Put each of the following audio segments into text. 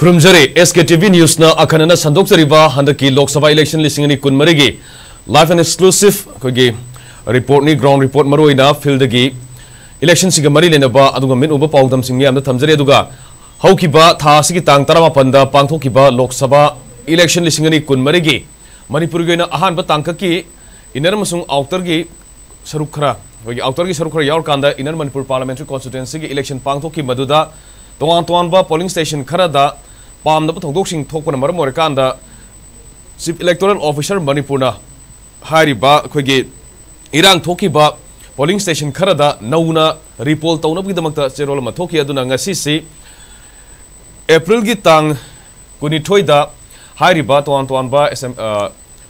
खुरुमजरे एसकेटीवी न्यूज़ना अखनना संदोक्चरिबा हंदकी Lok Sabha election लिसिंग अनि कुनमरिगी लाइव एंड एक्सक्लूसिव कोगी रिपोर्ट नि ग्राउंड रिपोर्ट मरोइना फ़ील्ड गी इलेक्शन सिग मरी लेनबा मिन उबा यामना थमजरे हौकिबा था तांग तरामापनदा पांगथोकिबा लोकसभा इलेक्शन लिसिंग अनि कुनमरिगी मणिपुर गी अहानबा तांककी इनर आउटर की सरुख खरा आउटर गी सरुख खरा यावर कांदा इनर मणिपुर पार्लियामेंट्री कॉन्स्टिट्यूएंसी की इलेक्शन मदुदा तोान तोानब पोलिंग स्टेशन खरदा पामदब थोदोक्सिंग थोकपन मरम ओरकांदा चीफ इलेक्टोरल ऑफिसर मणिपुरना हारिबा अखोगी इरांग थोकीबा पोलिंग स्टेशन खरदा नौना रिपोल तौनबगिदमक्ता चेरोल अमा थोकी अदुना ngasi एप्रिल की तांग कुनिथोइदा हारिबा तोान तोानबा एसएम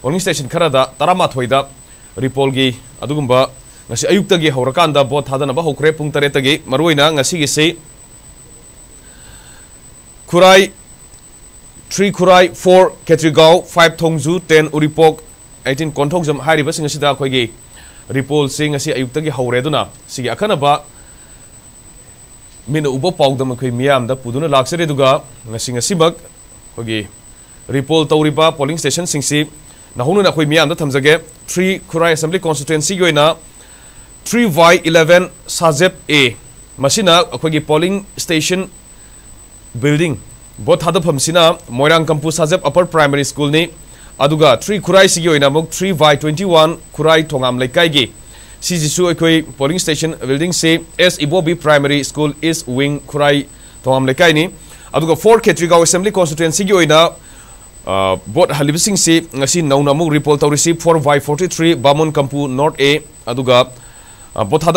पोलिंग स्टेशन खरदा तरामाथोइदा रिपोल की अदुगुम्बा ngasi ayuktagi haurakanda bot thadana hokre pung taretagi maruina ngasi gi sei Khurai three Khurai four Khetrigao five Thongju ten Uripok eighteen Konthoujam अखोगी repoll हौरेदुना सिगी अखनबा मिन उबो अखोई मियामदा पुदुना ngasimak khogi रिपोल तौरिबा पोलिंग स्टेशन नहुनु ना खोई मियामदा थमजगे थ्री खुराई असेंबली कॉन्स्टिट्यूएंसी की ओइना three by eleven Sajeb A अखोगी polling station building booth हादफम सिना Moirang Kampu Sajeb upper primary school ने थ्री खुराई ओइना मुक three by twenty one Khurai सिजिसु अखोई पोलिंग स्टेशन बिल्डिंग से S Ibobi primary school east wing Khurai Thongam लेकाइनी अदुगा four Khetrigao assembly constituency की ओइना vote हलिबसिंग से ngasi नौना मुक report तौरिसी four by forty three Bamon Kampu north A अदुगा booth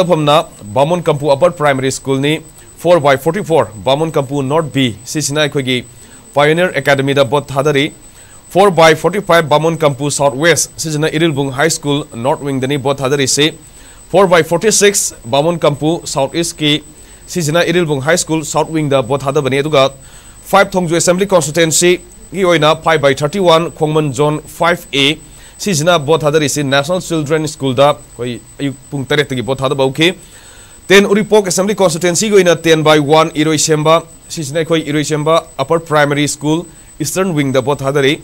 four by forty four Bamon Kampu north B अखोगी pioneer academy vote थादरी four by forty five Bamon Kampu south west Irilbung high school north wing vote थादरी से four by forty six Bamon Kampu south east की Irilbung high school south wing vote थादबनी five Thongju assembly constituency की ओइना five by thirty one Khongman zone five A vote थादरी national children school द कोई अयुक पुंग तरेत की vote थादबौखी ten uripok assembly constituency go ina ten by one iroi semba sisna khoi iroi semba upper primary school eastern wing da bot hadari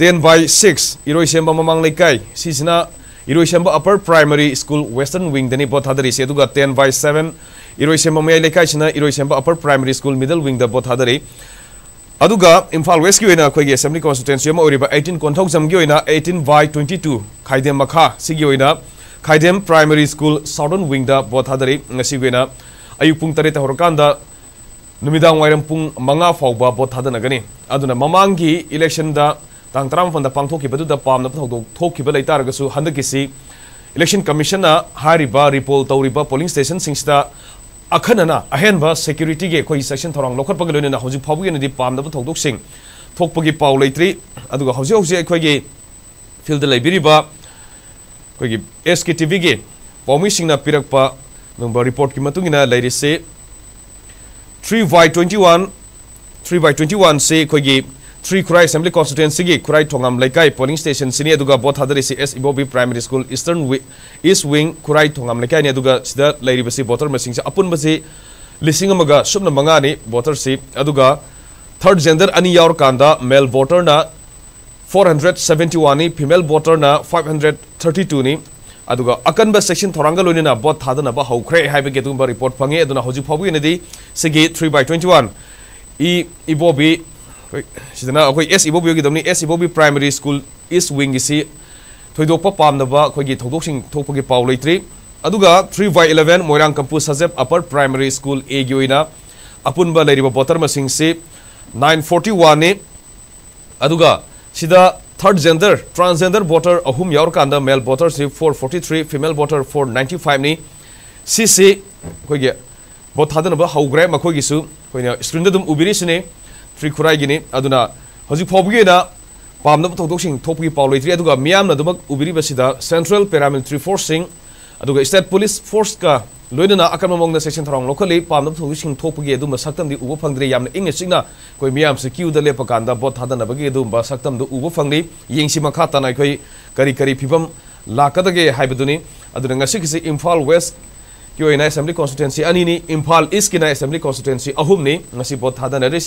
ten by six iroi semba mamang lekai sisna iroi semba upper primary school western wing dani bot hadari se duga ten by seven iroi semba mai lekai sina iroi semba upper primary school middle wing da bot hadari aduga imphal west ki oina khoi assembly constituency ma oriba 18 konthok jam gi oina 18 by 22 khaidem makha sigi oina Khaidem primary school southern wing दा बोथादरी numidang wairam pung manga fawba bothadana gani aduna mamangi election da tang tram fanda pangthoki badu da pamna thok thoki ba leitar gasu handaki si election commission na hariba repol tawriba polling station singsta akhanana ahenba security ge koi section thorang lokhat pag loina hoji phabu ge S K TV पाई पीरप report की three by twenty one three by twenty one से three Khurai assembly constituency की Khurai Thongam Leikai polling station से both हादरी से S Ibobi primary school eastern east wing Khurai Thongam Leikai voter मसिंग से अपुन से लिंग सूम मंगा वोटर से थर्ड जेंडर अनी male voter 471 ni female voter na 532 ni aduga akanba section thoranga loini na bot thadana ba haukhre haibe ge tumba report phange aduna hoji phabu ne di sigi 3 by 21 e ibobi sidana akoi s ibobi gi damni s ibobi primary school east wing isi thoidokpa pamna ba khoi gi thodok sing thokpa gi paw leitri aduga 3 by 11 moirang campus sajep upper primary school a gi oina apunba leiriba voter ma sing si 941 ni aduga sida third gender transgender voter ahum yaur kanda male voter si 443 female voter 495 ni cc koi ge bot hadan ba haugra ma koi gisu koi na screen dum ubiri sine tri khurai gini aduna hoji phobuge na pamna thok thok sing thopgi pauloi tri aduga miam na dum ubiri basida central paramilitary forcing aduga state police force ka लोन अकमद से सिंथरों लोखली पाद सिंथोपेम सकमद उब फ्रे इन अगर ma'am से क्यूद लेपकान boat थादनगे सकमद उब फ़ी मखा तन अखो करी करी लाकदे हैसी इम्फा वेस्ट की असेंबली कॉन्स्टिटेंसी अनी इम्फा इस की असेंबली कॉन्स्टिटेंसी अहमनी बोट थादनरी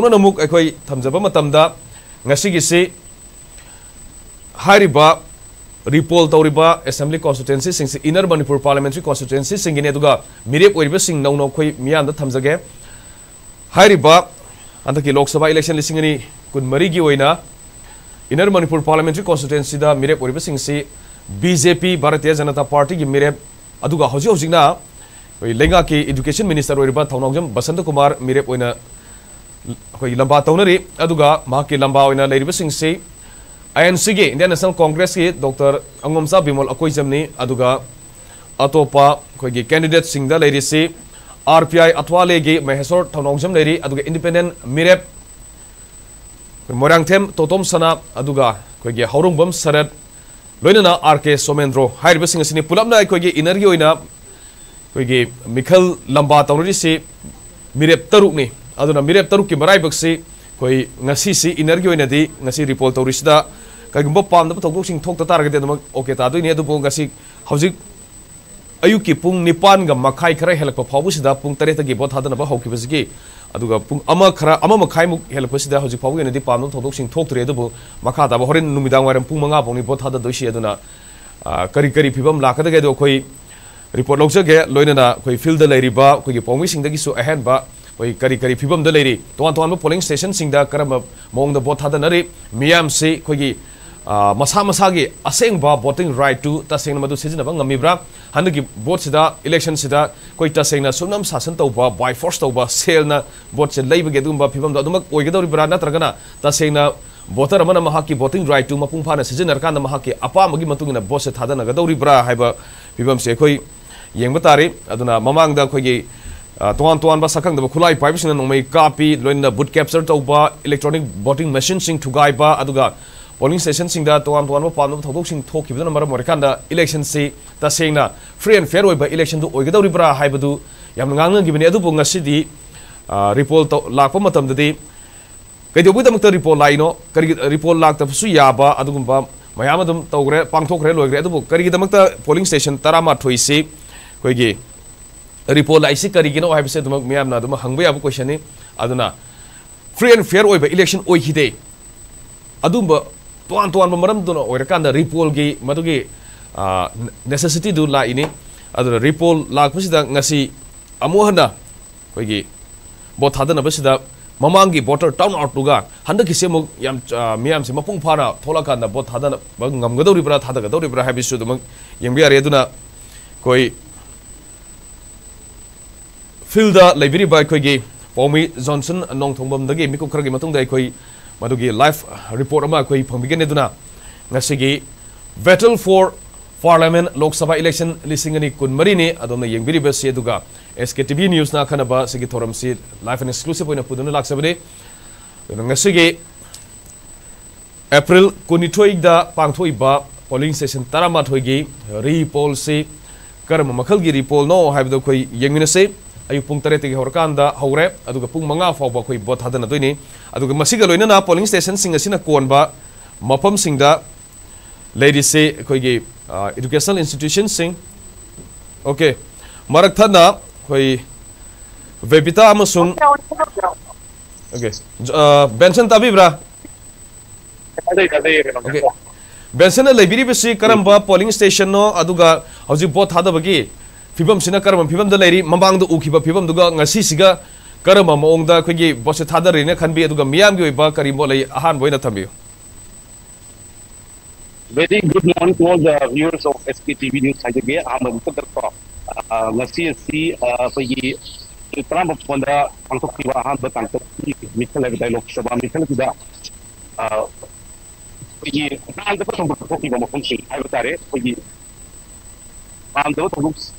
नौनमुक अखोई थम्जब रिपोल एसेंबली कॉन्स्टिट्युएसी से इनर मणिपुर पार्लियामेंट्री कॉन्स्टिट्युएसी मेरेप होगी नौ नौ मियाद थमजे हैंकि लोकसभा इलेक्शन लिंग कुनमरी इनर मणिपुर पार्लियामेंट्री कॉन्स्टिट्युएसी मेरेप होगी बीजेपी भारतीय जनता पार्टी की मेरेप लेंगा की इडुकेशन मिनिस्टर होनाजम बसंत कुमार मेरेप लंबा तौनरी लंबा होना आईएनसी के इंडियन नेशनल कांग्रेस की डॉक्टर अंगमसा बिमोल अकोइजमनी अतोपा अखोगी candidate Singh R P I Athawale की महेश्वर थौनौजम लेरी इंडिपेंडें मिरेप मोरंगथेम तोतोम सना अखोगी हौरंगबम सरद लोनना आर के सोमेंद्रो हाइबसिंग पुलपना अखोगी इनर की अखोगी मिखल लंबा तौनरीसी मिरेप तरुकनी मिरेप तरुक की मराबसी इनर्गी रिपोल तौरीद कहींब पाब तौदारे ओके हजिक अयुग की पुंग निपान मखाई खर हेल्प फाउसीद पुंग तरह की बोथ हादसे पुंग खराखाईमुक हेल्पसीद हजिफाउन पाब तौदे मखाता हरें नुदाई पुंग मंगा पाने बोथ हादसे करी करी फीवम लाखदे रिपोर्ट लौजगे लोनना अखोई फ़ील्ड लेरीब oi kari kari phibam da leiri toan toan polling station sing da karam mong da botha da nari miyam se khoi gi masa masa gi aseng ba voting right to ta seng madu sejin ba ngami bra han gi vote sida election sida koi ta seng na sunam sasan to ba by force to ba sel na vote se lei ba ge dum ba phibam da dum oi ge da ri bra na tra gana ta seng na voter amana mahaki voting right to mapung phana sejin narkan na mahaki apa magi matung na vote se thada na ga da ri bra haiba phibam se khoi yeng ba tari aduna mamang da khoi gi तोान तोानब सखंदब खुलाई पाइबसिंग नोमई कापी लोन booth capture तब electronic voting machine थुगाइबा पोलिंग स्टेशन तोान थोखिबदन मरम ओरकांदा इलेक्शन सि तसेंगना फ्री एंड फेयर ओइबा इलेक्शन दु ओइगदौरिब्रा हाइबदु याम ngangngiबनि अदुबु ngasidi रिपोल तो report lah isi kerjina. Wah, bisa tu mungkin mianna tu mungkin hangway abu question ni. Aduna free and fair oih, election oih hidai. Aduh, bu tuan-tuan memeram tu no. Orang kanda report gay, matu gay necessity tu lah ini. Aduna report lah pun sih dah ngasi amuhan dah. Kau gay, boleh tahu nabi sih dah. Mamangi border town out tu kan, handa kisah muk yang miam si mampung fara, thola kanda, bot hada, bang ngamgadu ribra, hada gadu ribra, habis itu tu muk yang biar itu na, koi field ꯂꯩꯕꯤꯔꯤꯕ ꯑꯩꯈꯣꯏꯒꯤ ꯄꯥꯎꯃꯤ Johnson ꯅꯣꯡꯊꯣꯡꯕꯝꯗꯒꯤ ꯃꯤꯀꯨꯞ ꯈꯔꯒꯤ ꯃꯇꯨꯡꯗ ꯑꯩꯈꯣꯏ ꯃꯗꯨꯒꯤ life report ꯑꯃ ꯑꯩꯈꯣꯏ ꯐꯪꯕꯤꯒꯅꯤ ꯑꯗꯨꯅ ꯉꯁꯤꯒꯤ ꯕꯦꯇꯜ ꯐꯣꯔ ꯄꯥꯔꯂꯤꯌꯥꯃꯦꯟ ꯂꯣꯛ ꯁꯚꯥ ꯏꯂꯦꯛꯁꯟ ꯂꯤꯁꯤꯡ ꯑꯅꯤ ꯀꯨꯟꯃꯔꯤꯅꯤ ꯑꯗꯣꯝꯅ ꯌꯦꯡꯕꯤꯔꯤꯕꯁꯤ ꯑꯗꯨꯒ एस के टीवी न्यूज ना खनब सिगी थोरम सि life and exclusive होइना पुदुना लाक्सबने ngasigi April kunithoi da pangthoi ba polling station tarama thoi gi repol si karam makhal gi repol pung manga faw ba khoi bot hadana doini aduga masiga loina na polling station sing asina kon ba mapam sing da lady se khoi gi educational institution sing okay marak thana khoi vepita amasung okay benson tabi bra okay benson na lebiri besi karamba polling station no aduga hauji bot thada bagi fibam sina karamba fibam da leri mamang da ukiba fibam duga ngasi siga karamba maong da khoi bot se thada rine khanbi aduga miyam gi ba kari mo lei ahan boina thambi Very good morning to all the viewers of SKTV News. Saya juga Ahmad Mustafa. ngasi si ꯑꯩꯈꯣꯏꯒꯤ ꯇꯔꯥꯃꯥꯄꯜꯗ ꯄꯥꯡꯊꯣꯛꯈꯤꯕ ꯑꯍꯥꯟꯕ ꯇꯥꯡꯀꯛꯀꯤ ꯃꯤꯈꯜ ꯍꯥꯏꯕ dialogue Sabha ꯃꯤꯈꯜꯁꯤꯗ ꯑꯩꯈꯣꯏꯒꯤ ꯄꯥꯝꯗꯕ ꯊꯧꯗꯣꯛ ꯊꯣꯛꯈꯤꯕ ꯃꯐꯝꯁꯤꯡ ꯍꯥꯏꯕ ꯇꯥꯔꯦ ꯑꯩꯈꯣꯏꯒꯤ ꯄꯥꯝꯗꯕ ꯊꯧꯗꯣꯛ ꯊꯣꯛꯈꯤꯕ ꯃꯐꯝ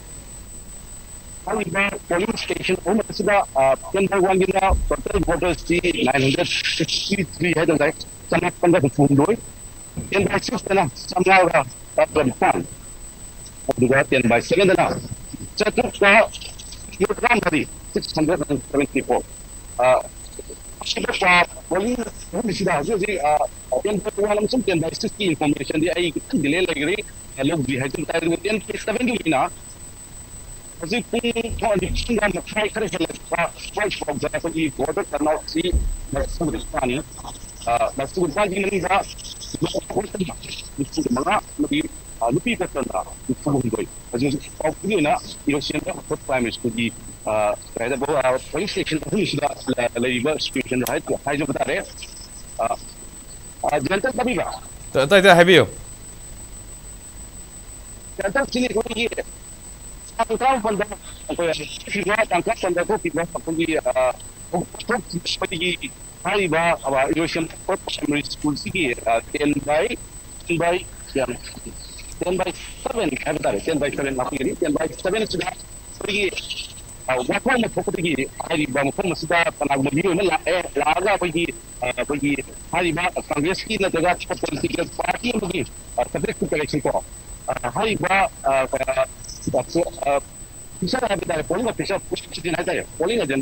However, polling station una sila yan by one gina total voters si 963 head of that sangat panda sa fundoy ten by six dana samlaga tatwan pan aduga ten by seven dana chatuk ka kilogram hari six hundred and seventy four Siyempre sa wali wali sila so si ten by one lam sum ten by sixty information di ay dile lagri log di hajum tayo ten by seven di na kasi kung kung hindi na try kare sa sa price for example i border turnout si sa Pakistan na sa Pakistan din nila mga nabi lupi ka tanda sa mundo kasi pag yun na yung siyempre ako primary school di kaya po police station kung sila labor station right hay jo batare जनता तभी का tay tay habiyo Janata sini ko yi tangkap banda ko ya siwa tangkap banda ko piba ko yi ko yi hari ba aba Eurasian Primary School sige 10 by 10 by yang 10 by 7 kaya tare 10 by 7 ako yun 10 by 7 sudah pergi waktu mo ko pergi hari ba mo ko sudah panag mo na la eh laga pergi pergi hari ba Congress ki na daga political party mo gi sabik ko election ko hari ba bisa na tare polling officer push din na tare polling agent tapi dari polling agent हम लोग है कि ला पति की ba 10 by 7 yo siyamba ko primary school gi police station sida miyang gi Tapi bisa lah kita polling atau bisa push push di nanti ya. Polling aja.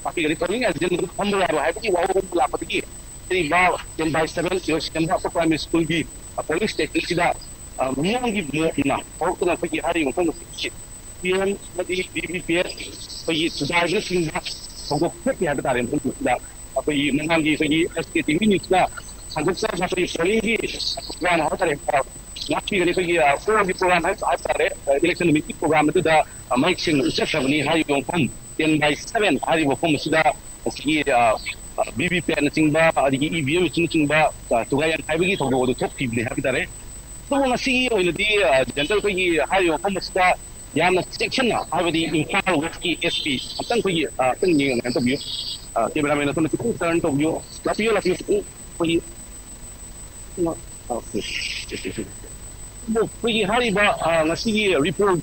Tapi kalau polling aja jadi pembeli baru. Hari ini wow pun lapor lagi. Jadi wow jam by seven sih. Jam berapa primary school di polling station kita mengungi mungkin lah. Kalau kita pergi hari mungkin lebih sedikit. Pian lagi BBPS pergi sudah ada sih. Kalau kita ada tarian pun sudah. Apa yang menanggi pergi SKT minus lah. Sangat besar masuk di polling di. Kita nak tarian last week, four of the program has started election meeting program to the Mike Singh Session, Hari Gopum, 10 by 7, Hari Gopum, Sida, BB Pan Singba, EVM Singba, Tugayan, I will go to talk people, Hakitare. So, I see you in the general Hari Gopum, Sida, Yana Section, I will be in Far Whiskey SP. Thank you, thank you, and of you. Cameraman, I'm going to turn to you. Love you, love you. Okay. Pagi Imphal West ki SP sir is the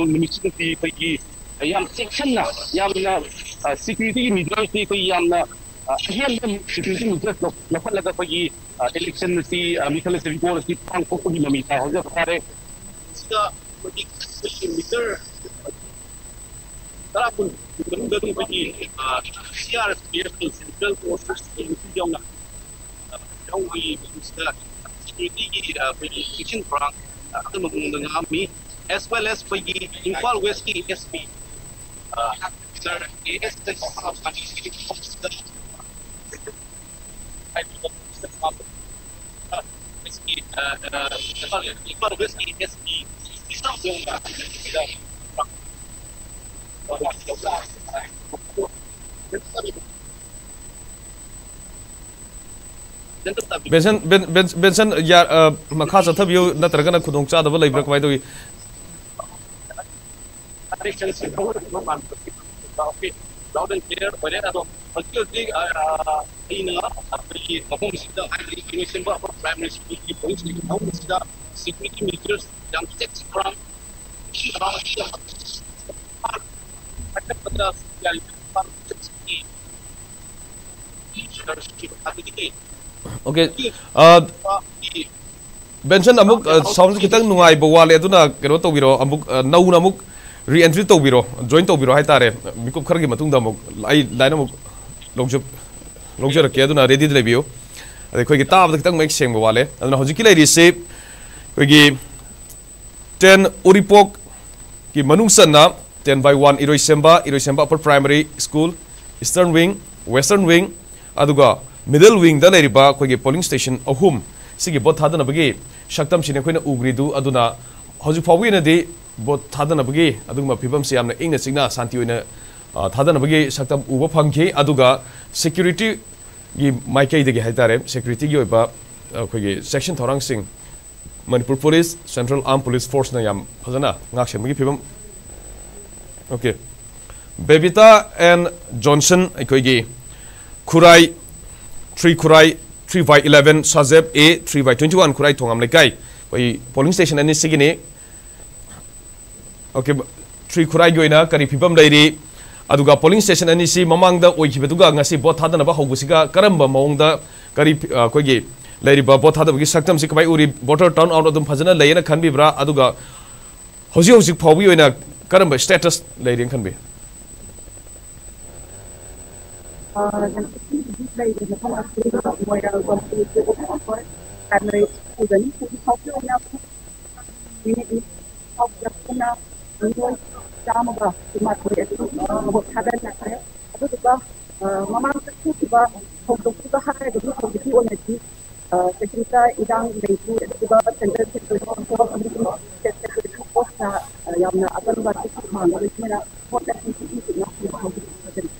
Benson Ben Benson ya makha sa thabiyo natraga na khudong cha da ba leibra security uh, bagi Kuching Prang uh, atau dengan kami as well as pergi Impal West KSP. Uh, sir, AS Thank. Sida security measures yang check from sida sida ada pada okay Benson अमुक sound की तक नुआई बोवाले तो ना केरो तो बिरो अमुक नव ना अमुक रीएंट्री तो बिरो जॉइन तो बिरो है तारे मिकुप खर की मतुंग दमुक लाई लाई ना मुक लोग जो लोग जो रखिया तो ना रेडी दिले बियो अरे कोई की ताब तक तक मैक्स चेंग बोवाले अरे ना होजी से कोई की ten Uripok one Iroisemba upper primary school eastern wing western wing middle wing अखोगे polling station अहम से बोट थादन थादनबी सकम से उग्रीदू हजफाउनदी बोट थादनबी फिवम से इन चिना शांति थादनबी सकम उब फे सेक्यूरीटी माइकई है सेक्यूरीटी की अखोगे section थौरंग Manipur police central arm police force फजना फिवम ओके बेबीता एंड जॉनसन अखोगी Khurai 3 Khurai 3 by 11 साजेब A 3 by 21 Khurai Thongam Leikai कोई पोलिंग स्टेशन अने सिगिने ओके 3 खुराई गोइना करी फिबम लेरी अदुगा पोलिंग स्टेशन अने सि ममांग द ओइखिबदुगा ngasi bot hadana ba hogusiga karamba maung da, kari koigi लेरी बा बोथ हादबगी सक्तम सि कबाई उरी बोटर टाउन आउट अदम फजना लेयना खनबिब्रा अदुगा हौजि हौजि फावबी ओइना करम स्टेटस लेयरियन खनबी પણ આખરીમાં મળ્યા ગમતી ઉપર primary student who is also in our community of Japana, Nui, Samaba, Sumatri, Hagana, Abuba, Mama Kutuba, Hokuba Haka, the group of the Kiwanaki, Secretary Idang, Beiju, Kuba, Center, Secretary Kosta, Yamna, Abuba, Kutuba, Malaysia, what that is, is not the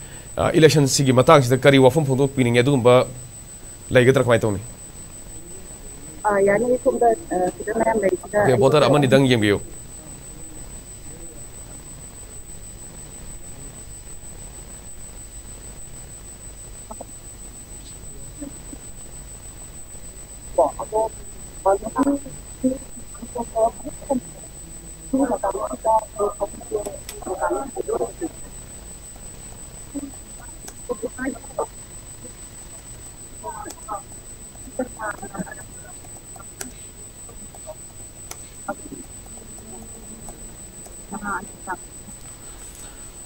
Ah, election sigi matang sida kari wafum phong dok pining yadum ba laiga trak mai tomi a yani kum da sida nam lai sida ya botar amani dang yem biyo ba ago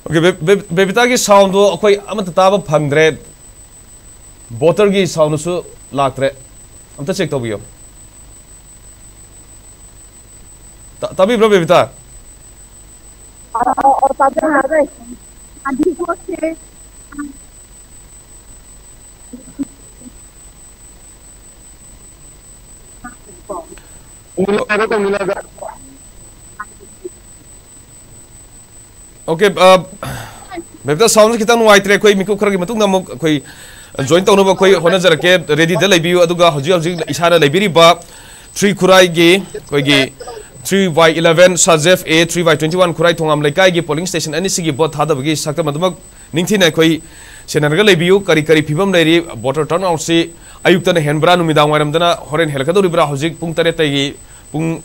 okay Babita की sound अखोई अमत ताब voter की sound लाक्त्रे अमत check तभी bro Babita Umilaga to, umilaga. Okay Babita sound खितंग नुवाइत्रे अखोई मिकु खरगी मतुंग नमक अखोई जॉइन तौनब अखोई होनजरके रेडी दे लेबियु अदुगा हजि हजि इसारा लेबिरिबा थ्री खुराई गी अखोई three Y eleven साजेफ A three Y twenty one Khurai Thongam Leikai polling station अनिसिगी vote थादबगी सक्तम अदमक निंथिना अखोई सेनरगा लेबियु करी करी फिबम लेरी वोटर टर्न आउट से अयुक्तन हेनब्रा नुमिदांग वारमदना होरेन हेलकदोरिब्रा हजिक पुंग तरे तैगी ꯑꯌꯨꯛꯇꯅ ꯍꯦꯟꯕ꯭ꯔꯥ ꯅꯨꯃꯤꯗꯥꯡ ꯋꯥꯏꯔꯝꯗꯅ ꯍꯣꯔꯦꯟ ꯍꯦꯜꯂꯛꯀꯗꯧꯔꯤꯕ꯭ꯔꯥ ꯍꯧꯖꯤꯛ ꯄꯨꯡ ꯇꯔꯦꯠꯇꯒꯤ ꯄꯨꯡ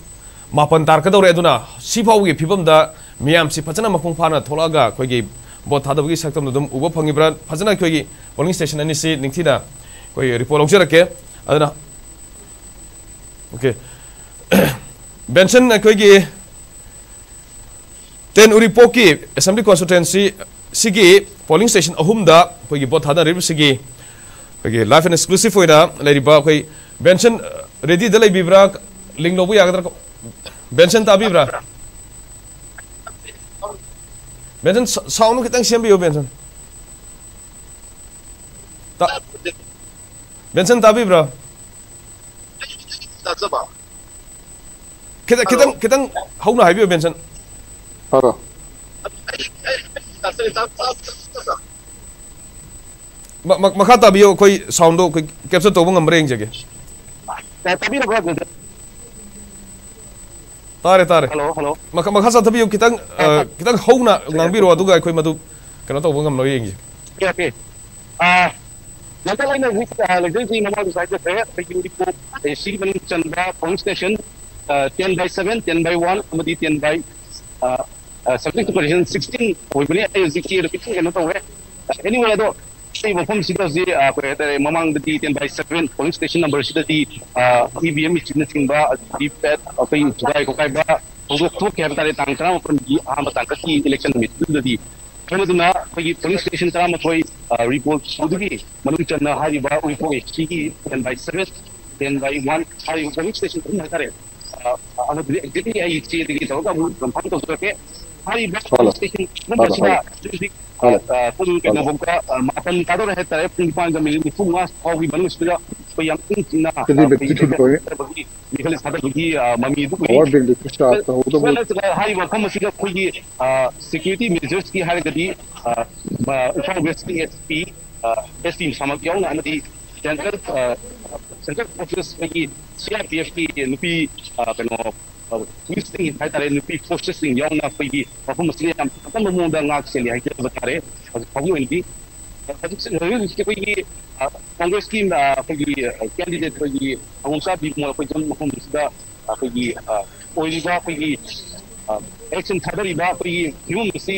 ꯃꯥꯄꯟ ꯇꯥꯔꯛꯀꯗꯧꯔꯦ ꯑꯗꯨꯅ ꯁꯤꯐꯥꯎꯒꯤ ꯐꯤꯕꯝꯗ ꯃꯤꯌꯥꯝꯁꯤ ꯐꯖꯅ ꯃꯄꯨꯡ ꯐꯥꯅ ꯊꯣꯛꯂꯛꯑꯒ ꯑꯩꯈꯣꯏꯒꯤ ꯕꯣꯠ ꯊꯥꯗꯕꯒꯤ ꯁꯛꯇꯝꯗ ꯑꯗꯨꯝ ꯎꯕ ꯐꯪꯉꯤꯕ꯭ꯔꯥ ꯐꯖꯅ ꯑꯩꯈꯣꯏꯒꯤ ꯄꯣꯂꯤꯡ ꯁ꯭ꯇꯦꯁꯟ ꯑꯅꯤꯁꯤ ꯅꯤꯡꯊꯤꯅ ꯑꯩꯈꯣꯏ ꯔꯤꯄꯣꯔꯠ ꯂꯧꯖꯔꯛꯀꯦ ꯑꯗꯨꯅ ओके बेंसन अखोगी टेन उरीपो की असेंबली कॉन्स्टिट्युएंसी पोलिंग स्टेशन अहम अखोगी बोट थादरीबी रेडी द लेबिब्रा लिंक लोबु यागदर बेंसन ताबिब्रा बेंसन साउंड खितंग सेमबियो बेंसन ता बेंसन ताबिब्रा Tazaba. खितंग खितंग खितंग हौना हाइबियो बेंसन Hello. मखा ताबियो कोई साउंड कोई कैप्चर तोबो ngam reng jage Tapi na ba? tare tare Hello, ma ma ma khata bio koy sound do koi capsule to bung ngamreng jage. Tapi ra gwa tare tare. Hello hello. Ma ma khasa tapi yo kita kitang eh, uh, houna ngang biro aduga koi madu kana to bung ngam je Okay okay. Ah, Nanti lain lagi kita lagi sih ah, nama tu saja saya pergi di kop eh, Sri Manchandra Pump Station 10 by 7, 10 by 1, kemudian ten by something uh, uh, to position 16. Oh, ini ada Ziki, kita Pitu, tu Anyway, aduh, mafhum sida si apa kata mamang di 10 by 7 polling station number sida di uh, EVM sida singba di pet apa yang juga ko kai ba untuk tu kaya tadi tangkara maupun di aham tangkaki election itu di ꯀꯩꯅꯣꯗꯨꯅ ꯑꯩꯈꯣꯏꯒꯤ polling station ꯇꯔꯥꯃꯥꯊꯣꯏ report ꯇꯧꯗꯨꯒꯤ ꯃꯅꯨꯡ ꯆꯟꯅ ꯍꯥꯏꯔꯤꯕ ꯎꯔꯤꯄꯣꯛ ꯁꯤꯒꯤ ten by seven ten by one ꯍꯥꯏꯔꯤꯕ polling station ꯑꯍꯨꯝ ꯍꯥꯏꯇꯥꯔꯦ ꯑꯗꯨꯗꯤ exactly ꯑꯩ ꯆꯦꯗꯒꯤ ꯇꯧꯔꯒ ꯑꯃꯨꯛ ꯀꯟꯐꯥꯔꯝ ꯇꯧꯖꯔꯛꯀꯦ हमारी Kuninga mapan kado rahe tare pinpan ga mili fu ngas kau gi banu sura ko yang in china kadi bekti chut ko nikhal sada gi mami du ko aur bin de kusta aata ho to bol hai wa kam siga koi gi security measures ki har gadi from west sp sp samak yau na nadi central central office ki cipf ki nupi kano ꯄꯤ ꯑꯦꯐꯀꯤ ꯅꯨꯄꯤ ꯀꯩꯅꯣ ꯄꯨꯂꯤꯁꯁꯤꯡ ꯍꯥꯏꯇꯥꯔꯦ ꯅꯨꯄꯤ ꯐꯣꯔꯁꯦꯁꯁꯤꯡ ꯌꯥꯎꯅ ꯑꯩꯈꯣꯏꯒꯤ ꯃꯐꯝ ꯑꯁꯤꯗ ꯌꯥꯝ ꯑꯀꯟꯕ ꯃꯑꯣꯡꯗ ꯉꯥꯛ ꯁꯦꯜꯂꯤ ꯍꯥꯏꯖꯕ ꯇꯥꯔꯦ ꯍꯧꯖꯤꯛ ꯐꯥꯎꯒꯤ ꯑꯣꯏꯅꯗꯤ ꯍꯧꯖꯤꯛ ꯍꯧꯖꯤꯛ ꯑꯩꯈꯣꯏꯒꯤ ꯀꯣꯡꯒ꯭ꯔꯦꯁꯀꯤ ꯑꯩꯈꯣꯏꯒꯤ ꯀꯦꯟꯗꯤꯗꯦꯠ ꯑꯩꯈꯣꯏꯒꯤ ꯑꯍꯣꯡꯆꯥ ꯕꯤꯃꯣꯜ ꯑꯩꯈꯣꯏ ꯃꯐꯝ ꯑꯁꯤꯗ ꯑꯩꯈꯣꯏꯒꯤ ꯑꯣꯏꯔꯤꯕ ꯑꯩꯈꯣꯏꯒꯤ ꯑꯦꯛꯁꯟ ꯊꯥꯗꯔꯤꯕ ꯑꯩꯈꯣꯏꯒꯤ ꯐꯤꯕꯝ ꯑꯁꯤ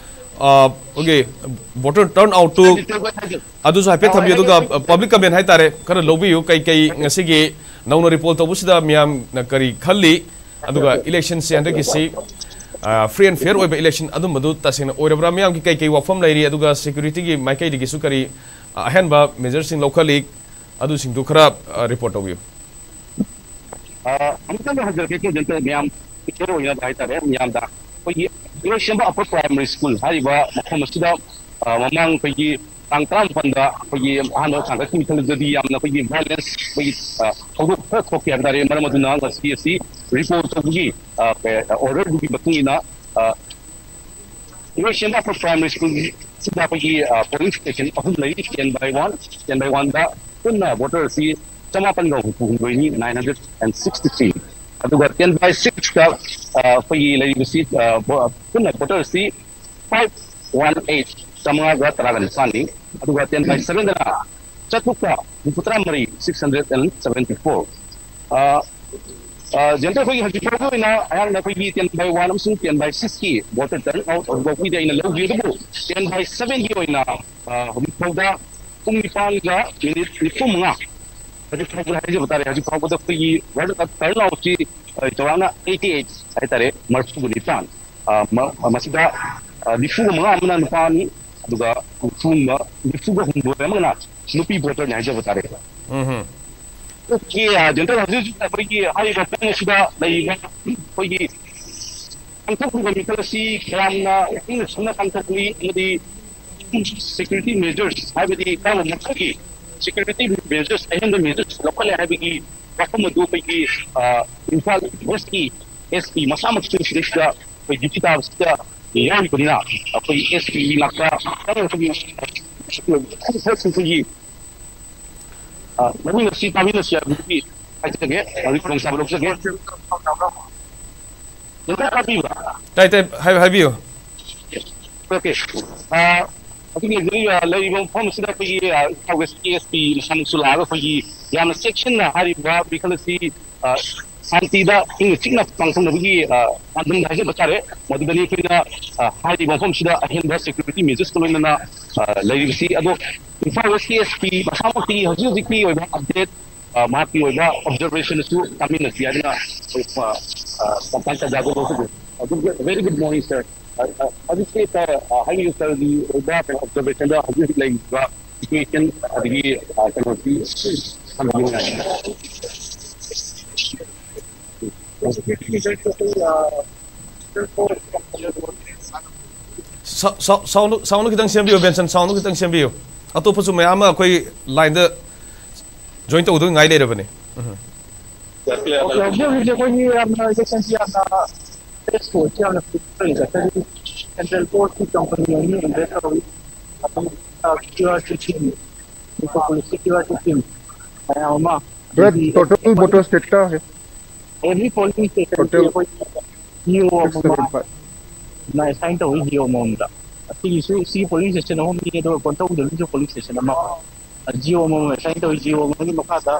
ꯑꯩꯈꯣꯏꯒꯤ ꯌꯦꯡꯉꯤ ꯍꯥꯏꯕ ꯇꯥꯔꯦ ꯑꯗꯣ ꯑꯩꯈꯣꯏꯒꯤ ꯖꯦꯟꯗꯔ ꯇꯥꯕꯤꯕ꯭ꯔꯥ ꯇꯥꯏ ꯇꯥꯏ ꯃꯈꯥ ꯃꯈꯥ ꯇꯥꯕꯤꯌꯣ ꯑꯗꯨꯒ ꯕꯦꯟꯁꯟ ꯉꯁꯥꯏꯒꯤ ꯄꯣꯂꯤꯡ ꯁ꯭ꯇꯦꯁꯟ ꯑꯍꯨꯝꯗꯨꯒꯤ ꯑꯣꯏꯕ ꯑꯣꯀꯦ ꯚꯣꯇꯔ ꯇꯔꯟ ꯑꯥꯎꯠꯇꯨ ꯑꯗꯨꯁꯨ ꯍꯥꯏꯐꯦꯠ ꯊꯝꯕꯤꯌꯨ ꯑꯗꯨꯒ ꯄꯕ꯭ꯂꯤꯛ ꯀꯃꯦꯟ ꯍꯥꯏꯇꯥꯔꯦ ꯈꯔ ꯂꯧꯕꯤꯌꯨ ꯀꯩ ꯀꯩ ꯉꯁꯤꯒꯤ ꯅꯧꯅ ꯔꯤꯄꯣꯔꯠ ꯇꯧꯕꯁꯤꯗ ꯃꯤꯌꯥꯝꯅ ꯀꯔꯤ ꯈꯜꯂꯤ ꯑꯗꯨꯒ ꯏꯂꯦꯛꯁꯟꯁꯦ ꯍꯟꯗꯛꯀꯤꯁꯤ ꯐ꯭ꯔꯤ ꯑꯦꯟ ꯐꯤꯌꯔ ꯑꯣꯏꯕ ꯏꯂꯦꯛꯁꯟ ꯑꯗꯨꯝꯕꯗꯨ ꯇꯁꯦꯡꯅ ꯑꯣꯏꯔꯕ꯭ꯔꯥ ꯃꯤꯌꯥꯝꯒꯤ ꯀꯩ ꯀꯩ ꯋꯥꯐꯝ ꯂꯩꯔꯤ ꯑꯗꯨꯒ ꯁꯦꯀ꯭ꯌꯨꯔꯤꯇꯤꯒꯤ ꯃꯥꯏꯀꯩꯗꯒꯤꯁꯨ ꯀꯔꯤ ꯑꯍꯦꯟꯕ ꯃꯦꯖꯔꯁꯤꯡ ꯂꯧꯈꯠꯂꯤ ꯑꯗꯨꯁꯤꯡꯗꯨ ꯈꯔ ꯔꯤꯄꯣꯔꯠ ꯇꯧꯕꯤꯌꯨ ꯑꯃꯨꯛꯇꯪ ꯍꯟꯖꯔꯛꯀꯦ ꯖꯦꯟꯇꯔ ꯃꯌꯥꯝ ꯄꯤꯛꯆꯔ ꯑꯣꯏꯅꯕ ꯍꯥꯏꯇꯥꯔꯦ ꯃꯌꯥꯝꯗ ꯑꯩꯈꯣꯏꯒꯤ ꯏꯔꯣꯏꯁꯦꯝꯕ ꯑꯞꯄꯔ ꯄ꯭ꯔꯥꯏꯃꯥꯔꯤ ꯁ꯭ꯀꯨꯜ ꯍꯥꯏꯔꯤꯕ ꯃꯐꯝ ꯑꯁꯤꯗ ꯃꯃꯥꯡ ꯑꯩꯈꯣꯏꯒꯤ ꯇꯥꯡ ꯇꯔꯥꯃꯥꯄꯟꯗ ꯑꯩꯈꯣꯏꯒꯤ ꯑꯍꯥꯟꯕ ꯁꯥꯡꯒꯠꯈꯤ ꯃꯤꯈꯜꯗꯗꯤ ꯌꯥꯝꯅ ꯑꯩꯈꯣꯏꯒꯤ ꯚꯥꯏꯂꯦꯟꯁ ꯑꯩꯈꯣꯏꯒꯤ ꯊꯧꯗꯣꯛ ꯈꯔ ꯊꯣꯛꯈꯤ ꯍꯥꯏꯕ ꯇꯥꯔꯦ ꯃꯔꯝ ꯑꯗꯨꯅ ꯉꯁꯤ ꯑꯁꯤ ꯔꯤꯄꯣꯔꯠ ꯇꯧꯕꯒꯤ ꯑꯣꯔꯗꯔꯗꯨꯒꯤ ꯃꯇꯨꯡ ꯏꯟꯅ ꯏꯔꯣꯏꯁꯦꯝꯕ ꯑꯞꯄꯔ ꯄ꯭ꯔꯥꯏꯃꯥꯔꯤ ꯁ꯭ꯀꯨꯜꯁꯤꯗ ꯑꯩꯈꯣꯏꯒꯤ ꯄꯣꯂꯤꯡ ꯁ꯭ꯇꯦꯁꯟ ꯑꯍꯨꯝ ꯂꯩ ten by one ten by ꯋꯥꯟꯗ ꯄꯨꯟꯅ ꯚꯣꯇꯔ ꯑꯁꯤ ꯆꯃꯥꯄꯟꯒ ꯍꯨꯝꯐꯨ ꯍꯨꯝꯗꯣꯏꯅꯤ nine hundred and sixty three du har den vej sig skal for i lige vil sige kun at potter sig 518 som er godt ragen sani du har den vej sådan der så du kan du putter mig 674 Jantar kau ini hari ini ayam nak pergi tian by one sing tian by six ki water turn out atau kau pergi ini lebih dulu tian by seven ki ini hari uh, ini pada umi pangga minit ni pun mengah. Rajiv Thakur ಹೇಗೆ ಬರ್ತಾರೆ ರಾಜೀವ್ ಠಾಕೂರ್ ದಕ್ಕು ಈ ಎರಡು ತಳ್ಳ ಹುಚ್ಚಿ ಜವಾನ eighty eight ಸಾಯ್ತಾರೆ ಮರ್ಸು ನಿತಾನ್ ಮಸಿದ ನಿಫುಗ ಮಗ ಅಮ್ಮನ ನುಪಾನಿ ಅದುಗ ಉಫುಂಗ ನಿಫುಗ ಹುಂಬು ಮಗನ ನುಪಿ ಬೋಟೋ ನ್ಯಾಯ ಬರ್ತಾರೆ ಓಕೆ ಜನರ ಹಜು ಅವರಿಗೆ ಹಾಗೆ ಘಟನೆ ಸುದ ಈಗ ಹೋಗಿ ಸಂತೋಷ ಮಿಕಲಸಿ ಕೆಲವನ್ನ ಸುಮ್ಮನೆ ಸಂತೋಷ ಅಮದಿ ಸೆಕ್ಯೂರಿಟಿ ಮೆಜರ್ಸ್ ಹಾಗೆ ಕಾಲ ಮಕ್ಕಳಿಗೆ security measures and the measures local Arabiki, Rakuma Dupiki, uh, Infal Whisky, SP, Masamut Sushishka, for Digital Star, Yan Brina, for SP Naka, other from you, person for you. Mami nasi, kami nasi, bukti. Aja ke, kami kurang sabar lagi. Jangan kami. Tapi, tapi, have you? Okay. Uh, ꯑꯩꯈꯣꯏꯒꯤ ꯂꯩꯔꯤꯕ ꯃꯐꯝ ꯑꯁꯤꯗ ꯑꯩꯈꯣꯏꯒꯤ ꯏꯝꯐꯥꯜ ꯋꯦꯁꯀꯤ S P ꯃꯁꯥꯃꯛꯁꯨ ꯂꯥꯛꯑꯒ ꯑꯩꯈꯣꯏꯒꯤ ꯌꯥꯝꯅ ꯆꯦꯛꯁꯤꯟꯅ ꯍꯥꯏꯔꯤꯕ ꯃꯤꯈꯜ ꯑꯁꯤ ꯁꯥꯟꯇꯤꯗ ꯏꯪꯅ ꯆꯤꯛꯅ ꯄꯥꯡꯊꯣꯛꯅꯕꯒꯤ ꯄꯥꯟꯗꯝ ꯍꯥꯏꯖꯕ ꯇꯥꯔꯦ ꯃꯗꯨꯗꯅꯤ ꯑꯩꯈꯣꯏꯅ ꯍꯥꯏꯔꯤꯕ ꯃꯐꯝꯁꯤꯗ ꯑꯍꯦꯟꯕ ꯁꯦꯀ꯭ꯌꯨꯔꯤꯇꯤ ꯃꯦꯖꯔꯁꯀ ꯂꯣꯏꯅꯅ ꯂꯩꯔꯤꯕꯁꯤ ꯑꯗꯣ ꯏꯝꯐꯥꯜ ꯋꯦꯁꯀꯤ ꯑꯦꯁ ꯄꯤ ꯃꯁꯥꯃꯛꯀꯤ ꯍꯧꯖꯤꯛ ꯍꯧꯖꯤꯛꯀꯤ ꯑꯣꯏꯕ ꯑꯞꯗꯦꯠ ꯃꯍꯥꯛꯀꯤ ꯑꯣꯏꯕ ꯑꯣꯕꯖꯔꯕꯦꯁꯟꯁꯨ ꯇꯥꯃꯤꯟꯅꯁꯤ ꯍꯥꯏꯗꯅ ꯀꯝꯄꯥꯏꯟ ꯇꯥꯖꯥꯕ ꯂꯧꯖꯒꯦ ꯚꯦꯔꯤ ꯒꯨꯗ ꯃꯣꯔꯅꯤꯡ ꯁꯔ ꯍꯧꯖꯤꯛꯁꯤ ꯁꯔ ꯍꯥꯏꯔꯤꯕ ꯁꯔꯒꯤ ꯑꯣꯏꯕ ꯀꯩꯅꯣ ꯑꯣꯕꯖꯔꯕꯦꯁꯟꯗ ꯍꯧꯖꯤꯛ ꯍꯧꯖꯤꯛ ꯂꯩꯔꯤꯕ ꯁꯤꯆꯨꯋꯦꯁꯟ ꯑꯗꯒꯤ ꯀꯩꯅꯣꯁꯤ ꯊꯝꯕꯤꯌꯨ ꯁꯥꯎꯟꯗꯨ ꯈꯤꯇꯪ ꯁꯦꯝꯕꯤꯌꯨ ꯕꯦꯟꯁꯟ ꯁꯥꯎꯟꯗꯨ ꯈꯤꯇꯪ ꯁꯦꯝꯕꯤꯌꯨ ꯑꯇꯣꯞꯄꯁꯨ ꯃꯌꯥꯝ ꯑꯃ ꯑꯩꯈꯣꯏ ꯂꯥꯏꯟꯗ ꯖꯣꯏꯟ ꯇꯧꯗꯣꯏ ꯉꯥꯏ ꯂꯩꯔꯕꯅꯤ hꯧꯖꯤꯛ ꯍꯧꯖꯤꯛ ꯑꯩꯈꯣꯏꯒꯤ ꯌꯥꯝꯅ ꯏꯂꯦꯛꯁꯟꯁꯤ ꯌꯥꯝꯅ successful China Freezer, and then both the company and that's how we security team. We call security team. Brad, total voter state है. Every polling station total new Mumbai. Na sign to new Mumbai. Tapi isu si polling station nama ni ada contoh dulu polling station nama. Jiwa Mumbai sign to jiwa Mumbai makasa.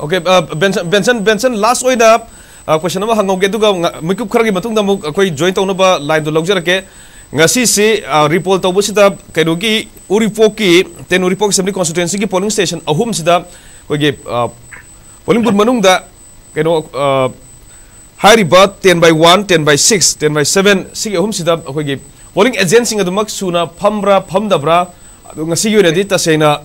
Okay, uh, Benson, Benson, Benson, last oida uh, question nama hangong gedu ga mikup kharagi matung da muk koi join tawna ba line do logjar ke ngasi si uh, repol taw bu sida kaidogi uripo ki ten uripo assembly constituency ki polling station ahum sida koi ge uh, polling booth manung da kaido uh, hariba 10 by 1 10 by 6 10 by 7 sigi ahum sida koi ge polling agent sing adu suna phamra phamdabra ngasi yone di ta seina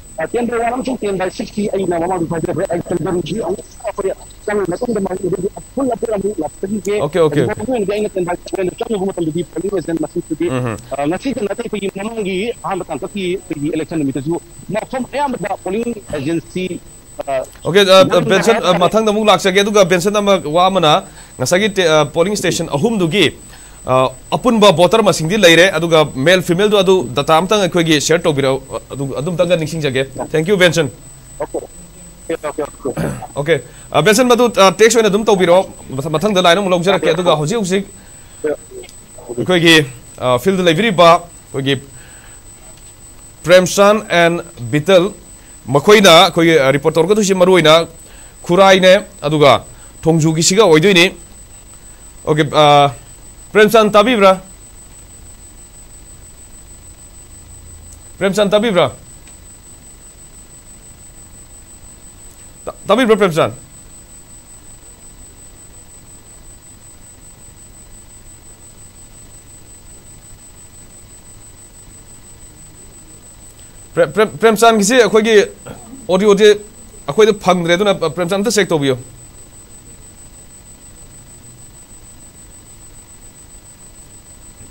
da ko di polling agent hai tare ah su da hai tare si si da na mai rani di ko ay di tiyan da wala mutum tiyan by 60 ay na mama di fajr ay tangkar ji ang ko ya sang na tung da mai di full up da mu la tagi ke Okay, okay. ko ngi ay ngatan by 7 chong ho matam di polling agent masin su di Mhm. ngasi kan kan election tu na from ayam da polling agency uh, okay uh, uh, benson uh, mathang da muk laksage duga benson ama wa mana ngasagi te, uh, polling station ahum dugi uh, apun ba voter masing di leire aduga अपुब voter मैरे male female data share तौर निगे thank you Benson okay Benson takes तौर मतलब line लौजर के field लेवरी प्रेमसन and बीतल मखोना reporter मरना खुराने थोजू की okay okay uh, premsan tabibra premsan tabibra Ta- tabibra premsan Prem- Prem- premsan gisi akhoi audio de akhoi de phangre duna premsan ta check tobiyo pass me hai de hello hello tabirba premsan premsan tabibro okay line si akhoi phangdi phangakanda audio se kitang phangba wabagi phimam leire aduna hojik invention na thambirapagi matungina ten uri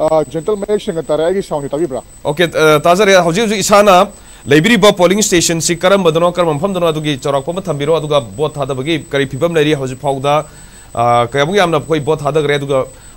ah okay uh, tazare hauji hauji isana leibiri ba polling station si karam badano karam pham dano adugi chorak pam thambiro aduga bot hada bagi kari pibam leiri hauji phauda uh, kayabung yamna koi bot hada gre aduga andaki report tawbada si masigi polling station se ngarang su haibdi ngahan ko gi det 19 na pangthok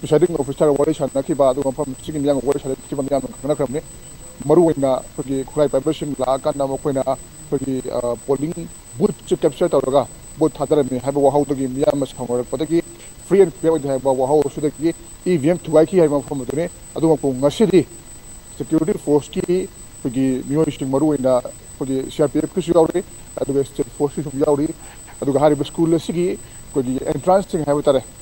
presiding officer wari shan ki ba du mafam sigin yang wari shan ki ba yang kana kramne maru oina ko gi khulai vibration la kan na ko na ko polling booth ch capture tawraga booth thadara mi haiba wa hauda gi miya mas khangor padagi free and fair oi haiba wa hau su da gi evm thuai ki haiba fam dune adu ma ko ngasidi security force ki ko gi miyo sting maru oina ko crpf ki su yauri adu state force ki su yauri adu ga hari school le sigi ko gi entrance sing haiba tare tonga tonga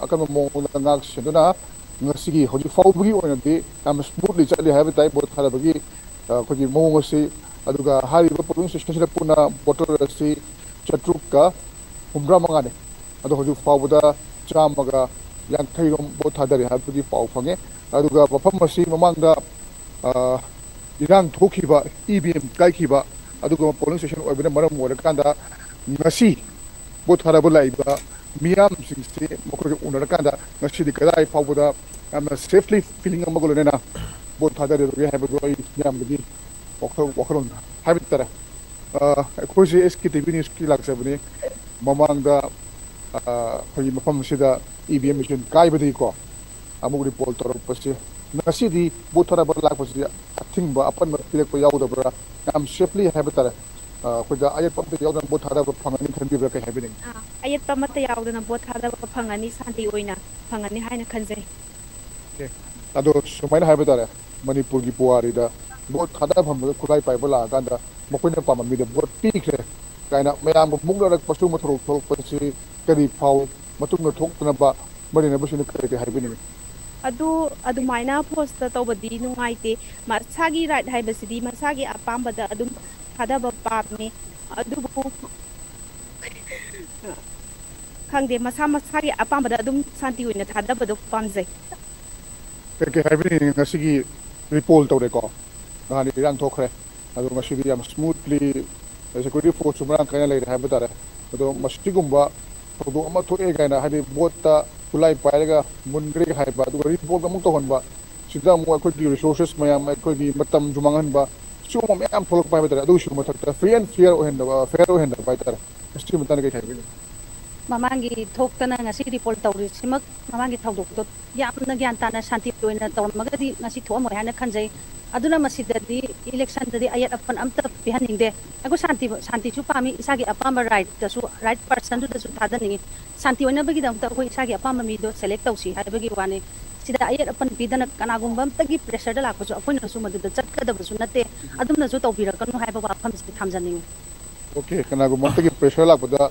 akan mo na ngak seduna ngasigi hoji fawbugi oina di am smoothly chali haiba tai bot khala bagi ko gi mo ngasi aduga hari ba polling station sila puna voter si chatruk ka humra mangane adu hoji fawbuda chamaga yang thairom bot hadari haiba gi paw phange aduga bafam masi mamangda irang thokiba EVM kaikhiba aduga polling station oibina maram orakanda ngasi bot haraba laiba miyam singsi mokoi unarakanda ngasi di kadai fawda amna safely feeling amagolo nena bot hadare ro haiba do ai miyam di wakho wakron habit tara ꯑꯩꯈꯣꯏꯁꯦ S K T V ꯅ꯭ꯌꯨꯁꯀꯤ ꯂꯥꯛꯆꯕꯅꯤ ꯃꯃꯥꯡꯗ ꯑꯩꯈꯣꯏꯒꯤ ꯃꯐꯝꯁꯤꯗ ꯏ V M machine ꯀꯥꯏꯕꯗꯒꯤꯀꯣ ꯑꯃꯨꯛ report ꯇꯧꯔꯛꯄꯁꯦ ꯉꯁꯤꯗꯤ vote ꯊꯥꯗꯕ ꯂꯥꯛꯄꯁꯤ ꯑꯊꯤꯡꯕ ꯑꯄꯟꯕ ꯄꯤꯔꯛꯄ ꯌꯥꯎꯗꯕ꯭ꯔꯥ ꯌꯥꯝ ꯁꯦꯐꯂꯤ ꯍꯥꯏꯕ ꯇꯥꯔꯦ ꯑꯩꯈꯣꯏꯗ ꯑꯌꯦꯠꯄ ꯑꯝꯇ ꯌꯥꯎꯗꯅ ꯚꯣꯠ ꯊꯥꯗꯕ ꯐꯪꯒꯅꯤ ꯈꯟꯕꯤꯕ꯭ꯔꯥ ꯀꯩ ꯍꯥꯏꯕꯤꯅꯤꯡꯉꯤ ꯑꯌꯦꯠꯄ ꯑꯃꯠꯇ ꯌꯥꯎꯗꯅ ꯚꯣꯠ ꯊꯥꯗꯕ ꯐꯪꯒꯅꯤ ꯁꯥꯟꯇꯤ ꯑꯣꯏꯅ ꯐꯪꯒꯅꯤ ꯍꯥꯏꯅ ꯈꯟꯖꯩ ꯑꯗꯣ ꯁꯨꯃꯥꯏꯅ ꯍꯥꯏꯕ ꯇꯥꯔꯦ ꯃꯅꯤꯄꯨꯔꯒꯤ ꯄꯨꯋꯥꯔꯤꯗ ꯚꯣꯠ ꯊꯥꯗꯐꯝꯗ ꯈꯨꯠꯂꯥꯏ ꯄꯥꯏꯕ ꯂꯥꯛꯑꯀꯥꯟꯗ ꯃꯈꯣꯏꯅ ꯄꯥꯝꯕ ꯃꯤꯗ ꯚꯣꯠ ꯄꯤꯈ꯭ꯔꯦ ꯀꯥꯏꯅ ꯃꯌꯥꯝꯕꯨ ꯃꯨꯛꯅꯔꯛꯄ ꯁꯤꯒꯨꯝꯕ ꯊꯧꯗꯣꯛ ꯊꯣꯛꯂꯛꯄꯁꯤ ꯀꯔꯤ ꯐꯥꯎ ꯃꯇꯨꯡꯗ ꯊꯣꯛꯇꯅꯕ ꯃꯔꯤꯅꯕꯁꯤꯅ ꯀꯔꯤ ꯀꯔꯤ ꯍꯥꯏꯕꯤꯅꯤꯡꯉꯤ ꯑꯗꯨ ꯑꯗꯨꯃꯥꯏꯅ ꯄꯣꯁꯇ ꯇꯧꯕꯗꯤ ꯅꯨꯡꯉꯥꯏꯇꯦ ꯃꯁꯥꯒꯤ ꯔꯥꯏꯠ ꯍꯥꯏꯕꯁꯤꯗꯤ ꯃꯁꯥꯒꯤ ꯑꯄꯥꯝꯕꯗ ꯑꯗꯨꯝ ꯊꯥꯗꯕ ꯄꯥꯝꯃꯤ ꯑꯗꯨꯕꯨ ꯈꯪꯗꯦ ꯃꯁꯥ ꯃꯁꯥꯒꯤ ꯑꯄꯥꯝꯕꯗ ꯑꯗꯨꯝ ꯁꯥꯟꯇꯤ ꯑꯣꯏꯅ ꯊꯥꯗꯕꯗꯣ ꯄꯥꯝꯖꯩ ꯀꯩ ꯀꯩ ꯍꯥꯏꯕꯤꯅꯤꯡꯉꯤ ꯉꯁꯤꯒꯤ ꯔꯤꯄꯣꯜ ꯇꯧꯔꯦꯀꯣ ꯅꯍꯥꯟ ꯏꯔꯥꯡ ꯊꯣꯛꯈ꯭ꯔꯦ ꯑꯗꯣ ꯉꯁꯤꯗꯤ ꯌꯥꯝ ꯁ꯭ꯃꯨꯠꯂꯤ ꯁꯦꯀ꯭ꯌꯨꯔꯤꯇꯤ ꯐꯣꯔꯁꯁꯨ ꯃꯔꯥꯡ ꯀꯥꯏꯅ ꯂꯩꯔꯦ ꯍꯥꯏꯕ ꯇꯥꯔꯦ ꯑꯗꯣ ꯃꯁꯤꯒꯨꯝꯕ ꯊꯧꯗꯣꯛ ꯑꯃ ꯊꯣꯛꯑꯦ ꯀꯥꯏꯅ ꯍꯥꯏꯗꯤ ꯕꯣꯠꯇ ꯈꯨꯠꯂꯥꯏ ꯄꯥꯏꯔꯒ ꯃꯨꯟꯈ꯭ꯔꯦ ꯍꯥꯏꯕ ꯑꯗꯨꯒ ꯔꯤꯄꯣꯜ ꯑꯃꯨꯛ ꯇꯧꯍꯟꯕ ꯁꯤꯗ ꯑꯃꯨꯛ ꯑꯩꯈꯣꯏꯒꯤ ꯔꯤꯁꯣꯔꯁꯦꯁ ꯃꯌꯥꯝ ꯑꯩꯈꯣꯏꯒꯤ ꯃꯇꯝꯁꯨ ꯃꯥꯡꯍꯟꯕ ꯁꯤꯒꯨꯝꯕ ꯃꯌꯥꯝ ꯊꯣꯛꯂꯛꯄ ꯍꯥꯏꯕ ꯇꯥꯔꯦ ꯑꯗꯨꯒꯤꯁꯨ ꯃꯊꯛꯇ ꯐ꯭ꯔꯤ ꯑꯦꯟ ꯐꯤꯌꯔ ꯑꯣꯏꯍꯟꯗꯕ ꯐꯦꯌꯔ ꯑꯣꯏꯍꯟꯗꯕ ꯍꯥꯏꯇꯥꯔꯦ ꯃꯁꯤꯒꯤ ꯃꯇꯥꯡꯗ ꯀꯩ ꯍꯥꯏꯕꯤꯅꯤ ꯃꯃꯥꯡꯒꯤ ꯊꯣꯛꯇꯅ ꯉꯁꯤ ꯔꯤꯄꯣꯔꯠ ꯇꯧꯔꯤꯁꯤꯃꯛ ꯃꯃꯥꯡꯒꯤ ꯊꯧꯗꯣꯛꯇꯣ ꯌꯥꯝꯅ ꯒ꯭ꯌꯥꯟ ꯇꯥꯅ ꯁꯥꯟꯇꯤꯒꯤ ꯑꯣꯏꯅ ꯇꯧꯔꯝꯃꯒꯗꯤ ꯉꯁꯤ ꯊꯣꯛꯑꯝꯃꯣꯏ ꯍꯥꯏꯅ ꯈꯟꯖꯩ ꯑꯗꯨꯅ ꯃꯁꯤꯗꯗꯤ ꯏꯂꯦꯛꯁꯟꯗꯗꯤ ꯑꯌꯦꯠ ꯑꯄꯟ ꯑꯝꯇ ꯄꯤꯍꯟꯅꯤꯡꯗꯦ ꯑꯩꯈꯣꯏ ꯁꯥꯟꯇꯤ ꯁꯥꯟꯇꯤꯁꯨ ꯄꯥꯝꯃꯤ ꯏꯁꯥꯒꯤ ꯑꯄꯥꯝꯕ ꯔꯥꯏꯠꯇꯁꯨ ꯔꯥꯏꯠ ꯄꯔꯁꯟꯗꯨꯗꯁꯨ ꯊꯥꯗꯅꯤꯡꯉꯤ ꯁꯥꯟꯇꯤ ꯑꯣꯏꯅꯕꯒꯤꯗꯃꯛꯇ ꯑꯩꯈꯣꯏ ꯏꯁꯥꯒꯤ ꯑꯄꯥꯝꯕ ꯃꯤꯗꯣ ꯁꯦꯂꯦꯛ ꯇꯧꯁꯤ ꯍꯥꯏꯕꯒꯤ ꯋꯥꯅꯤ ꯁꯤꯗ ꯑꯌꯦꯠ ꯑꯄꯟ ꯄꯤꯗꯅ ꯀꯅꯥꯒꯨꯝꯕ ꯑꯝꯇꯒꯤ ꯄ꯭ꯔꯦꯁꯔꯗ ꯂꯥꯛꯄꯁꯨ ꯑꯩꯈꯣꯏꯅꯁꯨ ꯃꯗꯨꯗ ꯆꯠꯀꯗꯕꯁꯨ ꯅꯠꯇꯦ ꯑꯗꯨꯝꯅꯁꯨ ꯇꯧꯕꯤꯔꯛꯀꯅꯨ ꯍꯥꯏꯕ ꯋꯥꯐꯝꯁꯤ ꯊꯝꯖꯅꯤꯡꯉꯤ ꯑꯣꯀꯦ ꯀꯅꯥꯒꯨꯝꯕ ꯑꯝꯇꯒꯤ ꯄ꯭ꯔꯦꯁꯔ ꯂꯥꯛꯄꯗ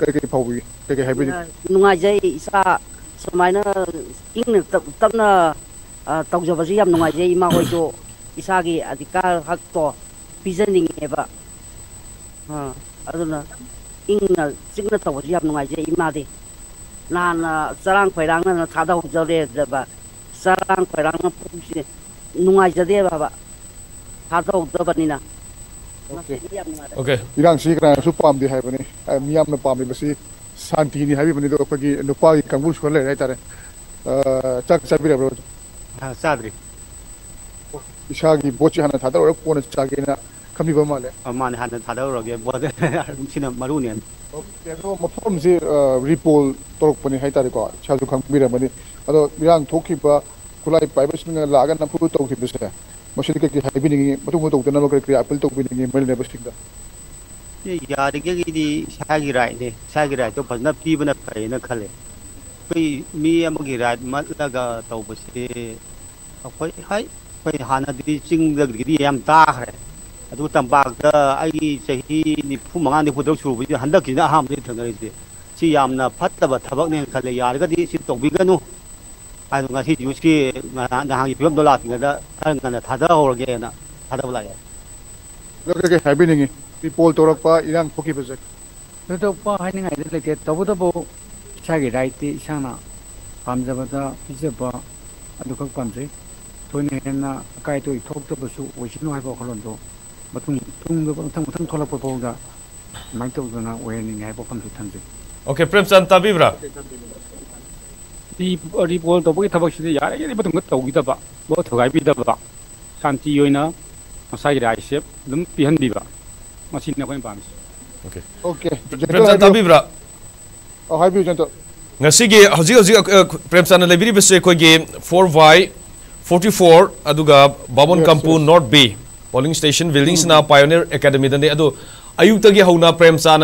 cái cái phù cái cái hai bên ờ, ngoài dây sa sao mai nó in được tập tập nó tàu giờ bao nhiêu năm ai dây mà hồi chỗ isa cái à thì cả hắc to pizen đi nghe vậy ờ, à đó là in là chính là tàu bao nhiêu năm ai dây mà đi là là sarang phải lang là thà đâu giờ đây rồi bà. Sarang phải lang nó nung ai giờ đây bà bà thà đâu giờ bà nè okay Iran सी करा सु palm है बने मियाम palm शांति नि है बने तो नुपा की कंगुल सो ले रहता रे चक चाबी ब्रो हाँ सादरी इशा की बोची हाना थादा और कोन चागे ना खमी बमा माने मरु ने ओके तो मफम से रिपोल तोरक पने है तारे को छाजु खंग बिरा बने अदो इरान खुलाई पाइबस लागन ना बिसे ꯔꯤꯄꯣꯜ ꯇꯧꯔꯛꯄꯅꯤ ꯍꯥꯏꯇꯥꯔꯦꯀꯣ ꯏꯁꯥꯁꯨ ꯈꯪꯕꯤꯔꯝꯃꯅꯤ ꯑꯗꯣ ꯏꯔꯥꯡ ꯊꯣꯛꯈꯤꯕ ꯈꯨꯠꯂꯥꯏ ꯄꯥꯏꯕꯁꯤꯡꯅ ꯂꯥꯛꯑꯒ ꯅꯝꯐꯨ ꯇꯧꯈꯤꯕꯁꯦ ꯃꯁꯤꯗꯤ ꯀꯩꯀꯩ ꯍꯥꯏꯕꯤꯅꯤꯡꯉꯤ ꯃꯇꯨꯡꯗ ꯇꯧꯗꯅꯕ ꯀꯔꯤ ꯀꯔꯤ ꯑꯄꯤꯜ ꯇꯧꯕꯤꯅꯤꯡꯉꯤ ꯃꯔꯤ ꯂꯩꯕꯁꯤꯡꯗ ꯌꯥꯔꯤꯉꯩꯒꯤꯗꯤ ꯏꯁꯥꯒꯤ ꯔꯥꯏꯠꯅꯦ ꯏꯁꯥꯒꯤ ꯔꯥꯏꯠꯇꯣ ꯐꯖꯅ ꯄꯤꯕꯅ ꯐꯩꯌꯦꯅ ꯈꯜꯂꯦ ꯑꯩꯈꯣꯏ ꯃꯤ ꯑꯃꯒꯤ ꯔꯥꯏꯠ ꯃꯠꯂꯒ ꯇꯧꯕꯁꯤ ꯑꯩꯈꯣꯏ ꯍꯣꯏ ꯑꯩꯈꯣꯏ ꯍꯥꯟꯅꯗꯤ ꯆꯤꯡꯗꯒꯤꯗꯤ ꯌꯥꯝ ꯇꯥꯈ꯭ꯔꯦ ꯑꯗꯨ ꯇꯝꯄꯥꯛꯇ ꯑꯩꯒꯤ ꯆꯍꯤ ꯅꯤꯐꯨ ꯃꯉꯥ ꯅꯤꯐꯨ ꯇꯔꯨꯛ ꯁꯨꯔꯨꯕꯁꯤ ꯍꯟꯗꯛꯀꯤꯁꯤꯅ ꯑꯍꯥꯟꯕꯗꯤ ꯊꯦꯡꯅꯔꯤꯁꯤ ꯁꯤ ꯌꯥꯝꯅ ꯐꯠꯇꯕ ꯊꯕꯛꯅꯦꯅ ꯈꯜꯂꯦ ꯌꯥꯔꯒꯗꯤ ꯁꯤ ꯇꯧꯕꯤꯒꯅꯨ ꯍꯥꯏꯗꯣ ꯉꯁꯤꯁꯨ ꯁꯤ ꯅꯍꯥꯟꯒꯤ ꯐꯤꯕꯝꯗꯣ ꯂꯥꯛꯇ꯭ꯔꯤꯉꯩꯗ ꯈꯔ ꯉꯟꯅ ꯊꯥꯗꯍꯧꯔꯒꯦꯅ ꯊꯥꯗꯕ ꯂꯥꯛꯑꯦ ꯑꯗꯣ ꯀꯩꯀꯩ ꯍꯥꯏꯕꯤꯅꯤꯡꯉꯤ ꯔꯤꯄꯣꯜ ꯇꯧꯔꯛꯄ ꯏꯔꯥꯡ ꯊꯣꯛꯈꯤꯕꯁꯦ ꯊꯣꯏꯗꯣꯛꯄ ꯍꯥꯏꯅꯤꯡꯉꯥꯏꯗꯤ ꯂꯩꯇꯦ ꯇꯧꯕꯇꯕꯨ ꯏꯁꯥꯒꯤ ꯔꯥꯏꯠꯇꯤ ꯏꯁꯥꯅ ꯄꯥꯝꯖꯕꯗ ꯄꯤꯖꯕ ꯑꯗꯨꯈꯛ ꯄꯥꯝꯖꯩ ꯊꯣꯏꯅ ꯍꯦꯟꯅ ꯑꯀꯥꯏ ꯑꯇꯣꯏ ꯊꯣꯛꯇꯕꯁꯨ ꯑꯣꯏꯁꯅꯨ ꯍꯥꯏꯕ ꯋꯥꯈꯜꯂꯣꯟꯗꯣ ꯃꯇꯨꯡ ꯇꯨꯡꯗ ꯃꯊꯪ ꯃꯊꯪ ꯊꯣꯛꯂꯛꯄ ꯐꯥꯎꯗ ꯑꯗꯨꯃꯥꯏꯅ ꯇꯧꯗꯅ ꯑꯣꯏꯍꯟꯅꯤꯡꯉꯦ ꯍꯥꯏꯕ ꯋꯥꯐꯝꯁꯨ ꯊꯝꯖꯩ Okay, Premchand tabibra. ꯔꯤꯄꯣꯜ ꯇꯧꯕꯒꯤ ꯊꯕꯛꯁꯤꯗꯤ ꯌꯥꯔꯤꯉꯩ ꯃꯇꯨꯡꯗ ꯇꯧꯈꯤꯗꯕ ꯕꯣꯠ ꯊꯨꯒꯥꯏꯕꯤꯗꯕ ꯁꯥꯟꯇꯤ ꯑꯣꯏꯅ ꯃꯁꯥꯒꯤ ꯔꯥꯏꯠꯁꯦ ꯑꯗꯨꯝ ꯄꯤꯍꯟꯕꯤꯕ ꯃꯁꯤꯅꯤ ꯑꯩꯈꯣꯏꯅ ꯄꯥꯝꯃꯤꯁꯤ Okay. Okay Premchand tabibra. ꯍꯥꯏꯕꯤꯌꯨ ꯖꯦꯟꯇꯣ ngasi hojik hojik Premchand leibiribase aikogi 4y 44 aduga Babon Yes, Kampu yes. North B polling station buildings na Pioneer Academy dane adu ayuktagi hauna Premchand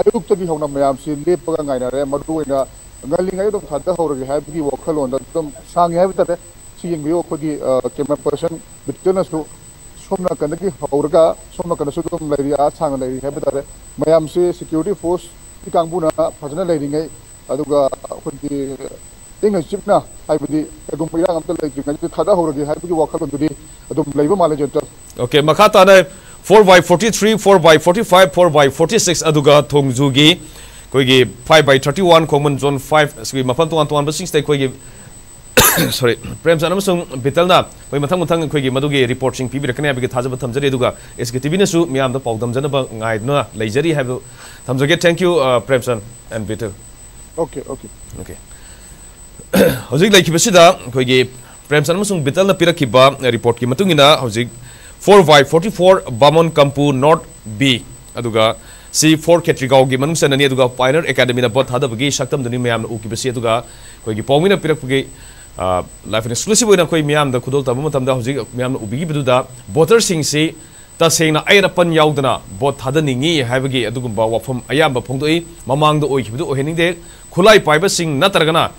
ꯑꯌꯨꯛꯇꯒꯤ ꯍꯧꯅ ꯃꯌꯥꯝꯁꯤ ꯂꯦꯞꯄꯒ ꯉꯥꯏꯅꯔꯦ ꯃꯔꯨꯑꯣꯏꯅ ꯉꯜꯂꯤꯉꯩ ꯑꯗꯨꯝ ꯊꯥꯗꯍꯧꯔꯒꯦ ꯍꯥꯏꯕꯒꯤ ꯋꯥꯈꯜꯂꯣꯟꯗ ꯑꯗꯨꯝ ꯁꯥꯡꯉꯤ ꯍꯥꯏꯕ ꯇꯥꯔꯦ ꯁꯤ ꯌꯦꯡꯕꯤꯌꯨ ꯑꯩꯈꯣꯏꯒꯤ ꯀꯦꯃꯦꯔꯥ ꯄꯔꯁꯟ ꯕꯤꯇꯜꯅꯁꯨ ꯁꯣꯝ ꯅꯥꯀꯟꯗꯒꯤ ꯍꯧꯔꯒ ꯁꯣꯝ ꯅꯥꯀꯟꯗꯁꯨ ꯑꯗꯨꯝ ꯂꯩꯔꯤ ꯑꯥ ꯁꯥꯡꯅ ꯂꯩꯔꯤ ꯍꯥꯏꯕ ꯇꯥꯔꯦ ꯃꯌꯥꯝꯁꯤ ꯁꯦꯀ꯭ꯌꯨꯔꯤꯇꯤ ꯐꯣꯔꯁꯀꯤ ꯀꯥꯡꯕꯨꯅ ꯐꯖꯅ ꯂꯩꯔꯤꯉꯩ ꯑꯗꯨꯒ ꯑꯩꯈꯣꯏꯒꯤ ꯏꯪꯅ ꯆꯤꯛꯅ ꯍꯥꯏꯕꯗꯤ ꯀꯩꯒꯨꯝꯕ ꯏꯔꯥꯡ ꯑꯝꯇ ꯂꯩꯇ꯭ꯔꯤꯉꯩꯗ ꯊꯥꯗꯍꯧꯔꯒꯦ ꯍꯥꯏꯕꯒꯤ ꯋꯥꯈꯜꯂꯣꯟꯗꯨꯗꯤ ꯑꯗꯨꯝ ꯂꯩꯕ ꯃꯥꯜꯂꯦ gentle okay makha ta four by forty three four by forty five four by forty six अदग थोजुगे कोई फाइव बाई थर्टी वन खोम जो फाइव की मफल तोान तोब सिंगे सॉरी प्रेम चंद बीतल मथं मथं अखोगी रिपोर्ट पीबीरकने थाजब थमजरे एस के टीवी मैम पादमजनबाई थमजगे thank you Prem Chand and Bitel okay okay okay हजिक Prem Chand बीतल पीरखी रिपोर्ट की मतुंगना हजिक four by forty four Bamon Kampu north B C four Khetrigao की मनुष्य नहीं पाइनर एकेडमी बद हाद की सकम मैम उगी पाउन पीरपी लाइफ एक्सक्लूसीव मैम खुदी भोटर से तसेना अर पन यादना भोट थादनी वफम अब फोदी ममांगदे खुल पाइब नगना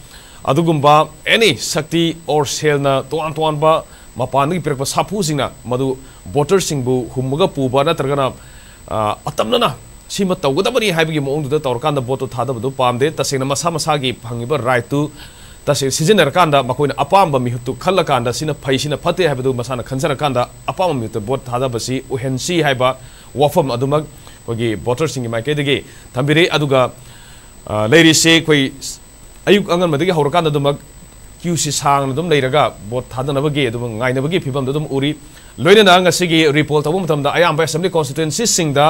अगुब एनी शक्ति और सेलना तो तोान तोानब मपानी पेरप साफू मधु वोटर हुमग पुब नगना अतमना सिम तौगदबनी है मौद तौरक वोट थादबू पादे तसें मसा मसा की फंगीब राइटू तसे सिजनरकान मकोन अपाम मिहुतु फैसी फते है मसा खनजरकान अपाम मिहुत वोट थादबसी उहेंसी है वफम अगी वोटर माइकई थम्बीरें अयुक अंगन हौरकान ꯀ꯭ꯌꯨꯁꯤ ꯁꯥꯡꯅ ꯑꯗꯨꯝ ꯂꯩꯔꯒ ꯕꯣꯠ ꯊꯥꯗꯅꯕꯒꯤ ꯑꯗꯨꯝ ꯉꯥꯏꯅꯕꯒꯤ ꯐꯤꯕꯝꯗ ꯑꯗꯨꯝ ꯎꯔꯤ ꯂꯣꯏꯅꯅ ꯉꯁꯤꯒꯤ ꯔꯤꯄꯣꯜ ꯇꯧꯕ ꯃꯇꯝꯗ ꯑꯌꯥꯝꯕ ꯑꯦꯁꯦꯝꯕ꯭ꯂꯤ ꯀꯣꯟꯁꯇꯤꯇꯨꯌꯦꯟꯁꯤꯁꯤꯡꯗ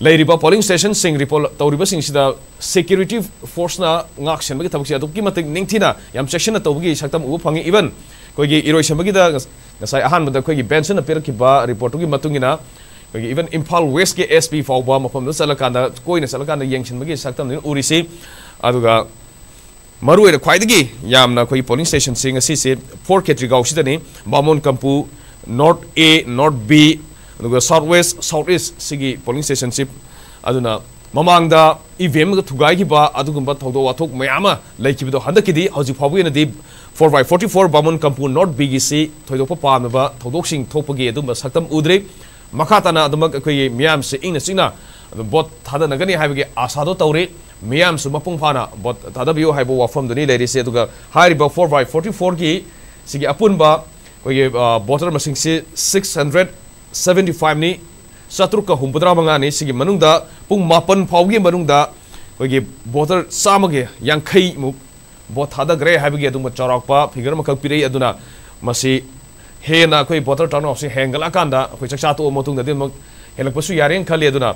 ꯂꯩꯔꯤꯕ ꯄꯣꯂꯤꯡ ꯁ꯭ꯇꯦꯁꯟꯁꯤꯡ ꯔꯤꯄꯣꯜ ꯇꯧꯔꯤꯕꯁꯤꯡꯁꯤꯗ ꯁꯦꯀ꯭ꯌꯨꯔꯤꯇꯤ ꯐꯣꯔꯁꯅ ꯉꯥꯛ ꯁꯦꯟꯕꯒꯤ ꯊꯕꯛꯁꯤ ꯑꯗꯨꯛꯀꯤ ꯃꯇꯤꯛ ꯅꯤꯡꯊꯤꯅ ꯌꯥꯝ ꯆꯦꯛꯁꯤꯟꯅ ꯇꯧꯕꯒꯤ ꯁꯛꯇꯝ ꯎꯕ ꯐꯪꯉꯤ ꯏꯚꯟ ꯑꯩꯈꯣꯏꯒꯤ ꯏꯔꯣꯏꯁꯦꯝꯕꯒꯤꯗ ꯉꯁꯥꯏ ꯑꯍꯥꯟꯕꯗ ꯑꯩꯈꯣꯏꯒꯤ ꯕꯦꯟꯁꯅ ꯄꯤꯔꯛꯈꯤꯕ ꯔꯤꯄꯣꯔꯠꯇꯨꯒꯤ ꯃꯇꯨꯡ ꯏꯟꯅ ꯑꯩꯈꯣꯏꯒꯤ ꯏꯚꯟ ꯏꯝꯐꯥꯜ ꯋꯦꯁꯀꯤ ꯑꯦꯁ ꯄꯤ ꯐꯥꯎꯕ ꯃꯐꯝꯗ ꯆꯠꯂꯀꯥꯟꯗ ꯀꯣꯏꯅ ꯆꯠꯂꯀꯥꯟꯗ ꯌꯦꯡꯁꯤꯟꯕꯒꯤ ꯁꯛꯇꯝꯅꯤ ꯎꯔꯤꯁꯤ ꯑꯗꯨꯒ ꯃꯔꯨꯑꯣꯏꯅ ꯈ꯭ꯋꯥꯏꯗꯒꯤ ꯌꯥꯝꯅ ꯑꯩꯈꯣꯏꯒꯤ ꯄꯣꯂꯤꯡ ꯁ꯭ꯇꯦꯁꯟꯁꯤꯡ ꯑꯁꯤꯁꯦ ꯐꯣꯔ ꯈꯦꯇ꯭ꯔꯤꯒꯥꯎꯁꯤꯗꯅꯤ ꯕꯥꯃꯣꯟ ꯀꯝꯄꯨ ꯅꯣꯔꯠ ꯑꯦ ꯅꯣꯔꯠ ꯕꯤ ꯑꯗꯨꯒ ꯁꯥꯎꯠ ꯋꯦꯁ ꯁꯥꯎꯠ ꯏꯁ ꯁꯤꯒꯤ ꯄꯣꯂꯤꯡ ꯁ꯭ꯇꯦꯁꯟꯁꯤ ꯑꯗꯨꯅ ꯃꯃꯥꯡꯗ ꯏꯚꯤꯑꯦꯝꯒ ꯊꯨꯒꯥꯏꯈꯤꯕ ꯑꯗꯨꯒꯨꯝꯕ ꯊꯧꯗꯣꯛ ꯋꯥꯊꯣꯛ ꯃꯌꯥꯝ ꯑꯃ ꯂꯩꯈꯤꯕꯗꯣ ꯍꯟꯗꯛꯀꯤꯗꯤ ꯍꯧꯖꯤꯛ ꯐꯥꯎꯕꯒꯤ ꯑꯣꯏꯅꯗꯤ ꯐꯣꯔ ꯕꯥꯏ ꯐꯣꯔꯇꯤ ꯐꯣꯔ ꯕꯥꯃꯣꯟ ꯀꯝꯄꯨ ꯅꯣꯔꯠ ꯕꯤꯒꯤꯁꯤ ꯊꯣꯏꯗꯣꯛꯄ ꯄꯥꯝꯅꯕ ꯊꯧꯗꯣꯛꯁꯤꯡ ꯊꯣꯛꯄꯒꯤ ꯑꯗꯨꯝꯕ ꯁꯛꯇꯝ ꯎꯗ꯭ꯔꯤ ꯃꯈꯥ ꯇꯥꯅ ꯑꯗꯨꯃꯛ ꯑꯩꯈꯣꯏꯒꯤ ꯃꯤꯌꯥꯝꯁꯤ ꯏꯪꯅ ꯆꯤꯛꯅ ꯑꯗꯨꯝ ꯕꯣꯠ ꯊꯥꯗꯅꯒꯅꯤ ꯍꯥꯏꯕꯒꯤ ꯑꯥꯁꯥꯗꯣ ꯇꯧꯔꯤ ꯃꯤꯌꯥꯝꯁꯨ ꯃꯄꯨꯡ ꯐꯥꯅ ꯕꯣꯠ ꯊꯥꯗꯕꯤꯌꯨ ꯍꯥꯏꯕ ꯋꯥꯐꯝꯗꯨꯅꯤ ꯂꯩꯔꯤꯁꯦ ꯑꯗꯨꯒ ꯍꯥꯏꯔꯤꯕ ꯐꯣꯔ ꯕꯥꯏ ꯐꯣꯔꯇꯤ ꯐꯣꯔꯒꯤ ꯁꯤꯒꯤ ꯑꯄꯨꯟꯕ ꯑꯩꯈꯣꯏꯒꯤ ꯕꯣꯇꯔ ꯃꯁꯤꯡꯁꯤ ꯁꯤꯛꯁ ꯍꯟꯗ꯭ꯔꯦꯠ ꯁꯕꯦꯟꯇꯤ ꯐꯥꯏꯚꯅꯤ ꯆꯥꯇ꯭ꯔꯨꯛꯀ ꯍꯨꯝꯐꯨꯇꯔꯥ ꯃꯉꯥꯅꯤ ꯁꯤꯒꯤ ꯃꯅꯨꯡꯗ ꯄꯨꯡ ꯃꯥꯄꯟ ꯐꯥꯎꯕꯒꯤ ꯃꯅꯨꯡꯗ ꯑꯩꯈꯣꯏꯒꯤ ꯕꯣꯇꯔ ꯆꯥꯝꯃꯒꯤ ꯌꯥꯡꯈꯩꯃꯨꯛ ꯕꯣꯠ ꯊꯥꯗꯈ꯭ꯔꯦ ꯍꯥꯏꯕꯒꯤ ꯑꯗꯨꯒꯨꯝꯕ ꯆꯥꯎꯔꯥꯛꯄ ꯐꯤꯒꯔ ꯑꯃꯈꯛ ꯄꯤꯔꯛꯏ ꯑꯗꯨꯅ ꯃꯁꯤ ꯍꯦꯟꯅ ꯑꯩꯈꯣꯏ ꯕꯣꯇꯔ ꯇꯔꯟ ꯑꯥꯎꯠꯁꯤ ꯍꯦꯟꯒꯠꯂꯛꯀꯥꯟꯗ ꯑꯩꯈꯣꯏ ꯆꯥꯛꯆꯥ ꯇꯣꯛꯑ ꯃꯇꯨꯡꯗꯗꯤ ꯑꯃꯨꯛ ꯍꯦꯜꯂꯛꯄꯁꯨ ꯌꯥꯔꯦꯅ ꯈꯜꯂꯤ ꯑꯗꯨꯅ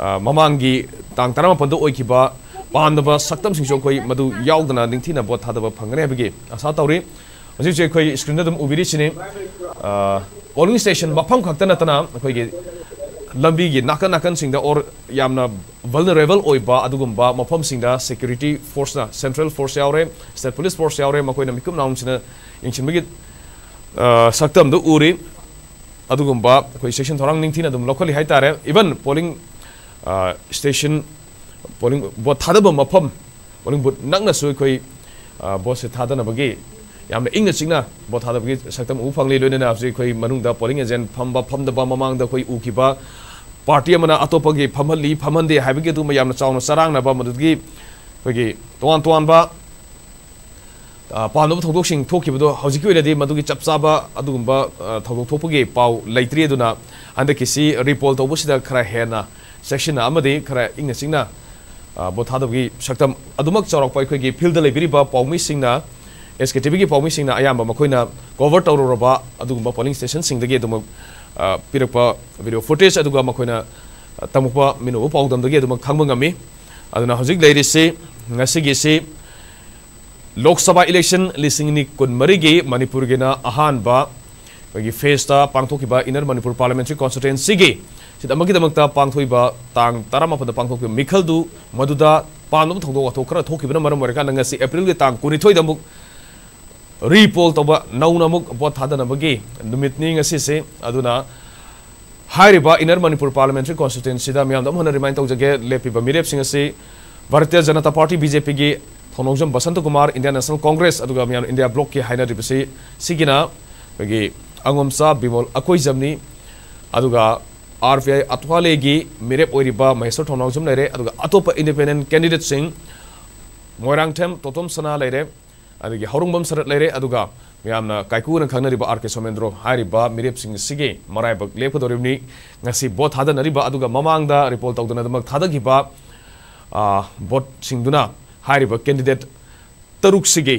ममांगी तांग तराम पंदो ओइकिबा पांदबा सक्तम सिंह जोखोई मधु याउदना निंथी ना बहुत थादबा फंगने अबगे आशा तौरे हजिक जे खोई स्क्रीन दम उबिरी सिने पोलिंग स्टेशन मफम खक्त नतना खोई गे लंबी गे नाकन नाकन सिंह दा और यामना vulnerable oiba adugumba mafam sing da security force na central force yaure state police force yaure makoi na mikum naum sina yingchin migi saktam du uri adugumba koi session thorang ning thina dum locally haitare even polling station polling vote थादब मफम polling booth नक्नसु अखोई vote से थादनबगी याम इंग चिंगना boat थादबगी सकम उ फंगली लोइना polling agent फमबा फमदबा ममांग दा अखोई उकिबा पार्टी अमना अतोपगी फमहली फमहंदे हाइबगी दुमा याम चाउन सरांगनाबा मदुदगी अखोई तोआन तोआनबा पानब थौदोसिंग थोकिबदो हजिकि ओइलेदि मदुगि खरा हेना ꯆꯦꯛꯁꯤꯟꯅ ꯑꯃꯗꯤ ꯈꯔ ꯏꯪꯅ ꯆꯤꯡꯅ ꯕꯣꯠ ꯊꯥꯗꯕꯒꯤ ꯁꯛꯇꯝ ꯑꯗꯨꯃꯛ ꯆꯥꯎꯔꯛꯄ ꯑꯩꯈꯣꯏꯒꯤ ꯐꯤꯜꯗ ꯂꯩꯕꯤꯔꯤꯕ ꯄꯥꯎꯃꯤꯁꯤꯡꯅ ꯑꯦꯁ ꯀꯦ ꯇꯤꯚꯤꯒꯤ ꯄꯥꯎꯃꯤꯁꯤꯡꯅ ꯑꯌꯥꯝꯕ ꯃꯈꯣꯏꯅ ꯀꯣꯚꯔ ꯇꯧꯔꯨꯔꯕ ꯑꯗꯨꯒꯨꯝꯕ ꯄꯣꯂꯤꯡ ꯁ꯭ꯇꯦꯁꯟꯁꯤꯡꯗꯒꯤ ꯑꯗꯨꯃꯛ ꯄꯤꯔꯛꯄ ꯚꯤꯗꯤꯑꯣ ꯐꯨꯇꯦꯖ ꯑꯗꯨꯒ ꯃꯈꯣꯏꯅ ꯇꯝꯃꯛꯄ ꯃꯤꯅꯧꯕ ꯄꯥꯎꯗꯝꯗꯒꯤ ꯑꯗꯨꯃꯛ ꯈꯪꯕ ꯉꯝꯃꯤ ꯑꯗꯨꯅ ꯍꯧꯖꯤꯛ ꯂꯩꯔꯤꯁꯤ ꯉꯁꯤꯒꯤꯁꯤ ꯂꯣꯛ ꯁꯚꯥ ꯏꯂꯦꯛꯁꯟ ꯂꯤꯁꯤꯡ ꯑꯅꯤ ꯀꯨꯟꯃꯔꯤꯒꯤ सिदमकीदमक्ता पांगथोइबा तांग तारामापदा पांगथोक मिखलदु मदुदा पांदम थोदो वाथो खरा थोकिबना मरम वरका नंगसि अप्रैल गे तांग रीपोल तब नौनमुक बोथ थादनबगी नुमितनि इनर मनपुर पार्लमेंटरी कॉन्स्टिट्युएंसी दा मियाम तौजे हन रिमाइंड तौजगे लेपिबा मिरेप भारतीय जनता पार्टी बीजेपी की Thounaojam Basanta Kumar India national congress मैं इंडिया ब्लॉक की हाइनरिबसि अगोमचा ꯒꯤ ꯑꯉꯣꯝꯆꯥ आर पी आई अथवाले की मेरेप महेश्वर थोनाजम लेरे अतोप इंडिपेंडेंट कैंडिडेट सिंह मोरंगथेम तोतम सना लेरे हौरंगम सरत लेरे मैम कायकून खाब are K Somendro मेरेप Singh मराब लेपदी boat थाद ममांग रिपोल तौदनदम थादब बोट सिंह कैंडिडेट तरुक्सिगे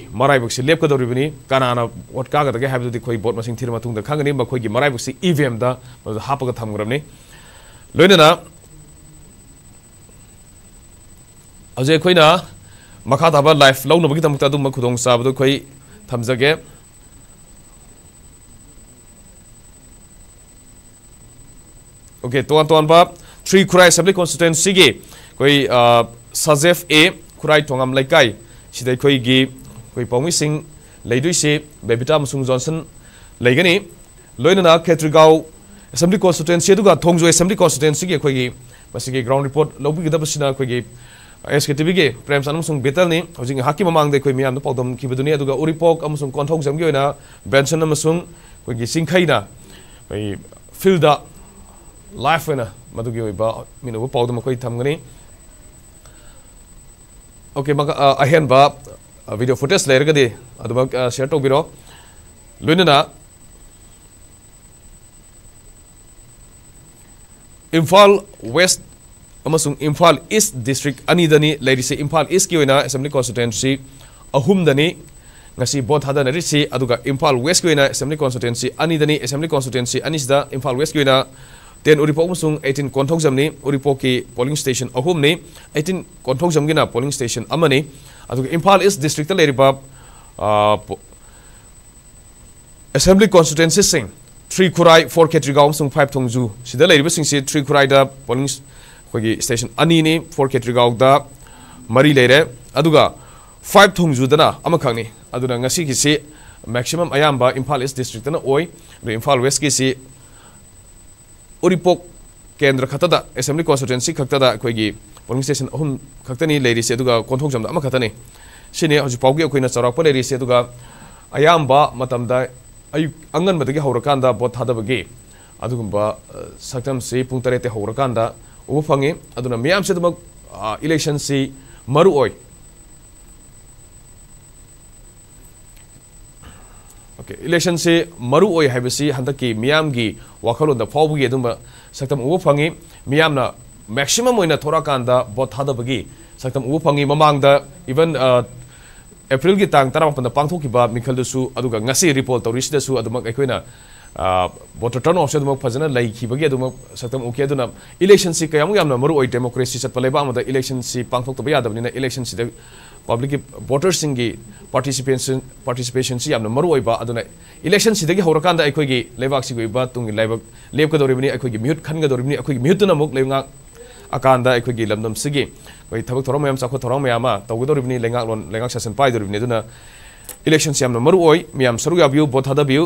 से लेपकदौरीबनी कना वोट कागदगे हाइबदि खोई बोट मसिंग थिर मतुंग द खांगनि मखोइगि से इवेम हापग थमग्रमनि लोनना लाइफ लौनब की दुम खुदोंग थमजगे ओके तोन तोन थ्री खुराई सब्लिक कॉन्स्टिट्युएंसी की कोई सजेफ ए खुराई Thongam लेकाई सिदai khoi gi koi paumi sing leidui se bebita musung johnson leigani loina na khetrigau assembly constituency duga thongjo assembly constituency gi khoi gi masigi ground report lobi gida basina khoi gi SKTV gi prem sanam sung betal ni hojing haki mamang de khoi miam do pawdam ki beduni aduga uripok amusung konthong jam gi oina benson amusung khoi gi singkhai na koi field da live ꯑꯣꯏꯅ ꯃꯗꯨꯒꯤ ꯑꯣꯏꯕ ꯃꯤꯅꯧꯕ ꯄꯥꯎꯗ ꯃꯈꯣꯏ ꯊꯝꯒꯅꯤ okay मग अहन video footage लेरगदी अदम शेयर तो बिरो लुनना इम्फाल वेस्ट अमसुंग इम्फाल ईस्ट डिस्ट्रिक्ट अनिदनी लेरिसे इम्फाल ईस्ट की होइना असेंबली कॉन्स्टिट्यूएंसी अहुमदनी नसी बोथ हादा नरिसी अदुगा इम्फाल वेस्ट की होइना असेंबली कॉन्स्टिट्यूएंसी अनिदनी असेंबली कॉन्स्टिट्यूएंसी अनिसदा इम्फाल वेस्ट की होइना टेन उरीपोस एटीन कौथौजम उरीपो की पोलिंग स्टेशन अहम eighteen Kouthoujam polling station Imphal east district assembly constituency three Khurai four Khetrigao five Thongju सिद्ध थ्री खुराई पोलिंग स्टेशन अनी फोर खेत्रीगा मरी लेर फाइव थोजुदना मैक्सीम अब इम्फा इस डिस्ट्रिक्ट इम्फा वेस्ट की उरीपोक केंद्र खतदा असेंबली कॉन्स्टिट्यूएंसी खतदा अखोगी पोलिंग स्टेशन अहम खतनी लेरिसे दुगा कोंथोंजम अमा खतनी सिने हजु पाउगे अखोइना चराप लेरिसे दुगा से पुंग तरेते हौरकांदा उबु फंगे अदुना से इलेक्शन से मरु ओके इलेक्शन से हंदकी मियाम गी वाखलों फाउबगी सकम उब फंगी मियामना मैक्सिमम थोराकांदा बोट थादबगी सकम उब फंगी ममांग इवन एप्रिल की तांग तरामपन chat paleba amada election si pangthok to yadabnina election si public voters singi participation participation si yamna maru oi ba aduna election si dagi public voters participation participation से mobile election से होरक लेबाकब तुम लाइब लेपदरीबनी mute खनगदरीबनी अखोई म्यूटनमुक अकानदमसी कोई थक थोर मैं चाखो थोर मैं तौदरीबी लेको लेगा सन पाईदरीबी इलेक्शन से मैं सरु या वोट थादी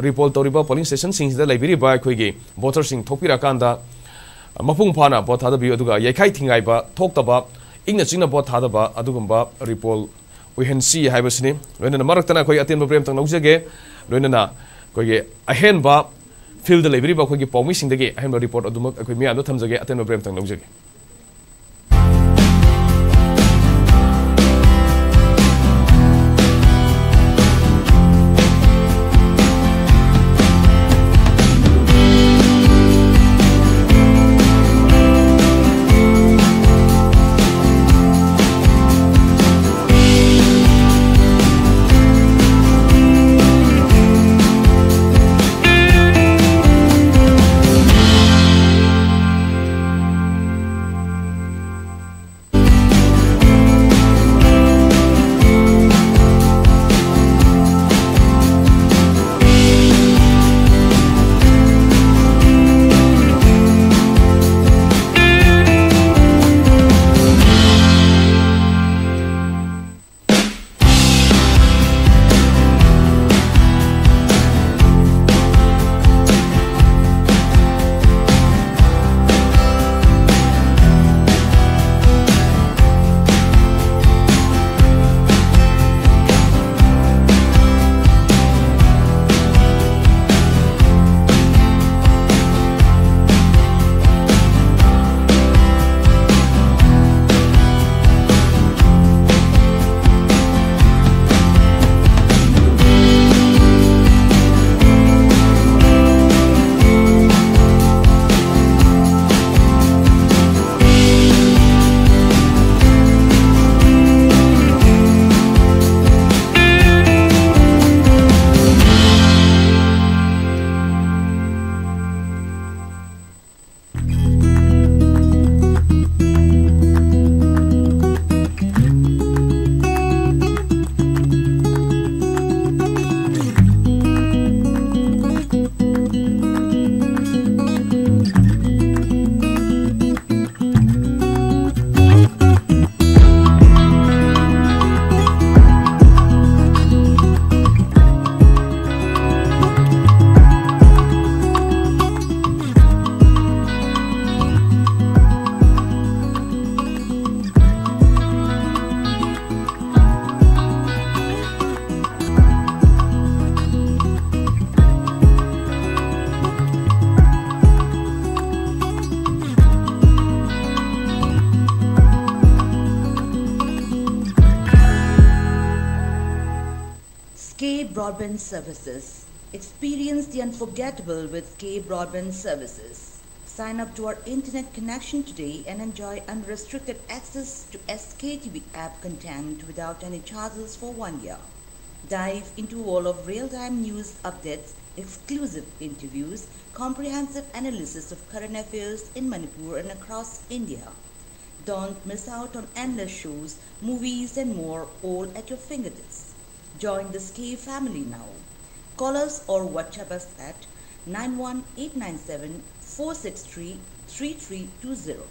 रिपोल तौरीब पोलिंग स्टेशन से लेबरीबी वोटर्स बोट मपूा वोट थादी येखाई थीब In chingna bo thada ba adugumba ripol we can see haibasini. Loina marakta na khoi atin problem tang nauje ge loina na khoi ge ahen ba field delivery ba khoi ge permission de ge ahen ba report adumak khoi mi alu thamje ge unforgettable with K Broadband Services. Sign up to our internet connection today and enjoy unrestricted access to SKTV app content without any charges for one year. Dive into all of real-time news updates, exclusive interviews, comprehensive analysis of current affairs in Manipur and across India. Don't miss out on endless shows, movies and more all at your fingertips. Join the K family now. Call us or WhatsApp us at 91897 463 3320.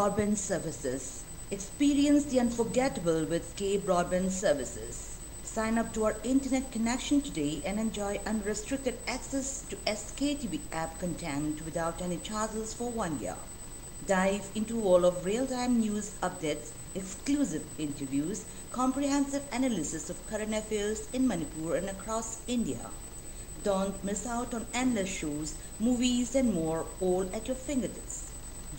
Broadband Services. Experience the unforgettable with K Broadband Services. Sign up to our internet connection today and enjoy unrestricted access to SKTV app content without any charges for one year. Dive into all of real-time news updates, exclusive interviews, comprehensive analysis of current affairs in Manipur and across India. Don't miss out on endless shows, movies and more all at your fingertips.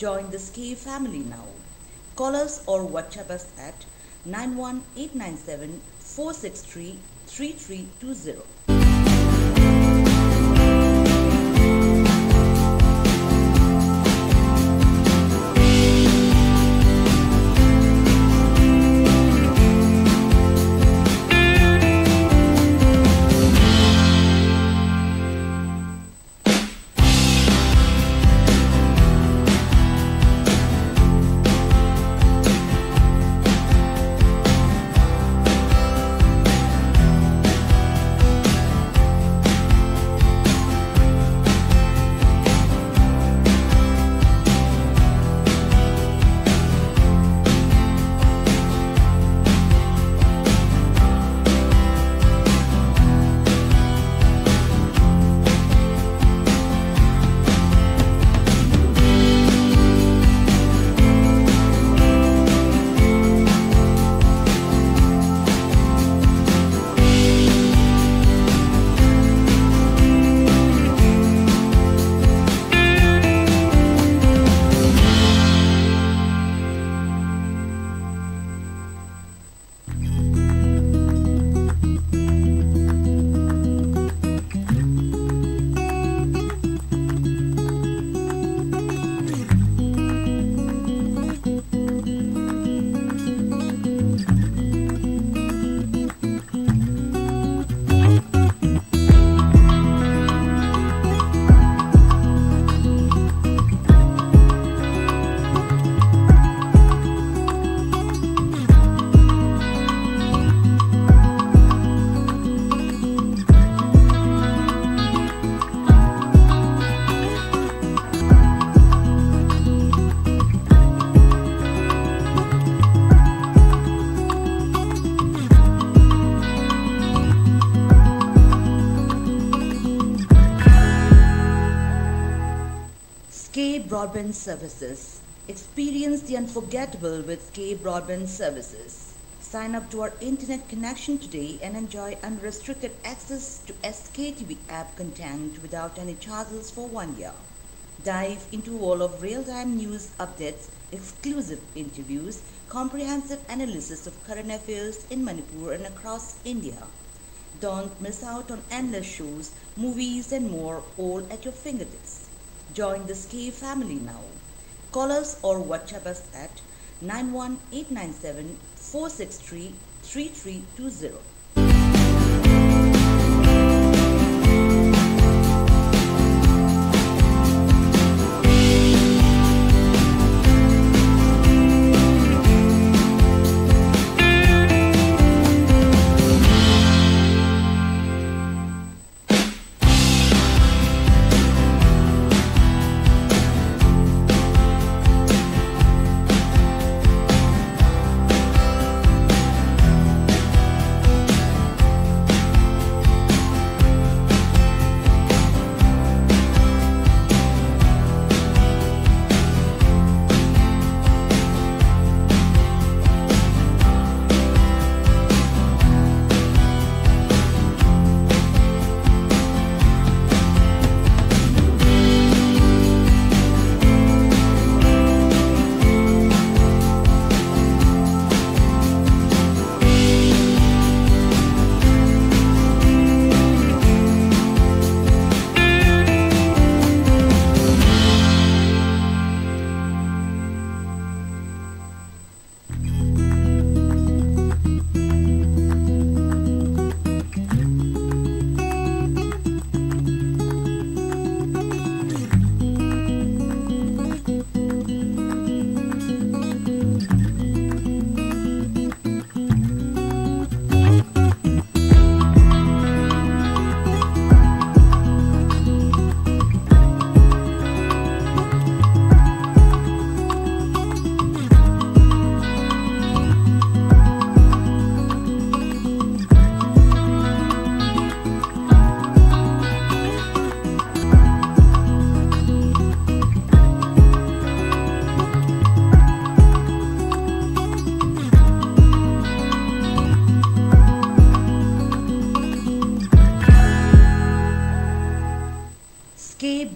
Join the K family now. Call us or WhatsApp us at 91897 463 3320. Broadband Services. Experience the unforgettable with K Broadband Services. Sign up to our internet connection today and enjoy unrestricted access to SKTV app content without any charges for one year. Dive into all of real-time news updates, exclusive interviews, comprehensive analysis of current affairs in Manipur and across India. Don't miss out on endless shows, movies and more all at your fingertips. Join the Skay family now. Call us or WhatsApp us at 91897 463 3320.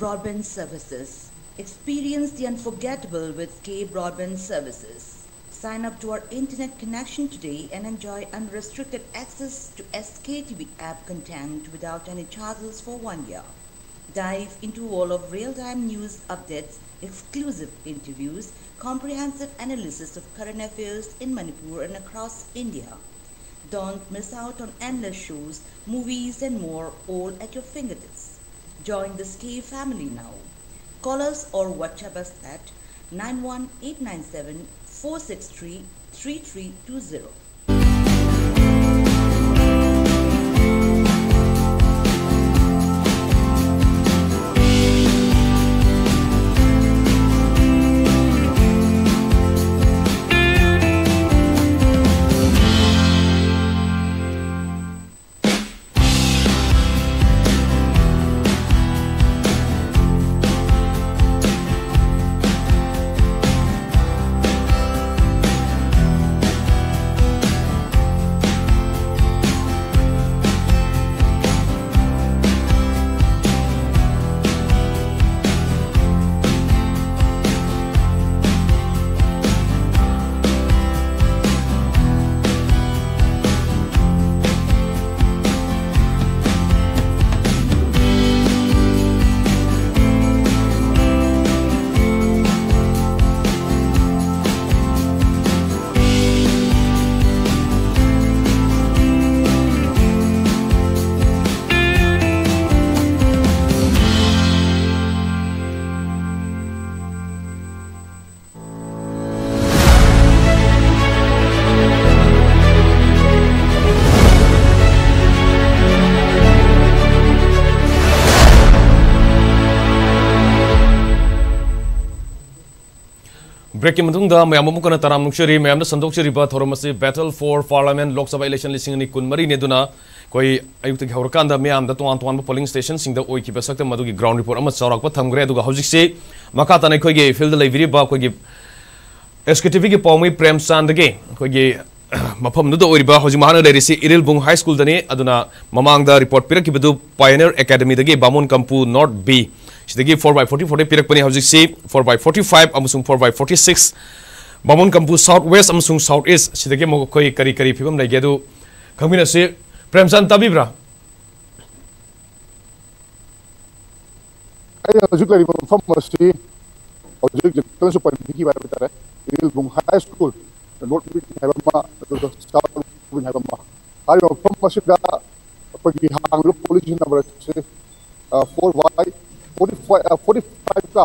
Broadband Services. Experience the unforgettable with K Broadband Services. Sign up to our internet connection today and enjoy unrestricted access to SKTV app content without any charges for one year. Dive into all of real-time news updates, exclusive interviews, comprehensive analysis of current affairs in Manipur and across India. Don't miss out on endless shows, movies and more all at your fingertips. Join the Skay family now. Call us or WhatsApp us at 91897 463 3320. Break की मयाम अमुकना तराम नुक्चरी मयाम संदोक्चरीबा थोरम असी battle for parliament Lok Sabha election लिसिंग नि कुनमरी ने दुना कोई अयुक्त की मयाम द तोन तोन पोलिंग स्टेशन की बसक मदुगी ग्राउंड रिपोर्ट अदुगा हौजिक से मका तने गे फ़ील्ड लेविरी बा कोई एसकेटीवी की पौमी प्रेम चाँद गे कोई मफम नुद ओरिबा हौजिक महान लेरिसी इरिल बुंग हाई स्कूल दने अदुना ममांग द रिपोर्ट पिरक की बदु पायनियर एकेडमी दगे बामुन कंपू नॉर्थ बी सिदगी 4 by 40 40 पिरक पनि हौजिक से 4 by 45 अमसुंग 4 by 46 Bamon Kampu south west अमसुंग south east सिदगी मो कोई करी करी फिबम लेगे दु खमिना से प्रेमचंद तबीब्रा ꯑꯩꯅ ꯍꯧꯖꯤꯛ ꯂꯩꯔꯤꯕ ꯃꯐꯝ ꯑꯁꯤ ꯍꯧꯖꯤꯛ ꯖꯦꯛꯇꯟꯁꯨ ꯄꯟꯕꯤꯈꯤꯕ ꯍꯥꯏꯕ ꯇꯥꯔꯦ Irilbung high school north wing ꯍꯥꯏꯕ ꯑꯃ ꯑꯗꯨꯒ ꯁꯥꯎꯠ ꯋꯤꯛ ꯍꯥꯏꯕ ꯑꯃ ꯍꯥꯏꯔꯤꯕ ꯃꯐꯝ ꯑꯁꯤꯗ ꯑꯩꯈꯣꯏꯒꯤ ꯍꯥꯡꯂꯤꯕ ꯄꯣꯂꯤꯁꯤ ꯅꯝꯕꯔ ꯑꯁꯤ ꯐꯣꯔ ꯋꯥꯏ 45 का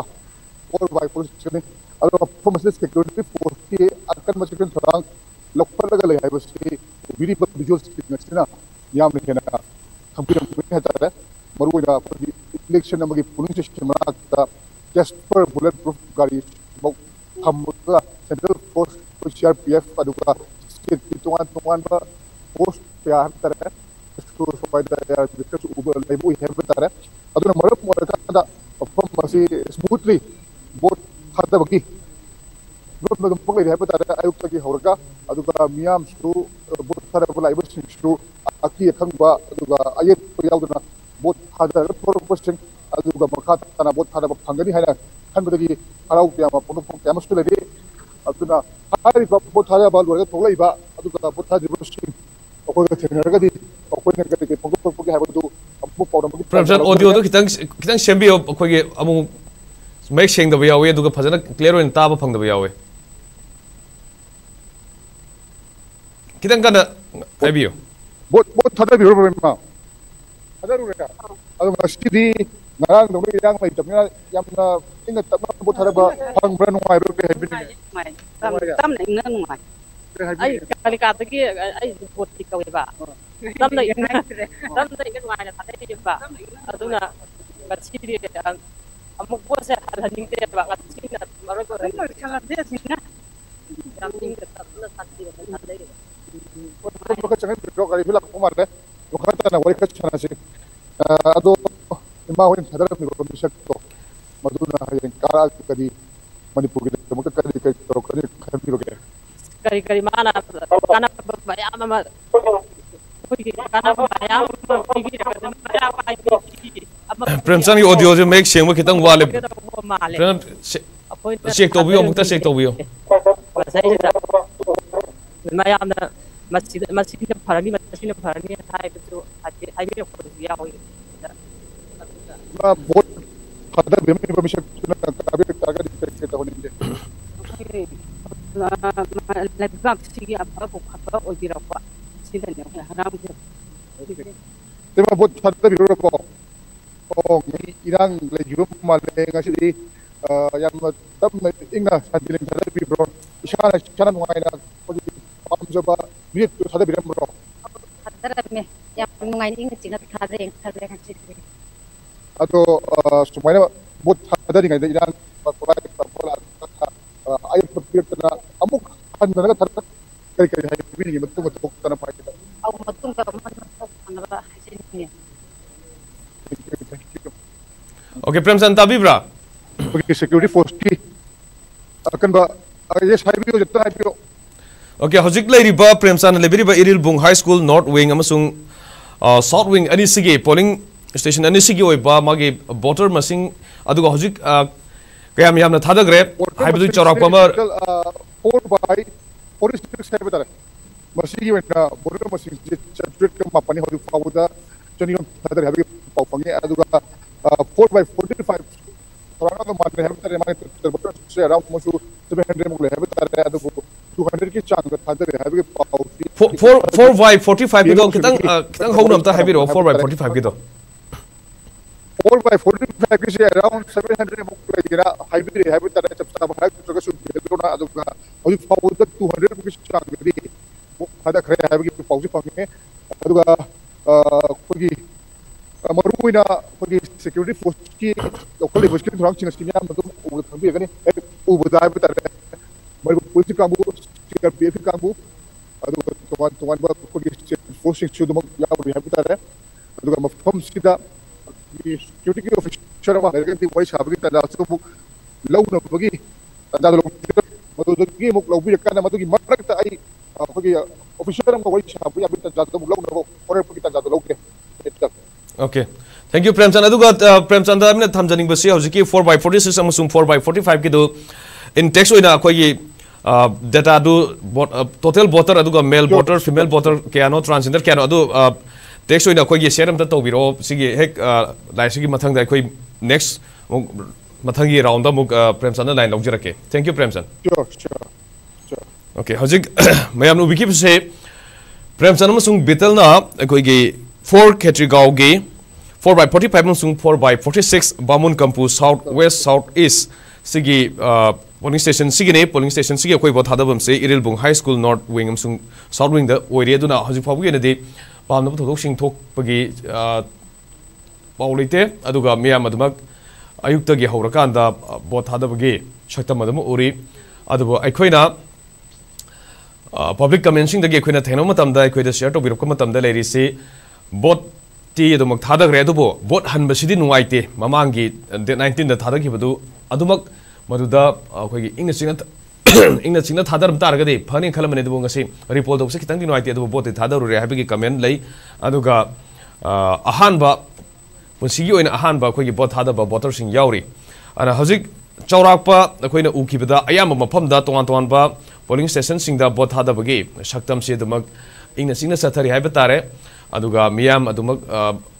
4 बाय 4 చేసుకుని అది అప్పుడు మెసేజ్ సెక్యూరిటీ ఫోర్స్కి అక్కడ మెచ్చుకుని సొరాంగ్ లొప్పలగల యావసి విడి విజువల్ స్పీకింగ్ వచ్చిన యామ్నికేన కంప్యూటర్ ಹೇಳ್ತಾರೆ ಮರುವಿನ ಇಲೆಕ್ಷನ್ ನಮಗೆ ಪುನಶ್ಚೇಷಣ ಆಗ್ತಾ ಜಸ್ಪರ್ ಬುಲೆಟ್ ಪ್ರೂಫ್ ಗಾಡಿ ಹಮ್ಮುತ್ತ central force C R P F ಅದು ಕೂಡ ತೋಗಾನ್ ತೋಗಾನ್ ಪೋಸ್ಟ್ ಹಾಕ್ತಾರೆ ಅಷ್ಟು ಲೈವ್ ಹೇಳ್ಬಿಡ್ತಾರೆ ꯑꯗꯨꯅ ꯃꯔꯝ ꯑꯣꯏꯔꯀꯥꯟꯗ ꯃꯐꯝ ꯑꯁꯤ ꯁ꯭ꯃꯨꯠꯂꯤ ꯚꯣꯠ ꯊꯥꯗꯕꯒꯤ ꯂꯣꯟꯕ ꯉꯝꯕ ꯂꯩꯔꯦ ꯍꯥꯏꯕ ꯇꯥꯔꯦ ꯑꯌꯨꯛꯇꯒꯤ ꯍꯧꯔꯒ ꯑꯗꯨꯒ ꯃꯤꯌꯥꯝꯁꯨ ꯚꯣꯠ ꯊꯥꯗꯕ ꯂꯥꯛꯏꯕꯁꯤꯡꯁꯨ ꯑꯀꯤ ꯑꯈꯪꯕ ꯑꯗꯨꯒ ꯑꯌꯦꯠꯄ ꯌꯥꯎꯗꯅ ꯚꯣꯠ ꯊꯥꯗꯔꯒ ꯊꯣꯔꯛꯄꯁꯤꯡ ꯑꯗꯨꯒ ꯃꯈꯥ ꯇꯥꯅ ꯚꯣꯠ ꯊꯥꯗꯕ ꯐꯪꯒꯅꯤ ꯍꯥꯏꯅ ꯈꯟꯕꯗꯒꯤ ꯍꯔꯥꯎ ꯀꯌꯥ ꯐꯣꯡꯗꯣꯛꯄ ꯀꯌꯥ ꯑꯃꯁꯨ ꯂꯩꯔꯤ ꯑꯗꯨꯅ ꯍꯥꯏꯔꯤꯕ ꯚꯣꯠ ꯊꯥꯗꯕ ꯂꯣꯏꯔꯒ ꯊꯣꯛꯂꯛꯏꯕ ꯑꯗꯨꯒ ꯚꯣꯠ ꯊꯥꯗꯔꯤꯕꯁꯤꯡ ꯄ꯭ꯔꯐꯁꯔ ꯑꯣꯗꯤꯑꯣꯗꯣ ꯈꯤꯇꯪ ꯈꯤꯇꯪ ꯁꯦꯝꯕꯤꯌꯣ ꯑꯩꯈꯣꯏꯒꯤ ꯑꯃꯨꯛ ꯃꯌꯦꯛ ꯁꯦꯡꯗꯕ ꯌꯥꯎꯋꯤ ꯑꯗꯨꯒ ꯐꯖꯅ ꯀ꯭ꯂꯤꯌꯔ ꯑꯣꯏꯅ ꯇꯥꯕ ꯐꯪꯗꯕ ꯌꯥꯎꯋꯤ ꯈꯤꯇꯪ ꯀꯟꯅ ꯍꯥꯏꯕꯤꯌꯨ ꯕꯣꯠ ꯕꯣꯠ ꯊꯥꯗꯕꯤꯔꯣ ꯕ꯭ꯔꯃꯥ ꯊꯥꯗꯔꯨꯔꯦ ꯑꯗꯣ ꯉꯁꯤꯗꯤ ꯉꯔꯥꯡꯗꯧꯅ ꯏꯔꯥꯡ ꯂꯩꯇꯕꯅꯤꯅ ꯌꯥꯝꯅ ꯏꯪꯅ ꯇꯞꯅ ꯕꯣꯠ ꯊꯥꯗꯕ ꯐꯪꯕ꯭ꯔꯥ ꯅꯨꯡꯉꯥꯏꯕ꯭ꯔꯥ ꯀꯩ ꯍꯥꯏꯕꯤꯅꯤꯡꯉꯤ ꯇꯞꯅ ꯏꯪꯅ ꯅꯨꯡꯉꯥꯏ ꯑꯩ ꯀꯥꯂꯤꯀꯥꯗꯒꯤ ꯑꯩ ꯕꯣꯠꯇꯤ ꯀꯧꯋꯦꯕ ꯇꯝꯅ ꯏꯪꯅ ꯇꯝꯅ ꯏꯪꯅ ꯅꯨꯡꯉꯥꯏꯅ ꯊꯥꯗꯩꯕ ꯑꯗꯨꯅ ꯉꯁꯤꯗꯤ ꯑꯃꯨꯛ ꯕꯣꯠꯁꯦ ꯍꯜꯍꯟꯅꯤꯡꯗꯦꯕ ꯉꯁꯤꯅ ꯃꯔꯨ ꯑꯣꯏꯅ ꯌꯥꯝ ꯏꯪꯅ ꯇꯞꯅ ꯊꯥꯗꯩꯕ ꯊꯥꯗꯩ ꯃꯈ ꯆꯪꯍꯟꯕꯤꯔꯣ ꯒꯥꯔꯤꯁꯨ ꯂꯥꯛꯄ ꯃꯥꯜꯂꯦ ꯃꯈꯥ ꯇꯥꯅ ꯋꯥꯔꯤ ꯈꯔ ꯁꯥꯟꯅꯁꯤ ꯑꯗꯣ ꯏꯃꯥ ꯍꯣꯏꯅ ꯊꯥꯗꯔꯝꯃꯤꯕ ꯃꯤꯁꯛꯇꯣ ꯃꯗꯨꯅ ꯍꯌꯦꯡ ꯀꯥꯔꯛꯑꯒꯗꯤ ꯃꯅꯤꯄꯨꯔꯒꯤꯗꯃꯛꯇ ꯀꯔꯤ ꯀꯔꯤ ꯇꯧꯔꯛꯀꯅꯤ ꯈꯟꯕꯤꯕꯒꯦ kari kari mana kana bayama ma Premchand की ऑडियो जो मेक शेम खितम वाले प्रेम चेक तो भी हो मुक्ता चेक तो भी हो मैं याद मस्जिद मस्जिद ने भरनी मस्जिद ने भरनी है था एक तो आज आज भी खोल दिया हो मैं बहुत खाता भी मैं परमिशन का भी कागज़ देखते तो नहीं ꯍꯔꯥꯎꯖꯕ tema bot thadabiro ko o irang legium male ngasidi yang tam inga sadiling thadabiro isana chana nuaina ko pamjaba minit thadabiro bro thadabme yang nungai inga china thadeng thadeng chini ato sumaina bot thadari ngai irang pakulai pakola ayat papirtana Okay Prem security force की ये हाईबी जितना हाईबी okay हजिक लेरीब प्रेम सान लेबिरीब Irilbung high school north wing अमसुंग south wing अनिसिगे polling station अनिसिगे ओइबा मागे voter मसिंग अदुगा हजिक Kayam Yamna Thadagre, Hybrid Chorakwamar. Four by four is six seven. Masih when Border Masih Church come up and how to follow the Johnny on Thadar Heavy Paufangi Aduga four by forty five. Torana the Mother Heavy Mother say around Mosu seven hundred Mugler Heavy Tare Adugo. 200 की चांग थादर heavy पाउसी 4 4 by 45 की तो कितना कितना होगा हम तो heavy row 4 by 45 की तो 4 by 45 kg around 700 movira hybrid hybrid tara chap ta bhag to su bedro na adu ka hoji pau da 200 kg cha gri wo khada khare hai ki pau ji pange adu ka kogi maru ina kogi security force ki local force ki thorang chinas ki ya matlab u thang bi gani ek u budai bi tara mar police kambu crpf kambu adu tuan tuan ba kogi force chu da ya bi hai bi tara adu ka mafhum sida चुटकी officer वैस लौनबी तंजादी लौबी मत officer okay. Thank you Premchand Premchand four by forty six four by forty five की इन टेक्स अखोई data total voter male voter female voter क्या नो ट्रांसजेंडर क्या नेक्स्ट मथंग राउंड प्रेमचंद लाइन लौजर के thank you Premchand okay ma'am उसे प्रेमचंद बीतल अगर फोर खेत्रीगाव की four by forty five four by forty six Bamon Kampu south west south east polling station cine polling station से अखोब थादबसे Irilbung high school north wing south wing होगी oire duna haji phabu ge ne di pam na thok sing thok pagi uh, paw leite aduga miyam adumak ayukta gi hawra kan da bo thada bagi shaktam adum uri adubo aikhoina public comment sing da ge khoina theno matam da aikhoida share to birok matam da leri si bot ती अदुमक थादग्रे अदुबो boat हनबसिदि नुवाइते ममांगी date 19 दा थादगिबदु अदुमक मदुदा अखोगी इंगना चिंगना इंगना चिंगना थादरम तारगदि फनि खलमने दुबो ngasi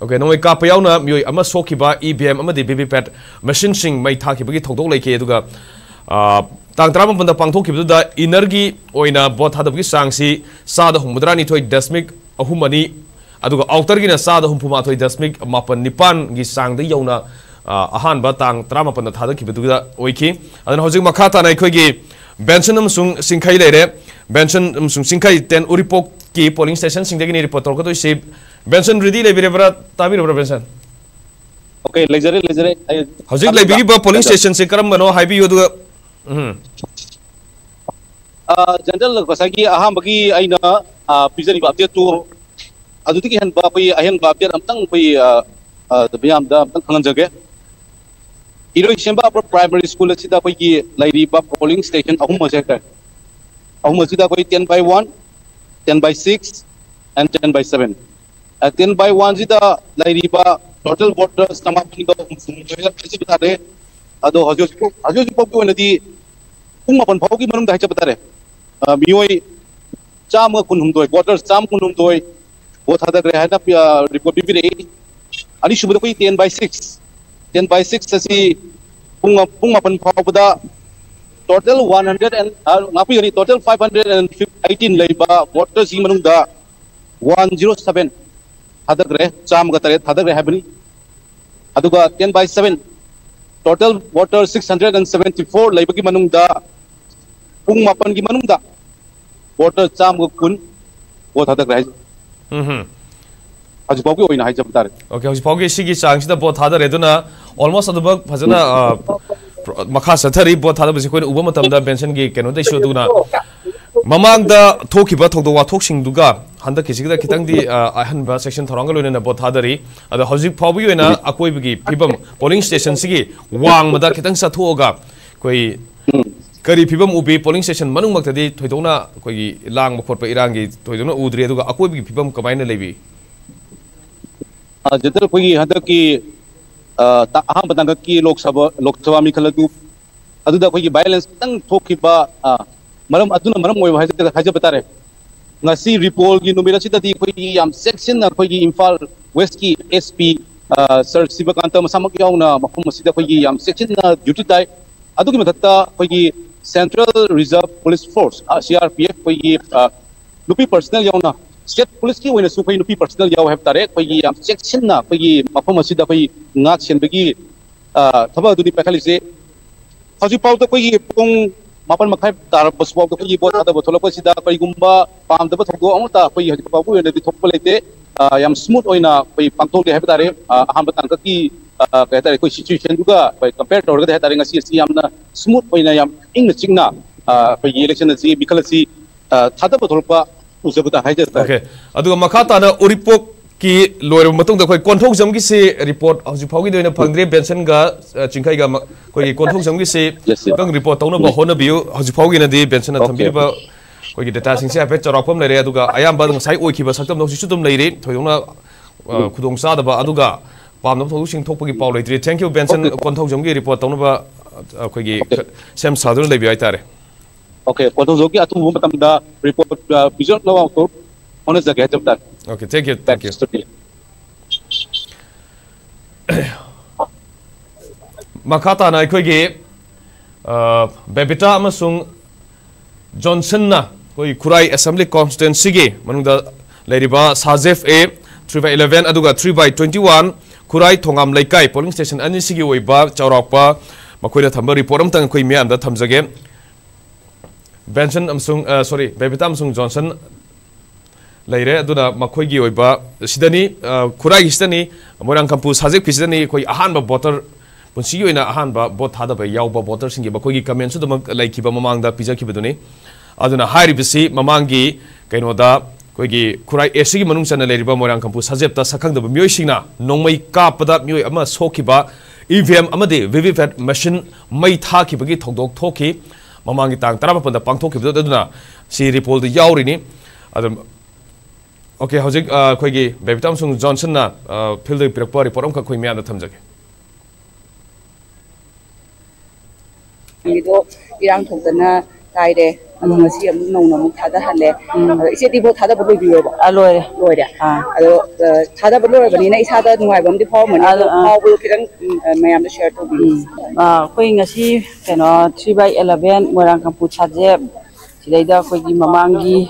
तरह की okay नोमै काप याउना म्योइ अमा सोखिबा EVM अमदि VVPAT machine सिंग मै थाखिबगी थौदोक लेखे अदुगा तांग तरमपन पांथोखिबदुदा इनरगी ओइना बोट थादबगी सांगसी सादा हुमद्रानी थोइ दशमिक अहुमनी अदुगा आउटरगिना सादा हुमफुमाथोइ दशमिक मापन निपान गी सांगदा यौना अहानब तांग तरामपन थादखिबदुदा ओइखि अदन हजिक मखा ताना अखोइगी बेंसन अमसुंग सिंखै लेरे बेंसन अमसुंग सिंखै टेन उरिपोक की पोलिंग स्टेशन सिंगदगिनि रिपोर्ट से Benson ready लेबिरेबरा ताबिरबरा Benson okay लेजरे लेजरे हजिक लेबिरिबा polling station से करमबनो हाइबियो दुगा हम्म जनरल कसगी अहामबगी आइना पिजरी अपडेट तो अदुदगी हनबा पई अहन अपडेट अमतंग पई ꯃꯌꯥꯝꯗ ꯑꯝꯇꯪ ꯈꯪꯍꯟꯖꯒꯦ ꯏꯔꯣꯏꯁꯦꯝꯕ ꯑꯞꯄꯔ ꯄ꯭ꯔꯥꯏꯃꯥꯔꯤ ꯁ꯭ꯀꯨꯜ ꯑꯁꯤꯗ ꯑꯩꯈꯣꯏꯒꯤ ꯂꯩꯔꯤꯕ ꯄꯣꯂꯤꯡ ꯁ꯭ꯇꯦꯁꯟ ꯑꯍꯨꯝ ꯑꯁꯤ ꯍꯥꯏꯇꯥꯔꯦ ꯑꯍꯨꯝ ꯑꯁꯤꯗ ꯑꯩꯈꯣꯏ ten by one ten by six and ten by seven ten by ꯋꯥꯟꯁꯤꯗ ꯂꯩꯔꯤꯕ ꯇꯣꯇꯦꯜ ꯚꯣꯇꯔ ꯆꯃꯥꯄꯟꯒ ꯍꯨꯝꯐꯨꯃꯨꯛꯇ ꯍꯥꯏꯖꯕ ꯇꯥꯔꯦ ꯑꯗꯣ ꯍꯧꯖꯤꯛ ꯍꯧꯖꯤꯛ ꯍꯧꯖꯤꯛꯐꯥꯎꯒꯤ ꯑꯣꯏꯅꯗꯤ ꯄꯨꯡ ꯃꯥꯄꯟ ꯐꯥꯎꯒꯤ ꯃꯅꯨꯡꯗ ꯍꯥꯏꯖꯕ ꯇꯥꯔꯦ ꯃꯤꯑꯣꯏ ꯆꯥꯝꯃꯒ ꯀꯨꯟꯍꯨꯝꯗꯣꯏ ꯚꯣꯇꯔ ꯆꯥꯝꯃ ꯀꯨꯟꯍꯨꯝꯗꯣꯏ ꯚꯣꯠ ꯊꯥꯗꯈ꯭ꯔꯦ ꯍꯥꯏꯅ ꯔꯤꯄꯣꯔꯠ ꯄꯤꯕꯤꯔꯛꯏ ꯑꯅꯤꯁꯨꯕꯗ ꯑꯩꯈꯣꯏ ten by six ten by six ꯑꯁꯤ ꯄꯨꯡ ꯄꯨꯡ ꯃꯥꯄꯟ फावबदा टोटल 100 एंड माफ़ी यानी टोटल 518 लेबा वोटर्स की मनुंग दा 107 थादग्रे चाम गतरे थादग्रे हैबनी अदुगा 10 by 7 total voter 674 लाइब की मनुंग पुंग मापन की मनुंग वाटर चामग कुन वो थादग्रे है हम्म आज पाओगे वही ना है ओके आज पाओगे इसी की चांस दा बहुत थादर है तो ना almost अदुबग फजना मखा सथरी बोट थादबसि कोइन उबा मतमदा पेंशन गी केनो दैसु दुना ममांगदा थोखिबा थोदो वाथोक सिंगदुगा हंदा किसिगदा खितंगदी अहनबा सेक्शन थोरंगा लोइना बोट थादरी अदा हौजिक फाउबी ओइना अकोइबगी फिबम पोलिंग स्टेशन सिगी वांगमदा खितंग सथोगा कोई करी फिबम उबी पोलिंग स्टेशन मनुंग मक्तदी थोइदोना कोई लांग मखोटपा इरांगी अहमदी लोकसभा लोकसभा मी खलूदी बैलेंस तंग मरम मरम बतारे रिपोल की इम्फाल वेस्ट की एस पी सर शिवकांत मसाम से ड्यूटी ताय अगर मधक्त central reserve police force C R P F personnel state ꯄꯨꯂꯤꯁꯀꯤ ꯑꯣꯏꯅꯁꯨ ꯑꯩꯈꯣꯏ ꯅꯨꯄꯤ ꯄꯔꯁꯅꯦꯜ ꯌꯥꯎ ꯍꯥꯏꯕ ꯇꯥꯔꯦ ꯑꯩꯈꯣꯏꯒꯤ ꯌꯥꯝ ꯆꯦꯛꯁꯤꯟꯅ ꯑꯩꯈꯣꯏꯒꯤ ꯃꯐꯝ ꯑꯁꯤꯗ ꯑꯩꯈꯣꯏ ꯉꯥꯛ ꯁꯦꯟꯕꯒꯤ ꯊꯕꯛ ꯑꯗꯨꯗꯤ ꯄꯥꯏꯈꯠꯂꯤꯁꯦ ꯍꯧꯖꯤꯛꯐꯥꯎꯗ ꯑꯩꯈꯣꯏꯒꯤ ꯄꯨꯡ ꯃꯥꯄꯟ ꯃꯈꯥꯏ ꯇꯥꯔꯛꯄꯁꯨ ꯐꯥꯎꯗ ꯑꯩꯈꯣꯏꯒꯤ ꯚꯣꯠ ꯊꯥꯗꯕ ꯊꯣꯛꯂꯛꯄꯁꯤꯗ ꯀꯔꯤꯒꯨꯝꯕ ꯄꯥꯝꯗꯕ ꯊꯧꯗꯣꯛ ꯑꯃꯠꯇ ꯑꯩꯈꯣꯏ ꯍꯧꯖꯤꯛ ꯐꯥꯎꯕ ꯑꯣꯏꯅꯗꯤ ꯊꯣꯛꯄ ꯂꯩꯇꯦ ꯌꯥꯝ ꯁ꯭ꯃꯨꯠ ꯑꯣꯏꯅ ꯑꯩꯈꯣꯏ ꯄꯥꯡꯊꯣꯛꯂꯦ ꯍꯥꯏꯕ ꯇꯥꯔꯦ ꯑꯍꯥꯟꯕ ꯇꯥꯡꯀꯛꯀꯤ ꯀꯩ ꯍꯥꯏꯇꯥꯔꯦ ꯑꯩꯈꯣꯏ ꯁꯤꯆꯨꯋꯦꯁꯟꯗꯨꯒ ꯑꯩꯈꯣꯏ ꯀꯝꯄꯦꯌꯔ ꯇꯧꯔꯒꯗꯤ ꯍꯥꯏꯇꯥꯔꯦ ꯉꯁꯤ ꯑꯁꯤ ꯌꯥꯝꯅ ꯁ꯭ꯃꯨꯠ ꯑꯣꯏꯅ ꯌꯥꯝ ꯏꯪꯅ ꯆꯤꯡꯅ ꯑꯩꯈꯣꯏꯒꯤ ꯏꯂꯦꯛꯁꯟ ꯑꯁꯤ ꯃꯤꯈꯜ ꯑꯁꯤ ꯊꯥꯗꯕ ꯊꯣꯛꯂꯛꯄ ꯎꯖꯕꯗ ꯍꯥꯏꯖꯕ ꯇꯥꯔꯦ ओके ꯑꯗꯨꯒ ꯃꯈꯥ ꯇꯥꯅ उरिपोक की लोरब मतुंग ꯑꯩꯈꯣꯏ ꯀꯣꯟꯊꯣꯛꯖꯝꯒꯤ ꯁꯤ ꯔꯤꯄꯣꯔꯠ ꯍꯧꯖꯤꯛ ꯐꯥꯎꯒꯤꯗꯤ ꯑꯣꯏꯅ ꯐꯪꯗ꯭ꯔꯤ ꯕꯦꯟꯁꯟꯒ ꯆꯤꯡꯈꯩꯒ ꯑꯩꯈꯣꯏꯒꯤ ꯀꯣꯟꯊꯣꯛꯖꯝꯒꯤ ꯁꯤ ꯈꯤꯇꯪ ꯔꯤꯄꯣꯔꯠ ꯇꯧꯅꯕ ꯍꯣꯠꯅꯕꯤꯌꯨ ꯍꯧꯖꯤꯛ ꯐꯥꯎꯒꯤꯅꯗꯤ ꯕꯦꯟꯁꯟꯅ ꯊꯝꯕꯤꯔꯤꯕ ꯑꯩꯈꯣꯏꯒꯤ ꯗꯦꯇꯥꯁꯤꯡꯁꯦ ꯍꯥꯏꯐꯦꯠ ꯆꯥꯎꯔꯥꯛꯄ ꯑꯃ ꯂꯩꯔꯦ ꯑꯗꯨꯒ ꯑꯌꯥꯝꯕ ꯉꯁꯥꯏ ꯑꯣꯏꯈꯤꯕ ꯁꯛꯇꯝꯗ ꯍꯧꯖꯤꯛꯁꯨ ꯑꯗꯨꯝ ꯂꯩꯔꯤ ꯊꯣꯏꯗꯣꯛꯅ ꯈꯨꯗꯣꯡ ꯆꯥꯗꯕ ꯑꯗꯨꯒ ꯄꯥꯝꯗꯕ ꯊꯧꯗꯣꯛꯁꯤꯡ ꯊꯣꯛꯄꯒꯤ ꯄꯥꯎ ꯂꯩꯇ꯭ꯔꯤ ꯊꯦꯡꯛ ꯌꯨ ꯕꯦꯟꯁꯟ ꯀꯣꯟꯊꯧꯖꯝꯒꯤ ꯔꯤꯄꯣꯔꯠ ꯇꯧꯅꯕ ꯑꯩꯈꯣꯏꯒꯤ ꯁꯦꯝ ꯁꯥꯗꯨꯅ ꯂꯩꯕꯤꯌꯨ ꯍꯥꯏꯇꯥꯔꯦ ओके कोथोजोगी अथुब मतमदा रिपोर्ट बिजन लो तो होने जगह जब तक okay thank you thank you ꯃꯈꯥ ꯇꯥꯅ ꯑꯩꯈꯣꯏꯒꯤ ꯕꯦꯕꯤꯇꯥ ꯑꯃꯁꯨꯡ ꯖꯣꯟꯁꯟꯅ ꯑꯩꯈꯣꯏ ꯈꯨꯔꯥꯏ ꯑꯦꯁꯦꯝꯕ꯭ꯂꯤ ꯀꯣꯟꯁꯇꯤꯇꯨꯟꯁꯤꯒꯤ ꯃꯅꯨꯡꯗ ꯂꯩꯔꯤꯕ ꯁꯥꯖꯦꯐ ꯑꯦ ꯊ꯭ꯔꯤ ꯕꯥꯏ ꯏꯂꯦꯚꯦꯟ ꯑꯗꯨꯒ three by twenty one Khurai Thongam Leikai polling station ꯑꯅꯤꯁꯤꯒꯤ ꯑꯣꯏꯕ ꯆꯥꯎꯔꯥꯛꯄ ꯃꯈꯣꯏꯅ ꯊꯝꯕ ꯔꯤꯄꯣꯔꯠ ꯑꯃꯇꯪ ꯑꯩꯈꯣꯏ ꯃꯤꯌꯥꯝꯗ ꯊꯝꯖꯒꯦ ꯕꯦꯟꯁꯟ ꯑꯃꯁꯨꯡ ꯁꯣꯔꯤ ꯕꯦꯕꯤꯇꯥ ꯑꯃꯁꯨꯡ ꯖꯣꯟꯁꯟ लेरे अदुना मखोयगी कोई अहान बा बोटर पुंसी ओइना अहान बा बोट थादा बा याव बा बोटर सिंगे बखोयगी कमेंट्स दम लाइकी बा ममांग दा पिजा खिबदुनी अदुना हाइरि बिसी ममांगी कैनो दा कोइगी खुराई एसी गी मनुंग सन लेरिबा मोरांग कंपु साजेप ता सखंग दा म्योय सिंगना नोंमई कापदा म्योय अमा सोखिबा मशीन मै थाखिबगी थोंदोक थोखि ꯃꯃꯥꯡꯒꯤ ꯇꯥꯡ ꯇꯔꯥꯃꯥꯄꯟꯗ ꯄꯥꯡꯊꯣꯛꯈꯤꯕꯗꯨ ꯑꯗꯨꯅ ꯁꯤ ꯔꯤꯄꯣꯜꯗ ꯌꯥꯎꯔꯤꯅꯤ ꯑꯗꯨꯝ ꯑꯣꯀꯦ ꯍꯧꯖꯤꯛ ꯑꯩꯈꯣꯏꯒꯤ ꯕꯦꯕꯤꯇꯥ ꯑꯃꯁꯨꯡ ꯖꯣꯟꯁꯟꯅ ꯐꯤꯜꯗꯒꯤ ꯄꯤꯔꯛꯄ ꯔꯤꯄꯣꯔꯠ ꯑꯃꯈꯛ ꯑꯩꯈꯣই ꯃꯌꯥꯝꯗ ꯊꯝꯖꯒꯦ ꯏꯔꯥꯡ ꯊꯣꯛꯇꯅ ꯀꯥꯏꯔꯦ 那么些弄那么他的很嘞，一些地方他的不落地了不？啊落的落的啊，啊就呃他的不落，本来那一下子另外我们的跑门，跑不给人没俺们 share 都不。啊，可以那些可能 three by eleven 我让他不差这，现在的可以慢慢的。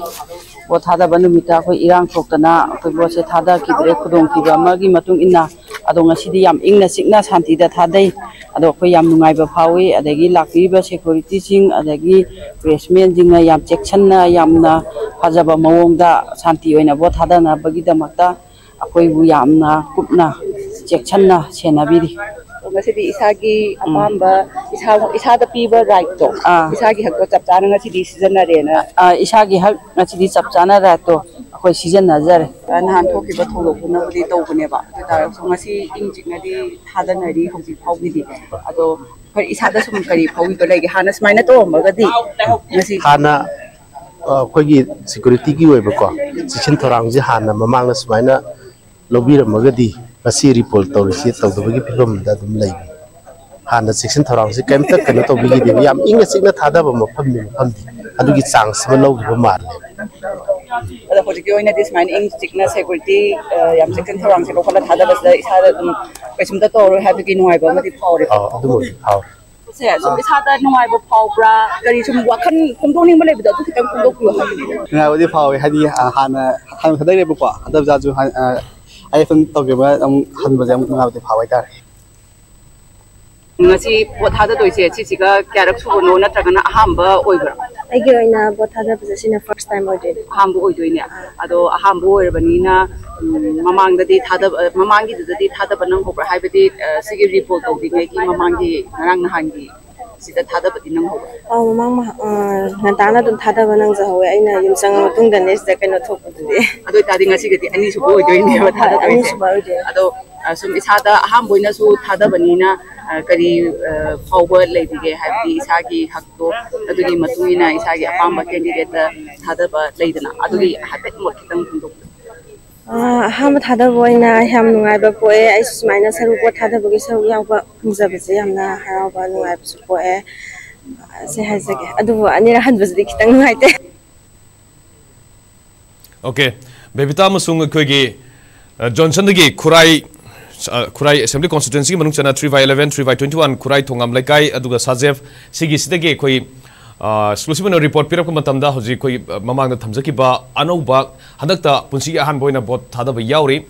वो थादा बनुमिता कोई इरांग ठोकतना कोई वो से थादा की दरे खुदों की बामा की मतुंग इन्ना अदो ngasi yam ingna signa shanti da thadai ado ko yam nungai ba phawi adagi lakpi ba security sing adagi pressmen jinga yam section na yam na phajaba mawong da shanti oina bo thada na bagi da mata akoi bu yam na kupna section na senabi ꯉꯁꯤꯗꯤ ꯏꯁꯥꯒꯤ ꯑꯄꯥꯝꯕ ꯏꯁꯥ ꯏꯁꯥꯗ ꯄꯤꯕ ꯔꯥꯏꯠꯇꯣ ꯏꯁꯥꯒꯤ ꯍꯛꯇꯣ ꯆꯞ ꯆꯥꯅ ꯉꯁꯤꯗꯤ ꯁꯤꯖꯤꯟꯅꯔꯦꯅ ꯏꯁꯥꯒꯤ ꯍꯛ ꯉꯁꯤꯗꯤ ꯆꯞ ꯆꯥꯅ ꯔꯥꯏꯠꯇꯣ ꯑꯩꯈꯣꯏ ꯁꯤꯖꯤꯟꯅꯖꯔꯦ ꯅꯍꯥꯟ ꯊꯣꯛꯈꯤꯕ ꯊꯧꯗꯣꯛꯇꯨꯅꯕꯨꯗꯤ ꯇꯧꯕꯅꯦꯕ ꯑꯗꯨ ꯇꯥꯔꯒꯁꯨ ꯉꯁꯤ ꯏꯪ ꯆꯤꯛꯅꯗꯤ ꯊꯥꯗꯅꯔꯤ ꯍꯧꯖꯤꯛ ꯐꯥꯎꯒꯤꯗꯤ ꯑꯗꯣ ꯀꯔꯤ ꯏꯁꯥꯗ ꯁꯨꯝ ꯀꯔꯤ ꯐꯥꯎꯕꯤꯕ ꯂꯩꯒꯦ ꯍꯥꯟꯅ ꯁꯨꯃꯥꯏꯅ ꯇꯧꯔꯝꯃꯒꯗꯤ ꯉꯁꯤ ꯍꯥꯟꯅ ꯑꯩꯈꯣꯏꯒꯤ ꯁꯦꯀꯨꯔꯤꯇꯤꯒꯤ ꯑꯣꯏꯕꯀꯣ ꯆꯦꯛꯁꯤꯟ ꯊꯧꯔꯥꯡꯁꯦ ꯍꯥꯟꯅ ꯃꯃꯥꯡꯗ ꯁꯨꯃꯥꯏꯅ ꯂꯧꯕꯤꯔꯝꯃꯒꯗꯤ ꯉꯁꯤ ꯔꯤꯄꯣꯔꯠ ꯇꯧꯔꯤꯁꯤ ꯇꯧꯗꯕꯒꯤ ꯐꯤꯕꯝꯗ ꯑꯗꯨꯝ ꯂꯩꯕꯤ ꯍꯥꯟꯅ ꯆꯦꯛꯁꯤꯟ ꯊꯧꯔꯥꯡꯁꯤ ꯀꯩꯝꯇ ꯀꯩꯅꯣ ꯇꯧꯕꯤꯈꯤꯗꯦꯕ ꯌꯥꯝ ꯏꯪꯅ ꯆꯤꯛꯅ ꯊꯥꯗꯕ ꯃꯐꯝꯅꯤ ꯃꯐꯝꯗꯤ ꯑꯗꯨꯒꯤ ꯆꯥꯡꯁꯤꯃ ꯂꯧꯈꯤꯕ ꯃꯥꯜꯂꯦ ꯑꯗꯣ ꯍꯧꯖꯤꯛꯀꯤ ꯑꯣꯏꯅꯗꯤ ꯁꯨꯃꯥꯏꯅ ꯏꯪ ꯆꯤꯛꯅ ꯁꯦꯀꯨꯔꯤꯇꯤ ꯌꯥꯝ ꯆꯦꯛꯁꯤꯟ ꯊꯧꯔꯥꯡꯁꯦ ꯂꯧꯈꯠꯂ ꯊꯥꯗꯕꯁꯤꯗ ꯏꯁꯥꯗ ꯑꯗꯨꯝ ꯀꯩꯁꯨꯝꯇ ꯇꯧꯔꯣꯏ ꯍꯥꯏꯕꯒꯤ ꯅꯨꯡꯉꯥꯏꯕ ꯑꯃꯗꯤ ꯐꯥꯎꯔꯦ ꯑꯗꯨꯃꯗꯤ ꯐꯥꯎꯔꯦ ꯁꯦ ꯁꯨꯝ ꯏꯁꯥꯗ ꯅꯨꯡꯉꯥꯏꯕ ꯐꯥꯎꯕ꯭ꯔꯥ ꯀꯔꯤ ꯁꯨꯝ ꯋꯥꯈꯜ ꯐꯣꯡꯗꯣꯛꯅꯤꯡꯕ ꯂꯩꯕꯗꯣ ꯑꯗꯨ ꯈꯤꯇꯪ ꯐꯣꯡꯗꯣꯛꯄꯤꯌꯨ ꯍꯥꯏꯕꯅꯤꯗ ꯅꯨꯡꯉꯥꯏꯕꯗꯤ ꯐꯥꯎꯋꯦ ꯍꯥꯏꯗꯤ ꯍꯥꯟꯅ ꯍꯥꯟꯅ ai phân tàu cái mà ông hân bây giờ ông ngào thì phá vậy ta ngasi botha chỉ doise cái chi ga kyarak su no na traga na aham ai oibra age oina botha da pisa sina first time oide aham bo oidoi ne ado aham bo oir bani na mamang da di thada mamang gi da di thada banang ko pra hai ba di sigi report ko gi ngai ki mamang gi ngarang na han gi ꯁꯤꯗ ꯊꯥꯗꯕꯗꯤ ꯅꯪꯍꯧꯕ꯭ꯔꯥ ꯑꯧ ꯃꯃꯥꯡ ꯉꯟꯇꯥꯅ ꯑꯗꯨꯝ ꯊꯥꯗꯕ ꯅꯪꯖꯍꯧꯋꯦ ꯑꯩꯅ ꯌꯨꯝ ꯆꯪꯉ ꯃꯇꯨꯡꯗꯅꯦ ꯁꯤꯗ ꯀꯩꯅꯣ ꯊꯣꯛꯄꯗꯨꯗꯤ ꯑꯗꯨ ꯑꯣꯏꯇꯥꯔꯗꯤ ꯉꯁꯤꯒꯗꯤ ꯑꯅꯤꯁꯨꯕ ꯑꯣꯏꯗꯣꯏꯅꯦꯕ ꯊꯥꯗꯗꯣꯏꯁꯦ ꯑꯅꯤꯁꯨꯕ ꯑꯣꯏꯗꯣꯏꯅꯦ ꯑꯗꯣ ꯁꯨꯝ ꯏꯁꯥꯗ ꯑꯍꯥꯟꯕ ꯑꯣꯏꯅꯁꯨ ꯊꯥꯗꯕꯅꯤꯅ ꯀꯔꯤ ꯐꯥꯎꯕ ꯂꯩꯕꯤꯒꯦ ꯍꯥꯏꯕꯗꯤ ꯏꯁꯥꯒꯤ ꯍꯛꯇꯣ ꯑꯗꯨꯒꯤ ꯃꯇꯨꯡ ꯏꯟꯅ ꯏꯁꯥꯒꯤ ꯑꯄꯥꯝꯕ ꯀꯦꯟꯗꯤꯗꯦꯠꯇ ꯊꯥꯗꯕ ꯂꯩꯗꯅ ꯑꯗꯨꯒꯤ ꯍꯥꯏꯐꯦꯠ ꯃꯣꯠ ꯈꯤꯇꯪ ꯐꯣꯡꯗꯣꯛꯄꯤꯌꯨ हम था हम नुंगाय पोए आइस माइना सरु को थादा बगे सरु याव पोए ओके बेबीता मसुंग खोगी Khurai Khurai assembly constituency मनुंग three by by three by twenty one Khurai Thongam Leikai अदुगा साजेफ सिगी exclusive na report pirak ko matamda hoji koi mamang na thamjaki ba anau ba handakta punsi ahan boina bot thada ba yauri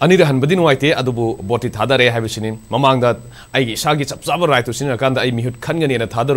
ani ra hanbadi nuaite adubu boti thada re habi sinin mamang da ai gi sagi chap chap right to sinin kan da ai mihut khan ngani na thada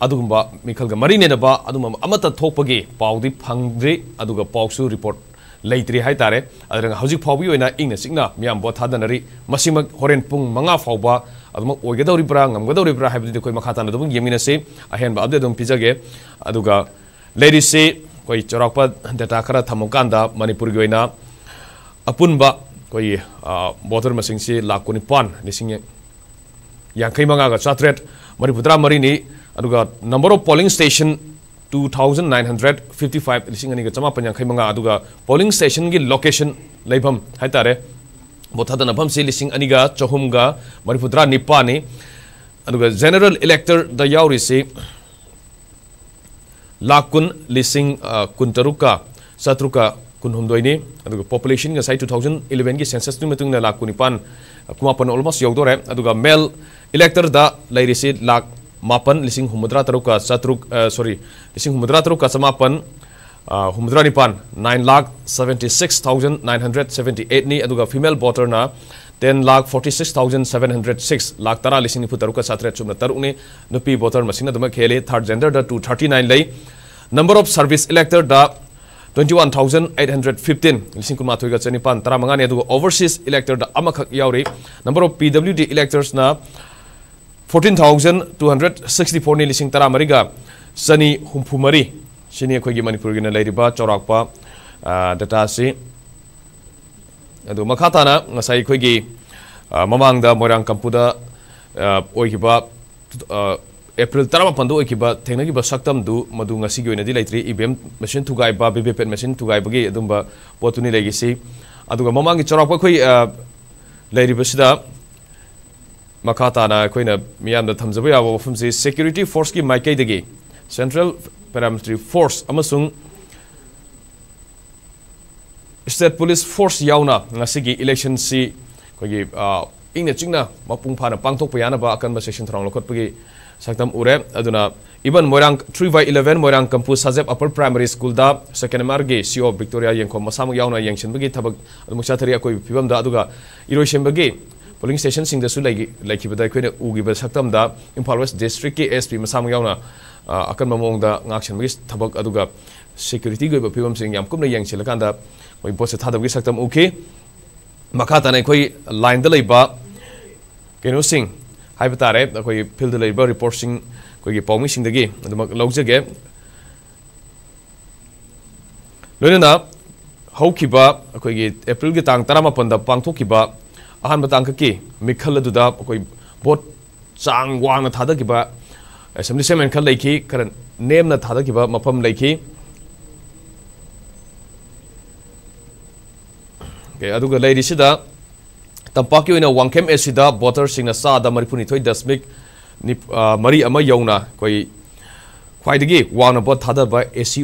ro ne adubu panu thogu sinin maram kan da amuk hal kan bot thada ri ne sini hoji phawda le ri se duna ayam mafam sing da ngasi goina koi polling station tara ma thoi da bot thada na riba sida hoji phawge na di ꯄꯥꯝꯗꯕ ꯊꯧꯗꯣꯛꯁꯤꯡ ꯍꯤꯡꯁꯥꯒꯤ ꯊꯧꯗꯣꯛꯁꯤꯡ ꯑꯗꯨꯒꯨꯝꯕ ꯃꯤꯈꯜꯒ ꯃꯔꯤ ꯂꯩꯅꯕ ꯑꯗꯨꯝꯕ ꯑꯃꯠꯇ ꯊꯣꯛꯄꯒꯤ ꯄꯥꯎꯗꯤ ꯐꯪꯗ꯭ꯔꯤ ꯑꯗꯨꯒ ꯄꯥꯎꯁꯨ ꯔꯤꯄꯣꯔꯠ ꯂꯩꯇ꯭ꯔꯤ ꯍꯥꯏꯇꯥꯔꯦ ꯑꯗꯨꯅ ꯍꯧꯖꯤꯛ ꯐꯥꯎꯕꯒꯤ ꯑꯣꯏꯅ ꯏꯪꯅ ꯆꯤꯛꯅ ꯃꯤꯌꯥꯝ ꯚꯣꯠ ꯊꯥꯗꯅꯔꯤ ꯃꯁꯤꯃꯛ ꯍꯣꯔꯦꯟ ꯄꯨꯡ ꯃꯉꯥ ꯐꯥꯎꯕ ꯑꯗꯨꯃꯛ ꯑꯣꯏꯒꯗꯧꯔꯤꯕ꯭ꯔꯥ ꯉꯝꯒꯗꯧꯔꯤꯕ꯭ꯔꯥ ꯍꯥꯏꯕꯗꯨꯗꯤ ꯑꯩꯈꯣꯏ ꯃꯈꯥ ꯇꯥꯅ ꯑꯗꯨꯝ ꯌꯦꯡꯃꯤꯟꯅꯁꯤ ꯑꯍꯦꯟꯕ ꯑꯞꯗꯦꯠ ꯑꯗꯨꯝ ꯄꯤꯖꯒꯦ ꯑꯗꯨꯒ ꯂꯩꯔꯤꯁꯤ ꯑꯩꯈꯣꯏ ꯆꯥꯎꯔꯥꯛꯄ ꯗꯦꯇꯥ ꯈꯔ ꯊꯝꯃꯀꯥꯟꯗ ꯃꯅꯤꯄꯨꯔꯒꯤ ꯑꯣꯏꯅ ꯑꯄꯨꯟꯕ ꯑꯩꯈꯣꯏꯒꯤ ꯚꯣꯇꯔ ꯃꯁꯤꯡꯁꯤ ꯂꯥꯈ ꯀꯨꯟꯅꯤꯄꯥꯟ ꯂꯤꯁꯤꯡ ꯌꯥꯡꯈꯩ ꯃꯉꯥꯒ ꯆꯥꯇ꯭ꯔꯦꯠ ꯃꯔꯤꯐꯨ ꯇꯔꯥ number of polling station two thousand nine hundred fifty five लिंग मंगा अदुगा पोलिंग स्टेशन की लोकेशन लैभम है बोथादा नभम से लिंग अनिगा चहुमगा मरिफुद्रा निपाने अदुगा जनरल इलेक्टर द याउरी कुन लाकुन लिसिंग कुंतरुका सत्रुका कुनहुमदोइने अदुगा पॉपुलेशन गसाइ 2011 की सेंसस नि मतुंगना लाकुनिपान कुमापन ऑलमोस्ट यौदोरे अदुगा मेल इलेक्टर द लैरिसे लाख मापन लिसिंग हुमद्रा तरुक का सतरुक सॉरी लिसिंग हुमद्रा तरुक का समापन हुमद्रा निपान nine lakh seventy six thousand nine hundred seventy eight नी फीमेल वोटर ना ten lakh forty six thousand seven hundred six lakh तरा लिसिंग निफु तरुक का सातरे चुमना तरुकनी नुपी वोटर मसिंग दम खेले थर्ड जेंडर द टू थर्टी नाइन लई नंबर ऑफ़ सर्विस इलेक्टर द 21,815 लिसिंग कुमाथोई का चनिपान तरा मंगाने अदुगा ओवरसीज इलेक्टर द अमखक यावरी नंबर ऑफ़ पीडब्ल्यूडी इलेक्टर्स ना 14,264 ni lising tara mariga sani humpu mari sini akhoi gi manipur gi na leiriba chawrakpa data si adu makhata na ngasai khoi gi mamang da moirang kampuda oikiba April tarama pandu oikiba thengna gi ba saktam du madu ngasi gi oinadi leitri IBM machine thugai ba BBP machine thugai bagi adumba potuni legi si aduga mamang gi chawrakpa khoi leiriba sida ꯃꯈꯥ मखा ताना अखोन मियाम थमजब याब मफम से security force की माइकई central paramilitary force state police force याउना ngasi election si ko gi ingna chingna mapung phana pangthok pya na ba akan ba session thrang lokot pagi saktam ure aduna iban moirang 3 by 11 moirang campus sajep upper primary school da second mar gi co victoria yengkom masam yauna yengshin bagi thabak muksa thari akoi phibam da aduga iroi shem bagi polling station Singh दसु लाइगी लाइकी बता कोई ने उगी बस हक्तम दा information district के की में सामग्री थबक अदुगा सिक्योरिटी गोई बपीवम सिंह याम कुम ने यंग चिल्ला कांडा कोई बोसे लाइन लेब बा केनु सिंह हाई बता रहे फिल्ड दले रिपोर्ट सिंह कोई ये पाउमी सिंह दगे की बा कोई ये अप्रैल की अहम तंक की मिखल बोट चांग वांग थादब एसेंब्ली सेमेन खल लेखी खर नेमना थादब मफम लेखी तंपाकी वांखेम एसीद बोटर सिंह चाद मरीफुनीथोई दशमिक मरी यौना कोई ख्वाइदगी वांग बोट एसी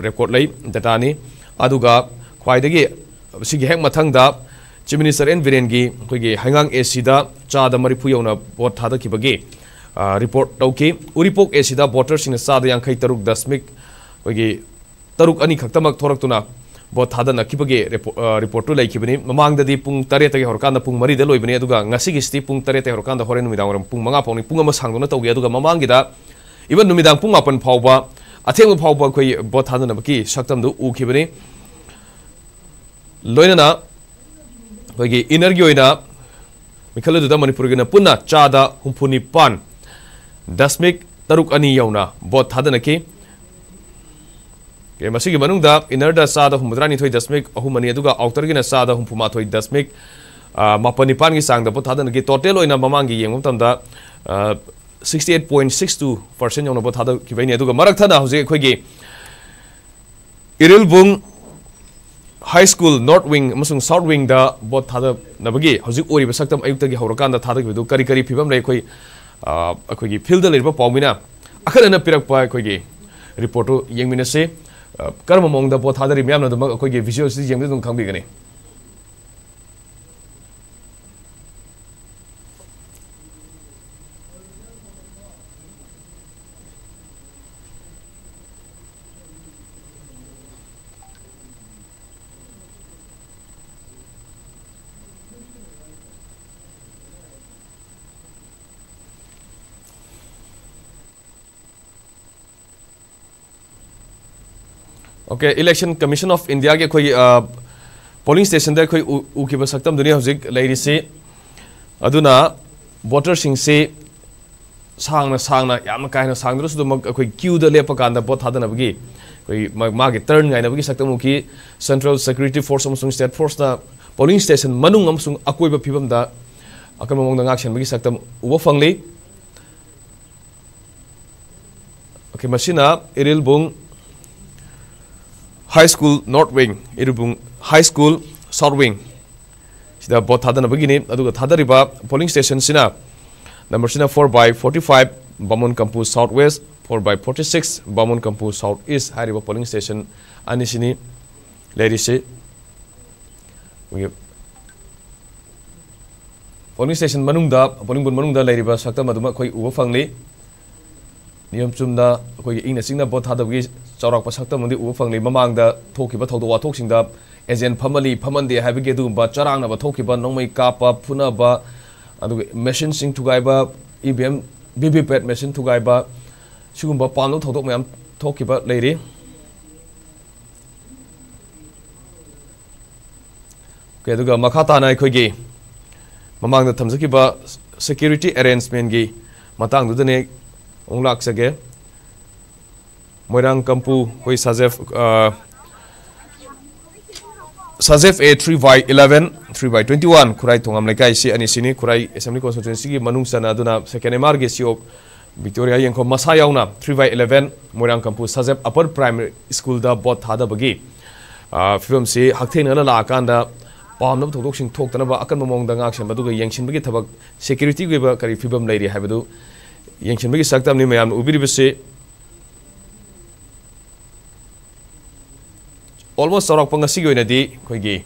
रेकॉर्ड ले डेटानी ख्वाइदगी हेक मथंग मिनिस्टर एन वीरेन की हंगांग एसीदा चाद मरीफु यौना वोट थादखिबगे रिपोर्ट तौकी उरीपोक एसीदा वोटर सिंह चाद यांखै तरुक दशमिक तरुक अनी थोरक्तुना वोट थादनखिबगे रिपोर्ट तो लेखिबनी ममांगददी पुंग तरेतगे हरकांदा पुंग मरीद ngasiगी स्ति पुंग तरेते हरकांदा होरेन नुमिदांग रम पुंग मंगा पाउनी पुंग अमा सांगदोना तौगे ममांगिदा इवन नुमिदांग पुंग मापन फावबा अथेंग फावबा अखोई वोट इनर मनपुर पुनः चाद हूँ निपान दसमिक तरुक अवना बोट की इनर चाद हूँ दसमिक अहमनीटर की चाद हूँमाथ दसमिक मपन निपान की चांग बोट थादी टोटल ममान की येम sixty eight point six two percent यौन बोट थाद मरक्त अखोई Iril high school north wing अमसुंग साउथ विंग दा बोथ थादा नबगी हजिक ओरिब सक्तम आयुक्त गी हौरकान दा थादा गिदु करी करी फिबम रे न पिरक रिपोर्ट यंगमिनसे कर्म मोंग दा बोथ म्याम न दम अखोई गी visuals young okay election commission of India के कोई पोलिंग स्टेशन दर कोई उखिब सक्तम दुनी हजिक लेरिसे अदुना वोटर सिंह से सांगना सांगना, याम कायना सांगद्रसु दमक कोई क्यू द लेप कांदा बोट थादनबगी कोई मागे टर्न गायनबगी सक्तम उखि सेंट्रल सिक्योरिटी फोर्स अमसुंग स्टेट फोर्स ना पोलिंग स्टेशन मनुंग अमसुंग अकोइब फिबम दा अकम मोंग ngakshen bagi saktam uba fangli okay machina iril bung High School North Wing Irubung High School South Wing sida bot thadana bagini aduga thadariba polling station sina number sina 4 by 45 Bamon Kampu Southwest 4 by 46 Bamon Kampu Southeast hariba polling station ani sini lady se polling station manungda polling booth manungda leriba sakta maduma khoi uba fangli niyam chumda khoi ingna singna bot thadabgi चौरप सकमदी उब फंगली ममांग agent फमी वाथोकसिंग agent फमली फमनदे हैबगे अदुगुब चरांगनब काप फुनब अदुग मशीन सिंग थुगाइब ईवीएम वीवीपैट मशीन थुगाइब सिगुब पानु थोद मैं थोड़ी ओके अदुग मखा ताना अखोगी ममांग थमजकीब mỗi đang kampu hoi sajef sajef a 3 by 11 3 by 21 kurai thongam lekai si ani sini kurai assembly constituency gi manung sana aduna second mr ge siok victoria yang ko masa yauna 3 by 11 moirang kampu sajef upper primary school da bot thada bagi film si hakthein na la kanda pam na thok sing thok tana ba akan mong da ngak sem ba du ge yang sin bagi thabak security ge ba kari film leiri habadu ꯌꯦꯡꯁꯤꯟꯕꯒꯤ ꯁꯛꯇꯝꯅꯤ ꯃꯌꯥꯝꯅ ꯎꯕꯤꯔꯤꯕꯁꯤ almost ꯆꯥꯎꯔꯥꯛꯄ ꯉꯁꯤꯒꯤ ꯑꯣꯏꯅꯗꯤ ꯑꯩꯈꯣꯏꯒꯤ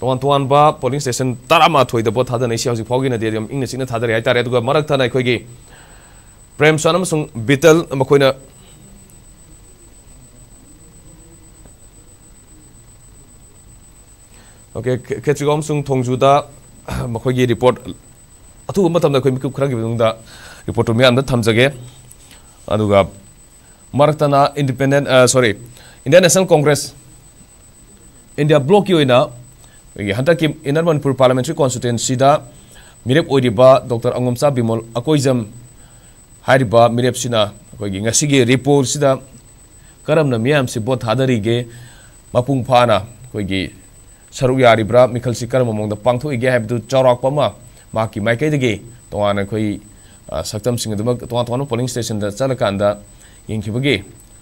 ꯇꯣꯉꯥꯟ ꯇꯣꯉꯥꯟꯕ polling station ꯇꯔꯥꯃꯥꯊꯣꯏꯗ vote ꯊꯥꯗꯅꯩꯁꯤ ꯍꯧꯖꯤꯛ ꯐꯥꯎꯒꯤꯅꯗꯤ ꯑꯗꯨꯝ ꯏꯪꯅ ꯆꯤꯛꯅ ꯊꯥꯗꯔꯦ ꯍꯥꯏꯇꯥꯔꯦ ꯑꯗꯨꯒ ꯃꯔꯛꯇꯅ ꯑꯩꯈꯣꯏꯒꯤ ꯄ꯭ꯔꯦꯝꯆꯟ ꯑꯃꯁꯨꯡ ꯕꯤꯇꯜ ꯃꯈꯣꯏꯅ ओके खेत्रिगोम सुंग थोंजुदा मखोगी रिपोर्ट अथुब मतमदा कोई मिकु खरंगी बदुंगदा रिपोर्ट म्याम दा थमजगे अदुगा मरक्तना independent sorry Indian National Congress India bloc की ओइना हंतक की इनर मनपुर पार्लियामेंट्री कॉन्स्टिट्यूएंसी दा मिरेप डॉक्टर अंगमसा बिमल अकोइजम हारिबा मिरेप सिना अखोगी ngasiगी रिपोर्ट सिदा करमना मियाम से हादरीगे मपुंग फाना अखोगी सरुक यारिब्रा मिखलसी करम ममोंग पांथोइगे हाइबदु चौराकपमा माकी माइकैदगी तोंगाना अखोई सक्तम सिंह तोंगा तोंगा पोलिंग स्टेशन सक्तम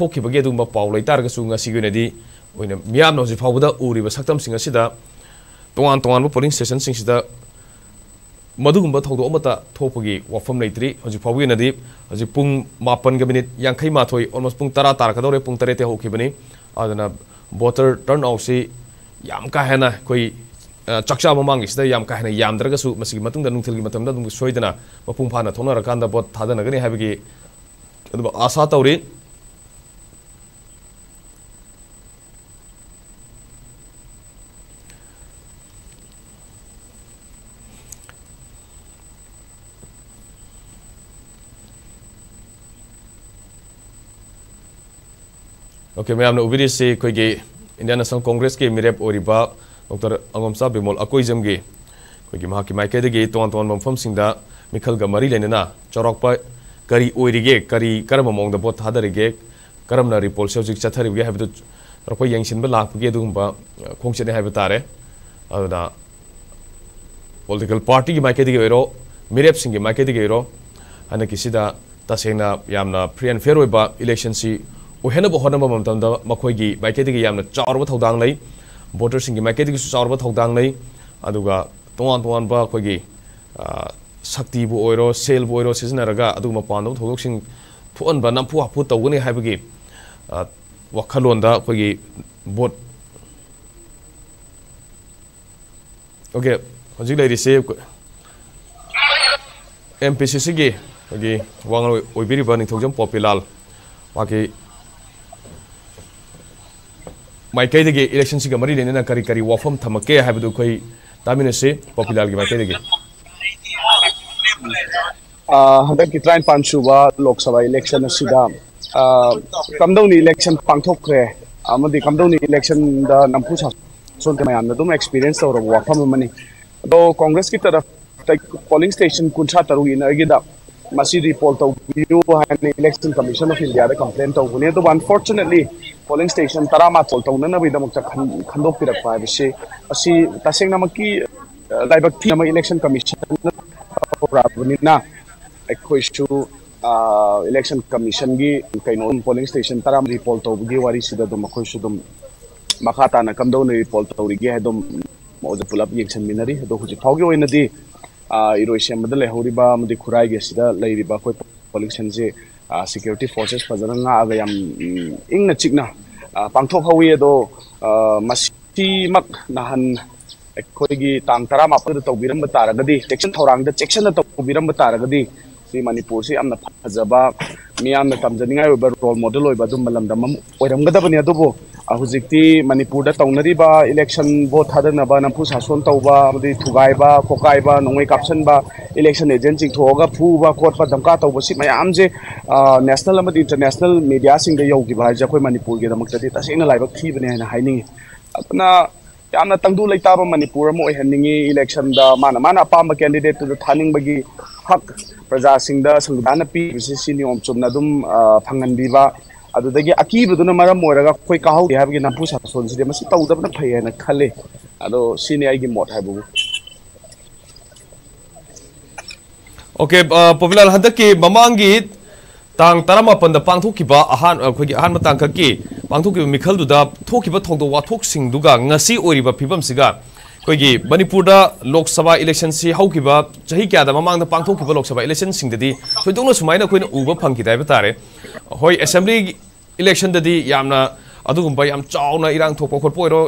ꯊꯣꯛꯈꯤꯕꯒꯤ ꯑꯗꯨꯒꯨꯝꯕ ꯄꯥꯎ ꯂꯩꯇꯥꯔꯒꯁꯨ ꯉꯁꯤꯒꯤ ꯑꯣꯏꯅꯗꯤ ꯑꯣꯏꯅ ꯃꯤꯌꯥꯝꯅ ꯍꯧꯖꯤꯛ ꯐꯥꯎꯕꯗ ꯎꯔꯤꯕ ꯁꯛꯇꯝꯁꯤꯡ ꯑꯁꯤꯗ ꯇꯣꯉꯥꯟ ꯇꯣꯉꯥꯟꯕ ꯄꯣꯂꯤꯡ ꯁ꯭ꯇꯦꯁꯟꯁꯤꯡꯁꯤꯗ ꯃꯗꯨꯒꯨꯝꯕ ꯊꯧꯗꯣꯛ ꯑꯃꯠꯇ ꯊꯣꯛꯄꯒꯤ ꯋꯥꯐꯝ ꯂꯩꯇ꯭ꯔꯤ ꯍꯧꯖꯤꯛ ꯐꯥꯎꯕꯒꯤ ꯑꯣꯏꯅꯗꯤ ꯍꯧꯖꯤꯛ ꯄꯨꯡ ꯃꯥꯄꯟꯒ ꯃꯤꯅꯤꯠ ꯌꯥꯡꯈꯩ ꯃꯥꯊꯣꯏ ꯑꯣꯜꯃꯣꯁ ꯄꯨꯡ ꯇꯔꯥ ꯇꯥꯔꯛꯀꯗꯧꯔꯦ ꯄꯨꯡ ꯇꯔꯦꯠꯇꯩ ꯍꯧꯈꯤꯕꯅꯤ ꯑꯗꯨꯅ ꯚꯣꯇꯔ ꯇꯔꯟ ꯑꯥꯎꯠꯁꯤ ꯌꯥꯝ ꯀꯥ ꯍꯦꯟꯅ ꯑꯩꯈꯣꯏ ꯆꯥꯛꯆꯥ ꯃꯃꯥꯡꯒꯤꯁꯤꯗ ꯌꯥꯝ ꯀꯥ ꯍꯦꯟꯅ ꯌꯥꯝꯗ꯭ꯔꯒꯁꯨ ꯃꯁꯤꯒꯤ ꯃꯇꯨꯡꯗ ꯅꯨꯡꯊꯤꯜꯒꯤ ꯃꯇꯝꯗ ꯑꯗꯨꯝ ꯁꯣꯏꯗꯅ ꯃꯄꯨꯡ ꯐꯥꯅ ꯊꯣꯛꯅꯔꯀꯥꯟꯗ ꯚꯣꯠ ꯊꯥꯗꯅꯒꯅꯤ ꯍꯥꯏꯕꯒꯤ ꯑꯗꯨꯕꯨ ꯑꯥꯁꯥ ꯇꯧꯔꯤ ओके मैम उबरी से अखोगे इंडियन नेशनल कांग्रेस के मिरेप डॉक्टर अंगोमसा बिमोल अकोइजम की अखोगी माइके तोान तोान मौफम मरी लेने चौरप करी ओरिगे करी करम मौद बोट थादरीगे करम रिपोल से हजिक चथरीगे है चौरप यंगब लापगे खोचने है तारे पोलिटिकल पार्टी की माइके मिरेप सिंह माइके हनकी फ्री एंड फेयर इलेक्शन से ꯑꯣꯏꯍꯟꯅꯕ ꯍꯣꯠꯅꯕ ꯃꯇꯝꯗ ꯃꯈꯣꯏꯒꯤ ꯃꯥꯏꯀꯩꯗꯒꯤ ꯌꯥꯝꯅ ꯆꯥꯎꯔꯕ ꯊꯧꯗꯥꯡ ꯂꯩ ꯚꯣꯇꯔꯁꯤꯡꯒꯤ ꯃꯥꯏꯀꯩꯗꯒꯤꯁꯨ ꯆꯥꯎꯔꯕ ꯊꯧꯗꯥꯡ ꯂꯩ ꯑꯗꯨꯒ ꯇꯣꯉꯥꯟ ꯇꯣꯉꯥꯟꯕ ꯑꯩꯈꯣꯏꯒꯤ ꯁꯛꯇꯤꯕꯨ ꯑꯣꯏꯔꯣ ꯁꯦꯜꯕꯨ ꯑꯣꯏꯔꯣ ꯁꯤꯖꯤꯟꯅꯔꯒ ꯑꯗꯨꯒꯨꯝꯕ ꯄꯥꯝꯗꯕ ꯊꯧꯗꯣꯛꯁꯤꯡ ꯊꯣꯛꯍꯟꯕ ꯅꯝꯐꯨ ꯍꯥꯐꯨ ꯇꯧꯒꯅꯤ ꯍꯥꯏꯕꯒꯤ ꯋꯥꯈꯜꯂꯣꯟꯗ ꯑꯩꯈꯣꯏꯒꯤ ꯚꯣꯠ ꯑꯣꯀꯦ ꯍꯧꯖꯤꯛ ꯂꯩꯔꯤꯁꯦ ꯑꯦꯝ ꯄꯤ ꯁꯤ ꯁꯤꯒꯤ ꯑꯩꯈꯣꯏꯒꯤ ꯋꯥꯡ ꯑꯣꯏꯕꯤꯔꯤꯕ ꯅꯤꯡꯊꯧꯖꯝ ꯄꯣꯄꯤꯂꯥꯜ ꯃꯥꯒꯤ माइकैदगी इलेक्शन से मरी लेने करी करी वफम थमके है अखोई तामिन से पॉपुलर की माइकैदगी हंड्रेड की त्राइन पाँच सूबा लोकसभा इलेक्शन कमदौनी इलेक्शन पांथोखे कमदौनी इलेक्शन नंफू सन मैं एक्सपीरियंस तौर वाफम अदो कांग्रेस की तरफ़ पोलिंग स्टेशन कुंसा तरु इनरगीद पोल तौर election commission of India complain तौबने unfortunately polling station ꯇꯔꯥꯃꯥꯊꯣꯏ ꯇꯧꯅꯅꯕꯒꯤꯗꯃꯛꯇ ꯈꯟꯗꯣꯛꯄꯤꯔꯛꯄ ꯍꯥꯏꯕꯁꯤ ꯑꯁꯤ ꯇꯁꯦꯡꯅꯃꯛꯀꯤ ꯂꯥꯏꯕꯛ ꯊꯤ ꯑꯃ ꯏꯂꯦꯛꯁꯟ ꯀꯃꯤꯁꯟꯅ ꯇꯧꯔꯛꯑꯕꯅꯤꯅ ꯑꯩꯈꯣꯏꯁꯨ ꯏꯂꯦꯛꯁꯟ ꯀꯃꯤꯁꯟꯒꯤ ꯀꯩꯅꯣ ꯄꯣꯂꯤꯡ ꯁ꯭ꯇꯦꯁꯟ ꯇꯔꯥ ꯔꯤꯄꯣꯜ ꯇꯧꯕꯒꯤ ꯋꯥꯔꯤꯁꯤꯗ ꯑꯗꯨꯝ ꯑꯩꯈꯣꯏꯁꯨ ꯑꯗꯨꯝ ꯃꯈꯥ ꯇꯥꯅ ꯀꯝꯗꯧꯅ ꯔꯤꯄꯣꯜ ꯇꯧꯔꯤꯒꯦ ꯍꯥꯏꯗꯨꯝ ꯃꯣꯏꯁꯦ ꯄꯨꯂꯞ ꯌꯦꯡꯁꯤꯟꯃꯤꯟꯅꯔꯤ security forces fazana nga ga yam ing na chikna pangtho phawi do masi mak nahan khoi gi tang tara ma par to biram ba taragadi section thorang da section da to biram ba taragadi ꯁꯤ ꯃꯅꯤꯄꯨꯔꯁꯤ ꯌꯥꯝꯅ ꯐꯖꯕ ꯃꯤꯌꯥꯝꯅ ꯇꯝꯖꯅꯤꯡꯉꯥꯏ ꯑꯣꯏꯕ role model ꯑꯣꯏꯕ ꯑꯗꯨꯝꯕ ꯂꯝꯗꯝ ꯑꯃ ꯑꯣꯏꯔꯝꯒꯗꯕꯅꯤ ꯑꯗꯨꯕꯨ ꯍꯧꯖꯤꯛꯇꯤ ꯃꯅꯤꯄꯨꯔꯗ ꯇꯧꯅꯔꯤꯕ ꯏꯂꯦꯛꯁꯟ ꯚꯣꯠ ꯊꯥꯗꯅꯕ ꯅꯝꯐꯨ ꯁꯥꯁꯣꯟ ꯇꯧꯕ ꯑꯃꯗꯤ ꯊꯨꯒꯥꯏꯕ ꯈꯣꯀꯥꯏꯕ ꯅꯣꯡꯃꯩ ꯀꯥꯞꯁꯤꯟꯕ ꯏꯂꯦꯛꯁꯟ ꯑꯦꯖꯦꯟ ꯆꯤꯡꯊꯣꯛꯑꯒ ꯐꯨꯕ ꯈꯣꯠꯄ ꯙꯝꯀꯥ ꯇꯧꯕꯁꯤ ꯃꯌꯥꯝꯁꯦ ꯅꯦꯁꯅꯦꯜ ꯑꯃꯗꯤ ꯏꯟꯇꯔꯅꯦꯁꯅꯦꯜ ꯃꯦꯗꯤꯌꯥꯁꯤꯡꯗ ꯌꯧꯈꯤꯕ ꯍꯥꯏꯁꯦ ꯑꯩꯈꯣꯏ ꯃꯅꯤꯄꯨꯔꯒꯤꯗꯃꯛꯇꯗꯤ ꯇꯁꯦꯡꯅ ꯂꯥꯏꯕꯛ ꯊꯤꯕꯅꯦ ꯍꯥꯏꯅ ꯍꯥꯏꯅꯤꯡꯉꯤ ꯑꯗꯨꯅ ꯌꯥꯝꯅ ꯇꯪꯗꯨ ꯂꯩꯇꯥꯕ ꯃꯅꯤꯄꯨꯔ ꯑꯃ ꯑꯣꯏꯍꯟꯅꯤꯡꯉꯤ ꯏꯂꯦꯛꯁꯟꯗ ꯃꯥꯅ ꯃꯥꯅ ꯑꯄꯥꯝꯕ ꯀꯦꯟꯗꯤꯗꯦꯠꯇꯨꯗ ꯊꯥꯅꯤꯡꯕꯒꯤ ꯍꯛ प्रजासिंदा संविधान पीबसे सी नियम अदुदगी अकीबदुना मरम मोरगा कोई काहौ नंपु मसी तौदबना फै हैना खले आइगी मोट हाबु ओके पॉपुलर हदकी ममांगी तांग तरामापन पांथोखिबा अहान अखोगी मिखलदुदा थोखिबा थोंदो वाथोकसिंगदुगा ngasi ओरिबा फिबमसिगा ꯑꯩꯈꯣꯏꯒꯤ ꯃꯅꯤꯄꯨꯔꯗ ꯂꯣꯛ ꯁꯚꯥ ꯏꯂꯦꯛꯁꯟꯁꯤ ꯍꯧꯈꯤꯕ ꯆꯍꯤ ꯀꯌꯥꯗ ꯃꯃꯥꯡꯗ ꯄꯥꯡꯊꯣꯛꯈꯤꯕ ꯂꯣꯛ ꯁꯚꯥ ꯏꯂꯦꯛꯁꯟꯁꯤꯡꯗꯗꯤ ꯊꯣꯏꯗꯣꯛꯅ ꯁꯨꯃꯥꯏꯅ ꯑꯩꯈꯣꯏꯅ ꯎꯕ ꯐꯪꯈꯤꯗꯦ ꯍꯥꯏꯕ ꯇꯥꯔꯦ ꯍꯣꯏ ꯑꯦꯁꯦꯝꯕ꯭ꯂꯤ ꯏꯂꯦꯛꯁꯟꯗꯗꯤ ꯌꯥꯝꯅ ꯑꯗꯨꯒꯨꯝꯕ ꯌꯥꯝ ꯆꯥꯎꯅ ꯏꯔꯥꯡ ꯊꯣꯛꯄ ꯈꯣꯠꯄ ꯑꯣꯏꯔꯣ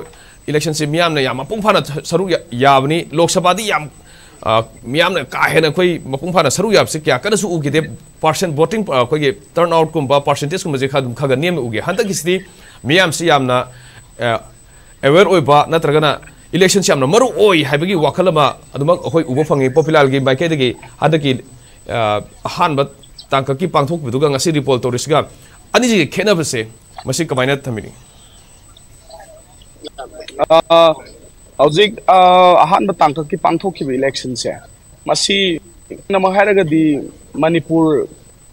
ꯏꯂꯦꯛꯁꯟꯁꯤ ꯃꯤꯌꯥꯝꯅ ꯌꯥꯝ ꯃꯄꯨꯡ ꯐꯥꯅ ꯁꯔꯨꯛ ꯌꯥꯕꯅꯤ ꯂꯣꯛ ꯁꯚꯥꯗꯤ ꯌꯥꯝ ꯃꯤꯌꯥꯝꯅ ꯀꯥ ꯍꯦꯟꯅ ꯑꯩꯈꯣꯏ ꯃꯄꯨꯡ ꯐꯥꯅ ꯁꯔꯨꯛ ꯌꯥꯕꯁꯤ ꯀꯌꯥ ꯀꯟꯅꯁꯨ ꯎꯈꯤꯗꯦ ꯄꯥꯔꯁꯦꯟ ꯚꯣꯇꯤꯡ ꯑꯩꯈꯣꯏꯒꯤ ꯇꯔꯟ ꯑꯥꯎꯠꯀꯨꯝꯕ ꯄꯥꯔꯁꯦꯟꯇꯦꯖꯀꯨꯝꯕꯁꯦ ꯈꯔ ꯈꯔ ꯅꯦꯝꯅ ꯎꯒꯦ ꯍꯟꯗꯛꯀꯤꯁꯤꯗꯤ ꯃꯤꯌꯥꯝꯁꯤ ꯌꯥꯝꯅ ꯑꯦꯋꯦꯔ ꯑꯣꯏꯕ ꯅꯠꯇ꯭ꯔꯒꯅ इलेक्शन से मरु है अखोई उब फंगी पॉपुलर की माइकई हदकी अहानब तांक की पांथों रिपोल तौरीसीगा अनीजी खेनबसे कमायन थमी हजिक तांक की पांथोखिब इलेक्शन से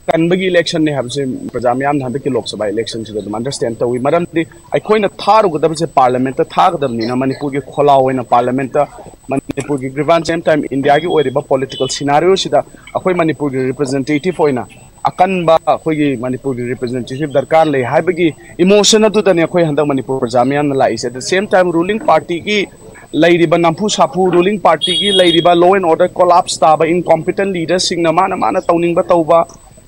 कन्बगी इलेक्शन ने हमसे प्रजा मैम हमें लोकसभा इलेक्शन से अंडरस्टैंड तौर मरमी अखोन पार्लमेंट थागदबनी मनपुर की खोलाओं पार्लमेंट मनपुर की ग्रीवान सेम टाइम इंडिया की पोलिटिकल सिनारियो अखोई मनपुर की रिप्रेजेंटेटिव अकनब अखोई मनपुर की रिप्रेजेंटेटिव दरकार ले इमोशन अखोई तो मनपुर प्रजा ma'am lyase at the same time ruling party की लेब साफू रूलिंग पार्टी की लो लॉ एंड ऑर्डर कोलाप्स ताब इनकॉम्पिटेंट लीडर सिंह मा तौनीब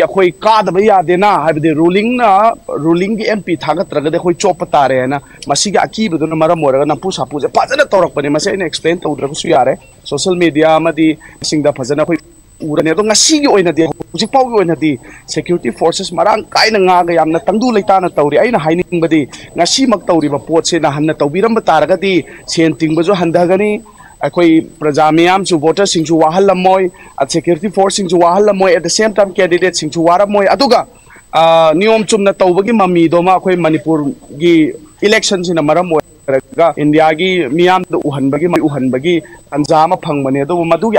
अखोई कादब रूलिंग रूलिंग की एम पी थागतरगे अखोई चोप तारे है अकीबदन मरम होगा नंपू सापूजे फजन तौरपने एक्सप्लेन तौद्रगू या सोशल मेडिया फजन अखोई उरने की पाद सेक्यूरीटी फोर्सेस मरंग कायना याम तंदू लेता तौरी अगर तौरी पोटे नहन तौर तारगे सें तिंगजू हंधगनी अखोई प्रजा मैम वोटर सिंह वहलमोय security force Singh at the same time candidate Singh वारमोय नियम चुम तौब की ममीदों अखोई मणिपुर की इलेक्शन से मरम इंडिया की मियाम उहनबगी उहनबगी तंजा अम फंगने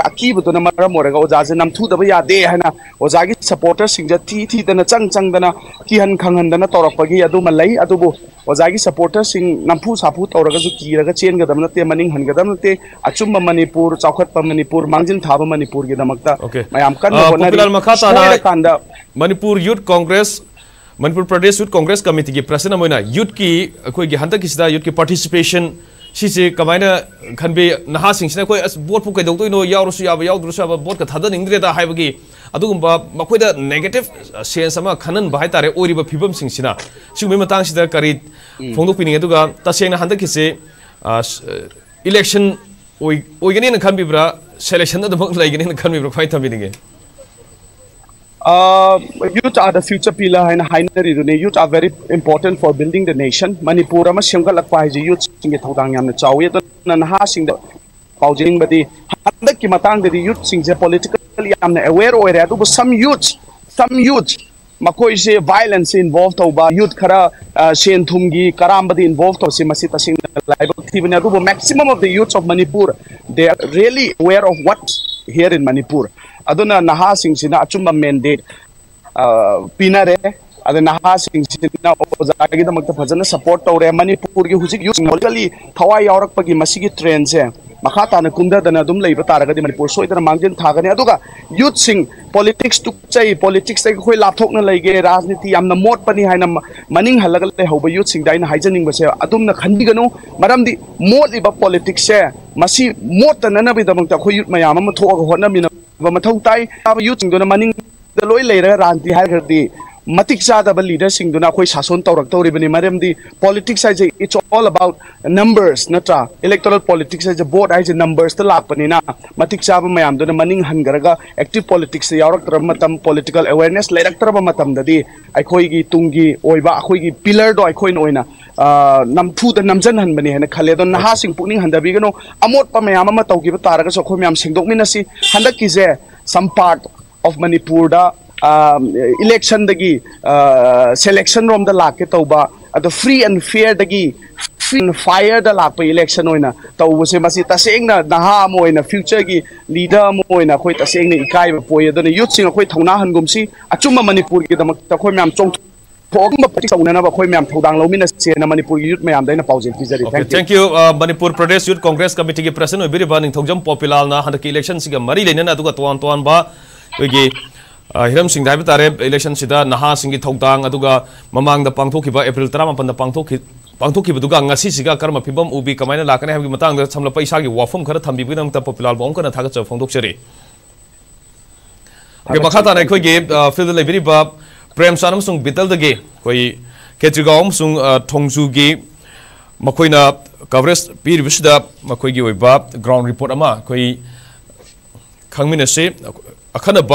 अकीबदन मरम होरगा ओजाजे नमथुदब यादे है ओजा की सपोर्टर सिंह थी थीदन चंग चंगदन कीहन खंगहन तौरपगी ओजा की सपोर्टर नम्फू साफू तौर कीरगा चेनगदम नते मनिंग हनगदम नते अचुम मनपुर चौखटप मनपुर मांजिन थाब मणिपुर के दमकता मयाम कन्न होना youth Congress Manipur Pradesh youth Congress committee की प्रसन्न मोना यूथ की अखोगी की यूथ की पार्टिसिपेशन सिसे कमायन खनबे नहा सिंह अखोय बोट पु कैदौतोइनो यावरसु बोट का थादा निंगद्रेदा हाइबगी अदुगुम नेगेटिव सेंस अमा है तारे ओरिब फिबम सिंह सिना सिमे मतांग सिदा करी फोंदो तसेना हंतक किसे इलेक्शन खनबीब्रा खनबिब्रा सेलेक्शन खनबीब्रा खाई खनबिब्रा youth are the future pillar है youth are very important for building the nation Manipur सेमगल्पाई youth पाजिंगी हमदी यूथ से पोलिटिकल अवेर हो रहे सम यूथ सम यूथ मकोई से वायलेंस से इन्वॉल्व तब यूथ खरा सें थूम की कराबी involve तौसे maximum of the youth of Manipur they are really aware of what here in Manipur नहा अचुब मेन्दे पीनरे नहादम फपोर्ट तौर मनपुर की हवाई की ट्रेन से मखा तान कूंधदनाब तार मनपुर सोदन मांजन था यूथ सिंह पोलीटिक्स तुच लाथोन लेगे राजनीति मोटनी है मनिंग हल्ब यूथ सिंहजनीसे खनगनो मोटिब पोलीटिक्स मोट नदम अखो यूथ मैम थोड़ा हटनमीन và mà thông tay ta mà dùng tụi nó mà nhưng lỗi lề ra ràn thì hai cái gì मतिक चादा लीडर सासन तौरबी मरम पॉलीटिक्स है इट्स ऑल अबाउट नंबर्स नत्र इलेक्टोरल पॉलीटिक्स है वोट है नंबर्स लापनीना चाब मैम मनिंग हंगरग एक्टिव पॉलीटिक्स मतम पॉलीटिकल अवेयरनेस लेरक्की तुगी अखोई पिलरदो अखोन नमथूद नमजनहनी है खेद नहा पुनो अमोप मैम तौब तारगस अखो मैम सेंदोमीन हंक की जे some part of मनपुरद future gi leader mo oina khoi taseng na ikai ba poi adona youth sing khoi thauna han gum si achuma manipur gi damak ta khoi myam chong ꯊꯣꯛꯑꯒ practice ꯇꯧꯅꯅꯕ ꯑꯩꯈꯣꯏ ꯃꯌꯥꯝ ꯊꯧꯗꯥꯡ ꯂꯧꯃꯤꯟꯅꯁꯦꯅ ꯃꯅꯤꯄꯨꯔꯒꯤ ꯌꯨꯠ ꯃꯌꯥꯝꯗ ꯑꯩꯅ ꯄꯥꯎꯖꯦꯜ ꯄꯤꯖꯔꯤ Okay, thank you. Manipur Pradesh Youth Congress Committee ki President oibiriba Ningthongjam Popilalna handaki election siga mari lenana aduga tuan tuan ba oigi hiram singh dai tare election sida naha singi thongdang aduga mamang da pangthokiba April 18 him Singh है election से नहांग ममद पांथोब April तरह तरमपनसी कर्म फिवम उ कमायन लाने सामलप इस वाफम खर थी पिलाल बहुम थागच फोंदर मखा तान अखोगे फ़ील्ड लेबर प्रेम सान बीतल केतृगावजुगे मैं कवरेज पीरबीद ग्राउंड रिपोर्ट अखनब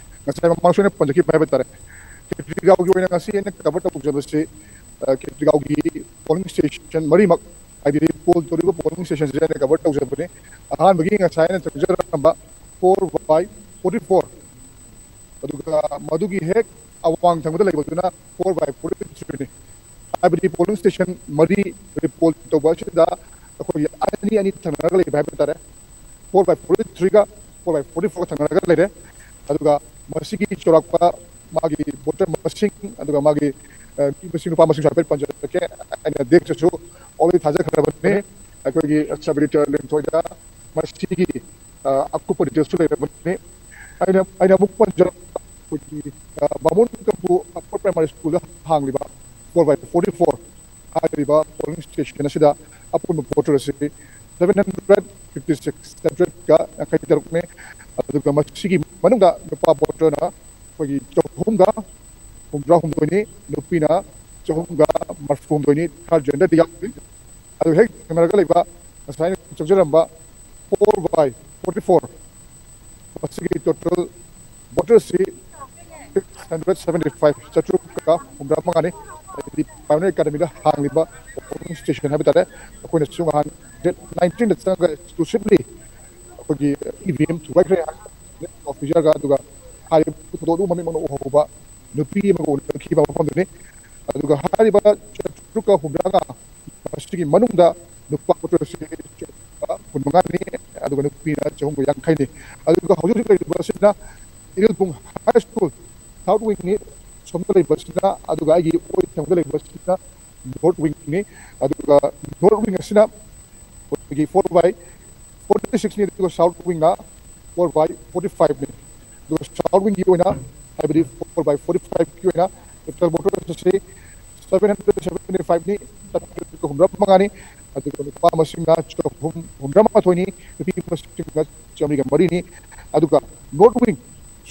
मांसू ने पंजी पाए तारे खेतरी गांवी खबर तकबसे खेतरी पोलिंग स्टेशन मरी हाई पोल तौर पोलिंग स्टेशन से खबर तौजने अहम की फोर बाई फोर्टी फोर अवां थोद फोर बाई फोर्टी थ्री अब पोलिंग स्टेशन मरी पोल तब अनी अनी थे फोर बाई फोटी थ्री का फोर बाई फोटी फोर थे अदुगा मसिकी चोरक्पा मागी बोटर मसिंग अदुगा मागी की मसिंग रूपा मसिंग सापेट पंजर के अनि देख अपर प्राइमरी स्कूल हांगलिबा फोर by 44 हांगलिबा पोलिंग स्टेशन असिदा अपन बोटर से 756 सब्जेक्ट का खैतर में ꯑꯗꯨꯒ ꯃꯁꯤꯒꯤ ꯃꯅꯨꯡꯗ ꯅꯨꯄꯥ ꯚꯣꯇꯔꯅ ꯑꯩꯈꯣꯏꯒꯤ ꯆꯍꯨꯝꯒ ꯍꯨꯝꯗ꯭ꯔꯥ ꯍꯨꯝꯗꯣꯏꯅꯤ ꯅꯨꯄꯤꯅ ꯆꯍꯨꯝꯒ ꯃꯔꯐꯨ ꯍꯨꯝꯗꯣꯏꯅꯤ ꯊꯥꯔꯠ ꯖꯦꯟꯗꯔꯗꯤ ꯌꯥꯎꯗꯦ ꯑꯗꯨ ꯍꯦꯛ ꯊꯦꯡꯅꯔꯒ ꯂꯩꯕ ꯉꯁꯥꯏ ꯑꯩꯅ ꯆꯪꯖꯔꯝꯕ ꯐꯣꯔ ꯕꯥꯏ ꯐꯣꯔꯇꯤ ꯐꯣꯔ ꯃꯁꯤꯒꯤ ꯇꯣꯇꯦꯜ ꯚꯣꯇꯔꯁꯤ ꯁꯤꯛꯁ ꯍꯟꯗ꯭ꯔꯦꯠ ꯁꯚꯦꯟꯇꯤ ꯐꯥꯏꯚ ꯆꯥꯇ꯭ꯔꯨꯛꯀ ꯍꯨꯝꯗ꯭ꯔꯥ ꯃꯉꯥꯅꯤ ꯍꯥꯏꯕꯗꯤ ꯄ꯭ꯔꯥꯏꯃꯥꯔꯤ ꯑꯦꯀꯥꯗꯃꯤꯗ ꯍꯥꯡꯂꯤꯕ ꯄꯣꯂꯤꯡ ꯁ꯭ꯇꯦꯁꯟ ꯍꯥꯏꯕ ꯇꯥꯔꯦ ꯑꯩꯈꯣꯏꯅꯁꯨ ꯅꯍꯥꯟ ꯗꯦꯠ ꯅꯥꯏꯟꯇꯤꯟꯗ ꯆꯪꯉꯒ ꯑꯦꯛꯁꯀ꯭ꯂꯨꯁꯤꯚꯂꯤ ꯑꯩꯈꯣꯏꯒꯤ ꯏ ꯚꯤ ꯑꯦꯝ ꯊꯨꯒꯥꯏꯈ꯭ꯔꯦ ꯑꯣꯐꯤꯁꯔꯒ ꯑꯗꯨꯒ ꯍꯥꯏꯔꯤꯕ ꯊꯧꯗꯣꯛ ꯑꯗꯨ ꯃꯃꯤꯡ ꯃꯅ ꯎꯍꯧꯕ ꯅꯨꯄꯤ ꯑꯃꯒ ꯎꯅꯈꯤꯕ ꯃꯐꯝꯗꯨꯅꯤ ꯑꯗꯨꯒ ꯍꯥꯏꯔꯤꯕ ꯆꯥꯇ꯭ꯔꯨꯛꯀ ꯍꯨꯝꯗ꯭ꯔꯥꯒ ꯃꯁꯤꯒꯤ ꯃꯅꯨꯡꯗ ꯅꯨꯄꯥ ꯚꯣꯇꯔꯁꯤ ꯀꯨꯟ ꯃꯉꯥꯅꯤ ꯑꯗꯨꯒ ꯅꯨꯄꯤꯅ ꯆꯍꯨꯝꯒ ꯌꯥꯡꯈꯩꯅꯤ ꯑꯗꯨꯒ ꯍꯧꯖꯤꯛ ꯍꯧꯖꯤꯛ ꯂꯩꯔꯤꯕ ꯑꯁꯤꯅ ꯏꯔꯤꯜꯄꯨꯡ ꯍꯥꯏ ꯁ꯭ꯀꯨꯜ ꯁꯥꯎꯠ ꯋꯤꯡꯅꯤ ꯁꯣꯝꯗ ꯂꯩꯕꯁꯤꯅ ꯑꯗꯨꯒ ꯑꯩꯒꯤ ꯑꯣꯏ ꯊꯪꯕꯗ ꯂꯩꯕꯁꯤꯅ ꯅꯣꯔꯠ ꯋꯤꯡꯅꯤ ꯑꯗꯨꯒ ꯅꯣꯔꯠ ꯋꯤꯡ ꯑꯁꯤꯅ ꯑꯩꯈꯣꯏꯒꯤ ꯐꯣꯔ ꯕꯥꯏ 46 minutes ನೀಡಿರುವ short wing four by 45 minutes. the short wing you know, I believe 4 by 45 you know, if the motor is say 775 ni tatko humra mangani adiko pa masinga cho hum humra ma thoni pi masinga chamri ga mari ni aduka note wing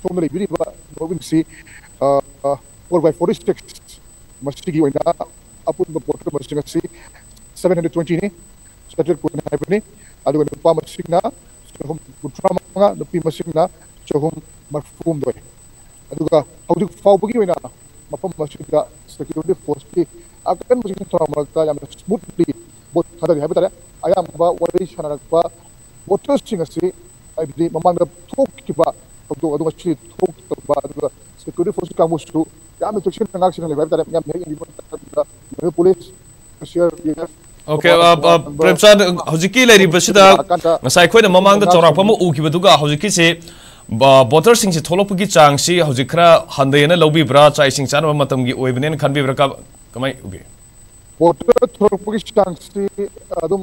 somali bili ba note wing si 4 by 46 masigi wina apun the motor masinga si 720 ni satir ko na ni अदुगा नुपा मसिंगना चहुम कुथ्रा मंगा नुपी मसिंगना चहुम मरफुम दोय अदुगा हौजिक फावबगी ओइना मफम मसिंगा security force की अकन मसिंग थोरामरक्ता याम स्मूथली बोट थादरी हाइबतारे अयामबा वरी सनारक्बा वोटर्स सिंग असि हाइबदि ममांग थोककिबा हौदो अदुगा सि थोकतबा अदुगा सिक्युरिटी फोर्स कामुसु याम चेक्शन नंगाक्सिन लेबातारे याम ने इंडिपेंडेंट पुलिस शेयर Uh, uh, ngasai khoi na mamang da chawrak pama uki baduga hojiki se voter sing se tholok gi chang si hojik khra hande na lobi bra chai sing chan ma matam gi oi benen khan bi bra ka kamai ubi voter tholok gi chang si adum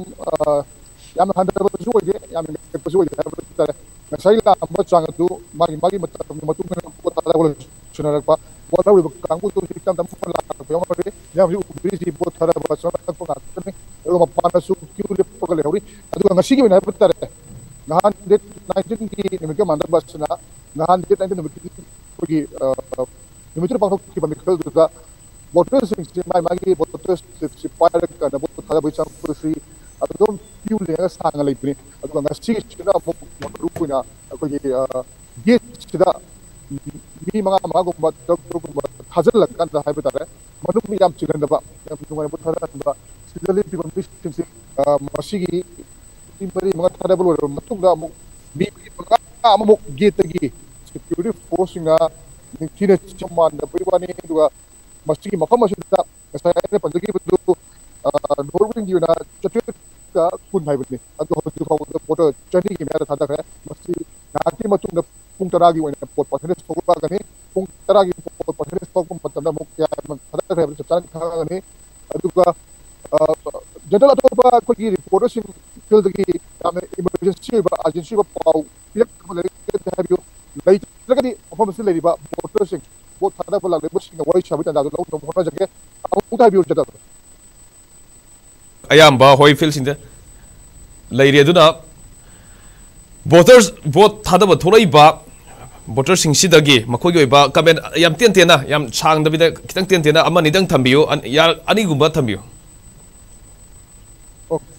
yam hande ba su oi yam ne ba su oi ta ngasai la ma chang du magi magi matam matum na ko ta la sunarak pa voter wi kang bu tu sikam tam la ko yam ri yam ju bi si 그리고 바나수 기울이 뻑을 해우리 아주 나시기 위해 붙다래 나한 데 나진 기 니미케 만다 바스나 나한 데 나진 니미케 거기 어 니미트로 방석 기 밤에 그러다 보트 싱시 마이 마기 보트 싱시 파이를 가나 보트 타다 보이상 프시 아좀 피울레가 상을 레이브니 아주 나시기 치나 뭐 루쿠나 거기 어 게치다 미 망아 마고마 덕덕마 타절락간다 하이버다래 मनुष्य याम चिगंदबा याम तुम्हारे बुद्धा रंदबा ꯁꯤꯗ ꯂꯦꯞꯄꯤꯕ ꯃꯤꯁꯤꯡꯁꯤ ꯃꯁꯤꯒꯤ ꯃꯤ ꯃꯔꯤ ꯃꯉꯥ ꯊꯥꯗꯕ ꯂꯣꯏꯔꯕ ꯃꯇꯨꯡꯗ ꯑꯃꯨꯛ ꯃꯤ ꯃꯔꯤ ꯃꯉꯥ ꯑꯃꯃꯨꯛ ꯒꯦꯠꯇꯒꯤ ꯁꯦꯀ꯭ꯌꯨꯔꯤꯇꯤ ꯐꯣꯔꯁꯁꯤꯡꯅ ꯅꯤꯡꯊꯤꯅ ꯆꯃꯥꯟꯅꯕꯒꯤ ꯋꯥꯅꯤ ꯑꯗꯨꯒ ꯃꯁꯤꯒꯤ ꯃꯐꯝ ꯑꯁꯤꯗ ꯉꯁꯥꯏ ꯑꯩꯅ ꯄꯟꯖꯈꯤꯕꯗꯨ ꯅꯣꯔꯋꯦꯒꯤ ꯑꯣꯏꯅ ꯆꯥꯇ꯭ꯔꯦꯠꯀ ꯀꯨꯟ ꯍꯥꯏꯕꯅꯤ ꯑꯗꯨ ꯍꯧꯖꯤꯛ ꯐꯥꯎꯕꯗ ꯚꯣꯇꯔ ꯆꯅꯤꯒꯤ ꯃꯌꯥꯗ ꯊꯥꯗꯈ꯭ꯔꯦ ꯃꯁꯤ ꯉꯥꯏꯍꯥꯛꯀꯤ ꯃꯇꯨꯡꯗ ꯄꯨꯡ ꯇꯔꯥꯒꯤ ꯑꯣꯏꯅ ꯄꯣꯠ ꯄꯥꯔꯁꯦꯟꯇꯦꯖ ꯊꯣꯛꯂꯛꯑꯒꯅꯤ ꯄꯨꯡ ꯇꯔꯥꯒꯤ ꯄꯣꯠ ꯄꯥꯔꯁꯦꯟꯇꯦꯖ ꯊꯣꯛꯄ ꯃꯇꯝꯗ ꯑꯃꯨꯛ ꯀꯌꯥ ꯊꯥꯗꯈ꯭ꯔꯦ ꯍꯥꯏꯕꯗꯨ ꯆꯞ ꯆꯥꯅ ꯈꯪꯉꯒꯅꯤ ꯑꯗꯨꯒ ꯖꯦꯅꯔꯦꯜ ꯑꯇꯣꯞꯄ ꯑꯩꯈꯣꯏꯒꯤ ꯔꯤꯄꯣꯔꯇꯔꯁꯤꯡ ꯐꯤꯜꯗꯒꯤ ꯌꯥꯝꯅ ꯏꯃꯔꯖꯦꯟꯁꯤ ꯑꯣꯏꯕ ꯑꯥꯔꯖꯦꯟꯁꯤ ꯑꯣꯏꯕ ꯄꯥꯎ ꯄꯤꯔꯛꯄ ꯂꯩꯔꯒꯗꯤ ꯍꯥꯏꯕꯤꯌꯨ ꯂꯩꯇ꯭ꯔꯒꯗꯤ ꯃꯐꯝ ꯑꯁꯤꯗ ꯂꯩꯔꯤꯕ ꯚꯣꯇꯔꯁꯤꯡ ꯚꯣꯠ ꯊꯥꯗꯕ ꯂꯥꯛꯂꯤꯕꯁꯤꯡꯒ ꯋꯥꯔꯤ ꯁꯥꯕꯒꯤ ꯇꯥꯟꯖꯥꯗꯨ ꯂꯧꯅꯕ ꯍꯣꯠꯅꯖꯒꯦ ꯑꯃꯨꯛꯇ ꯍꯥꯏꯕꯤꯌꯨ general ayamba hoi fil sinde leiri aduna voters vote thadaba tholai ba voter sing sidagi makhoi gi ba comment yam ten ten na yam chang da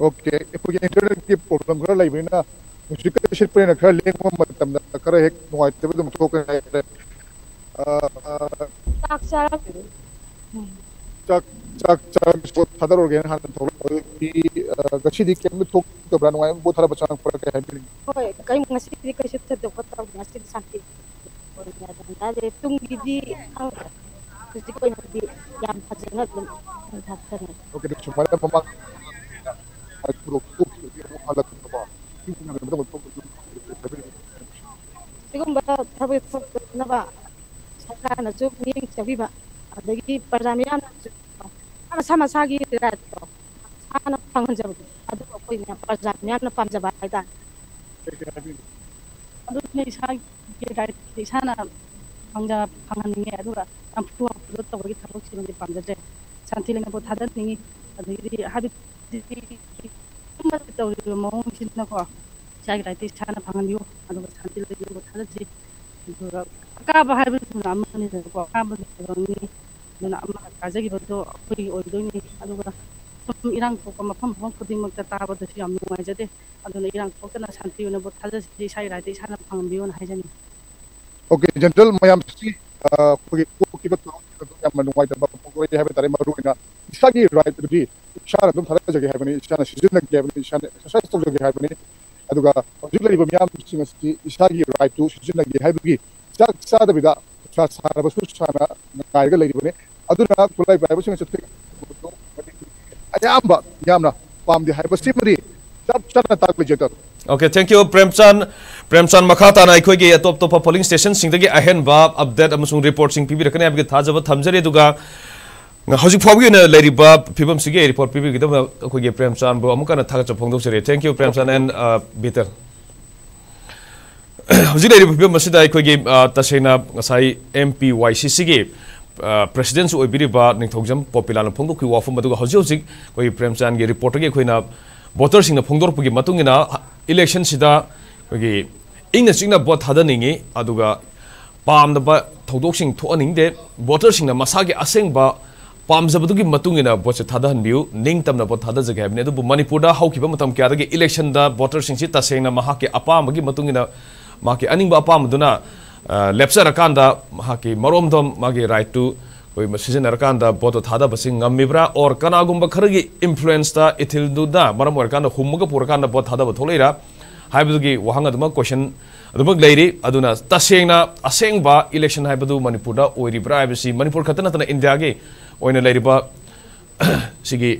okay ꯑꯩꯈꯣꯏꯒꯤ ꯏꯟꯇꯔꯅꯦꯠꯀꯤ ꯄ꯭ꯔꯣꯕ꯭ꯂꯦꯝ ꯈꯔ ꯂꯩꯕꯅꯤꯅ ꯃ꯭ꯌꯨꯖꯤꯛꯀ ꯁꯤꯠꯄꯅꯤꯅ ꯈꯔ ꯂꯦꯡꯕ ꯃꯇꯝꯗ ꯈꯔ ꯍꯦꯛ ꯅꯨꯡꯉꯥꯏꯇꯕ ꯑꯗꯨꯝ ꯊꯣꯛꯀꯅꯤ ꯍꯥꯏꯇꯥꯔꯦ ꯆꯥꯛ ꯆꯥꯔꯛꯇ꯭ꯔꯤ ꯆꯥꯛ ꯆꯥꯛ ꯆꯥꯔꯛꯄ ꯊꯥꯗꯔꯨꯔꯒꯦꯅ ꯍꯥꯟꯅ ꯊꯣꯛꯂꯛꯄꯒꯤ ꯉꯁꯤꯗꯤ ꯀꯩꯝꯇ ꯊꯣꯛꯇꯕ꯭ꯔꯥ ꯅꯨꯡꯉꯥꯏꯕ ꯄꯣꯠ ꯊꯥꯗꯕ ꯆꯪꯉꯛꯄ꯭ꯔꯥ ꯀꯩ ꯍꯥꯏꯕꯤꯔꯤ ꯍꯣꯏ ꯀꯩ ꯉꯁꯤꯗꯤ ꯀꯩꯁꯨ ꯊꯣꯏꯗꯣꯛꯄ ꯇꯧꯗꯦ ꯉꯁꯤꯗꯤ ꯁꯥꯟꯇꯤ ꯑꯣꯏꯅ ꯇꯨꯡꯒꯤꯗꯤ ꯈꯪꯗ꯭ꯔꯦ ꯍꯧꯖꯤꯛ ꯑꯣꯏꯅꯗꯤ ꯌꯥꯝ ꯐꯖꯅ ꯑꯗꯨꯝ ꯊꯥꯛꯇꯅ ꯑꯣꯀꯦ ꯁꯨꯃꯥꯏꯅ ꯃꯃꯥꯡ ꯁꯤꯒꯨꯝꯕ ꯊꯕꯛ ꯊꯣꯛꯇꯅꯕ ꯁꯔꯀꯥꯔꯅꯁꯨ ꯃꯤꯠꯌꯦꯡ ꯆꯪꯕꯤꯕ ꯑꯗꯒꯤ ꯄ꯭ꯔꯖꯥ ꯃꯤꯌꯥꯝꯅꯁꯨ ꯃꯁꯥ ꯃꯁꯥꯒꯤ ꯔꯥꯏꯠꯇꯣ ꯃꯁꯥꯅ ꯐꯪꯍꯟꯖꯕꯗꯣ ꯑꯗꯨꯒ ꯑꯩꯈꯣꯏꯅ ꯄ꯭ꯔꯖꯥ ꯃꯤꯌꯥꯝꯅ ꯄꯥꯝꯖꯕ ꯍꯥꯏꯇꯥꯔꯦ ꯑꯗꯨꯅ ꯏꯁꯥꯒꯤ ꯔꯥꯏꯠ ꯏꯁꯥꯅ ꯐꯪꯖ ꯐꯪꯍꯟꯅꯤꯡꯉꯦ ꯑꯗꯨꯒ ꯅꯝꯐꯨ ꯍꯥꯐꯨꯗ ꯇꯧꯕꯒꯤ ꯊꯕꯛꯁꯤꯃꯗꯤ ꯄꯥꯝꯖꯗ꯭ꯔꯦ ꯁꯥꯟꯇꯤ ꯂꯩꯉꯥꯛꯄ ꯊꯥꯗꯅꯤꯡꯉꯤ ꯑꯗꯒꯤꯗꯤ ꯍꯥꯏꯕꯗꯤ 맞았다 우리 그 뭐 신나고 자기라 이 자는 방은 요 하는 거 산들로 이거 다르지. 그거 까봐 할비 좀 남만이 되고 까봐 그러니 누나 아마 가자기 버도 거의 올더니 하는 거좀 이랑 토가 막 펌펌 코딩 먹다 따버듯이 안 먹어야지 아도는 이랑 토가나 산티우는 뭐 다르지. 자기라 이 자는 방은 미운 하자니 오케이. 젠틀 마얌 씨 ꯑꯩꯈꯣꯏꯒꯤ ꯄꯣꯛꯈꯤꯕ ꯊꯧꯔꯝꯁꯤꯡ ꯑꯗꯨ ꯌꯥꯝꯅ ꯅꯨꯡꯉꯥꯏꯇꯕ ꯄꯣꯛꯂꯣꯏ ꯍꯥꯏꯕ ꯇꯥꯔꯦ ꯃꯔꯨꯑꯣꯏꯅ ꯏꯁꯥꯒꯤ ꯔꯥꯏꯠꯇꯨꯗꯤ ꯏꯁꯥꯅ ꯑꯗꯨꯝ ꯊꯥꯗꯖꯒꯦ ꯍꯥꯏꯕꯅꯤ ꯏꯁꯥꯅ ꯁꯤꯖꯤꯟꯅꯒꯦ ꯍꯥꯏꯕꯅꯤ ꯏꯁꯥꯅ ꯑꯦꯛꯁꯔꯁꯥꯏꯁ ꯇꯧꯖꯒꯦ ꯍꯥꯏꯕꯅꯤ ꯑꯗꯨꯒ ꯍꯧꯖꯤꯛ ꯂꯩꯔꯤꯕ ꯃꯤꯌꯥꯝꯁꯤꯡ ꯑꯁꯤ ꯏꯁꯥꯒꯤ ꯔꯥꯏꯠꯇꯨ ꯁꯤꯖꯤꯟꯅꯒꯦ ꯍꯥꯏꯕꯒꯤ ꯆꯥꯛ ꯆꯥꯗꯕꯤꯗ ꯅꯨꯡꯁꯥ ꯁꯥꯔꯕꯁꯨ ꯁꯥꯅ ꯉꯥꯏꯔꯒ ꯂꯩꯔꯤꯕꯅꯤ ꯑꯗꯨꯅ ꯈꯨꯠꯂꯥꯏ ꯄꯥꯏꯕꯁꯤꯡ ꯑꯁꯤ ꯑꯌꯥꯝꯕ ꯌꯥꯝꯅ ꯄꯥꯝꯗꯦ ꯍꯥꯏꯕꯁꯤꯃꯗꯤ okay thank you Premchand Premchand मखाताना अखोगे अटोप टोप पोलिंग स्टेशन सिंगे अहेनब अपडेट रिपोर्ट सिंह पीबीरकने आपके थाजब थमजरे हजिक फाउगी लेरिब फिबम सिगे रिपोर्ट पीबीगदम अखोगे प्रेमचंद बो अमुकन थागच फोंदोसरे थैंक यू प्रेमचंद एंड बीटर हजिक लेरिब फिबम मसिदा अखोगे तसेना साई एमपी वाईसी सिगे। प्रेसिडेंट ओइबिरिबा निथोंजम पोपिलान फोंदोखि वाफम मदुगा हजिक हजिक कोई प्रेमचंद के रिपोर्ट के कोइना ꯍꯧꯖꯤꯛ ꯍꯧꯖꯤꯛ ꯑꯩꯈꯣꯏꯒꯤ ꯄ꯭ꯔꯦꯝꯆꯥꯟꯒꯤ ꯔꯤꯄꯣꯔꯠꯇꯒꯤ ꯑꯩꯈꯣꯏꯅ ꯚꯣꯇꯔꯁꯤꯡꯅ ꯐꯣꯡꯗꯣꯔꯛꯄꯒꯤ ꯃꯇꯨꯡ ꯏꯟꯅ ꯏꯂꯦꯛꯁꯟꯁꯤꯗ ꯑꯩꯈꯣꯏꯒꯤ ꯏꯪꯅ ꯆꯤꯛꯅ ꯚꯣꯠ ꯊꯥꯗꯅꯤꯡꯉꯤ ꯑꯗꯨꯒ ꯄꯥꯝꯗꯕ ꯊꯧꯗꯣꯛꯁꯤꯡ ꯊꯣꯛꯍꯟꯅꯤꯡꯗꯦ ꯚꯣꯇꯔꯁꯤꯡꯅ ꯃꯁꯥꯒꯤ ꯑꯁꯦꯡꯕ ꯄꯥꯝꯖꯕꯗꯨꯒꯤ ꯃꯇꯨꯡ ꯏꯟꯅ ꯚꯣꯠꯁꯦ ꯊꯥꯗꯍꯟꯕꯤꯌꯨ ꯅꯤꯡꯇꯝꯅ ꯚꯣꯠ ꯊꯥꯗꯖꯒꯦ ꯍꯥꯏꯕꯅꯤ ꯑꯗꯨꯕꯨ ꯃꯅꯤꯄꯨꯔꯗ ꯍꯧꯈꯤꯕ ꯃꯇꯝ ꯀꯌꯥꯗꯒꯤ ꯏꯂꯦꯛꯁꯟꯗ ꯚꯣꯇꯔꯁꯤꯡꯁꯤ ꯇꯁꯦꯡꯅ ꯃꯍꯥꯛꯀꯤ ꯑꯄꯥꯝꯕꯒꯤ ꯃꯇꯨꯡ ꯏꯟꯅ ꯃꯍꯥꯛꯀꯤ ꯑꯅꯤꯡꯕ ꯑꯄꯥꯝꯕꯗꯨꯅ ꯂꯦꯞꯆꯔꯀꯥꯟꯗ ꯃꯍꯥꯛꯀꯤ ꯃꯔꯣꯝꯗꯣꯝ ꯃꯥꯒꯤ पोतो थादब गम्ब्रा ओर कनाग खरगी इन्फ्लुएन्सता इथिलदुदा मरम ओरकान हुम्मग पुरकान पोत थादब थोलैरा हाइबदुगी वहांग अदम क्वेश्चन बोट लैरी अदुना तसेंगना असेंगबा इलेक्शन हाइबदु मणिपुरदा ओइरिब्रा हाइबसि मणिपुर खतन तन इंडियागे ओइना लैरिबा सिगी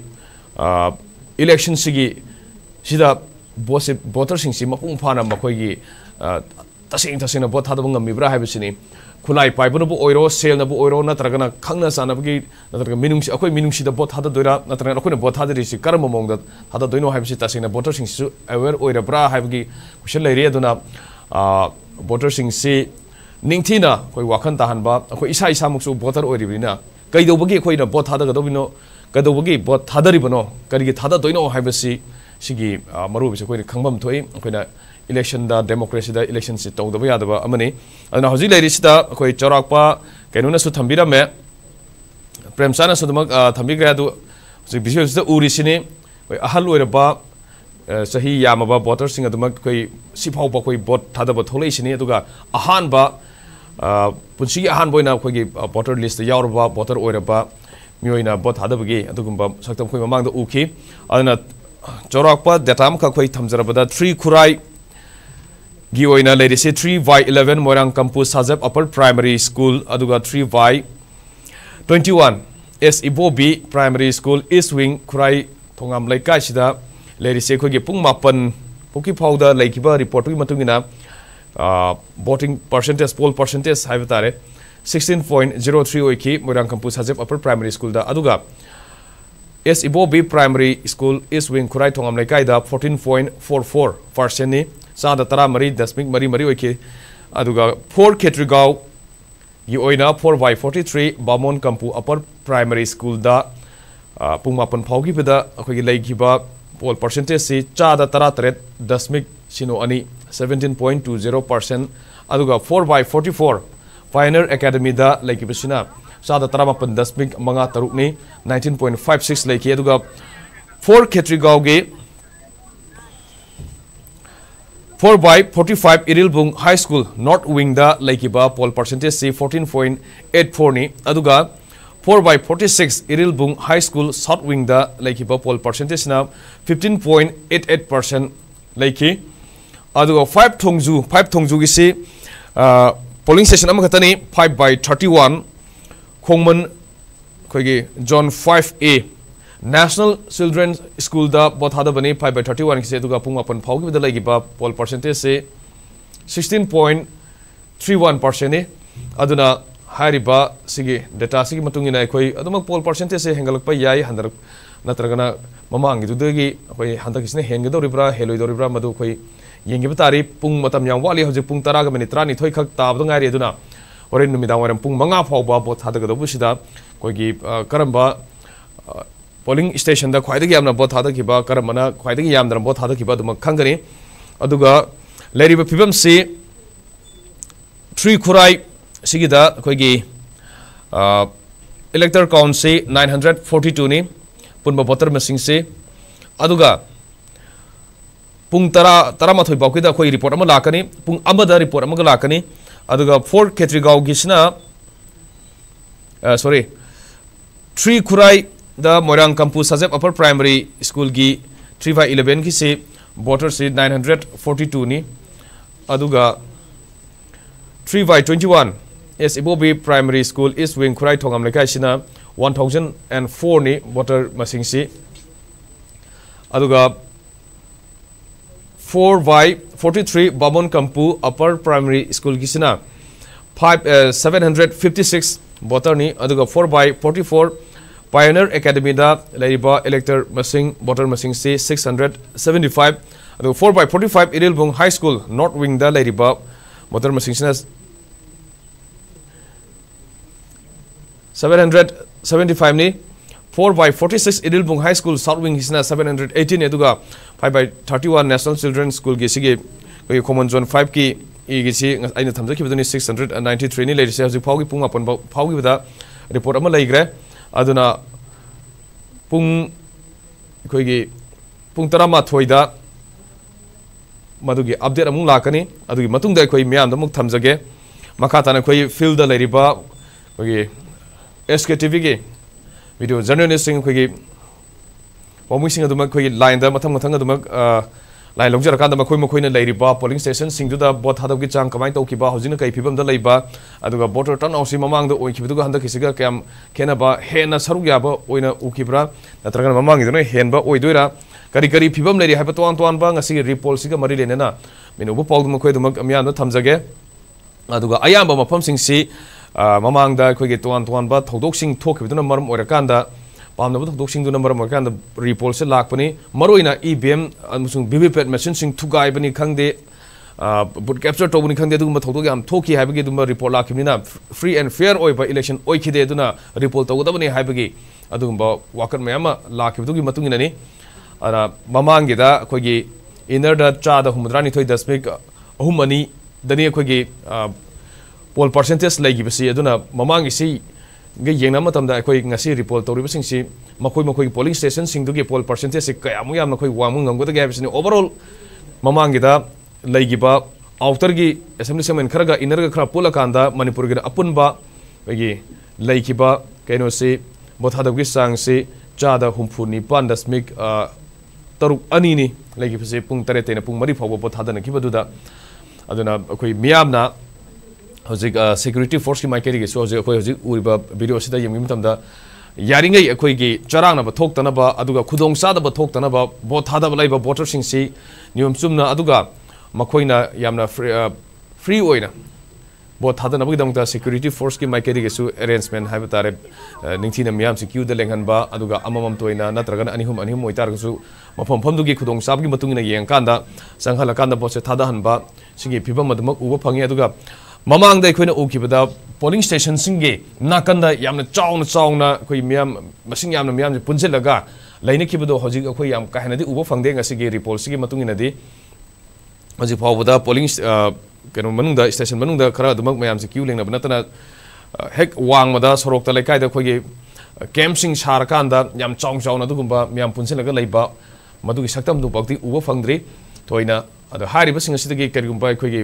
इलेक्शन सिगी सिदा बोटर सिंग सि मपुंग फाना मखोयगी तसेंग हाइबसिनी kulai pai bunu bu oiro sel na bu oiro na tara खुनाई पाइबनबु ओइरो सेलनबु ओइरो नत्रगना खंगना सानबगी नत्रगना मिनुंगसि अखोय मिनुंगसि द बोथ हादा दोइरा नत्रगना अखोयने बोथ हादा रिसि करम मोंग द हादा दोइनो हाइबसि तासिना बोटर सिंगसु अवेयर ओइरा ब्रा हाइबगी क्वेश्चन लैरि अदुना बोटर सिंगसि निंथिना अखोय वाखन ताहनबा अखोय इसा इसा मुक्सु बोटर ओइरिबिना कैदौबगी अखोयना बोथ हादा गदोबिनो कैदौबगी बोथ हादरिबनो करिगे थादा दोइनो हाइबसि सिगी मरुबिसि अखोयने खंगबम थोइ अखोयना इलेक्सनदा डेमोक्रेसीदा इलेक्शनसे तौदब यादब अमने अदना हजि लेरिसिदा अखोय चौराकपा कैनुना सु थम्बिरमे प्रेमसाना उरिसिने अहल ओइरबा सही यामबा वोटर सिंग अदमक अखोय सिफाव बखोय वोट थादब अहानबा वोटर लिस्ट वोटर खुराई गिना लेर से थ्री वाई इलेवन मोरंग कंपूस हजब upper primary school three by twenty one S Ibo primary school east wing खुराई थोम लेक लेर से अखोगे पुमापन पुकीब रिपोर्ट की मतुना वोटिंग पर्सेंटेज पोल पर्सेंटेज है तारे सिक्सटीन पॉइंट ज़ीरो थ्री हो मोरंग कंपूस हजब upper primary school S Ibo primary school east wing खुराई थोम लेकिन fourteen point four four percent चाद तरह मरी दशमिक मरी मरी ओके फोर खेत्रीगाव ये four by forty three Bamon Kampu upper primary school पुंग मापन फाउगीबद पोल पर्सेंटेज से चाद तरह तरेट दशमिक सिनो अनी seventeen point two zero percent four by forty four final academy लेकिन चाद तरह मापन दशमिक मंगा तरुक नाइनटीन पॉइंट फाइव सिक्स लेखी four खेत्रीगाव for ꯈꯦꯇ꯭ꯔꯤꯒꯥꯎꯒꯤ 4 by 45 Irilbung High School North Wing da laikiba poll percentage si 14.84 ni aduga 4 by 46 Irilbung High School South Wing da laikiba poll percentage na 15.88% laiki aduga 5 thongju 5 thongju gi si polling station ama khatani 5 by 31 khongman khoigi john 5a national children school da bothada bani 5 by 31 ki se duga pung apan phau ki da lagi ba poll percentage se 16.31% ni aduna hariba sigi data sigi matung ina khoi aduma poll percentage se hengalak pa yai handar natragana mamang gi dudagi khoi handak isne hengge doribra heloi doribra madu khoi yengi batari pung matam yang wali hoje pung tara ga minit rani thoi khak tab dong ari aduna horen numidang waram pung manga phau ba bot hada ga dobu sida khoi gi karamba da khwai da yamna bot hada ki ba karamana khwai da yamna bot hada ki ba dum khangani aduga leri ba pibam si three khurai sigida khoi gi electoral count se 942 ni punba voter masing se aduga pung tara tara da khoi report ama lakani pung amada report ama lakani aduga fort ketrigaw gisna sorry three khurai the moirang kampu sajep upper primary school gi 3 by 11 ki se voter se 942 ni aduga 3 by 21 yes ibobi primary school is wing khurai thongam lekai sina 1004 ni voter masing si aduga 4 by 43 Babon Kampu Upper Primary School gisina 5 uh, 756 voter ni aduga 4 by 44 Pioneer Academy da laiba elector masing voter masing si 675 aduga 4 by 45 Irilbung High School North Wing da laiba voter masing sina 775 ni 4 by 46 Idilbung High School South Wing hisna 718 eduga 5 by 31 National Children's School gi sige koi common zone 5 ki i gi si aina thamja ki badani 693 ni leiri se haji phaugi pung apon phaugi bada report adugi matung da koi myam da muk thamjage makha tana koi field da leiriba koi gi SKTV gi video journalist sing khoi pamu sing aduma khoi line da mathang mathang aduma line longjar kan da makhoi makhoi na leiri ba polling station sing du da bot hadab gi chang kamai to ki ba hojina kai phibam da lei ba aduga voter turn out si mamang da oi ki du handa kisiga kam kena ba he na saruk ya ba oina u ki bra natragan mamang gi na hen ba oi doira kari kari phibam leiri ha ba tuan tuan ba ngasi report siga mari le na minu bu pol du makhoi du mak amyan da thamjage aduga ayamba mafam sing si ꯃꯃꯥꯡꯗ ꯑꯩꯈꯣꯏꯒꯤ ꯇꯣꯉꯥꯟ ꯇꯣꯉꯥꯟꯕ ꯊꯧꯗꯣꯛꯁꯤꯡ ꯊꯣꯛꯈꯤꯕꯗꯨꯅ ꯃꯔꯝ ꯑꯣꯏꯔꯀꯥꯟꯗ पामनबद हदोसिंगदुना मरम अरकान report से लाकपनि मरोइना ईबीएम अमुसुंग वीवीपैट मशीन सिंग थुगाइबनि खंगदे बुट कैप्चर तोबनि खंगदे दुम थौदोग रिपोर्ट लाखिमनिना फ्री एंड फेयर ओइबा इलेक्शन ओइखिदे दुना रिपोर्ट तौगदबनि हाइबगि अदुम ब वाकर मयाम लाखिबदुगि चाद अना ममांगिदा दशमिक अहुमनि दनि पोल पर्सेंटेज लेगी अदुना ममांगिसि ꯑꯗꯨꯅ ꯃꯃꯥꯡꯒꯤꯁꯤ ꯒ ꯌꯦꯡꯅꯕ ꯃꯇꯝꯗ ꯑꯩꯈꯣꯏ ꯉꯁꯤ ꯔꯤꯄꯣꯔꯠ ꯇꯧꯔꯤꯕꯁꯤꯡꯁꯤ ꯃꯈꯣꯏ ꯃꯈꯣꯏꯒꯤ ꯄꯣꯂꯤꯡ ꯁ꯭ꯇꯦꯁꯟꯁꯤꯡꯗꯨꯒꯤ ꯄꯣꯜ ꯄꯥꯔꯁꯦꯟꯇꯦꯖꯁꯤ ꯀꯌꯥꯃꯨꯛ ꯌꯥꯝꯅ ꯑꯩꯈꯣꯏ ꯋꯥꯡꯕ ꯉꯝꯒꯗꯒꯦ ꯍꯥꯏꯕꯁꯤꯅꯤ ꯑꯣꯚꯔꯑꯣꯜ ꯃꯃꯥꯡꯒꯤꯗ ꯂꯩꯈꯤꯕ ꯑꯥꯎꯇꯔꯒꯤ ꯑꯦꯁꯦꯝꯕ꯭ꯂꯤ ꯁꯦꯒꯃꯦꯟ ꯈꯔꯒ ꯏꯟꯅꯔꯒ ꯈꯔ ꯄꯨꯜꯂꯀꯥꯟꯗ ꯃꯅꯤꯄꯨꯔꯒꯤ ꯑꯄꯨꯟꯕ ꯑꯩꯈꯣꯏꯒꯤ ꯂꯩꯈꯤꯕ ꯀꯩꯅꯣꯁꯤ ꯚꯣꯠ ꯊꯥꯗꯕꯒꯤ ꯆꯥꯡꯁꯤ ꯆꯥꯗ ꯍꯨꯝꯐꯨ ꯅꯤꯄꯥꯟ ꯗꯁꯃꯤꯛ ꯇꯔꯨꯛ ꯑꯅꯤꯅꯤ ꯂꯩꯈꯤꯕꯁꯤ ꯄꯨꯡ ꯇꯔꯦꯠꯇꯩꯅ ꯄꯨꯡ ꯃꯔꯤ ꯐꯥꯎꯕ ꯚꯣꯠ ꯊꯥꯗꯅꯈꯤꯕꯗꯨꯗ ꯑꯗꯨꯅ ꯑꯩꯈꯣꯏ ꯃꯤꯌꯥꯝꯅ ꯍꯧꯖꯤꯛ ꯁꯦꯀ꯭ꯌꯨꯔꯤꯇꯤ ꯐꯣꯔꯁꯀꯤ ꯃꯥꯏꯀꯩꯗꯒꯤꯁꯨ ꯍꯧꯖꯤꯛ ꯑꯩꯈꯣꯏ ꯍꯧꯖꯤꯛ ꯎꯔꯤꯕ ꯚꯤꯗꯤꯑꯣ ꯑꯁꯤꯗ ꯌꯦꯡꯕ ꯃꯇꯝꯗ ꯌꯥꯔꯤꯉꯩ ꯑꯩꯈꯣꯏꯒꯤ ꯆꯔꯥꯡꯅꯕ ꯊꯣꯛꯇꯅꯕ ꯑꯗꯨꯒ ꯈꯨꯗꯣꯡꯆꯥꯗꯕ ꯊꯣꯛꯇꯅꯕ ꯚꯣꯠ ꯊꯥꯗꯕ ꯂꯩꯕ ꯚꯣꯇꯔꯁꯤꯡꯁꯤ ꯅꯤꯌꯣꯝ ꯆꯨꯝꯅ ꯑꯗꯨꯒ ꯃꯈꯣꯏꯅ ꯌꯥꯝꯅ ꯐ꯭ꯔꯤ ꯑꯣꯏꯅ ꯚꯣꯠ ꯊꯥꯗꯅꯕꯒꯤꯗꯃꯛꯇ ꯁꯦꯀ꯭ꯌꯨꯔꯤꯇꯤ ꯐꯣꯔꯁꯀꯤ ꯃꯥꯏꯀꯩꯗꯒꯤꯁꯨ ꯑꯦꯔꯦꯟꯖꯃꯦꯟ ꯍꯥꯏꯕ ꯇꯥꯔꯦ ꯅꯤꯡꯊꯤꯅ ꯃꯤꯌꯥꯝꯁꯤ ꯀ꯭ꯌꯨꯗ ꯂꯦꯡꯍꯟꯕ ꯑꯗꯨꯒ ꯑꯃꯃꯝꯇ ꯑꯣꯏꯅ ꯅꯠꯇ꯭ꯔꯒꯅ ꯑꯅꯤ ꯑꯍꯨꯝ ꯑꯅꯤ ꯑꯍꯨꯝ ꯑꯣꯏꯇꯥꯔꯒꯁꯨ ꯃꯐꯝ ꯃꯐꯝꯗꯨꯒꯤ ꯈꯨꯗꯣꯡꯆꯥꯕꯒꯤ ꯃꯇꯨꯡ ꯏꯟꯅ ꯌꯦꯡꯉꯀꯥꯟꯗ ꯆꯪꯍꯜꯂꯀꯥꯟda ꯚꯣꯠꯁꯦ ꯊꯥꯗꯍꯟꯕ ꯁꯤꯒꯤ ꯐꯤꯕꯝ ꯑꯗꯨꯃꯛ ꯎꯕ ꯐꯪꯉꯤ ꯑꯗꯨꯒ ꯃꯃꯥꯡꯗ ꯑꯩꯈꯣꯏꯅ ꯎꯈꯤꯕꯗ ꯄꯣꯂꯤꯡ ꯁ꯭ꯇꯦꯁꯟꯁꯤꯡꯒꯤ ꯅꯥꯀꯟꯗ ꯌꯥꯝꯅ ꯆꯥꯎꯅ ꯆꯥꯎꯅ ꯑꯩꯈꯣꯏ ꯃꯤꯌꯥꯝ ꯃꯁꯤꯡ ꯌꯥꯝꯅ ꯃꯤꯌꯥꯝꯁꯦ ꯄꯨꯟꯁꯤꯜꯂꯒ ꯂꯩꯅꯈꯤꯕꯗꯣ ꯍꯧꯖꯤꯛ ꯑꯩꯈꯣꯏ ꯌꯥꯝ ꯀꯥ ꯍꯦꯟꯅꯗꯤ ꯎꯕ ꯐꯪꯗꯦ ꯉꯁꯤꯒꯤ ꯔꯤꯄꯣꯔꯠꯁꯤꯒꯤ ꯃꯇꯨꯡ ꯏꯟꯅꯗꯤ ꯍꯧꯖꯤꯛ ꯐꯥꯎꯕꯗ ꯄꯣꯂꯤꯡ ꯀꯩꯅꯣ ꯃꯅꯨꯡꯗ ꯁ꯭ꯇꯦꯁꯟ ꯃꯅꯨꯡꯗ ꯈꯔ ꯑꯗꯨꯃꯛ ꯃꯌꯥꯝꯁꯦ ꯀ꯭ꯌꯨ ꯂꯦꯡꯅꯕ ꯅꯠꯇꯅ ꯍꯦꯛ ꯋꯥꯡꯃꯗ ꯁꯣꯔꯣꯛꯇ ꯂꯩꯀꯥꯏꯗ ꯑꯩꯈꯣꯏꯒꯤ ꯀꯦꯝꯞꯁꯤꯡ ꯁꯥꯔꯀꯥꯟꯗ ꯌꯥꯝ ꯆꯥꯎ ꯆꯥꯎꯅ ꯑꯗꯨꯒꯨꯝꯕ ꯃꯌꯥꯝ ꯄꯨꯟꯁꯤꯜꯂꯒ ꯂꯩꯕ ꯃꯗꯨꯒꯤ ꯁꯛꯇꯝꯗꯨ ꯐꯥꯎꯗꯤ ꯎꯕ ꯐꯪꯗ꯭ꯔꯤ ꯊꯣꯏꯅ ꯑꯗꯣ ꯍꯥꯏꯔꯤꯕꯁꯤꯡ ꯑꯁꯤꯗꯒꯤ ꯀꯔꯤꯒꯨꯝꯕ ꯑꯩꯈꯣꯏꯒꯤ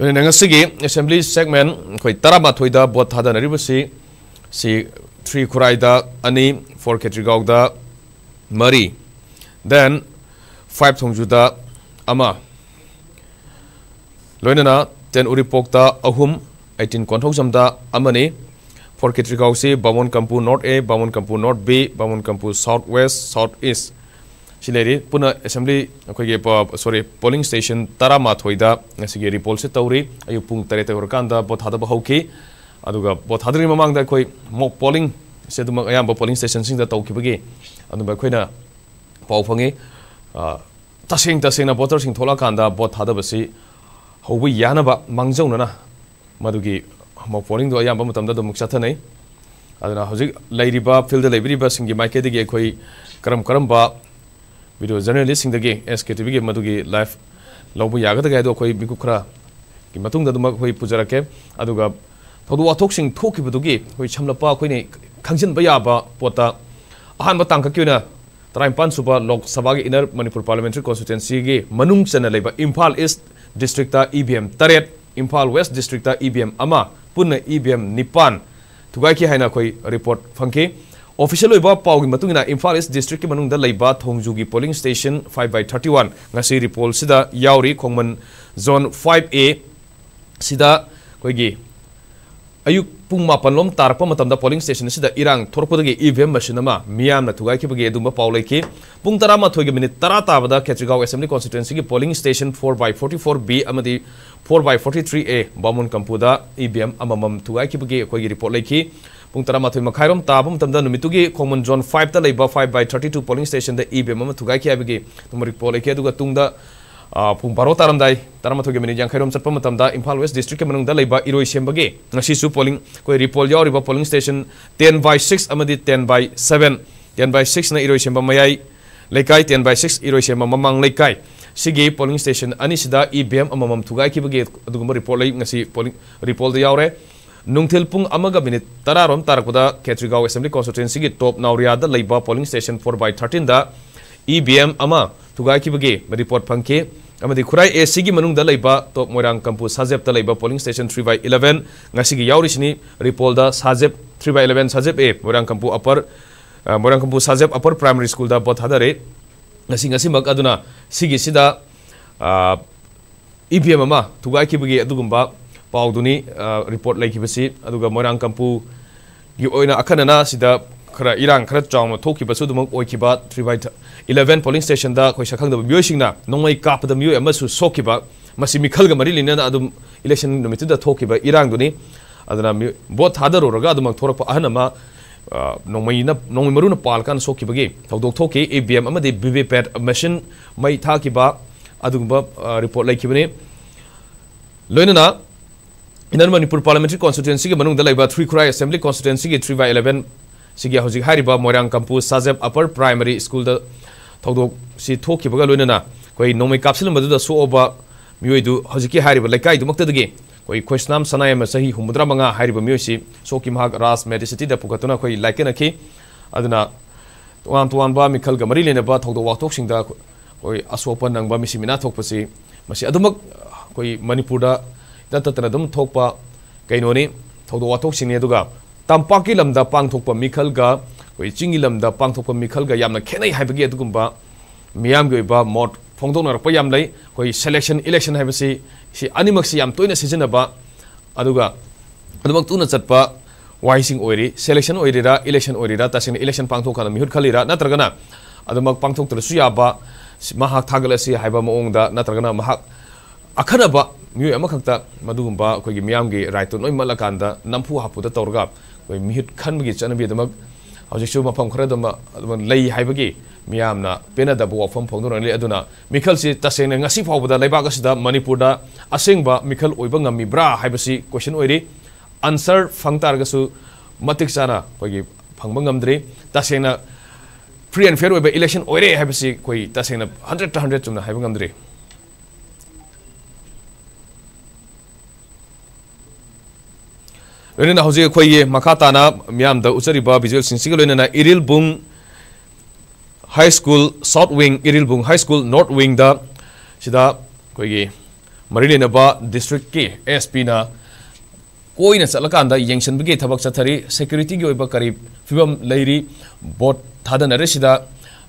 assembly segment khoi taramathoi da bot thada naribasi si three khurai da ani, four ketrigau da mari. Then, five thongju da ama. Loinana ten uripok da ahum 18 konthok jamda amani four ketrigau si bamon kampu north a bamon kampu north b bamon kampu south west, south east. sileri puna assembly akhoi pa sorry polling station tara ma thoida ngasigi repol se tawri ayu pung tare te horkanda bot hada bahauki aduga bot hadri mamang da khoi mock polling se dum ayam polling station sing da tawkibagi aduba khoina pau phangi tasing tasing na voter sing thola kanda bot hada basi ꯍꯧꯕ ꯌꯥꯅꯕ ꯃꯥꯡꯖꯧꯅꯅ ꯃꯗꯨꯒꯤ mock ꯄꯣꯂꯤꯡꯗꯣ ꯑꯌꯥꯝꯕ ꯃꯇꯝꯗ ꯑꯗꯨꯝ ꯆꯠꯊꯅꯩ ꯑꯗꯨꯅ ꯍꯧꯖꯤꯛ ꯂꯩꯔꯤꯕ ꯐꯤꯜꯗ ꯂꯩꯕꯤꯔꯤꯕꯁꯤꯡꯒꯤ ꯃꯥꯏꯀꯩꯗꯒꯤ ꯑꯩꯈꯣꯏ ꯀꯔꯝ ꯀꯔꯝꯕ ꯚꯤꯗꯤꯑꯣ ꯖꯔꯅꯦꯂꯤꯁꯁꯤꯡꯗꯒꯤ ꯑꯦꯁ ꯀꯦ ꯇꯤꯚꯤꯒꯤ ꯃꯗꯨꯒꯤ ꯂꯥꯏꯐ ꯂꯧꯕ ꯌꯥꯒꯗꯒꯦ ꯍꯥꯏꯗꯣ ꯑꯩꯈꯣꯏ ꯃꯤꯀꯨꯞ ꯈꯔꯒꯤ ꯃꯇꯨꯡꯗ ꯑꯗꯨꯃꯛ ꯑꯩꯈꯣꯏ ꯄꯨꯖꯔꯛꯀꯦ ꯑꯗꯨꯒ ꯊꯧꯗꯣꯛ ꯋꯥꯊꯣꯛꯁꯤꯡ ꯊꯣꯛꯈꯤꯕꯗꯨꯒꯤ ꯑꯩꯈꯣꯏ ꯁꯝꯂꯞꯄ ꯑꯩꯈꯣꯏꯅ ꯈꯪꯖꯤꯟꯕ ꯌꯥꯕ ꯄꯣꯠꯇ ꯑꯍꯥꯟꯕ ꯇꯥꯡꯀꯛꯀꯤ ꯑꯣꯏꯅ ꯇꯔꯥꯅꯤꯄꯥꯟ ꯁꯨꯕ ꯂꯣꯛ ꯁꯚꯥꯒꯤ ꯏꯅꯔ ꯃꯅꯤꯄꯨꯔ ꯄꯥꯔꯂꯤꯌꯥꯃꯦꯟꯇꯔꯤ ꯀꯣꯟꯁꯇꯤꯇꯨꯋꯦꯟꯁꯤꯒꯤ ꯃꯅꯨꯡ ꯆꯟꯅ ꯂꯩꯕ ꯏꯝꯐꯥꯜ ꯏꯁ ꯗꯤꯁꯇ꯭ꯔꯤꯛꯇ ꯏꯚꯤꯑꯦꯝ ꯇꯔꯦꯠ ꯏꯝꯐꯥꯜ ꯋꯦꯁ ꯗꯤꯁꯇ꯭ꯔꯤꯛꯇ ꯏꯚꯤꯑꯦꯝ ꯑꯃ ꯄꯨꯟꯅ ꯏꯚꯤꯑꯦꯝ ꯅꯤꯄꯥꯟ ꯊꯨꯒꯥꯏꯈꯤ ꯍꯥꯏꯅ ꯑꯩꯈꯣꯏ ꯔꯤꯄꯣꯔꯠ ꯐꯪꯈꯤ ऑफिशियल पाव की मतलब इम्फा इस दिस्ट्रिक की मूंग थोजू की polling station five by thirty one repoll से खोम जोन फाइव ए अयुक् पुमापलोम तारप पोलिंग स्टेशन से इरंग इवेम मैं थुगे अब पा लेखी पुंग तरह मथो की मिनट तरह ताब कैचिगाव एसम्ली कॉन्स्टिटेंसी की polling station four by forty four B four by forty three A Bamon कंपूद EVM थुगे अखोई रिपोर्ट लेखी ꯄꯨꯡ ꯇꯔꯥꯃꯥꯊꯣꯏ ꯃꯈꯥꯏꯔꯣꯝ ꯇꯥꯕ ꯃꯇꯝꯗ ꯅꯨꯃꯤꯠꯇꯨꯒꯤ ꯈꯣꯡꯃꯟ ꯖꯣꯟ ꯐꯥꯏꯚꯇ ꯂꯩꯕ five by thirty to polling ꯁ꯭ꯇꯦꯁꯟꯗ ꯏꯚꯤꯑꯦꯝ ꯑꯃ ꯊꯨꯒꯥꯏꯈꯤ ꯍꯥꯏꯕꯒꯤ ꯑꯗꯨꯝ ꯔꯤꯄꯣꯔꯠ ꯂꯩꯈꯤ ꯑꯗꯨꯒ ꯇꯨꯡꯗ ꯄꯨꯡ ꯕꯥꯔꯣ ꯇꯥꯔꯝꯗꯥꯏ ꯇꯔꯥꯃꯥꯊꯣꯏꯒꯤ ꯃꯤꯅꯤꯠ ꯌꯥꯡꯈꯩꯔꯣꯝ ꯆꯠꯄ ꯃꯇꯝꯗ ꯏꯝꯐꯥꯜ ꯋꯦꯁ ꯗꯤꯁꯇ꯭ꯔꯤꯛꯀꯤ ꯃꯅꯨꯡꯗ ꯂꯩꯕ ꯏꯔꯣꯏ ꯁꯦꯝꯕꯒꯤ ꯉꯁꯤꯁꯨ ꯄꯣꯂꯤꯡ ꯑꯩꯈꯣꯏ ꯔꯤꯄꯣꯜ ꯌꯥꯎꯔꯤꯕ polling station ten by six ꯑꯃꯗꯤ ꯇꯦꯟ ꯕꯥꯏ ꯁꯕꯦꯟ ꯇꯦꯟ ꯕꯥꯏ ꯁꯤꯛꯁꯅ ꯏꯔꯣꯏ ꯁꯦꯝꯕ ꯃꯌꯥꯏ ꯂꯩꯀꯥꯏ ꯇꯦꯟ ꯕꯥꯏ ꯁꯤꯛꯁ ꯏꯔꯣꯏ ꯁꯦꯝꯕ ꯃꯃꯥꯡ ꯂꯩꯀꯥꯏ ꯁꯤꯒꯤ ꯄꯣꯂꯤꯡ ꯁ꯭ꯇꯦꯁꯟ ꯑꯅꯤꯁꯤꯗ ꯏ ꯚꯤ ꯑꯦꯝ ꯑꯃꯃꯝ ꯊꯨꯒꯥꯏꯈꯤꯕꯒꯤ ꯑꯗꯨꯒꯨꯝꯕ ꯔꯤꯄꯣꯔꯠ ꯂꯩ ꯉꯁꯤ ꯄꯣꯂꯤꯡ ꯔꯤꯄꯣꯜꯗ ꯌꯥꯎꯔꯦ ꯅꯨꯡꯊꯤꯜ ꯄꯨꯡ ꯑꯃꯒ ꯃꯤꯅꯤꯠ ꯇꯔꯥꯔꯣꯝ ꯇꯥꯔꯛꯄꯗ ꯈꯦꯇ꯭ꯔꯤꯒꯥꯎ ꯑꯦꯁꯦꯝꯕ꯭ꯂꯤ ꯀꯣꯟꯁꯇꯤꯇꯨꯋꯦꯟꯁꯤꯒꯤ ꯇꯣꯞ ꯅꯥꯎꯔꯤꯌꯥꯗ ꯂꯩꯕ ꯄꯣꯂꯤꯡ ꯁ꯭ꯇꯦꯁꯟ ꯐꯣꯔ ꯕꯥꯏ ꯊꯥꯔꯇꯤꯟꯗ ꯏ ꯚꯤ ꯑꯦꯝ ꯑꯃ ꯊꯨꯒꯥꯏꯈꯤꯕꯒꯤ ꯔꯤꯄꯣꯔꯠ ꯐꯪꯈꯤ ꯑꯃꯗꯤ ꯈꯨꯔꯥꯏ ꯑꯦ ꯁꯤꯒꯤ ꯃꯅꯨꯡꯗ ꯂꯩꯕ ꯇꯣꯞ ꯃꯣꯏꯔꯥꯡ ꯀꯝꯄꯨ ꯁꯥꯖꯦꯞꯇ ꯂꯩꯕ polling station three by eleven ꯉꯁꯤꯒꯤ ꯌꯥꯎꯔꯤꯁꯤꯅꯤ ꯔꯤꯄꯣꯜꯗ Sajeb three by eleven Sajeb A Moirang Kampu upper Moirang Kampu Sajeb upper primary ꯁ꯭ꯀꯨꯜꯗ boat ꯊꯥꯗꯔꯦ ngasi ngasi mak aduna sigi sida EVM ama tugai kibagi ꯄꯥꯎꯗꯨꯅꯤ report ꯂꯩꯈꯤꯕꯁꯤ ꯑꯗꯨꯒ ꯃꯣꯏꯔꯥꯡ ꯀꯝꯄꯨꯒꯤ ꯑꯣꯏꯅ ꯑꯈꯟꯅꯅ ꯁꯤꯗ ꯈꯔ ꯏꯔꯥꯡ ꯈꯔ ꯆꯥꯎꯅ ꯊꯣꯛꯈꯤꯕꯁꯨ ꯑꯗꯨꯃꯛ ꯑꯣꯏꯈꯤꯕ ꯊ꯭ꯔꯤ ꯕꯥꯏ ꯏꯂꯚꯦꯟ ꯄꯣꯂꯤꯡ ꯁ꯭ꯇꯦꯁꯟꯗ ꯑꯩꯈꯣꯏ ꯁꯛꯈꯪꯗꯕ ꯃꯤꯑꯣꯏꯁꯤꯡꯅ ꯅꯣꯡꯃꯩ ꯀꯥꯞꯄꯗ ꯃꯤꯑꯣꯏ ꯑꯃꯁꯨ ꯁꯣꯛꯈꯤꯕ ꯃꯁꯤ ꯃꯤꯈꯜꯒ ꯃꯔꯤ ꯂꯩꯅꯅ ꯑꯗꯨꯝ ꯏꯂꯦꯛꯁꯟ ꯅꯨꯃꯤꯠꯇꯨꯗ ꯊꯣꯛꯈꯤꯕ ꯏꯔꯥꯡꯗꯨꯅꯤ ꯑꯗꯨꯅ ꯚꯣꯠ ꯊꯥꯗꯔꯨꯔꯒ ꯑꯗꯨꯃꯛ ꯊꯣꯔꯛꯄ ꯑꯍꯟ ꯑꯃ ꯅꯣꯡꯃꯩꯅ ꯅꯣꯡꯃꯩ ꯃꯔꯨꯅ ꯄꯥꯜꯀꯥꯟ ꯁꯣꯛꯈꯤꯕꯒꯤ ꯊꯧꯗꯣꯛ ꯊꯣꯛꯈꯤ ꯏ ꯚꯤ ꯑꯦꯝ ꯑꯃꯗꯤ ꯚꯤ ꯚꯤ ꯄꯦꯠ ꯃꯦꯁꯤꯟ ꯃꯩ ꯊꯥꯈꯤꯕ ꯑꯗꯨꯒꯨꯝꯕ ꯔꯤꯄꯣꯔꯠ ꯂꯩꯈꯤꯕꯅꯤ ꯂꯣꯏꯅꯅ इनर मणिपुर पार्लियामेंट्री कॉन्स्टिट्यूंसी के मनुंग दलाइबा थ्री खुराई असेंबली के three by eleven Morang Kampu साजेब upper primary school द थौदोक सि थोखिबगा लोइनना कोई नोमै काप्सिल मदुदा सोओबा मियोइदु हौजिकी हारिबा लेकाइ दुमक्तदगे कोई खोइसनाम सनाय म सही हुमुद्रा मंगा मियोइसि सोकी महाग रास मेडिसिटी द पुकतुना कोई अदुना तोआन तोआन बा मिखल मरि लेनबा थौदो सिंगदा कोई मिसिमिना थोकपसि मसि अदुमक कोई मणिपुर दा ꯅꯠꯇꯅ ꯑꯗꯨꯝ ꯊꯣꯛꯄ ꯀꯩꯅꯣꯅꯤ ꯊꯧꯗꯣꯛ ꯋꯥꯊꯣꯛꯁꯤꯡꯅꯤ ꯑꯗꯨꯒ ꯇꯝꯄꯥꯛꯀꯤ ꯂꯝꯗ ꯄꯥꯡꯊꯣꯛꯄ ꯃꯤꯈꯜꯒ ꯑꯩꯈꯣꯏ ꯆꯤꯡꯒꯤ ꯂꯝꯗ ꯄꯥꯡꯊꯣꯛꯄ ꯃꯤꯈꯜꯒ ꯌꯥꯝꯅ ꯈꯦꯠꯅꯩ ꯍꯥꯏꯕꯒꯤ ꯑꯗꯨꯒꯨꯝꯕ ꯃꯤꯌꯥꯝꯒꯤ ꯑꯣꯏꯕ ꯃꯣꯠ ꯐꯣꯡꯗꯣꯛꯅꯔꯛꯄ ꯌꯥꯝ ꯂꯩ ꯑꯩꯈꯣꯏ ꯁꯦꯂꯦꯛꯁꯟ ꯏꯂꯦꯛꯁꯟ ꯍꯥꯏꯕꯁꯤ ꯁꯤ ꯑꯅꯤꯃꯛꯁꯤ ꯌꯥꯝ ꯇꯣꯏꯅ ꯁꯤꯖꯤꯟꯅꯕ ꯑꯗꯨꯒ ꯑꯗꯨꯃꯛ ꯇꯨꯅ ꯆꯠꯄ ꯋꯥꯍꯩꯁꯤꯡ ꯑꯣꯏꯔꯤ ꯁꯦꯂꯦꯛꯁꯟ ꯑꯣꯏꯔꯤꯔꯥ ꯏꯂꯦꯛꯁꯟ ꯑꯣꯏꯔꯤꯔꯥ ꯇꯁꯦꯡꯅ ꯏꯂꯦꯛꯁꯟ ꯄꯥꯡꯊꯣꯛꯀꯥꯟꯗ ꯃꯤꯍꯨꯠ ꯈꯜꯂꯤꯔꯥ ꯅꯠꯇ꯭ꯔꯒꯅ ꯑꯗꯨꯃꯛ ꯄꯥꯡꯊꯣꯛꯇ꯭ꯔꯁꯨ ꯌꯥꯕ ꯃꯍꯥꯛ ꯊꯥꯒꯠꯂꯁꯤ ꯍꯥꯏꯕ ꯃꯑꯣꯡꯗ ꯅꯠꯇ꯭ꯔꯒꯅ ꯃꯍꯥꯛ ꯑꯈꯟꯅꯕ ꯃꯤꯑꯣꯏ ꯑꯃꯈꯛꯇ ꯃꯗꯨꯒꯨꯝꯕ ꯑꯩꯈꯣꯏꯒꯤ ꯃꯤꯌꯥꯝꯒꯤ ꯔꯥꯏꯠꯇꯨ ꯂꯣꯏ ꯃꯠꯂꯀꯥꯟꯗ ꯅꯝꯐꯨ ꯍꯥꯞꯄꯨꯗ ꯇꯧꯔꯒ ꯑꯩꯈꯣꯏ ꯃꯤꯍꯨꯠ ꯈꯟꯕꯒꯤ ꯆꯠꯅꯕꯤ ꯑꯗꯨꯃꯛ ꯍꯧꯖꯤꯛꯁꯨ ꯃꯐꯝ ꯈꯔꯗꯃꯛ ꯑꯗꯨꯃꯛ ꯂꯩ ꯍꯥꯏꯕꯒꯤ ꯃꯤꯌꯥꯝꯅ ꯄꯦꯟꯅꯗꯕ ꯋꯥꯐꯝ ꯐꯣꯡꯗꯣꯛꯅ ꯂꯩ ꯑꯗꯨꯅ ꯃꯤꯈꯜꯁꯤ ꯇꯁꯦꯡꯅ ꯉꯁꯤ ꯐꯥꯎꯕꯗ ꯂꯩꯕꯥꯛ ꯑꯁꯤꯗ ꯃꯅꯤꯄꯨꯔꯗ ꯑꯁꯦꯡꯕ ꯃꯤꯈꯜ ꯑꯣꯏꯕ ꯉꯝꯃꯤꯕ꯭ꯔꯥ ꯍꯥꯏꯕꯁꯤ ꯀꯣꯏꯁꯟ ꯑꯣꯏꯔꯤ ꯑꯟꯁꯔ ꯐꯪ ꯇꯥꯔꯒꯁꯨ ꯃꯇꯤꯛ ꯆꯥꯅ ꯑꯩꯈꯣꯏꯒꯤ ꯐꯪꯕ ꯉꯝꯗ꯭ꯔꯤ ꯇꯁꯦꯡꯅ ꯐ꯭ꯔꯤ ꯑꯦꯟ ꯐꯤꯌꯔ ꯑꯣꯏꯕ ꯏꯂꯦꯛꯁꯟ ꯑꯣꯏꯔꯦ ꯍꯥꯏꯕꯁꯤ ꯑꯩꯈꯣꯏ ꯇꯁꯦꯡꯅ ꯍꯟꯗ꯭ꯔꯦꯠ ꯇ ꯍꯟꯗ꯭ꯔꯦꯠ ꯆꯨꯝꯅ ꯍꯥꯏꯕ ꯉꯝꯗ꯭ꯔꯤ school south wing iril bung high school north wing da sida khoi ge marilena ba district ki sp na koina chalakanda yengsan bige thabak chathari security gi oiba kari fibam leiri bot thadana re sida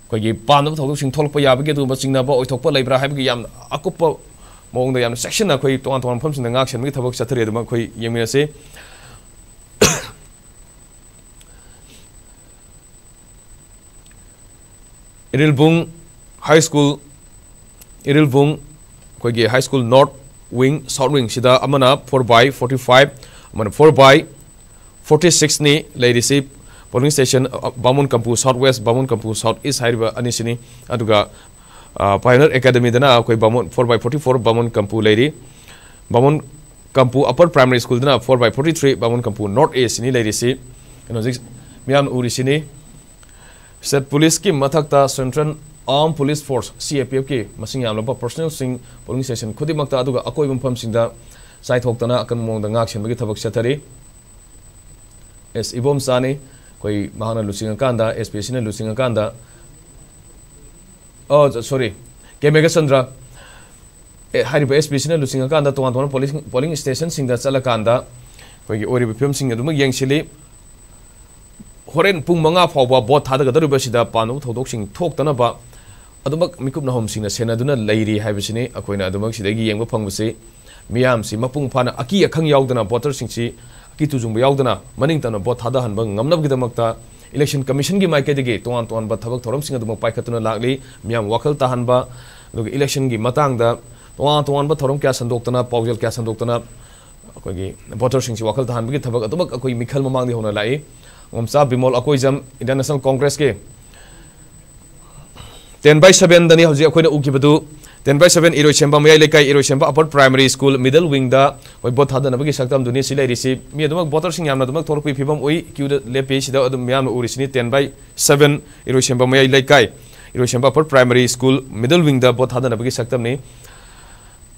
khoi ge pam thok sing tholpa ya bige du ba singna ba oithokpa leibra haibgi yam akupa ꯃꯑꯣꯡꯗ ꯌꯥꯝꯅ ꯆꯦꯛꯁꯤꯟꯅ ꯑꯩꯈꯣꯏ ꯇꯣꯉꯥꯟ ꯇꯣꯉꯥꯟꯕ ꯃꯐꯝꯁꯤꯡꯗ ꯉꯥꯛ ꯁꯦꯟꯕꯒꯤ ꯊꯕꯛ ꯆꯠꯊꯔꯤ ꯑꯗꯨꯃꯛ ꯑꯩꯈꯣꯏ ꯌꯦꯡꯃꯤꯟꯅꯁꯤ ꯏꯔꯤꯜꯕꯨꯡ ꯍꯥꯏ ꯁ꯭ꯀꯨꯜ ꯏꯔꯤꯜꯕꯨꯡ ꯑꯩꯈꯣꯏꯒꯤ ꯍꯥꯏ ꯁ꯭ꯀꯨꯜ ꯅꯣꯔꯠ ꯋꯤꯡ ꯁꯥꯎꯠ ꯋꯤꯡꯁꯤꯗ ꯑꯃꯅ ꯐꯣꯔ ꯕꯥꯏ ꯐꯣꯔꯇꯤ ꯐꯥꯏꯚ ꯑꯃꯅ ꯐꯣꯔ ꯕꯥꯏ ꯐꯣꯔꯇꯤ ꯁꯤꯛꯁꯅꯤ ꯂꯩꯔꯤꯁꯤ polling station ꯕꯥꯃꯨꯟ Kampu south west ꯕꯥꯃꯨꯟ Kampu south ꯏꯁ ꯍꯥꯏꯔꯤꯕ ꯑꯅꯤꯁꯤꯅꯤ ꯑꯗꯨꯒ ꯄꯥꯏꯅꯔ ꯑꯦꯀꯥꯗꯃꯤꯗꯅ ꯑꯩꯈꯣꯏ ꯕꯥꯃꯨꯟ for by forty for ꯕꯥꯃꯨꯟ Kampu ꯂꯩꯔꯤ ꯕꯥꯃꯨꯟ Kampu upper primary school four by forty three Bamon Kampu north A मैं उसी स्टेट पुलिस की मथक central arm police force C A P F की मैं लंबा पर्सनल पुलिस स्टेशन खुद अकोय फम चाइथना अकन मोदी की थब सेटरी एस इबोम चाने लुसीद S P S लुसीद sorry K Meghchandra ꯍꯥꯏꯔꯤꯕ ꯑꯦꯁ ꯄꯤꯁꯤꯅ ꯂꯨꯆꯤꯡꯉꯀꯥꯟꯗ ꯇꯣꯉꯥꯟ ꯇꯣꯉꯥꯟꯕ ꯄꯣꯂꯤꯡ ꯄꯣꯂꯤꯡ ꯁ꯭ꯇꯦꯁꯟꯁꯤꯡꯗ ꯆꯠꯂꯀꯥꯟꯗ ꯑꯩꯈꯣꯏꯒꯤ ꯑꯣꯏꯔꯤꯕ ꯐꯤꯕꯝꯁꯤꯡ ꯑꯗꯨꯃꯛ ꯌꯦꯡꯁꯤꯜꯂꯤ ꯍꯣꯔꯦꯟ ꯄꯨꯡ ꯃꯉꯥ ꯐꯥꯎꯕ ꯚꯣꯠ ꯊꯥꯗꯒꯗꯧꯔꯤꯕꯁꯤꯗ ꯄꯥꯟꯗꯕ ꯊꯧꯗꯣꯛꯁꯤꯡ ꯊꯣꯛꯇꯅꯕ ꯑꯗꯨꯃꯛ ꯃꯤꯀꯨꯞ ꯅꯍꯣꯝꯁꯤꯡꯅ ꯁꯦꯟꯅꯗꯨꯅ ꯂꯩꯔꯤ ꯍꯥꯏꯕꯁꯤꯅꯤ ꯑꯩꯈꯣꯏꯅ ꯑꯗꯨꯃꯛ ꯁꯤꯗꯒꯤ ꯌꯦꯡꯕ ꯐꯪꯕꯁꯤ ꯃꯤꯌꯥꯝꯁꯤ ꯃꯄꯨꯡ ꯐꯥꯅ ꯑꯀꯤ ꯑꯈꯪ ꯌꯥꯎꯗꯅ ꯚꯣꯇꯔꯁꯤꯡꯁꯤ ꯑꯀꯤ ꯇꯨꯖꯨꯡꯕ ꯌꯥꯎꯗꯅ ꯃꯅꯤꯡ ꯇꯝꯅ ꯚꯣꯠ ꯊꯥꯗꯍꯟꯕ ꯉꯝꯅꯕꯒꯤꯗꯃꯛꯇ इलेक्शन कमीशन की माइकैदगी तोान तोान थबक थौरमसिंग अदुम पाइखतुना लागली मियाम वखल ताहनबा अदुगा इलेक्शन की मतंगदा वहाँ तो थोड़ों क्या संदोकतना पाजल क्या संदोकतना कोई बोटर सिंह से वाकल धान भी थबक तो होना लाई उम्मीद विमोल अकोई इंडिया इंटरनेशनल कांग्रेस के टेन बाई सेवेन दी हजी अखोन उगे बद टेन बाई सेवेन इरो सेम लेकिन इरो same upper primary school middle wing vote थाद्ब की सकता दुनिया मेदम बोटर सिंह यहाँ थोड़ा कोई फीवम उई क्यू लेपेद मैम उसे टेन बाई सेवेन इरो सेम मई लेकिन इरो same upper primary school middle wing vote थाद्ब की सकता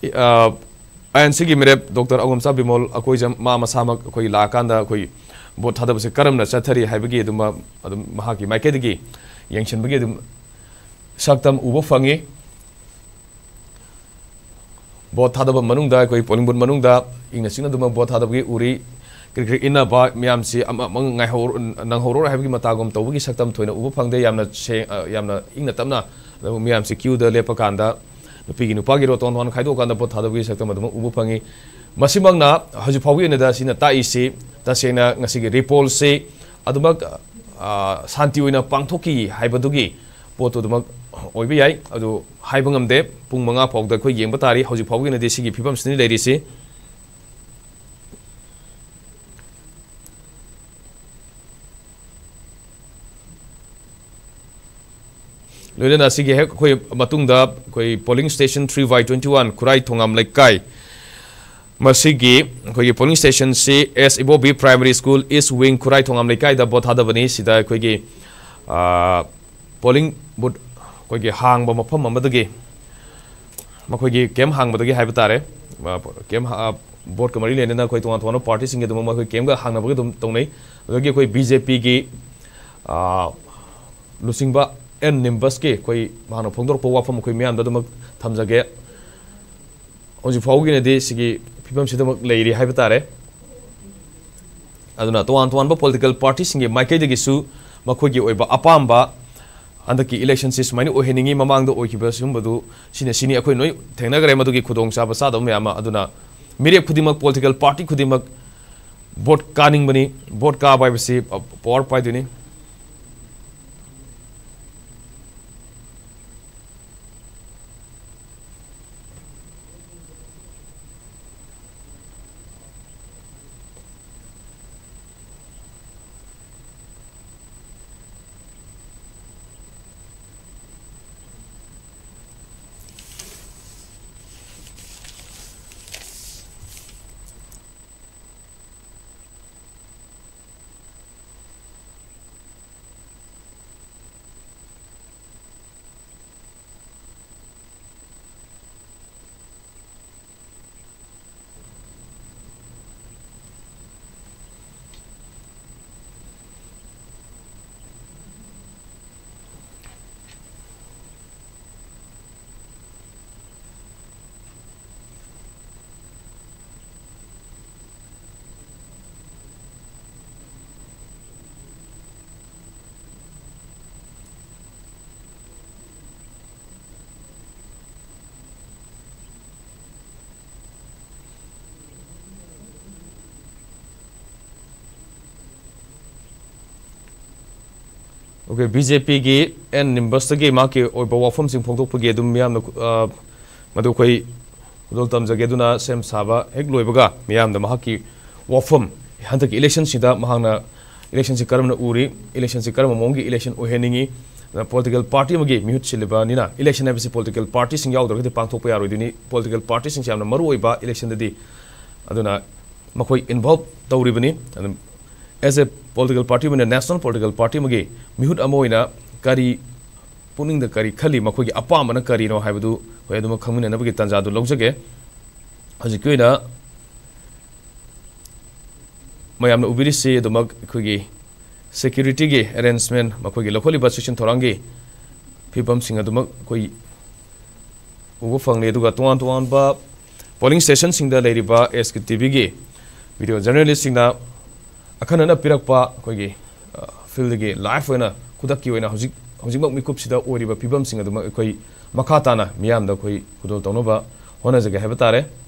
आईएनसी की मेरे डॉक्टर अगम सा बिमोल अखोज मामकई लाकानदी वोट थाद से कम चतरी है माइकद की यंबगी सकम उब फे वोट थाद मनुई पोलिंग इन सिंह वोट थाद की उरी क्री क्री इन मैम से नौर है मतगम तब की सकम थोन उब फंगे इन तम से क्यूद लेपकान nang horor habi matagom tawgi saktam thoina ubo phangde yamna se yamna ingna tamna miam si queue da lepa kanda nupi gi nupa gi ro ton ton khaido kanda bot thadaba saktam aduma ubo phangi masimangna haji phawgi ne da sina ta isi ta sena ngasi gi repol se aduma santi oina pangthoki haibadugi ꯄꯣꯠꯇꯨ ꯑꯗꯨꯃꯛ ꯑꯣꯏꯕ ꯌꯥꯏ ꯑꯗꯨ ꯍꯥꯏꯕ ꯉꯝꯗꯦ ꯄꯨꯡ ꯃꯉꯥ ꯐꯥꯎꯗ ꯑꯩꯈꯣꯏ ꯌꯦꯡꯕ ꯇꯥꯔꯤ ꯍꯧꯖꯤꯛ ꯐꯥꯎꯒꯤꯅꯗꯤ ꯁꯤꯒꯤ ꯐꯤꯕꯝꯁꯤꯅꯤ ꯂꯩꯔꯤꯁꯤ लोनासी हे हेक अखोई polling station three by twenty one खुरा थोम लेकाय मसीगी पोलिंग स्टेशन से S Ibo Ibobi primary school east wing खुरा थोम लेकाय दा बोथादबनी सिदा अखोई पोलिंग बुथ अखोई हांग मफम अमदगी मखोई केम हांगबदगी हाइब तारे केम बोर्ड मरी लेने अखोई तोान तोान पार्टी मखोई केम हांगनबगी तौने अखोई बीजेपी की लुसिंग ꯑꯩꯈꯣꯏ ꯕꯤ ꯖꯦ ꯄꯤꯒꯤ ꯂꯨꯆꯤꯡꯕ ꯑꯦꯟ ꯅꯤꯝꯕꯁꯀꯤ ꯑꯩꯈꯣꯏ ꯃꯍꯥꯛꯅ ꯐꯣꯡꯗꯣꯔꯛꯄ ꯋꯥꯐꯝ ꯑꯩꯈꯣꯏ ꯃꯌꯥꯝꯗ ꯑꯗꯨꯃꯛ ꯊꯝꯖꯒꯦ ꯍꯧꯖꯤꯛ ꯐꯥꯎꯕꯒꯤꯅꯗꯤ ꯁꯤꯒꯤ ꯐꯤꯕꯝꯁꯤꯗꯃꯛ ꯂꯩꯔꯤ ꯍꯥꯏꯕ ꯇꯥꯔꯦ ꯑꯗꯨꯅ ꯇꯣꯉꯥꯟ ꯇꯣꯉꯥꯟꯕ ꯄꯣꯂꯤꯇꯤꯀꯦꯜ ꯄꯥꯔꯇꯤꯁꯤꯡꯒꯤ ꯃꯥꯏꯀꯩꯗꯒꯤꯁꯨ ꯃꯈꯣꯏꯒꯤ ꯑꯣꯏꯕ ꯑꯄꯥꯝꯕ ꯍꯟꯗꯛꯀꯤ ꯏꯂꯦꯛꯁꯟꯁꯤ ꯁꯨꯃꯥꯏꯅ ꯑꯣꯏꯍꯟꯅꯤꯡꯉꯤ ꯃꯃꯥꯡꯗ ꯑꯣꯏꯈꯤꯕ ꯁꯤꯒꯨꯝꯕꯗꯨ ꯁꯤꯅ ꯁꯤꯅꯤ ꯑꯩꯈꯣꯏ ꯂꯣꯏ ꯊꯦꯡꯅꯈ꯭ꯔꯦ ꯃꯗꯨꯒꯤ ꯈꯨꯗꯣꯡꯆꯥꯕ ꯆꯥꯗꯕ ꯃꯌꯥꯝ ꯑꯃ ꯑꯗꯨꯅ ꯃꯤꯔꯦꯞ ꯈꯨꯗꯤꯡꯃꯛ ꯄꯣꯂꯤꯇꯤꯀꯦꯜ ꯄꯥꯔꯇꯤ ꯈꯨꯗꯤꯡꯃꯛ ꯚꯣꯠ ꯀꯥꯅꯤꯡꯕꯅꯤ ꯚꯣꯠ ꯀꯥꯕ ꯍꯥꯏꯕꯁꯤ ꯄꯋꯥꯔ ꯄꯥꯏꯗꯣꯏꯅꯤ ओके बीजेपी की एन निम्बस्ट की वफम सिंहपे मदलजे सेम साब हे लोबगा वफम हंत इलेक्शन से इलेक्शन से कम उरी इलेक्शन से कम मोह इलेक्शन उहेनी पोलिटिकल पार्टी में मूट सिलना इलेक्शन है पोलिटिकल पार्टी याद्रे पाथोप यानी पोलिटिकल पार्टी से इलेक्शन मखो इन्वॉल्व तौरीबनी एज ए पोलिटिकल पार्टी मैंने नेशनल पोलिटिकल पार्टी में मिहुत करी पुनिंग करी खाली मको की अपाम करी है खमीनब की तंजा लौजगे हजिक मैं उसे सेक्यूरीटी के एरेंजमें लखोल सूचन थोर की फिवम सिंह उब फे तोान तोब polling station S K T V के video journalist ubiri se aduma khoi gi security gi arrangement makoi gi lokholi situation thorangi phibam sing aduma koi ubu fangle duga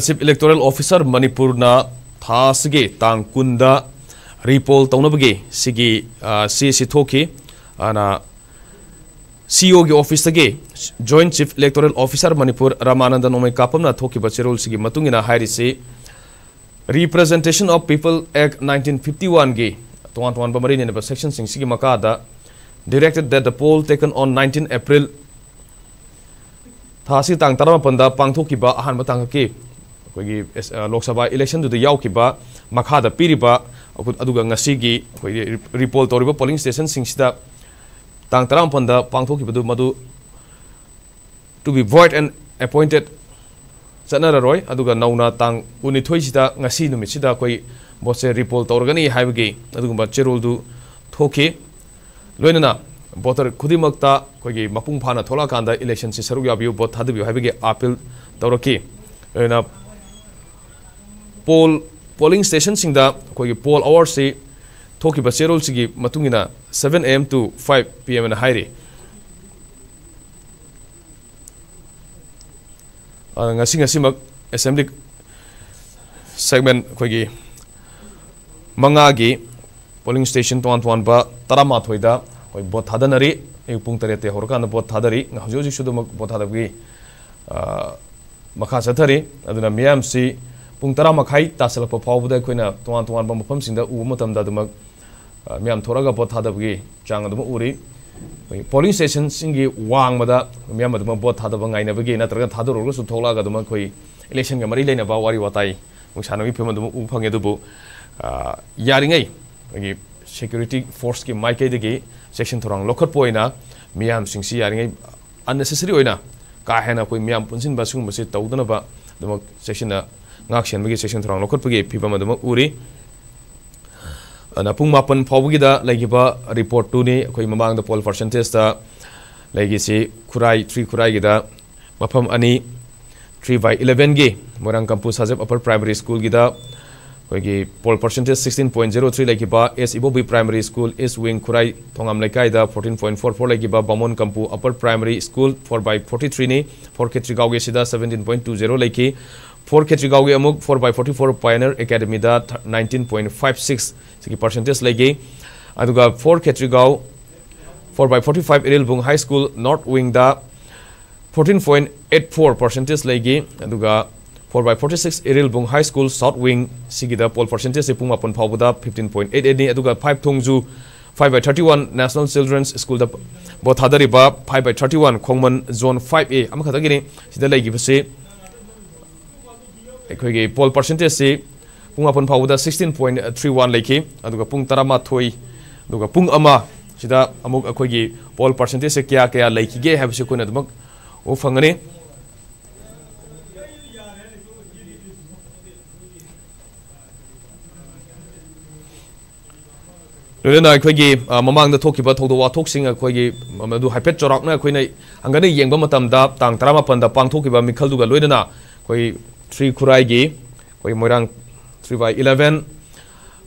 chief electoral officer Manipur थासगे तंग कुंद repoll तौनबगे CEO के office के joint chief electoral officer Manipur Ramanand नोम कापम चेरोल से representation of people act nine fifty one के तोन तोब marine directed that the poll taken on nineteen April तरह पांथ अहम तक ꯑꯩꯈꯣꯏꯒꯤ ꯂꯣꯛ ꯁꯚꯥ ꯏꯂꯦꯛꯁꯟꯗꯨꯗ ꯌꯥꯎꯈꯤꯕ ꯃꯈꯥꯗ ꯄꯤꯔꯤꯕ ꯑꯗꯨꯒ ꯉꯁꯤꯒꯤ ꯑꯩꯈꯣꯏꯒꯤ ꯔꯤꯄꯣꯜ ꯇꯧꯔꯤꯕ ꯄꯣꯂꯤꯡ ꯁ꯭ꯇꯦꯁꯟꯁꯤꯡꯁꯤꯗ ꯇꯥꯡ ꯇꯔꯥꯃꯥꯄꯟꯗ ꯄꯥꯡꯊꯣꯛꯈꯤꯕꯗꯨ ꯃꯗꯨ ꯇꯨ ꯕꯤ ꯚꯣꯏꯠ ꯑꯦꯟ ꯑꯦꯄꯣꯏꯟꯇꯦꯠ ꯆꯠꯅꯔꯔꯣꯏ ꯑꯗꯨꯒ ꯅꯧꯅ ꯇꯥꯡ ꯀꯨꯟꯅꯤꯊꯣꯏꯁꯤꯗ ꯉꯁꯤ ꯅꯨꯃꯤꯠꯁꯤꯗ ꯑꯩꯈꯣꯏ ꯚꯣꯠꯁꯦ ꯔꯤꯄꯣꯜ ꯇꯧꯔꯒꯅꯤ ꯍꯥꯏꯕꯒꯤ ꯑꯗꯨꯒꯨꯝꯕ ꯆꯦꯔꯣꯜꯗꯨ ꯊꯣꯛꯈꯤ ꯂꯣꯏꯅꯅ ꯚꯣꯇꯔ ꯈꯨꯗꯤꯡꯃꯛꯇ ꯑꯩꯈꯣꯏꯒꯤ ꯃꯄꯨꯡ ꯐꯥꯅ ꯊꯣꯛꯂꯛꯑꯀꯥꯟꯗ ꯏꯂꯦꯛꯁꯟꯁꯤ ꯁꯔꯨꯛ ꯌꯥꯕꯤꯌꯨ ꯚꯣꯠ ꯊꯥꯗꯕꯤꯌꯨ ꯍꯥꯏꯕꯒꯤ ꯑꯥꯄꯤꯜ ꯇꯧꯔꯛꯈꯤ ꯂꯣꯏꯅ पोल पोलिंग स्टेशनसिंगदा अखोई पोल आवर्से थोकिबा चेरोलसिगी मतुंगिना 7 am to 5 pm na hairi ngasi ngasi mak assembly segment khoigi mangagi polling station tuan tuan ba tarama thoida koi bot thadanari e pung tare te horkan bot thadari ngajo ji sudu mak bot thadabi makha sathari aduna miyam si ꯄꯨꯡ ꯇꯔꯥ ꯃꯈꯥꯏ ꯇꯥꯁꯜꯂꯛꯄ ꯐꯥꯎꯕꯗ ꯑꯩꯈꯣꯏꯅ ꯇꯣꯉꯥꯟ ꯇꯣꯉꯥꯟꯕ ꯃꯐꯝꯁꯤꯡꯗ ꯎꯕ ꯃꯇꯝꯗ ꯑꯗꯨꯃꯛ ꯃꯤꯌꯥꯝ ꯊꯣꯔꯒ ꯚꯣꯠ ꯊꯥꯗꯕꯒꯤ ꯆꯥꯡ ꯑꯗꯨꯃꯛ ꯎꯔꯤ ꯄꯣꯂꯤꯡ ꯁ꯭ꯇꯦꯁꯟꯁꯤꯡꯒꯤ ꯋꯥꯡꯃꯗ ꯃꯤꯌꯥꯝ ꯑꯗꯨꯃꯛ ꯚꯣꯠ ꯊꯥꯗꯕ ꯉꯥꯏꯅꯕꯒꯤ ꯅꯠꯇ꯭ꯔꯒ ꯊꯥꯗꯣꯔꯒꯁꯨ ꯊꯣꯛꯂꯛꯑꯒ ꯑꯗꯨꯃꯛ ꯑꯩꯈꯣꯏ ꯏꯂꯦꯛꯁꯟꯒ ꯃꯔꯤ ꯂꯩꯅꯕ ꯋꯥꯔꯤ ꯋꯥꯇꯥꯏ ꯅꯨꯡꯁꯥꯟꯅꯕꯒꯤ ꯐꯤꯕꯝ ꯑꯗꯨꯃꯛ ꯎꯕ ꯐꯪꯉꯦ ꯑꯗꯨꯕꯨ ꯌꯥꯔꯤꯉꯩ ꯑꯩꯈꯣꯏꯒꯤ ꯁꯦꯀ꯭ꯌꯨꯔꯤꯇꯤ ꯐꯣꯔꯁꯀꯤ ꯃꯥꯏꯀꯩꯗꯒꯤ ꯆꯦꯛꯁꯤꯟ ꯊꯧꯔꯥꯡ ꯂꯧꯈꯠꯄ ꯑꯣꯏꯅ ꯃꯤꯌꯥꯝꯁꯤꯡꯁꯤ ꯌꯥꯔꯤꯉꯩ ꯑꯟꯅꯦꯁꯦꯁꯔꯤ ꯑꯣꯏꯅ ꯀꯥ ꯍꯦꯟꯅ ꯑꯩꯈꯣꯏ ꯃꯤꯌꯥꯝ ꯄꯨꯟꯁꯤꯟꯕ ꯁꯤꯒꯨꯝꯕꯁꯤ ꯇꯧꯗꯅꯕ ꯑꯗꯨꯃꯛ ꯆꯦꯛꯁꯤꯟꯅ ꯉꯥꯛ ꯁꯦꯟꯕꯒꯤ ꯆꯦꯛꯁꯤꯟ ꯊꯧꯔꯥꯡ ꯂꯧꯈꯠꯄꯒꯤ ꯐꯤꯕꯝ ꯑꯗꯨꯃꯛ ꯎꯔꯤ ꯑꯗꯨꯅ ꯄꯨꯡ ꯃꯥꯄꯟ ꯐꯥꯎꯕꯒꯤꯗ ꯂꯩꯈꯤꯕ ꯔꯤꯄꯣꯔꯠꯇꯨꯅꯤ ꯑꯩꯈꯣꯏ ꯃꯃꯥꯡꯗ ꯄꯣꯜ ꯄꯥꯔꯁꯦꯟꯇꯦꯖꯇ ꯂꯩꯈꯤꯁꯤ ꯈꯨꯔꯥꯏ ꯊ꯭ꯔꯤ ꯈꯨꯔꯥꯏꯒꯤꯗ ꯃꯐꯝ ꯑꯅꯤ ꯊ꯭ꯔꯤ ꯕꯥꯏ ꯏꯂꯚꯦꯟꯒꯤ ꯃꯣꯏꯔꯥꯡ ꯀꯝꯄꯨ ꯁꯥꯖꯦꯞ ꯑꯄꯔ ꯄ꯭ꯔꯥꯏꯃꯥꯔꯤ ꯁ꯭ꯀꯨꯜꯒꯤꯗ ꯑꯩꯈꯣꯏꯒꯤ Paul percentage sixteen point zero three ꯂꯩꯈꯤꯕ ꯑꯦꯁ ꯏꯕꯣꯕꯤ primary school east wing Khurai ꯊꯣꯉꯥꯝ ꯂꯩꯀꯥꯏꯗ ꯐꯣꯔꯇꯤꯟ ꯄꯣꯏꯟ ꯐꯣꯔ ꯐꯣꯔ ꯂꯩꯈꯤꯕ Bamon Kampu upper primary school four by forty ꯊ꯭ꯔꯤꯅꯤ ꯐꯣꯔ ꯈꯦꯇ꯭ꯔꯤꯒꯥꯎꯒꯤ ꯑꯁꯤꯗ ꯁꯕꯦꯟꯇꯤꯟ ꯄꯣꯏꯟ ꯇꯨ ꯖꯦꯔꯣ ꯂꯩꯈꯤ फोर खेत्रीगाँव की अमुक four by forty four pioneer academy nineteen point five six की percentage लेगी four Khetrigaon four by forty five Irilbung high school north wing fourteen point eight four percentage लेगी four by forty six Irilbung high school south wing poll percentage से पुंग मापन फाउबदा fifteen point eight एटनी five Thongju 5 by 31 National Children's School da bo five by 5 one 31 Khongman five 5A amakha poll percentage से पुंग अपन फाव sixteen point three one लेखे पुंग तरमा पुंग अखोगी पोल percentage से क्या क्या लेखीगे अब फंगने लोनगी ममद हाइपेट चौरा अगर येंगे तरह मापन पाथोब मिखल angane yengba matam da tang tarama pan da pang thoki ba mikhal du ga loina na koi 3 khurai gi koi moirang 3 by 11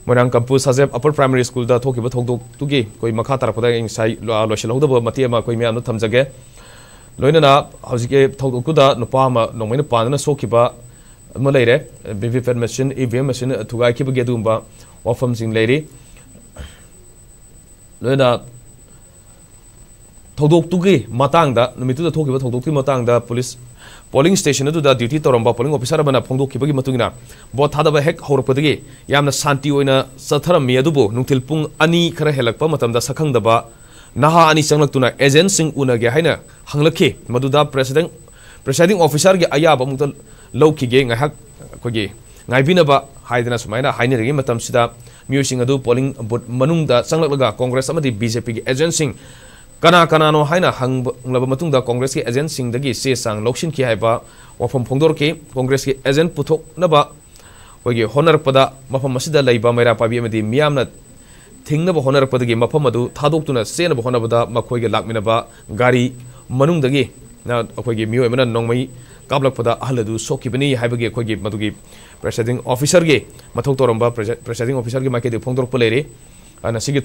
moirang campus hazep upper primary school da thoki ba thok dok tu gi koi makha tar pada ing sai lo shel hoda ba mati ma koi miam na thamjage loina na hauji thok dok da nupa ma nongmai na pan na soki ba ma wafam sing leire loina thokdok tugi matangda numitu da thokiba thokdok ki matangda police polling station adu da duty toramba polling officer bana phongdok ki bagi matungina bo thada ba hek horapodagi yamna santi oina satharam mi adubo nungtil pung ani khara helakpa matamda sakhang da ba naha ani changlak tuna agent sing una ge haina hanglakhi maduda president presiding officer ge ayaba mukta lawki ge ngahak ko ge ngaibina ba haidana sumaina haini regi matam sida ꯃꯤꯑꯣꯏꯁꯤꯡ ꯑꯗꯨ polling ꯕꯨꯠ ꯃꯅꯨꯡꯗ ꯆꯪꯂꯛꯂꯒ Congress ꯑꯃꯗꯤ B J ꯄꯤꯒꯤ ꯑꯦꯖꯦꯟꯠꯁꯤꯡ ꯀꯅꯥ ꯀꯅꯥꯅꯣ ꯍꯥꯏꯅ ꯍꯪꯂꯕ ꯃꯇꯨꯡꯗ ꯀꯣꯡꯒ꯭ꯔꯦꯁꯀꯤ ꯑꯦꯖꯦꯟꯠꯁꯤꯡꯗꯒꯤ ꯆꯦ ꯆꯥꯡ ꯂꯧꯁꯤꯟꯈꯤ ꯍꯥꯏꯕ ꯋꯥꯐꯝ ꯐꯣꯡꯗꯣꯔꯛꯈꯤ ꯀꯣꯡꯒ꯭ꯔꯦꯁꯀꯤ ꯑꯦꯖꯦꯟꯠ ꯄꯨꯊꯣꯛꯅꯕ ꯑꯩꯈꯣꯏꯒꯤ ꯍꯣꯠꯅꯔꯛꯄꯗ ꯃꯐꯝ ꯑꯁꯤꯗ ꯂꯩꯕ ꯃꯩꯔꯥ ꯄꯥꯏꯕꯤ ꯑꯃꯗꯤ ꯃꯤꯌꯥꯝꯅ ꯊꯤꯡꯅꯕ ꯍꯣꯠꯅꯔꯛꯄꯗꯒꯤ ꯃꯐꯝ ꯑꯗꯨ ꯊꯥꯗꯣꯛꯇꯨꯅ ꯆꯦꯟꯅꯕ ꯍꯣꯠꯅꯕꯗ ꯃꯈꯣꯏꯒ ꯂꯥꯛꯃꯤꯟꯅꯕ ꯒꯥꯔꯤ ꯃꯅꯨꯡꯗꯒꯤ ꯑꯩꯈꯣꯏꯒꯤ ꯃꯤꯑꯣꯏ ꯑꯃꯅ ꯅꯣꯡꯃꯩ ꯀꯥꯞꯂꯛꯄꯗ ꯑꯍꯜ ꯑꯗꯨ ꯁꯣꯛꯈꯤꯕꯅꯤ ꯍꯥꯏꯕꯒꯤ ꯑꯩꯈꯣꯏꯒꯤ ꯃꯗꯨꯒꯤ presiding officer ge mathok toramba presiding officer ge maike de phongdor pulere ana sigi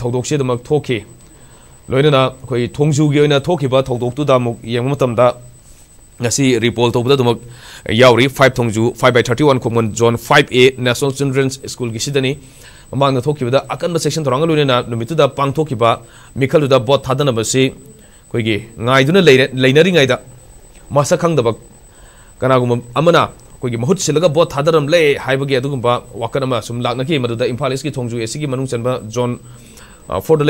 लोनना अखोई थोंजूगी ओइना थोखिबा थौदोक्तुदा मुक यंगम तमदा ngasi report to budadum yauri 5 thongju 5 by 31 common zone 5a national children's school gi sidani mang na thoki bada akan ba section thoranga luina numitu da pang thoki ba mikhal da bot thadana ba si koi gi ngai duna leinari ngai da masa khang da ba kana gum amana koi gi mahut silaga bot thadaram le haiba gi adugum ba wakana ma sum lakna ki maduda impal is ki thongju esi gi manung chan ba zone four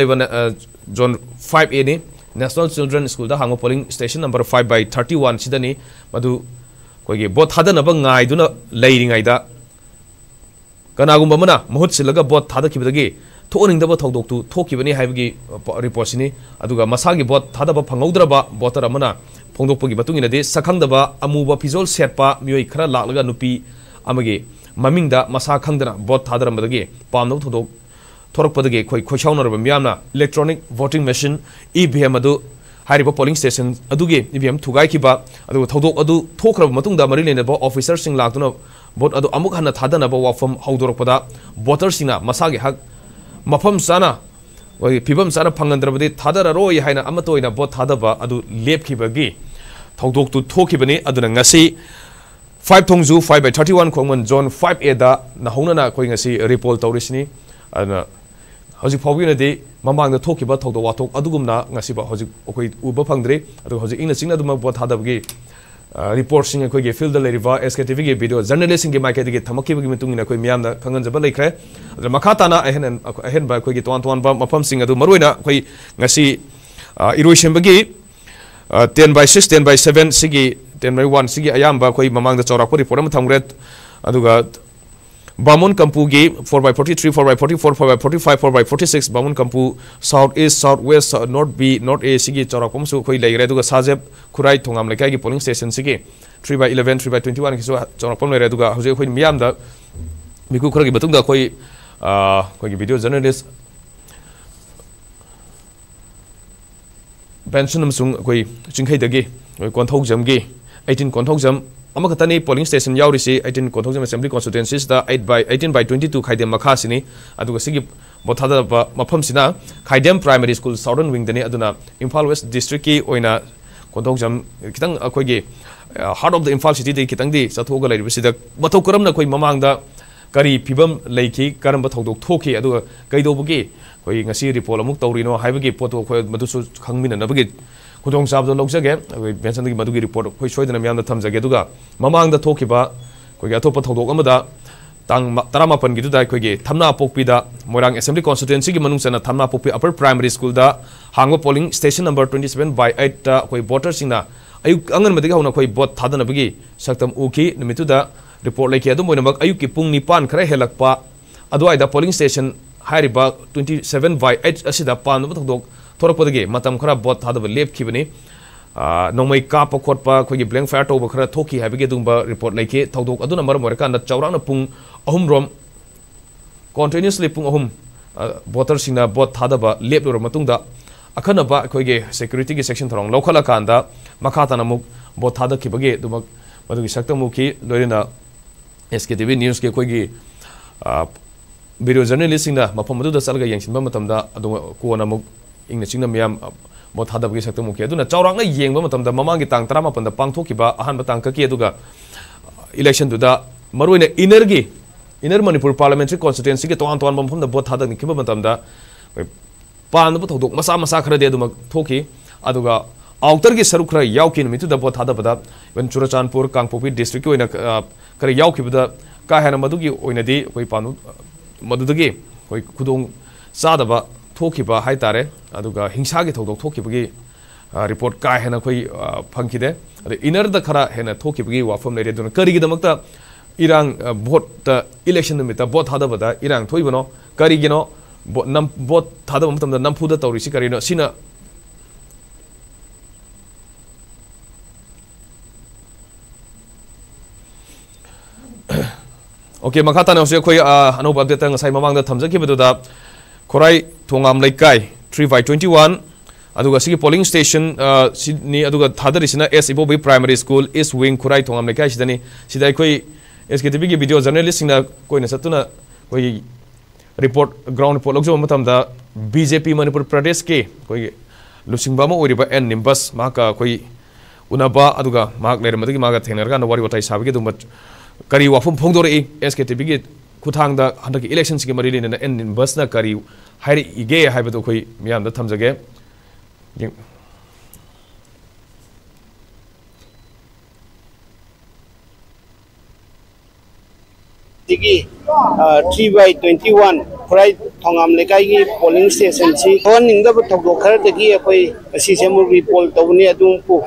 जो five ए ने national children school Hong polling station number five by thirty one से boat थादनाबद कनागुम महुत Silag boat थादी थोनिंगदब थौदोक्तु थोकिबनि हाइबगि रिपोर्टसिनि अदुगा boat थाद फंगौद्रब voter अमना फोंदोकपगि बतुंगिनदे सखंगदब फिजोल सेटपा मई खरा लागलगा नुपी अमगे ममिंगदा मसा खंगदना boat थादरमदगि पामनो ꯊꯣꯔꯛꯄꯗꯒꯤ ꯑꯩꯈꯣꯏ ꯈꯣꯏꯁꯥꯎꯅꯔꯕ ꯃꯤꯌꯥꯝꯅ electronic voting machine ꯏ V M ꯑꯗꯨ ꯍꯥꯏꯔꯤꯕ ꯄꯣꯂꯤꯡ ꯁ꯭ꯇꯦꯁꯟ ꯑꯗꯨꯒꯤ ꯏ ꯚꯤ ꯑꯦꯝ ꯊꯨꯒꯥꯏꯈꯤꯕ ꯑꯗꯨꯒ ꯊꯧꯗꯣꯛ ꯑꯗꯨ ꯊꯣꯛꯈ꯭ꯔꯕ ꯃꯇꯨꯡꯗ ꯃꯔꯤ ꯂꯩꯅꯕ ꯑꯣꯐꯤꯁꯔꯁꯤꯡ ꯂꯥꯛꯇꯨꯅ ꯚꯣꯠ ꯑꯗꯨ ꯑꯃꯨꯛ ꯍꯟꯅ ꯊꯥꯗꯅꯕ ꯋꯥꯐꯝ ꯍꯧꯗꯣꯔꯛꯄꯗ ꯚꯣꯇꯔꯁꯤꯡꯅ ꯃꯁꯥꯒꯤ ꯍꯛ ꯃꯐꯝ ꯆꯥꯅ ꯑꯩꯈꯣꯏꯒꯤ ꯐꯤꯕꯝ ꯆꯥꯅ ꯐꯪꯍꯟꯗ꯭ꯔꯕꯗꯤ ꯊꯥꯗꯔꯔꯣꯏ ꯍꯥꯏꯅ ꯑꯃꯠꯇ ꯑꯣꯏꯅ ꯚꯣꯠ ꯊꯥꯗꯕ ꯑꯗꯨ ꯂꯦꯞꯈꯤꯕꯒꯤ ꯊꯧꯗꯣꯛꯇꯨ ꯊꯣꯛꯈꯤꯕꯅꯤ ꯑꯗꯨꯅ ꯉꯁꯤ five Thongju five by thirty one ꯈꯣꯡꯃꯟ zone five ꯑꯦꯗ ꯅꯍꯧꯅꯅ ꯑꯩꯈꯣꯏ ꯉꯁꯤ ꯔꯤꯄꯣꯜ ꯇꯧꯔꯤꯁꯤꯅꯤ ꯑꯗꯨꯅ ꯍꯧꯖꯤꯛ ꯐꯥꯎꯒꯤꯅꯗꯤ ꯃꯃꯥꯡꯗ ꯊꯣꯛꯈꯤꯕ ꯊꯧꯗꯣꯛ ꯋꯥꯊꯣꯛ ꯑꯗꯨꯒꯨꯝꯅ ꯉꯁꯤꯕ ꯍꯧꯖꯤꯛ ꯑꯩꯈꯣꯏ ꯎꯕ ꯐꯪꯗ꯭ꯔꯤ ꯑꯗꯨꯒ ꯍꯧꯖꯤꯛ ꯏꯪꯅ ꯆꯤꯡꯅ ꯑꯗꯨꯃꯛ ꯄꯣꯠ ꯊꯥꯗꯕꯒꯤ ꯔꯤꯄꯣꯔꯠꯁꯤꯡ ꯑꯩꯈꯣꯏꯒꯤ ꯐꯤꯜꯗ ꯂꯩꯔꯤꯕ ꯑꯦꯁ ꯀꯦ ꯇꯤꯚꯤꯒꯤ ꯚꯤꯗꯤꯑꯣ ꯖꯔꯅꯦꯂꯤꯁꯁꯤꯡꯒꯤ ꯃꯥꯏꯀꯩꯗꯒꯤ ꯊꯝꯃꯛꯈꯤꯕꯒꯤ ꯃꯇꯨꯡ ꯏꯟꯅ ꯑꯩꯈꯣꯏ ꯃꯤꯌꯥꯝꯅ ꯈꯪꯍꯟꯖꯕ ꯂꯩꯈ꯭ꯔꯦ ꯑꯗꯨꯅ ꯃꯈꯥ ꯇꯥꯅ ꯑꯍꯦꯟꯕ ꯑꯩꯈꯣꯏꯒꯤ ꯇꯣꯉꯥꯟ ꯇꯣꯉꯥꯟꯕ ꯃꯐꯝꯁꯤꯡ ꯑꯗꯨ ꯃꯔꯨꯑꯣꯏꯅ ꯑꯩꯈꯣই ꯉꯁꯤ ꯏꯔꯣꯏꯁꯦꯝꯕꯒꯤ ten by six ten by seven ꯁꯤꯒꯤ ꯇꯦꯟ ꯕꯥꯏ ꯋꯥꯟ ꯁꯤꯒꯤ ꯑꯌꯥꯝꯕ ꯑꯩꯈꯣꯏ ꯃꯃꯥꯡꯗ ꯆꯥꯎꯔꯥꯛꯄ ꯔꯤꯄꯣꯔꯠ ꯑꯃ ꯊꯝꯈ꯭ꯔꯦ ꯑꯗꯨꯒ बामुन कंपू की four by forty three four by forty four four by forty five four by forty six Bamon Kampu south east south west north B north A सु कोई लेगरे दुगा साजेब खुराई थोंगाम लेकाई की polling station सिगी three by eleven three by twenty one की सु चौराकम लेरे कोई मियाम मिकु खुरा की बतुंग कोई कोई वीडियो जर्नलिस्ट पेंशन अमसुंग कोई चिंखै दगी कोई कोंथौग जमगी 18 कोंथौग जम अमखतनी पोलिंग स्टेशन यावरीसी 18 Konthoujam assembly 8 by 18 by 22 Khaidem मखासिनी अदुगा सिगी बोथादब मफमसिना Khaidem primary school southern wing दनी अदुना इम्फाल वेस्ट डिस्ट्रिक्ट की ओइना कोथोजम कितंग अखोगी heart of the Imphal city दे कितंग दी सथोगा लेरिबसिदा मथौ करमना कोई ममांगदा करी फिबम लेखी करम थौदोक थोखी अदुगा कोई amuk tawrino haibagi poto khoi madusu khangmina nabagi ꯈꯨꯗꯣꯡ ꯆꯥꯕꯗꯣ ꯂꯧꯖꯒꯦ ꯑꯩꯈꯣꯏ ꯕꯦꯟꯁꯟꯗꯒꯤ ꯃꯗꯨꯒꯤ ꯔꯤꯄꯣꯔꯠ ꯑꯩꯈꯣꯏ ꯁꯣꯏꯗꯅ ꯃꯌꯥꯝꯗ ꯊꯝꯖꯒꯦ ꯑꯗꯨꯒ ꯃꯃꯥꯡꯗ ꯊꯣꯛꯈꯤꯕ ꯑꯩꯈꯣꯏꯒꯤ ꯑꯇꯣꯞꯄ ꯊꯧꯗꯣꯛ ꯑꯃꯗ ꯇꯥꯡ ꯇꯔꯥꯃꯥꯄꯟꯒꯤꯗꯨꯗ ꯑꯩꯈꯣꯏꯒꯤ ꯊꯝꯅꯥ ꯄꯣꯛꯄꯤꯗ ꯃꯣꯏꯔꯥꯡ ꯑꯦꯁꯦꯝꯕ꯭ꯂꯤ ꯀꯣꯟꯁꯇꯤꯇꯨꯋꯦꯟꯁꯤꯒꯤ ꯃꯅꯨꯡ ꯆꯟꯅ ꯊꯝꯅꯥ ꯄꯣꯛꯄꯤ ꯑꯄꯔ ꯄ꯭ꯔꯥꯏꯃꯔꯤ ꯁ꯭ꯀꯨꯜꯗ ꯍꯥꯡꯕ polling station number twenty seven by ꯑꯩꯠꯇ ꯑꯩꯈꯣꯏ ꯚꯣꯇꯔꯁꯤꯡꯅ ꯑꯌꯨꯛ ꯑꯉꯟꯕꯗꯒꯤ ꯍꯧꯅ ꯑꯩꯈꯣꯏ ꯚꯣꯠ ꯊꯥꯗꯅꯕꯒꯤ ꯁꯛꯇꯝ ꯎꯈꯤ ꯅꯨꯃꯤꯠꯇꯨꯗ ꯔꯤꯄꯣꯔꯠ ꯂꯩꯈꯤ ꯑꯗꯨꯝ ꯑꯣꯏꯅꯃꯛ ꯑꯌꯨꯛꯀꯤ ꯄꯨꯡ ꯅꯤꯄꯥꯟ ꯈꯔ ꯍꯦꯜꯂꯛꯄ ꯑꯗꯨꯋꯥꯏꯗ ꯄꯣꯂꯤꯡ ꯁ꯭ꯇꯦꯁꯟ ꯍꯥꯏꯔꯤꯕ ꯇ꯭ꯋꯦꯟꯇꯤ ꯁꯕꯦꯟ ꯕꯥꯏ ꯑꯩꯠ ꯑꯁꯤꯗ ꯄꯥꯝꯗꯕ ꯊꯧꯗꯣꯛ थोरपदे खरा बोट थादब लेपने नौमई काप खोट अखोई ब्लें फायर तब खर थोकी है रिपोर्ट लेके थौदों चौरान पुंग अहम रोम कॉन्टिन्यूसली पुंग अहम बोटर सिंह बोट थादब लेपलुर मतुंग अखनब अखोई सेक्यूरीटी की सेक्शन थोड़ा लौखलकान मखा तान बोट थादबगे सकतमुखी लोना S K T V news के अखोई वीडियो जर्नलिस्ट मफम चलगा यंग कौन ꯚꯤꯗꯤꯑꯣ ꯖꯔꯅꯦꯂꯤꯁꯁꯤꯡꯅ ꯃꯐꯝ ꯑꯗꯨꯗ ꯆꯠꯂꯒ ꯌꯦꯡꯁꯤꯟꯕ ꯃꯇꯝꯗ ꯑꯗꯨꯝ ꯀꯣꯟꯅ ꯑꯃꯨꯛ ꯏꯪꯅ ꯆꯤꯡꯅ ꯃꯌꯥꯝ ꯚꯣꯠ ꯊꯥꯗꯕꯒꯤ ꯁꯛꯇꯝ ꯎꯈꯤ ꯑꯗꯨꯅ ꯆꯥꯎꯔꯥꯛꯅ ꯌꯦꯡꯕ ꯃꯇꯝꯗ ꯃꯃꯥꯡꯒꯤ ꯇꯥꯡ ꯇꯔꯥꯃꯥꯄꯟꯗ ꯄꯥꯡꯊꯣꯛꯈꯤꯕ ꯑꯍꯥꯟꯕ ꯇꯥꯡꯀꯛꯀꯤ ꯑꯗꯨꯒ इलेक्शन मरुन इनर की इनर मनपुर पार्लियामेंट्री कॉन्स्टिट्यूंसी के तोान तोान मफम भोट थादखिब पानब थोदोक मसा मसा खरदे थोकी आउटर की सरुक खर याउकी नुमितुद vote थादबद even Churachandpur Kangpokpi district की खर याउखिबद का हेन मदुगी ओइनदी कोई पानु मदुदगी कोई खुदोंग चादब थोखिब हाइतारे अदुगा हिंसा की थोदोक थोखिबगी रिपोर्ट का हेन कोई फंखिदे इनर खरा हेन थोखिबगी वाफम लेरे दुन करिगिदमक्ता इरांग भोट इलेक्शन नुमित भोट थादबद इरांग थोइबनो करिगिनो नम भोट थादब मतम नमफुद तौरिसि करिनो सिना ओके मखा ताना से कोई अनोब update da thamjakibadu Khurai Thongam Leikai 3 by 21 अदुगा सिगी पोलिंग स्टेशन नि अदुगा थादरिसिना S Ibobi primary school east wing Khurai Thongam Leikai Sydney सिदाई कोई एस के टीवी की वीडियो जर्नलिस्ट सिंगना कोई नसतुना कोई रिपोर्ट ग्राउंड रिपोर्ट लोगजो मतमदा बीजेपी मणिपुर प्रदेश के कोई लुसिंगबा म ओरिबा एन निम्बस माका कोई उनबा अदुगा माक लेरमदगी मागा थेनरगा नवारी वताई साबगे दुम करी वाफम फोंगदोरई एस के टीवी की खुथांगदा हंदक इलेक्शन सिगी मरी लेना एन निम्बस ना करी हाइरे इगे हाइबदो कोई मियाम दा थमजगे Những Tigi three by twenty one khrai thongam ni adum pu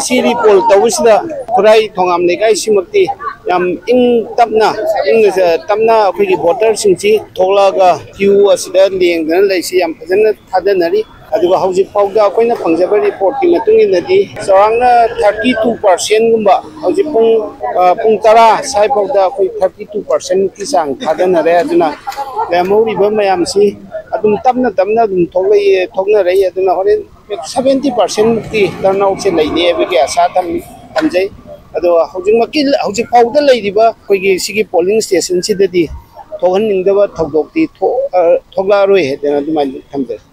si report to si da khrai thongam lekai si makti yam ing tapna ing tapna akoi gi voter sing si thola ga queue asida leng dan lai si yam phajana thadanari ꯑꯗꯨꯒ ꯍꯧꯖꯤꯛ ꯐꯥꯎꯗ ꯑꯩꯈꯣꯏꯅ ꯐꯪꯖꯕ ꯔꯤꯄꯣꯔꯠꯀꯤ ꯃꯇꯨꯡ ꯏꯟꯅꯗꯤ ꯆꯥꯎꯔꯥꯛꯅ thirty to ꯄꯥꯔꯁꯦꯟꯒꯨꯝꯕ ꯍꯧꯖꯤꯛ ꯄꯨꯡ ꯄꯨꯡ ꯇꯔꯥ ꯁ꯭ꯋꯥꯏ ꯐꯥꯎꯗ ꯑꯩꯈꯣꯏ ꯊꯥꯔꯇꯤ ꯇꯨ ꯄꯥꯔꯁꯦꯟꯃꯨꯛꯀꯤ ꯆꯥꯡ ꯊꯥꯗꯅꯔꯦ ꯑꯗꯨꯅ ꯂꯩꯔꯝꯍꯧꯔꯤꯕ ꯃꯌꯥꯝꯁꯤ ꯑꯗꯨꯝ ꯇꯞꯅ ꯇꯞꯅ ꯑꯗꯨꯝ ꯊꯣꯛꯂꯛꯏ ꯊꯣꯛꯅꯔꯛꯏ ꯑꯗꯨꯅ ꯍꯣꯔꯦꯟ ꯁꯕꯦꯟꯇꯤ ꯄꯥꯔꯁꯦꯟꯃꯨꯛꯇꯤ ꯇꯔꯟ ꯑꯥꯎꯠꯁꯦ ꯂꯩꯅꯤ ꯍꯥꯏꯕꯒꯤ ꯑꯁꯥ ꯊꯝꯖꯩ ꯑꯗꯣ ꯍꯧꯖꯤꯛꯃꯛꯀꯤ ꯍꯧꯖꯤꯛ ꯐꯥꯎꯕꯗ ꯂꯩꯔꯤꯕ ꯑꯩꯈꯣꯏꯒꯤ ꯁꯤꯒꯤ ꯄꯣꯂꯤꯡ ꯁ꯭ꯇꯦꯁꯟꯁꯤꯗꯗꯤ ꯊꯣꯛꯍꯟꯅꯤꯡꯗꯕ ꯊꯧꯗꯣꯛꯇꯤ ꯊꯣꯛꯂꯛꯑꯔꯣꯏ ꯍꯥꯏꯗꯅ ꯑꯗꯨꯃꯥꯏꯅ ꯊꯝꯖꯩ full hundred hundred percent से वो इलेक्शन खुद में खुद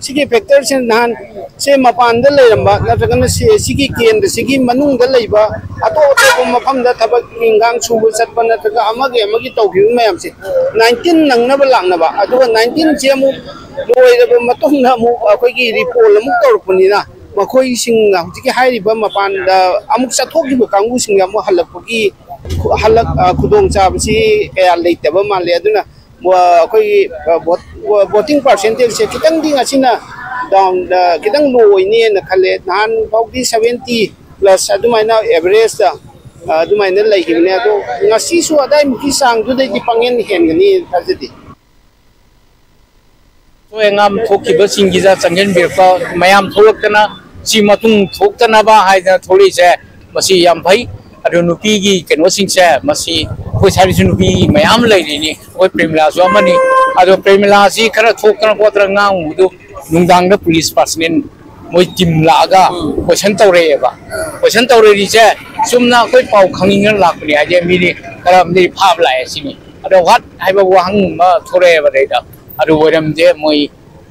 से नहान से मपान द लेरंबा सिगी केंद्र सुब चतप नत्रगा अमगे अमगी तौखि मयाम से 19 नंगनबा लांगनबा अदुगा 19 से मु लोइरबा मतुंग ना मु अखोगी रिपोर्ट अमु तौरपनिना मखोई सिंग हजिकी हाइरिबा मपान द अमुक चथोगिबा कांगु सिंग अमु हलकपगी हलक खुदोंग चाबसी कया लेतबा माले अदुना ꯑꯩꯈꯣꯏꯒꯤ ꯚꯣꯇꯤꯡ ꯄꯥꯔꯁꯦꯟꯇꯦꯖꯁꯦ ꯈꯤꯇꯪꯗꯤ ꯉꯁꯤꯅ ꯗꯥꯎꯟ ꯈꯤꯇꯪ ꯂꯣ ꯑꯣꯏꯅꯦꯅ ꯈꯜꯂꯦ ꯅꯍꯥꯟ ꯐꯥꯎꯗꯤ ꯁꯕꯦꯟꯇꯤ ꯄ꯭ꯂꯁ ꯑꯗꯨꯃꯥꯏꯅ ꯑꯦꯚꯔꯦꯖꯇ ꯑꯗꯨꯃꯥꯏꯅ ꯂꯩꯈꯤꯕꯅꯦ ꯑꯗꯣ ꯉꯁꯤꯁꯨ ꯑꯗꯥꯏꯃꯨꯛꯀꯤ ꯆꯥꯡꯗꯨꯗꯩꯗꯤ ꯄꯪꯍꯦꯟ ꯍꯦꯟꯒꯅꯤ ꯊꯥꯖꯗꯦ ꯑꯉꯥꯝ ꯊꯣꯛꯈꯤꯕꯁꯤꯡꯒꯤꯗ ꯆꯪꯁꯤꯟꯕꯤꯔꯛꯄ ꯃꯌꯥꯝ ꯊꯣꯛꯂꯛꯇꯅ ꯁꯤ ꯃꯇꯨꯡ ꯊꯣꯛꯇꯅꯕ ꯍꯥꯏꯗꯅ ꯊꯣꯛꯂꯛꯏꯁꯦ ꯃꯁꯤ ꯌꯥꯝ ꯐꯩ ꯑꯗꯨ ꯅꯨꯄꯤꯒꯤ ꯀꯩꯅꯣꯁꯤꯡꯁꯦ ꯃꯁꯤ ꯑꯩꯈꯣꯏ ꯁꯥꯏꯗꯁꯨ ꯅꯨꯄꯤ ꯃꯌꯥꯝ ꯂꯩꯔꯤꯅꯤ ꯑꯩꯈꯣꯏ ꯄ꯭ꯔꯦꯃꯤꯂꯥꯁꯨ ꯑꯃꯅꯤ ꯑꯗꯣ ꯄ꯭ꯔꯦꯃꯤꯂꯥꯁꯤ ꯈꯔ ꯊꯣꯛꯇꯅ ꯈꯣꯠꯇꯅ ꯉꯥꯡꯕꯗꯨ ꯅꯨꯡꯗꯥꯡꯗ ꯄꯨꯂꯤꯁ ꯄꯥꯔꯁꯅꯦꯜ ꯃꯣꯏ ꯇꯤꯝ ꯂꯥꯛꯑꯒ ꯀꯣꯏꯁꯟ ꯇꯧꯔꯛꯑꯦꯕ ꯀꯣꯏꯁꯟ ꯇꯧꯔꯛꯏꯁꯦ ꯆꯨꯝꯅ ꯑꯩꯈꯣꯏ ꯄꯥꯎ ꯈꯪꯅꯤꯡꯗꯅ ꯂꯥꯛꯄꯅꯤ ꯍꯥꯏꯁꯦ ꯃꯤꯗꯤ ꯈꯔ ꯑꯃꯗꯤ ꯐꯥꯕ ꯂꯥꯛꯑꯦ ꯁꯤꯅꯤ ꯑꯗꯣ ꯋꯥꯠ ꯍꯥꯏꯕ ꯋꯥꯍꯪ ꯑꯃ ꯊꯣꯔꯛꯑꯦꯕ ꯑꯗꯩꯗ ꯑꯗꯨ ꯑꯣꯏꯔꯝꯗꯦ ꯃꯣꯏ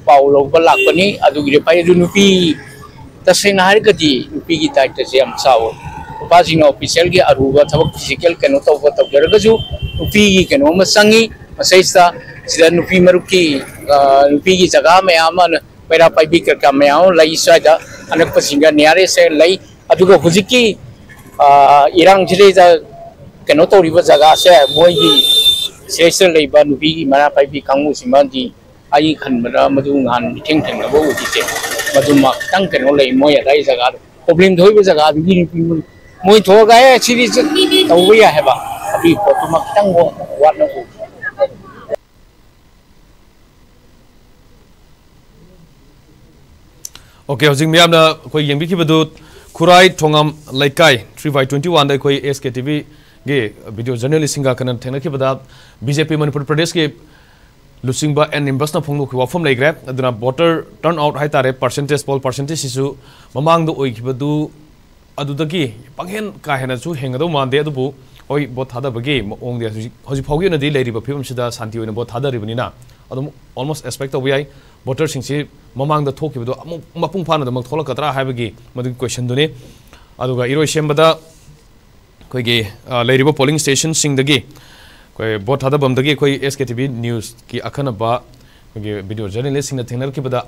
ꯄꯥꯎ ꯂꯧꯕ ꯂꯥꯛꯄꯅꯤ ꯑꯗꯨꯒꯤꯗꯤ ꯐꯩ ꯑꯗꯨ ꯅꯨꯄꯤ ꯇꯁꯦꯡꯅ ꯍꯥꯏꯔꯒꯗꯤ ꯅꯨꯄꯤꯒꯤ ꯗꯥꯏꯇꯁꯦ ꯌꯥꯝ ꯆꯥꯎꯋꯤ ꯅꯨꯄꯥꯁꯤꯡꯅ ꯑꯣꯐꯤꯁꯤꯌꯦꯜꯒꯤ ꯑꯔꯨꯕ ꯊꯕꯛ ꯐꯤꯖꯤꯀꯦꯜ ꯀꯩꯅꯣ ꯇꯧꯕ ꯇꯧꯖꯔꯒꯁꯨ ꯅꯨꯄꯤꯒꯤ ꯀꯩꯅꯣ ꯑꯃ ꯆꯪꯉꯤ ꯃꯁꯩꯁꯤꯗ ꯁꯤꯗ ꯅꯨꯄꯤ ꯃꯔꯨꯞꯀꯤ ꯅꯨꯄꯤꯒꯤ ꯖꯒꯥ ꯃꯌꯥꯝ ꯑꯃ ꯄꯩꯔꯥ ꯄꯥꯏꯕꯤ ꯀꯩꯀꯥ ꯃꯌꯥꯝ ꯑꯃ ꯂꯩ ꯁ꯭ꯋꯥꯏꯗ ꯑꯅꯛꯄꯁꯤꯡꯒ ꯅꯤꯌꯥꯔꯦꯁꯁꯦ ꯂꯩ ꯑꯗꯨꯒ ꯍꯧꯖꯤꯛꯀꯤ ꯏꯔꯥꯡꯁꯤꯗꯩꯗ ꯀꯩꯅꯣ ꯇꯧꯔꯤꯕ ꯖꯒꯥꯁꯦ ꯃꯣꯏꯒꯤ ꯁꯤꯗꯩꯁꯤꯗ ꯂꯩꯕ ꯅꯨꯄꯤꯒꯤ ꯃꯔꯥ ꯄꯥꯏꯕꯤ ꯀꯥꯡꯕꯨꯁꯤꯃꯗꯤ ꯑꯩ ꯈꯟꯕꯗ ꯃꯗꯨ ꯅꯍꯥꯟ ꯏꯊꯦꯡ ꯊꯦꯡꯅꯕ ꯑꯣꯏꯈꯤꯁꯦ ꯃꯗꯨꯃ ꯈꯤꯇꯪ ꯀꯩꯅꯣ ꯂꯩ mui ओके हजिंग म्याम ना कोई यंग बिकी बदु खुराई ठोंगम लाइकाई 3 बाय 21 दे कोई एसकेटीवी गे वीडियो जर्नलिस्ट सिंगा कन बीजेपी मणिपुर प्रदेश के लुसिंगबा एंड निम्बस ना फोंगनो खिवा लेग्रे अदना वोटर टर्न आउट है तारे परसेंटेज पोल परसेंटेज सिसु ममांग दो थादा बगे ओंग दे हजि फाउगी नदी लेरिबा फिबम सिदा शांति ओइना बोत थादा रिबनिना अदुम almost expect Tabu thola katra haibagi madu question dune aduga iroi shembada koi ge leiribo polling station sing dagi koi bot hada bam dagi koi sktv news ki akhana ba koi ge video journalist sing na thengnar ki bada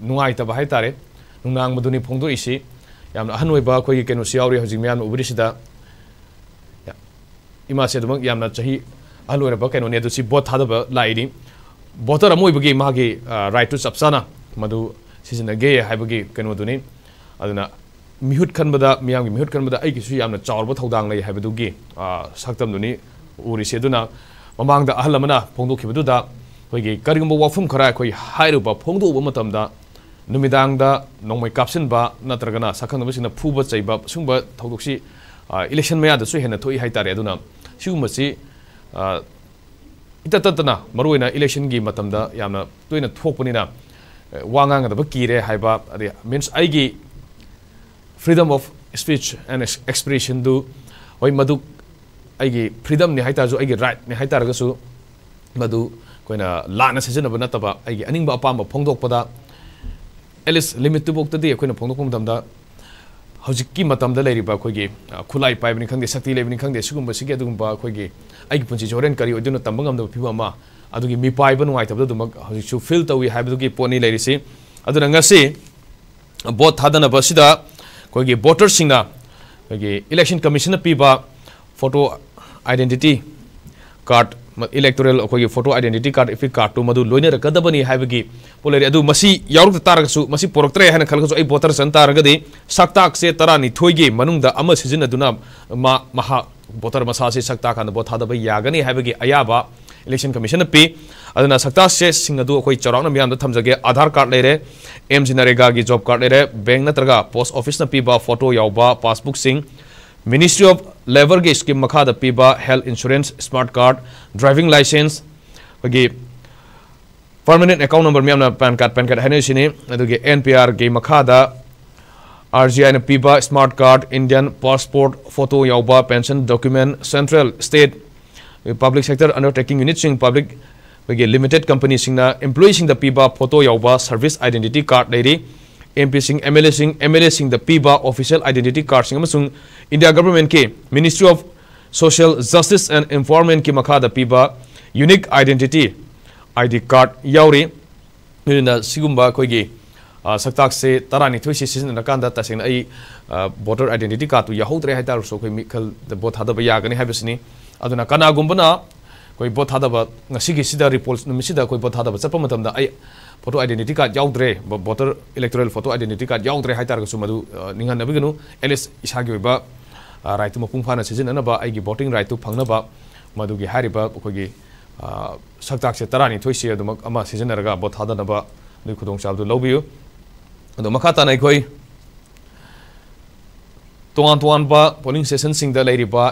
nungai ta ba hai tare nungang maduni phongdo isi yamna ahan weba koi ge kenu siauri hojing myam ubri sida ima se dum yamna chahi alu ra ba kaino ne du si bot thada ba lai ni botar amoi bagi ma gi right to subsana madu sisina ge hai bagi kaino du ni ꯑꯩꯈꯣꯏꯒꯤ ꯀꯔꯤꯒꯨꯝꯕ ꯋꯥꯐꯝ ꯈꯔ ꯑꯩꯈꯣꯏ ꯍꯥꯏꯔꯨꯕ ꯐꯣꯡꯗꯣꯛꯎꯕ ꯃꯇꯝꯗ ꯅꯨꯃꯤꯗꯥꯡꯗ ꯅꯣꯡꯃꯩ ꯀꯥꯞꯁꯤꯟꯕ ꯅꯠꯇ꯭ꯔꯒꯅ ꯁꯛꯈꯪꯗꯕꯁꯤꯡꯅ ꯐꯨꯕ ꯆꯩꯕ ꯁꯨꯝꯕ ꯊꯧꯗꯣꯛꯁꯤ ꯏꯂꯦꯛꯁꯟ ꯃꯌꯥꯗꯁꯨ ꯍꯦꯟꯅ ꯊꯣꯛꯏ ꯍꯥꯏꯇꯥꯔꯦ ꯑꯗꯨꯅ ꯁꯤꯒꯨꯝꯕꯁꯤ ꯏꯇꯠ ꯇꯠꯇꯅ ꯃꯔꯨꯑꯣꯏꯅ ꯏꯂꯦꯛꯁꯟꯒꯤ ꯃꯇꯝꯗ ꯌꯥꯝꯅ ꯇꯣꯏꯅ ꯊꯣꯛꯄꯅꯤꯅ ꯋꯥ ꯉꯥꯡꯒꯗꯕ ꯀꯤꯔꯦ ꯍꯥꯏꯕ ꯑꯗꯩ ꯃꯤꯟꯁ ꯑꯩꯒꯤ ꯐ꯭ꯔꯤꯗꯝ ꯑꯣꯐ ꯁ꯭ꯄꯤꯁ ꯑꯦꯟ ꯑꯦꯛꯁꯄ꯭ꯔꯦꯁꯟꯗꯨ ꯍꯣꯏ ꯃꯗꯨ ꯑꯩꯒꯤ ꯐ꯭ꯔꯤꯗꯝꯅꯤ ꯍꯥꯏꯇꯥꯔꯁꯨ ꯑꯩꯒꯤ ꯔꯥꯏꯠꯅꯤ ꯍꯥꯏꯇꯥꯔꯒꯁꯨ ꯃꯗꯨ ꯑꯩꯈꯣꯏꯅ ꯂꯥꯟꯅ ꯁꯤꯖꯤꯟꯅꯕ ꯅꯠꯇꯕ ꯑꯩꯒꯤ ꯑꯅꯤꯡꯕ ꯑꯄꯥꯝꯕ ꯐꯣꯡꯗꯣꯛꯄꯗ ꯑꯦꯠꯂꯤꯁ ꯂꯤꯃꯤꯠꯇꯨꯐꯥꯎꯗꯗꯤ ꯑꯩꯈꯣꯏꯅ ꯐꯣꯡꯗꯣꯛꯄ ꯃꯇꯝꯗ ꯍꯧꯖꯤꯛꯀꯤ ꯃꯇꯝꯗ ꯂꯩꯔꯤꯕ ꯑꯩꯈꯣꯏꯒꯤ ꯈꯨꯠꯂꯥꯏ ꯄꯥꯏꯕꯅꯤ ꯈꯪꯗꯦ ꯁꯛꯇꯤ ꯂꯩꯕꯅꯤ ꯈꯪꯗꯦ ꯁꯤꯒꯨꯝꯕꯁꯤꯒꯤ ꯑꯗꯨꯒꯨꯝꯕ ꯑꯩꯈꯣꯏꯒꯤ ꯑꯩꯒꯤ ꯄꯨꯟꯁꯤꯁꯦ ꯍꯣꯔꯦꯟ ꯀꯔꯤ ꯑꯣꯏꯗꯣꯏꯅꯣ ꯇꯝꯕ ꯉꯝꯗꯕ ꯐꯤꯕꯝ ꯑꯃ ꯑꯗꯨꯒꯤ ꯃꯤꯄꯥꯏꯕ ꯅꯨꯡꯉꯥꯏꯇꯕꯗ ꯑꯗꯨꯃꯛ ꯍꯧꯖꯤꯛꯁꯨ ꯐꯤꯜ ꯇꯧꯏ ꯍꯥꯏꯕꯗꯨꯒꯤ ꯄꯣꯠꯅꯤ ꯂꯩꯔꯤꯁꯤ ꯑꯗꯨꯅ ꯉꯁꯤ ꯚꯣꯠ ꯊꯥꯗꯅꯕ ꯑꯁꯤꯗ ꯑꯩꯈꯣꯏꯒꯤ ꯚꯣꯇꯔꯁꯤꯡꯅ ꯑꯩꯈꯣꯏꯒꯤ ꯏꯂꯦꯛꯁꯟ ꯀꯃꯤꯁꯟꯅ ꯄꯤꯕ ꯐꯣꯇꯣ ꯑꯥꯏꯗꯦꯟꯇꯤꯇꯤ ꯀꯥꯔꯗ इलेक्टोरल अखोगी फ़ोटो आइडेंटिटी कार्ड इफि कार्ड तो मधु लोइनर कदबनी हाइबगी पोलेरी अदु मसी यारुक तारगसु मसी पोरक्तरे हन खलगसु आई बोतर सन तारगदी सक्ताक से तरानी थोइगे मनुंगदा अम सिजन दुना मा महा बोतर मसा से सक्ता खान बो थादब यागनी हाइबगी अयाबा इलेक्शन कमीशन पी अदना सक्ता से सिंग अदु अखोई चौराउन मियाम थमजगे आधार कार्ड लेरे एम जिनरेगा की जॉब कार्ड लेरे बैंक नत्रगा पोस्ट ऑफ़िस न पीबा फ़ोटो यावबा पासबुक सिंग मिनीस्ट्री ऑफ़ लेबर के स्कीम मखाद पीब health insurance smart card driving licence permanent account number मैं पैन कार्ड पैन कार्ड है एन पी आर के मखाद आर जी आई पीब smart card Indian passport photo याब pension document central state public sector undertaking unit public limited company employee पीब photo याब service identity card लेरी identity ID card yauri na sigumba koi gi saktak se tarani thoi si season na kanda ta sing ai voter identity card tu yahodre hai tar so koi mikhal the both hada ba yagani habisni aduna kana gumbana koi both hada ba ngasi gi sida report numisida koi both hada ba chapa matam da ai photo identity card याद्रे voter electoral photo identity card याद्रे निगनू L S इसा की right मूँगा सिजनबी voting right फंगब मधर अखोई सकता से तरह निथ से सिजन वोट थादनब खुद लखा तक तोान तोान polling station Singh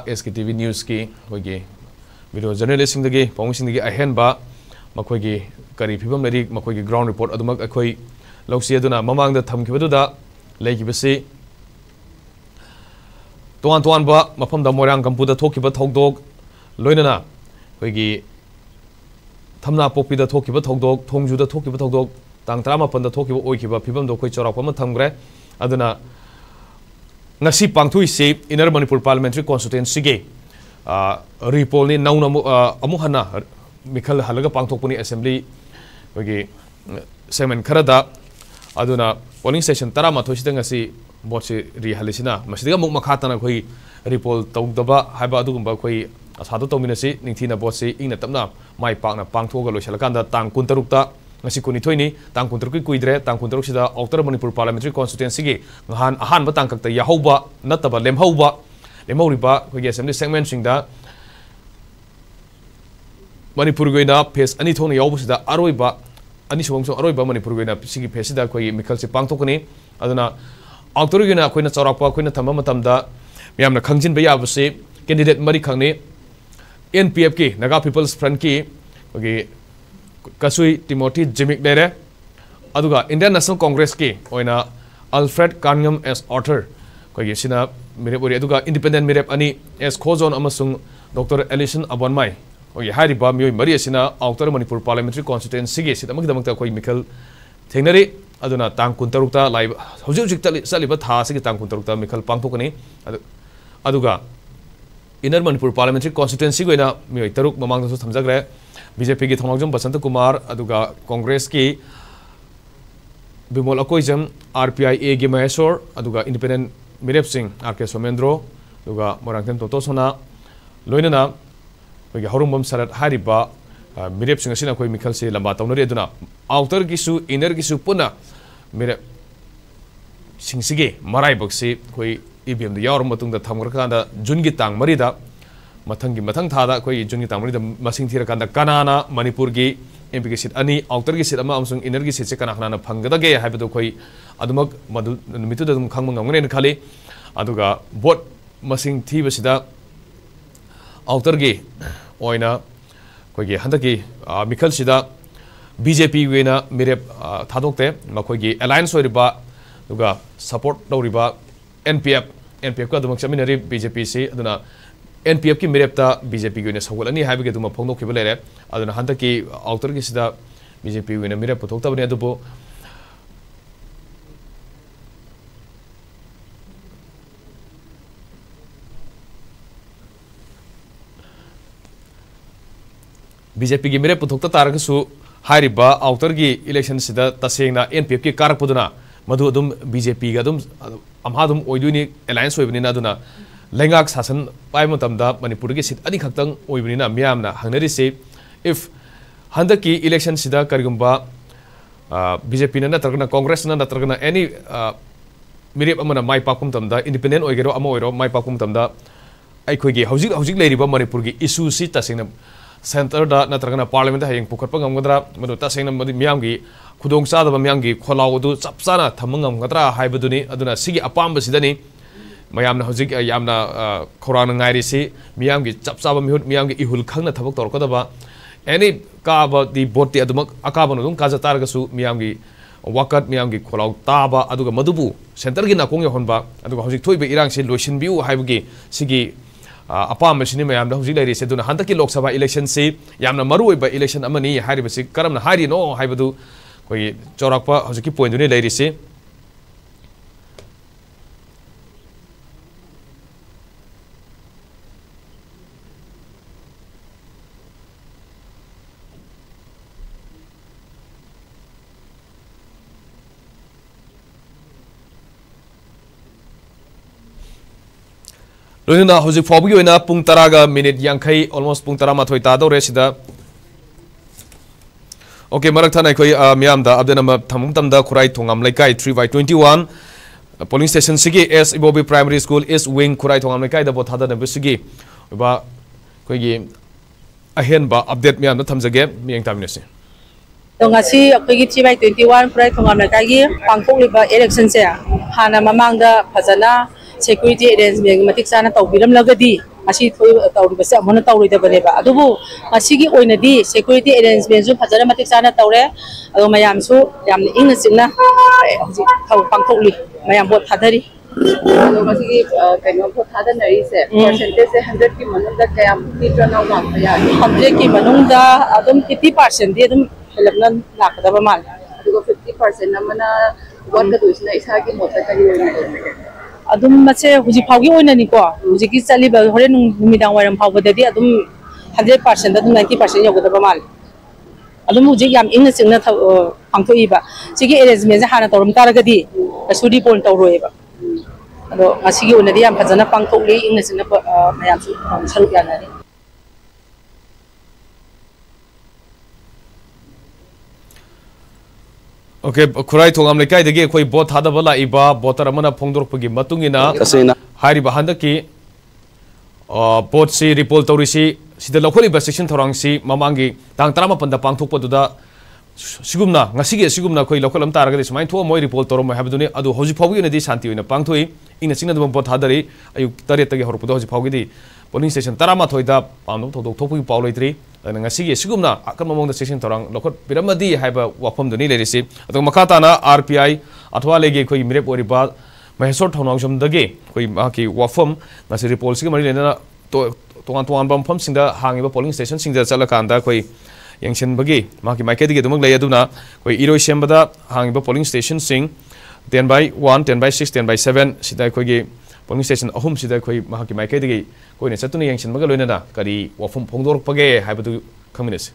S K T V news की अखोई वीडियो जर्नलिस्ट की पाव अहम की video journalist sing da gi pong sing da gi ahen ba ꯃꯈꯣꯏꯒꯤ ꯀꯔꯤ ꯐꯤꯕꯝ ꯂꯩꯔꯤ ꯃꯈꯣꯏꯒꯤ ꯒ꯭ꯔꯥꯎꯟ ꯔꯤꯄꯣꯔꯠ ꯑꯗꯨꯃꯛ ꯑꯩꯈꯣꯏ ꯂꯧꯁꯤ ꯑꯗꯨꯅ ꯃꯃꯥꯡꯗ ꯊꯝꯈꯤꯕꯗꯨꯗ ꯂꯩꯈꯤꯕꯁꯤ ꯇꯣꯉꯥꯟ ꯇꯣꯉꯥꯟꯕ ꯃꯐꯝꯗ ꯃꯣꯏꯔꯥꯡ ꯀꯝꯄꯨꯗ ꯊꯣꯛꯈꯤꯕ ꯊꯧꯗꯣꯛ ꯂꯣꯏꯅꯅ ꯑꯩꯈꯣꯏꯒꯤ ꯊꯝꯅꯥ ꯄꯣꯛꯄꯤꯗ ꯊꯣꯛꯈꯤꯕ ꯊꯧꯗꯣꯛ ꯊꯣꯡꯖꯨꯗ ꯊꯣꯛꯈꯤꯕ ꯊꯧꯗꯣꯛ ꯇꯥꯡ ꯇꯔꯥꯃꯥꯄꯟꯗ ꯊꯣꯛꯈꯤꯕ ꯑꯣꯏꯈꯤꯕ ꯐꯤꯕꯝꯗꯣ ꯑꯩꯈꯣꯏ ꯆꯥꯎꯔꯥꯛꯄ ꯑꯃ ꯊꯝꯈ꯭ꯔꯦ ꯑꯗꯨꯅ ꯉꯁꯤ ꯄꯥꯡꯊꯣꯛꯏꯁꯤ ꯏꯅꯔ ꯃꯅꯤꯄꯨꯔ ꯄꯥꯔꯂꯤꯌꯥꯃꯦꯟꯇꯔꯤ ꯀꯣꯟꯁꯇꯤꯇꯨꯌꯦꯟꯁꯤꯒꯤ ꯑꯩꯈꯣꯏꯒꯤ ꯁꯦꯒꯃꯦꯟ ꯈꯔꯗ ꯑꯗꯨꯅ ꯄꯣꯂꯤꯡ ꯁ꯭ꯇꯦꯁꯟ ꯇꯔꯥꯃꯥꯊꯣꯏꯁꯤꯗ ꯉꯁꯤ ꯚꯣꯠꯁꯤ ꯔꯤꯍꯜꯂꯤꯁꯤꯅ ꯃꯁꯤꯗꯒꯤ ꯑꯃꯨꯛ ꯃꯈꯥ ꯇꯥꯅ ꯑꯩꯈꯣꯏ ꯔꯤꯄꯣꯜ ꯇꯧꯗꯕ ꯍꯥꯏꯕ ꯑꯗꯨꯒꯨꯝꯕ ꯑꯩꯈꯣꯏ ꯑꯁꯥꯗꯣ ꯇꯧꯃꯤꯟꯅꯁꯤ ꯅꯤꯡꯊꯤꯅ ꯚꯣꯠꯁꯤ ꯏꯪꯅ ꯇꯞꯅ ꯃꯥꯏ ꯄꯥꯛꯅ ꯄꯥꯡꯊꯣꯛꯑꯒ ꯂꯣꯏꯁꯤꯜꯂꯀꯥꯟꯗ ꯇꯥꯡ ꯀꯨꯟꯇꯔꯨꯛꯇ ngasi kuni thoini tang kun taruk kuidre tang kun taruk sida outer manipur parliamentary constituency gi ngahan ahan ba tang kak Manipur phase अनी थोना अरब अनी सूब अरब मनपुर फेस मिखल से पाथोने आउटरगीना अखोन चौराप अखोन थम याबसे कैंडिडेट मरी खने एन पी एफ़ की नगा पीपल्स फ्रंट की कसुई तिमोटी जिमिक लेरे इंडियन नेशनल कांग्रेस की अल्फ्रेड कानगम एस ऑथर अखोगी मेरेप इंडिपेंडेंट मेरेप अनी एस खोजोन डॉक्टर एलिसन अबोनमाई और मई मरी आउटर मनपुर पार्लियामेंट्री कॉन्स्टिटेंसीगीदमक अखोई मिखल थेनरी तांग कुन तरुक चल था तंग कुन तरुक मिखल पापोकनी इनर मनपुर पार्लियामेंट्री कॉन्स्टिटेंसी मई तरुक ममान थमजग्रे बीजेपी की थोनाजम बसंत कुमार कांग्रेस की Bimol Akoijam R P I A की महेश्वर इंडिपेंडेंट मिरेप सिंह आर के सोमेंद्रो मोरांगम टोटो सोना लोनना अहिले हुरट आयो मेरे अखलसम्बा आउटरू पुन मेरे अहि अम्द्रकाद जुन ता मरिद म जुन ता मिर काना मपुर अट अनि आउटर सट्र सट्स कङ्गदे हो मिटुदेखि खाने खाल बोट थीबसिदा आउटर की ओइना कोगी हंदकी मिखल सिदा बीजेपी वेना मेरे थादोकते मखोगी अलायंस ओरिबा दुगा सपोर्ट तौरिबा एनपीएफ एनपीएफ का दमक चमिनरी बीजेपी से एन पी एफ़ की मेरेपता बीजेपी की सौगलनी है फोंदोब लेरे हंत की आउटर की बीजेपी मेरेप पुथोक्तबने बीजेपी की मेरेप पुथोक्ता तारगसु आउटर की इलेक्शन एन पी एफ़ की कारपदुना मधु बीजेपी का एलायंस होबनिना लेंगाक शासन पाई मनपुर की सीट अनिखतंग मियामना हंगनरीसे इफ़ हंदकी इलेक्शन सिदा करिगुंबा बीजेपी नत्रगना कांग्रेस नत्रगना एनी इंडिपेंडेंट ओइगेरो अमा ओइरो माई पाकुम तमदा अखोगी हौजिक हौजिक लेरिबा मनपुर की इशू सी तसेंगना सेंटर नगर पार्लियामेंट हयें पुखपगद्रा तसेंगी मैम की खुद चादब मैम चप चा थमगद्रा है अपाबसीदी मैम खौरानी मैम की चप चाब मिहुत मैम की इहुल खन थब तौरकदब एनी काब दी बोटी अकाब काज तारगू मैम की वाकत मैम की खोलाउ ताब सेंटर की नाकों यौहब इरांग लोसीबू है ꯑꯗꯨꯒ ꯍꯧꯖꯤꯛ ꯊꯣꯛꯏꯕ ꯏꯔꯥꯡꯁꯤ ꯂꯣꯏꯁꯤꯟꯕꯤꯌꯨ ꯍꯥꯏꯕꯒꯤ ꯁꯤꯒꯤ ꯑꯄꯥꯝꯕꯁꯤꯅꯤ ꯃꯌꯥꯝꯗ ꯍꯧꯖꯤꯛ ꯂꯩꯔꯤꯁꯦ ꯑꯗꯨꯅ ꯍꯟꯗꯛꯀꯤ ꯂꯣꯛ ꯁꯚꯥ ꯏꯂꯦꯛꯁꯟꯁꯤ ꯌꯥꯝꯅ ꯃꯔꯨꯑꯣꯏꯕ ꯏꯂꯦꯛꯁꯟ ꯑꯃꯅꯤ ꯍꯥꯏꯔꯤꯕꯁꯤ ꯀꯔꯝꯅ ꯍꯥꯏꯔꯤꯅꯣ ꯍꯥꯏꯕꯗු ꯑꯩꯈꯣꯏꯒꯤ ꯆꯥꯎꯔꯥꯛꯄ ꯍꯧꯖꯤꯛꯀꯤ ꯄꯣꯏꯟꯗꯨꯅꯤ ꯂꯩꯔꯤꯁꯤ लोना हजिक फाउबगी ओइना पुंग तरागा मिनिट यांखै ऑलमोस्ट पुंग तरा माथोय तादौरे सिदा ओके मरक थाना खोय मियाम दा अपडेट नंबर थमुंग तमदा Khurai Thongam Leikai 3 bye 21 polling station सिगी S Ibobi primary school east wing Khurai Thongam Leikai दा बोथादा नबे सिगी बा अहेन बा अपडेट मियाम दा थमजगे मियंग तो ngasi akogi 3 by 21 Khurai Thongam Leikai पांगथोकलिबा election से हाना ममांगदा फजना security arrangement matik sana tawbiram lagadi asi thoi tawri amona tawri bane ba adubu asigi oinadi security arrangement ju phajara matik sana tawre ado mayam su yam ingna singna hoji thaw pangthokli mayam bot thadari ado masigi kaino bot thadanari se percentage se 100 ki manungda kayam ti turnout ma ya 100 ki manungda adum 50% di adum helapna lakadaba mal adugo 50% namana what ka duisna isa ki mota kari oina adum dadi adum 100% adum 90% yogoda ba mal adum huji yam ingna singna phangtho iba sigi arrangement hana torum taragadi sudi pon tawroi ba ado ngasigi onadi yam phajana pangthokli ingna singna mayam su saruk yanari okay Khurai Thongam लेकाइदगी अखोई boat थादबा Laiba voter अमना फोंदोरपगी मतुंगिना तसेना हारिबा हंदकी boat से repoll तौरीसी सिदा लखोलिबा section थोरांगसी ममांगी तांग तरामापन पांथोकपदुदा सिगुमना ngasi sigumna khoi local am taragadi sumai tho moi report torom mai habduni adu hoji phawgi ne di tagi hor pudo hoji phawgi di polling station tarama thoi da pamno thodok thopu paw loitri ana ngasi ge sigumna akam mong da station torang lokot piramadi haiba wafam duni le risi adu makata na rpi athwa lege khoi mirep oriba mahesor thonong jom dage khoi ma ki wafam ngasi report sig mari lena to tongan tongan bam pham singda hangiba polling station singda chala kanda khoi ꯌꯦꯡꯁꯤꯟꯕꯒꯤ ꯃꯍꯥꯛꯀꯤ ꯃꯥꯏꯀꯩꯗꯒꯤ ꯑꯗꯨꯃꯛ ꯂꯩ ꯑꯗꯨꯅ ꯑꯩꯈꯣꯏ ꯏꯔꯣꯏ ꯁꯦꯝꯕꯗ ꯍꯥꯡꯉꯤꯕ polling ꯁ꯭ꯇꯦꯁꯟꯁꯤꯡ ten by one ten by six ten by seven ꯁꯤꯗ ꯑꯩꯈꯣꯏꯒꯤ ꯄꯣꯂꯤꯡ ꯁ꯭ꯇꯦꯁꯟ ꯑꯍꯨꯝꯁꯤꯗ ꯑꯩꯈꯣꯏ ꯃꯍꯥꯛꯀꯤ ꯃꯥꯏꯀꯩꯗꯒꯤ ꯑꯩꯈꯣꯏꯅ ꯆꯠꯇꯨꯅ ꯌꯦꯡꯁꯤꯟꯕꯒ ꯂꯣꯏꯅꯅ ꯀꯔꯤ ꯋꯥꯐꯝ ꯐꯣꯡꯗꯣꯔꯛꯄꯒꯦ ꯍꯥꯏꯕꯗꯨ ꯈꯪꯃꯤꯟꯅꯁꯤ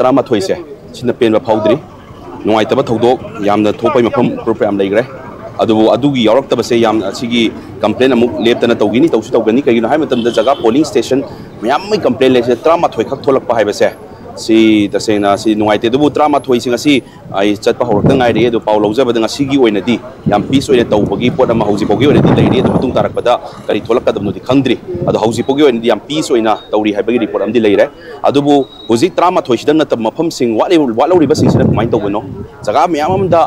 ꯇꯔꯥꯃꯥꯊꯣꯏꯁꯦ ꯁꯤꯅ ꯄꯦꯟꯕ ꯐꯥꯎꯗ꯭ꯔꯤ ꯅꯨꯡꯉꯥꯏꯇꯕ ꯊꯧꯗꯣꯛ ꯌꯥꯝꯅ ꯊꯣꯛꯄꯒꯤ ꯃꯐꯝ ꯒ꯭ꯔꯨꯞ ꯌꯥꯝ ꯂꯩꯈ꯭ꯔꯦ ꯑꯗꯨꯕꯨ ꯑꯗꯨꯒꯤ ꯌꯥꯎꯔꯛꯇꯕꯁꯦ ꯌꯥꯝ ꯑꯁꯤꯒꯤ ꯀꯝꯄ꯭ꯂꯦꯟ ꯑꯃꯨꯛ ꯂꯦꯞꯇꯅ ꯇꯧꯒꯅꯤ ꯇꯧꯁꯨ ꯇꯧꯒꯅꯤ ꯀꯩꯒꯤꯅꯣ ꯍꯥꯏꯕ ꯃꯇꯝꯗ ꯖꯒꯥ ꯄꯣꯂꯤꯡ ꯁ꯭ꯇꯦꯁꯟ ꯃꯌꯥꯝ ꯑꯃꯒꯤ ꯀꯝꯄ꯭ꯂꯦꯟ ꯂꯩꯁꯦ ꯇꯔꯥꯃꯥꯊꯣꯏ ꯈꯛ ꯊꯣꯛꯂꯛꯄ ꯍꯥꯏꯕꯁꯦ ꯁꯤ ꯇꯁꯦꯡꯅ ꯁꯤ ꯅꯨꯡꯉꯥꯏꯇꯦ ꯑꯗꯨꯕꯨ ꯇꯔꯥꯃꯥꯊꯣꯏꯁꯤ ꯉꯁꯤ ꯑꯩ ꯆꯠꯄ ꯍꯧꯔꯛꯇ ꯉꯥꯏꯔꯤ ꯑꯗꯨ ꯄꯥꯎ ꯂꯧꯖꯕꯗ ꯉꯁꯤꯒꯤ ꯑꯣꯏꯅꯗꯤ ꯌꯥꯝ ꯄꯤꯁ ꯑꯣꯏꯅ ꯇꯧꯕꯒꯤ ꯄꯣꯠ ꯑꯃ ꯍꯧꯖꯤꯛꯐꯥꯎꯒꯤ ꯑꯣꯏꯅꯗꯤ ꯂꯩꯔꯤ ꯑꯗꯨ ꯃꯇꯨꯡ ꯇꯥꯔꯛꯄꯗ ꯀꯔꯤ ꯊꯣꯛꯂꯛꯀꯗꯕꯅꯣꯗꯤ ꯈꯪꯗ꯭ꯔꯤ ꯑꯗꯣ ꯍꯧꯖꯤꯛꯐꯥꯎꯒꯤ ꯑꯣꯏꯅꯗꯤ ꯌꯥꯝ ꯄꯤꯁ ꯑꯣꯏꯅ ꯇꯧꯔꯤ ꯍꯥꯏꯕꯒꯤ ꯔꯤꯄꯣꯔꯠ ꯑꯃꯗꯤ ꯂꯩꯔꯦ ꯑꯗꯨꯕꯨ ꯍꯧꯖꯤꯛ ꯇꯔꯥꯃꯥꯊꯣꯏꯁꯤꯗ ꯅꯠꯇꯕ ꯃꯐꯝꯁꯤꯡ ꯋꯥꯠꯂꯧꯔꯤꯕꯁꯤꯡꯁꯤꯅ ꯀꯃꯥꯏꯅ ꯇꯧꯕꯅꯣ ꯖꯒꯥ ꯃꯌꯥꯝ ꯑꯃꯗ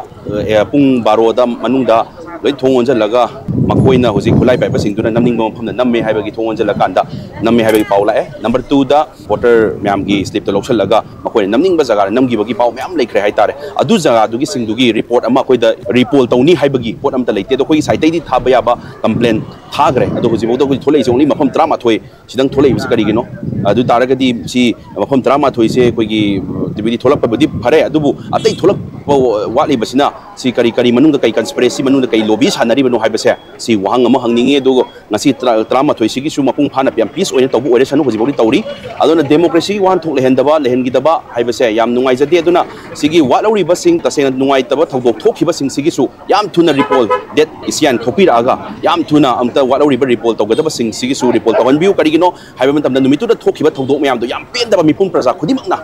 ꯄꯨꯡ ꯕꯥꯔꯣꯗ ꯃꯅꯨꯡꯗ ꯂꯣꯏ ꯊꯣꯡ ꯑꯣꯟꯁꯤꯜꯂꯒ ꯃꯈꯣꯏꯅ ꯍꯧꯖꯤꯛ ꯈꯨꯠꯂꯥꯏ ꯄꯥꯏꯕꯁꯤꯡꯗꯨꯅ ꯅꯝꯅꯤꯡꯕ ꯃꯐꯝꯗ ꯅꯝꯃꯦ ꯍꯥꯏꯕꯒꯤ ꯊꯣꯡ ꯑꯣꯟꯁꯤꯜꯂꯀꯥꯟꯗ ꯅꯝꯃꯦ ꯍꯥꯏꯕꯒꯤ ꯄꯥꯎ ꯂꯥꯛꯑꯦ ꯅꯝꯕꯔ ꯇꯨꯗ ꯚꯣꯇꯔ ꯃꯌꯥꯝꯒꯤ ꯁ꯭ꯂꯤꯞꯇꯣ ꯂꯧꯁꯤꯜꯂꯒ ꯃꯈꯣꯏꯅ ꯅꯝꯅꯤꯡꯕ ꯖꯒꯥꯗ ꯅꯝꯈꯤꯕꯒꯤ ꯄꯥꯎ ꯃꯌꯥꯝ ꯂꯩꯈ꯭ꯔꯦ ꯍꯥꯏꯇꯥꯔꯦ ꯑꯗꯨ ꯖꯒꯥꯗꯨꯒꯤ ꯁꯤꯡꯗꯨꯒꯤ ꯔꯤꯄꯣꯔꯠ ꯑꯃ ꯑꯩꯈꯣꯏꯗ ꯔꯤꯄꯣꯜ ꯇꯧꯅꯤ ꯍꯥꯏꯕꯒꯤ ꯄꯣꯠ ꯑꯝꯇ ꯂꯩꯇꯦ ꯑꯗꯣ ꯑꯩꯈꯣꯏꯒꯤ ꯁꯥꯏꯠꯇꯩꯗꯤ ꯊꯥꯕ ꯌꯥꯕ ꯀꯝꯄ꯭ꯂꯦꯟ ꯊꯥꯈ꯭ꯔꯦ ꯑꯗꯣ ꯍꯧꯖꯤꯛꯐꯥꯎꯗ ꯑꯩꯈꯣꯏ ꯊꯣꯛꯂꯛꯏꯁꯦ ꯑꯣꯡꯂꯤ ꯃꯐꯝ ꯇꯔꯥꯃꯥꯊꯣꯏ ꯁꯤꯗꯪ ꯊꯣꯛꯂꯛꯏꯕꯁꯤ ꯀꯔꯤꯒꯤꯅꯣ ꯑꯗꯨ ꯇꯥꯔꯒꯗꯤ ꯁꯤ ꯃꯐꯝ ꯇꯔꯥꯃꯥꯊꯣꯏꯁꯦ ꯑꯩꯈꯣꯏꯒꯤ ꯗꯤꯕꯤꯗꯤ ꯊꯣꯛꯂꯛꯄꯕꯨꯗꯤ ꯐꯔꯦ ꯑꯗꯨꯕꯨ ꯑꯇꯩ ꯊꯣꯛꯂꯛꯄ ꯋꯥꯠꯂꯤꯕꯁꯤꯅ ꯁꯤ ꯀꯔꯤ ꯀꯔꯤ ꯃꯅꯨꯡꯗ ꯀꯔꯤ ꯀꯟꯁꯄꯤꯔꯦꯁꯤ ꯃꯅꯨꯡꯗ ꯀꯔꯤ ꯂꯣꯕꯤ ꯁꯥꯟꯅꯔꯤꯕꯅꯣ ꯍꯥꯏꯕꯁꯦ ꯁꯤ ꯋꯥꯍꯪ ꯑꯃ ꯍꯪꯅꯤꯡꯉꯤ ꯑꯗꯨꯒ ꯉꯁꯤ ꯇꯔꯥꯃꯥꯊꯣꯏꯁꯤꯒꯤꯁꯨ ꯃꯄꯨꯡ ꯐꯥꯅ ꯌꯥꯝ ꯄꯤꯁ ꯑꯣꯏꯅ ꯇꯧꯕ ꯑꯣꯏꯔꯁꯅꯨ ꯍꯧꯖꯤꯛꯐꯥꯎꯗꯤ ꯇꯧꯔꯤ ꯑꯗꯨꯅ ꯗꯦꯃꯣꯀ꯭ꯔꯦꯁꯤꯒꯤ ꯋꯥꯍꯟꯊꯣꯛ ꯂꯩꯍꯟꯗꯕ ꯂꯩꯍꯟꯈꯤꯗꯕ ꯍꯥꯏꯕꯁꯦ ꯌꯥꯝ ꯅꯨꯡꯉꯥꯏꯖꯗꯦ ꯑꯗꯨꯅ ꯁꯤꯒꯤ ꯋꯥꯠꯍꯧꯔꯤꯕꯁꯤꯡ ꯇꯁꯦꯡꯅ ꯅꯨꯡꯉꯥꯏꯇꯕ ꯊꯧꯗꯣꯛ ꯊꯣꯛꯈꯤꯕꯁꯤꯡꯁꯤꯒꯤꯁꯨ ꯌꯥꯝ ꯊꯨꯅ ꯔꯤꯄꯣꯜ ꯗꯦꯠ ꯏꯁꯤꯌꯥꯟ ꯊꯣꯛꯄꯤꯔꯛꯑꯒ ꯌꯥꯝ ꯊꯨꯅ ꯑꯝꯇ ꯋꯥꯠꯍꯧꯔꯤꯕ ꯔꯤꯄꯣꯜ ꯇꯧꯒꯗꯕꯁꯤꯡꯁꯤꯒꯤꯁꯨ ꯔꯤꯄꯣꯜ ꯇꯧꯍꯟꯕꯤꯌꯨ ꯀꯔꯤꯒꯤꯅꯣ ꯍꯥꯏꯕ ꯃꯇꯝꯗ ꯅꯨꯃꯤꯠꯇꯨꯗ ꯊꯣꯛꯈꯤꯕ ꯊꯧꯗꯣꯛ ꯃꯌꯥꯝꯗꯣ ꯌꯥꯝ ꯄꯦꯟꯗꯕ ꯃꯤꯄꯨꯝ ꯄ꯭ꯔꯖꯥ ꯈꯨꯗꯤꯡꯃꯛꯅ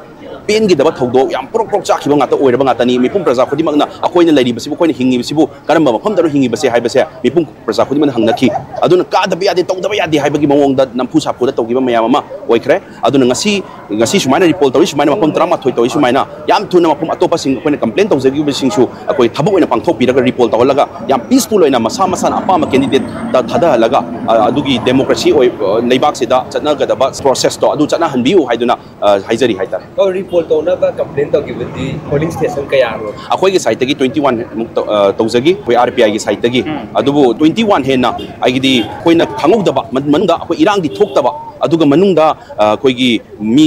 ꯄꯦꯟꯈꯤꯗꯕ ꯊꯧꯗꯣꯛ ꯌꯥꯝ ꯄꯨꯔꯛ ꯄꯨꯔꯛ ꯆꯥꯈꯤꯕ ꯉꯥꯛꯇ ꯑꯣꯏꯔꯕ ꯉꯥꯛꯇꯅꯤ ꯃꯤꯄꯨꯝ ꯄ꯭ꯔꯖꯥ ꯈꯨꯗꯤꯡꯃꯛꯅ ꯑꯩꯈꯣꯏꯅ ꯂꯩꯔꯤꯕꯁꯤꯕꯨ ꯑꯩꯈꯣꯏꯅ ꯍꯤꯡꯉꯤꯕꯁꯤꯕꯨ ꯀꯔꯝꯕ ꯃꯐꯝꯗꯅꯣ ꯍꯤꯡꯉꯤꯕꯁꯦ ꯍꯥꯏꯕꯁꯦ ꯃꯤꯄꯨꯝ ꯄ꯭ꯔꯖꯥ ꯈꯨꯗꯤꯡꯃꯛꯅ ꯍꯪꯅꯈꯤ ꯑꯗꯨꯅ ꯀꯥꯗꯕ ꯌꯥꯗꯦ ꯇꯧꯗꯕ ꯌꯥꯗꯦ ꯍꯥꯏꯕꯒꯤ ꯃꯑꯣꯡꯗ ꯅꯝꯐꯨ ꯁꯥꯐꯨꯗ ꯇꯧꯈꯤꯕ ꯃꯌꯥꯝ ꯑꯃ ꯑꯣꯏꯈ꯭ꯔꯦ ꯑꯗꯨꯅ ꯉꯁꯤ ngasi sumaina report tawis shumai na makon drama thoi tawis tawri sumaina yam thuna mapom atopa sing koina complaint taw zegi be sing sinchu akoi thabuk ina pangthok piraga report taw laga yam peaceful loina masa masa na apa ma candidate ta thada laga adugi democracy oi leibak da chatna ga da process taw adu chatna hanbi u haiduna haijari haita ko report taw na ba complaint taw gi bidi polling station ka yaro akoi gi site gi 21 muk taw zegi koi rpi gi site gi adubu 21 hena aigidi koina ba man da akoi irang di thok daba aduga manung da koi gi mi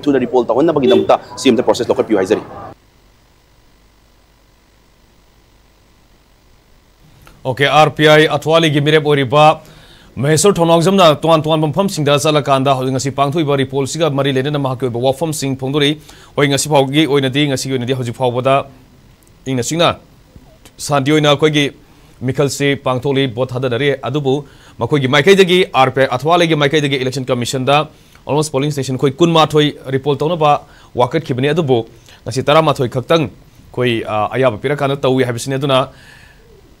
ꯊꯨꯅ ꯔꯤꯄꯣꯜ ꯇꯧꯍꯟꯅꯕꯒꯤꯗꯃꯛꯇ ꯁꯤ ꯑꯃꯇ process ꯂꯧꯈꯠꯄꯤꯌꯨ ꯍꯥꯏꯖꯔꯤ okay R P I Athawale की मिरेप ओरिबा महेश्वर थोनांगजमना तोन तोन मफम सिंगदा चलकांदा हौजि ngasi pangthoi repoll सिगा मरी लेने माहक ओइबा वफम सिंग फोंदोरि ओइ ngasi फावगी ओइनदि ngasi ओइनदि हौजि फावबदा इंगना almost polling station khoi kun ma thoi report tawna ba wakat khibni adubu ngasi tara ma thoi khaktang khoi ayaba pira kana tawi habisne aduna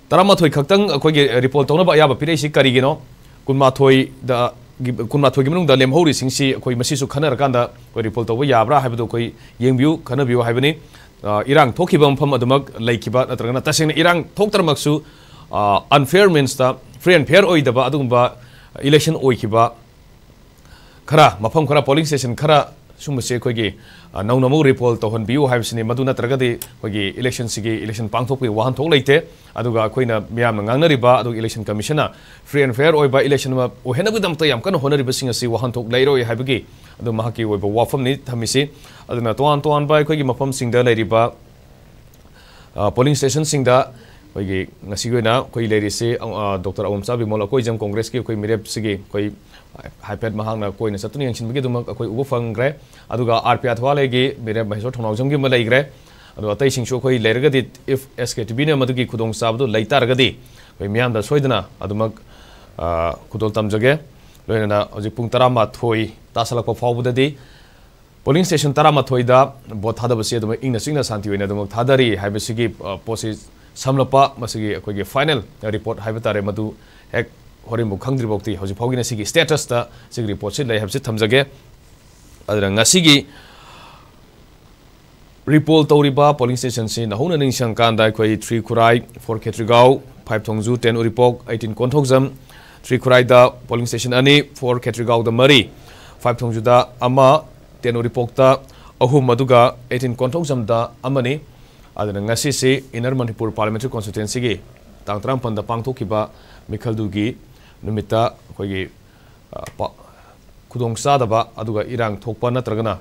tara ma thoi khaktang khoi ge report tawna ba ayaba pira si kari gino kun ma thoi da kun ma thoi gimnung da lem hori singsi khoi masi su khana rakan da khoi report tawba yabra habdu khoi yengbiu khana biu habni irang thokiba mpham adumak laikiba natragana tasing irang thoktarmaksu unfair means da free and fair oidaba adumba election oikiba ꯈꯔ ꯃꯐꯝ ꯈꯔ polling station ꯈꯔ ꯁꯨꯝꯕꯁꯦ ꯑꯩꯈꯣꯏꯒꯤ ꯅꯧꯅ ꯑꯃꯨꯛ ꯔꯤꯄꯣꯜ ꯇꯧꯍꯟꯕꯤꯌꯨ ꯍꯥꯏꯕꯁꯤꯅꯤ ꯃꯗꯨ ꯅꯠꯇ꯭ꯔꯒꯗꯤ ꯑꯩꯈꯣꯏꯒꯤ ꯏꯂꯦꯛꯁꯟꯁꯤꯒꯤ ꯏꯂꯦꯛꯁꯟ ꯄꯥꯡꯊꯣꯛꯄꯒꯤ ꯋꯥꯍꯟꯊꯣꯛ ꯂꯩꯇꯦ ꯑꯗꯨꯒ ꯑꯩꯈꯣꯏꯅ ꯃꯤꯌꯥꯝꯅ ꯉꯥꯡꯅꯔꯤꯕ ꯑꯗꯨꯒ ꯏꯂꯦꯛꯁꯟ ꯀꯃꯤꯁꯟꯅ ꯐ꯭ꯔꯤ ꯑꯦꯟ ꯐꯦꯌꯔ ꯑꯣꯏꯕ ꯏꯂꯦꯛꯁꯟ ꯑꯃ ꯑꯣꯏꯍꯟꯅꯕꯒꯤꯗꯃꯛꯇ ꯌꯥꯝ ꯀꯟꯅ ꯍꯣꯠꯅꯔꯤꯕꯁꯤꯡ ꯑꯁꯤ ꯋꯥꯍꯟꯊꯣꯛ ꯂꯩꯔꯣꯏ ꯍꯥꯏꯕꯒꯤ ꯑꯗꯨ ꯃꯍꯥꯛꯀꯤ ꯑꯣꯏꯕ ꯋꯥꯐꯝꯅꯤ ꯊꯝꯃꯤꯁꯤ ꯑꯗꯨꯅ ꯇꯣꯉꯥꯟ ꯇꯣꯉꯥꯟꯕ ꯑꯩꯈꯣꯏꯒꯤ ꯃꯐꯝꯁꯤꯡꯗ ꯂꯩꯔꯤꯕ ꯄꯣꯂꯤꯡ ꯁ꯭ꯇꯦꯁꯟꯁꯤꯡꯗ ꯑꯩꯈꯣꯏꯒꯤ ꯉꯁꯤꯒꯤ ꯑꯣꯏꯅ ꯑꯩꯈꯣꯏ ꯂꯩꯔꯤꯁꯤ ꯗꯣꯛꯇꯔ ꯑꯋꯝꯆꯥ ꯕꯤꯃꯣꯜ ꯑꯀꯣꯏꯖꯝ ꯀꯣꯡꯒ꯭ꯔꯦꯁꯀꯤ ꯑꯩꯈꯣꯏ ꯃꯤꯔꯦꯞꯁꯤꯒꯤ ꯑꯩꯈꯣꯏ हाइपेट कोई चतने अखोब फंग्रे आर पी अथवाले बीरेब महेश्वर थोनाजम लेग्रे अतु अखोई लेरगदी इफ़ एस के टी ने खुदचाबद लेतारगदी मैं सोदना खुदोल तमजगे लोनना पुंग तरमाथोई तासलप फाउदी पोलिंग स्टेशन तरमाथोद बोट थादे इंग चिंग शांति थादरी है पोसी समलप फाइनल रिपोर्ट है तारे हेक होरेंबु खंगद्रीबोक्ति हौजी फोगिन सिगी स्टेटस ता रिपोर्ट से लय थमजगे अदर ngasiगी रिपोल तौरीबा पोलिंग स्टेशन से नहुन निंगसंग कांदा कोई 3 Khurai four Khetrigaon five Thongju ten Uripok eighteen Konthoujam three Khurai polling station अनी फोर खेत्रीगांव मरी फाइव थोजूद टेन अमा अहम एटीन ता इनर मणिपुर पार्लियामेंट्री कॉन्स्टिट्युएंसी गी तांग 53 दा पांगथोकिबा मिखलदुगी ꯇꯥꯡ ꯇꯔꯥꯃꯥꯄꯟꯗ ꯄꯥꯡꯊꯣꯛꯈꯤꯕ ꯃꯤꯈꯜꯗꯨꯒꯤ ꯅꯨꯃꯤꯠꯇ ꯑꯩꯈꯣꯏꯒꯤ ꯈꯨꯗꯣꯡꯆꯥꯗꯕ ꯑꯗꯨꯒ ꯏꯔꯥꯡ ꯊꯣꯛꯄ ꯅꯠꯇ꯭ꯔꯒꯅ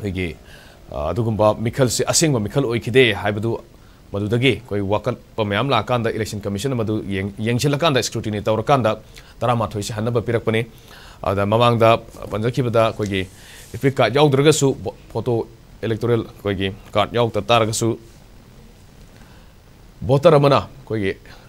ꯑꯩꯈꯣꯏꯒꯤ ꯑꯗꯨꯒꯨꯝꯕ ꯃꯤꯈꯜꯁꯤ ꯑꯁꯦꯡꯕ ꯃꯤꯈꯜ ꯑꯣꯏꯈꯤꯗꯦ ꯍꯥꯏꯕꯗꯨ ꯃꯗꯨꯗꯒꯤ ꯑꯩꯈꯣꯏ ꯋꯥꯀꯠꯄ ꯃꯌꯥꯝ ꯂꯥꯛꯀꯥꯟꯗ ꯏꯂꯦꯛꯁꯟ ꯀꯃꯤꯁꯟ ꯃꯗꯨ ꯌꯦꯡꯁꯤꯜꯂꯀꯥꯟꯗ ꯁ꯭ꯀ꯭ꯔꯨꯇꯤꯅꯤ ꯇꯧꯔꯀꯥꯟꯗ ꯇꯔꯥꯃꯥꯊꯣꯏꯁꯤ ꯍꯟꯅꯕ ꯄꯤꯔꯛꯄꯅꯤ ꯑꯗ ꯃꯃꯥꯡꯗ ꯄꯟꯖꯈꯤꯕꯗ ꯑꯩꯈꯣꯏꯒꯤ ꯏꯄꯤꯛ ꯀꯥꯔꯗ ꯌꯥꯎꯗ꯭ꯔꯒꯁꯨ ꯐꯣꯇꯣ ꯏꯂꯦꯛꯇꯣꯔꯦꯜ ꯑꯩꯈꯣꯏꯒꯤ ꯀꯥꯔꯗ ꯌꯥꯎꯗ ꯇꯥꯔꯒꯁꯨ ꯚꯣꯇꯔ ꯑꯃꯅ ꯑꯩꯈꯣꯏꯒꯤ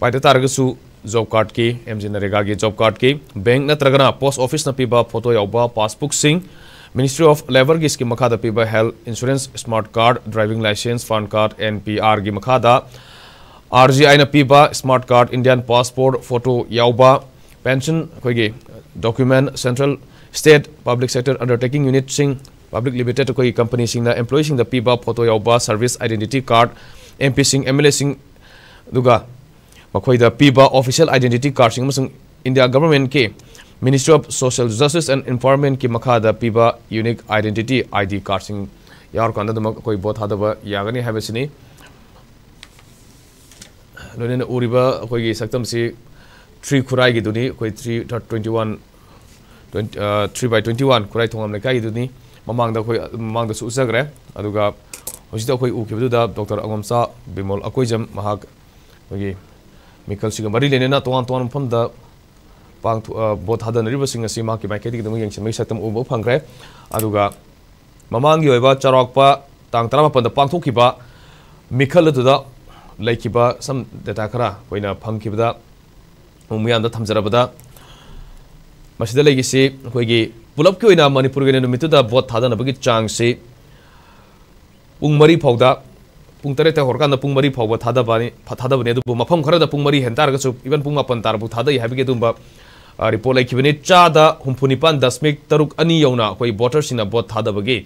पाइद तारगसु जॉब कार्ड की एम जी नरेगा की जॉब कार्ड की बैंक नत्रगना पोस्ट ऑफ़िस पीब फ़ोटो याब पासबुक सिंह मिनिस्ट्री ऑफ़ लेबर की स्कीम मखाद पीब health insurance smart card driving licence PAN card N P R की मखाद आर जी आई पीब smart card Indian passport photo याब pension अखोगी document central state public sector undertaking unit Singh public limited अखोगी company सिंह पीब photo याब service identity card M P Singh M L A सिंह पीब official identity card मसंग India government के ministry of social justice and environment की मखादा पीब यूनिक आइडेंटिटी आईडी कार्ड सिंह यारकानदमक कोई बोथ यागनी हाबसिनी लोनेन उरिबा अखोगी सक्तमसी थ्री खुराई दुनी कोई three twenty one three by twenty one ममांगदा कोई ममांगदा सुसगरे अदुगा हजिदा कोई उखिबदुदा डॉक्टर अगमसा बिमल अकोइजम कोई मिकल सिग मरी तोवान मफमदा पांग बोथ हादनरिबसिंग असि माकी माइकेटी दम यंगसिन सकतम उबो अदुगा ममांगी चरॉकपा तांग तरामापन पांथोखिबा मिखल सम डेटा खरा कोइना फंखिबदा मुमियान थमजरबदा मसिदा लेगिसि कोइगी पुलप की ओइना मणिपुर गे नुमितुदा बोथ थादनबगी चांगसि पुंग मरी फौदा पुंग तरेते होरकान पुंग मरी फौबा थादबानी थादबने दुबु मफम खरदा पुंग मरी हेंतारगसु इवन पुंग मापन तारबु थादई हाबिगे दुंबा रिपोर्ट लेखिबने चादा हुम्फुनिपान दशमिक तरुक अनी यौना कोई वोटरसिना बोट थादबगे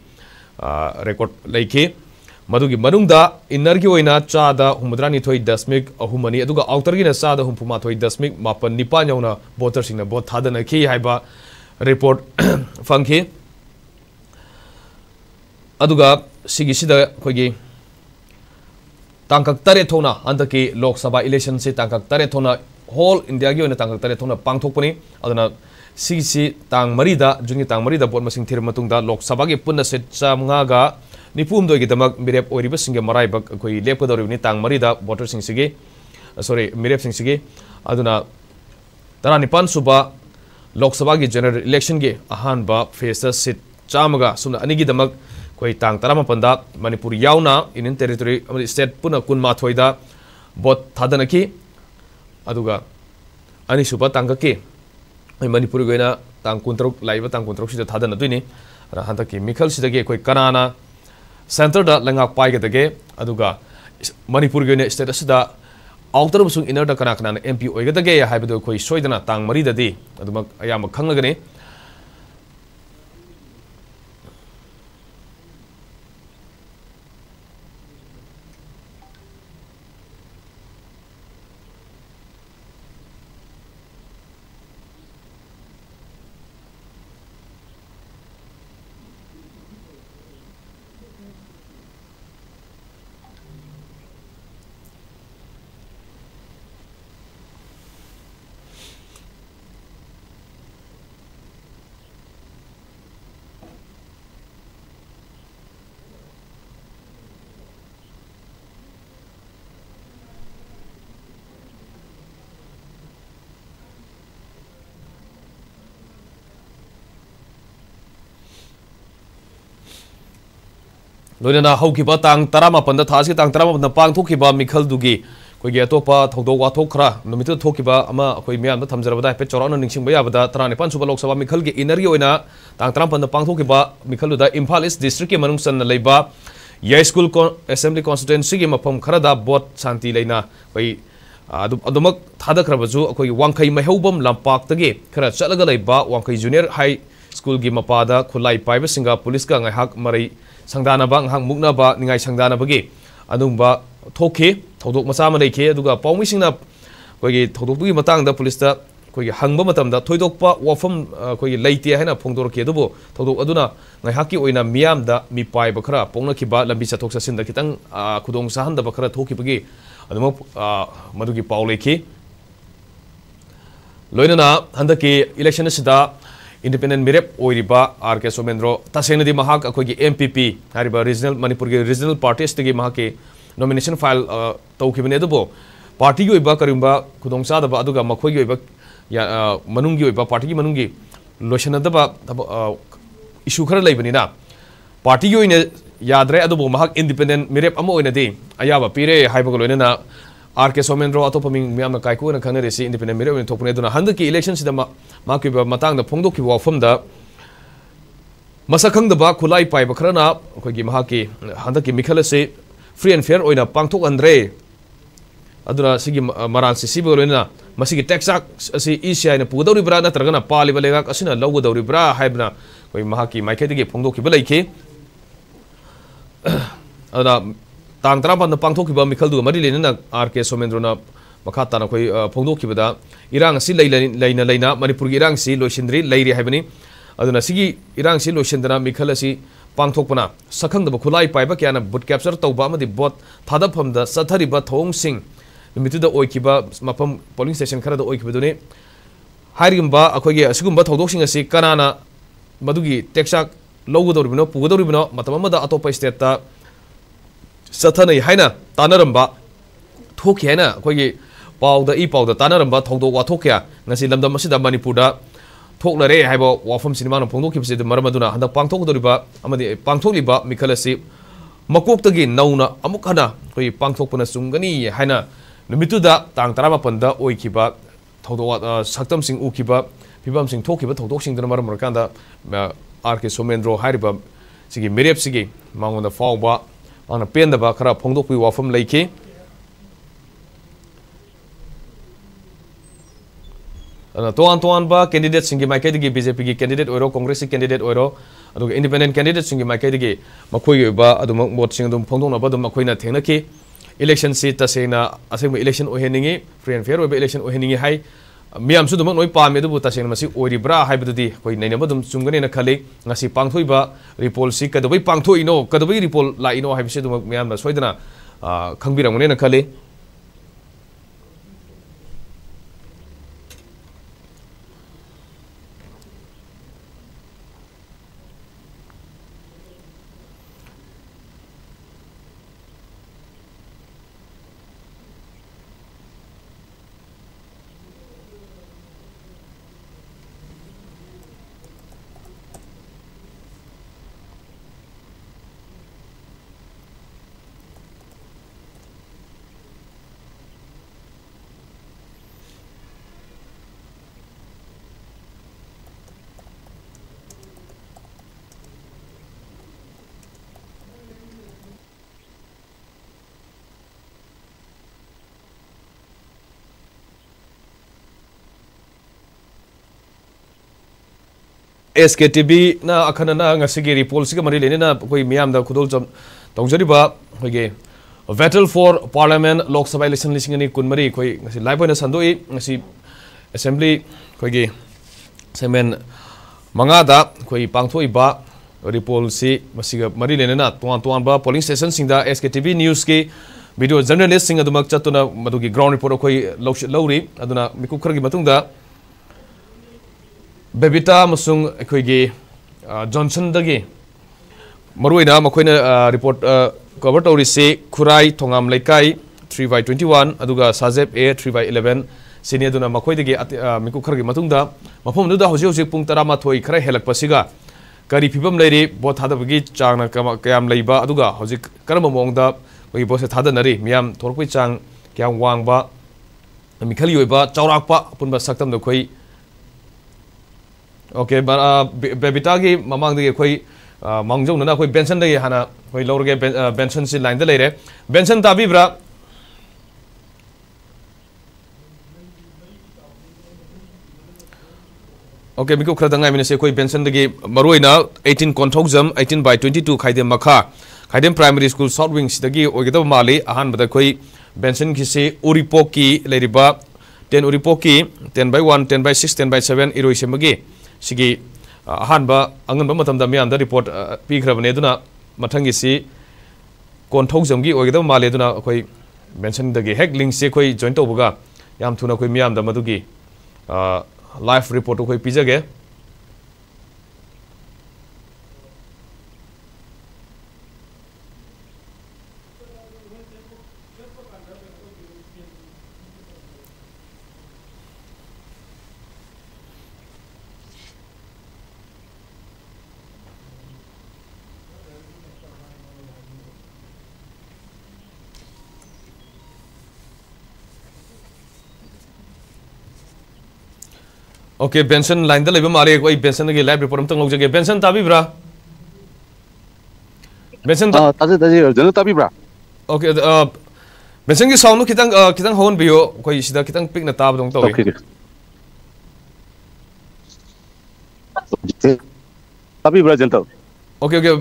रेकॉर्ड लेखि मधुगी मनुंगदा इनर की ओइना चादा हुमद्रा निथोई दशमिक अहुमनी अदुगा आउटर की चादा हुम्फुमाथोई दशमिक मापन निपान यौना वोटरसिना बोट थादनखि हाइबा रिपोर्ट फंखि अदुगा सिगिसिदा कोई तांकक तरे थोना अंदकी लोकसभा इलेक्शन से तांकक तरे थोना, होल इंडिया की तांकक तरे थोना पांथोकपनी अदुना सिगिसि तांग मरीदा जुनगी तांग मरीदा बोट मसिंग थिर लोकसभा की पुन्ना से चामंगागा निपुमदोगिदमक मिरेप ओरिबसिंगे मराइबक कोई लेपदौरिबनि तांग वोटर सिंगसिगे सॉरी मिरेप तरा निपान सुबा लोकसभा की जनरल इलेक्शन की अहानबा फेस सीट चामगा, सुन अनिगिदमक ꯑꯩꯈꯣꯏ ꯇꯥꯡ ꯇꯔꯥꯃꯥꯄꯟꯗ ꯃꯅꯤꯄꯨꯔ ꯌꯥꯎꯅ ꯏꯟꯗꯤꯌꯟ ꯇꯦꯔꯤꯇꯣꯔꯤ ꯑꯃꯗꯤ ꯏꯁꯇꯦꯠ ꯄꯨꯟꯅ ꯀꯨꯟꯃꯥꯊꯣꯏꯗ ꯚꯣꯠ ꯊꯥꯗꯅꯈꯤ ꯑꯗꯨꯒ ꯑꯅꯤꯁꯨꯕ ꯇꯥꯡꯀꯛꯀꯤ ꯑꯩꯈꯣꯏ ꯃꯅꯤꯄꯨꯔꯒꯤ ꯑꯣꯏꯅ ꯇꯥꯡ ꯀꯨꯟꯇꯔꯨꯛ ꯂꯥꯛꯏꯕ ꯇꯥꯡ ꯀꯨꯟꯇꯔꯨꯛꯁꯤꯗ ꯊꯥꯗꯅꯗꯣꯏꯅꯤ ꯑꯗ ꯍꯟꯗꯛꯀꯤ ꯃꯤꯈꯜꯁꯤꯗꯒꯤ ꯑꯩꯈꯣꯏ ꯀꯅꯥꯅ ꯁꯦꯟꯇꯔꯗ ꯂꯩꯉꯥꯛ ꯄꯥꯏꯒꯗꯒꯦ ꯑꯗꯨꯒ ꯃꯅꯤꯄꯨꯔꯒꯤ ꯑꯣꯏꯅ ꯏꯁꯇꯦꯠ ꯑꯁꯤꯗ ꯑꯥꯎꯇꯔ ꯑꯃꯁꯨꯡ ꯏꯟꯅꯔꯗ ꯀꯅꯥ ꯀꯅꯥꯅ ꯑꯦꯝ ꯄꯤ ꯑꯣꯏꯒꯗꯒꯦ ꯍꯥꯏꯕꯗꯨ ꯑꯩꯈꯣꯏ ꯁꯣꯏꯗꯅ ꯇꯥꯡ ꯃꯔꯤꯗꯗꯤ ꯑꯗꯨꯃꯛ ꯑꯌꯥꯝꯕ ꯈꯪꯂꯒꯅꯤ ꯂꯣꯏꯅꯅ ꯍꯧꯈꯤꯕ ꯇꯥꯡ ꯇꯔꯥꯃꯥꯄꯟꯗ ꯊꯥꯁꯤ ꯇꯥꯡ ꯇꯔꯥꯃꯥꯄꯟꯗ ꯄꯥꯡꯊꯣꯛꯈꯤꯕ ꯃꯤꯈꯜꯗꯨꯒꯤ ꯑꯩꯈꯣꯏꯒꯤ ꯑꯇꯣꯞꯄ ꯊꯧꯗꯣꯛ ꯋꯥꯊꯣꯛ ꯈꯔ ꯅꯨꯃꯤꯠꯇꯨꯗ ꯊꯣꯛꯈꯤꯕ ꯑꯃ ꯑꯩꯈꯣꯏ ꯃꯤꯌꯥꯝꯗ ꯊꯝꯖꯔꯕꯗ ꯍꯥꯏꯐꯦꯠ ꯆꯥꯎꯔꯥꯛꯅ ꯅꯤꯡꯁꯤꯡꯕ ꯌꯥꯕꯗ ꯇꯔꯥꯅꯤꯄꯥꯟ ꯁꯨꯕ ꯂꯣꯛ ꯁꯚꯥ ꯃꯤꯈꯜꯒꯤ ꯏꯅꯔꯒꯤ ꯑꯣꯏꯅ ꯇꯥꯡ ꯇꯔꯥꯃꯥꯄꯟꯗ ꯄꯥꯡꯊꯣꯛꯈꯤꯕ ꯃꯤꯈꯜꯗꯨꯗ ꯏꯝꯐꯥꯜ ꯏꯁ ꯗꯤꯁꯇ꯭ꯔꯤꯛꯀꯤ ꯃꯅꯨꯡ ꯆꯟꯅ ꯂꯩꯕ ꯌꯥꯏꯁ꯭ꯀꯨꯜ ꯑꯦꯁꯦꯝꯕ꯭ꯂꯤ ꯀꯣꯟꯁꯇꯤꯇꯨꯌꯦꯟꯁꯤꯒꯤ ꯃꯐꯝ ꯈꯔꯗ ꯕꯣꯠ ꯁꯥꯟꯇꯤ ꯂꯩꯅ ꯑꯩꯈꯣꯏ ꯑꯗꯨꯃꯛ ꯊꯥꯗꯈ꯭ꯔꯕꯁꯨ ꯑꯩꯈꯣꯏꯒꯤ ꯋꯥꯡꯈꯩ ꯃꯩꯍꯧꯕꯝ ꯂꯝꯄꯥꯛꯇꯒꯤ ꯈꯔ ꯆꯠꯂꯒ ꯂꯩꯕ ꯋꯥꯡꯈꯩ ꯖꯨꯅꯤꯌꯔ ꯍꯥꯏ ꯁ꯭ꯀꯨꯜꯒꯤ ꯃꯄꯥꯗ ꯈꯨꯠꯂꯥꯏ ꯄꯥꯏꯕꯁꯤꯡꯒ ꯄꯨꯂꯤꯁꯀ ꯉꯥꯏꯍꯥꯛ ꯃꯔꯩ 상단하방 항목나바 닝아이 상단하바기 아둥바 토케 도독 마사마네케 아두가 뽕미싱나 거기 도독두기 마땅다 폴리스다 거기 항바 마담다 토이독바 와펌 거기 레이티 하나 퐁도르케 도보 도독 아두나 ngai hakki oina miyam da mi pai bakra pongna ki ba lambi sa thoksa sin da kitang kudong sa han da bakra thoki bagi aduma madugi paule ki loina na handa ki election sida independent मेरे R K Somendro तसेंगे M P P regional Manipur की regional party के नोमेसन file तौखिबने party करीब खुदचादी party की लोशनदब issue खर लेना party की याद्रे independent मेरे अयाब पीर है लोनना are K Somendro Atop Ming ma'am काइको न खंगरे सी इंडिपेंडेंट मेरे थोपने हंद की इलेक्शन सिदा मा मा की मतंग द फोंदो की वाफम द मसखंग द बा खुलाई पाइ बखरना अखोगी हंद की मिखल से फ्री एंड फेयर अदुना सिगी मरान से मसिगी टेक्साक असि ईसीआई न पुगदौरी ब्रा नत्रगना पालिब की तांग तरापन पांथोखिबा मिखलदु मरि लेनना आरके सोमेंद्रना मखा ताना खै फोंदोखिबदा इरांग मनपुर की लैना लैना मणिपुर गी इरांग सि लोइसिंद्रि लैरि हाइबनि अदुना सिगी मिखल असि पांथोखपना सखंगदब खुलाई पाइबा बुट कैप्चर तब मदि बोट थाद सथरिबा थोंग सिंग नुमितुदा ओइखिबा मपम पोलिंग स्टेशन खरदा ओइखिबदुने हाइरिगम्बा अखोगे असिगुम्बा थौदोखसिंग असि कनाना मदुगी ꯆꯠꯊꯅꯩ ꯍꯥꯏꯅ ꯇꯥꯟꯅꯔꯝꯕ ꯊꯣꯛꯈꯤ ꯍꯥꯏꯅ ꯑꯩꯈꯣꯏꯒꯤ ꯄꯥꯎꯗ ꯏ ꯄꯥꯎꯗ ꯇꯥꯟꯅꯔꯝꯕ ꯊꯧꯗꯣꯛ ꯋꯥꯊꯣꯛ ꯀꯌꯥ ꯉꯁꯤ ꯂꯝꯗꯝ ꯑꯁꯤꯗ ꯃꯅꯤꯄꯨꯔꯗ ꯊꯣꯛꯂꯔꯦ ꯍꯥꯏꯕ ꯋꯥꯐꯝꯁꯤꯅꯤ ꯃꯥꯅ ꯐꯣꯡꯗꯣꯛꯈꯤꯕꯁꯤ ꯃꯔꯝ ꯑꯗꯨꯅ ꯍꯟꯗꯛ ꯄꯥꯡꯊꯣꯛꯀꯗꯧꯔꯤꯕ ꯑꯃꯗꯤ ꯄꯥꯡꯊꯣꯛꯂꯤꯕ ꯃꯤꯈꯜ ꯑꯁꯤ ꯃꯀꯣꯛꯇꯒꯤ ꯅꯧꯅ ꯑꯃꯨꯛ ꯍꯟꯅ ꯑꯩꯈꯣꯏ ꯄꯥꯡꯊꯣꯛꯄꯅ ꯆꯨꯝꯒꯅꯤ ꯍꯥꯏꯅ ꯅꯨꯃꯤꯠꯇꯨꯗ ꯇꯥꯡ ꯇꯔꯥꯃꯥꯄꯟꯗ ꯑꯣꯏꯈꯤꯕ ꯊꯧꯗꯣꯛ ꯁꯛꯇꯝꯁꯤꯡ ꯎꯈꯤꯕ ꯐꯤꯕꯝꯁꯤꯡ ꯊꯣꯛꯈꯤꯕ ꯊꯧꯗꯣꯛꯁꯤꯡꯗꯨꯅ ꯃꯔꯝ ꯑꯣꯏꯔꯀꯥꯟꯗ ꯑꯥꯔ ꯀꯦ ꯁꯣꯃꯦꯟꯗ꯭ꯔꯣ ꯍꯥꯏꯔꯤꯕ ꯁꯤꯒꯤ ꯃꯤꯔꯦꯞꯁꯤꯒꯤ ꯃꯉꯣꯟꯗ ꯐꯥꯎꯕ आना पेंदबा खरा फोंदोपी वाफम लेके तोआन तोआनबा कैंडिडेट सिंगी माइकेदगी बीजेपी की केंदीडेट ओरो कांग्रेस की केंदीडेट ओरो अदुग इंडिपेंडेंट कैंडिडेट सिंगी माइकेदगी मखोय बा अदुम वोट सिंग इलेक्शन से तसेना असेम इलेक्शन ओहेनिंगी फ्री एंड फेयर ओबे इलेक्शन ओहेनिंगी हाई ꯃꯤꯌꯥꯝꯁꯨ ꯑꯗꯨꯃꯛ ꯂꯣꯏ ꯄꯥꯝꯃꯤ ꯑꯗꯨꯕꯨ ꯇꯁꯦꯡꯅ ꯃꯁꯤ ꯑꯣꯏꯔꯤꯕ꯭ꯔꯥ ꯍꯥꯏꯕꯗꯨꯗꯤ ꯑꯩꯈꯣꯏ ꯅꯩꯅꯕ ꯑꯗꯨꯝ ꯆꯨꯝꯒꯅꯦꯅ ꯈꯜꯂꯤ ꯉꯁꯤ ꯄꯥꯡꯊꯣꯛꯏꯕ ꯔꯤꯄꯣꯜꯁꯤ ꯀꯩꯗꯧꯕꯩ ꯄꯥꯡꯊꯣꯛꯏꯅꯣ ꯀꯩꯗꯧꯕꯩ ꯔꯤꯄꯣꯜ ꯂꯥꯛꯏꯅꯣ ꯍꯥꯏꯕꯁꯤ ꯑꯗꯨꯃꯛ ꯃꯤꯌꯥꯝꯅ ꯁꯣꯏꯗꯅ ꯈꯪꯕꯤꯔꯝꯒꯅꯦꯅ ꯈꯜꯂꯤ S K T we अखंडना repoll से मरी लेनेम खुदम तौजरीब अगे battle for parliament Lok Sabha election लिंग कुनमरी अखोई लाइव सन्दी असेंगे सेमें मंगा पाथोब रिपोल मरी लेने तोान तोब polling station Singh S K T V news की भिडियो जर्नलिस्ट चतना मधुकी ग्राउंड रिपोर्ट अखोई लौरी मूख खर की बेबीता जोनसनदी मैं रिपोर्ट कवर तौरी से Khurai Thongam Leikai three by twenty one साजेब A three by eleven सिने मकोदी मिकू खर की मफम पुंग तरह खर हेल्पसीग करी फीवम ले बोट थादी चा क्या लेब कम मोद बोट से थादनरी मैं थोड़ी चा क्या वाब मिखल चौरा अपन सकम अखोई ओके बेबीता की ममांग दे कोई मांगजों ना कोई पेंशन दे यहाँ ना कोई लोगों के पेंशन सी लाइन दे ले रहे पेंशन ताबी ब्रा ओके मिको खर दंगा मिनिसे कोई पेंशन दे की मरुए ना 18 कॉन्ट्रोक्सम 18 बाय 22 खाई दे मखा खाई दे प्राइमरी स्कूल सॉर्ट विंग्स दे की ओके तो माले आहान बता कोई पेंशन किसे उरीपोकी ले रिबा 10 उरीपोकी 10 बाय 1 10 बाय 6 10 बाय 7 इरोइसे मगे shigi ahanba anganba matamda miyanda report pikhrabane duna mathangi si kon thok jamgi oigda male duna khoi mention da gi hack link se khoi join to buga yam thuna khoi miyam da madugi live report khoi pijage okay Benson line the लेबे मारे कोई Benson के live report तंग लौजगे Benson ताबीब्रा Benson ताजे ताजे जन ताबीब्रा ओके बेंसन की साउंड खितंग खितंग होन बियो कोई खितंग पिक न ताब दंग तोगे ताबीब्रा जनतल ओके ओके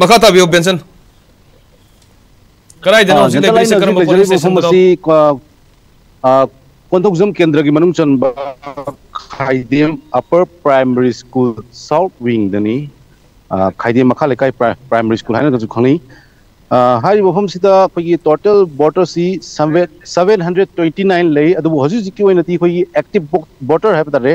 मखा ताबियो बेंसन कराई देना उसी लेबे से करम कोंथोकजम केंद्र की मनुंग चनबा Khaidem upper primary school south wing दनी खाइदेम मखा लेकाई प्राइमरी स्कूल हाइना दजु खंगनी हारि मफम सिदा खगी टोटल वोटर सी 729 ले अदु हजु जिकी ओइना ती खगी एक्टिव वोटर है बतरे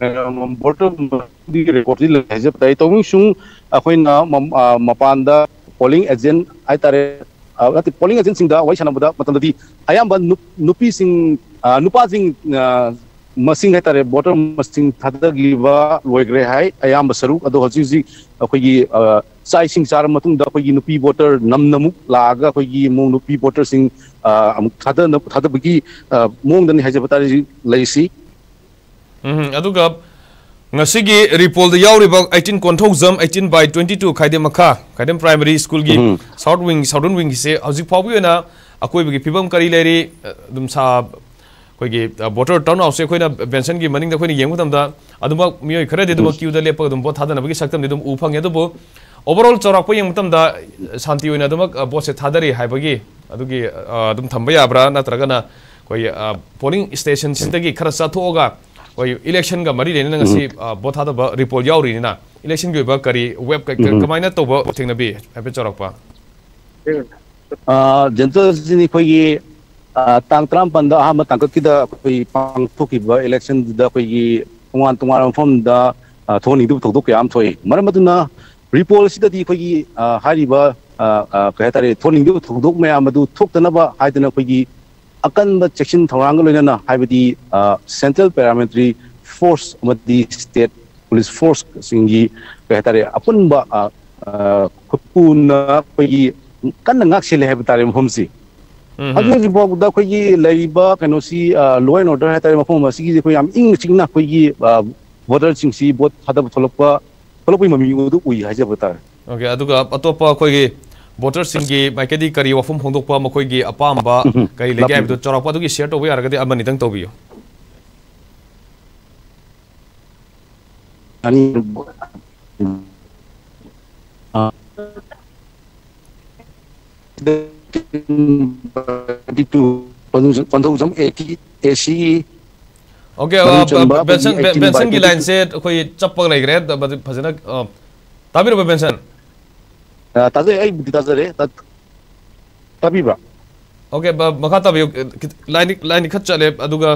ꯊꯥꯗꯈꯤꯕ ꯚꯣꯇꯔꯒꯤ ꯔꯦꯀꯣꯔꯗꯤ ꯂꯩ ꯍꯥꯏꯖꯕ ꯇꯥꯏ ꯇꯧꯃꯤꯡꯁꯨꯡ ꯑꯩꯈꯣꯏꯅ ꯃꯄꯥꯟꯗ ꯄꯣꯂꯤꯡ ꯑꯦꯖꯦꯟ ꯍꯥꯏꯇꯥꯔꯦ ꯅꯠꯇꯦ ꯄꯣꯂꯤꯡ ꯑꯦꯖꯦꯟꯁꯤꯡꯗ ꯋꯥꯔꯤ ꯁꯥꯟꯅꯕꯗ ꯃꯇꯝꯗꯗꯤ ꯑꯌꯥꯝꯕ ꯅꯨꯄꯤꯁꯤꯡ ꯅꯨꯄꯥꯁꯤꯡ ꯃꯁꯤꯡ ꯍꯥꯏꯇꯥꯔꯦ ꯚꯣꯇꯔ ꯃꯁꯤꯡ ꯊꯥꯗꯈꯤꯕ ꯂꯣꯏꯈ꯭ꯔꯦ ꯍꯥꯏ ꯑꯌꯥꯝꯕ ꯁꯔꯨꯛ ꯑꯗꯣ ꯍꯧꯖꯤꯛ ꯍꯧꯖꯤꯛ ꯑꯩꯈꯣꯏꯒꯤ ꯆꯥꯛ ꯏꯁꯤꯡ ꯆꯥꯔ ꯃꯇꯨꯡꯗ ꯑꯩꯈꯣꯏꯒꯤ ꯅꯨꯄꯤ ꯚꯣꯇꯔ ꯅꯝꯅꯃꯨꯛ ꯂꯥꯛꯑꯒ ꯑꯩꯈꯣꯏꯒꯤ ꯑꯃꯨꯛ ꯅꯨꯄꯤ ꯚꯣꯇꯔꯁꯤꯡ ꯑꯃꯨꯛ ꯊꯥꯗꯅ ꯊꯥꯗꯕꯒꯤ ꯃꯑꯣꯡꯗꯅꯤ ꯍꯥꯏꯖꯕ ꯇꯥꯔꯦ ꯂꯩꯔꯤꯁꯤ ꯑꯗꯨꯒ ngasi repol da yauriba 18 konthokjam 18 by 22 khaide makha khaidem primary school gi south wing southern wing se hauzik phawi na akoi bi pibam kari leri dum sa koi gi voter turnout se khoina benson gi maning da khoina yengu tam da aduma mioi khare de dum queue da lepa dum bot thadana bi saktam de dum u phang edu bo overall chorak po yengu tam da shanti oina dum bot se thada ri thadari haibagi adugi dum thamba yabra natraga na koi polling station khara sa thoga botha da report ni na gi ba kari web ba thingna bi hape chorak pa uh gentle sini khoi tang tram panda ha ma tang ki da khoi pang thu ki ba election da khoi tungan tungan form da thoni du thok dok yam thoi mar ma ꯑꯀꯟꯕ ꯆꯦꯛꯁꯤꯟ ꯊꯧꯔꯥꯡꯒ ꯂꯣꯏꯅꯅ ꯍꯥꯏꯕꯗꯤ central paramilitary force ꯑꯃꯗꯤ state police ꯐꯣꯔꯁꯁꯤꯡꯒꯤ ꯀꯩ ꯍꯥꯏꯇꯥꯔꯦ ꯑꯄꯨꯟꯕ ꯈꯨꯠꯄꯨꯅ ꯑꯩꯈꯣꯏꯒꯤ ꯀꯟꯅ ꯉꯥꯛꯁꯤꯜꯂꯦ ꯍꯥꯏꯕ ꯇꯥꯔꯦ ꯃꯐꯝꯁꯤ ꯑꯗꯨꯒꯤ ꯐꯥꯎꯕꯗ ꯑꯩꯈꯣꯏꯒꯤ ꯂꯩꯔꯤꯕ ꯀꯩꯅꯣꯁꯤ ꯂꯣ ꯑꯦꯟ ꯑꯣꯔꯗꯔ ꯍꯥꯏꯇꯥꯔꯦ ꯃꯐꯝ ꯑꯁꯤꯒꯤꯁꯤ ꯑꯩꯈꯣꯏ ꯌꯥꯝ ꯏꯪꯅ ꯆꯤꯡꯅ ꯑꯩꯈꯣꯏꯒꯤ ꯚꯣꯇꯔꯁꯤꯡꯁꯤ ꯚꯣꯠ ꯊꯥꯗꯕ ꯊꯣꯛꯂꯛꯄ ꯊꯣꯛꯂꯛꯄꯒꯤ ꯃꯃꯤ ꯑꯗꯨ ꯎꯏ ꯍꯥꯏꯖꯕ ꯇꯥꯔꯦ ꯑꯣꯀꯦ ꯑꯗꯨꯒ ꯑꯇꯣꯞꯄ ꯑꯩꯈꯣꯏꯒꯤ वोटर सिंगे माइके दी करी वफुम होंदोक पा अपाम कई लेगे आप दो चौराक पा दुगी शेयर तो भी आ ओके बेंसन बेंसन की लाइन से कोई चप्पल नहीं करें तो बस बेंसन ताजे आई बुद्धि ताजे रे तत ताबिबा ओके मखा ताबियो लाइन लाइन खत चले अदुगा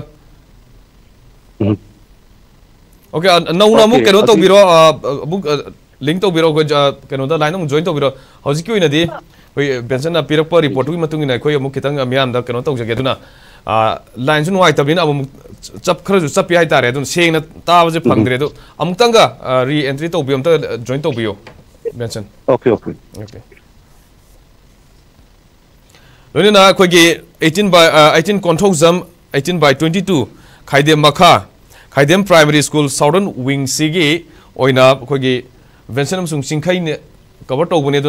ओके नौना अमुक केनो तौबिरो अमुक लिंक तौबिरो को केनो दा लाइन अमुक जॉइन तौबिरो हौजिक की ओइनदी कोई बेंसन पिरप रिपोर्ट की मतुंग ना कोई अमुक कितंग म्याम दा केनो तौजगे दुना लाइन सु नुवाई तबिन अमुक चप खरजु चप याई तारे दुन सेंगना ताबजे फंगद्रे दु अमुक तंगा री एंट्री तौबियो अमता जॉइन तौबियो बेंसन ओके ओके ओके लोनिना अखोगी 18 बाय 18 कोंथोजम 18 बाय 22 खाइदेम मखा Khaidem primary school southern wing अमसुंग सिंखाइ ने कवर तौबने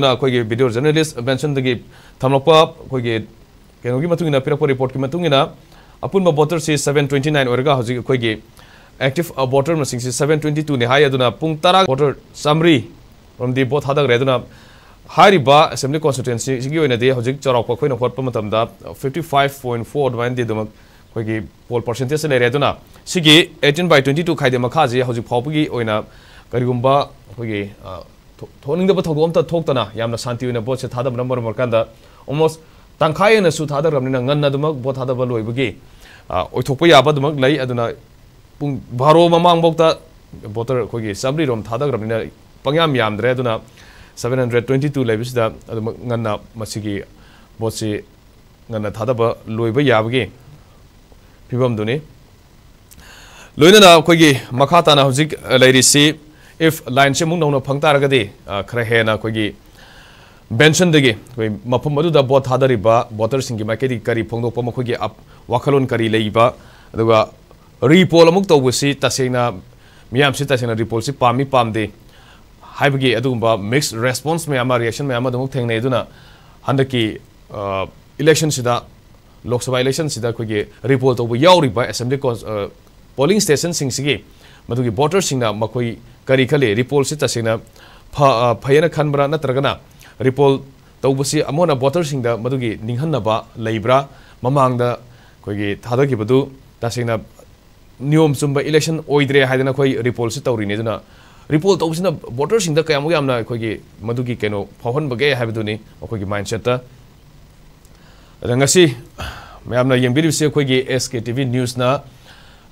वीडियो मतुंगिना पिरपो रिपोर्ट की मतुंगिना अपुनबा वोटर से 729 ओरगा हजि अखोगी एक्टिव वोटर मसिंग से 722 ने हारिबा असेंबली कॉन्स्टिट्यूएंसी सिगी ओइनदि हजिक चौराक अखोइना होटप मतमदा 55.4 दवाइन दिदमक अखोइगी पोल परसेंटेज से लेरे दुना सिगी 18 बाय 22 खाइदे मखाजी हजिक फाउबगी ओइना करिगुम्बा अखोइगी थोनिंगदब थौदो अमता थोक्तना यामना शांति ओइना बोट से थादब number मरकांदा almost tangkhai na su thadar ramni na ngan na dumak bo thada baloi bugi oi thokpa ya ba dumak lai aduna pung baro mamang bokta botar khogi sabri rom thada पंगाम यामद्रे hundred twenty two लेब से मसी की थादब lobe याबी फिवमदी लोनना अखोई मखा तान हजिक if line से मूक नौना फंगे खर हेन अखोई बेंशन अखोई मफम बोट थादरीब बोटर सिंह की मकेद कारी फोद मखोई वखलों लेब रिपोल तब से तसेना मैम से तसेना रिपोल से पामी पादे हाइबगी अदुगुम्बा मिक्स रेस्पोंस में आमा रिएक्शन में इलेक्शन लोकसभा इलेक्शन सिदा रिपोल तो बु पोलिंग स्टेशन सिंह सिगी मधुगी वोटर सिंगना मखोई रिपोल से तसेना फयना खनबरा नतरगना रिपोल तौबसी अमोना वोटर सिंगदा मधुगी निहन्नबा लेब्रा तसेना नियम चुंबा इलेक्शन ओइद्रे हाइदना कोई रिपोल से तौरीने दुना ꯔꯤꯄꯣꯜ ꯇꯧꯕꯁꯤꯅ ꯚꯣꯇꯔꯁꯤꯡꯗ ꯀꯌꯥꯃꯨꯛ ꯌꯥꯝꯅ ꯑꯩꯈꯣꯏꯒꯤ ꯃꯗꯨꯒꯤ ꯀꯩꯅꯣ ꯐꯥꯎꯍꯟꯕꯒꯦ ꯍꯥꯏꯕꯗꯨꯅꯤ ꯑꯩꯈꯣꯏꯒꯤ ꯃꯥꯏꯟꯁꯦꯠꯇ ꯑꯗ ꯉꯁꯤ ꯃꯌꯥꯝꯅ ꯌꯦꯡꯕꯤꯔꯤꯕꯁꯤ ꯑꯩꯈꯣꯏꯒꯤ ꯑꯦꯁ ꯀꯦ ꯇꯤ ꯚꯤ ꯅ꯭ꯌꯨꯁꯅ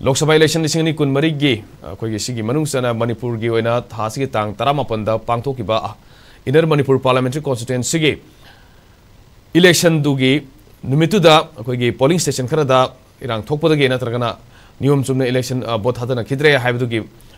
ꯂꯣꯛ ꯁꯚꯥ ꯏꯂꯦꯛꯁꯟ ꯂꯤꯁꯤꯡ ꯑꯅꯤ ꯀꯨꯟꯃꯔꯤꯒꯤ ꯑꯩꯈꯣꯏꯒꯤ ꯁꯤꯒꯤ ꯃꯅꯨꯡ ꯆꯟꯅ ꯃꯅꯤꯄꯨꯔꯒꯤ ꯑꯣꯏꯅ ꯊꯥꯁꯤꯒꯤ ꯇꯥꯡ ꯇꯔꯥꯃꯥꯄꯟꯗ ꯄꯥꯡꯊꯣꯛꯈꯤꯕ इनर मनपुर पार्लियामेंट्री कॉन्स्टिट्यूंसी की इलेक्शन दुगी नुमितुदा अखोगी पोलिंग स्टेशन खरदा इरांग थोकपदगे नत्रगना नियम चुमने इलेक्शन बोथ हादना खिद्रे हाइबदुगी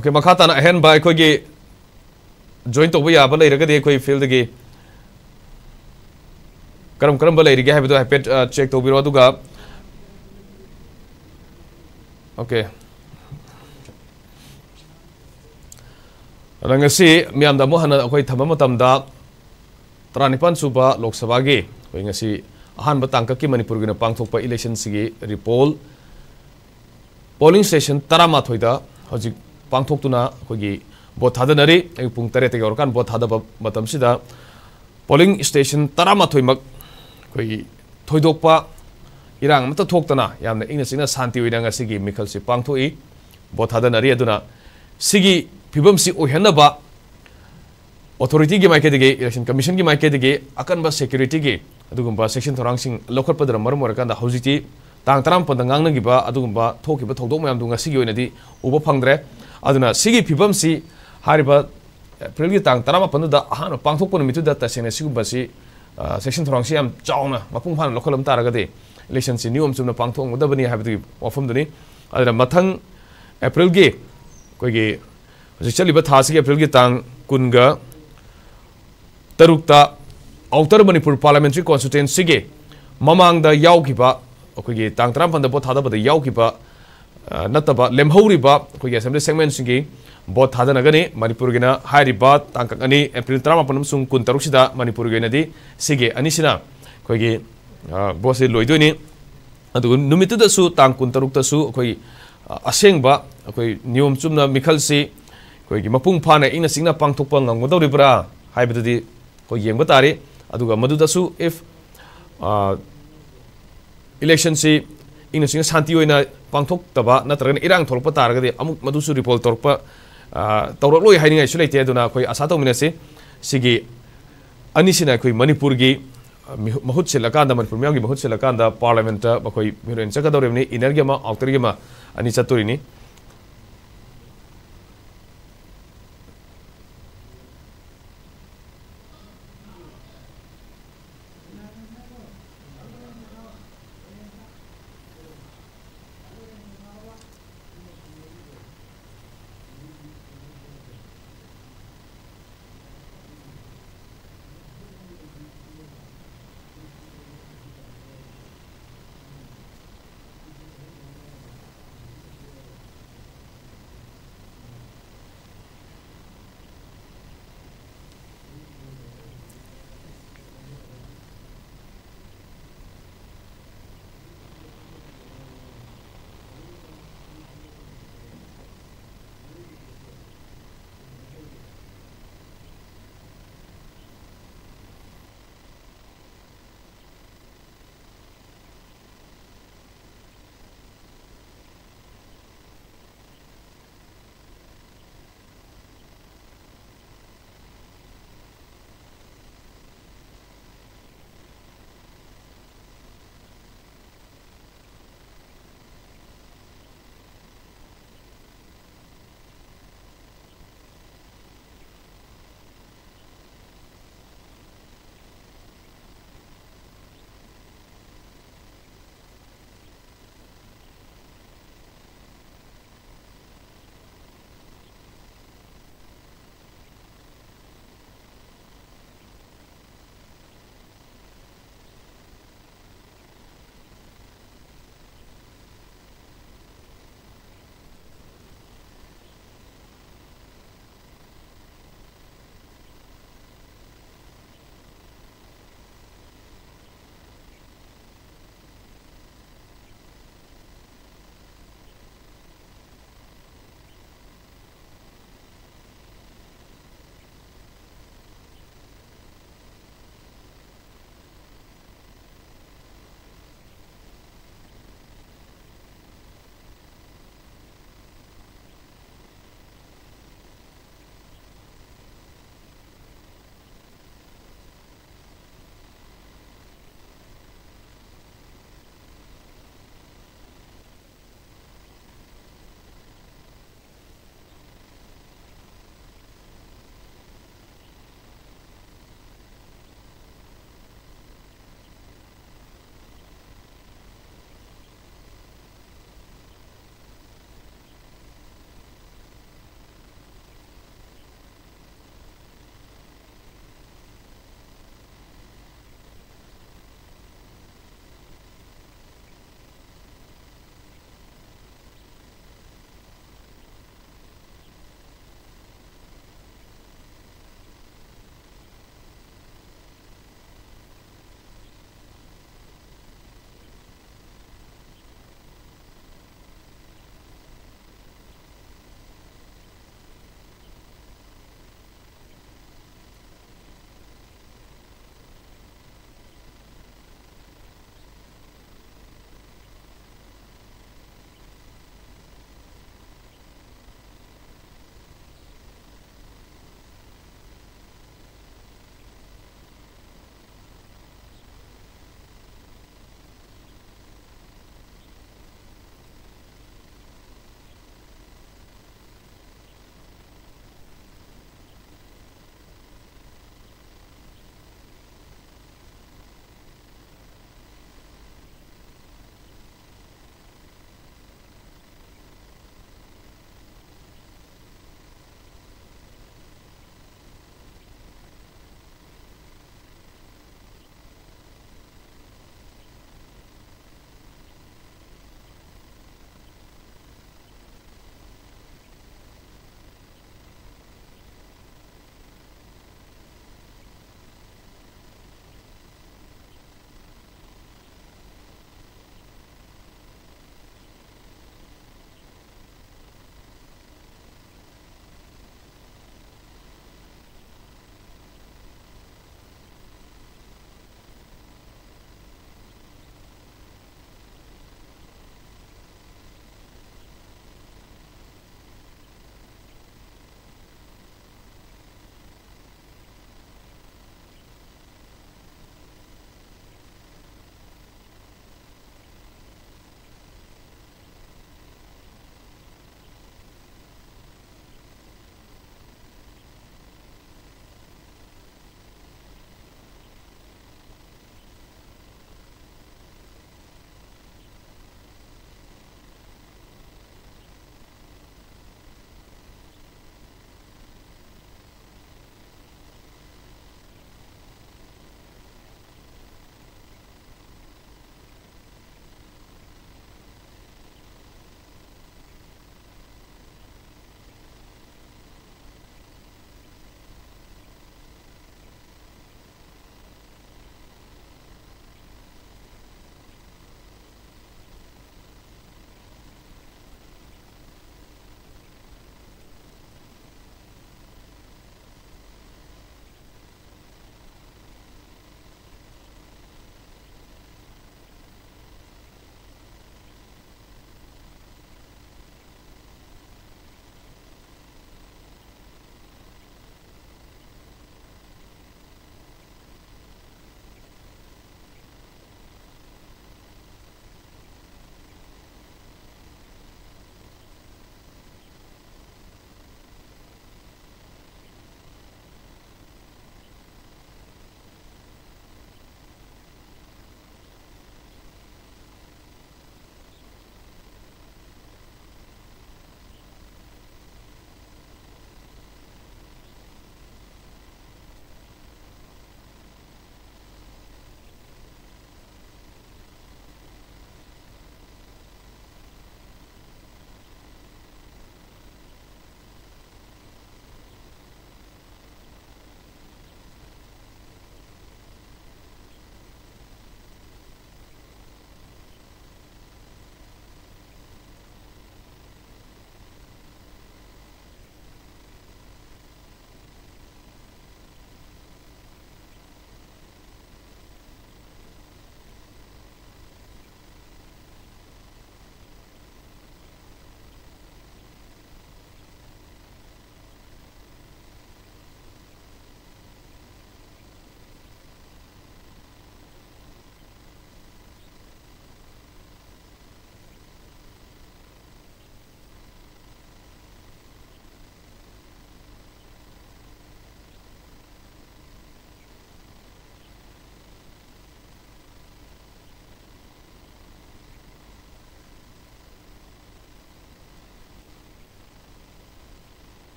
ओके मखा ताना अहन बा अखोगी जॉइन तौब याब अखोई फ़ील्ड की करम करम हाइबदो हाइपेट चेक अदुगा ओके रंगसी मियामदा मो हना अखोई थम मतमदा तरानिपान सुबा लोकसभा की अखोई अहानब तांककी मणिपुर गिना पांगथोकपा election सिगी repoll polling station mak koi 방톡두나 거기 뭐 다더나리 여기 붕따레되게 오르간 뭐 다더 바텀시다 폴링 스테이션 따라마 토이막 거기 토이독바 이랑 아무튼 톡더나 야네 인스이나 산티위랑가 시기 미컬시 방토이 뭐 다더나리에두나 시기 비범시 오현나바 오토리티기 마이케드기 이라신 커미션기 마이케드기 아칸바 세큐리티기 아두금바 섹션 토랑싱 로컬 퍼드라 머머르간다 하우지티 땅 트럼프 당강능기바 아두금바 토키바 톡도모얌둥가 시기오네디 오버팡드레 aduna sigi phibam si hariba april gi tang tarama panda da ahana pangthok pon mitu da ta sene sigumba si section thorang si am chawna mapung phan local am taraga de election si niom chumna pangthok mudabani habdi wafam dani aduna mathang april gi koi gi hojik chaliba thasi april gi tang kunga ꯇꯔꯨꯛꯇ outer Manipur parliamentary ꯀꯣꯟꯁꯇꯤꯇꯨꯋꯦꯟꯁꯤꯒꯤ ꯃꯃꯥꯡꯗ ꯌꯥꯎꯈꯤꯕ ꯑꯩꯈꯣꯏꯒꯤ ꯇꯥꯡ ꯇꯔꯥꯃꯥꯄꯟꯗ vote ꯊꯥꯗꯕꯗ ꯌꯥꯎꯈꯤꯕ नतब लेमहौरीब अखोई assembly segment vote थादनगनी मणिपुर हारीब तांकक अनी एप्रिल तरामापन कुन तरुकसीद मणिपुर सिगे अनीसीना से लोदनी नुमितदसु तांग कुन अखोई असेंब अखोई नियम चुमना मिखलसी अखोई मपुंग फाना इंग सिंगना पांगथोकप ngमगदौरिबरा इफ़ इलेक्शन से ꯏꯪꯅ ꯆꯤꯡꯅ ꯁꯥꯟꯇꯤ ꯑꯣꯏꯅ ꯄꯥꯡꯊꯣꯛꯇꯕ ꯅꯠꯇ꯭ꯔꯒꯅ ꯏꯔꯥꯡ ꯊꯣꯛꯂꯛꯄ ꯇꯥꯔꯒꯗꯤ ꯑꯃꯨꯛ ꯃꯗꯨꯁꯨ ꯔꯤꯄꯣꯜ ꯇꯧꯔꯛꯄ ꯇꯧꯔꯛꯂꯣꯏ ꯍꯥꯏꯅꯤꯡꯉꯥꯏꯁꯨ ꯂꯩꯇꯦ ꯑꯗꯨꯅ ꯑꯩꯈꯣꯏ ꯑꯁꯥ ꯇꯧꯃꯤꯟꯅꯁꯤ ꯁꯤꯒꯤ ꯑꯅꯤꯁꯤꯅ ꯑꯩꯈꯣꯏ ꯃꯅꯤꯄꯨꯔꯒꯤ ꯃꯍꯨꯠ ꯁꯤꯜꯂꯀꯥꯟꯗ ꯃꯅꯤꯄꯨꯔ ꯃꯤꯌꯥꯝꯒꯤ ꯃꯍꯨꯠ ꯁꯤꯜꯂꯀꯥꯟꯗ ꯄꯥꯔꯂꯤꯌꯥꯃꯦꯟꯇ ꯃꯈꯣꯏ ꯃꯤꯔꯣꯏꯅ ꯆꯠꯀꯗꯧꯔꯤꯕꯅꯤ ꯏꯅꯔꯒꯤ ꯑꯃ ꯑꯥꯎꯇꯔꯒꯤ ꯑꯃ ꯑꯅꯤ ꯆꯠꯇꯣꯔꯤꯅꯤ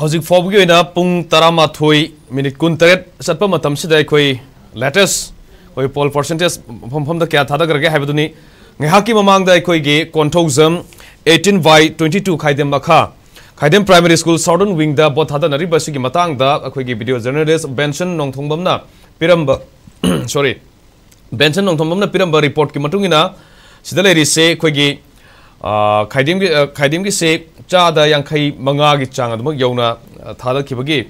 ꯍꯧꯖꯤꯛ ꯐꯥꯎꯕꯒꯤ ꯑꯣꯏꯅ तरह ꯇꯔꯥꯃꯥꯊꯣꯏ ꯃꯤꯅꯤꯠ ꯀꯨꯟꯇꯔꯦꯠ ꯆꯠꯄ ꯃꯇꯝꯁꯤꯗ ꯑꯩꯈꯣꯏ ꯂꯦꯇꯦꯁ ꯑꯩꯈꯣꯏ ꯄꯣꯜ ꯄꯥꯔꯁꯦꯟꯇꯦꯖ ꯃꯐꯝꯗ ꯀꯌꯥ ꯊꯥꯗꯈ꯭ꯔꯒꯦ ꯍꯥꯏꯕꯗꯨꯅꯤ ꯉꯥꯏꯍꯥꯛꯀꯤ ꯃꯃꯥꯡꯗ ꯑꯩꯈꯣꯏꯒꯤ ꯀꯣꯟꯊꯧꯖꯝ ꯑꯩꯠꯇꯤꯟ ꯕꯥꯏ ꯇ꯭ꯋꯦꯟꯇꯤ ꯇꯨ मखा Khaidem primary school southern wing vote booth की अखोई वीडियो जर्नलिस्ट बेंसन नोंगथोंबम पीरब पिरंब सॉरी बेंसन नोंगथोंबम पीरब रिपोर्ट की मतुंगिना सिदले अखोई की की की से अदम यौना थादखिबगी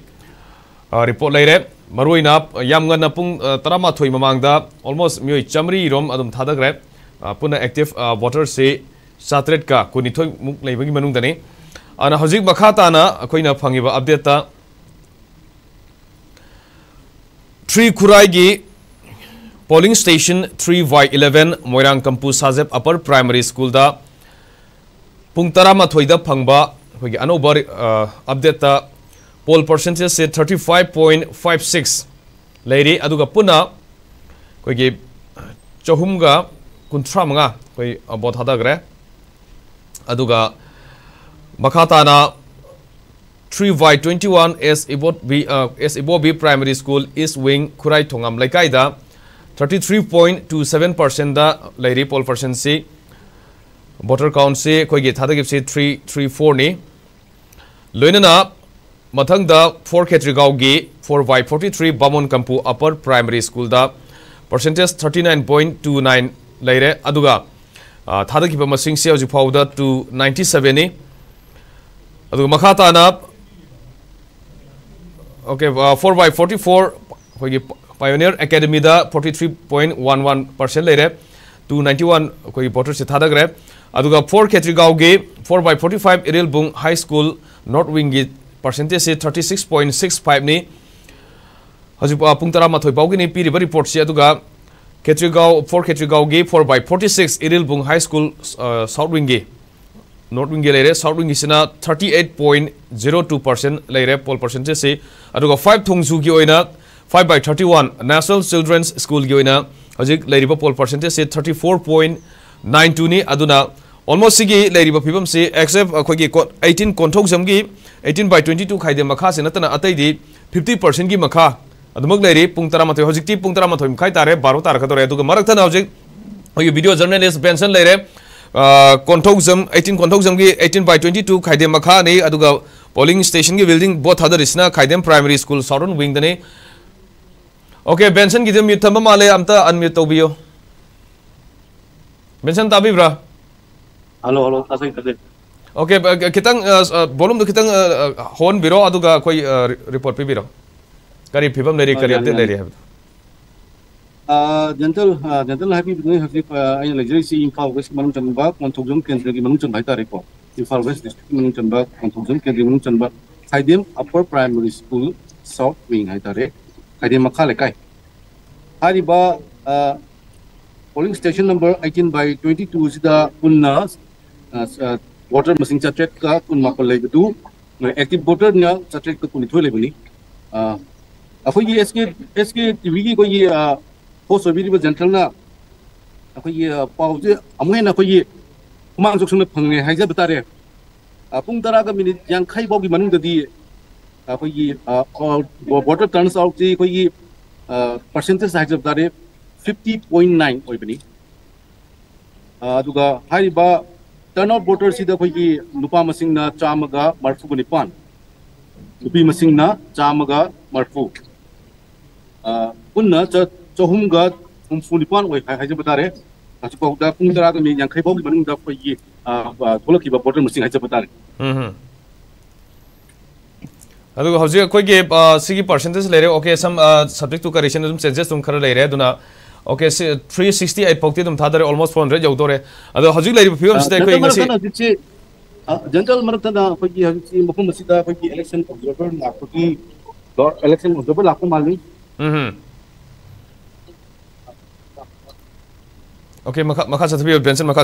रिपोर्ट लेरे मरोइना यामगन पुंग तरामाथोई ममांगदा ऑलमोस्ट मियोई चमरी रोम अदम थादग्रे पुना एक्टिव वोटर से सातरेट का कुनिथोई मुक लेबगी मनुंगदने अना हजिक ता three Khurai polling station three by eleven Moirang Kampu Sajeb upper primary school पुंग तरामाथोईद फंगब अखोगी अनौब अपडेट पोल परसेंटेज से thirty five point five six लेरी अदुगा पुना अखोगी चहुमगा कुंथ्रा मंगा अखोई बोट हादग्रे अदुगा मखा ताना three by twenty one S इबोट बी इबो B primary school east wing Khurai Thongam लेकाइदा 33.27 percent da leiri poll percent si voter count से अखोगे थादगी से थ्री थ्री फोर ने। लोनना मथंग फोर खेत्री गाँव की फोर वाई फोर्टी थ्री बामन Kampu upper primary school percentage thirty nine point two nine लेर अगर थादगी फाउद टू नाइटी सेवेन ने ताना okay four by forty four pioneer academy forty three point one one percent लेर टू नाइटी वन अगर voter 4 khetri gaw ge 4 by 45 Iril Bung High School North Wing gi percentage se 36.65 ni haju pung tara ma thoi pau gi ni piri ba report se aduga khetri gaw 4 khetri gaw ge 4 by 46 Iril Bung High School uh, South Wing gi North Wing leire South Wing sina 38.02 percent leire poll percentage se aduga 5 thungju gi oina 5 by 31 National Children's School gi oina hojik leiriba poll percentage se 34.92 ni aduna almost फिवम से एक्सेप अखोई eighteen कौथौजम की eighteen by twenty to खाई मखा से नतना अत fifty percent की मखा अदमी पुंग तरह मथ हजी पुंग तरह मथ मखाई तारे बारो तारख मरक्तन हजी वीडियो जर्नलिस्ट बेंसन ले कौथौजम एटीन कौथौजम की एटीन बाई ट्वेंटी टू खाई मखा नहीं पोलिंग स्टेशन की बिल्डिंग बोथ हादरी खाइम प्राइमरी स्कूल सौरन विंगदने ओके बेंसन की म्यूट माले अमता अनम्यूट तौब बेंसन ताबीब्रा bra. Halo halo tasay tasay. Okay, kitang volume do kitang horn biro aduga koi report pi biro. Kari phibam leri kari update leri hai. General general हाबी बिदने हाबी आइ लेजरी सी Imphal waste मनम चनबा कन्थोजम केन्द्र की मनम भाई तारे को इम्फाल वेस्ट डिस्ट्रिक्ट मनम चनबा कन्थोजम केन्द्र मनम चनबा Khaidem upper primary school south wing high तारे खाइदेम मखा लेकाई हारिबा पोलिंग स्टेशन नंबर 18 बाय 22 सिदा पुन्ना वोटर मसिंग चट्रेट का कुन मापल लेबदु एक्टिव वोटर न्या चट्रेट का कुनि थोय लेबनी अखोई एसके एसके टीवी की कोई पोस्ट ओबिरिबा जनरल ना अखोई पाउजे अमुहेन अखोई हुमांग जोक्संग फंगे हाइजा बतारे पुंग तरा का मिनिट यांखै बाउगी मनुंगददी अखोई वोटर टर्न्स आउट जी अखोई percentage हाइजब तारे 50.9 ओइबनी अदुगा हारिबा टर्न आउट वोटर अखोई नुपा चामगा मरफु निपान नुपी चामगा मरफु पुन्ना चहुमगा हुमफु निपान ओइ हाइजब तारे हजिपाउदा पुंग तरा का मि यांखै बाउगी मनुंगदा अखोई थोलकिबा voter subject to correction changes खरा दुना ओके 368 पौक्ति तुम थादरे ऑलमोस्ट 400 यौदोरे अदो हौजी लेरि फ़िल्म सिदा कोइ ngasi जनरल मरतना अखोइगे हौजी मफम सिदा अखोइगे इलेक्शन ऑब्जर्वर लाखोगी इलेक्शन ऑब्जर्वर लाखो मालनी हम्म ओके मखा मखा चथबियो बेंसन मखा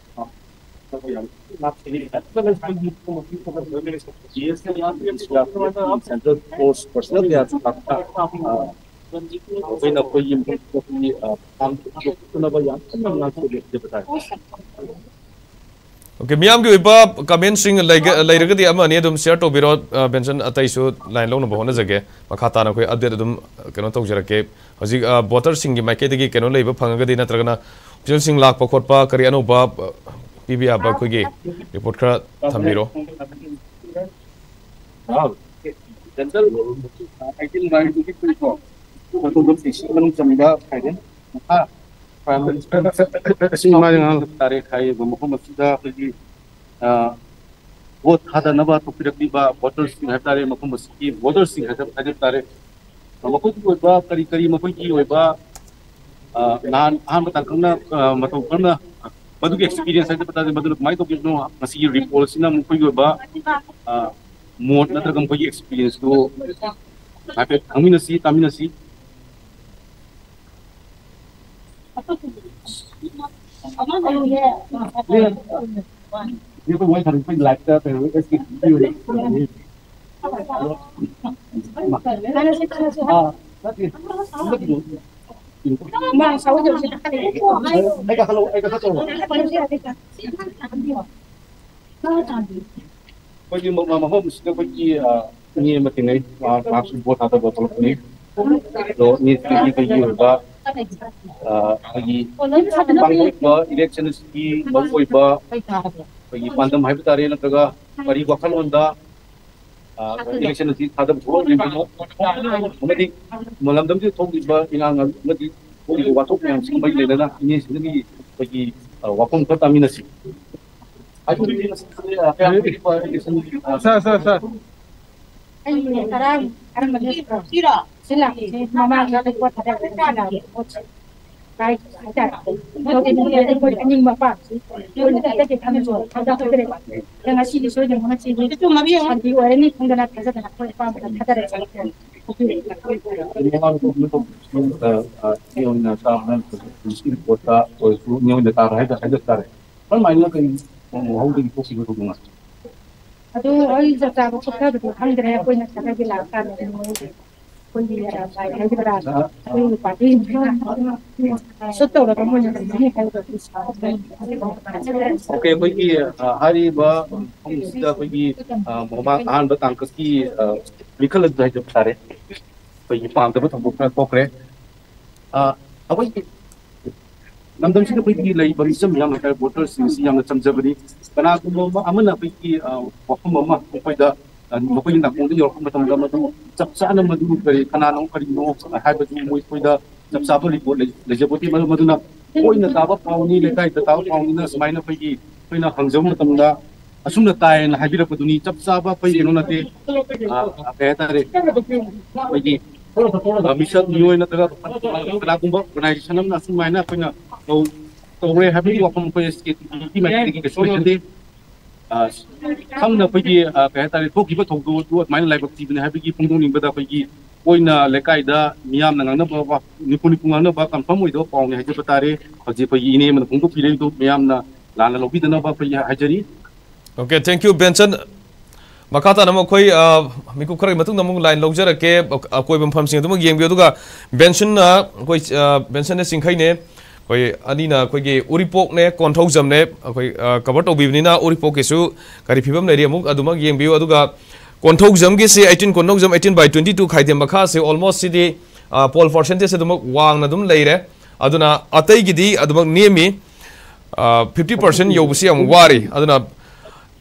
सेंट्रल फोर्स पर्सनल या ओके मियाम की कमेंट शेयर तोबिरो बेंसन अतैसु लाइन लोन बहोन जगे मखा ताना कोई अपडेट अदुम कनो तौजरके हजि वोटर की माइकेदगी कनो लेब फंगगदी नत्रगना ऑफिशियल सिंह लाख करी अनोबा पीबी आबा कोगी रिपोर्ट खरा थम्बिरो जनरल आइटिन बाइक की कोई को तो दम सिसी मन जमदा खाइदे हा प्राइमरी सिंग मा जंग तारे खाइ मफम मसिदा खि वो थादा नबा तो पिरक्तिबा वोटर सिंग है तारे मफम मसिकी वोटर सिंग है तारे तारे मखोई की ओइबा करी एक्सपीरियंस है तो मसी रिपोर्ट मोड नत्रगम मखोई एक्सपीरियंस तो हाइफेट खमिनसी तामिनसी ये तो वही थोड़ी कोई लगता है वो इसकी हाँ Pagi mama mama mesti nak pergi ah, ni mesti ni ah, nak buat atau buat apa ni? So ni pergi pergi apa? Pagi ah, pagi apa? Election ni pagi apa? Pagi pandem hari tarian apa? Pagi wakal mana? election ti thadam tho ni ba madi malam dam ji thong ba ina nga mesti ko ni wa yang sing bai le na ni sing ni ba gi wa kom ko tamina si sa sa sa sila. Mama ga le ko thadam ko 该还在打的。我这边也是过来，你没法，就是在给他们做，他在回这里管。让他心里说一点，我们心里。这就没病。他给我，你从在那台上给他过来放，他他在那讲。你好，我们公司呃呃，因为呢，他们不是不是国家，或者说因为呢，他还在还在那里，那么嘛，因为跟我们公司不是同嘛。他就我一直在，我不晓得他们在那里，我那在那里拉他们，我。Okey pergi uh, hari ba um, sudah pergi uh, Muhammad Khan datang ke ski uh, Michael uh, dah jumpa tadi. Pergi pam tu betul buka pokre. Ah uh, apa ini? Nam dam sini pergi lagi bagi sem yang macam botol sisi yang macam jabri. Karena aku mau amal nak pergi waktu mama sampai dah ꯃꯈꯣꯏꯒꯤ ꯅꯥꯀꯣꯡꯗ ꯌꯧꯔꯛꯄ ꯃꯇꯝꯗ ꯃꯗꯨ ꯆꯞ ꯆꯥꯅ ꯃꯗꯨ ꯀꯔꯤ ꯀꯅꯥꯅꯣ ꯀꯔꯤꯅꯣ ꯍꯥꯏꯕꯗꯨ ꯃꯣꯏꯈꯣꯏꯗ ꯆꯞ ꯆꯥꯕ ꯔꯤꯄꯣꯔꯠ ꯂꯩꯖꯕꯣꯠꯇꯦ ꯃꯗꯨꯅ ꯇꯣꯏꯅ ꯇꯥꯕ ꯄꯥꯎꯅꯤ ꯂꯩꯀꯥꯏꯗ ꯇꯥꯕ ꯄꯥꯎꯅꯤꯅ ꯁꯨꯃꯥꯏꯅ ꯑꯩꯈꯣꯏꯒꯤ ꯑꯩꯈꯣꯏꯅ ꯍꯪꯖꯕ ꯃꯇꯝꯗ ꯑꯁꯨꯝꯅ ꯇꯥꯏꯅ ꯍꯥꯏꯕꯤꯔꯛꯄꯗꯨꯅꯤ ꯆꯞ ꯆꯥꯕ ꯑꯩꯈꯣꯏ ꯀꯩꯅꯣ ꯅꯠꯇꯦ ꯀꯩ ꯍꯥꯏꯇꯥꯔꯦ ꯑꯩꯈꯣꯏꯒꯤ ꯃꯤꯁꯛ ꯃꯤꯑꯣꯏ ꯅꯠꯇ꯭ꯔꯒ ꯀꯅꯥꯒꯨꯝꯕ ꯑꯣꯔꯒꯅꯥꯏꯖꯦꯁꯟ ꯑꯃꯅ ꯑꯁꯨꯃꯥꯏꯅ ꯑꯩꯈꯣꯏꯅ ꯇꯧꯔꯦ ꯍꯥꯏꯕꯒꯤ ꯋꯥꯐꯝ ꯑꯩꯈꯣꯏ ꯁ꯭ꯇꯦꯠꯀꯤ ꯃꯥꯏꯀꯩꯗꯒꯤ ꯀꯩꯁꯨ ꯂꯩꯖꯗꯦ ꯁꯝꯅ ꯑꯩꯈꯣꯏꯒꯤ ꯀꯩ ꯍꯥꯏꯇꯥꯔꯦ ꯊꯣꯛꯈꯤꯕ ꯊꯧꯗꯣꯛꯇꯨ ꯑꯗꯨꯃꯥꯏꯅ ꯂꯥꯏꯕꯛ ꯊꯤꯕꯅꯤ ꯍꯥꯏꯕꯒꯤ ꯐꯣꯡꯗꯣꯛꯅꯤꯡꯕꯗ ꯑꯩꯈꯣꯏꯒꯤ ꯑꯣꯏꯅ ꯂꯩꯀꯥꯏꯗ ꯃꯤꯌꯥꯝꯅ ꯉꯥꯡꯅꯕ ꯅꯤꯐꯨ ꯅꯤꯐꯨ ꯉꯥꯡꯅꯕ ꯀꯟꯐꯥꯔꯝ ꯑꯣꯏꯗꯕ ꯄꯥꯎꯅꯤ ꯍꯥꯏꯖꯕ ꯇꯥꯔꯦ ꯍꯧꯖꯤꯛ ꯑꯩꯈꯣꯏꯒꯤ ꯏꯅꯦ ꯑꯃꯅ ꯐꯣꯡꯗꯣꯛꯄꯤꯔꯤꯕꯗꯨ ꯃꯤꯌꯥꯝꯅ ꯂꯥꯟꯅ ꯂꯧꯕꯤꯗꯅꯕ ꯑꯩꯈꯣꯏꯒꯤ ꯍꯥꯏꯖꯔꯤ ꯑꯣꯀꯦ ꯊꯦꯡꯛ ꯌꯨ ꯕꯦꯟꯁꯟ ꯃꯈꯥ ꯅꯃ ꯑꯩꯈꯣꯏ ꯃꯤꯀꯨꯞ ꯈꯔꯒꯤ ꯃꯇꯨꯡꯗ ꯑꯃꯨꯛ ꯂꯥꯏꯟ ꯂꯧꯖꯔꯛꯀꯦ ꯑꯀꯣꯏꯕ ꯃꯐꯝꯁꯤꯡ ꯑꯗꯨꯃꯛ ꯌꯦꯡꯕꯤꯌꯨ ꯑꯗꯨꯒ ꯕꯦꯟꯁꯟꯅ ꯑꯩꯈꯣꯏ ꯕꯦꯟꯁꯟꯅ ꯆꯤꯡꯈꯩꯅꯦ दुगा बेंसन ना कोई बेंसन ने सिंखै ने कोई अनीना कोई उरिपोक ने कोंथौजम ने कोई कवर तौबिबनिना उरिपोक केसु करी फिबम लेरि अमुक अदुमग येंबियो अदुगा कोंथौजम से 18 कोंथौजम 18 बाय 22 खाइदे मखा से ऑलमोस्ट पोल परसेंटेज अदुमग वांगना दुम लेरे अदुना अतै गिदी अदुमग नेमी 50% योबसी अम वारी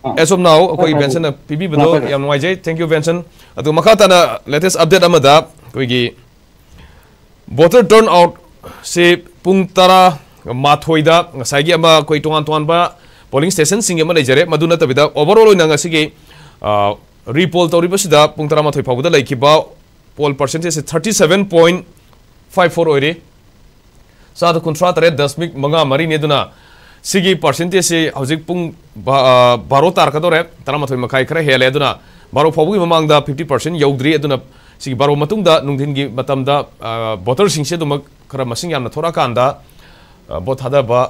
na pibi bado yam noi jai thank you Benson atu makha ta na latest update amada koi gi voter turnout se पुंग तरह माथोद कई तोान तोब पोलिंग स्टेशन सिंह लेजरें मद नाब ओवरऑल रीपोल तौरीबसीद पुंग तरह माथोई फाउद poll percentage thirty seven point five four होद कुंथ्रा तरह दशमिक मंग मरीने पर्सेंटेज से हजि पुंग बारो तारकदर तरह माथो मखाई खर हेल्ले बारो फाउ की ममद फिफ्टी पर्सेंट यौद्री बारो मतदा नुदिन की मतदा भोटर खराकान मसिंग यामना थोरकांदा बो थादबा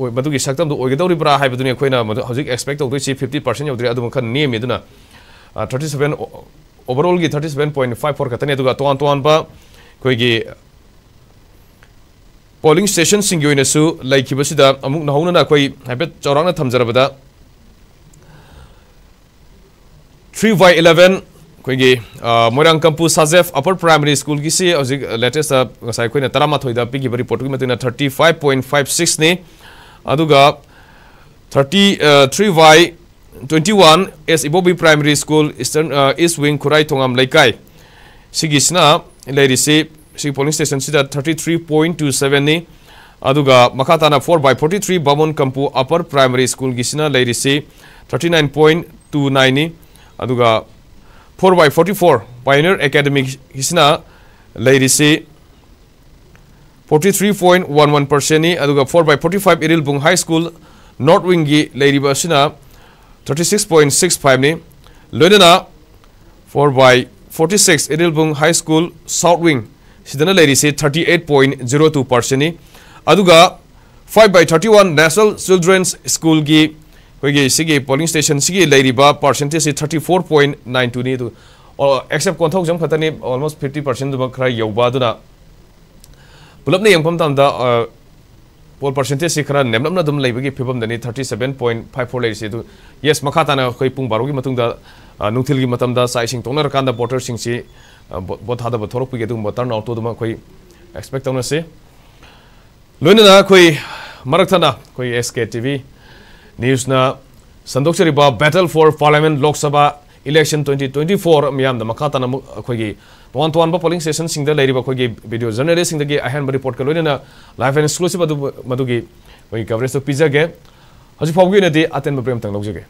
ओय मदुगी सक्तम दो ओयगदौरिब्रा हाइबदुनि अखोइना मदु हजिक एक्सपेक्ट तौदुइ सी 50% यौदरि अदु मखन नेम यदुना फोर खतने तोान तोब तोन बा कोइगी पोलिंग स्टेशन सिंग योइनसु लाइखिबसिदा अमुक नहौना कोइ हाइबेट चौरांगना 3 by 11 कोई मोरंग कंपू साजेफ अपर प्राइमरी स्कूल की से हजिक लेटेस्ट अखोने तरामाथ पीगी रिपोर्ट की thirty five point five six thirty three by twenty one S Ibobi primary school eastern इस विंग खुराई थोम लेकिनासी पोलिंग स्टेशन से thirty three point two seven four by forty three Boman Kampu upper primary school की thirty nine point two nine 4 by 44 Pioneer Academy gisina Lairisi 43.11% ni aduga 4 by 45 Iril Bung High School North Wing gi Lairiba sina 36.65 ni loinana 4 by 46 Idilbung High School South Wing sidana leiri se 38.02 percent ni aduga 5 by 31 National Children's School gi अगे polling station सेब percentage से thirty four point nine two नहीं accept कौथ जम खतने almost fifty percent खराबा पुलप यम पोल पर्सेंटेज से खरा नेम फिवमदनी thirty seven point five four less मखा तान अखोई पुंग बारो की नुथिल चाई तौर बोटर से बोट हादब टर्न आउट तो अखोई एक्सपेक्ट तौर से लोनना एस के टी से लोइना खै मरकथना खै एसके टीवी न्यूज़ ना battle for parliament Lok Sabha election 2024 मियाम दा मखा ताना खै तोान तोान पोलिंग स्टेशन अखोगी वीडियो जर्नलिस्ट अहम रिपोर्ट का लोनना लाइव एंड एक्सक्लूसिव कवरेज तो पीजगे हजि फाउगी अतेन प्रेम तंग लौजगे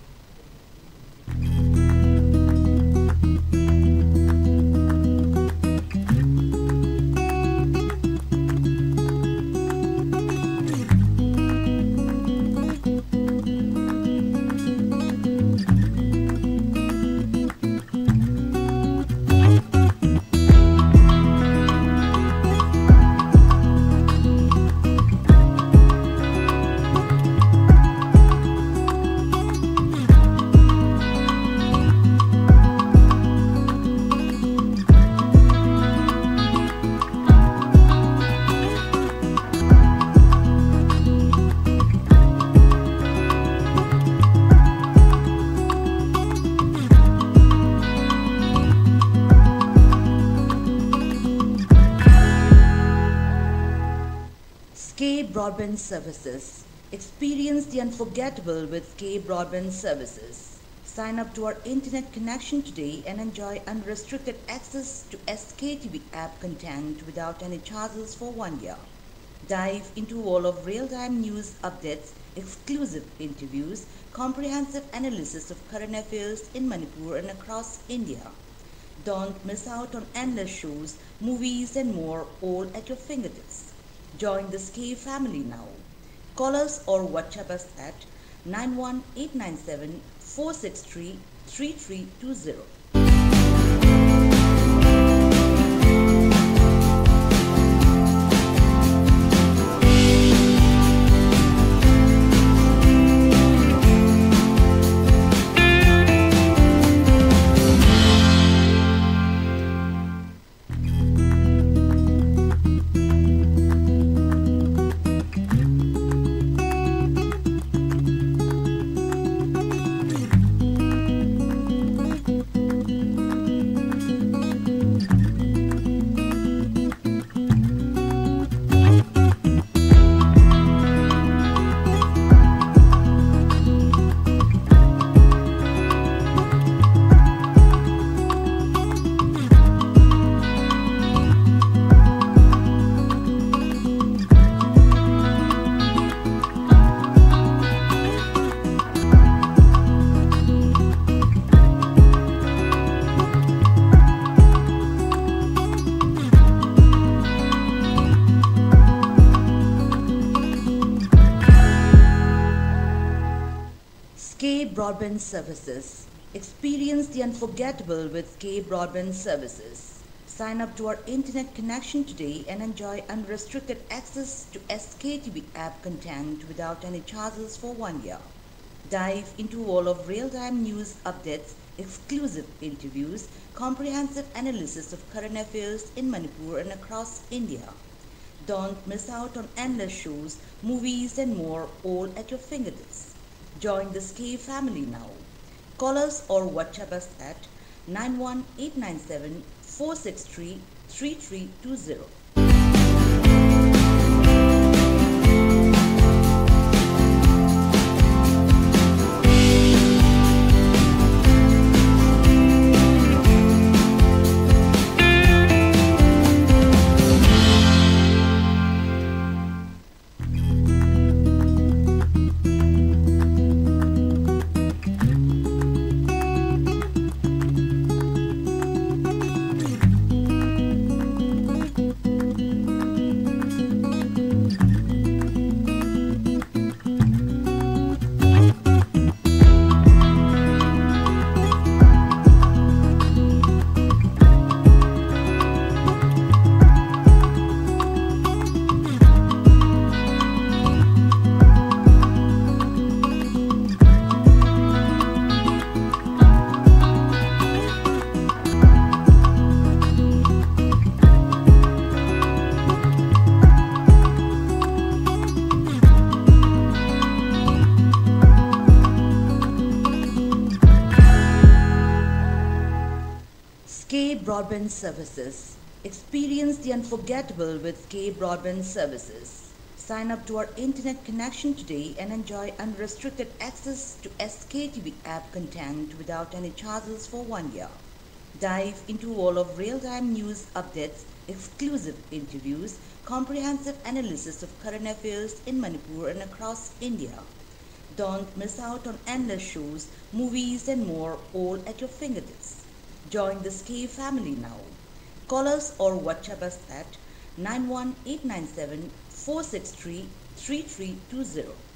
Services. Experience the unforgettable with K Broadband Services. Sign up to our internet connection today and enjoy unrestricted access to SKTV app content without any charges for one year. Dive into all of real-time news updates, exclusive interviews, comprehensive analysis of current affairs in Manipur and across India. Don't miss out on endless shows, movies and more all at your fingertips. Join the Ski family now. Call us or WhatsApp us at 91897 463 3320. Broadband Services. Experience the unforgettable with K Broadband Services. Sign up to our internet connection today and enjoy unrestricted access to SKTV app content without any charges for one year. Dive into all of real-time news updates, exclusive interviews, comprehensive analysis of current affairs in Manipur and across India. Don't miss out on endless shows, movies and more all at your fingertips. Join the Sky family now. Call us or WhatsApp us at 91897 463 3320. Broadband Services. Experience the unforgettable with K Broadband Services. Sign up to our internet connection today and enjoy unrestricted access to SKTV app content without any charges for one year. Dive into all of real-time news updates, exclusive interviews, comprehensive analysis of current affairs in Manipur and across India. Don't miss out on endless shows, movies and more all at your fingertips. Join the Sky family now. Call us or WhatsApp us at 91897 463 3320.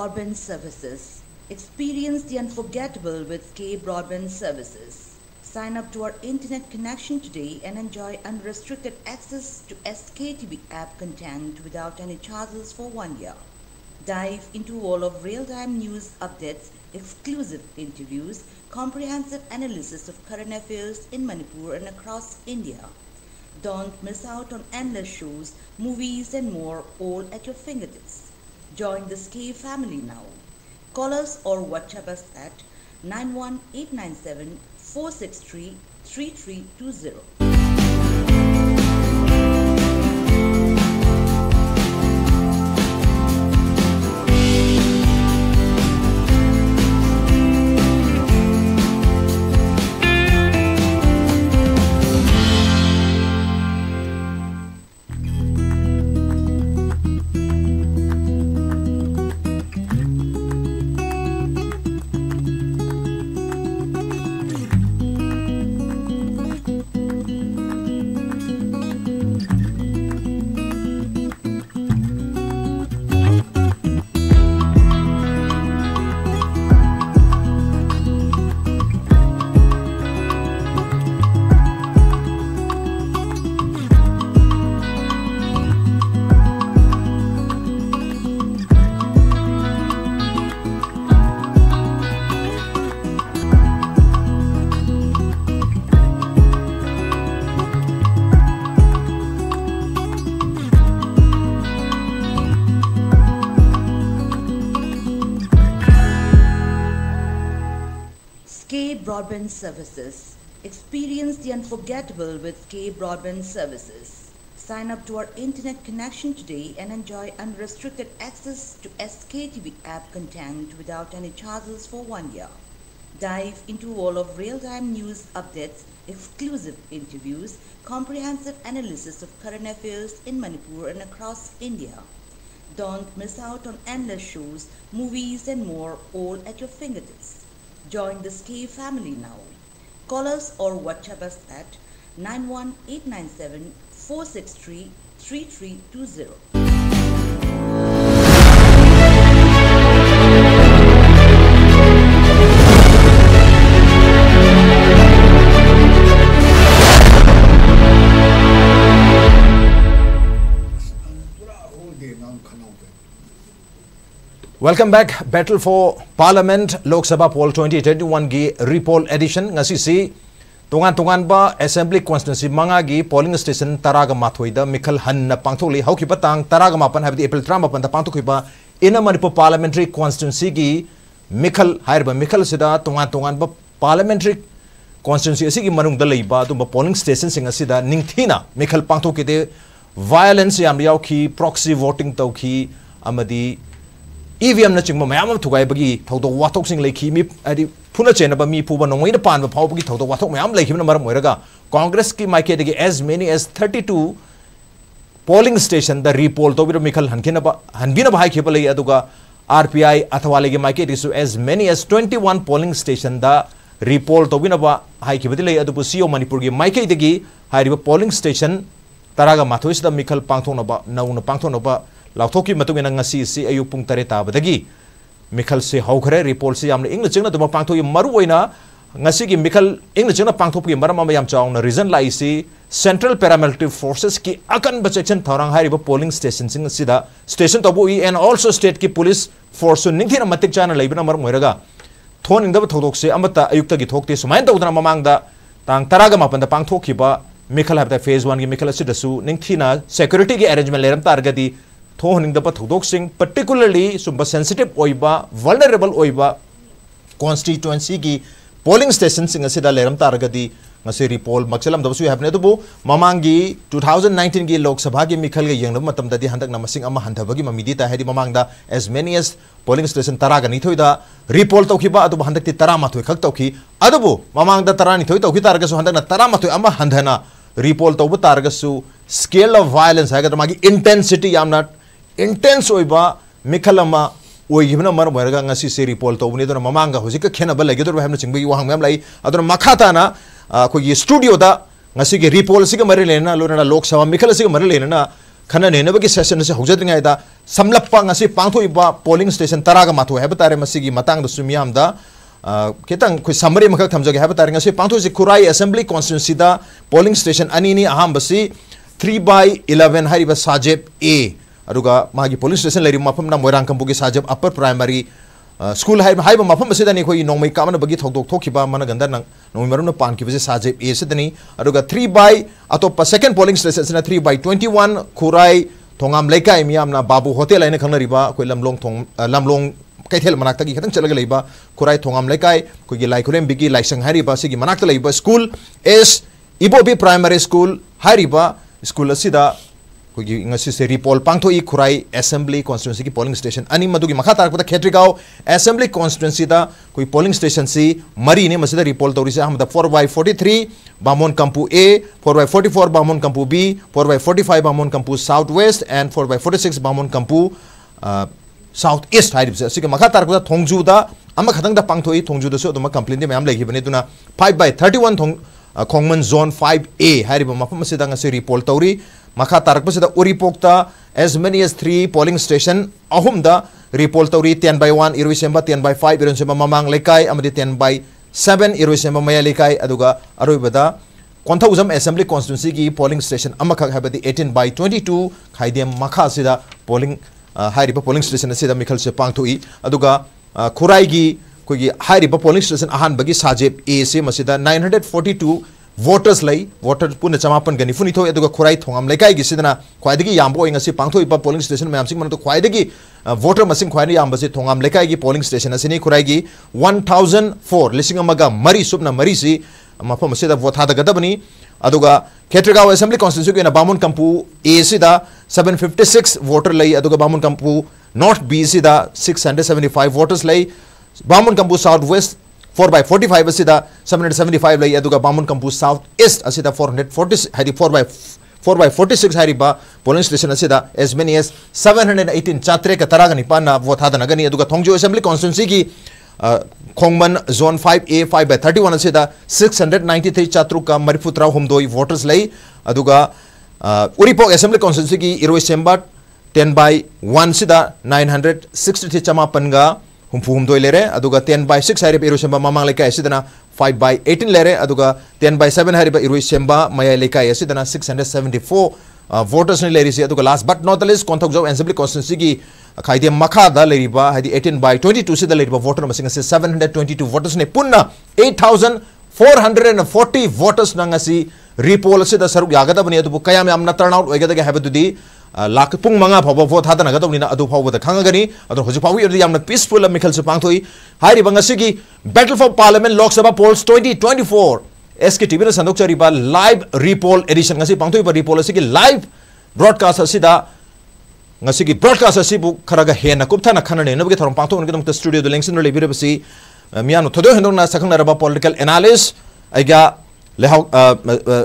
Broadband Services. Experience the unforgettable with K Broadband Services. Sign up to our internet connection today and enjoy unrestricted access to SKTV app content without any charges for one year. Dive into all of real-time news updates, exclusive interviews, comprehensive analysis of current affairs in Manipur and across India. Don't miss out on endless shows, movies and more all at your fingertips. Join the Sky family now. Call us or WhatsApp us at 91897 463 3320. Broadband Services. Experience the unforgettable with K Broadband Services. Sign up to our internet connection today and enjoy unrestricted access to SKTV app content without any charges for one year. Dive into all of real-time news updates, exclusive interviews, comprehensive analysis of current affairs in Manipur and across India. Don't miss out on endless shows, movies and more all at your fingertips. Join the Skay family now. Call us or WhatsApp us at 91897 463 3320. Welcome back battle for parliament Lok Sabha poll 2021 twenty repoll edition तोान तोानब assembly constituency की polling station तरग माथोद मिखल हन पाथोली तरग मापन है एप्रिल तरह मापन पाथोब इन मणिपुर पार्लियामेंट्री कॉन्स्टिटेंसी की मिखल है मिखल से तोान तोानब पार्लियामेंट्री कॉन्स्टिटेंसी मूंगब पोलिंग स्टेशन मिखल पाथोदे वायलेंस प्रोक्सी वोटिंग तौकी tumba polling station sing asida ningthina mikhal pangthoki de violence yam yauki proxy voting tauki amadi EVM na chingma mayam thugai bagi thodo wathok sing lekhi mi adi phuna chena ba mi phuba nongoi na pan ba phau bagi thodo wathok mayam lekhi na maram moiraga congress ki maike de as many as 32 polling station the repoll to biro mikhal hankhina ba hanbina ba hai kheba lei aduga RPI athwa legi maike de as many as 21 polling station the repoll to bina ba hai kheba lei adu CEO manipur gi maike de gi hai riba polling station taraga mathois da mikhal pangthong na ba nauna pangthong na ba ꯂꯥꯎꯊꯣꯛꯈꯤ ꯃꯇꯨꯡ ꯏꯟꯅ ꯉꯁꯤ ꯑꯁꯤ ꯑꯌꯨꯛ ꯄꯨꯡ ꯇꯔꯦꯠ ꯇꯥꯕꯗꯒꯤ ꯃꯤꯈꯜꯁꯤ ꯍꯧꯈ꯭ꯔꯦ ꯔꯤꯄꯣꯜꯁꯤ ꯌꯥꯝꯅ ꯏꯪꯅ ꯆꯤꯡꯅ ꯑꯗꯨꯃꯛ ꯄꯥꯡꯊꯣꯛꯏ ꯃꯔꯨꯑꯣꯏꯅ ꯉꯁꯤꯒꯤ ꯃꯤꯈꯜ ꯏꯪꯅ ꯆꯤꯡꯅ ꯄꯥꯡꯊꯣꯛꯄꯒꯤ ꯃꯔꯝ ꯑꯃ ꯌꯥꯝ ꯆꯥꯎꯅ ꯔꯤꯖꯟ ꯂꯥꯛꯏꯁꯤ ꯁꯦꯟꯇ꯭ꯔꯦꯜ ꯄꯦꯔꯥꯃꯤꯂꯤꯇꯔꯤ ꯐꯣꯔꯁꯦꯁꯀꯤ ꯑꯀꯟꯕ ꯆꯦꯛꯁꯤꯟ ꯊꯧꯔꯥꯡ ꯍꯥꯏꯔꯤꯕ ꯄꯣꯂꯤꯡ ꯁ꯭ꯇꯦꯁꯟꯁꯤꯡ ꯑꯁꯤꯗ ꯁ꯭ꯇꯦꯁꯟ ꯇꯧꯕ ꯎꯏ ꯑꯦꯟ ꯑꯣꯜꯁꯣ ꯁ꯭ꯇꯦꯠꯀꯤ ꯄꯨꯂꯤꯁ ꯐꯣꯔꯁꯁꯨ ꯅꯤꯡꯊꯤꯅ ꯃꯇꯤꯛ ꯆꯥꯅ ꯂꯩꯕꯅ ꯃꯔꯝ ꯑꯣꯏꯔꯒ ꯊꯣꯛꯅꯤꯡꯗꯕ ꯊꯧꯗꯣꯛꯁꯦ ꯑꯃꯠꯇ ꯑꯌꯨꯛꯇꯒꯤ ꯊꯣꯛꯇꯦ ꯁꯨꯃꯥꯏꯅ ꯇꯧꯗꯅ ꯃꯃꯥꯡꯗ ꯇꯥꯡ ꯇꯔꯥꯒ ꯃꯥꯄꯟꯗ ꯄꯥꯡꯊꯣꯛꯈꯤꯕ ꯃꯤꯈꯜ ꯍꯥꯏꯕꯗ ꯐꯦꯖ ꯋꯥꯟꯒꯤ ꯃꯤꯈꯜ ꯑꯁꯤꯗꯁꯨ ꯅꯤꯡꯊꯤꯅ ꯁꯦꯀ꯭ꯌꯨꯔꯤꯇꯤꯒꯤ ꯑꯦꯔꯦꯟꯖꯃꯦꯟ ꯂꯩꯔꯝ ꯇꯥꯔꯒꯗꯤ ꯊꯣꯛꯍꯟꯅꯤꯡꯗꯕ ꯊꯧꯗꯣꯛꯁꯤꯡ ꯄꯔꯇꯤꯀꯨꯂꯔꯂꯤ ꯁꯨꯝꯕ ꯁꯦꯟꯁꯤꯇꯤꯚ ꯑꯣꯏꯕ ꯚꯜꯅꯔꯦꯕꯜ ꯑꯣꯏꯕ ꯀꯣꯟꯁꯇꯤꯇꯨꯋꯦꯟꯁꯤꯒꯤ ꯄꯣꯂꯤꯡ ꯁ꯭ꯇꯦꯁꯟꯁꯤꯡ ꯑꯁꯤꯗ ꯂꯩꯔꯝ ꯇꯥꯔꯒꯗꯤ ꯉꯁꯤ ꯔꯤꯄꯣꯜ ꯃꯛꯆꯜꯂꯝꯗꯕꯁꯨ ꯌꯥꯏ ꯍꯥꯏꯕꯅꯤ ꯑꯗꯨꯕꯨ ꯃꯃꯥꯡꯒꯤ ꯇꯨ ꯊꯥꯎꯖꯟ ꯅꯥꯏꯟꯇꯤꯟꯒꯤ ꯂꯣꯛ ꯁꯚꯥꯒꯤ ꯃꯤꯈꯜꯒ ꯌꯦꯡꯅꯕ ꯃꯇꯝꯗꯗꯤ ꯍꯟꯗꯛꯅ ꯃꯁꯤꯡ ꯑꯃ ꯍꯟꯊꯕꯒꯤ ꯃꯃꯤꯗꯤ ꯇꯥꯏ ꯍꯥꯏꯗꯤ ꯃꯃꯥꯡꯗ as many as polling station ꯇꯔꯥꯒ ꯅꯤꯊꯣꯏꯗ ꯔꯤꯄꯣꯜ ꯇꯧꯈꯤꯕ ꯑꯗꯨꯕꯨ ꯍꯟꯗꯛꯇꯤ ꯇꯔꯥꯃꯥꯊꯣꯏ ꯈꯛ ꯇꯧꯈꯤ ꯑꯗꯨꯕꯨ ꯃꯃꯥꯡꯗ ꯇꯔꯥꯅꯤꯊꯣꯏ ꯇꯧꯈꯤ ꯇꯥꯔꯒꯁꯨ ꯍꯟꯗꯛꯅ ꯇꯔꯥꯃꯥꯊꯣꯏ ꯑꯃ ꯍꯟꯊꯅ ꯔꯤꯄꯣꯜ ꯇꯧꯕ ꯇꯥꯔꯒꯁꯨ ꯁ꯭ꯀꯦꯜ ꯑꯣꯐ ꯚꯥꯏꯂꯦꯟꯁ ꯍꯥꯏꯒꯗ꯭ꯔꯥ ꯃꯥꯒꯤ ꯏꯟꯇꯦꯟꯁꯤꯇꯤ ꯌꯥꯝꯅ इंटेंस मिखलम वहीब मर मरगा तो ने ममांग हजिक खेब लगे हमने चिंब वहाँ मैम लाई मखाता अखोगी स्टूडियोद रिपोल से मर लेना लोना लोकसभा मिखल से मर लेना खन ने सेशन से होजद्रिंगाद समलपी पाथोब पोलिंग स्टेशन तरग माथो है मतदाद खेत समरी मख थे पाथोसी Khurai assembly constituency polling station अनी अहम से थ्री बाई इलेवन साजेब ए मागी पुलिस स्टेशन लेरी मफम मोरांग कंबुगी साजब अपर प्राइमरी स्कूल है हाइब मफम से दनी कोई नोमई कामन बगी मन गंदा नंग पान की वजह साजब ए से दनी अरुगा 3 बाय अतो प सेकंड पोलिंग स्टेशन से थ्री बाय 21 खुराई थोंगाम लेकाई मियामना बाबू होटल आइने खंगनरिबा कोई लमलोंग थोंग लमलोंग कैथेल मनाक्ता की खतंग चलग लेबा खुराई थोंगाम कोई बिगी लाइसंग हारिबा सिगी school S Ibobi primary school हारिबा school से रिपोल पांथो खुराई एसेंब्ली कॉन्स्टिटेंसी की पोलिंग स्टेशन अनी मधुगी मखा तारकपद खेत्रीगांव एसेंबली कॉन्स्टिट्यूंसी दा कोई पोलिंग स्टेशन सी मरी ने मसिदा रिपोल तौरी से हमदा 4 by 43 Bamon Kampu A 4 by 44 Bamon Kampu B 4 by 45 Bamon Kampu south west and 4 by 46 Bamon Kampu south east हाइरिबसे असिके मखा तारकपद थोंगजुदा अमा खतंगदा पांथोई थोंगजुदा सो दमा कंप्लेन दे मैम लेगिबने दुना 5 बाय 31 थोंग खोंगमन जोन 5 ए हाइरिब मफम सिदा ngasi report tawri Maka tarkpasida uripokta as many as three polling station ahumda repol tauri 10 by 1 iruisemba 10 by 5 iruisemba mamang lekai amadi 10 by 7 iruisemba maya lekai aduga aruibada Konthoujam assembly constituency की polling station अमखक हैबदी 18 by 22 Khaidem मखा सिदा polling हाइरिब polling station सिदा मिखल से पांगथुई अदुगा खुराई की कोई हाइरिब polling station Ahaan बगी साजेब ए से मसिदा 942 वोटर्स लाई वोटर पुनः चमापन गनी फुनी थो यदुगा खुराई थोंगम लेकाई की सिदना ख्वाइदे की यांबो इंग असी पांग थो इपा पोलिंग स्टेशन में आमसिंग मनो तो ख्वाइदे की वोटर मसिंग ख्वाइने यांबो से थोंगम लेकाई की पोलिंग स्टेशन असी नहीं खुराई की वन थाउज़ेंड फोर लिसिंग अमगा मरी सुबन मरी सी था मसे द वोथा द गदबनी अदुगा खेत्रगाव असेंबली कॉन्स्टिट्यू के ना बामुन कंपू ए सी दा सेवन फिफ्टी सिक्स वोटर लाई अदुगा बामुन कंपू नॉर्थ बी सी दा six hundred seventy five voters lie बामुन Kampu south west 4 by 45 asida 775 lay aduga Bamun Kampu South East asida 440 hadi 4 by 4 by 46 hariba polling station asida as many as 718 chatre ka taraga ni pana vote hada nagani aduga Thongjo Assembly constituency ki Khongman zone 5A 5 by 31 asida 693 chatruk ka marifutra humdoi voters lay aduga uripok assembly constituency ki iroi semba 10 by 1 sida 963 chama panga humpu humdoi lere हूँद ten by six इवे ममंग लेकिन five by eighteen लेर ten by seven है इवे से मै लेकिन six hundred seventy four voters ने लास्ट बट नॉट लिस्ट कौन थोजो एनसब्ली कॉन्स्टिट्यूसी की खाद मखाद लेरी है एटीन बै ट्वेंटी टू से वोटर मैं हंड्रेड ट्वेंटी टू वोटर्स ने पुनः eight thousand four hundred and forty voters नीपोल सरुक यागदी अब कया नाउट वैगदे हेबदी लाख पुंग मंगा फाव फो था नगत अदावद खागनी होजिफा पीसफुल मिखल से पाथोई की battle for parliament Lok Sabha polls twenty twenty four S K TV ने लाइव रिपोल एडिशन पाथोब रिपोल की लाइव ब्रॉडकास्ट की ब्रॉडकास्ट खरग हेन कुप्थना खाने के तौर पाथोनी स्टूडियो लेंसी मैं थोदो हेदों सकन पोलिटिकल एनालीस लेहा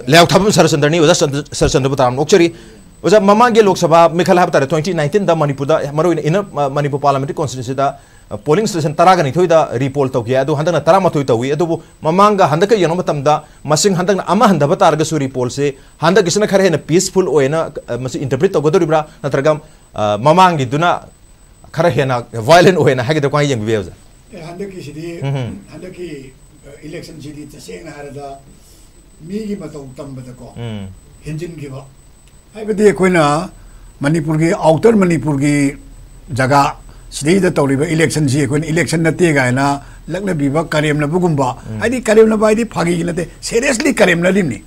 लेहा सरचंद्रनी वजह सरचंद्र बताम उचरी ओजा ममागे लोकसभा मिखल है ट्वेंटी नाइनटीन दूर इन मनपुर पार्लमेंट्री कौनसीलसीद पोलिंग स्टेशन तरह निथोद रिपोल तौगी अब हंधन तरह मथो तौगी अब ममांग हंधक यूनोमिंग हंधन अम हंधब तारग रिपोल से हंधक इसने खर है पीसफुल इंटरप्रीट तौगद्रा नत्र ममांग खर है वायलेंट हो है कौन ये हंधक हंधक इलेक्शन चसेंगे मी की तमको हिंजन की interpret to godoribra natraga mamangi duna khara hena violent oena hagida kwa yang biya handaki sidi handaki election sidi taseng harada mi gi matau tambada ko hinjin gi ba haibadi koina manipur gi outer manipur gi jaga sidida tawriba election si koina election na te gaina lakna biba karem na bugumba hadi karem na ba hadi phagi gi na te seriously karem na limni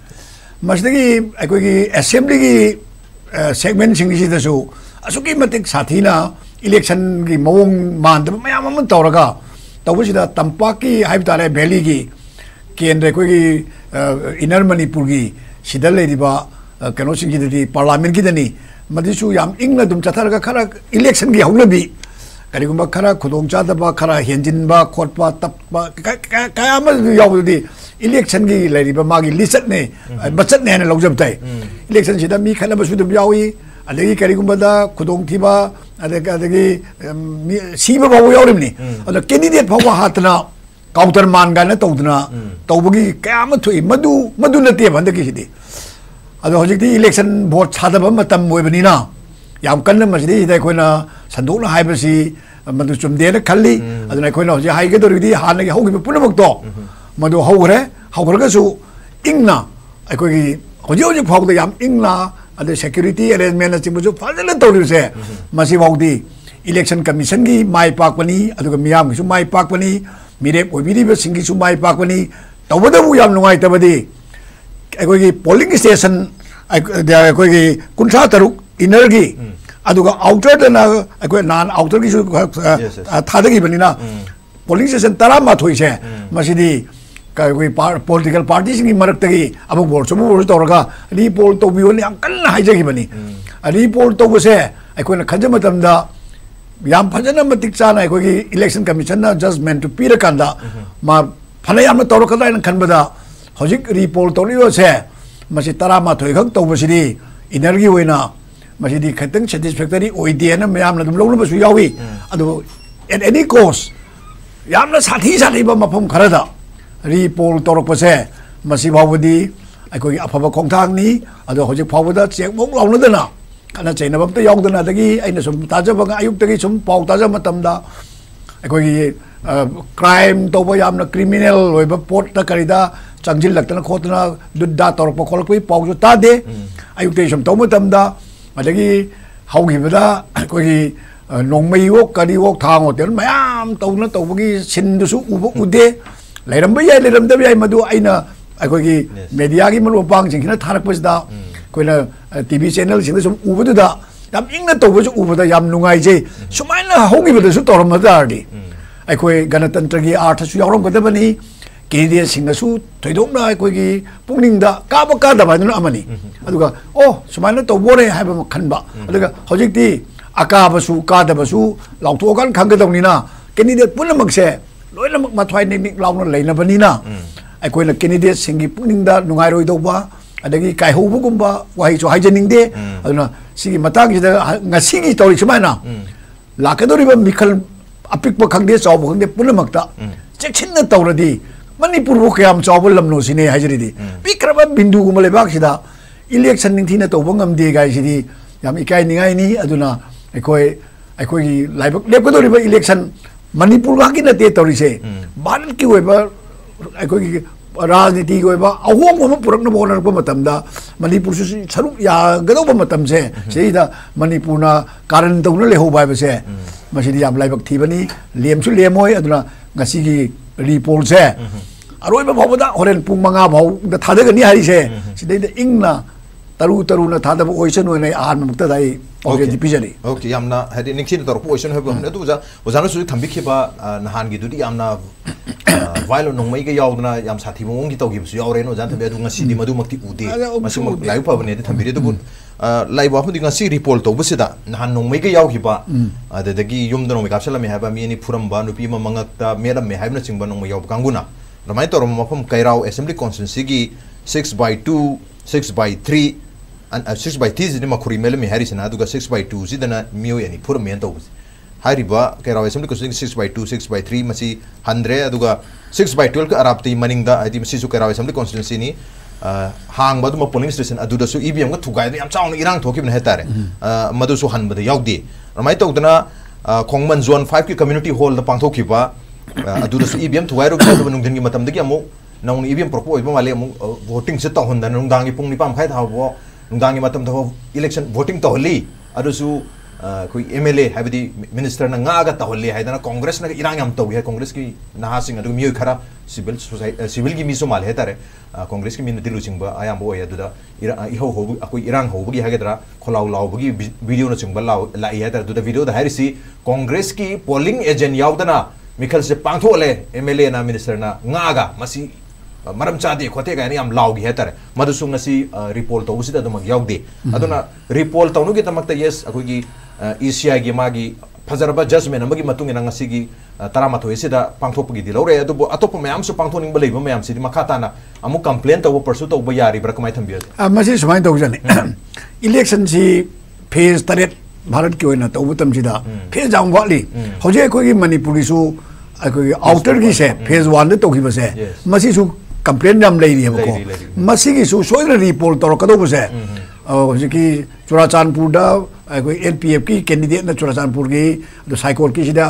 masdagi akoi gi assembly gi segment sing si da so ꯑꯁꯨꯛꯀꯤ ꯃꯇꯤꯛ ꯁꯥꯊꯤꯅ ꯏꯂꯦꯛꯁꯟꯒꯤ ꯃꯑꯣꯡ ꯃꯥꯟꯗꯕ ꯃꯌꯥꯝ ꯑꯃ ꯇꯧꯔꯒ ꯇꯧꯕꯁꯤꯗ ꯇꯝꯄꯥꯛꯀꯤ ꯍꯥꯏꯕ ꯇꯥꯔꯦ ꯚꯦꯂꯤꯒꯤ ꯀꯦꯟꯗ꯭ꯔ ꯑꯩꯈꯣꯏꯒꯤ ꯏꯅꯔ ꯃꯅꯤꯄꯨꯔꯒꯤ ꯁꯤꯗ ꯂꯩꯔꯤꯕ ꯀꯩꯅꯣꯁꯤꯡꯁꯤꯗꯗꯤ ꯄꯥꯔꯂꯥꯃꯦꯟꯠꯀꯤꯗꯅꯤ ꯃꯗꯨꯁꯨ ꯌꯥꯝ ꯏꯪꯅ ꯑꯗꯨꯝ ꯆꯠꯊꯔꯒ ꯈꯔ ꯏꯂꯦꯛꯁꯟꯒꯤ ꯍꯧꯅꯕꯤ ꯀꯔꯤꯒꯨꯝꯕ ꯈꯔ ꯈꯨꯗꯣꯡꯆꯥꯗꯕ ꯈꯔ ꯍꯦꯟꯖꯤꯟꯕ ꯈꯣꯠꯄ ꯇꯞꯄ ꯀꯌꯥ ꯑꯃ ꯌꯥꯎꯕꯗꯨꯗꯤ ꯏꯂꯦꯛꯁꯟꯒꯤ ꯂꯩꯔꯤꯕ ꯃꯥꯒꯤ ꯂꯤꯆꯠꯅꯦ ꯃꯆꯠꯅꯦ ꯍꯥꯏꯅ ꯂꯧꯖꯕ ꯇꯥꯏ ꯏꯂꯦꯛꯁꯟꯁꯤꯗ ꯃꯤ ꯈꯠꯅꯕꯁꯨ ꯑꯗꯨꯝ ꯌꯥꯎꯏ adagi karigumada khudongthiba adagi adagi siba bawu yawrimni ada candidate phawa hatna counter man gana tawdna tawbagi kayama thui madu madu nate bandaki sidi ꯑꯗꯣ ꯍꯧꯖꯤꯛꯇꯤ ꯏꯂꯦꯛꯁꯟ ꯚꯣꯠ ꯊꯥꯗꯕ ꯃꯇꯝ ꯑꯣꯏꯕꯅꯤꯅ ꯌꯥꯝ ꯀꯟꯅ ꯃꯁꯤꯗ ꯍꯤꯗ ꯑꯩꯈꯣꯏꯅ ꯁꯟꯗꯣꯛꯅ ꯍꯥꯏꯕꯁꯤ ꯃꯗꯨ ꯆꯨꯝꯗꯦꯅ ꯈꯜꯂꯤ ꯑꯗꯨꯅ ꯑꯩꯈꯣꯏꯅ ꯍꯧꯖꯤꯛ ꯍꯥꯏꯒꯗꯧꯔꯤꯕꯗꯤ ꯍꯥꯟꯅꯒꯤ ꯍꯧꯈꯤꯕ ꯄꯨꯝꯅꯃꯛꯇꯣ ꯃꯗꯨ ꯍꯧꯈ꯭ꯔꯦ ꯍꯧꯈ꯭ꯔꯒꯁꯨ ꯏꯪꯅ ꯑꯩꯈꯣꯏꯒꯤ ꯍꯧꯖꯤꯛ ꯍꯧꯖꯤꯛ ꯐꯥꯎꯕꯗ ꯌꯥꯝ ꯏꯪꯅ ꯑꯗꯩ ꯁꯦꯀ꯭ꯌꯨꯔꯤꯇꯤ ꯑꯦꯔꯦꯟꯖꯃꯦꯟꯅꯆꯤꯡꯕꯁꯨ ꯐꯖꯅ ꯇꯧꯔꯤꯕꯁꯦ ꯃꯁꯤ ꯐꯥꯎꯗꯤ ꯏꯂꯦꯛꯁꯟ ꯀꯝꯃꯤꯁꯟꯒꯤ ꯃꯥꯏ ꯄꯥꯛꯄꯅꯤ ꯑꯗꯨꯒ ꯃꯤꯌꯥꯝꯒꯤꯁꯨ ꯃꯥꯏ ꯄꯥꯛꯄꯅꯤ ꯃꯤꯔꯦꯞ ꯑꯣꯏꯕꯤꯔꯤꯕꯁꯤꯡꯒꯤꯁꯨ ꯃꯥꯏ ꯄꯥꯛꯄꯅꯤ ꯇꯧꯕꯗꯕꯨ ꯌꯥꯝ ꯅꯨꯡꯉꯥꯏꯇꯕꯗꯤ अखोगी पोलिंग स्टेशन अखोगी तरुक इनर की अदुगा आउटर दना अखोई नान आउटर की थादगी बनिना पोलिंग स्टेशन तरा माथोइसे मसिदी कोई पोलिटिकल पार्टी की मरक्तगी अब बोर्ड सब बोर्ड तौरगा रिपोल तौबियोने याम कन्ना हाइजगी बनी रिपोल तौबसे अखोइना खज मतमदा याम फजना मतिक चाना इलेक्शन कमीशन ना जजमेंट पीर कांदा मा फना याम तौरकदा इन खनबदा हजिक रिपोल तौरियोसे मसी तरा माथोइ खक तौबसिदी इनर्गी होइना मसीदी खतंग सेटिस्फैक्टरी ओइदेना मयाम ना दुम लौनबसु यावी अदो एट एनी कॉस्ट यामना साथी साथी मफम खरदा रिपोल तौरपसे मसी फावदी अखोई अफब खोंथांगनी अदो हजिक फावदा चेक मोक लाउनदना kana chaina bam ta yaw dana dagi aina sum taja bang ayuk dagi sum pau taja matam da. Akoi crime to ba yamna criminal, loi ba pot ta karida changjil laktana khotna dudda tor pa khol koi pau ju ta de ayuk te sum to matam da adagi hau gi ba da akoi nongmai wok kari wok thang hotel mayam to na to bagi sin du su u bu u de leiram ba yai leiram da yai madu aina ꯑꯩꯈꯣꯏꯒꯤ ꯃꯦꯗꯤꯌꯥꯒꯤ ꯃꯔꯨꯞ ꯃꯄꯥꯡꯁꯤꯡꯁꯤꯅ ꯊꯥꯔꯛꯄꯁꯤꯗ ꯑꯩꯈꯣꯏꯅ T V ꯆꯦꯅꯦꯜꯁꯤꯡꯗ ꯁꯨꯝ ꯎꯕꯗꯨꯗ ꯌꯥꯝ ꯏꯪꯅ ꯇꯧꯕꯁꯨ ꯎꯕꯗ ꯌꯥꯝ ꯅꯨꯡꯉꯥꯏꯖꯩ ꯁꯨꯃꯥꯏꯅ ꯍꯧꯈꯤꯕꯗꯁꯨ ꯇꯧꯔꯝꯕ ꯇꯥꯔꯗꯤ ꯑꯩꯈꯣꯏ ꯒꯅꯇꯟꯇ꯭ꯔꯒꯤ ꯑꯥꯔꯊꯁꯨ ꯌꯥꯎꯔꯝꯒꯗꯕꯅꯤ ꯀꯦꯗꯦꯁꯤꯡꯅꯁꯨ ꯊꯣꯏꯗꯣꯛꯅ ꯑꯩꯈꯣꯏꯒꯤ ꯄꯨꯛꯅꯤꯡꯗ 까먹 까다ꯕ 하는 아마니 ꯑꯗꯨꯒ ꯑꯣ ꯁꯨꯃꯥꯏꯅ ꯇꯧꯕꯣꯔꯦ ꯍꯥꯏꯕ ꯈꯟꯕ ꯑꯗꯨꯒ ꯍꯧꯖꯤꯛꯇꯤ 아까버수 까다버수 라우토간 강가동이나 캐니데트 뿐만막세 ꯂꯣꯏꯅꯃꯛ ꯃꯊ꯭ꯋꯥꯏ ꯅꯤꯛ ꯂꯥꯎꯅ ꯂꯩꯅꯕꯅꯤꯅ ꯑꯩꯈꯣꯏꯅ ꯀꯦꯟꯗꯤꯗꯦꯠꯁꯤꯡꯒꯤ ꯄꯨꯛꯅꯤꯡꯗ ꯅꯨꯡꯉꯥꯏꯔꯣꯏꯗꯧꯕ ꯑꯗꯒꯤ ꯀꯥꯏꯍꯧꯕꯒꯨꯝꯕ ꯋꯥꯍꯩꯁꯨ ꯍꯥꯏꯖꯅꯤꯡꯗꯦ ꯑꯗꯨꯅ ꯁꯤꯒꯤ ꯃꯇꯥꯡꯁꯤꯗ ꯉꯁꯤꯒꯤ ꯇꯧꯔꯤ ꯁꯨꯃꯥꯏꯅ ꯂꯥꯛꯀꯗꯧꯔꯤꯕ ꯃꯤꯈꯜ ꯑꯄꯤꯛꯄ ꯈꯪꯗꯦ ꯆꯥꯎꯕ ꯈꯪꯗꯦ ꯄꯨꯝꯅꯃꯛꯇ ꯆꯦꯛꯁꯤꯟꯅ ꯇꯧꯔꯗꯤ मनपुर क्याम चाव लमनोसीने पीख्रब बिंदुगुम लेबासी इलेक्शन निथी तब गमदे गाइसी इकायनी लाइब लेपगदरीब इलेक्शन मनपुर की नाते तौरीसे भारत की राजनीति अहोंग पुरक्न हों मनपुर सरुक यागदे मनपुर कारण तौना तौन लेहबे लाइब थीबनी लेम सू लेमोई ꯌꯥꯒꯗꯧꯕ ꯃꯇꯝꯁꯦ ꯁꯤꯗꯩꯗ ꯃꯅꯤꯄꯨꯔꯅ ꯀꯥꯔꯟ ꯇꯧꯅ ꯂꯩꯍꯧꯕ ꯍꯥꯏꯕꯁꯦ ꯃꯁꯤꯗꯤ ꯌꯥꯝ ꯂꯥꯏꯕꯛ ꯊꯤꯕꯅꯤ ꯂꯦꯝꯁꯨ ꯂꯦꯝꯃꯣꯏ ꯑꯗꯨꯅ ꯉꯁꯤꯒꯤ ꯔꯤꯄꯣꯜꯁꯦ ꯑꯔꯣꯏꯕ ꯐꯥꯎꯕꯗ ꯍꯣꯔꯦꯟ ꯄꯨꯡ ꯃꯉꯥ ꯐꯥꯎꯗ ꯊꯥꯗꯒꯅꯤ ꯍꯥꯏꯔꯤꯁꯦ ꯁꯤꯗꯩꯗ ꯏꯪꯅ तरु तरु ना था तब ओशन हुए नहीं मुक्त था ये ओके दिपिजनी ओके याम ना है दिन निक्षी ने तरु ओशन हुए बहुत तो उजा उजा ने सुझे थंबी नहान की दूरी याम ना वायलो नोंग मई के याव ना याम साथी मों उनकी तोगी बस याव रेनो जानते बेहद उनका सीधी मधु मक्ती उदे मसूम लाइव पाव ने थंबी रे तो लाइव आप मुझे ऐसी रिपोर्ट तो बसे नहान नोंग मई याव की बा अ देखी यम दोनों में काफ़ी लम्हे बा फुरम बा नुपी मा मंगता मेरा मेहाय ना सिंह बा नोंग मई याव कांगुना रमाई तो रमा मफम कैराव एसेंबली कॉन्स्टेंसी की six by two six by three uh, 6 by 3 zini makuri mele mi hari sana aduga 6 by 2 zidana miyo yani pura men to hariba kairaw assembly constituency 6 by 2 6 by 3 masi 100 aduga 6 by 12 ka arapti maningda adi masi su kairaw assembly constituency ni hang badu ma polling station aduda su EVM ga thugai yam chawna irang thoki bne hetare madu su han bada yaudi ramai to dana khongman zone 5 ki community hall da pangthoki ba aduda su EVM thugai ro ga nung din gi matam dagi amu nong EVM propose ba male amu voting se ta honda nung dangi pung ni pam khai thawo नुदांगी मतम थो election voting तहली। अदुसु कोई MLA है हाबदी minister ना गागा तहली हाइदना कांग्रेस ना इरांग हम तौगे कांग्रेस की नहासिंग अदु मियो खरा, सिविल सोसाइटी सिविल की मिसो माल हेतारे कांग्रेस की मिन दिलु चिंगबा आयाम बोय अदुदा इहो हो अकोई इरांग हो बगी हागेदरा खोलाउ लाउ बगी वीडियो ना चिंगबा लाउ, लाई हेतारे दुदा वीडियो दा हारिसी कांग्रेस की पोलिंग एजेंट यावदना मिखल से पांथोले एमएलए ना मिनिस्टर ना गागा मसी मरम चादे खोते गए ना लाओ गी है तरह मधुसूंग रिपोल तो उसी तरह मग याऊँ दे अतो ना रिपोल तो उनके तमक तो यस अकुई की ईसिया की मागी फजरबा जज में नमकी मतुंगे नंगसी की तरह मत हुए सी दा पंक्तों पर की दिलाओ रे तो अतो पर मैं आमसे पंक्तों निंबले ही मैं आमसे दिमाग खाता ना अमु कंप्लेन तो वो परसों तो वो यारी ब्रक माय थंबियर मज़े सुमाई तो जाने इलेक्शन सी फ़ेज़ तरह भारत की फ़ेज़ जाऊँ वाली हो की से फ़ेज़ वाले कंप्लेन नाम ले रही है बको मसी की सु सोइना रिपोर्ट तो कदो बसे हजिकी चुराचानपुर दा कोई एनपीएफ की कैंडिडेट ना चुराचानपुर की तो साइकोल की सिदा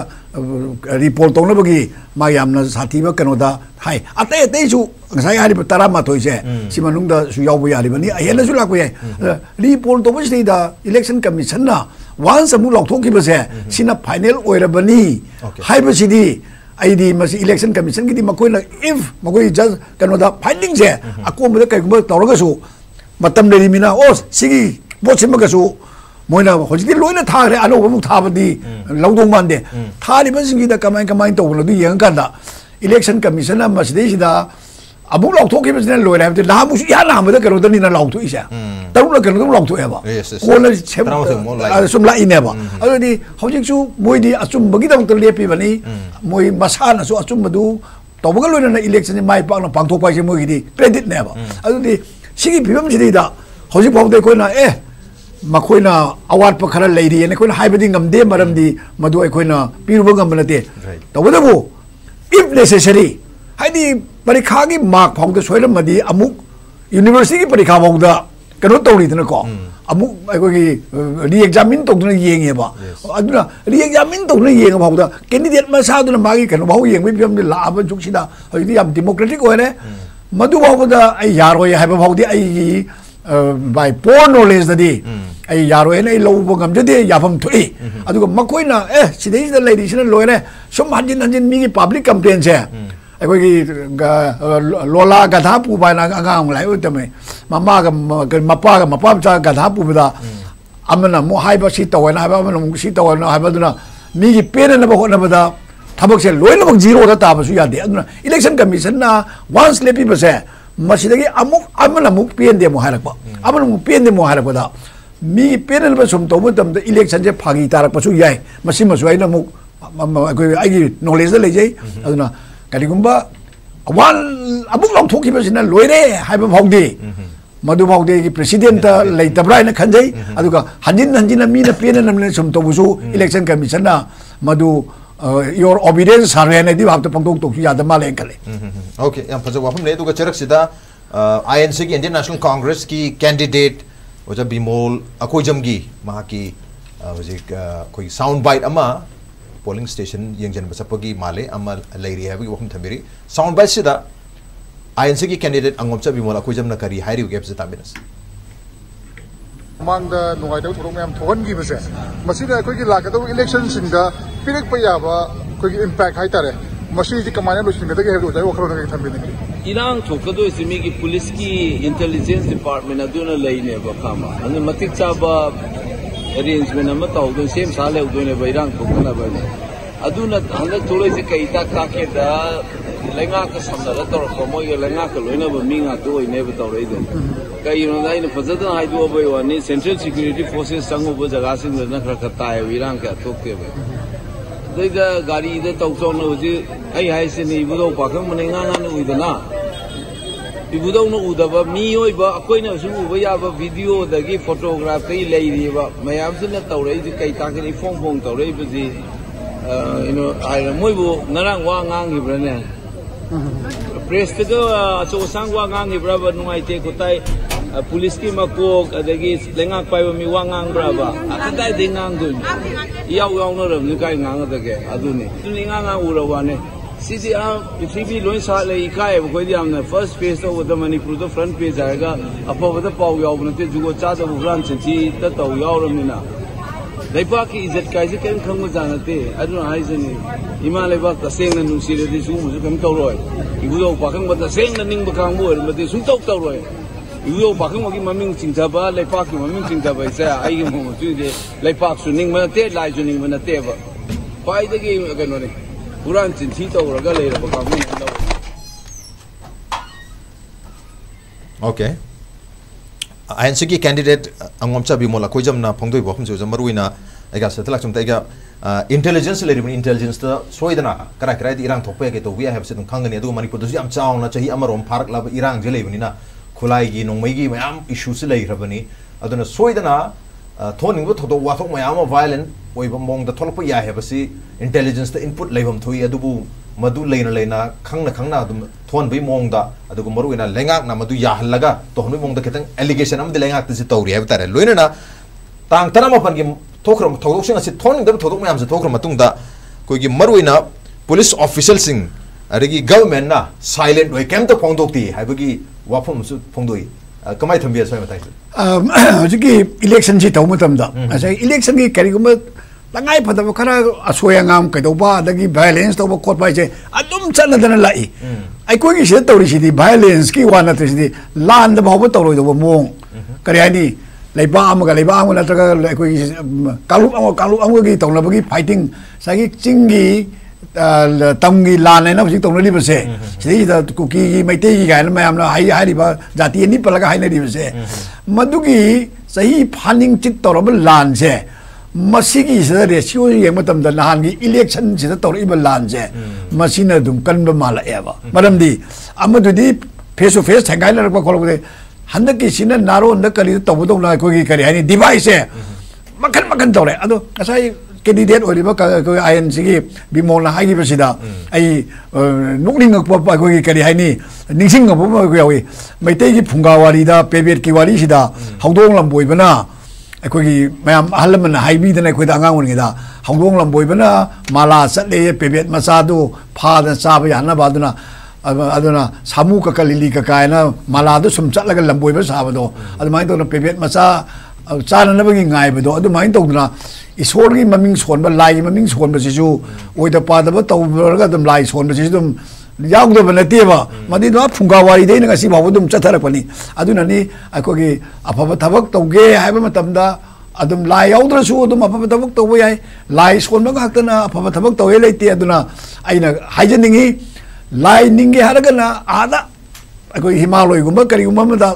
रिपोर्ट तो बगी मा यामना साथीबा कनोदा हाय अते अते सु ngasai hari tara ma thoi se si manung ꯑꯩꯗꯤ ꯃꯁꯤ ꯏꯂꯦꯛꯁꯟ ꯀꯃꯤꯁꯟꯒꯤꯗꯤ ꯃꯈꯣꯏꯅ ꯏꯐ ꯃꯈꯣꯏ ꯖꯁ ꯀꯩꯅꯣꯗ ꯐꯥꯏꯟꯗꯤꯡꯁꯦ ꯑꯀꯣꯟꯕꯗ ꯀꯩꯒꯨꯝꯕ ꯇꯧꯔꯒꯁꯨ ꯃꯇꯝ ꯂꯩꯔꯤꯃꯤꯅ ꯑꯣ ꯁꯤꯒꯤ ꯄꯣꯠ ꯁꯤꯃꯒꯁꯨ ꯃꯣꯏꯅ ꯍꯧꯖꯤꯛꯇꯤ ꯂꯣꯏꯅ ꯊꯥꯈ꯭ꯔꯦ ꯑꯅꯧꯕꯃꯨꯛ ꯊꯥꯕꯗꯤ ꯂꯧꯗꯧ ꯃꯥꯟꯗꯦ ꯊꯥꯔꯤꯕꯁꯤꯡꯁꯤꯗ ꯀꯃꯥꯏ ꯀꯃꯥꯏꯅ ꯇꯧꯕꯅꯣ ꯑꯗꯨ ꯌꯦꯡꯉꯀꯥꯟꯗ ꯏꯂꯦꯛꯁꯟ ꯀꯃꯤꯁꯟꯅ ꯃꯁꯤꯗꯩꯁꯤꯗ election commission ki di makoi na if makoi judge kano da finding se ako mo da kai ko tawra ga su matam le mina o sigi bo sim ga su moina hojiti loina thare ano bu thabadi lawdong mande thari ba singi da kamai kamai to no du yang kan da election commission na masde sida abuk lok thok kibis nen loira hamte la mu ya na hamda karo da ni na lok thu isa taru la karo lok thu eba ko la chem sum la ine ba alo di hojik su moi di asum bagi dang to lepi bani moi masa na su asum madu to baga loina na election ni mai pak na pang thok pai se moi di credit ne ba alo di sigi phibam sidi da hojik phau de ko na eh ꯃꯈꯣꯏꯅ ꯑꯋꯥꯠꯄ ꯈꯔ ꯂꯩꯔꯤꯑꯅ ꯑꯩꯈꯣꯏꯅ ꯍꯥꯏꯕꯗꯤ ꯉꯝꯗꯦ ꯃꯔꯝꯗꯤ ꯃꯗꯨ ꯑꯩꯈꯣꯏꯅ ꯄꯤꯔꯨꯕ ꯉꯝꯕ ꯅꯠꯇꯦ ꯇꯧꯕꯇꯕꯨ if necessary ꯍꯥꯏꯗꯤ ꯄꯔꯤꯈꯥꯒꯤ ꯃꯥꯔꯛ ꯐꯥꯎꯗ ꯁꯣꯏꯔꯝꯃꯗꯤ ꯑꯃꯨꯛ ꯌꯨꯅꯤꯚꯔꯁꯤꯇꯤꯒꯤ ꯄꯔꯤꯈꯥ ꯐꯥꯎꯗ ꯀꯩꯅꯣ ꯇꯧꯔꯤꯗꯅꯀꯣ ꯑꯃꯨꯛ ꯑꯩꯈꯣꯏꯒꯤ ꯔꯤ ꯑꯦꯛꯖꯥꯃꯤꯟ ꯇꯧꯗꯨꯅ ꯌꯦꯡꯉꯦꯕ ꯑꯗꯨꯅ ꯔꯤ ꯑꯦꯛꯖꯥꯃꯤꯟ ꯇꯧꯗꯨꯅ ꯌꯦꯡꯉ ꯐꯥꯎꯗ ꯀꯦꯟꯗꯤꯗꯦꯠ ꯃꯁꯥꯗꯨꯅ ꯃꯥꯒꯤ ꯀꯩꯅꯣ ꯐꯥꯎ ꯌꯦꯡꯕꯒꯤ ꯐꯤꯕꯝꯗ ꯂꯥꯛꯑꯕ ꯖꯨꯒꯁꯤꯗ ꯍꯧꯖꯤꯛꯇꯤ ꯌꯥꯝ ꯗꯦꯃꯣꯀ꯭ꯔꯦꯇꯤꯛ ꯑꯣꯏꯔꯦ ꯃꯗꯨ ꯐꯥꯎꯕꯗ ꯑꯩ ꯌꯥꯔꯣꯏ ꯍꯥꯏꯕ ꯐꯥꯎꯗꯤ ꯑꯩꯒꯤ ꯕꯥꯏ ꯄꯣꯔ ꯅꯣꯂꯦꯖꯇꯗꯤ ꯑꯩ ꯌꯥꯔꯣꯏꯅ ꯑꯩ ꯂꯧꯕ ꯉꯝꯖꯗꯦ ꯌꯥꯐꯝ ꯊꯣꯛꯏ ꯑꯗꯨꯒ ꯃꯈꯣꯏꯅ ꯑꯦ ꯁꯤꯗꯩꯁꯤꯗ ꯂꯩꯔꯤꯁꯤꯅ ꯂꯣꯏꯔꯦ ꯁꯨꯝ ꯍꯟꯖꯤꯟ ꯍꯟꯖꯤꯟ ꯃꯤꯒꯤ ꯄꯥꯕ꯭ꯂꯤꯛ ꯀꯝꯄ꯭ꯂꯦꯟꯁꯦ ꯑꯩꯈꯣꯏꯒꯤ ꯂꯣꯂꯥ ꯒꯙꯥ ꯄꯨꯕ ꯍꯥꯏꯅ ꯑꯉꯥꯡ ꯑꯃ ꯂꯥꯏ ꯎꯠꯇꯃꯦ ꯃꯃꯥꯒ ꯃꯄꯥꯒ ꯃꯄꯥ ꯃꯆꯥ ꯒꯙꯥ ꯄꯨꯕꯗ amana mo haiba si tawana haiba amana mo si tawana haiba duna mi gi pena na ba hona ba da thabak se loina bak zero da ta ba su ya de aduna election commission na once le people se masidagi amuk amana muk pen de mo harak ba amana muk pen de mo harak ba da mi pen ba sum to mo tam da election je phagi tarak pa su yai masi ma su ai na muk ko ai gi knowledge da le jai aduna kali gumba wan amuk long thoki ba sin na loire haiba phog di ꯃꯗꯨꯐꯥꯎꯗꯤ ꯄ꯭ꯔꯦꯁꯤꯗꯦꯟꯇ ꯂꯩꯇꯕ꯭ꯔꯥ ꯍꯥꯏꯅ ꯈꯟꯖꯩ ꯑꯗꯨꯒ ꯍꯟꯖꯤꯟ ꯍꯟꯖꯤꯟꯅ ꯃꯤꯅ ꯄꯦꯟꯅꯅꯕꯅ ꯁꯨꯝ ꯇꯧꯕꯁꯨ election ꯀꯃꯤꯁꯟꯅ ꯃꯗꯨ ꯌꯣꯔ ꯑꯣꯕꯤꯗꯦꯟꯁ ꯁꯥꯔꯦ ꯍꯥꯏꯅꯗꯤ ꯚꯥꯞꯇ ꯄꯥꯡꯊꯣꯛ ꯇꯧꯁꯨ ꯌꯥꯗꯕ ꯃꯥꯜꯂꯦ ꯈꯜꯂꯦ ꯑꯣꯀꯦ ꯌꯥꯝ ꯐꯖꯕ ꯋꯥꯐꯝ ꯂꯩ ꯑꯗꯨꯒ ꯆꯩꯔꯛꯁꯤꯗ ꯑꯥꯏ ꯑꯦꯟ ꯁꯤꯒꯤ ꯏꯟꯗꯤꯌꯟ ꯅꯦꯁꯅꯦꯜ ꯀꯣꯡꯒ꯭ꯔꯦꯁꯀꯤ ꯀꯦꯟꯗꯤꯗꯦꯠ ꯑꯣꯖꯥ ꯕꯤꯃꯣꯜ ꯑꯀꯣꯏꯖꯝꯒꯤ ꯃꯍꯥꯛꯀꯤ ꯍꯧꯖꯤꯛ ꯑꯩꯈꯣꯏꯒꯤ ꯁꯥꯎꯟ ꯕꯥꯏꯠ ꯑꯃ ꯄꯣꯂꯤꯡ ꯁ꯭ꯇꯦꯁꯟ ꯌꯦꯡꯁꯤꯟꯕ ꯆꯠꯄꯒꯤ ꯃꯥꯜꯂꯦ ꯑꯃ ꯂꯩꯔꯤ ꯍꯥꯏꯕꯒꯤ ꯋꯥꯐꯝ ꯊꯝꯕꯤꯔꯤ ꯁꯥꯎꯟ ꯕꯥꯏꯠꯁꯤꯗ ꯑꯥꯏ ꯑꯦꯟ ꯁꯤꯒꯤ ꯀꯦꯟꯗꯤꯗꯦꯠ ꯑꯉꯣꯝꯆ ꯕꯤꯃꯣꯜ ꯑꯩꯈꯣꯏꯖꯝꯅ ꯀꯔꯤ ꯍꯥꯏꯔꯤꯕꯒꯦ ꯍꯥꯏꯕꯁꯤ ꯇꯥꯕꯤꯔꯁꯤ ꯃꯃꯥꯡꯗ ꯅꯨꯡꯉꯥꯏꯇꯕ ꯊꯧꯗꯣꯛ ꯃꯌꯥꯝ ꯊꯣꯛꯍꯟꯈꯤꯕꯁꯦ ꯃꯁꯤꯅ ꯑꯩꯈꯣꯏꯒꯤ ꯂꯥꯛꯀꯗꯧꯕ ꯏꯂꯦꯛꯁꯟꯁꯤꯡꯗ ꯄꯤꯔꯛꯄ ꯌꯥꯕ ꯑꯩꯈꯣꯏꯒꯤ ꯏꯝꯄꯦꯛ ꯍꯥꯏꯇꯥꯔꯦ ꯃꯁꯤꯁꯤ ꯀꯃꯥꯏꯅ ꯂꯣꯏꯁꯤꯟꯒꯗꯒꯦ ꯍꯥꯏꯕꯗꯨ ꯑꯣꯖꯥꯒꯤ ꯋꯥꯈꯜꯂꯣꯟ ꯀꯩ ꯊꯝꯕꯤꯅꯤꯡꯉꯤ ꯏꯔꯥꯡ ꯊꯣꯛꯀꯗꯣꯏꯁꯤ ꯃꯤꯒꯤ ꯄꯨꯂꯤꯁꯀꯤ ꯏꯟꯇꯦꯂꯤꯖꯦꯟꯁ ꯗꯤꯄꯥꯔꯠꯃꯦꯟ ꯑꯗꯨꯅ ꯂꯩꯅꯦꯕ ꯈꯥꯃ ꯑꯗꯨꯅ ꯃꯇꯤꯛ ꯆꯥꯕ ꯑꯦꯔꯦꯟꯖꯃꯦꯟ ꯑꯃ ꯇꯧꯗꯣꯏ ꯁꯦꯝ ꯁꯥ ꯂꯩꯍꯧꯗꯣꯏꯅꯦꯕ ꯏꯔꯥꯡ ꯊꯣꯛꯇꯅꯕ ꯑꯗꯨꯅ ꯍꯟꯗꯛ ꯊꯣꯛꯂꯛꯏꯁꯦ ꯀꯩ ꯇꯥꯛ ꯇꯥꯛꯀꯦꯗ ꯂꯩꯉꯥꯛꯀ ꯁꯝꯅꯔ ꯇꯧꯔꯛꯄ ꯃꯣꯏꯒ ꯂꯩꯉꯥꯛꯀ ꯂꯣꯏꯅꯕ ꯃꯤ ꯉꯥꯛꯇ ꯑꯣꯏꯅꯦꯕ ꯇꯧꯔꯛꯏꯗꯣ ꯀꯩꯒꯤꯅꯣꯗ ꯑꯩꯅ ꯐꯖꯅ ꯍꯥꯏꯗꯣꯛꯑꯕꯩ ꯋꯥꯅꯤ ꯁꯦꯟꯇ꯭ꯔꯦꯜ ꯁꯦꯀ꯭ꯌꯨꯔꯤꯇꯤ ꯐꯣꯔꯁꯦꯁ ꯆꯪꯉꯨꯕ ꯖꯒꯥꯁꯤꯡꯗꯨꯅ ꯈꯔ ꯈꯔ ꯇꯥꯏꯑꯕ ꯏꯔꯥꯡ ꯀꯌꯥ ꯊꯣꯛꯇꯦꯕ ꯑꯗꯩꯗ ꯒꯥꯔꯤꯗ ꯇꯧ ꯇꯧꯅ ꯍꯧꯖꯤꯛ ꯑꯩ ꯍꯥꯏꯁꯤꯅꯤ ꯏꯕꯨꯙꯧ ꯄꯥꯈꯪꯕꯅ ꯉꯥ ꯉꯥꯅ ꯎꯏꯗꯅ ꯏꯕꯨꯙꯧꯅ ꯎꯗꯕ ꯃꯤꯑꯣꯏꯕ ꯑꯩꯈꯣꯏꯅꯁꯨ ꯎꯕ ꯌꯥꯕ ꯚꯤꯗꯤꯑꯣꯗꯒꯤ ꯐꯣꯇꯣꯒ꯭ꯔꯥꯐꯇꯒꯤ ꯂꯩꯔꯤꯕ ꯃꯌꯥꯝꯁꯤꯅ ꯇꯧꯔꯛꯏꯁꯤ ꯀꯩ ꯇꯥꯛꯀꯅꯤ ꯏꯐꯣꯡ ꯐꯣꯡ ꯇꯧꯔꯛꯏꯕꯁꯤ ꯀꯩꯅꯣ ꯍꯥꯏꯔ ꯃꯣꯏꯕꯨ ꯉꯔꯥꯡ ꯋꯥ ꯉꯥꯡꯈꯤꯕ꯭ꯔꯅꯦ ꯄ꯭ꯔꯦꯁꯇꯒ ꯑꯆꯧ ꯑꯁꯥꯡ ꯋꯥ ꯉꯥꯡꯈꯤꯕ꯭ꯔꯕ ꯅꯨꯡꯉꯥꯏꯇꯦ ꯈꯨꯠꯇꯥꯏ पुलिस की मकोक लेंगाक पाइब मी वा गांगब्राबा कदाई गांगदून इव यावनरबनी कई गांगदगे उरवाने सिदी पृथ्वी लोन साल इकायब फ़र्स्ट पेज तब मनपुर फ्रंट पेज है अफब पाव याव नाते जुगो चाद हुरान चिंची तौ यावरमीना लेपाक की इज़्ज़त का कहीं खब जाते इमा लेपा तसेंगे नुसीदी सूब कम तौर इबूद पाखंब तसेंगे निब कांगब सूं तौर ꯌꯨꯌꯣ ꯄꯥꯈꯪꯕꯒꯤ ꯃꯃꯤꯡ ꯆꯤꯡꯊꯕ ꯂꯩꯄꯥꯛꯀꯤ ꯃꯃꯤꯡ ꯆꯤꯡꯊꯕꯁꯦ ꯑꯩꯒꯤ ꯃꯣꯃꯣꯁꯤꯡꯁꯦ ꯂꯩꯄꯥꯛꯁꯨ ꯅꯤꯡꯕ ꯅꯠꯇꯦ ꯂꯥꯏꯁꯨ ꯅꯤꯡꯕ ꯅꯠꯇꯦꯕ ꯈ꯭ꯋꯥꯏꯗꯒꯤ ꯀꯩꯅꯣꯅꯤ ꯍꯨꯔꯥꯟ ꯆꯤꯟꯊꯤ ꯇꯧꯔꯒ ꯂꯩꯔꯕ ꯀꯥꯡꯕꯨꯅꯤ ꯑꯣꯀꯦ ꯑꯥꯏꯟꯁꯤꯒꯤ ꯀꯦꯟꯗꯤꯗꯦꯠ ꯑꯉꯣꯝꯆꯥ ꯕꯤꯃꯣꯂ ꯈꯣꯏꯖꯝꯅ ꯐꯣꯡꯗꯣꯏꯕ ꯋꯥꯐꯝꯁꯤꯁꯨ ꯃꯔꯨꯑꯣꯏꯅ ꯑꯩꯒ ꯁꯦꯇꯂꯥꯛꯆꯝꯇ ꯑꯩꯒ intelligence ꯂꯩꯔꯤꯕ intelligence ꯁꯣꯏꯗꯅ ꯀꯔꯥꯏ ꯀꯔꯥꯏꯗ ꯏꯔꯥꯡ ꯊꯣꯛꯄ ꯌꯥꯏ ꯀꯩ ꯇꯧꯕ ꯌꯥꯏ ꯍꯥꯏꯕꯁꯤ ꯑꯗꯨꯝ ꯈꯪꯒꯅꯤ ꯑꯗꯨꯒ ꯃꯅꯤꯄꯨꯔꯗꯁꯨ ꯌꯥꯝ ꯆꯥꯎꯅ ꯆꯍꯤ ꯑꯃꯔꯣꯝ ꯐꯥꯔꯛꯂꯕ ꯏꯔꯥꯡꯁꯦ ꯂꯩꯕꯅꯤꯅ खुलाई गी नोंमई गी मयाम इशू से लेरबनी अदुना सोइदना थोनिंग थोदो वाथोक मयाम वायलेंट ओइब थोलप या इंटेलिजेंस इनपुट थोई अदुबु मधु लेना लेना खंगना खंगना अदुम थोन बई मोंग दा अदुगु मरु मधु है बतारे लोइना ना तांग तना मपन की थोखरम मयाम से कोई पुलिस ऑफिशियल सिंग अरगी साइलेंट वे केम तो वाफम सु फोंदोई कमाई थम्बिया सोय मताई हजिकी इलेक्शन से तौ मतमदा असे इलेक्शन की करिगुम तंगाई फदब खरा असोय अंगाम कदौबा अदगी वायलेंस तौब कोट पाइसे अदुम चनदन लाई अखोगी से तौरीसीदी वायलेंस की वा नतसीदी लान द भाव तौरोइदब मोंग करि हानी leiba amaga leiba amaga natraga aikoi kalup amaga kalup amaga त लि तौनसे कुकी मैले म्याम जाति अनि पल्का हैनसे म चाहिँ फाहिँ लेसियोद नस तौर ला फेस टु फेस छैग्प खोल हनदेखि करिस असै masina dum kanba mala eba maram di amadu di face to face thangai la rakpa kolok de handak sina naro ndak kali tawbu dong na ko gi kari hani device makan makan tore ado kasai candidate oriba ka ko INC gi bimol na hagi basida ai nukling ngak pa ko gi kari hani ningsing ngap pa ko yawi mai te gi phunga wari da pebet ki wari sida haudong lam boi bana ꯑꯩꯈꯣꯏꯒꯤ ꯃꯌꯥꯝ ꯑꯍꯜ ꯂꯃꯟꯅ ꯍꯥꯏꯕꯤꯗꯅ ꯑꯩꯈꯣꯏꯗ ꯑꯉꯥꯡ ꯑꯣꯏꯔꯤꯉꯩꯗ ꯍꯧꯗꯣꯡ ꯂꯝꯕꯣꯏꯕꯅ ꯃꯥꯂꯥ ꯆꯠꯂꯦ ꯄꯦꯕꯦꯠ ꯃꯆꯥꯗꯨ ꯐꯥꯗꯅ ꯆꯥꯕ ꯌꯥꯅꯕ ꯑꯗꯨꯅ ꯑꯗꯨꯅ ꯁꯥꯃꯨ ꯀꯀ ꯂꯤꯂꯤ ꯀꯀ ꯍꯥꯏꯅ ꯃꯥꯂꯥꯗꯨ ꯁꯨꯝ ꯆꯠꯂꯒ ꯂꯝꯕꯣꯏꯕ ꯁꯥꯕꯗꯣ ꯑꯗꯨꯃꯥꯏꯅ ꯇꯧꯗꯅ ꯄꯦꯕꯦꯠ ꯃꯆꯥ ꯆꯥꯅꯅꯕꯒꯤ ꯉꯥꯏꯕꯗꯣ ꯑꯗꯨꯃꯥꯏꯅ ꯇꯧꯗꯅ ꯏꯁꯣꯔꯒꯤ ꯃꯃꯤꯡ ꯁꯣꯟꯕ ꯂꯥꯏꯒꯤ ꯃꯃꯤꯡ ꯁꯣꯟꯕꯁꯤꯁꯨ ꯑꯣꯏꯗ ꯄꯥꯗꯕ ꯇꯧꯔꯒ ꯑꯗꯨꯝ ꯂꯥꯏ ꯁꯣꯟꯕꯁꯤꯁꯨ ꯑꯗꯨꯝ ꯌꯥꯎꯗꯕ ꯅꯠꯇꯦꯕ ꯃꯗꯨꯗ ꯐꯨꯡꯒꯥ ꯋꯥꯔꯤꯗꯩꯅ ꯉꯁꯤ ꯐꯥꯎꯕ ꯑꯗꯨꯝ ꯆꯠꯊꯔꯛꯄꯅꯤ ꯑꯗꯨꯅꯅꯤ ꯑꯩꯈꯣꯏꯒꯤ ꯑꯐꯕ ꯊꯕꯛ ꯇꯧꯒꯦ ꯍꯥꯏꯕ ꯃꯇꯝꯗ ꯑꯗꯨꯝ ꯂꯥꯏ ꯌꯥꯎꯗ꯭ꯔꯁꯨ ꯑꯗꯨꯝ ꯑꯐꯕ ꯊꯕꯛ ꯇꯧꯕ ꯌꯥꯏ ꯂꯥꯏ ꯁꯣꯟꯕ ꯉꯥꯛꯇꯅ ꯑꯐꯕ ꯊꯕꯛ ꯇꯧꯋꯦ ꯂꯩꯇꯦ ꯑꯗꯨꯅ ꯑꯩꯅ ꯍꯥꯏꯖꯅꯤꯡꯉꯤ ꯂꯥꯏ ꯅꯤꯡꯒꯦ ꯍꯥꯏꯔꯒꯅ ꯑꯥꯗ ꯑꯩꯈꯣꯏ ꯍꯤꯃꯥꯂꯣꯏꯒꯨꯝꯕ ꯀꯔꯤꯒꯨꯝꯕ ꯑꯃꯗ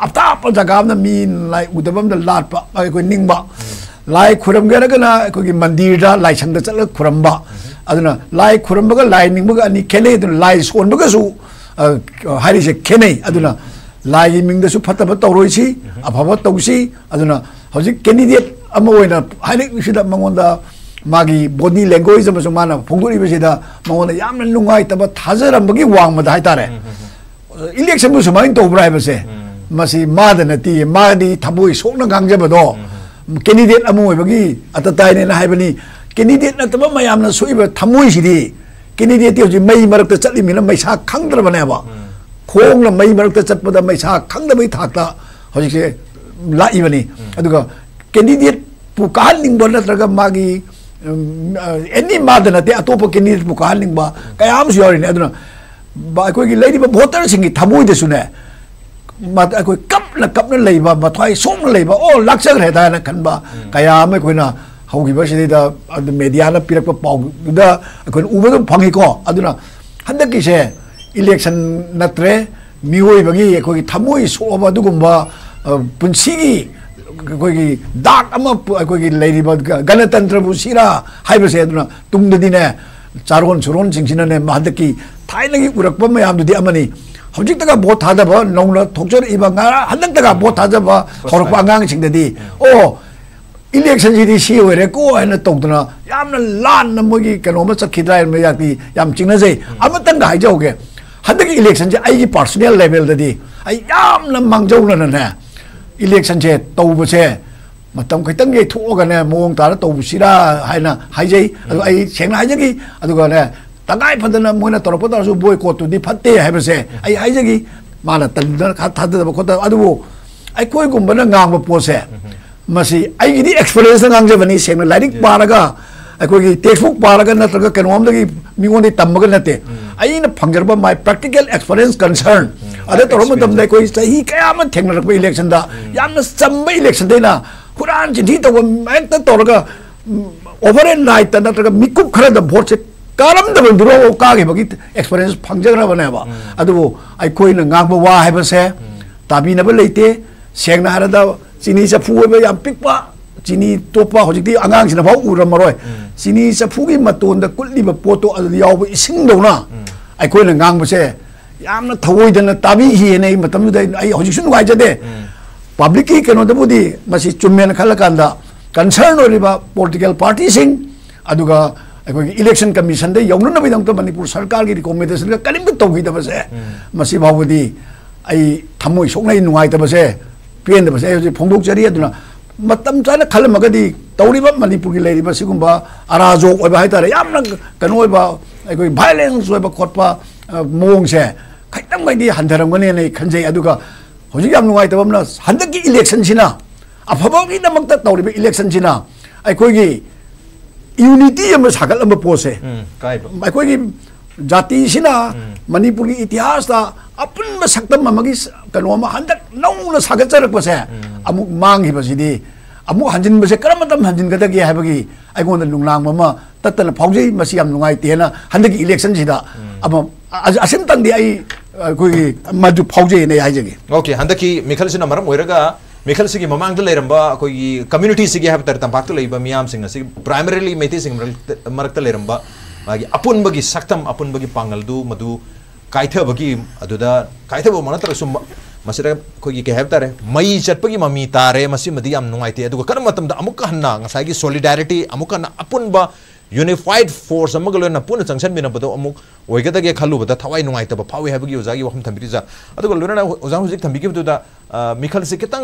앞다번 가감나 민 라이 우다범다 랏바 아이고 닝바 라이 쿠럼가라가나 거기 만디르다 라이 창다 짤라 쿠럼바 아드나 라이 쿠럼바가 라이 닝바가 아니 켈레든 라이 손바가수 하리세 케네 아드나 라이 밍다수 파타바 떠오르시 아파바 떠우시 아드나 허지 캐디디엣 아마 오이나 하리 시다 망온다 마기 보디 랭고이즈 무슨 마나 봉고리 비시다 망온다 얌는 룽가 있다 뭐 다절 한 번기 왕마다 하이다래 일렉션 무슨 마인 또 브라이버세 masi mada na ti mada di tabu i sok na kang jaba do kini diet na mui bagi atatai ni na hai bani kini diet na taba mayam na sui ba tabu i sidi kini diet ti oji mai ꯉꯥꯡꯖꯕꯗꯣ candidate ꯑꯃ ꯑꯣꯏꯕꯒꯤ ꯑꯇꯇꯥꯏꯅꯦꯅ ꯍꯥꯏꯕꯅꯤ candidate ꯅꯠꯇꯕ ꯃꯌꯥꯝꯅ ꯁꯣꯛꯏꯕ ꯊꯃꯣꯏꯁꯤꯗꯤ ꯀꯦꯟꯗꯤꯗꯦꯠꯇꯤ ꯍꯧꯖꯤꯛ ꯃꯩ ke la ꯆꯠꯂꯤꯃꯤꯅ ꯃꯩꯁꯥ ꯈꯪꯗ꯭ꯔꯕꯅꯦꯕ ꯈꯣꯡꯅ ꯃꯩ ꯃꯔꯛꯇ ꯆꯠꯄꯗ ꯃꯩꯁꯥ ꯈꯪꯗꯕꯩ ꯊꯥꯛꯇ ꯍꯧꯖꯤꯛꯁꯦ ꯂꯥꯛꯏꯕꯅꯤ ꯑꯗꯨꯒ ꯀꯦꯟꯗꯤꯗꯦꯠꯄꯨ ꯀꯥꯍꯟꯅꯤꯡꯕ ꯅꯠꯇ꯭ꯔꯒ 마기 애니 마드 나때 아토포 캐니디 부카할링 바 까야암수 요리네 아드나 바 거기 레이디 바 보터싱이 다모이데수네 mà cái cấp là cấp nó lì mà mà thoai xuống nó lì mà ô lắc sắc hệ tai là khăn mà cái à mấy cái nào hầu như vậy thì đó media nó biết cái bao đó cái uber cũng phăng có à đó là 한달 기세 일렉션 나트레 미호이 병이 거기 탐호이 소바 누군가 어 분식이 거기 닥 아마 거기 레이리버 가나탄트라 부시라 하이버세 누나 뚱드디네 자론 저론 정신은에 만득기 타이능이 우럭범 매암도디 아마니 호직대가 못 하자봐 농로 독절 이방가. 한당 내가 못 하자봐 호록 방강 징대디. 오. 일렉션실이 시월에 꼬에는 똥드나? 얌는 란는 뭐기 그놈어서 기다리는 뭐야 얌 찍는지. 아무튼가 하죠 오게. 한덕이 일렉션지 아이기 퍼스널 레벨더디 아이 얌는 망정으로는 해. 일렉션제. 또부제 ꯃꯇꯝ ꯈꯤꯇꯪꯒꯤ ꯊꯣꯛꯑꯒꯅꯦ ꯃꯑꯣꯡ ꯇꯥꯔ ꯇꯧꯕꯁꯤꯔ ꯍꯥꯏꯅ ꯍꯥꯏꯖꯩ ꯇꯉꯥꯏ ꯐꯗꯅ ꯃꯣꯏꯅ ꯇꯧꯔꯛꯄ ꯇꯥꯔꯁꯨ ꯕꯣꯏꯀꯣꯠꯇꯨꯗꯤ ꯐꯠꯇꯦ ꯍꯥꯏꯕꯁꯦ ꯑꯩ ꯍꯥꯏꯖꯒꯤ ꯃꯥꯅ ꯇꯟꯗꯅ ꯊꯥꯗꯗꯕ ꯈꯣꯠꯇꯕ ꯑꯗꯨꯕꯨ ꯑꯩꯈꯣꯏꯒꯨꯝꯕꯅ ꯉꯥꯡꯕ ꯄꯣꯠꯁꯦ ꯃꯁꯤ ꯑꯩꯒꯤꯗꯤ ꯑꯦꯛꯁꯄꯔꯤꯌꯦꯟꯁꯇ ꯉꯥꯡꯖꯕꯅꯤ ꯁꯦꯡꯅ ꯂꯥꯏꯔꯤꯛ ꯄꯥꯔꯒ ꯑꯩꯈꯣꯏꯒꯤ ꯇꯦꯛꯁꯕꯨꯛ ꯄꯥꯔꯒ ꯅꯠꯇ꯭ꯔꯒ ꯀꯩꯅꯣꯝꯗꯒꯤ ꯃꯤꯉꯣꯟꯗꯒꯤ ꯇꯝꯃꯒ ꯅꯠꯇꯦ ꯑꯩꯅ ꯐꯪꯖꯔꯕ ꯃꯥꯏ ꯄ꯭ꯔꯦꯛꯇꯤꯀꯦꯜ ꯑꯦꯛꯁꯄꯔꯤꯌꯦꯟꯁ ꯀꯟꯁꯔꯟ ꯑꯗ ꯇꯧꯔꯕ ꯃꯇꯝꯗ ꯑꯩꯈꯣꯏ ꯆꯍꯤ ꯀꯌꯥ ꯑꯃ ꯊꯦꯡꯅꯔꯛꯄ ꯏꯂꯦꯛꯁꯟꯗ ꯌꯥꯝꯅ ꯆꯝꯕ ꯏꯂꯦꯛꯁꯟꯗꯩꯅ ꯍꯨꯔꯥꯟ ꯆꯤꯟꯊꯤ ꯇꯧꯕ ꯍꯦꯛꯇ ꯇꯧꯔꯒ ꯑꯣꯚꯔ ꯑꯦꯟ ꯅꯥꯏꯠꯇ ꯅꯠꯇ꯭ꯔꯒ ꯃꯤꯀꯨꯞ ꯈꯔꯗ ꯚꯣꯠꯁꯦ ꯀꯥꯔꯝꯗꯕ ꯗꯨꯔꯣ ꯀꯥꯈꯤꯕꯒꯤ ꯑꯦꯛꯁꯄꯤꯔꯤꯌꯦꯟꯁ ꯐꯪꯖꯈ꯭ꯔꯕꯅꯦꯕ ꯑꯗꯨꯕꯨ ꯑꯩꯈꯣꯏꯅ ꯉꯥꯡꯕ ꯋꯥ ꯍꯥꯏꯕꯁꯦ ꯇꯥꯕꯤꯅꯕ ꯂꯩꯇꯦ ꯁꯦꯡꯅ ꯍꯥꯏꯔꯕꯗ ꯆꯤꯅꯤ ꯆꯐꯨ ꯑꯣꯏꯕ ꯌꯥꯝ ꯄꯤꯛꯄ ꯆꯤꯅꯤ ꯇꯣꯞꯄ ꯍꯧꯖꯤꯛꯇꯤ ꯑꯉꯥꯡꯁꯤꯅ ꯐꯥꯎ ꯎꯔꯝꯃꯔꯣꯏ ꯆꯤꯅꯤ ꯆꯐꯨꯒꯤ ꯃꯇꯣꯟꯗ ꯀꯨꯠꯂꯤꯕ ꯄꯣꯠꯇꯣ ꯑꯗꯨꯗ ꯌꯥꯎꯕ ꯏꯁꯤꯡꯗꯧꯅ ꯑꯩꯈꯣꯏꯅ ꯉꯥꯡꯕꯁꯦ ꯌꯥꯝꯅ ꯊꯑꯣꯏꯗꯅ ꯇꯥꯕꯤꯈꯤꯑꯅ ꯑꯩ ꯃꯇꯝꯗꯨꯗ ꯑꯩ ꯍꯧꯖꯤꯛꯁꯨ ꯅꯨꯡꯉꯥꯏꯖꯗꯦ ꯄꯕ꯭ꯂꯤꯛꯀꯤ ꯀꯩꯅꯣꯗꯕꯨꯗꯤ ꯃꯁꯤ ꯆꯨꯝꯃꯦꯅ ꯈꯜꯂꯀꯥꯟꯗ ꯀꯟꯁꯔꯟ ꯑꯣꯏꯔꯤꯕ ꯄꯣꯂꯤꯇꯤꯀꯦꯜ ꯄꯥꯔꯇꯤꯁꯤꯡ ꯑꯗꯨꯒ ꯑꯩꯈꯣꯏꯒꯤ ꯏꯂꯦꯛꯁꯟ ꯀꯃꯤꯁꯟꯗ ꯌꯧꯅꯅꯕꯒꯤꯗꯃꯛꯇ ꯃꯅꯤꯄꯨꯔ ꯁꯔꯀꯥꯔꯒꯤ ꯔꯤꯀꯣꯃꯦꯟꯗꯦꯁꯟꯒ ꯀꯔꯤꯝꯇ ꯇꯧꯈꯤꯗꯕꯁꯦ ꯃꯁꯤ ꯐꯥꯎꯕꯗꯤ ꯑꯩ ꯊꯃꯣꯏ ꯁꯣꯛꯅꯩ ꯅꯨꯡꯉꯥꯏꯇꯕꯁꯦ ꯄꯦꯟꯗꯕꯁꯦ ꯑꯩ ꯍꯧꯖꯤꯛ ꯐꯣꯡꯗꯣꯛꯆꯔꯤ ꯑꯗꯨꯅ ꯃꯇꯝ ꯆꯥꯅ ꯈꯜꯂꯝꯃꯒꯗꯤ ꯇꯧꯔꯤꯕ ꯃꯅꯤꯄꯨꯔꯒꯤ ꯂꯩꯔꯤꯕ ꯁꯤꯒꯨꯝꯕ ꯑꯔꯥꯖꯣꯛ ꯑꯣꯏꯕ ꯍꯥꯏꯇꯥꯔꯦ ꯌꯥꯝꯅ ꯀꯩꯅꯣ ꯑꯣꯏꯕ ꯑꯩꯈꯣꯏ ꯚꯥꯏꯂꯦꯟꯁ ꯑꯣꯏꯕ ꯈꯣꯠꯄ ꯃꯑꯣꯡꯁꯦ ꯈꯤꯇꯪꯒꯩꯗꯤ ꯍꯟꯊꯔꯝꯒꯅꯦꯅ ꯑꯩ ꯈꯟꯖꯩ ꯑꯗꯨꯒ ꯍꯧꯖꯤꯛ ꯌꯥꯝ ꯅꯨꯡꯉꯥꯏꯇꯕ ꯑꯃꯅ ꯍꯟꯗꯛꯀꯤ ꯏꯂꯦꯛꯁꯟꯁꯤꯅ ꯑꯐꯕꯒꯤꯗꯃꯛꯇ ꯇꯧꯔꯤꯕ ꯏꯂꯦꯛꯁꯟꯁꯤꯅ ꯑꯩꯈꯣꯏꯒꯤ यूनिटी हम सागल हम पोसे अखोगी जाति इतिहास दा अपन सकदम ममगी कनो हम हंदक नौन सागल चरक पसे अमुक मांग हिब सिदी अमुक हंजिन बसे करम तम हंजिन गदगे हबगी अगोन लुंगलांग मम ततन फौजे मसी लुंगाई तेना हंदक इलेक्शन सिदा अब असिम तंग दे आई अखोगी मजु फौजे ने आइजगे ओके हंदकी मिखल सिना मरम होइरगा मेखल से ममब लेरब कम्युनिटी है भक्त लेब मियाम से प्राइमरीली मेथी मरक्त लेब अपुनब की सख्तम अपुनब की पागल मधु कायथब की कायथब मन मसीर अखोई के हेतारे मई चटप की ममी तारे मसीदे कमक हना सोलीडारीटी अमुक अपुनब यूनिफाइड फोर्स पूर्ण चंसनबद खलूबद थवाई नाइट फाई है ओजा की वम थम्बीजा लोन ओजा हूँ थम्बीद मिखल से कितना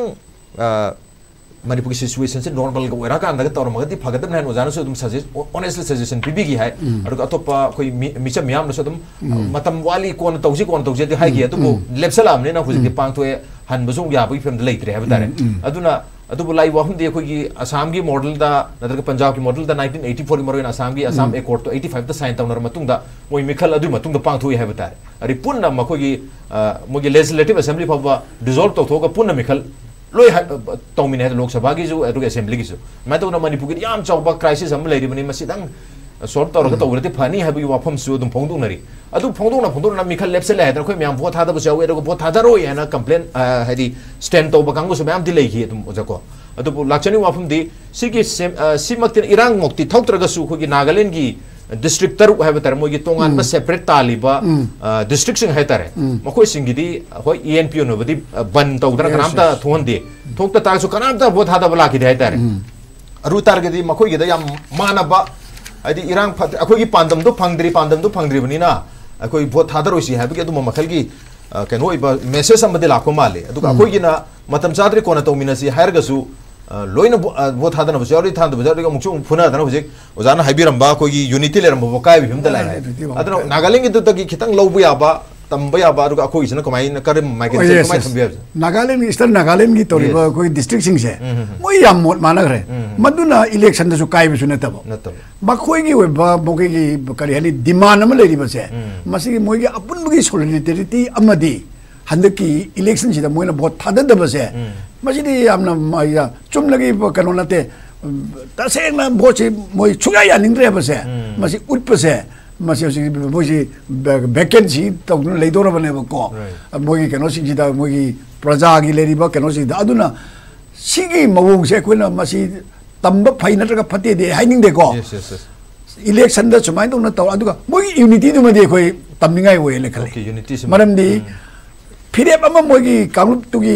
मनपुर की सिचुएशन से नॉर्मल का कांदा तौर मगति फगदम नैन ओजाना से तुम सजेस्ट ऑनेस्टली सजेशन पिबिगी है। और अतोप कोई मिचा मियाम नसो तुम मतम वाली कोन तौजी कोन तौजी हाई की तो लेप्सलाम ने ना हुजिक पांग तो हन बसुंग या बई फ़िल्म लेत्रे है बतारे अदुना अदुबु लाई वहम दे अखोगी असम की मॉडल दा नदर पंजाब की मॉडल दा 1984 की मरोइन असम की असम एकॉर्ड तो 85 दा साइन तौनर मतुंग दा मोय मिखल अदु मतुंग दा पांग थोई है बतारे अरि पुन्ना मखोगी मोगी लेजिस्लेटिव असेंबली फबा डिसॉल्व तो थोगा पुन्ना मिखल। लोई तौमिन है लोक सभा की जो अदुग असेंबली की जो मैं तो मणिपुर की याम चौबा क्राइसिस हम लेरिबनी मसिदंग सॉल्व तौरगा तौरते फनी है वाफम से अदुम फोंदोनरी अदु फोंदोना फोंदोना डिस्ट्रिक तरुक है मोदी तोानप सेपरेट ताब डिस्ट्रिक्तर मोदी हम इ एन पी ओ बन तौदा कनाम थोदे कनाम तक कम वोट है लादेर अरुतारगे मोईगद मानव है इरान फ्री पादम फंगद्री पादम फंगद्रीबनी अखोई वोट है मल की कैनो मेसेज लाख माले अगर अखोना मतम चादरी कौन तौमीन से ꯂꯣꯏꯅ ꯚꯣꯠ ꯊꯥꯗꯅꯕꯁꯨ ꯌꯥꯎꯔꯤ ꯊꯥꯗꯕꯁꯨ ꯌꯥꯎꯔꯤ ꯑꯃꯨꯛꯁꯨ ꯑꯃꯨꯛ ꯐꯨꯅꯗꯅ ꯍꯧꯖꯤꯛ ꯑꯣꯖꯥꯅ ꯍꯥꯏꯕꯤꯔꯝꯕ ꯑꯩꯈꯣꯏꯒꯤ ꯌꯨꯅꯤꯇꯤ ꯂꯩꯔꯝꯕ ꯀꯥꯏꯕ ꯐꯤꯕꯝꯗ ꯂꯥꯛꯑꯦ ꯑꯗꯨꯅ ꯅꯥꯒꯥꯂꯦꯟꯒꯤꯗꯨꯗꯒꯤ ꯈꯤꯇꯪ ꯂꯧꯕ ꯌꯥꯕ ꯇꯝꯕ ꯌꯥꯕ ꯑꯗꯨꯒ ꯑꯩꯈꯣꯏꯒꯤꯁꯤꯅ ꯀꯃꯥꯏꯅ ꯀꯔꯝ ꯃꯥꯏꯀꯩ ꯀꯃꯥꯏꯅ ꯊꯝꯕ ꯌꯥꯕꯁꯦ ꯅꯥꯒꯥꯂꯦꯟ ꯏꯁꯇꯔꯟ ꯅꯥꯒꯥꯂꯦꯟꯒꯤ ꯇꯧꯔꯤꯕ ꯑꯩꯈꯣꯏ ꯗꯤꯁꯇ꯭ꯔꯤꯛꯁꯤꯡꯁꯦ ꯃꯣꯏ ꯌꯥꯝ ꯃꯣꯠ ꯃꯥꯟꯅꯈ꯭ꯔꯦ ꯃꯗꯨꯅ ꯏꯂꯦꯛꯁꯟꯗꯁꯨ ꯀꯥꯏꯕꯁꯨ ꯅꯠꯇꯕ ꯃꯈꯣꯏꯒꯤ ꯑꯣꯏꯕ ꯃꯈꯣꯏꯒꯤ ꯀꯔꯤ ꯍꯥꯏꯅꯤ ꯗꯤꯃꯥꯟ ꯑꯃ ꯂꯩꯔꯤꯕꯁꯦ ꯃꯁꯤꯒꯤ ꯃꯣꯏꯒꯤ ꯑꯄꯨꯟꯕꯒꯤ ꯁꯣꯂꯤꯗꯦꯔꯤꯇꯤ ꯑꯃꯗꯤ ꯍꯟꯗꯛꯀꯤ 한덕기 일렉션 시대 뭐이나 뭐 타던데 버세. 음. 마시리 암나 마야 좀 나기 뭐 그놈한테 따생나 음. 뭐지 뭐 추가야 아닌데 버세. 마시 웃버세. 마시 뭐지 백겐지 떡는 레이도로 보내 먹고 뭐기 개노식이다 뭐기 프라자기 레리버 개노식이다. 아두나 시기 먹으세 그나 마시 담바 파이나가 파티에 하이닝되고 일렉션다 주마인도 나 따와 아두가 뭐기 유니티도 뭐디 거의 담닝아이 오일레 칼레 유니티 말함디 음. अखोय थाजबसी पंखम थंब यादो अदुना अखोय मणिपुर की पोतदी अखोय याम कन कन थाजरुब पोसे तौरगे तौरनी अदु तौरनी तौरने ये हाइबसे हाइरकपा अदा अखोय तौरो तौबग चम मारना पेंजब कांबुने बे अखोय अदुना अखोय तसेना ले यामना मन अखोय की मैतै द नते मणिपुर लेदिबा कांगु पुनमक से यामना मी फतबसु नतब खलदी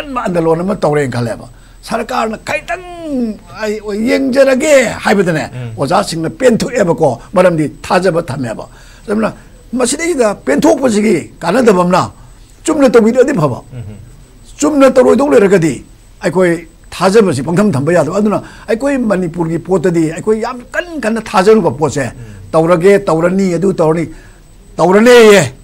सावगनबा अदुगा अखोय तुंग मांगसु खैतंग वाटपा नहा नहा की करी हानी मतम अमगी अखोय चही अमदा लबुक्ता लौ उरेरकांदा मदगी फंगप फौदुना तौरगा निंगथम थागीदुदा नुंसा यारगा था तरुकसे मुक नुवाइना तुमगा कुमई फियोंग तौदुना अदगी जगोय रास कतना गौरिला कतना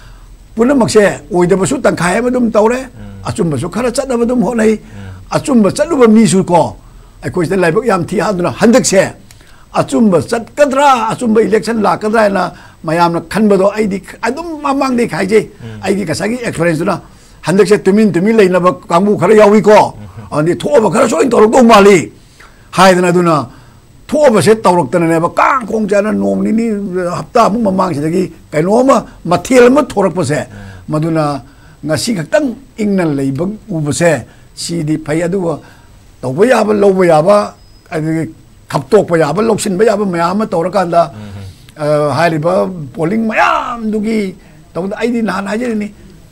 puno magse oi da basu tang kai badum taure achum basu khara chat da badum honai achum ba chalu ba mi su ko ai koi da lai bok yam thi han na handak se achum ba chat kadra achum ba election la kadra na mayam na khan ba do ai di adum mamang di khai je ai di ka sa gi experience na handak se tumin tumin lai na ba kangbu khara yawi ko ani tho ba khara so in tor go mali hai da na du na ꯊꯣꯛꯑꯕꯁꯦ ꯇꯧꯔꯛꯇꯅꯅꯦꯕ ꯀꯥꯡ ꯈꯣꯡ ꯆꯥꯅ ꯅꯣꯡ ꯅꯤꯅꯤ ꯍꯞꯇꯥꯃꯨꯛ ꯃꯃꯥꯡꯁꯤꯗꯒꯤ ꯀꯩꯅꯣꯝꯃ ꯃꯊꯦꯜ ꯑꯃ ꯊꯣꯔꯛꯄꯁꯦ ꯃꯗꯨꯅ ꯉꯁꯤ ꯈꯛꯇꯪ ꯏꯪꯅ ꯂꯩꯕ ꯎꯕꯁꯦ ꯁꯤꯗꯤ ꯐꯩ ꯑꯗꯨꯒ ꯇꯧꯕ ꯌꯥꯕ ꯂꯧꯕ ꯌꯥꯕ ꯑꯗꯒꯤ ꯈꯞꯇꯣꯛꯄ ꯌꯥꯕ ꯂꯧꯁꯤꯟꯕ ꯌꯥꯕ ꯃꯌꯥꯝ ꯑꯃ ꯇꯧꯔꯀꯥꯟꯗ ꯍꯥꯏꯔꯤꯕ ꯄꯣꯂꯤꯡ ꯃꯌꯥꯝꯗꯨꯒꯤ ꯇꯧꯕꯗ ꯑꯩꯗꯤ ꯅꯍꯥꯟ ꯍꯥꯏꯖꯔꯤꯅꯤ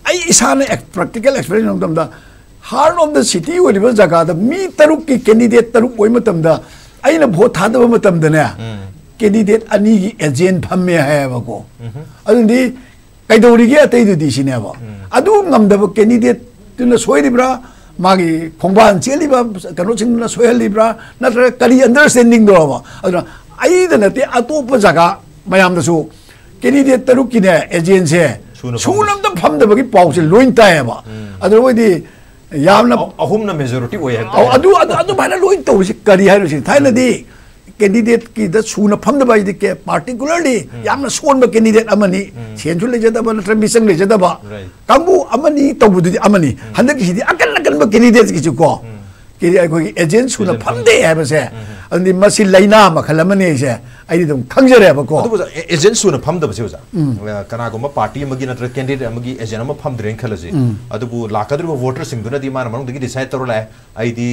ꯑꯩ ꯏꯁꯥꯅ ꯄ꯭ꯔꯦꯛꯇꯤꯀꯦꯜ ꯑꯦꯛꯁꯄꯤꯔꯤꯌꯦꯟꯁ ꯃꯇꯝꯗ ꯍꯥꯔꯠ ꯑꯣꯐ ꯗ ꯁꯤꯇꯤ ꯑꯣꯏꯔꯤꯕ ꯖꯒꯥꯗ ꯃꯤ ꯇꯔꯨꯛꯀꯤ ꯀꯦꯟꯗꯤꯗꯦꯠ ꯇꯔꯨꯛ ꯑꯣꯏ ꯃꯇꯝꯗ ꯑꯩꯅ ꯚꯣꯠ ꯊꯥꯗꯕ ꯃꯇꯝꯗꯅꯦ ꯀꯦꯟꯗꯤꯗꯦꯠ ꯑꯅꯤꯒꯤ ꯑꯦꯖꯦꯟ ꯐꯝꯃꯦ ꯍꯥꯏꯌꯦꯕꯀꯣ ꯑꯗꯨꯗꯤ ꯀꯩꯗꯧꯔꯤꯒꯦ ꯑꯇꯩꯗꯨꯗꯤ ꯁꯤꯅꯦꯕ ꯑꯗꯨ ꯉꯝꯗꯕ ꯀꯦꯟꯗꯤꯗꯦꯠꯇꯨꯅ ꯁꯣꯏꯔꯤꯕ꯭ꯔꯥ ꯃꯥꯒꯤ ꯈꯣꯡꯕꯥꯟ ꯆꯦꯜꯂꯤꯕ ꯀꯩꯅꯣꯁꯤꯡꯗꯨꯅ ꯁꯣꯏꯍꯜꯂꯤꯕ꯭ꯔꯥ ꯅꯠꯇ꯭ꯔꯒ ꯀꯔꯤ ꯑꯟꯗꯔꯁꯇꯦꯟꯗꯤꯡꯗꯣꯕ ꯑꯗꯨꯅ ꯑꯩꯗ ꯅꯠꯇꯦ ꯑꯇꯣꯞꯄ ꯖꯒꯥ ꯃꯌꯥꯝꯗꯁꯨ ꯀꯦꯟꯗꯤꯗꯦꯠ ꯇꯔꯨꯛꯀꯤꯅꯦ ꯑꯦꯖꯦꯟꯁꯦ ꯁꯨꯅ ꯑꯝꯇ ꯐꯝꯗꯕꯒꯤ ꯄꯥꯎꯁꯦ ꯂꯣꯏ ꯇꯥꯏꯌꯦꯕ ꯑꯗꯨ ꯃꯣꯏꯗꯤ ꯌꯥꯝꯅ ꯑꯍꯨꯝꯅ ꯃꯦꯖꯣꯔꯤꯇꯤ ꯑꯣꯏ ꯍꯥꯏꯕ ꯑꯗꯨ ꯑꯗꯨꯃꯥꯏꯅ ꯂꯣꯏ ꯇꯧꯁꯤ ꯀꯔꯤ ꯍꯥꯏꯔꯨꯁꯤ ꯊꯥꯏꯅꯗꯤ ꯀꯦꯟꯗꯤꯗꯦꯠꯀꯤꯗ ꯁꯨꯅ ꯐꯝꯗꯕ ꯍꯥꯏꯗꯤ ꯀꯦ ꯄꯥꯔꯇꯤꯀꯨꯂꯔꯂꯤ ꯌꯥꯝꯅ ꯁꯣꯟꯕ ꯀꯦꯟꯗꯤꯗꯦꯠ ꯑꯃꯅꯤ ꯁꯦꯟꯁꯨ ꯂꯩꯖꯗꯕ ꯅꯠꯇ꯭ꯔꯒ ꯃꯤꯆꯪ ꯂꯩꯖꯗꯕ ꯀꯥꯡꯕꯨ ꯑꯃꯅꯤ ꯇꯧꯕꯗꯨꯗꯤ ꯑꯃꯅꯤ ꯍꯟꯗꯛꯀꯤꯁꯤꯗꯤ ꯑꯀꯟ ꯑꯀꯟꯕ ꯀꯦꯟꯗꯤꯗꯦꯠꯀꯤꯁꯨꯀꯣ ꯑꯩꯈꯣꯏꯒꯤ ꯑꯦꯖꯦꯟ ꯁꯨꯅ ꯐꯝꯗꯦ ꯍꯥꯏꯕꯁꯦ ꯑꯗꯨꯗꯤ ꯃꯁꯤ ꯂꯥꯏꯅꯥ ꯃꯈꯜ ꯑꯃꯅꯦꯁꯦ ꯑꯩꯗꯤ ꯑꯗꯨꯝ ꯈꯪꯖꯔꯦꯕꯀꯣ ꯑꯗꯨꯕꯨ ꯑꯦꯖꯦꯟ ꯁꯨꯅ ꯐꯝꯗꯕꯁꯦ ꯑꯣꯖꯥ ꯀꯅꯥꯒꯨꯝꯕ ꯄꯥꯔꯇꯤ ꯑꯃꯒꯤ ꯅꯠꯇ꯭ꯔꯒ ꯀꯦꯟꯗꯤꯗꯦꯠ ꯑꯃꯒꯤ ꯑꯦꯖꯦꯟ ꯑꯃ ꯐꯝꯗ꯭ꯔꯦꯅ ꯈꯜꯂꯁꯤ ꯑꯗꯨꯕꯨ ꯂꯥꯛꯀꯗꯧꯔꯤꯕ ꯚꯣꯇꯔꯁꯤꯡꯗꯨꯅꯗꯤ ꯃꯥꯅ ꯃꯅꯨꯡꯗꯒꯤ ꯗꯤꯁꯥꯏꯠ ꯇꯧꯔ ꯂꯥꯛꯑꯦ ꯑꯩꯗꯤ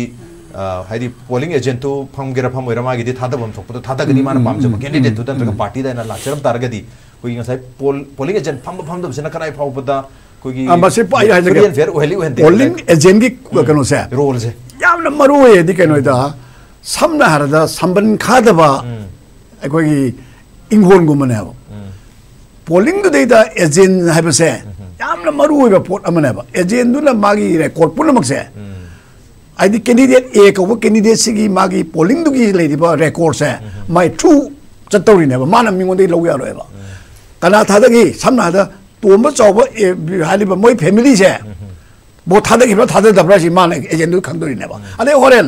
ꯍꯥꯏꯗꯤ ꯄꯣꯂꯤꯡ ꯑꯦꯖꯦꯟꯇꯨ ꯐꯝꯒꯦꯔꯥ ꯐꯝꯃꯣꯏꯔꯥ ꯃꯥꯒꯤꯗꯤ ꯊꯥꯗꯐꯝ ꯊꯣꯛꯄꯗꯣ ꯊꯥꯗꯒꯅꯤ ꯃꯥꯅ ꯄꯥꯝꯖꯕ ꯀꯦꯟꯗꯤꯗꯦꯠꯇꯨꯗ ꯅꯠꯇ꯭ꯔꯒ ꯄꯥꯔꯇꯤꯗ ꯑꯩꯅ ꯂꯥꯛꯆꯔꯝ ꯇꯥꯔꯒꯗꯤ ꯑꯩꯈꯣꯏꯒꯤ ꯉꯁꯥꯏ ꯄꯣꯂꯤꯡ ꯑꯦꯖꯦꯟ ꯐꯝꯕ ꯐꯝꯗꯕꯁꯤꯅ ꯀꯗꯥꯏ ꯐꯥꯎꯕꯗ ꯑꯩꯈꯣꯏꯒꯤ ꯃꯁꯤ ꯑꯩ ꯍꯥꯏꯖꯒꯦ ꯄꯣꯂꯤꯡ ꯑꯦꯖꯦꯟꯒꯤ ꯀꯩꯅꯣꯁꯦ ꯔꯣꯜꯁꯦ ꯌꯥꯝꯅ ꯃꯔꯨ ꯑꯣꯏꯌꯦꯗꯤ ꯀꯩꯅꯣꯗ ꯁꯝꯅ ꯍꯥꯏꯔꯕꯗ ꯁꯝꯕꯟ ꯈꯥꯗꯕ ꯑꯩꯈꯣꯏꯒꯤ ꯏꯪꯈꯣꯜꯒꯨꯝꯕꯅꯦꯕ ꯄꯣꯂꯤꯡꯗꯨꯗꯩꯗ ꯑꯦꯖꯦꯟ ꯍꯥꯏꯕꯁꯦ ꯌꯥꯝꯅ ꯃꯔꯨ ꯑꯣꯏꯕ ꯄꯣꯠ ꯑꯃꯅꯦꯕ ꯑꯦꯖꯦꯟꯗꯨꯅ ꯃꯥꯒꯤ ꯔꯦꯀꯣꯔꯠ ꯄꯨꯝꯅꯃꯛꯁꯦ ꯍꯥꯏꯗꯤ ꯀꯦꯟꯗꯤꯗꯦꯠ ꯑꯦ ꯀꯧꯕ ꯀꯦꯟꯗꯤꯗꯦꯠꯁꯤꯒꯤ ꯃꯥꯒꯤ ꯄꯣꯂꯤꯡꯗꯨꯒꯤ ꯂꯩꯔꯤꯕ ꯔꯦꯀꯣꯔꯠꯁꯦ ꯃꯥꯏ ꯊ꯭ꯔꯨ ꯆꯠꯇꯧꯔꯤꯅꯦꯕ ꯃꯥꯅ ꯃꯤꯉꯣꯟꯗꯒꯤ ꯂꯧ ꯌꯥꯔꯣꯏꯕ ꯀꯅꯥ ꯊꯥꯗꯒꯤ ꯁꯝꯅ ꯍꯥꯏꯔꯕꯗ ꯇꯣꯝꯕ ꯆꯥꯎꯕ ꯍꯥꯏꯔꯤꯕ ꯃꯣꯏ ꯐꯦꯃꯤꯂꯤꯁꯦ ꯚꯣꯠ ꯊꯥꯗꯈꯤꯕ꯭ꯔꯥ ꯊꯥꯗꯗꯕ꯭ꯔꯥ ꯁꯤ ꯃꯥꯅ ꯑꯦꯖꯦꯟꯗꯨ ꯈꯪꯗꯣꯔꯤꯅꯦꯕ ꯑꯗꯩ ꯍꯣꯔꯦꯟ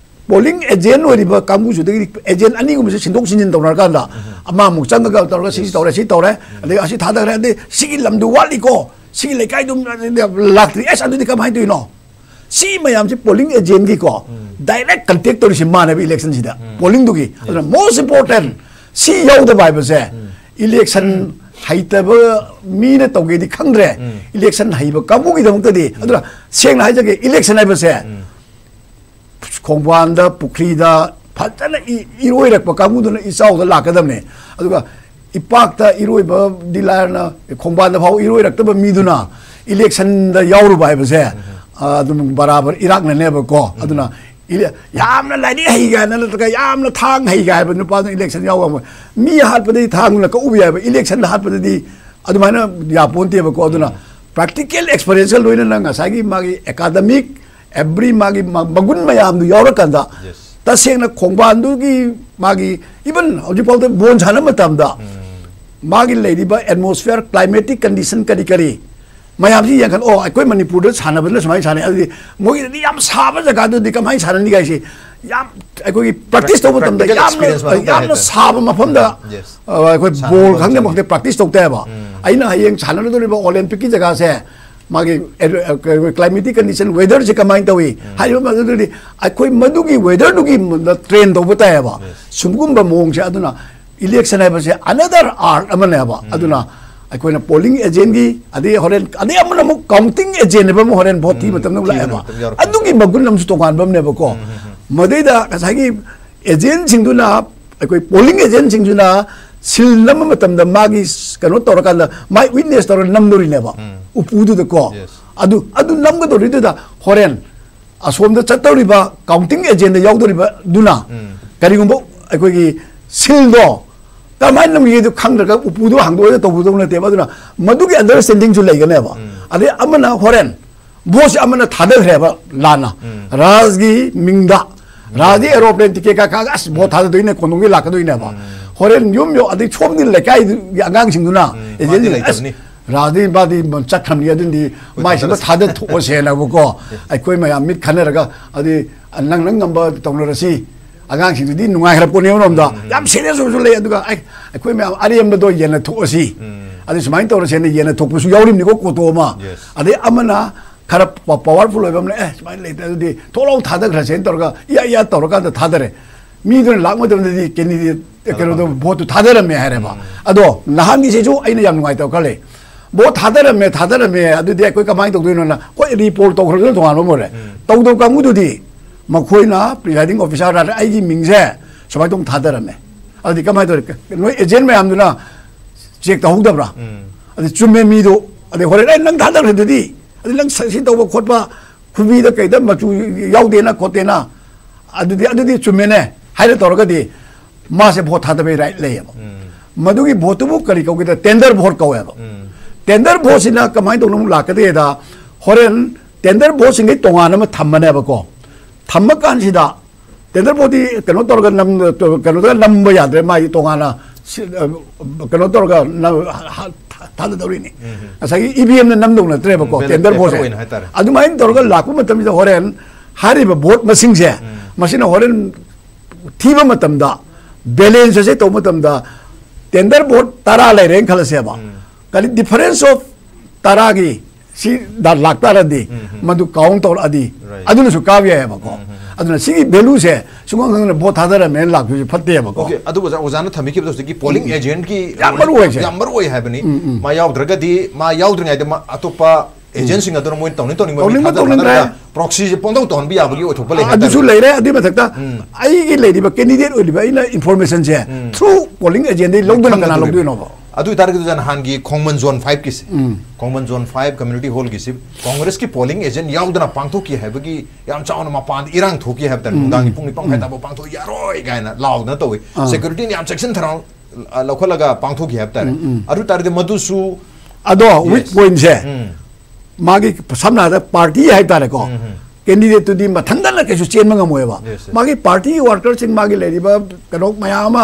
볼링 에젠 어리 봐 강구주 되게 에젠 아니고 무슨 신동 신인 돈을 간다 아마 목장가 돈을 시시 돈을 시 돈을 내가 아시 다다 그랬는데 시길 남도 왈리고 시길 내가 좀 락트리 에서 안도 니까 많이 되노 시 마얌지 볼링 에젠 기고 다이렉트 컨택 돌이 심만에 일렉션 시다 볼링 두기 그래서 모스트 임포턴트 시 여우더 바이브세 일렉션 하이타버 미네 동게디 캉드레 일렉션 하이버 까부기 되면 뜨디 아들아 시행 하이저게 일렉션 하이버세 ꯈꯣꯡꯕꯥꯟꯗ ꯄꯨꯈ꯭ꯔꯤꯗ ꯐꯖꯅ ꯏꯔꯣꯏꯔꯛꯄ ꯀꯥꯡꯕꯨꯗꯨꯅ ꯏꯆꯥꯎꯗ ꯂꯥꯛꯀꯗꯕꯅꯦ ꯑꯗꯨꯒ ꯏꯄꯥꯛꯇ ꯏꯔꯣꯏꯕꯗꯤ ꯂꯥꯏꯔꯅ ꯈꯣꯡꯕꯥꯟꯗ ꯐꯥꯎ ꯏꯔꯣꯏꯔꯛꯇꯕ ꯃꯤꯗꯨꯅ ꯏꯂꯦꯛꯁꯟꯗ ꯌꯥꯎꯔꯨꯕ ꯍꯥꯏꯕꯁꯦ ꯑꯗꯨꯝ ꯕꯔꯥꯕꯔ ꯏꯔꯥꯛꯅꯅꯦꯕꯀꯣ ꯑꯗꯨꯅ ꯌꯥꯝꯅ ꯂꯥꯏꯔꯤꯛ ꯍꯩꯒꯥꯏꯅ ꯅꯠꯇ꯭ꯔꯒ ꯌꯥꯝꯅ ꯊꯥꯡ ꯍꯩꯒ ꯍꯥꯏꯕ ꯅꯨꯄꯥꯗꯨꯅ ꯏꯂꯦꯛꯁꯟ ꯌꯥꯎꯕ ꯃꯤ ꯍꯥꯠꯄꯗꯗꯤ ꯊꯥꯡꯗꯨꯅ ꯀꯛꯎꯕ ꯌꯥꯏꯕ ꯏꯂꯦꯛꯁꯟꯗ ꯍꯥꯠꯄꯗꯗꯤ ꯑꯗꯨꯃꯥꯏꯅ ꯌꯥꯄꯣꯟꯇꯦꯕꯀꯣ ꯑꯗꯨꯅ ꯄ꯭ꯔꯥꯛꯇꯤꯀꯦꯜ ꯑꯦꯛꯁꯄꯔꯤꯌꯦꯟꯁꯀ ꯂꯣꯏꯅꯅ ꯉꯁꯥꯏꯒꯤ ꯃꯥꯒꯤ academic every magi magun mayam du yaura kanda ta seng na kongban du gi magi even hoji pau de bon jana matam da magi lady ba atmosphere climatic condition kari kari mayam ji yang kan oh koi manipur de sana bela samai sana adi mo gi yam saba jaga du dikam hai sana ni gai si yam koi practice to matam da yam yam na saba mafam da koi bol khang ne mo practice to ta ba aina hayeng sana do le ba olympic ki jaga se ꯃꯥꯒꯤ climatic weather से ꯀꯃꯥꯏꯅ ꯇꯧꯏ ꯍꯥꯏꯔꯤꯕ ꯃꯗꯨꯗꯤ ꯑꯩꯈꯣꯏ ꯃꯗꯨꯒꯤ ꯋꯦꯗꯔꯗꯨꯒꯤ train ꯇꯧꯕ ꯇꯥꯏꯌꯦꯕ ꯁꯨꯝꯒꯨꯝꯕ ꯃꯑꯣꯡꯁꯦ ꯑꯗꯨꯅ इलेक्शन है अनदर आर्ट अखोना पोलिंग एजेंट की अदे हरें अदे काउंटिंग एजेंट है हरें भोट थी लाए मगुन तोानबनेबको मदद एजेंट अखोई पोलिंग एजेंट सिल नम कनो तौर माइ विटनेस तौर नमदोरीनेब u pudu de ko adu adu nam ga do ri da horen asom da chatta ri ba counting agent yau do ri ba duna kari gumbo akoi gi sil do ta mai nam gi do khang da u pudu hang do to pudu na te ba duna madu gi understanding ju lai ga ne ba ade amana horen bosi amana thada re ba lana raj gi mingda 라디 에로플레인 티켓 가가 뭐 다도 있네 공동기 라카도 있네 봐. 호렌 요묘 아디 초음들 레까이 양강신구나. 이제 라디 바디 먼짝 감리하든지 마시고 다들 오세라고. 고 아이 거의 뭐야 밑 가네라가 어디 안낭낭 넘버 동네라시 아강 시도디 누가해라고 내오놈다 얌 세례서 줄래 누가? 아이 거의 뭐야 아리엠도 얘네 토시. 아니 스마인 토르세네 얘네 토부수 여우림니고 고도마 뭐. 아니 아마나 가라 뭐, 파워풀 해보면 에 스마인 레이더디 돌아오 다들 그러세 떨어가 야야 떨어가다 다들에 미들 락모들한테 괜히 그래도 모두 다들은 매 해라 봐 아도 나한테 제조 아이는 양 누가 있다고 갈래? 뭐 다다름에 다다름에 어디에 그니까 많이 독도는 거의 리포트 독도를 동안은 뭐래? 음. 독도 강구도디. 뭐 거의나 프리자이딩 오피셜을 아이기 민세. 저발 동 다다름에 어디 가만히 돌까 너 예전 매 암도나 지역도 홍답라? 어디 준비 미도. 어디 거래. 랑 다다름에디 어디 랑 사실도 뭐 곧바 구비도 깨다 뭐 야우대나 곧대나 어디 어디 준비네. 하이를 돌아가디 마세 보타다베 라이 레이요 마두기 보트부 거리 거기다 텐더 보트 거예요 덴더 보시나 가만히도 너무 락거리에다 호렌 덴더 보신 게 동안하면 탐만 해봤고 탐만 깐시다 덴더 보디 그놈 돌가 남 그놈 남뭐야 돼 마이 동안아 그놈 돌가 남 다들 돌이니 사기 EBM는 남동네 들어봤고 덴더 보세 아주 많이 돌가 락고 못합니다 호렌 하리바 못 마싱제 마시는 호렌 티바 못합니다 밸런스에 또 못합니다 덴더 보 따라 레랭 칼세바 음. कल difference of तरह की लाता मत counter अभी अब कव्यको value से सुगंगन बहुत हादर मेन लाख जो फटते है बको ओके अदु ओजान थमी की बस्ती की पोलिंग एजेंट की नंबर वो है नंबर वो है बनी मा याव दरगदी मा याव दरगदी अतोपा एजेंसी गदर मोइन तोनी तोनी मोइन तोनी तोनी प्रॉक्सी जे पोंदो तोन भी आबगी ओ थोपले है अदु ले रे अदि म थकता आई की लेडी ब कैंडिडेट ओली भाई ना इंफॉर्मेशन जे थ्रू पोलिंग एजेंट दे लोग न लोग दे नो तो नहानी खोमन जोन फाइव की Khongman zone five community hall की कांग्रेस की पोलिंग एजेंट यादना पाथोकी है मपान इरान थोकी है पाथो यारोई गायना लाउदना तौर सेक्यूरीटी ने चेक्सन लगा लौखलग पाथोकी है अदो वीक पॉइंट से मागी सामना पार्टी है तारेको कैंडिडेट तो दी मथंदन कैसे चेन मंगम होएगा मागी पार्टी वर्कर्स इन मागी लेडी कनो मयामा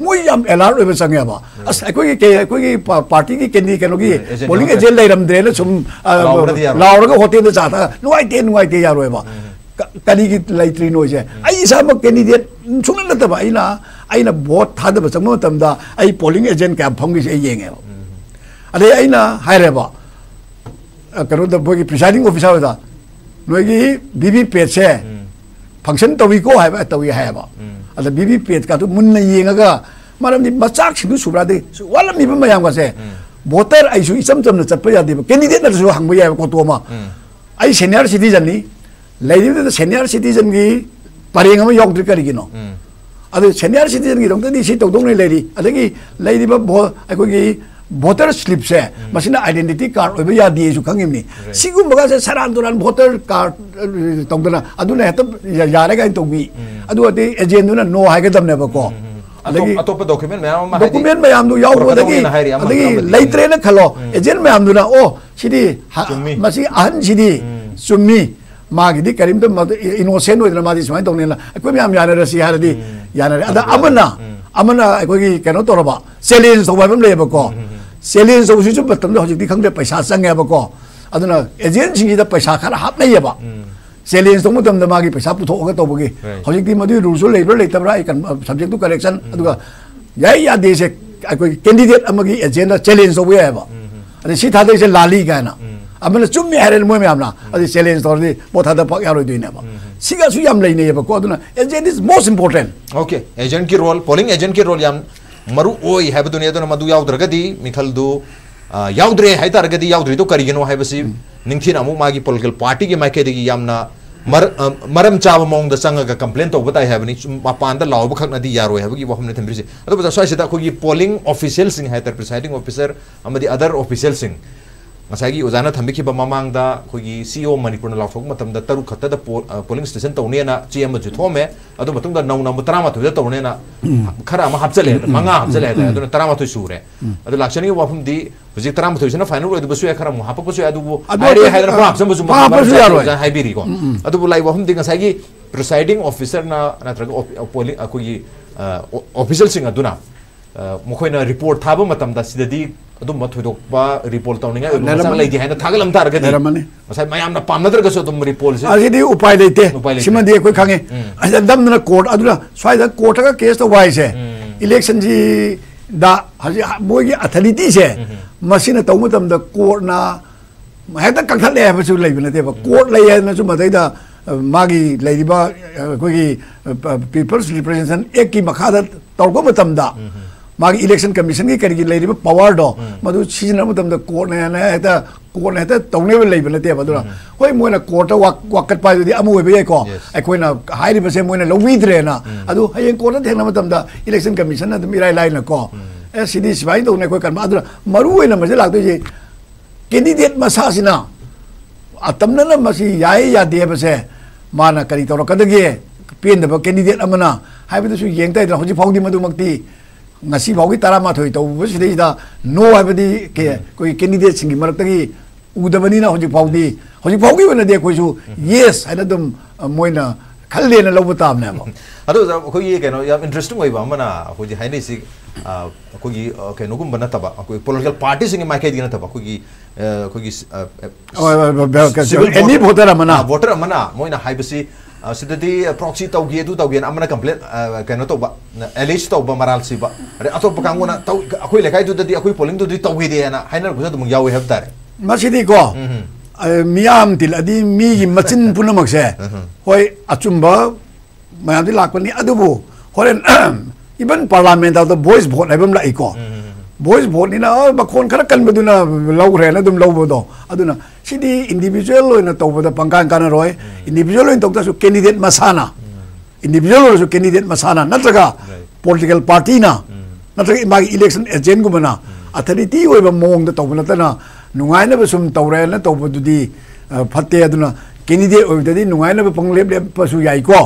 मोई याम अलर्ट ओइबा संगेबा अस पार्टी की कैंडिडेट कनो की पोलिंग एजेंट लेरमद्रे न सुम लावरगा होटेल जाता नुवाइते नुवाइते यारोइबा कनी की लाइट्री नोइसे कैंडिडेट सुन नतबा आइना आइना वोट थादबा आई पोलिंग एजेंट का फंगी से येंगेबा अरे आइना हाइरेबा कनो द बोगी प्रिसाइडिंग ऑफिसर नोगी बीबी पेज से फ़ंक्शन तवीको है है अद बीबी पेट का मुन्न येंगा मरमदि मचाक सिंदु सुब्रादि वालमी मयाम गासे वोटर आइसु इचम चम चप्प यादे कैंडिडेट नसु हंग याय कोतोमा आई सीनियर सिटीजन नि लेदिबे सीनियर सिटीजन की परेंग अमा योगद्रि करिगिनो अदु सीनियर सिटीजन की दंगदि voter slip se masina identity card oiba ya di su khangim ni sigum baga se saran duran voter card tongdana aduna hetam yare ga tongbi adu ati agent duna no ha ga dam ne ba ko adagi atopa document mayam ma document mayam du yaw adagi adagi leitre na khalo agent mayam duna o sidi masi ahan sidi summi मागिदी करीम तो innocent होइदना मादी सुमाय तोनेला अकोइ ma'am याना रसी हारदी याना अदा अमना amana kogi kano toroba selin so wabam le bako selin so shi chum batam hoji di khangde paisa sang ya bako aduna agent chi da paisa khara hap le ba selin so mutam da magi paisa putho ga to bogi hoji di madu rules le le tab ra ikan subject to correction aduga yai ya de se koi candidate amagi agenda challenge so bu ya ba ᱟᱫᱚ ᱥᱤᱛᱟᱫᱮ ᱥᱮ ᱞᱟᱞᱤ ᱜᱟᱭᱱᱟ इकन subject to correction अदुगा याय या देसे अकोइ कैंडिडेट अमगी एजेंडा चैलेंज तोबया हैबा अदे सी थादे से लाली गाना अमन चुम्मे हारे मोय म्यामना अदि चैलेंज तोरदि बोथादा पक यारोय दुइनेबा सिगासु याम लैनेबा को अदुना agent is most important okay agent की रोल पोलिंग एजेंट की रोल याम मरु ओय हैब दुनिया दो मदु याउद्रगदी मिखल दु याउद्रे हाइतारगदी याउद्रि तो करिगनो हाइबसी निंथिन अमु मागी पोलिटिकल पार्टी की माइकेदगी यामना मर मरम चाब मौंग संग कंप्लेन तो बताई है मपान लाब खनदी यारो है वहम ने थम्बरीसे अदब स्वाइसिदा अखोगी पोलिंग ऑफिशियल है प्रिसाइडिंग ऑफिसर अमदी अदर ऑफिशियल उजाना थम्ब ममद अखोई सी ओ मनपुर लाफक तरुख पोलिंग स्टेशन तौने चे थोमे नौ नम तरह तौने खर हापचल मंगा हापचल तरह सूरे लाक्षण की वफम दी तरह से फाइनल खर हापरिको लाइक वफम दी प्रिसाइडिंग ऑफिसर ना ऑफिसल मोखन रिपोर्ट थाब ꯔꯤꯄꯣꯔꯠ ꯊꯥꯕ ꯃꯇꯝꯗ ꯁꯤꯗꯗꯤ ꯑꯗꯨꯝꯕ ꯊꯣꯏꯗꯣꯛꯄ ꯔꯤꯄꯣꯔꯠ ꯇꯧꯅꯤꯡꯉꯥꯏ ꯑꯣꯏꯕ ꯃꯆꯥꯛ ꯂꯩꯔꯝꯃꯅꯤ. ꯂꯩꯇꯦ ꯍꯥꯏꯅ ꯊꯥꯒꯠꯂꯝ ꯇꯥꯔꯒꯗꯤ ꯂꯩꯔꯝꯃꯅꯤ. ꯉꯁꯥꯏ ꯃꯌꯥꯝꯅ ꯄꯥꯝꯅꯗ꯭ꯔꯒꯁꯨ ꯑꯗꯨꯝ ꯔꯤꯄꯣꯔꯠꯁꯦ ꯑꯁꯤꯗꯤ ꯎꯄꯥꯏ ꯂꯩꯇꯦ ꯎꯄꯥꯏ ꯂꯩꯇꯦ. ꯁꯤꯃꯗꯤ ꯑꯩꯈꯣꯏ ꯈꯪꯉꯤ ꯑꯁꯤꯗ ꯅꯝꯗꯅ ꯀꯣꯔꯠ ꯑꯗꯨꯅ ꯁ꯭ꯋꯥꯏꯗ ꯀꯣꯔꯠꯇꯒ ꯀꯦꯁ ꯇꯧꯕ ꯍꯥꯏꯁꯦ ꯏꯂꯦꯛꯁꯟꯁꯤꯗ ꯍꯧꯖꯤꯛ ꯃꯣꯏꯒꯤ ꯑꯊꯣꯔꯤꯇꯤꯁꯦ ꯃꯁꯤꯅ ꯇꯧꯕ ꯃꯇꯝꯗ ꯀꯣꯔꯠꯅ ꯍꯦꯛꯇ ꯀꯛꯊꯠꯂꯦ ꯍꯥꯏꯕꯁꯨ ꯂꯩꯕ ꯅꯠꯇꯦꯕ ꯀꯣꯔꯠ ꯂꯩ ꯍꯥꯏꯗꯅꯁꯨ ꯃꯗꯩꯗ ꯑ, ꯃꯥꯒꯤ ꯂꯩꯔꯤꯕ ꯑ, ꯑꯩꯈꯣꯏꯒꯤ ꯄꯤꯄꯜꯁ ꯔꯤꯄ꯭ꯔꯖꯦꯟꯇꯦꯁꯟ ꯑꯦꯛꯀꯤ ꯃꯈꯥꯗ ꯇꯧꯔꯛꯄ ꯃꯇꯝꯗ ꯃꯥꯒꯤ इलेक्शन कमीशन की करी लेरिबा पावर दो मधु सीज़न मतलब कोर्ट ने ने हेता कोर्ट ने हेता तौने बे लेबे नते होय मोना कोर्ट वाक वाकत पाइ दुदी अमु वेबे को अखोइना हाइरि बसे मोना लौविद्रे ना अदु हयें कोर्ट थेंना मतलब इलेक्शन कमीशन अदु मिराइ लाइ ना को ए सिदी सिबाइ दौने कोइ कन अदु मरु ओइना मज़े लागदो जे। कैंडिडेट मसासिना अतमना मसी याय यादे बसे माना करी तौरकदगे पेंदबा candidate Amna हाइबदसु येंगताइदा हौजि फाउदी मदुमक्ति ngasi bawgi tara ma thoi to bsidi da no habadi ke koi candidate singi marakta udabani na hoji pawdi hoji pawgi wena de koi su yes haina dum moina khalle na lobu tam na ba ꯑꯗꯣ ꯑꯩꯈꯣꯏꯒꯤ ꯀꯩꯅꯣ ꯌꯥꯝ interesting ꯑꯣꯏꯕ ꯑꯃꯅ ꯑꯩꯈꯣꯏꯒꯤ ꯍꯥꯏꯅꯔꯤꯁꯤ ꯑꯩꯈꯣꯏꯒꯤ ꯀꯩꯅꯣꯒꯨꯝꯕ ꯅꯠꯇꯕ ꯑꯩꯈꯣꯏ ꯄꯣꯂꯤꯇꯤꯀꯦꯜ ꯄꯥꯔꯇꯤꯁꯤꯡꯒꯤ ꯃꯥꯏꯀꯩꯗꯒꯤ ꯅꯠꯇꯕ ꯑꯩꯈꯣꯏꯒꯤ ꯑꯩꯈꯣꯏꯒꯤ any voter amana voter amana moina haibasi sidadi proxy tawgi edu tawgi amana complaint kaino tawba allege tawba maral siba are atop kanguna taw akoi lekai du dadi akoi polling du tawgi de na hainar gusa dum yawi heb tare masidi ko miyam til adi mi gi machin punamak se hoi achumba mayam til lakpani adubu horen even parliament of the voice vote haibam la iko loina tawbada pangkan kana roy individual loin tawta su candidate masana individual su candidate masana natraga political party na natraga magi election agent gumana authority oiba candidate ꯑꯣꯏꯕꯗꯗꯤ ꯅꯨꯡꯉꯥꯏꯅꯕ ꯄꯪꯂꯦꯞ ꯂꯦꯞꯄꯁꯨ ꯌꯥꯏꯀꯣ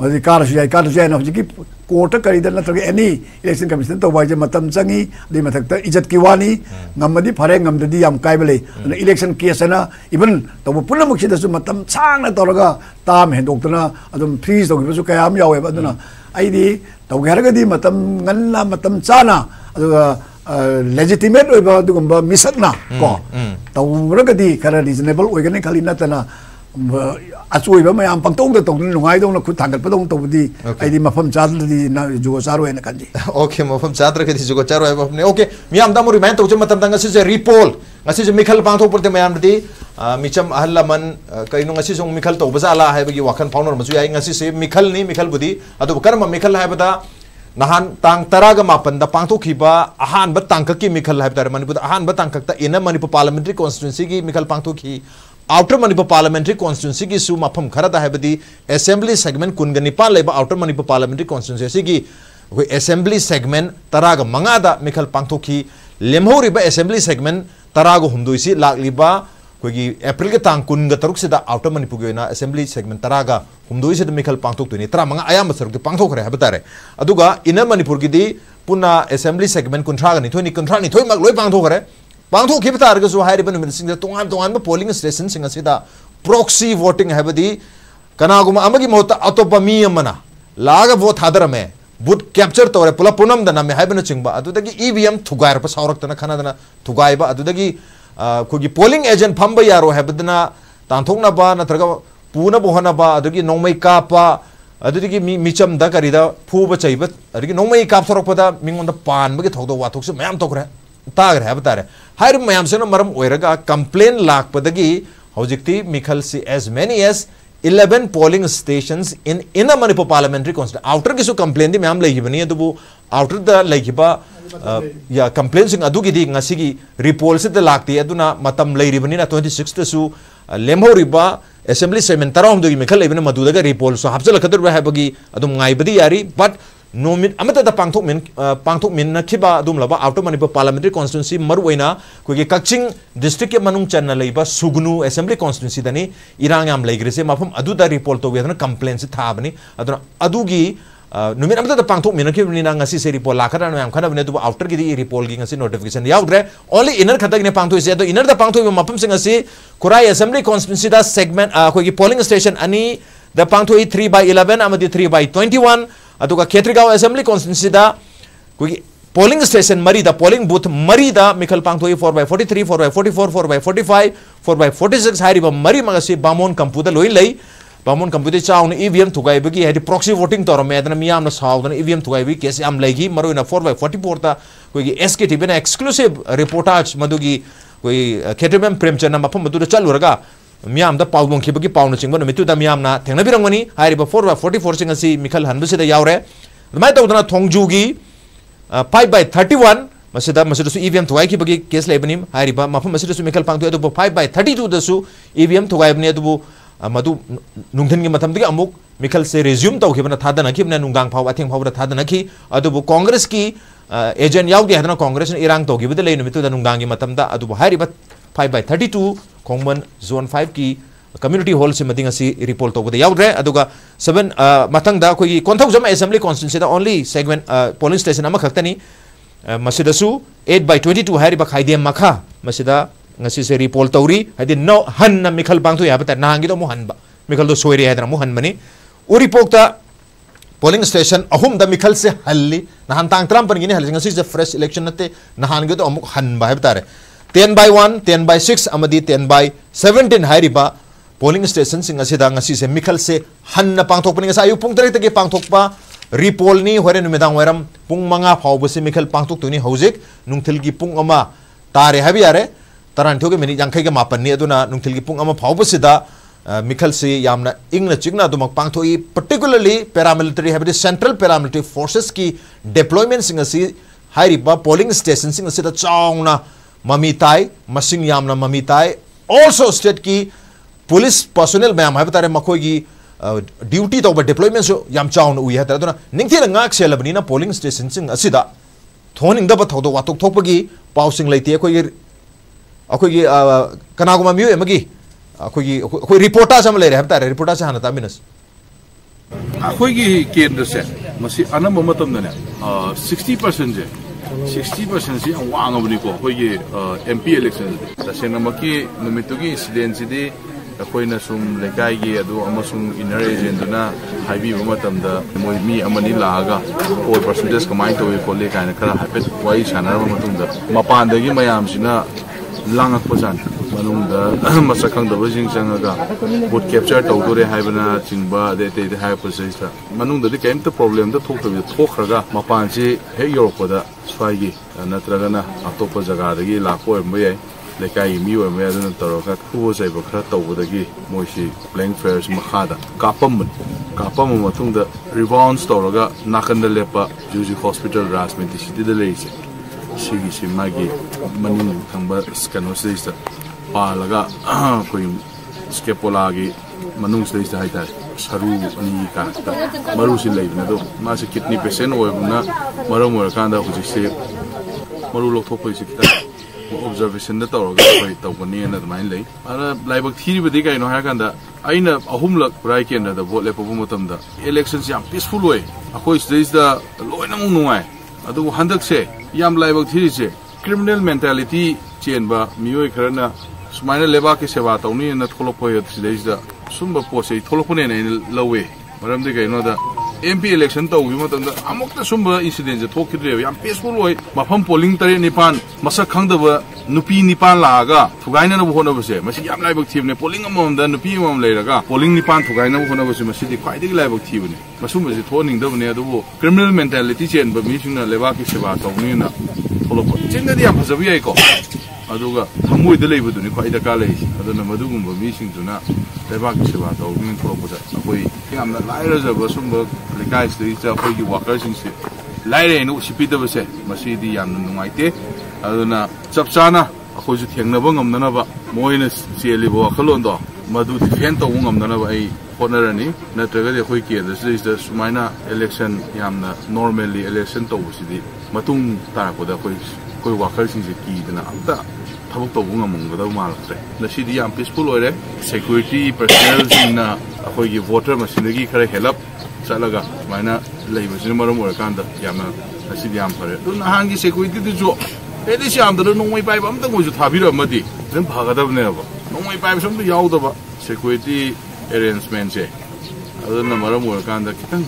ꯑꯗꯨꯗꯤ ꯀꯥꯔꯁꯨ ꯌꯥꯏ ꯀꯥꯗꯁꯨ ꯌꯥꯏꯅ ꯍꯧꯖꯤꯛꯀꯤ ꯀꯣꯔꯠꯇ ꯀꯔꯤꯗ ꯅꯠꯇ꯭ꯔꯒ any election commission ꯇꯧꯕ ꯍꯥꯏꯁꯦ ꯃꯇꯝ ꯆꯪꯉꯤ ꯑꯗꯨꯒꯤ ꯃꯊꯛꯇ ꯏꯖꯠꯀꯤ ꯋꯥꯅꯤ ꯉꯝꯃꯗꯤ ꯐꯔꯦ ꯉꯝꯗ꯭ꯔꯗꯤ ꯌꯥꯝ ꯀꯥꯏꯕ ꯂꯩ ꯑꯗꯨꯅ ꯏꯂꯦꯛꯁꯟ ꯀꯦꯁ ꯑꯅ ꯏꯚꯟ ꯇꯧꯕ ꯄꯨꯝꯅꯃꯛꯁꯤꯗꯁꯨ ꯃꯇꯝ ꯁꯥꯡꯅ ꯇꯧꯔꯒ ꯇꯥꯝ ꯍꯦꯟꯗꯣꯛꯇꯅ ꯑꯗꯨꯝ ꯐ꯭ꯔꯤꯖ ꯇꯧꯈꯤꯕꯁꯨ ꯀꯌꯥ ꯑꯃ ꯌꯥꯎꯋꯦꯕ ꯑꯗꯨꯅ ꯑꯩꯗꯤ ꯇꯧꯒꯦ ꯍꯥꯏꯔꯒꯗꯤ ꯃꯇꯝ ꯉꯟꯅ ꯃꯇꯝ ꯆꯥꯅ ꯑꯗꯨꯒ ꯂꯦꯖꯤꯇꯤꯃꯦꯠ ꯑꯣꯏꯕ ꯑꯗꯨꯒꯨꯝꯕ ꯃꯤꯁꯛꯅ ꯀꯣ ꯇꯧꯔꯒꯗꯤ ꯈꯔ ꯔꯤꯖꯅꯦꯕꯜ ꯑꯣꯏꯒꯅꯤ ꯈꯜꯂꯤ ꯅꯠꯇꯅ तोगेरगदी मतम ngalla मतम चाना अदुगा legitimate oiba dugumba misakna ko tawragadi khara reasonable oigane khali natana ꯑꯆꯣꯏꯕ ꯃꯌꯥꯝ ꯄꯪꯇꯧꯗ ꯇꯧꯗꯨꯅ ꯅꯨꯡꯉꯥꯏꯗꯧꯅ ꯈꯨꯠ ꯊꯥꯡꯒꯠꯄꯗꯧꯅ ꯇꯧꯕꯗꯤ ꯑꯩꯗꯤ ꯃꯐꯝ ꯆꯥꯗ꯭ꯔꯗꯤ ꯖꯨꯒꯣ ꯆꯥꯔꯣꯏꯅ ꯈꯟꯖꯩ ओके मफम चाद्रगदि जुगो चारो है बफने ओके मियाम दामु रिमाइंड तौजे मतम दंग से repoll ngasi je mikhal pangthok porte mayam di micham ahal laman kai no ngasi jong mikhal to bazala hai bagi wakan faunor masu yai ngasi se mikhal ni mikhal budi adu karma mikhal hai bada nahan tang taraga mapan da pangthok khiba outer Manipur parliamentary constituency की सु मफम खरद है assembly segment कुनग निपान outer Manipur parliamentary constituency की अखोई assembly segment तराग मंगाद मिखल पांथोखी लेमहौरिब असेंबली सेगमेंट तराग हुमदोइसी लाकलिबा अखोई अप्रैल के तांग कुनग तरुक से आउटर मणिपुर की असेंबली सेगमेंट तराग हुमदोइसी मिखल पांथोखतोइनी तरा मंगा अयाम सरुक पांथोखरे है तारे अदुगा इनर मणिपुर की पुना असेंबली सेगमेंट कुंथ्राग निथोइनी कुंथ्रा निथोइमक लोइ पांथोखरे पांथोखिब तारगसु हाइरिबन मिनसिंग तोंगान तोंगान पोलिंग स्टेशन प्रोक्सी वोटिंग है कनागुम अमगी मोत अतोप मी लाग वोट हादरमे बुट कैप्चर तौर पुला पुनम दना मे हाइबन चिंगबा अदुदगी ईवीएम थुगायरप सावरक्तना पोलिंग एजेंट फंब यारो हैबदना तांथोंगनाबा नत्रगा पुनब होनाबा अदुगी नोमै कापा मिचम दा करिदा फूब चैबत अदुगी नोमै काप सावरपदा मिंगोंदा पानबगी वाथोक्स मैम तोकरे तागर है बता रहे हर मैम से मरम ओरगा कंप्लेन लाखपदगी मिखल सी as many as eleven polling station in in Manipur parliamentary council outer की कंप्लेन दी मैम लेनी अब आउटर दब या कंप्लेन की रिपोल से लाती है ट्वेंटी सिक्स लेंब असेंब्ली सेमें तरह की मिखल लेने मधुद रिपोल हापल खतरब है नाइबद यारी बट ꯅꯨꯃꯤꯠ ꯑꯃꯠꯇꯗ ꯄꯥꯡꯊꯣꯛꯃꯤꯟ ꯄꯥꯡꯊꯣꯛꯃꯤꯟꯅꯈꯤꯕ ꯑꯗꯨꯝꯂꯕ ꯑꯥꯎꯇꯔ ꯃꯅꯤꯄꯨꯔ ꯄꯥꯔꯂꯥꯃꯦꯟꯇꯔꯤ ꯀꯣꯟꯁꯇꯤꯇꯨꯟꯁꯤ ꯃꯔꯨꯑꯣꯏꯅ ꯑꯩꯈꯣꯏꯒꯤ ꯀꯛꯆꯤꯡ ꯗꯤꯁꯇ꯭ꯔꯤꯛꯀꯤ ꯃꯅꯨꯡ ꯆꯟꯅ ꯂꯩꯕ ꯁꯨꯒꯅꯨ ꯑꯦꯁꯦꯝꯕ꯭ꯂꯤ ꯀꯣꯟꯁꯇꯤꯇꯨꯟꯁꯤꯗꯅꯤ ꯏꯔꯥꯡ ꯌꯥꯝ ꯂꯩꯈ꯭ꯔꯤꯁꯦ ꯃꯐꯝ ꯑꯗꯨꯗ ꯔꯤꯄꯣꯔꯠ ꯇꯧꯕꯤꯗꯅ ꯀꯝꯄ꯭ꯂꯦꯟꯁꯤ ꯊꯥꯕꯅꯤ ꯑꯗꯨꯅ ꯑꯗꯨꯒꯤ नुमित अमतदा पांथोकमिनखिबनिना ngasi se report lakara na yam khana bne du outer gi report gi ngasi notification yaudre only inner khata gi ne pangthoi se do inner da pangthoi mapam sing ngasi kurai assembly constituency da segment khoi gi polling station ani da pangthoi 3 by 11 amadi 3 by 21 अदुगा Khetrigao assembly constituency दा कोई polling station mari da polling booth mari da mikhal pangthoi 4 by 43 4 by 44 4 by 45 4 by 46 hari ba mari magasi bamon kampuda loi lei bamon kampuda chaun evm thugai bagi hadi proxy voting tor me adana miyam na saw dana evm thugai bi case am legi maru na 4 by 44 ta koi gi skt bena exclusive reportage मैम पाबंग की पाने चिंब मैं तेना भी four by forty four चिंग मिखल हनबसीद अदाय तौदना थोजू फाइव बाय थर्टी वन मसद मसद इ वी एम थोबनी मफम मिखल पाद फाइव बाय थर्टी टू दस इ वी एम थोबनी अमु मिखल से रिज्यूम तौबन था फाव अथें फाव थादना कॉग्रेस की एजेंट यादना कॉग्रेस इरान तौगी लेकिन five by thirty two Khongman zone five की कम्युनिटी हॉल से मदिंग रिपोल तौर seven Matang Konthoujam assembly constituency only segment polling station खतनी eight by twenty two है खादेम मखा से रिपोल तौरी नौ हन मिखल पाथोर नहांगीद हनब मिखल तो सोरे है हनबी उपोक्त पोलिंग स्टेशन अहमद मिखल से हल्ली नहान तरह त्रामपन की हल्ली फ्रेस इलेक्शन नहांगीद हनबा है ten by one ten by six ten by seventeen polling station से मिखल से हन पाथोपनी आयु पुंग की पाथोप रिपोल होरेंदांगरम पुंग मंगा फाव से मिखल पाथोनी हजिक नुथिल की पुंग तारे है तरह की मिनट यांखे मापनील की पुंग से मिखल से इंग चिना पाथो पर्टिकुलरली पेरामिलिटरी है सेंट्रल पेरामिलिटरी फोर्सेस की डेप्लोमेंट पोलिंग स्टेशन चौना ममीताई, मसिंग यामना ममीताई ऑल्सो स्टेट की पुलिस पर्सोनल मैम है तारे मखोगी ड्यूटी तब डिप्लॉयमेंट सो याम चाउन उई सेलबनी पोलिंग स्टेशन सिंग थोनिंग दब थौदो वातुक थोपगी पाव है कोई की कनागुमा म्यू एमगी कोई कोई रिपोर्टर ले तारे रिपोर्टर से हनता मिनस। अखोई केंद्र से, मसी अनम मतम 60% yang wang apa ni ko, ko ye uh, MP election. Tapi yang nama ki, nama senamaki numitugi incident si ꯑꯩꯈꯣꯏꯅ ꯁꯨꯝ ꯂꯩꯀꯥꯏꯒꯤ ꯑꯗꯨ ꯑꯃꯁꯨꯡ ꯏꯟꯅꯔ ꯑꯦꯖꯦꯟꯗꯨꯅ ꯍꯥꯏꯕꯤꯕ ꯃꯇꯝꯗ ꯃꯣꯏ ꯃꯤ ꯑꯃꯅꯤ ꯂꯥꯛꯑꯒ ꯄꯣꯜ ꯄꯔꯁꯦꯟꯇꯦꯖ ꯀꯃꯥꯏꯅ ꯇꯧꯏ ꯈꯣꯠꯂꯤ ꯀꯥꯏꯅ ꯈꯔ ꯍꯥꯏꯐꯦꯠ ꯋꯥꯔꯤ ꯁꯥꯟꯅꯔꯕ ꯃꯇꯨꯡꯗ ꯃꯄꯥꯟꯗꯒꯤ ꯃꯌꯥꯝꯁꯤꯅ ꯂꯥꯡꯉꯛꯄꯖꯥꯠꯅꯤ ꯃꯅꯨꯡꯗ ꯃꯁꯛ ꯈꯪꯗꯕꯁꯤꯡ ꯆꯪꯉꯒ ꯚꯣꯠ ꯀꯦꯞꯆꯔ ꯇꯧꯗꯣꯔꯦ ꯍꯥꯏꯕꯅ ꯆꯤꯡꯕ ꯑꯗꯩ ꯑꯇꯩ ꯑꯇꯩ ꯍꯥꯏꯔꯛꯄꯁꯤꯗ ꯃꯅꯨꯡꯗꯗꯤ ꯀꯔꯤꯝꯇ ꯄ꯭ꯔꯣꯕ꯭ꯂꯦꯝꯗ ꯊꯣꯛꯇꯕꯤꯗ ꯊꯣꯛꯈ꯭ꯔꯒ ꯃꯄꯥꯟꯁꯤ ꯍꯦꯛ ꯌꯧꯔꯛꯄꯗ ꯁ꯭ꯋꯥꯏꯒꯤ ꯅꯠꯇ꯭ꯔꯒꯅ ꯑꯇꯣꯞꯄ ꯖꯒꯥꯗꯒꯤ ꯂꯥꯛꯄ ꯑꯣꯏꯔꯝꯕ ꯌꯥꯏ ꯂꯩꯀꯥꯏꯒꯤ ꯃꯤ ꯑꯣꯏꯔꯝꯕ ꯌꯥꯏ ꯑꯗꯨꯅ ꯇꯧꯔꯒ ꯈꯨꯕ ꯆꯩꯕ ꯈꯔ ꯇꯧꯕꯗꯒꯤ ꯃꯣꯏꯁꯤ ꯄ꯭ꯂꯦꯌꯤꯡ ꯐꯤꯌꯔꯁꯤ ꯃꯈꯥꯗ ꯀꯥꯞꯄꯝꯕꯅꯤ ꯀꯥꯞꯄꯝꯕ ꯃꯇꯨꯡꯗ ꯔꯤꯕꯥꯎꯟꯁ ꯇꯧꯔꯒ ꯅꯥꯀꯟꯗ ꯂꯦꯞꯄ ꯖꯨꯖꯤ ꯍꯣꯁꯄꯤꯇꯥꯜ ꯔꯥꯖꯃꯦꯟꯇꯤ ꯁꯤꯇꯤꯗ ꯂꯩꯔꯤꯁꯦ ꯁꯤꯒꯤꯁꯤ ꯃꯥꯒꯤ ꯃꯅꯤꯡ ꯊꯪꯕ ꯀꯩꯅꯣꯁꯤꯗꯩꯁꯤꯗ ꯄꯥꯜꯂꯒ ꯑꯩꯈꯣꯏ ꯁ꯭ꯀꯦꯄꯣꯂꯥꯒꯤ ꯃꯅꯨꯡꯁꯤꯗꯩꯁꯤꯗ ꯍꯥꯏꯇꯥꯔꯦ ꯁꯔꯨ ꯑꯅꯤꯒꯤ ꯀꯥꯔꯛꯇ ꯃꯔꯨꯁꯤ ꯂꯩꯕꯅꯦ ꯑꯗꯣ ꯃꯥꯁꯤ ꯀꯤꯗꯅꯤ ꯄꯦꯁꯦꯟ ꯑꯣꯏꯕꯅ ꯃꯔꯝ ꯑꯣꯏꯔꯀꯥꯟꯗ ꯍꯧꯖꯤꯛꯁꯦ ꯃꯔꯨ ꯂꯧꯊꯣꯛꯄꯒꯤꯁꯤ ꯈꯤꯇꯪ ꯑꯣꯕꯖꯔꯕꯦꯁꯟꯗ ꯇꯧꯔꯒ ꯑꯩꯈꯣꯏ ꯇꯧꯒꯅꯤꯅ ꯑꯗꯨꯃꯥꯏꯅ ꯂꯩ ꯑꯗꯨꯅ ꯂꯥꯏꯕꯛ ꯊꯤꯔꯤꯕꯗꯤ ꯀꯩꯅꯣ ꯍꯥꯏꯔꯀꯥꯟꯗ ꯑꯩꯅ ꯑꯍꯨꯝꯂꯛ ꯈꯨꯔꯥꯏ ꯀꯦꯟꯗ꯭ꯔꯗ ꯚꯣꯠ ꯂꯦꯞꯄꯛꯄ ꯃꯇꯝꯗ ꯏꯂꯦꯛꯁꯟꯁꯤ ꯌꯥꯝ ꯄꯤꯁꯐꯨꯜ ꯑꯣꯏ ꯑꯩꯈꯣꯏ ꯁꯤꯗꯩꯁꯤꯗ ꯂꯣꯏꯅꯃꯛ ꯅꯨꯡꯉꯥꯏ ꯑꯗꯨꯕꯨ ꯍꯟꯗꯛꯁꯦ ꯌꯥꯝ ꯂꯥꯏꯕꯛ ꯊꯤꯔꯤꯁꯦ ꯀ꯭ꯔꯤꯃꯤꯅꯦꯜ ꯃꯦꯟꯇꯥꯂꯤꯇꯤ ꯆꯦꯟꯕ ꯃꯤꯑꯣꯏ ꯈꯔꯅ ꯁꯨꯃꯥꯏꯅ ꯂꯩꯕꯥꯛꯀꯤ ꯁꯦꯕꯥ ꯇꯧꯅꯤꯅ ꯊꯣꯛꯂꯛꯄ ꯁꯤꯗꯩꯁꯤꯗ ꯁꯨꯝꯕ ꯄꯣꯠꯁꯦ ꯊꯣꯛꯂꯛꯄꯅꯦꯅ ꯑꯩꯅ ꯂꯧꯋꯦ मरमदी कहीं एम पी इलेक्शन तौब सूब इंसीडेंस थोड़े पीसफुल मफम पोलिंग तरह निपान मसक खादब नुपी निपान लाग थुगाइनब होनबसे लाइब थीबने पोलिंग नुपी लेरगा पोलिंग निपान थुगाइनब होनबसे खाई लाइब थीबने मसूबसे थोड़ने क्रिमिनल मेंटेलिटी चेनब मीसना लेबाक सेवा तौने ꯊꯣꯛꯂꯛꯄ ꯆꯤꯡꯗꯗꯤ ꯌꯥꯝ ꯐꯖꯕ ꯌꯥꯏꯀꯣ ꯑꯗꯨꯒ ꯊꯃꯣꯏꯗ ꯂꯩꯕꯗꯨꯅꯤ ꯈ꯭ꯋꯥꯏ ꯗꯔꯀꯥꯔ ꯂꯩꯔꯤꯁꯦ ꯑꯗꯨꯅ ꯃꯗꯨꯒꯨꯝꯕ ꯃꯤꯁꯤꯡꯗꯨꯅ ꯂꯩꯕꯥꯛꯀꯤ ꯁꯦꯕꯥ ꯇꯧꯕꯅꯤꯅ ꯊꯣꯛꯂꯛꯄꯗ ꯑꯩꯈꯣꯏ ꯌꯥꯝꯅ ꯂꯥꯏꯔꯖꯕ ꯁꯨꯝꯕ ꯂꯩꯀꯥꯏꯁꯤꯗꯩꯁꯤꯗ ꯑꯩꯈꯣꯏꯒꯤ ꯋꯥꯀꯔꯁꯤꯡꯁꯦ ꯂꯥꯏꯔꯦꯅ ꯎꯁꯤꯠꯄꯤꯗꯕꯁꯦ ꯃꯁꯤꯗꯤ ꯌꯥꯝꯅ ꯅꯨꯡꯉꯥꯏꯇꯦ ꯑꯗꯨꯅ ꯆꯞ ꯆꯥꯅ ꯑꯩꯈꯣꯏꯁꯨ ꯊꯦꯡꯅꯕ ꯉꯝꯅꯅꯕ ꯃꯣꯏꯅ ꯆꯦꯜꯂꯤꯕ ꯋꯥꯈꯜꯂꯣꯟꯗꯣ ꯃꯗꯨ ꯗꯤꯐꯦꯟ ꯇꯧꯕ ꯉꯝꯅꯅꯕ ꯑꯩ ꯍꯣꯠꯅꯔꯅꯤ ꯅꯠꯇ꯭ꯔꯒꯗꯤ ꯑꯩꯈꯣꯏ ꯀꯦꯟꯗ꯭ꯔꯁꯤꯗꯩꯁꯤꯗ ꯁꯨꯃꯥꯏꯅ ꯏꯂꯦꯛꯁꯟ ꯌꯥꯝꯅ ꯅꯣꯔꯃꯦꯜꯂꯤ ꯏꯂꯦꯛꯁꯟ ꯇꯧꯕꯁꯤꯗꯤ ꯃꯇꯨꯡ ꯇꯥꯔꯛꯄꯗ ꯑꯩꯈꯣꯏ ꯑꯩꯈꯣꯏ ꯋꯥꯀꯔꯁꯤꯡꯁꯦ ꯀꯤꯗꯅ ꯑꯝꯇ ꯊꯕꯛ ꯇꯧꯕ ꯉꯝꯃꯝꯒꯗꯕ ꯃꯥꯜꯂꯛꯇ꯭ꯔꯦ ꯉꯁꯤꯗꯤ ꯌꯥꯝ ꯄꯤꯁꯐꯨꯜ ꯑꯣꯏꯔꯦ ꯁꯦꯀ꯭ꯌꯨꯔꯤꯇꯤ ꯄꯔꯁꯅꯦꯜꯁꯤꯡꯅ ꯑꯩꯈꯣꯏꯒꯤ ꯚꯣꯇꯔ ꯃꯁꯤꯡꯗꯒꯤ ꯈꯔ ꯍꯦꯜꯂꯞ ꯆꯠꯂꯒ ꯁꯨꯃꯥꯏꯅ ꯂꯩꯕꯁꯤꯅ ꯃꯔꯝ ꯑꯣꯏꯔꯀꯥꯟꯗ ꯌꯥꯝꯅ ꯉꯁꯤꯗꯤ ꯌꯥꯝ ꯐꯔꯦ ꯑꯗꯨ ꯅꯍꯥꯟꯒꯤ ꯁꯦꯀ꯭ꯌꯨꯔꯤꯇꯤꯗꯨꯁꯨ ꯑꯦꯠꯂꯤꯁ ꯌꯥꯝꯗ꯭ꯔ ꯅꯣꯡꯃꯩ ꯄꯥꯏꯕ ꯑꯝꯇꯪ ꯑꯣꯏꯁꯨ ꯊꯥꯕꯤꯔꯝꯃꯗꯤ ꯑꯗꯨꯝ ꯐꯒꯗꯕꯅꯦꯕ ꯅꯣꯡꯃꯩ ꯄꯥꯏꯕꯁꯨ ꯑꯝꯇ ꯌꯥꯎꯗꯕ ꯁꯦꯀ꯭ꯌꯨꯔꯤꯇꯤ ꯑꯦꯔꯦꯟꯖꯃꯦꯟꯁꯦ ꯑꯗꯨꯅ ꯃꯔꯝ ꯑꯣꯏꯔꯀꯥꯟꯗ ꯈꯤꯇꯪ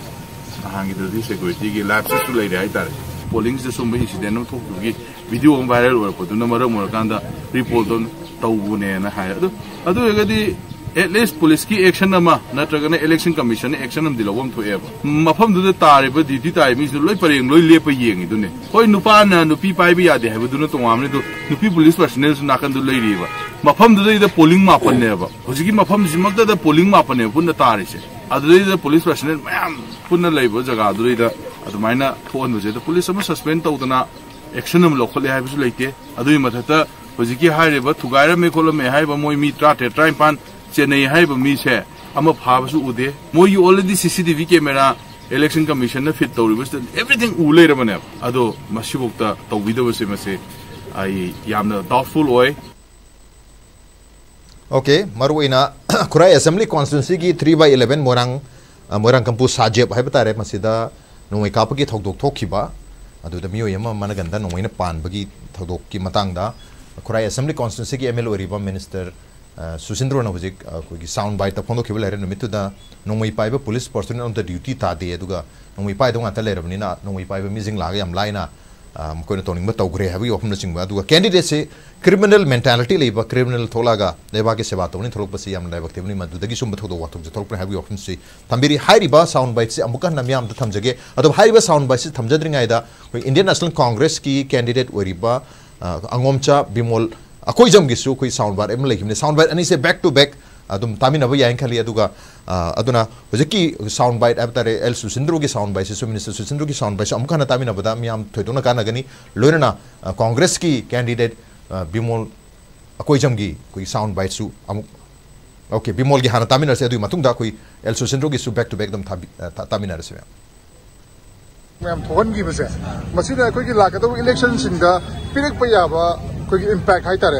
ꯅꯍꯥꯟꯒꯤꯗꯨꯗꯤ ꯁꯦꯀ꯭ꯌꯨꯔꯤꯇꯤꯒꯤ ꯂꯥꯏꯐꯁꯤꯁꯨ ꯂꯩꯔꯦ ꯍꯥꯏꯇꯥꯔꯦ पोलिंग से सुम इंसिडेंट हम थोकी वीडियो हम वायरल ओरपदुना मरम ओरकांदा रिपोर्ट यगदी एटलीस्ट पुलिस की नत्रगना इलेक्शन कमीशन एक्शन अम दिलवम थोएब मफम दुद तारिब ड्यूटी मी परेंग लोय लेप होय नुपा ना पाइब यादे है दु नुपी पुलिस पर्सनल नाकन दु लेरिबा मफम दुद पोलिंग मापन नेबा हुजिकी मफम जिमकदा अदुमाइना थोन बजे पुलिस अमा सस्पेंड तौदना एक्शन अम लोखले हाइबसु लेते अदुई मथता हुजिकी हाइरेबा थुगाइरमे खोलमे हाइबा मोय मी ट्राटे ट्राइपान चेन्नई है मी से फाबसु उदे मोई already CCTV camera election commission fit तौर एवरीथिंग उ लेरबने अदो डाउटफुल ओके मरुइना खुराई असेंबली कॉन्स्टिट्यूंसी की 3 बाय 11 मोरंग मोरंग कंपू साजेब है बतारे मसिदा नोंगै कापगी थौदोक थोखिबा अदुदा मियो यमा मनगंदा नोंगैना पानबगी थौदोक की मतंगदा खुराई असेंबली कॉन्स्टिट्यूंसी की एमएल ओरिबा मिनिस्टर सुसिंद्रो ना हुजिक कोई साउंड बाइट फ़ोन खिब लेरे नुमितुदा पाइबा police person on the duty तादे अदुगा नोंगई पाइदो ngata लेरबनिना मिजिंग लागा laina मकोइन तोनिंग तौग्रे अदुगा कैंडिडेट से क्रिमिनल मेंटालिटी क्रिमिनल थोलागा। के सेवा तोनि सुम थोदो वाथुक जे थोलक हाबी ओफम से। हाइरिबा साउंड बाइट से थमजगे अदो हाइरिबा साउंड बाइट से थमजद्रिंगाइदा इंडियन नेशनल कांग्रेस की कैंडिडेट ओरिबा अंगोमचा, बिमोल अखोई जमगिसु कोई साउंड बार एम लेकिन साउंड बाइट अनी से बैक टू बैक अदुम तामिनब याइन खली अदुगा अदुना हुजकी साउंड बाइट एबतारे एल सुसिंद्रो की साउंड बाइट से मिनिस्टर सुसिंद्रो की साउंड बाइट अमुखा न तामिनबदा मियाम थोइदोना कानगनी लोइना कांग्रेस की कैंडिडेट बिमोल अखोई जमगी कोई साउंड बाइट सु अमुक ओके बिमोल की हाना तामिनर से अदुई मतुंगदा कोई एल सुसिंद्रो की सु बैक टू बैक दम तामिनर से मैम थोहन की बसे मसीदा कोई की लाकदो इलेक्शन सिंदा पिरक पयाबा ꯑꯩꯈꯣꯏꯒꯤ ꯏꯝꯄꯦꯛ ꯍꯥꯏꯇꯥꯔꯦ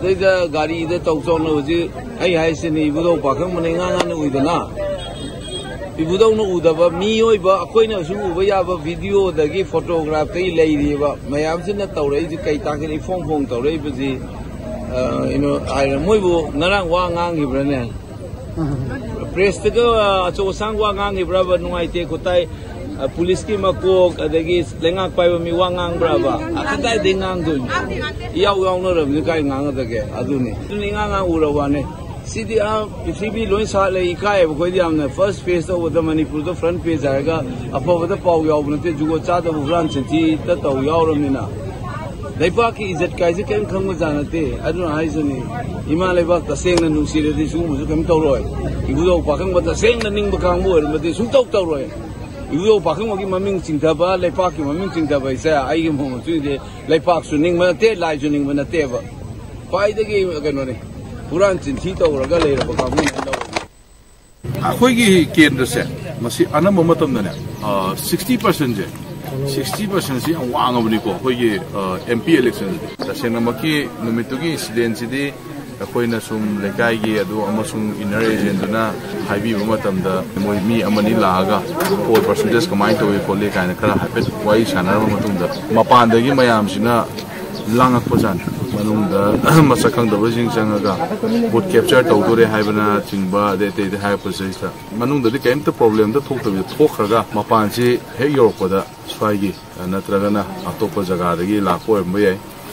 ꯑꯗꯩꯗ ꯒꯥꯔꯤꯗ ꯇꯧ ꯆꯥꯎꯅ ꯍꯧꯖꯤꯛ ꯑꯩ ꯍꯥꯏꯁꯤꯅꯤ ꯏꯕꯨꯙꯧ ꯄꯥꯈꯪ ꯃꯅꯩ ꯉꯥ ꯉꯥꯅ ꯎꯏꯗꯅ ꯏꯕꯨꯙꯧꯅ ꯎꯗꯕ ꯃꯤꯑꯣꯏꯕ ꯑꯩꯈꯣꯏꯅꯁꯨ ꯎꯕ ꯌꯥꯕ ꯚꯤꯗꯤꯑꯣꯗꯒꯤ ꯐꯣꯇꯣꯒ꯭ꯔꯥꯐꯇꯒꯤ ꯂꯩꯔꯤꯕ ꯃꯌꯥꯝꯁꯤꯅ ꯇꯧꯔꯛꯏꯁꯤ ꯀꯩ ꯇꯥꯛꯀꯅꯤ ꯏꯐꯣꯡ ꯐꯣꯡ ꯇꯧꯔꯛꯏꯕꯁꯤ ꯀꯩꯅꯣ ꯍꯥꯏꯔ ꯃꯣꯏꯕꯨ ꯉꯔꯥꯡ ꯋꯥ ꯉꯥꯡꯈꯤꯕ꯭ꯔꯅꯦ ꯄ꯭ꯔꯦꯁꯇꯒ ꯑꯆꯧ ꯑꯁꯥꯡ ꯋꯥ ꯉꯥꯡꯈꯤꯕ꯭ꯔꯕ ꯅꯨꯡꯉꯥꯏꯇꯦ ꯈꯨꯠꯇꯥꯏ पुलिस की मकोक लेंगा पाइब मी वा ngaंगब्राबा कदाइदे ngaंगदोनि इयाव यावनरबनि काय ngaंगदगे अदुनि दुनि ngaंगा उरवाने सिदि आ पृथ्वी लोइन सा ले इकाय बखोइदि हमने फ़र्स्ट फ़ेज़ तो वद मणिपुर तो फ्रंट पेज आएगा अफवद पाउ याव नते जुगो चाद बुरान चिंती त तौ यावरमिना लेपा की इज़्ज़त काइजे केम खंग जानते अदु हाइजनि इमा लेबा तसेंग नुसिरदि सुमुसु केम तौरोय इबुदो पाखंग बता सेंग निंग बकांग बोर मते सुं तौ ꯏꯎꯌꯧ ꯄꯥꯈꯪꯕꯒꯤ ꯃꯃꯤꯡ ꯆꯤꯡꯊꯕ ꯂꯩꯄꯥꯛꯀꯤ ꯃꯃꯤꯡ ꯆꯤꯡꯊꯕ ꯏꯁꯦ ꯑꯩꯒꯤ ꯃꯣꯃꯣꯟꯁꯤꯡꯁꯦ ꯂꯩꯄꯥꯛꯁꯨ ꯅꯤꯡꯕ ꯅꯠꯇꯦ ꯂꯥꯏꯁꯨ ꯅꯤꯡꯕ ꯅꯠꯇꯦꯕ ꯈ꯭ꯋꯥꯏꯗꯒꯤ ꯀꯩꯅꯣꯅꯤ ꯍꯨꯔꯥꯟ ꯆꯤꯟꯊꯤ ꯇꯧꯔꯒ ꯂꯩꯔꯕ ꯀꯥꯡꯕꯨꯅ ꯂꯧꯋꯤ ꯑꯩꯈꯣꯏꯒꯤ ꯀꯦꯟꯗ꯭ꯔꯁꯦ ꯃꯁꯤ ꯑꯅꯝꯕ ꯃꯇꯝꯗꯅꯦ ꯁꯤꯛꯁꯇꯤ ꯄꯥꯔꯁꯦꯟꯁꯦ ꯁꯤꯛꯁꯇꯤ ꯄꯥꯔꯁꯦꯟꯁꯤ ꯌꯥꯝ ꯋꯥꯡꯉꯕꯅꯤꯀꯣ ꯑꯩꯈꯣꯏꯒꯤ ꯑꯦꯝ ꯄꯤ ꯑꯦꯂꯦꯛꯁꯟꯁꯤꯗꯤ ꯇꯁꯦꯡꯅꯃꯛꯀꯤ ꯅꯨꯃꯤꯠꯇꯨꯒꯤ ꯏꯟꯁꯤꯗꯦꯟꯁꯤꯗꯤ ꯑꯩꯈꯣꯏꯅ ꯁꯨꯝ ꯂꯩꯀꯥꯏꯒꯤ ꯑꯗꯨ ꯑꯃꯁꯨꯡ ꯏꯟꯅꯔ ꯑꯦꯖꯦꯟꯗꯨꯅ ꯍꯥꯏꯕꯤꯕ ꯃꯇꯝꯗ ꯃꯣꯏ ꯃꯤ ꯑꯃꯅꯤ ꯂꯥꯛꯑꯒ ꯄꯣꯜ ꯄꯔꯁꯦꯟꯇꯦꯖ ꯀꯃꯥꯏꯅ ꯇꯧꯏ ꯈꯣꯠꯂꯤ ꯀꯥꯏꯅ ꯈꯔ ꯍꯥꯏꯐꯦꯠ ꯋꯥꯔꯤ ꯁꯥꯟꯅꯔꯕ ꯃꯇꯨꯡꯗ ꯃꯄꯥꯟꯗꯒꯤ ꯃꯌꯥꯝꯁꯤꯅ ꯂꯥꯡꯉꯛꯄꯖꯥꯠꯅꯤ ꯃꯅꯨꯡꯗ ꯃꯁꯛ ꯈꯪꯗꯕꯁꯤꯡ ꯆꯪꯉꯒ ꯕꯨꯠ ꯀꯦꯞꯆꯔ ꯇꯧꯗꯣꯔꯦ ꯍꯥꯏꯕꯅ ꯆꯤꯡꯕ ꯑꯗꯩ ꯑꯇꯩꯗ ꯍꯥꯏꯔꯛꯄꯁꯤꯗ ꯃꯅꯨꯡꯗꯗꯤ ꯀꯔꯤꯝꯇ ꯄ꯭ꯔꯣꯕ꯭ꯂꯦꯝꯗ ꯊꯣꯛꯇꯕꯤꯗ ꯊꯣꯛꯈ꯭ꯔꯒ ꯃꯄꯥꯟꯁꯤ ꯍꯦꯛ ꯌꯧꯔꯛꯄꯗ ꯁ꯭ꯋꯥꯏꯒꯤ ꯅꯠꯇ꯭ꯔꯒꯅ ꯑꯇꯣꯞꯄ ꯖꯒꯥꯗꯒꯤ ꯂꯥꯛꯄ ꯑꯣꯏꯔꯝꯕ ꯌꯥꯏ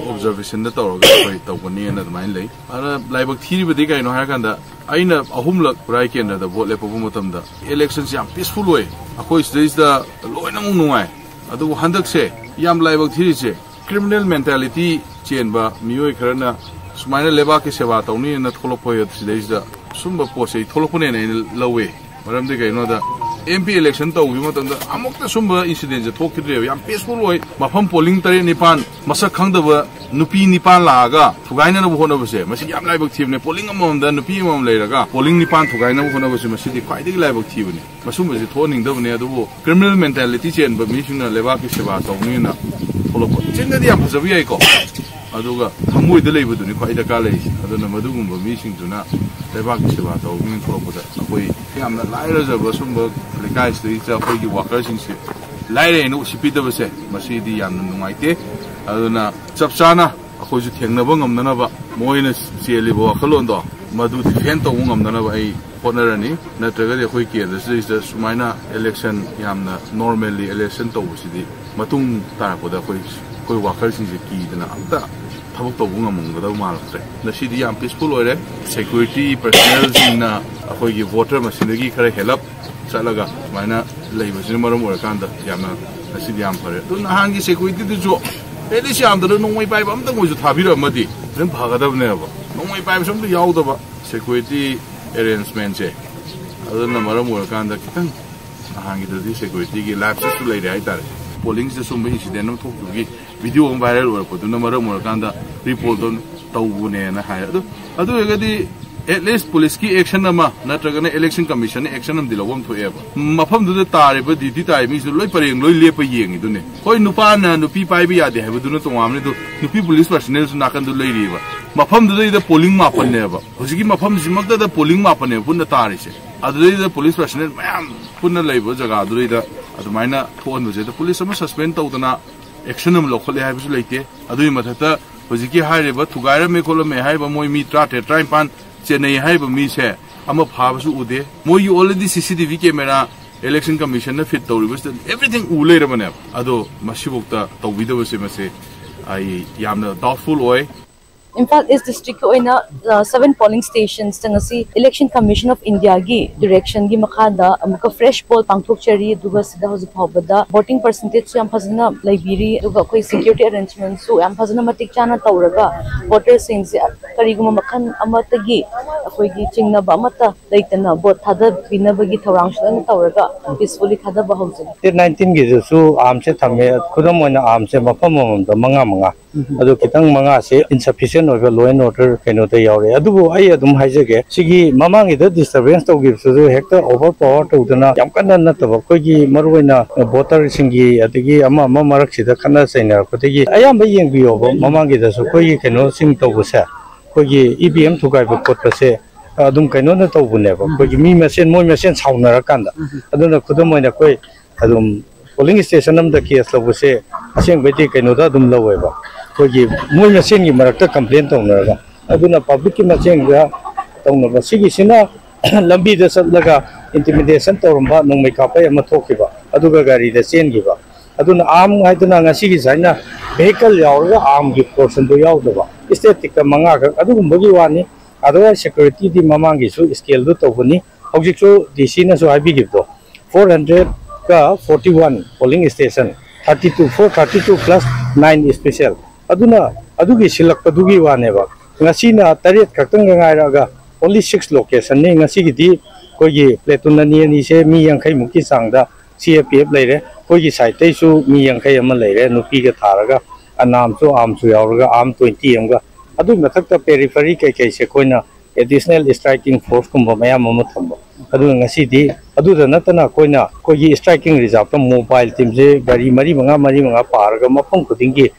ꯑꯣꯕꯖꯔꯕꯦꯁꯟꯗ ꯇꯧꯔꯒ ꯑꯩꯈꯣꯏ ꯇꯧꯒꯅꯤꯅ ꯑꯗꯨꯃꯥꯏꯅ ꯂꯩ ꯑꯗꯨꯅ ꯂꯥꯏꯕꯛ ꯊꯤꯔꯤꯕꯗꯤ ꯀꯩꯅꯣ ꯍꯥꯏꯔꯀꯥꯟꯗ ꯑꯩꯅ ꯑꯍꯨꯝꯂꯛ ꯈꯨꯔꯥꯏ ꯀꯦꯟꯗ꯭ꯔꯗ ꯚꯣꯠ ꯂꯦꯞꯄꯕ ꯃꯇꯝꯗ ꯏꯂꯦꯛꯁꯟꯁꯦ ꯌꯥꯝ ꯄꯤꯁꯐꯨꯜ ꯑꯣꯏ ꯑꯩꯈꯣꯏ ꯁꯤꯗꯩꯁꯤꯗ ꯂꯣꯏꯅꯃꯛ ꯅꯨꯡꯉꯥꯏ ꯑꯗꯨꯕꯨ ꯍꯟꯗꯛꯁꯦ ꯌꯥꯝ ꯂꯥꯏꯕꯛ ꯊꯤꯔꯤꯁꯦ ꯀ꯭ꯔꯤꯃꯤꯅꯦꯜ ꯃꯦꯟꯇꯦꯂꯤꯇꯤ ꯆꯦꯟꯕ ꯃꯤꯑꯣꯏ ꯈꯔꯅ ꯁꯨꯃꯥꯏꯅ ꯂꯩꯕꯥꯛꯀꯤ ꯁꯦꯕꯥ ꯇꯧꯅꯤꯅ ꯊꯣꯛꯂꯛꯄ ꯁꯤꯗꯩꯁꯤꯗ ꯁꯨꯝꯕ ꯄꯣꯠꯁꯦ ꯊꯣꯛꯂꯛꯄꯅꯦꯅ ꯑꯩꯅ ꯂꯧꯋꯦ थोलपने ने लवे मरमदे कइनोदा एमपी इलेक्शन तौबी मतंदा अमुक्ता सुम्बा इंसिडेंट जे थोकिद्रे याम पीसफुल होय मफम पोलिंग तरे निपान मसक खंगदबा नुपी निपान लागा थुगाइना न होनबसे मसी याम लाइबक थीबने पोलिंग अममदा नुपी अमम लेरगा पोलिंग निपान थुगाइना होनबसे मसी खाइदि लाइबक थीबने मसुम्बसे थोनिंगदबने अदुबो क्रिमिनल मेंटालिटी चेनबा मिसिंगना लेबा के सेवा तौनीना ꯑꯗꯨꯒ ꯊꯃꯣꯏꯗ ꯂꯩꯕꯗꯨꯅꯤ ꯈ꯭ꯋꯥꯏ ꯗꯔꯀꯥꯔ ꯂꯩꯔꯤꯁꯦ ꯑꯗꯨꯅ ꯃꯗꯨꯒꯨꯝꯕ ꯃꯤꯁꯤꯡꯗꯨꯅ ꯂꯩꯕꯥꯛꯀꯤ ꯁꯦꯕꯥ ꯇꯧꯕ ꯃꯤ ꯊꯣꯛꯂꯛꯄꯗ ꯑꯩꯈꯣꯏ ꯌꯥꯝꯅ ꯂꯥꯏꯔꯖꯕ ꯁꯨꯝꯕ ꯂꯩꯀꯥꯏꯁꯤꯗꯩꯗ ꯑꯩꯈꯣꯏꯒꯤ ꯋꯥꯀꯔꯁꯤꯡꯁꯦ ꯂꯥꯏꯔꯦꯅ ꯎꯁꯤꯠꯄꯤꯗꯕꯁꯦ ꯃꯁꯤꯗꯤ ꯌꯥꯝꯅ ꯅꯨꯡꯉꯥꯏꯇꯦ ꯑꯗꯨꯅ ꯆꯞ ꯆꯥꯅ ꯑꯩꯈꯣꯏꯁꯨ ꯊꯦꯡꯅꯕ ꯉꯝꯅꯅꯕ ꯃꯣꯏꯅ ꯆꯦꯜꯂꯤꯕ ꯋꯥꯈꯜꯂꯣꯟꯗꯣ ꯃꯗꯨ ꯗꯤꯐꯦꯟ ꯇꯧꯕ ꯉꯝꯅꯅꯕ ꯑꯩ ꯍꯣꯠꯅꯔꯅꯤ ꯅꯠꯇ꯭ꯔꯒꯗꯤ ꯑꯩꯈꯣꯏ ꯀꯦꯟꯗ꯭ꯔꯁꯤꯗꯩꯁꯤꯗ ꯁꯨꯃꯥꯏꯅ ꯏꯂꯦꯛꯁꯟ ꯌꯥꯝꯅ ꯅꯣꯔꯃꯦꯜꯂꯤ ꯏꯂꯦꯛꯁꯟ ꯇꯧꯕꯁꯤꯗꯤ ꯃꯇꯨꯡ ꯇꯥꯔꯛꯄꯗ ꯑꯩꯈꯣꯏ ꯑꯩꯈꯣꯏ ꯋꯥꯈꯜꯁꯤꯡꯁꯦ ꯀꯤꯗꯅ ꯑꯝꯇ ꯊꯕꯛ ꯇꯧꯕ ꯉꯝꯒꯗꯕ ꯃꯥꯜꯂꯛꯇ꯭ꯔꯦ ꯉꯁꯤꯗꯤ ꯌꯥꯝ ꯄꯤꯁꯐꯨꯜ ꯑꯣꯏꯔꯦ ꯁꯦꯀ꯭ꯌꯨꯔꯤꯇꯤ ꯄꯔꯁꯅꯦꯜꯁꯤꯡꯅ ꯑꯩꯈꯣꯏꯒꯤ ꯚꯣꯇꯔ ꯃꯁꯤꯡꯗꯒꯤ ꯈꯔ ꯍꯦꯜꯂꯞ ꯆꯠꯂꯒ ꯁꯨꯃꯥꯏꯅ ꯂꯩꯕꯁꯤꯅ ꯃꯔꯝ ꯑꯣꯏꯔꯀꯥꯟꯗ ꯌꯥꯝꯅ ꯉꯁꯤꯗꯤ ꯌꯥꯝ ꯐꯔꯦ ꯑꯗꯨ ꯅꯍꯥꯟꯒꯤ ꯁꯦꯀ꯭ꯌꯨꯔꯤꯇꯤꯗꯨꯁꯨ ꯑꯦꯠꯂꯤꯁ ꯌꯥꯝꯗꯅ ꯅꯣꯡꯃꯩ ꯄꯥꯏꯕ ꯑꯝꯇꯪ ꯑꯣꯏꯁꯨ ꯊꯥꯕꯤꯔꯛꯑꯃꯗꯤ ꯑꯗꯨꯝ ꯐꯒꯗꯕꯅꯦꯕ ꯅꯣꯡꯃꯩ ꯄꯥꯏꯕꯁꯨ ꯑꯝꯇ ꯌꯥꯎꯗꯕ ꯁꯦꯀ꯭ꯌꯨꯔꯤꯇꯤ ꯑꯦꯔꯦꯟꯖꯃꯦꯟꯁꯦ ꯑꯗꯨꯅ ꯃꯔꯝ ꯑꯣꯏꯔꯀꯥꯟꯗ ꯈꯤꯇꯪ ꯅꯍꯥꯟꯒꯤꯗꯨꯗꯤ ꯁꯦꯀ꯭ꯌꯨꯔꯤꯇꯤꯒꯤ ꯂꯥꯏꯐꯁꯤꯁꯨ ꯂꯩꯔꯦ ꯍꯥꯏꯇꯥꯔꯦ ꯄꯣꯂꯤꯡꯁꯤꯗ ꯁꯨꯝꯕ ꯏꯟꯁꯤꯗꯦꯟ ꯑꯃ ꯊꯣꯛꯈꯤꯕꯒꯤ ꯚꯤꯗꯤꯑꯣ ꯑꯃ ꯚꯥꯏꯔꯦꯜ ꯑꯣꯏꯔꯛꯄꯗꯨꯅ ꯃꯔꯝ ꯑꯣꯏꯔꯀꯥꯟꯗ ꯔꯤꯄꯣꯔꯠꯇꯣ ꯇꯧꯕꯅꯦꯅ ꯍꯥꯏ ꯑꯗꯨ ꯑꯗꯨ ꯑꯣꯏꯔꯒꯗꯤ ꯑꯦꯠꯂꯤꯁ ꯄꯨꯂꯤꯁꯀꯤ ꯑꯦꯛꯁꯟ ꯑꯃ ꯅꯠꯇ꯭ꯔꯒꯅ ꯏꯂꯦꯛꯁꯟ ꯀꯃꯤꯁꯟꯅ ꯑꯦꯛꯁꯟ ꯑꯃꯗꯤ ꯂꯧꯐꯝ ꯊꯣꯛꯑꯦꯕ ꯃꯐꯝꯗꯨꯗ ꯇꯥꯔꯤꯕ ꯗ꯭ꯌꯨꯇꯤ ꯇꯥꯔꯤꯕ ꯃꯤꯁꯨ ꯂꯣꯏ ꯄꯔꯦꯡ ꯂꯣꯏ ꯂꯦꯞꯄ ꯌꯦꯡꯉꯤꯗꯨꯅꯦ ꯍꯣꯏ ꯅꯨꯄꯥꯅ ꯅꯨꯄꯤ ꯄꯥꯏꯕ ꯌꯥꯗꯦ ꯍꯥꯏꯕꯗꯨꯅ ꯇꯣꯉꯥꯟꯕꯅꯤ ꯑꯗꯨ ꯅꯨꯄꯤ ꯄꯨꯂꯤꯁ ꯄꯔꯁꯅꯦꯜꯁꯨ ꯅꯥꯀꯟꯗꯨ ꯂꯩꯔꯤꯕ ꯃꯐꯝꯗꯨꯗꯩꯗ ꯄꯣꯂꯤꯡ ꯃꯥꯄꯟꯅꯦꯕ ꯍꯧꯖꯤꯛꯀꯤ ꯃꯐꯝꯁꯤꯃꯛꯇꯗ ꯄꯣꯂꯤꯡ ꯃꯥꯄꯟꯅꯦꯕ ꯄꯨꯟꯅ ꯇꯥꯔꯤꯁꯦ ꯑꯗꯨꯗꯩꯗ ꯄꯨꯂꯤꯁ ꯄꯔꯁꯅꯦꯜ ꯃꯌꯥꯝ ꯄꯨꯟꯅ ꯂꯩꯕ ꯖꯒꯥꯗꯨꯗꯩꯗ ꯑꯗꯨꯃꯥꯏꯅ ꯊꯣꯛꯍꯟꯕꯁꯦ ꯄꯨꯂꯤꯁ ꯑꯃ ꯁꯁꯄꯦꯟ ꯇꯧꯗꯅ एक्शन अम लौखले लेते अदुई मथता होजिकी हाइरेब थुगाइरमे खोलमे मोई मी ट्राटे ट्राइपान चेन्नई हाइब मी से अम फाबसु उदे मोय already CCTV camera election commission ने फिट तौर एवरीथिंग उ लेरबने अदोक्त मसिबोक्ता तौबिदबसे डाउटफुल ꯑꯣꯏ Imphal East District ko ina uh, seven polling stations tanga si Election Commission of India gi direction gi makhada amuka fresh poll pangthok chari duga sida hoji phawbada voting percentage su yam phazna laibiri duga koi security arrangements su yam phazna matik chana tawraga voters sing se kariguma makhan amatagi akoi gi chingna ba amata leitana vote thada binabagi thawrang shana tawraga peacefully thada ba hawjin date ꯅꯥꯏꯟꯇꯤꯟꯒꯤꯗꯨꯁꯨ ꯑꯥꯔꯝꯁꯦ ꯊꯝꯃꯦ ꯈꯨꯗꯝ ꯑꯣꯏꯅ ꯑꯥꯔꯝꯁꯦ ꯃꯐꯝ ꯑꯃꯃꯝꯗ ꯃꯉꯥ ꯃꯉꯥ ꯑꯗꯨ ꯈꯤꯇꯪ ꯃꯉꯥꯁꯦ ꯏꯟꯁꯐꯤꯁꯤꯌꯦꯟ ꯑꯣꯏꯕ ꯂꯣ ꯑꯦꯟ ꯑꯣꯔꯗꯔ ꯀꯩꯅꯣꯗ ꯌꯥꯎꯔꯦ ꯑꯗꯨꯕꯨ ꯑꯩ ꯑꯗꯨꯝ ꯍꯥꯏꯖꯒꯦ ꯁꯤꯒꯤ ꯃꯃꯥꯡꯒꯤꯗ ꯗꯤꯁꯇꯔꯕꯦꯟꯁ ꯇꯧꯈꯤꯕꯁꯤꯁꯨ ꯍꯦꯛꯇ ꯑꯣꯚꯔ ꯄꯋꯥꯔ ꯇꯧꯗꯅ ꯌꯥꯝ ꯀꯟꯅ ꯅꯠꯇꯕ ꯑꯩꯈꯣꯏꯒꯤ ꯃꯔꯨꯑꯣꯏꯅ ꯚꯣꯇꯔꯁꯤꯡꯒꯤ ꯑꯗꯒꯤ ꯑꯃ ꯑꯃ ꯃꯔꯛꯁꯤꯗ ꯈꯠꯅ ꯆꯩꯅꯔꯛꯄꯗꯒꯤ ꯑꯌꯥꯝꯕ ꯌꯦꯡꯕꯤꯌꯣꯕ ꯃꯃꯥꯡꯒꯤꯗꯁꯨ ꯑꯩꯈꯣꯏꯒꯤ ꯀꯩꯅꯣꯁꯤꯡ ꯇꯧꯕꯁꯦ ꯑꯩꯈꯣꯏꯒꯤ ꯏ ꯚꯤ ꯑꯦꯝ ꯊꯨꯒꯥꯏꯕ ꯈꯣꯠꯄꯁꯦ ꯑꯗꯨꯝ ꯀꯩꯅꯣꯅ ꯇꯧꯕꯅꯦꯕ ꯑꯩꯈꯣꯏꯒꯤ ꯃꯤ ꯃꯁꯦꯟ ꯃꯣꯏ ꯃꯁꯦꯟ ꯁꯥꯎꯅꯔꯀꯥꯟꯗ ꯑꯗꯨꯅ ꯈꯨꯗꯝ ꯑꯣꯏꯅ ꯑꯩꯈꯣꯏ ꯑꯗꯨꯝ ꯄꯣꯂꯤꯡ ꯁ꯭ꯇꯦꯁꯟ ꯑꯃꯗ ꯀꯦꯁ ꯂꯧꯕꯁꯦ ꯑꯁꯦꯡꯕꯩꯗꯤ ꯀꯩꯅꯣꯗ ꯑꯗꯨꯝ ꯂꯧꯋꯦꯕ ꯑꯩꯈꯣꯏꯒꯤ ꯃꯣꯏ ꯃꯁꯦꯟꯒꯤ ꯃꯔꯛꯇ ꯀꯝꯄ꯭ꯂꯦꯟ ꯇꯧꯅꯔꯒ ꯑꯗꯨꯅ ꯄꯕ꯭ꯂꯤꯛꯀꯤ ꯃꯁꯦꯟꯗ ꯇꯧꯅꯕ ꯁꯤꯒꯤꯁꯤꯅ ꯂꯝꯕꯤꯗ ꯆꯠꯂꯒ ꯏꯟꯇꯤꯃꯤꯗꯦꯁꯟ ꯇꯧꯔꯝꯕ ꯅꯣꯡꯃꯩ ꯀꯥꯞꯄꯩ ꯑꯃ ꯊꯣꯛꯈꯤꯕ ꯑꯗꯨꯒ ꯒꯥꯔꯤꯗ ꯆꯦꯟꯈꯤꯕ ꯑꯗꯨꯅ ꯑꯥꯝ ꯍꯥꯏꯗꯨꯅ ꯉꯁꯤꯒꯤ ꯁꯨꯃꯥꯏꯅ ꯚꯦꯍꯤꯀꯜ ꯌꯥꯎꯔꯒ ꯑꯥꯝꯒꯤ ꯄꯣꯔꯁꯟꯗꯣ ꯌꯥꯎꯗꯕ ꯏꯁꯇꯦꯇꯤꯛꯇ ꯃꯉꯥꯈꯛ ꯑꯗꯨꯒꯨꯝꯕꯒꯤ ꯋꯥꯅꯤ ꯑꯗꯨꯒ ꯁꯦꯀ꯭ꯌꯨꯔꯤꯇꯤꯗꯤ ꯃꯃꯥꯡꯒꯤꯁꯨ ꯁ꯭ꯀꯦꯜꯗꯨ ꯇꯧꯕꯅꯤ ꯍꯧꯖꯤꯛꯁꯨ ꯗꯤ ꯁꯤꯅꯁꯨ ꯍꯥꯏꯕꯤꯈꯤꯕꯗꯣ for ꯍꯟꯗ꯭ꯔꯦꯗꯀ forty one polling station thirty two four thirty to aduna adugi silak padugi wane ba ngasi na tarit khaktang ngai raga only 6 location ne ngasi gi di koi gi platoon na ni ni se mi yang khai mukki sang da CAPF lai re koi gi site te su mi yang khai am lai re nupi ga tharaga anam su am su yauraga am 20 am ga adu mathak ta periphery kai kai se koi na additional striking force kumba mayam am thamba adu ngasi di adu da natana koi na koi gi striking reserve ta mobile team je gari mari manga mari manga paraga mapam khuding gi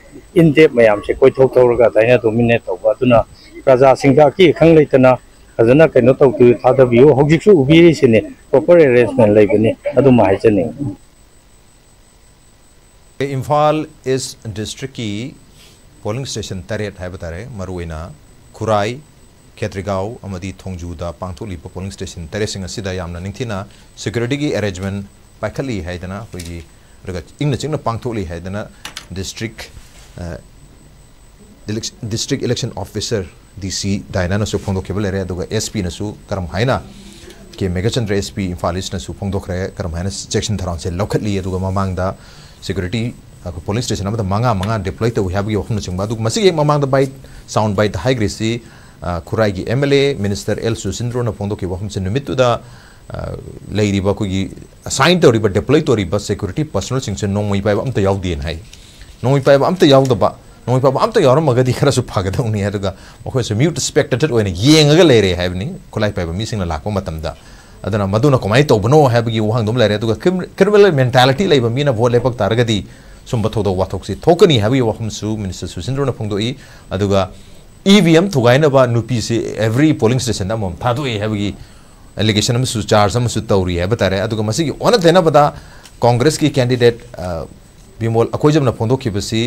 ꯗꯦꯞ ꯃꯌꯥꯝꯁꯦ ꯀꯣꯏꯊꯣꯛ ꯊꯧꯔꯒ ꯑꯗꯨꯃꯥꯏꯅ dominate ꯇꯧꯕ ꯑꯗꯨꯅ ꯄ꯭ꯔꯖꯥꯁꯤꯡꯗ ꯑꯀꯤ ꯑꯈꯪ ꯂꯩꯇꯅ ꯐꯖꯅ ꯀꯩꯅꯣ ꯇꯧꯕꯤꯌꯨ ꯊꯥꯗꯕꯤꯌꯨ ꯍꯧꯖꯤꯛꯁꯨ ꯎꯕꯤꯔꯤꯁꯤꯅꯦ ꯄ꯭ꯔꯣꯄꯔ ꯑꯦꯔꯦꯟꯖꯃꯦꯟ ꯂꯩꯕꯅꯤ ꯑꯗꯨꯃ ꯍꯥꯏꯖꯅꯤꯡꯉꯤ इम्फाल ईस्ट डिस्ट्रिक्ट की पोलिंग स्टेशन तरह है तारे मरुना खुराई खेत्रीगाव अमदी थोंजूदा पांथोलीब पोलिंग स्टेशन तरह सिंह निथीना सिक्योरिटी की अरेंजमेंट पाखली है इन चिंग पांथोली है district district election officer D C डायना फोंदोब लेरे एस पी है K Meghachandra S P Imphal east फोंदोखरे करम है चेक्शन थरान से ममांग सिक्योरिटी पोलिंग अमदा मंगा मंगा डिप्लॉय तो हाबगी वखम चिंबा दु मसिगे ममांग द बाइट साउंड हाई ग्रेसी खुराई की एमएलए मिनिस्टर एल सुसिंद्रो न फोंदो की वखम से निमित्त दा लेरिबा कोगी असाइन तोरिबा डिप्लॉय तोरिबा सिक्योरिटी पर्सनल सिंग से नौपाय अमतब नौपाब अमत यौरमगे खरसु फागद उन्नी म्यूट स्पेक्टेटर होगा लेर है खुलाई पाइब लाप मदन कमाय तौबनो है वहांदम लेर क्रिमिनल मेन्टालिटी लेब मी वोट लेपक तारगे सूबद वाथोसे थोकनी है वहमसु मिनिस्टर सुशिंद्रोन फोदी इ वी एम थोगाइनब नुपी से एवरी पोलिंग स्टेशन अम थादे है एलिगेशन चार्ज तौरी है तरह अगर मसीब कांग्रेस की कैंडिडेट बिमोल अखोजम न फोंदोखिबसी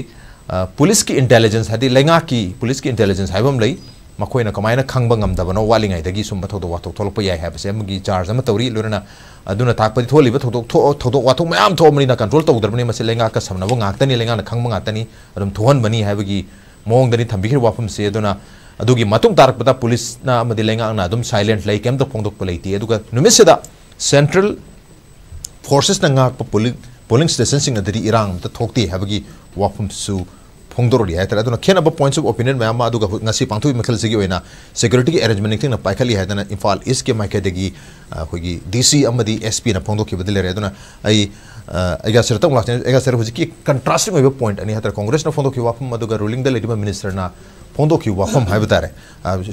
पुलिस की इंटेलीजेंस है लेंगा की पुलिस की इंटेलीजेंस है लई मखोयन कमायन खंगब ngमदबनो वालिंगाइदगी सुम चार्ज तौरी लोन अदुना थाकपदि थोलिब थोदो थो कंट्रोल तौदरबने मसे लेंगा का समनबो ngaktani लेंगा न खंगब ngaktani अदम थोहन बनी हाबगी मोंगदनी थंबिखिर वाफमसे अदुना ꯑꯗꯨꯒꯤ ꯃꯇꯨꯡ ꯇꯥꯔꯛꯄꯗ ꯄꯨꯂꯤꯁꯅ ꯑꯃꯗꯤ ꯂꯩꯉꯥꯛꯅ ꯑꯗꯨꯝ polling stations adari irang ta thokti habagi wafum su phongdorori hai tara aduna khen aba points of opinion ma ma aduga ngasi pangthu mekhal sigi oina security ki arrangement ning na paikhali hai tana imphal is ke maike degi khoi dc amadi sp na phongdo ki badile re aduna ai aiga sir tang lakne aiga sir huji ki contrasting hoiba point ani hatar congress na phongdo ki wafum aduga ruling da lediba minister na phongdo ki wafum hai batare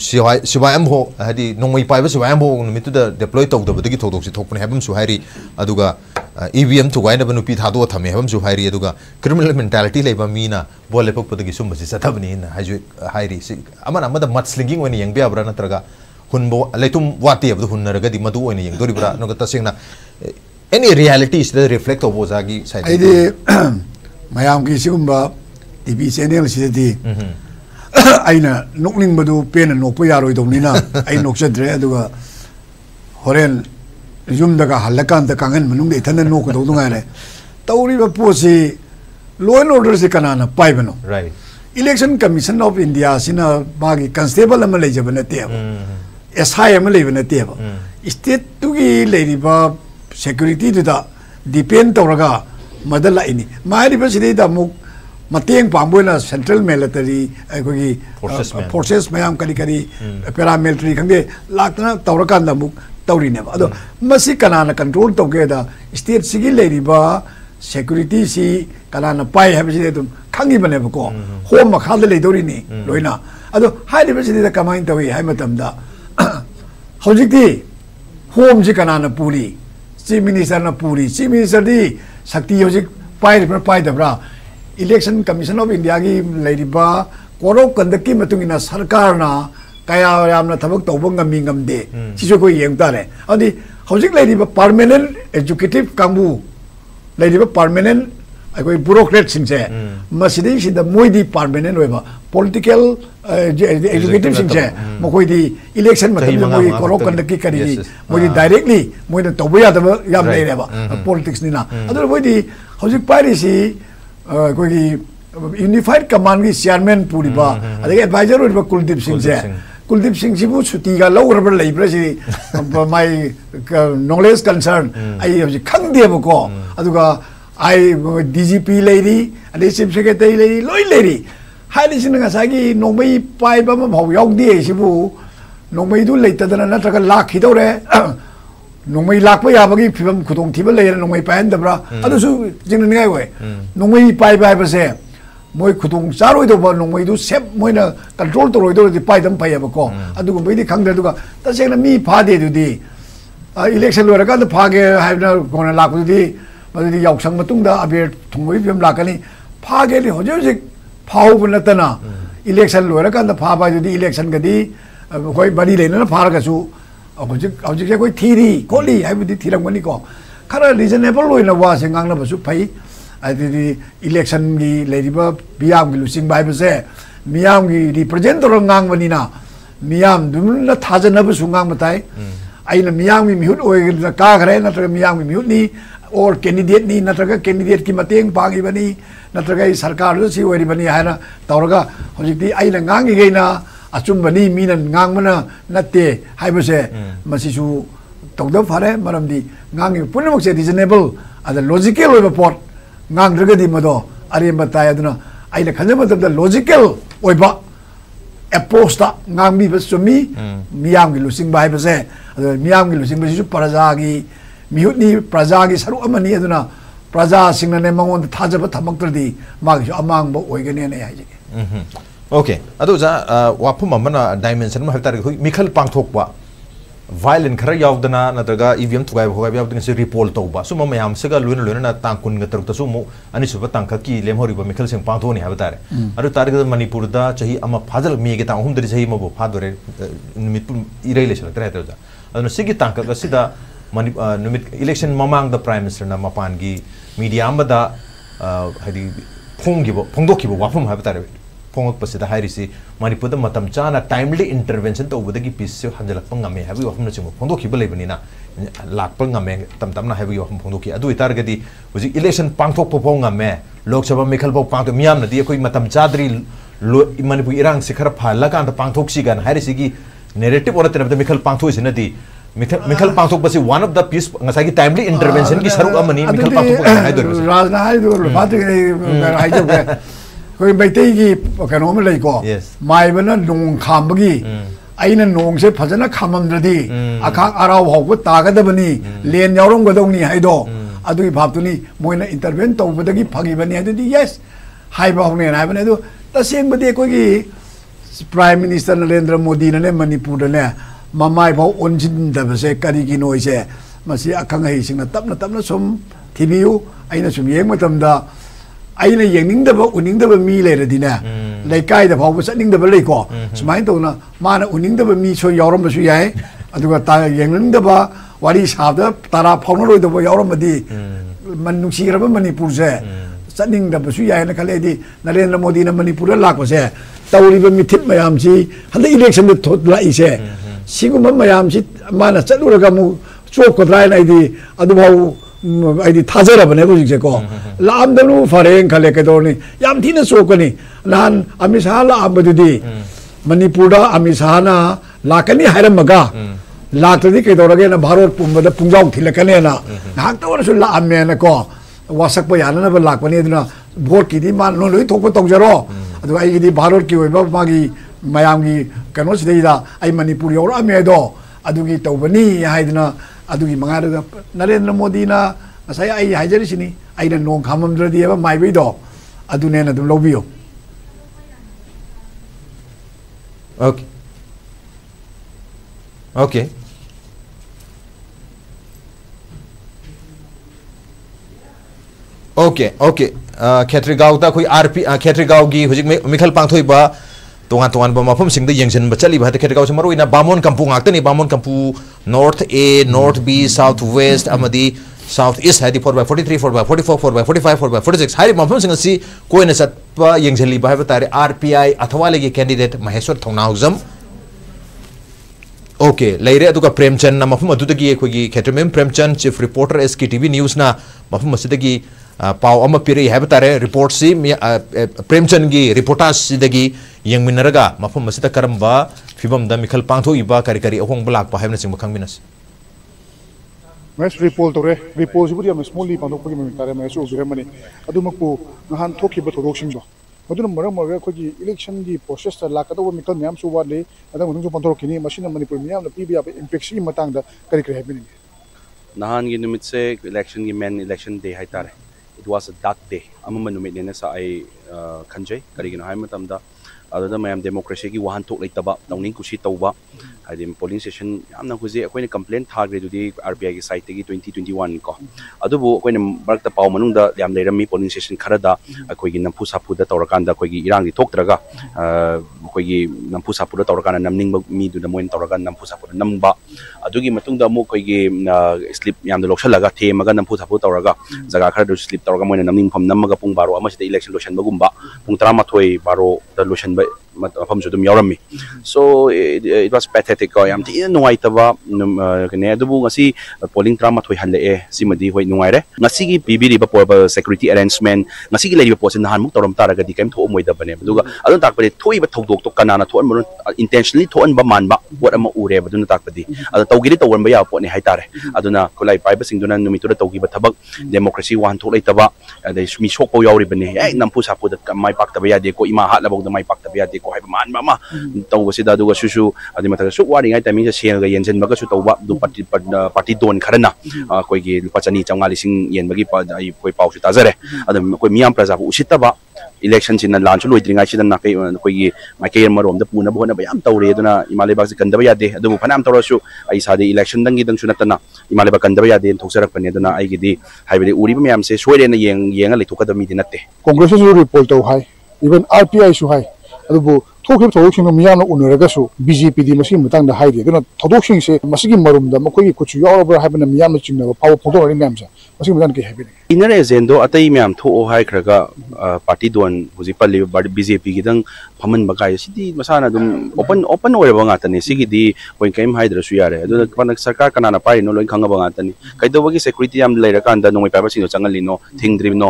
siwai siwai am ho hadi nongmai paiba siwai am ho numitu da deploy tawda badagi thodok si thokpani habam su hairi aduga EVM थुगाइनब नुपी थादो थमे हम जो हाइरी अदुगा criminal mentality लेबा मीना बोले पक्पदगी सुमबसि सथबनि ना हाइजु हाइरी सि लेतुम वाते अबदु हुनरगदि बरा any reality is the reflect of ओजागी side आइदे मयाम की सिगुमबा टीवी चैनल सिदि आइना पेन नोकपो यारोइदोनिना ꯌꯨꯝꯗꯒ ꯍꯜꯂꯀꯥꯟꯗ ꯀꯥꯡꯈꯟ ꯃꯅꯨꯡꯗ ꯏꯊꯟꯗ ꯅꯣꯛꯀꯗꯧꯗꯨ ꯉꯥꯏꯔꯦ ꯇꯧꯔꯤꯕ ꯄꯣꯠꯁꯤ ꯂꯣ ꯑꯦꯟ ꯑꯣꯔꯗꯔꯁꯤ ꯀꯅꯥꯅ ꯄꯥꯏꯕꯅꯣ इलेक्शन कमीशन ऑफ इंडिया सिना मागी कंस्टेबल अमा लेजब नतेब एसआई अमा लेब नतेब स्टेट तुगी लेरिबा सिक्योरिटी दुदा डिपेंड तौरगा मदला इनी मारिबा सिदा मुक ꯃꯇꯦꯡ ꯄꯥꯡꯕ ꯁꯦꯟꯇ꯭ꯔꯦꯜ ꯃꯤꯂꯤꯇꯔꯤ ตัวนี้เนี่ยอ่ะดูมันสิการันต์กันตัวนี้ตัวเกิดอ่ะสเตทสิ่งเหล่านี้บ้าเซกูริตี้สิการันต์ไปเหรอไม่ใช่ตัวขังยี่ปนเนี่ยบอกว่าโฮมมาขาดเลยตัวนี้เลยนะอ่ะดูไฮเดอร์ไม่ใช่ตัวกำมันตัวเองไฮมาทำได้ฮัลโหลจิตี้โฮมสิการันต์ปูรีซีมินิสเตอร์น่ะปูรีซีมินิสเตอร์ดีสักที่ยุคไปเดอร์ไปเดอร์บ้าอิเล็กชันคอมมิชชั่นออฟอินเดียกี้เลยดีบ้าโครงการเด็กกี้มาตุ้งอินาสรัฐการ์นะ ꯀꯌꯥ ꯌꯥꯝꯅ ꯊꯕꯛ ꯇꯧꯕ ꯉꯝꯃꯤ ꯉꯝꯗꯦ ꯁꯤꯁꯨ ꯑꯩꯈꯣꯏ ꯌꯦꯡ ꯇꯥꯔꯦ ꯑꯗꯨꯗꯤ ꯍꯧꯖꯤꯛ ꯂꯩꯔꯤꯕ ꯄꯥꯔꯃꯦꯅꯦꯟ ꯑꯦꯛꯖꯤꯀ꯭ꯌꯨꯇꯤꯕ ꯀꯥꯡꯕꯨ ꯂꯩꯔꯤꯕ ꯄꯥꯔꯃꯦꯅꯦꯟ ꯑꯩꯈꯣꯏ ꯕ꯭ꯌꯨꯔꯣꯀ꯭ꯔꯦꯠꯁꯤꯡꯁꯦ ꯃꯁꯤꯗꯩꯁꯤꯗ ꯃꯣꯏꯗꯤ ꯄꯥꯔꯃꯦꯅꯦꯟ ꯑꯣꯏꯕ ꯄꯣꯂꯤꯇꯤꯀꯦꯜ ꯑꯦꯛꯖꯤꯀ꯭ꯌꯨꯇꯤꯕꯁꯤꯡꯁে ꯃꯈꯣꯏꯗꯤ ꯏꯂꯦꯛꯁꯟ ꯃꯇꯝꯗ ꯃꯣꯏꯒꯤ ꯀꯣꯔꯣꯞ ꯀꯟꯗꯛꯀꯤ ꯀꯔꯤꯒꯤ ꯃꯣꯏꯗꯤ ꯗꯥꯏꯔꯦꯛꯂꯤ ꯃꯣꯏꯅ ꯇꯧꯕ ꯌꯥꯗꯕ ꯌꯥꯝ ꯂꯩꯔꯦꯕ ꯄꯣꯂꯤꯇꯤꯛꯁꯅꯤꯅ ꯑꯗꯨꯅ ꯃꯣꯏꯗꯤ ꯍꯧꯖꯤꯛ ꯄꯥꯏꯔꯤꯁꯤ ꯑꯩꯈꯣꯏꯒꯤ ꯌꯨꯅꯤꯐꯥꯏꯗ ꯀꯃꯥꯟꯒꯤ ꯆꯤꯌꯥꯔꯃꯦꯟ ꯄꯨꯔꯤꯕ ꯑꯗꯒꯤ ꯑꯦꯗꯚꯥꯏꯖꯔ ꯑꯣꯏꯔꯤꯕ ꯀꯨꯜꯗꯤꯞ ꯁꯤꯡꯁꯦ यूनिफाइड कमान की चेयरमैन पूरीबा अदगे एडवाइजर ओरिबा कुलदीप सिंह से कुलदीप सिंह सिबु छुट्टीगा लौरबा लेब्रा सि माय नॉलेज कंसर्न आई हजि खंगदेबको अदुगा आई डीजीपी लेरी अदे चीफ सेक्रेटरी लेरी लोई लेरी हाइलिसिन ngасagi नोमै पाइबा म भाव यावदे सिबु नोमै दु लेतदना नत्रगा लाखिदौरे नोंमै लाखबा याबगी फिबम खुदों थिबा लेर नोंमै पायनदब्रा अदुसु जिंग निगाय वे नोंमै पाइबा हाइबसे मोय खुदों चारोइदोबा नोंमैदु सेप मोइना कंट्रोल तोरोइदोदि पाइदम पाइयबको अदुगुंबैदि खंगदे दुगा तसेना मी फादे दुदि इलेक्शन लोरका द फागे हाइबना कोना लाकुदि मदि याउसंग मतुंगदा अबेर थुंगोइ फिबम लाकनी फागे नि होजे होजे फाउब नतना इलेक्शन लोरका द फाबा दुदि इलेक्शन गदि कोइ बड़ी लेना फारगसु हौजिक हौजिक कोइ थीरी कोली हाइबदि थीरंगनी को खरा रिजनेबल ओइना वासे ngangnabsu phai अदि इलेक्शन की लेरिबा मियाम की लुसिंग बाइबसे मियाम की रिप्रेजेंट तौर ngang बनिना मियाम दुमन थाजनब सुंगांग अइना मियाम की मिहुत ओय का खरे नत्र मियाम की मिहुत नी और कैंडिडेट नी नत्र कैंडिडेट की मतेंग पांगी बनी नत्र सरकार सी ओरी बनी हाना तौरगा हजिकती अइना ngang की गइना अचुम्बनी मीना ngang मना नते तौदब फारे की पुनमक से रिजनेबल ओय पोट Ngang ruge di mado ari emba tayaduna aile kanyo bata dal logicel oipak eposta ngang mibes ꯔꯒꯗꯤ ꯃꯗꯣ ꯑꯔꯦꯝꯕ ꯇꯥꯏ ꯑꯗꯨꯅ ꯑꯩꯅ ꯈꯟꯖꯕ ꯃꯇꯝꯗ ꯂꯣꯖꯤꯀꯦꯜ ꯑꯣꯏꯕ ꯑꯦꯄ꯭ꯔꯣꯁꯇ ꯉꯥꯡꯕꯤꯕ ꯆꯨꯝꯃꯤ ꯃꯤꯌꯥꯝꯒꯤ ꯂꯨꯆꯤꯡꯕ ꯍꯥꯏꯕꯁꯦ ꯑꯗꯨꯅ ꯃꯤꯌꯥꯝꯒꯤ ꯂꯨꯆꯤꯡꯕꯁꯤꯁꯨ ꯄ꯭ꯔꯖꯥꯒꯤ ꯃꯤꯍꯨꯠꯅꯤ ꯄ꯭ꯔꯖꯥꯒꯤ ꯁꯔꯨꯛ ꯑꯃꯅꯤ ꯑꯗꯨꯅ ꯄ꯭ꯔꯖꯥꯁꯤꯡꯅꯅꯦ ꯃꯉꯣꯟꯗ ꯊꯥꯖꯕ ꯊꯝꯃꯛꯇ꯭ꯔꯗꯤ 마기죠 아망보 오이게네네 야지게 오케이 아도자 와품 아마나 다이멘션 뭐 했다르고 미칼 빵톡과 ani suba tang ka ki lem hori ba mikhal sing pang thoni haba tare aru tar ga manipur da chahi ama phajal mi ge ta hum dari chahi mo bo phadore nimit irei le sala tra ta ja anu sigi tang ka ga sida numit election mamang da prime minister na mapan gi फोंगपसे हाइसी मणिपुर मतम चाना timely intervention तौबदगी peace हंजलप गमे है वफम चिंब फोंदोखीब लेबनीना लाप गमे तम तमना है वफम फोंदोखी अदु इतारगदी हुजी इलेक्शन पांगथोप फो गमे लोक सभा मिखल फो पांगथो मियामनदी अखोई मतम चादरी मणिपुर इरांग से खर फाला कांत पांगथोक्सीगन हाइसी नेरेटिव और तेनबद मिखल पांगथोइसिनदी मिखल पाथोपसी one of the peace ngasagi timely intervention ki saru amani mikhal pathop hai do ꯑꯩꯈꯣꯏ ꯃꯩꯇꯩꯒꯤ ꯀꯩꯅꯣ ꯑꯃ ꯂꯩꯀꯣ ꯃꯥꯏꯕꯅ ꯅꯣꯡ ꯈꯥꯝꯕꯒꯤ ꯑꯩꯅ ꯅꯣꯡꯁꯦ ꯐꯖꯅ ꯈꯥꯝꯃꯝꯗ꯭ꯔꯗꯤ ꯑꯈꯥꯛ ꯑꯔꯥꯎ ꯍꯧꯕ ꯇꯥꯒꯗꯕꯅꯤ ꯂꯦꯟ ꯌꯥꯎꯔꯝꯒꯗꯧꯅꯤ ꯍꯥꯏꯗꯣ ꯑꯗꯨꯒꯤ ꯚꯥꯞꯇꯨꯅꯤ ꯃꯣꯏꯅ ꯏꯟꯇꯔꯚꯦꯟ ꯇꯧꯕꯗꯒꯤ ꯐꯪꯉꯤꯕꯅꯤ ꯑꯗꯨꯗꯤ ꯌꯦꯁ ꯍꯥꯏꯕ ꯍꯧꯅꯦꯅ ꯍꯥꯏꯕꯅꯤ ꯑꯗꯨ ꯇꯁꯦꯡꯕꯗꯤ ꯑꯩꯈꯣꯏꯒꯤ ꯄ꯭ꯔꯥꯏꯝ ꯃꯤꯅꯤꯁꯇꯔ ꯅꯔꯦꯟꯗ꯭ꯔ ꯃꯣꯗꯤꯅꯅꯦ ꯃꯅꯤꯄꯨꯔꯗꯅꯦ ꯃꯃꯥꯏꯐꯥꯎ ꯑꯣꯟꯁꯤꯟꯗꯕꯁꯦ ꯀꯔꯤꯒꯤꯅꯣ ꯑꯩꯁꯦ ꯃꯁꯤ ꯑꯈꯪ ꯑꯍꯩꯁꯤꯡꯅ ꯇꯞꯅ ꯇꯞꯅ ꯁꯨꯝ ꯊꯤꯕꯤꯌꯨ ꯑꯩꯅ ꯁꯨꯝ ꯌꯦꯡ ꯃꯇꯝꯗ अहिले यङनिङदबा उनिङदबा मि लेरदिन लेकाइदा फाउबा चनिङदबा लेको सुमाइन तौना माना उनिङदबा मि सो यावरमबसु याय अदुगा ता यङनिङदबा वारी साबदा तारा फाउनरोइदबा यावरमबदि मन नुसिरबा मणिपुरसे चनिङदबसु यायना खलेदि नरेन्द्र मोदीना मणिपुर लाकोसे तौरिबा मिथित मयामसि हन्दा इलेक्सन द थोत लाइसे सिगुम मयामसि माना चलुरगा मु चोकद्राइन आइदि अदुबाउ ऐं थाजर भनेको जेको लाम्दनु फरेङ खले कदोनी याम थी न सोकनी नान अमित शाह लाम्ब दिदी मणिपुर दा अमित शाह ना लाकनी हैरम मगा लाकदी कदोरगे ना भारत पुंबद पुंजाउ थिलकने ना नाक तो वरसु लाम्मे ना को वासक प याना ना लाकनी दना भोट की दी मान नो लोई थोको तोक जरो अदो आई दी भारत की होइबा मागी मयाम की कनो सिदेदा आई मणिपुर योरा मेदो अदुगी तौबनी हाइदना नरेंद्र मोदी नो खाद्रद माइबो अने okay okay okay okay Khetri Gaon Khetri Gaon की हजिक मिखल पाथ मफम सिंग द यंगजन बचली बा खेत्रीगाव से मरोइना Bamon Kampu ni Bamon Kampu north A north B south west south east हाइदी 4 by 43 4 by 44 4 by 45 4 by 46 हाइदी मफम सिंग सी कोइन सत्पा यंगजली बा तारे आरपीआई अथवा लेगी कैंडिडेट महेश्वर थोंगनाउजम ओके लेरे प्रेमचंद ना मफम Khetrimayum Premchand chief reporter S K TV news ना मफम असिदगी पाव अमा पिरे हैब तारे रिपोर्ट सी प्रेमचंद की सिदगी यंगमिनरगा मफम असिदा करमबा फिबम दा मिखल पांथो इबा करी करी अहोंग ब्लाक पा हैबना सिंग खंगमिनस मैस रिपोल तौरे रिपोल हम स्मॉली तारे अदुमकु नहान थोखिबा थोरोक्सिंगदो मदुन मरम मरगा खोगी इलेक्शन की प्रोसेस ता लाकदो म्याम सु वाले अदम मनुजो पंथोरकिनी मशीन मणिपुर म्याम न पीबी आप इंपेक्ट सी मतंग दा करी करी हैबिनी नहान की निमित से इलेक्शन की मेन इलेक्शन डे है तारे it was a dark day amama numit ne sa ai khanjai karigina hai matam da dudi RBI ki site gi 2021 ko adubu akoina barakta paw manung da yam leirami polling station khara da akoi gi nampu sapu da tawrakan da akoi gi irang di thoktraga akoi gi nampu sapu da tawrakan namning mi du da moin tawrakan nampu sapu da namba adugi matung da mu akoi gi slip yam da loksalaga themaga nampu sapu tawraga but khara du slip tawraga moina namning pham namaga pung baro ama sida election lotion bagumba pung 13 baro da lotion mafam su dum yaurami so it, it was pathetic ko yam ti nuai taba kene adubu ngasi polling drama thoi halle e simadi hoi nuai re ngasi gi pb ri ba security arrangement ngasi gi lei ba posin han muk toram tara ga di kem tho moi da bane duga adun tak pare thoi ba thodok to ꯀꯣ ꯍꯥꯏꯕ ꯃꯥꯟꯕ ꯑꯃ ꯇꯧꯕꯁꯤꯗ ꯑꯗꯨꯒ ꯁꯨꯁꯨ ꯑꯗꯨꯏ ꯃꯊꯛꯇ ꯁꯨꯛ ꯋꯥꯔꯤꯉꯩ ꯇꯥꯏꯃꯤꯡꯁꯦ ꯁꯦꯜꯒ ꯌꯦꯟꯁꯤꯟꯕꯒꯁꯨ ꯇꯧꯕ ꯑꯗꯨ ꯄꯥꯔꯇꯤ ꯄꯥꯔꯇꯤ ꯗꯣꯟ ꯈꯔꯅ ꯑꯩꯈꯣꯏꯒꯤ ꯂꯨꯄꯥ ꯆꯅꯤ ꯆꯥꯝꯃꯉꯥ ꯂꯤꯁꯤꯡ ꯌꯦꯟꯕꯒꯤ ꯑꯩꯈꯣꯏ ꯄꯥꯎꯁꯨ ꯇꯥꯖꯔꯦ ꯑꯗꯨꯝ ꯑꯩꯈꯣꯏ ꯃꯤꯌꯥꯝ ꯄ꯭ꯔꯖꯥꯕꯨ ꯎꯁꯤꯠꯇꯕ ꯏꯂꯦꯛꯁꯟꯁꯤꯅ ꯂꯥꯟꯁꯨ ꯂꯣꯏꯗ꯭ꯔꯤꯉꯩꯁꯤꯗ ꯅꯥꯀꯩ ꯑꯩꯈꯣꯏꯒꯤ ꯃꯥꯏꯀꯩ ꯑꯃꯔꯣꯝꯗ ꯄꯨꯅꯕ ꯍꯣꯠꯅꯕ ꯌꯥꯝ ꯇꯧꯔꯦ ꯑꯗꯨꯅ ꯏꯃꯥ ꯂꯩꯕꯥꯛꯁꯤ ꯀꯟꯗꯕ ꯌꯥꯗꯦ ꯑꯗꯨꯕꯨ ꯐꯅꯌꯥꯝ ꯇꯧꯔꯁꯨ ꯑꯩ ꯏꯁꯥꯗꯤ ꯏꯂꯦꯛꯁꯟꯗꯪꯒꯤꯗꯪꯁꯨ ꯅꯠꯇꯅ ꯏꯃꯥ ꯂꯩꯕꯥꯛ ꯀꯟꯗꯕ ꯌꯥꯗꯦꯅ ꯊꯣꯛꯆꯔꯛꯄꯅꯦ ꯑꯗꯨꯅ ꯑꯩꯒꯤꯗꯤ ꯍꯥꯏꯕꯗꯤ ꯎꯔꯤꯕ ꯃꯌꯥꯝꯁꯦ ꯁꯣꯏꯔꯦꯅ ꯌꯦꯡꯉ ꯂꯩꯊꯣꯛꯀꯗꯕ ꯃꯤꯗꯤ ꯅꯠꯇꯦ ꯀꯣꯡꯒ꯭ꯔꯦꯁꯇꯁꯨ ꯔꯤꯄꯣꯔꯠ ꯇꯧ ꯍꯥꯏ ꯏꯚꯟ ꯑꯥꯔ ꯄꯤ ꯑꯥꯏꯁꯨ ꯍꯥꯏ ꯑꯗꯨꯕꯨ ꯊꯣꯛꯈꯤꯕ ꯊꯧꯗꯣꯛꯁꯤꯡꯗꯣ ꯃꯤꯌꯥꯝꯅ ꯎꯅꯔꯒꯁꯨ ꯕꯤ ꯖꯦ ꯄꯤꯗꯤ ꯃꯁꯤꯒꯤ ꯃꯇꯥꯡꯗ ꯍꯥꯏꯗꯦ ꯑꯗꯨꯅ ꯊꯧꯗꯣꯛꯁꯤꯡꯁꯦ ꯃꯁꯤꯒꯤ ꯃꯔꯨꯝꯗ ꯃꯈꯣꯏꯒꯤ ꯀꯨꯆꯨ ꯌꯥꯎꯔꯕ꯭ꯔꯥ ꯍꯥꯏꯕꯅ ꯃꯤꯌꯥꯝꯅ ꯆꯤꯡꯅꯕ ꯐꯥꯎꯕ ꯐꯣꯡꯗꯣꯛꯅꯔꯤ ꯃꯌꯥꯝꯁꯦ ꯃꯁꯤꯒꯤ ꯃꯇꯥꯡꯗ ꯀꯩ ꯍꯥꯏꯕꯤꯅꯤꯡꯉꯤ ꯏꯅꯔ ꯑꯦꯖꯦꯟꯗꯣ ꯑꯇꯩ ꯃꯌꯥꯝ ꯊꯣꯛꯑꯣ ꯍꯥꯏꯈ꯭ꯔꯒ ꯄꯥꯔꯇꯤ ꯗꯣꯟ ꯍꯧꯖꯤꯛ ꯄꯜꯂꯤꯕ ꯕꯤ ꯖꯦ ꯄꯤꯒꯤꯗꯪ ꯐꯝꯍꯟꯕ ꯀꯥꯏ ꯁꯤꯗꯤ ꯃꯁꯥꯅ ꯑꯗꯨꯝ ꯑꯣꯄꯟ ꯑꯣꯄꯟ ꯑꯣꯏꯔꯕ ꯉꯥꯛꯇꯅꯤ ꯁꯤꯒꯤꯗꯤ ꯑꯩꯈꯣꯏ ꯀꯔꯤꯝ ꯍꯥꯏꯗ꯭ꯔꯁꯨ ꯌꯥꯔꯦ ꯑꯗꯨꯅ ꯁꯔꯀꯥꯔ ꯀꯅꯥꯅ ꯄꯥꯏꯔꯤꯅꯣ ꯂꯣꯏ ꯈꯪꯉꯕ ꯉꯥꯛꯇꯅꯤ ꯀꯩꯗꯧꯕꯒꯤ ꯁꯦꯀ꯭ꯌꯨꯔꯤꯇꯤ ꯌꯥꯝ ꯂꯩꯔꯀꯥꯟꯗ ꯅꯣꯡꯃꯩ ꯄꯥꯏꯕꯁꯤꯡꯗꯣ ꯆꯪꯍꯜꯂꯤꯅꯣ ꯊꯤꯡꯗ꯭ꯔꯤꯕꯅꯣ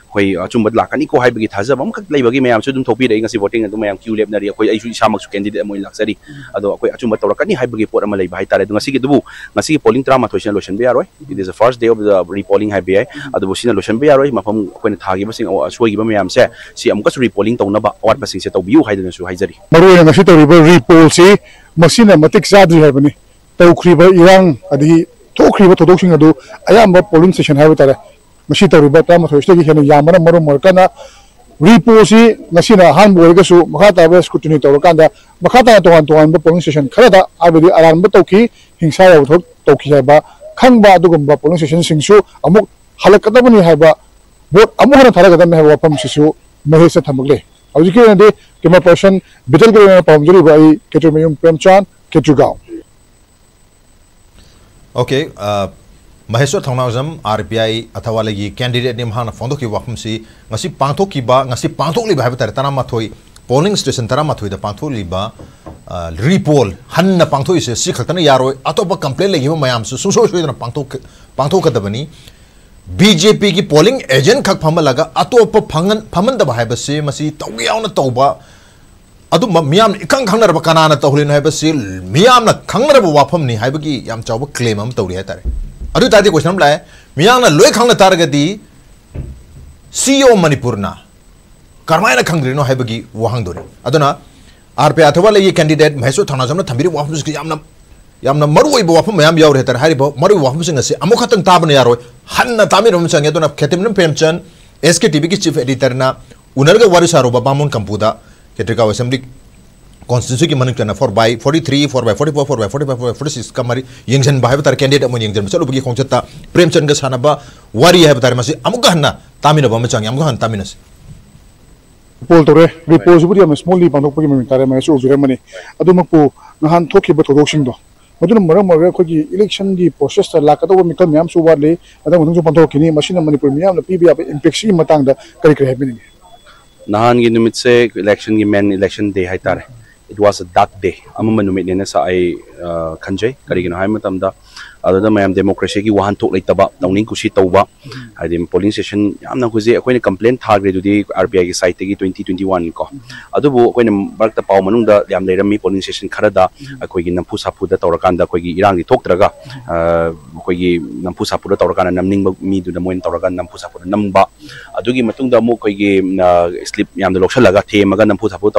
अचुम लाकनी को हाबि थाजबम खक लेबगी मैम सु दुम थोपि रै ngasi voting अदु मैम क्यू लेबनरी कोइ आइसु इसामक कैंडिडेट मोइ लाक्सरी अदो कोइ अचुम तौरकनी हाबि पोट अमा लेबै हाइतारे दु बा मैम से सि अमुका si masina matik sadri polling station तारे यामना मरम मरकना रिपोसी sing su amuk halak da bani ha ba bot amu hana thara ga da me wa pam si su mehe se thamak le auji ke ne kema person bital ke na pam juri ba ai ketu meyum premchan ketu gaw okay uh Maheshwar Thounaojam R P I अथवा candidate ने महान फोद वाफम से पाथोली तरह polling station तरह पाथोली repoll हन पाथोसे खतरो अतोप complain लगे मैम से, सूसो सूदा पाथोदी बी जे पी की पोलिंग एजेंट खक फमल अतोप फमद तौ यौन तब अम इखं खब कना तौली खब वाफमनी चौब क्लेम तौरी है अदु तादि क्वेश्चन लाए मियाम न लोय खंगना तारगदी सीओ मणिपुरना, करमायना खंगरिनो हाइबगी वहांग दोरे अदुना, आरपी अथवा लगी कैंडिडेट महेश्वर थाना जमना थंबिरी वाफम जिसकी यामना यामना मरुई बो वाफम मयाम याव रहतर हारि बो मरुई वाफम सिंग से अमु खतंग ताबन यारो हन्न तामिरम संगे दोना खेतिमन पेमचन एसके टीवी की चीफ एडिटर ना उनरगा वारिसारो बाबामुन कंपुदा केट्रिका assembly constituency ki manik na 4 by 43 4 by 44 4 by 45 4 by 46 kamari yengjan ba habar candidate mo yengjan chalo bugi khongchata premchand ga sana ba wari habar tar masi amuga hanna tamina ba machang amuga han taminas poll तौरे report बुरी हम स्मॉली पांदोक पगी मिमी तारे मैं सो जुरे मने अदु मकु नहान थोखि बतो दोक्सिंग दो मदुन मरम मरे खोगी इलेक्शन की प्रोसेस ता लाकतो बो मिकल म्याम सु वाले अदा मुथुं सु पांदोक किनी मशीन मणिपुर म्याम न पीबी आप इंपैक्ट सी मतंग दा करि करि हेबिनी नहान की निमित से इलेक्शन की मेन इलेक्शन डे हाइतारे it was that day. Amma manumit ne na sa uh, ai khanje kari gina hai matam da khuji akoina complaint thagre dudi RBI ki site gi 2021 ko adubu akoina barakta paw manung da yam leirami polling station khara da akoi gi nampu sapu da tawrakan da akoi gi irang gi thoktraga akoi gi nampu sapu da tawrakan namning mi du da moin tawrakan nampu sapu da namba adugi matung da mu akoi gi slip yam da loksalaga themaga nampu sapu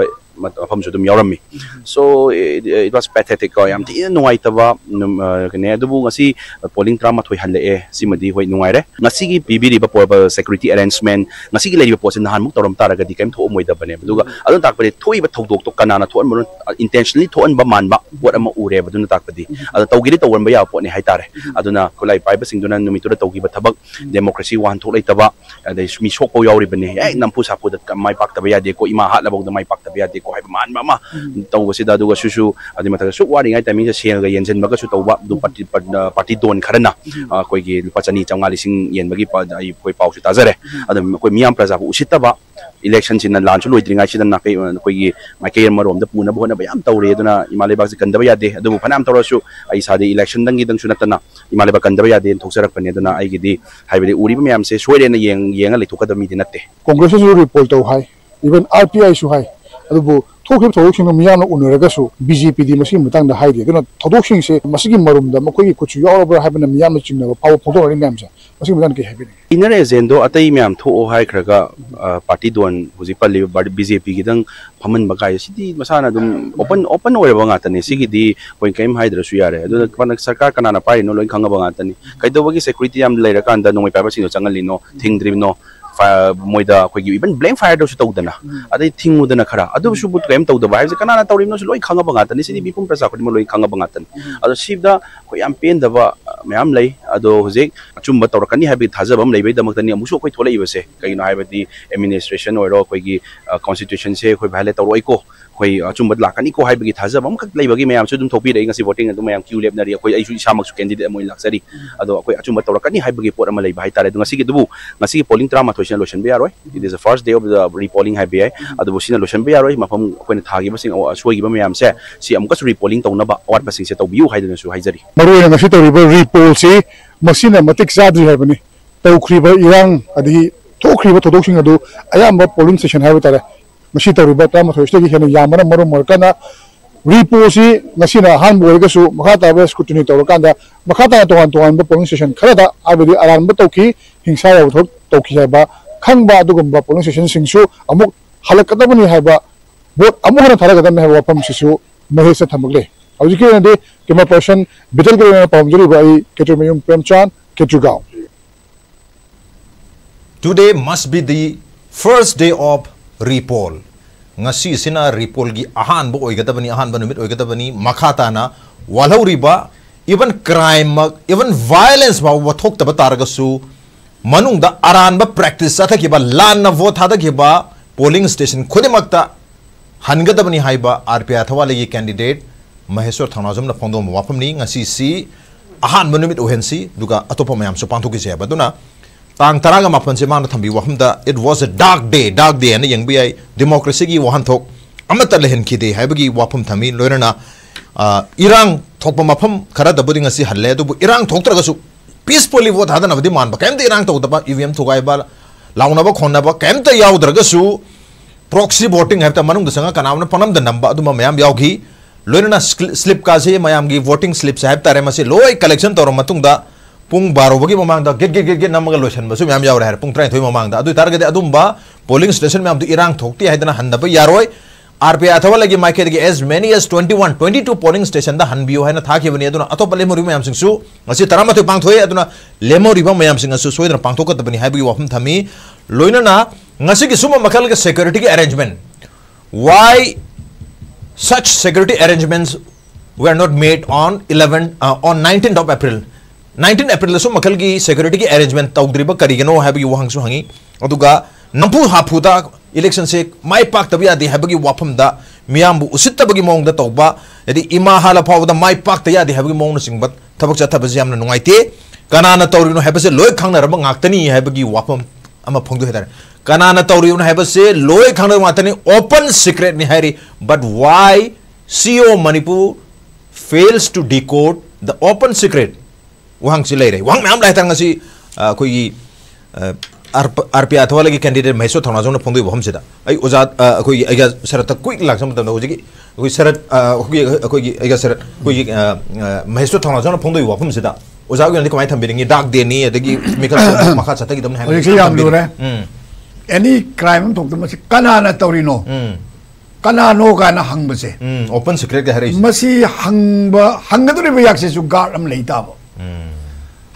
but ꯃꯐꯝꯁꯨ ꯑꯗꯨꯝ ꯌꯥꯎꯔꯝꯃꯤ ꯁꯣ it ꯋꯥꯁ ꯄꯦꯊꯦꯇꯤꯛ ꯀꯣ ꯌꯥꯝ ꯊꯤꯅ ꯅꯨꯡꯉꯥꯏꯇꯕ ꯀꯩꯅꯦ ꯑꯗꯨꯕꯨ ꯉꯁꯤ ꯄꯣꯂꯤꯡ ꯇꯔꯥꯃꯥꯊꯣꯏ ꯍꯜꯂꯛꯑꯦ ꯁꯤꯃꯗꯤ ꯍꯣꯏ ꯅꯨꯡꯉꯥꯏꯔꯦ ꯉꯁꯤꯒꯤ ꯄꯤꯕꯤꯔꯤꯕ ꯄꯣꯔꯕ ꯁꯦꯀ꯭ꯌꯨꯔꯤꯇꯤ ꯑꯦꯔꯦꯟꯖꯃꯦꯟ ꯉꯁꯤꯒꯤ ꯂꯩꯔꯤꯕ ꯄꯣꯠꯁꯦ ꯅꯍꯥꯟꯃꯨꯛ ꯇꯧꯔꯝ ꯇꯥꯔꯒꯗꯤ ꯀꯩꯝ ꯊꯣꯛꯑꯝꯃꯣꯏꯗꯕꯅꯦ ꯑꯗꯨꯒ ꯑꯗꯨꯅ ꯇꯥꯛꯄꯗꯤ ꯊꯣꯏꯕ ꯊꯧꯗꯣꯛꯇꯣ ꯀꯅꯥꯅ ꯊꯣꯛꯍꯟꯕ ꯅꯨꯡ ꯏꯟꯇꯦꯟꯁꯅꯦꯜꯂꯤ ꯊꯣꯛꯍꯟꯕ ꯃꯥꯟꯕ ꯄꯣꯠ ꯑꯃ ꯎꯔꯦꯕꯗꯨꯅ ꯇꯥꯛꯄꯗꯤ ꯑꯗ ꯇꯧꯒꯤꯗꯤ ꯇꯧꯔꯝꯕ ꯌꯥꯕ ꯄꯣꯠꯅꯤ ꯍꯥꯏ ꯇꯥꯔꯦ ꯑꯗꯨꯅ ꯈꯨꯠꯂꯥꯏ ꯄꯥꯏꯕꯁꯤꯡꯗꯨꯅ ꯅꯨꯃꯤꯠꯇꯨꯗ ꯇꯧꯈꯤꯕ ꯊꯕꯛ ꯗꯦꯃꯣꯀ꯭ꯔꯦꯁꯤ ꯋꯥꯍꯟꯊꯣꯛ ꯂꯩꯇꯕ ꯑꯗꯩ ꯃꯤ ꯁꯣꯛꯄ ꯌꯥꯎꯔꯤꯕꯅꯤ ꯑꯦ ꯅꯝꯐꯨ ꯁꯥꯐꯨꯗ ꯃꯥꯏ ꯄꯥꯛꯇꯕ ꯌꯥꯗꯦꯀꯣ ꯏꯃꯥ ꯍꯥꯠꯂꯕꯧꯗ ꯃꯥꯏ ꯄꯥꯛꯇꯕ ꯌꯥꯗꯦ ꯈꯣꯠꯇꯦ ꯀꯣ ꯍꯥꯏꯕ ꯃꯥꯟꯕ ꯑꯃ ꯇꯧꯕꯁꯤꯗ ꯑꯗꯨꯒ ꯁꯤꯁꯨ ꯑꯗꯨꯒꯤ ꯃꯊꯛꯇ ꯁꯨꯛ ꯋꯥꯔꯤꯉꯩ ꯇꯥꯏꯃꯤꯡꯁꯦ ꯁꯦꯜꯒ ꯌꯦꯟꯁꯤꯟꯕꯒꯁꯨ ꯇꯧꯕ ꯑꯗꯨ ꯄꯥꯔꯇꯤ ꯄꯥꯔꯇꯤ ꯗꯣꯟ ꯈꯔꯅ ꯑꯩꯈꯣꯏꯒꯤ ꯂꯨꯄꯥ ꯆꯅꯤ ꯆꯥꯝꯃꯉꯥ ꯂꯤꯁꯤꯡ ꯌꯦꯟꯕꯒꯤ ꯑꯩꯈꯣꯏ ꯄꯥꯎꯁꯨ ꯇꯥꯖꯔꯦ ꯑꯗꯨꯝ ꯑꯩꯈꯣꯏ ꯃꯤꯌꯥꯝ ꯄ꯭ꯔꯖꯥꯕꯨ ꯎꯁꯤꯠꯇꯕ इलेक्शनसिन लान्सु लोइद्रिङाइसिन नाकै अखोइगी माइकै मरोमद पुनब होनब याम तौरे अदुना इमा लेबाक कन्दब यादे अदुबु फनाम तौरसु अई सादे इलेक्शन दंगी दंसु नतना इमा लेबाक कन्दब यादे थोक्सरकपने अदुना अईगिदि हाइबदि उरिब म्यामसे सोइरेन येंग येंग लेथोकदमी दि नते कांग्रेस सु रिपोर्ट तौ हाय इवन आरपीआई सु हाय timing se ga yen jen ba ka su tau ba du party party don kharana koi gi lupa chani changa lising yen ba gi pa ai koi pau su ta zare adu koi miam praja bu usita ba election sin na lan chu loi dringa chi na kai koi gi mai kai marom da puna bo na ba yam tau re duna imale ba kan da ba ya de adu phanam tau su ai sa de election dang gi dang su na tana imale ba kan da ba ya de thok sarak pane duna ai gi di hai bi uri ba miam se soire na yeng yeng le thok da mi di na te congress su report tau hai even rpi su hai ꯑꯗꯨꯕꯨ ꯊꯣꯛꯈꯤꯕ ꯊꯧꯗꯣꯛꯁꯤꯡꯗꯨ ꯃꯤꯌꯥꯝꯅ ꯎꯅꯔꯒꯁꯨ B J ꯄꯤꯗꯤ ꯃꯁꯤꯒꯤ ꯃꯇꯥꯡꯗ ꯍꯥꯏꯗꯦ ꯑꯗꯨꯅ ꯊꯧꯗꯣꯛꯁꯤꯡꯁꯦ ꯃꯁꯤꯒꯤ ꯃꯔꯨꯝꯗ ꯃꯈꯣꯏꯒꯤ ꯈꯨꯠꯁꯨ ꯌꯥꯎꯔꯕ꯭ꯔꯥ ꯍꯥꯏꯕꯅ ꯃꯤꯌꯥꯝꯅ ꯆꯤꯡꯅꯕ ꯐꯥꯎꯕ ꯐꯣꯡꯗꯣꯛꯅꯔꯤ ꯃꯌꯥꯝꯁꯦ ꯃꯁꯤꯒꯤ ꯃꯇꯥꯡꯗ ꯀꯩ ꯍꯥꯏꯕꯤꯅꯤꯡꯉꯤ inner agenda atai myam tho o hai khraga party don huji pali bjp gi dang phaman ba kai sidi masana dum open open ore ba ngata ni sigi di point kaim hai dra su yare adu kana sarkar kana na pai no Modi even ब्लें fire तौदना थीदना खरा अब तौद तौदबा कना तौरीब लो Chabad मीपुम प्रजा खुद लोई Chabad अब पेंदब ma'am ले हजें अचुब तौरकनी है थाजबमेंदमें कई एडमिनीस्ट्रेसन हो कौनस्टिट्यूशन से भाई तौर को अखोई अचुब लाख की थाजबी मैं थोपी वोटिंग मैं क्यू लेपनरी अखोई इसमें कैंडिडेट मोदी लाचरी अखोई अचुब तौरकनी पोम तारेगी पोलिंग तरह से लोशन यार it is the first day of the repolling है भी लोशन यार मम अखोई मैम से रिपोलिंग तौब अवाब से तौर रिपोल से मैंने थोड़ी थोदों अब पोलिंग स्टेशन है ngasi polling trama thoisina lotion be aroi it is the first day of the repolling habi ai adu busina lotion be aroi mafam khoi na thagi basing asoi gi mayam se si amka su repolling tawna ba awat basing se tawbiu haidana su haijari maru ena ngasi tawriba repol se masina matik sadri habani tawkhriba irang adi thokriba thodok sing adu ayamba polling station habi tare masi tawriba tama thoiste gi hena yamana maru markana repol si ngasina han boy ga su makha ta ba scrutiny tawrakanda makha ta tongan tongan ba polling station khara da abadi aran ba tawki hingsa ya thok tawki ba khangba adugumba polling station sing su amuk halakadabani haiba vote amuk hana tharagadam haiba wafam sisu mahesa thamagle हौजिक ओइनदि केमा person बिटल के पामजरी by Khetrimayum Premchand Khetrigao Today must be the first day of repoll repoll की अहानबनी अहानबनी मखाता वालौरीब इवन क्राइम इवन वायलेंस वाथोब तारगसू अरानब प्रैक्टिस चाहब लान वो थाब पोलिंग स्टेशन खुद हनगदबनी आर पी अथवा कैंडिडेट महेश्वर थानाजम फोंदोम वाफमनी अहानबनी अतोप मैं पाथुकी है tang taraga mapan se mang thambi waham da it was a dark day dark day and yang bi democracy gi wahan thok amata lehen ki de haibagi wapam thami loirana irang thokpa mafam khara da buding asi halle du irang thok traga su peacefully vote hada na badi man ba kem de irang thok da ba evm thugai ba launa ba khonna ba kem ta yaw draga su proxy voting habta manung da sanga kanam na panam da namba du ma mayam yaw gi loirana slip ka se mayam gi voting slip sa habta re ma se loi collection tor matung da पुंग बारोब की ममान gate gate gate gate नम लोशनबू मैम रहा है पुंग त्रैथ ममद अब पोलिंग स्टेशन मैम इरांग थोटी हंदब यार आर पी अथवा माइके as many as twenty one twenty two polling station हन भी है थाबी अथोप लेमोरी मैम से तरह पाथो लेमोरी मैम सेोद पाथोकनी वफम थमी लोनना सेक्यूरीटी की arrangement why such security arrangement we are not made on eleven on nineteen of April 19 April su makal ki security ki arrangement tawdriba karigano haibi wahang su hangi aduga nampu hapuda election se mai pak tabi adi habagi wafam da miyambu usit tabagi mong da tawba yadi ima hala phaw da mai pak ta yadi habagi mong na singbat tabak cha tabazi yamna nungaite kanana tawrino habase loy khangna raba ngaktani habagi wafam ama phongdu hedar kanana tawrino habase loy si lay wang mam lai tang si koi RP अथवा लगी candidate महसो थोड़ा जो फोंदो बहम सिदा कोई आइगा सरत कोई लाग सम कोई सरत आइगा सरत कोई महसो थोड़ा जो फोंदो बहम सिदा ओजा को कमाई बिरंगी डाक देनी अदगी मिकल मखा छत दम है होजी याम लुरे एनी क्राइम थोक दम कनाना तौरिनो कनानो काना हंगबसे ओपन सीक्रेट का हंग हंगदोरिबा याक्से गार्ड लेताबो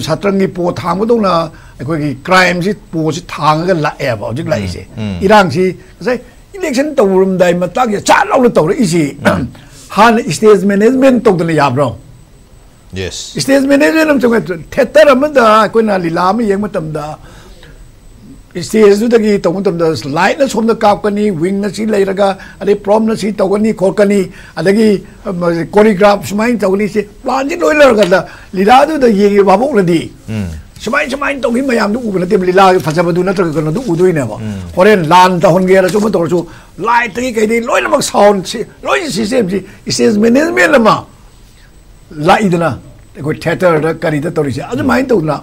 사트랑기 보고 당무동나 거기 크라임시 보고시 당하게 라에 봐 어직 라이시 이랑시 그래서 일렉션 떠오른다 이만 딱이 잘 나올 떠오르 이시 한 스테이지 매니지먼트 똑들 야브로 예스 스테이지 매니지먼트 정말 테터라면 다 그나 리라면 영못 담다 ꯏꯁꯇꯦꯖꯇꯨꯗꯒꯤ ꯇꯧꯕ ꯃꯇꯝꯗ ꯂꯥꯏꯠꯅ ꯁꯣꯝꯗ ꯀꯥꯞꯀꯅꯤ ꯋꯤꯡꯅ ꯁꯤ ꯂꯩꯔꯒ ꯑꯗꯩ ꯄ꯭ꯔꯣꯝꯅ ꯁꯤ ꯇꯧꯒꯅꯤ ꯈꯣꯠꯀꯅꯤ ꯑꯗꯒꯤ ꯀꯣꯔꯤꯒ꯭ꯔꯥꯐ ꯁꯨꯃꯥꯏꯅ ꯇꯧꯒꯅꯤ ꯁꯤ ꯄ꯭ꯂꯥꯟꯁꯤ ꯂꯣꯏ ꯂꯣꯏꯔꯀꯥꯟꯗ ꯂꯤꯂꯥꯗꯨꯗ ꯌꯦꯡꯉꯤꯕ ꯚꯥꯕꯣꯛꯅꯗꯤ ꯁꯨꯃꯥꯏ ꯁꯨꯃꯥꯏꯅ ꯇꯧꯈꯤ ꯃꯌꯥꯝꯗꯨ ꯎꯕ ꯅꯠꯇꯦꯕ ꯂꯤꯂꯥꯒꯤ ꯐꯖꯕꯗꯨ ꯅꯠꯇ꯭ꯔꯒ ꯀꯩꯅꯣꯗꯨ ꯎꯗꯣꯏꯅꯦꯕ ꯍꯣꯔꯦꯟ ꯂꯥꯟ ꯇꯧꯍꯟꯒꯦꯔ ꯁꯨꯝꯕ ꯇꯧꯔꯁꯨ ꯂꯥꯏꯠꯇꯒꯤ ꯀꯩꯗꯒꯤ ꯂꯣꯏꯅꯃꯛ ꯁꯥꯎꯟ ꯂꯣꯏ ꯁꯤꯁꯇꯦꯝꯁꯤ ꯏꯁꯇꯦꯖ ꯃꯦꯅꯦꯖꯃꯦꯟ ꯑꯃ ꯂꯥꯛꯏꯗꯅ ꯑꯩꯈꯣꯏ ꯊꯦꯇꯔꯗ ꯀꯔꯤꯗ ꯇꯧꯔꯤꯁꯦ ꯑꯗꯨꯃꯥꯏꯅ ꯇꯧꯗꯅ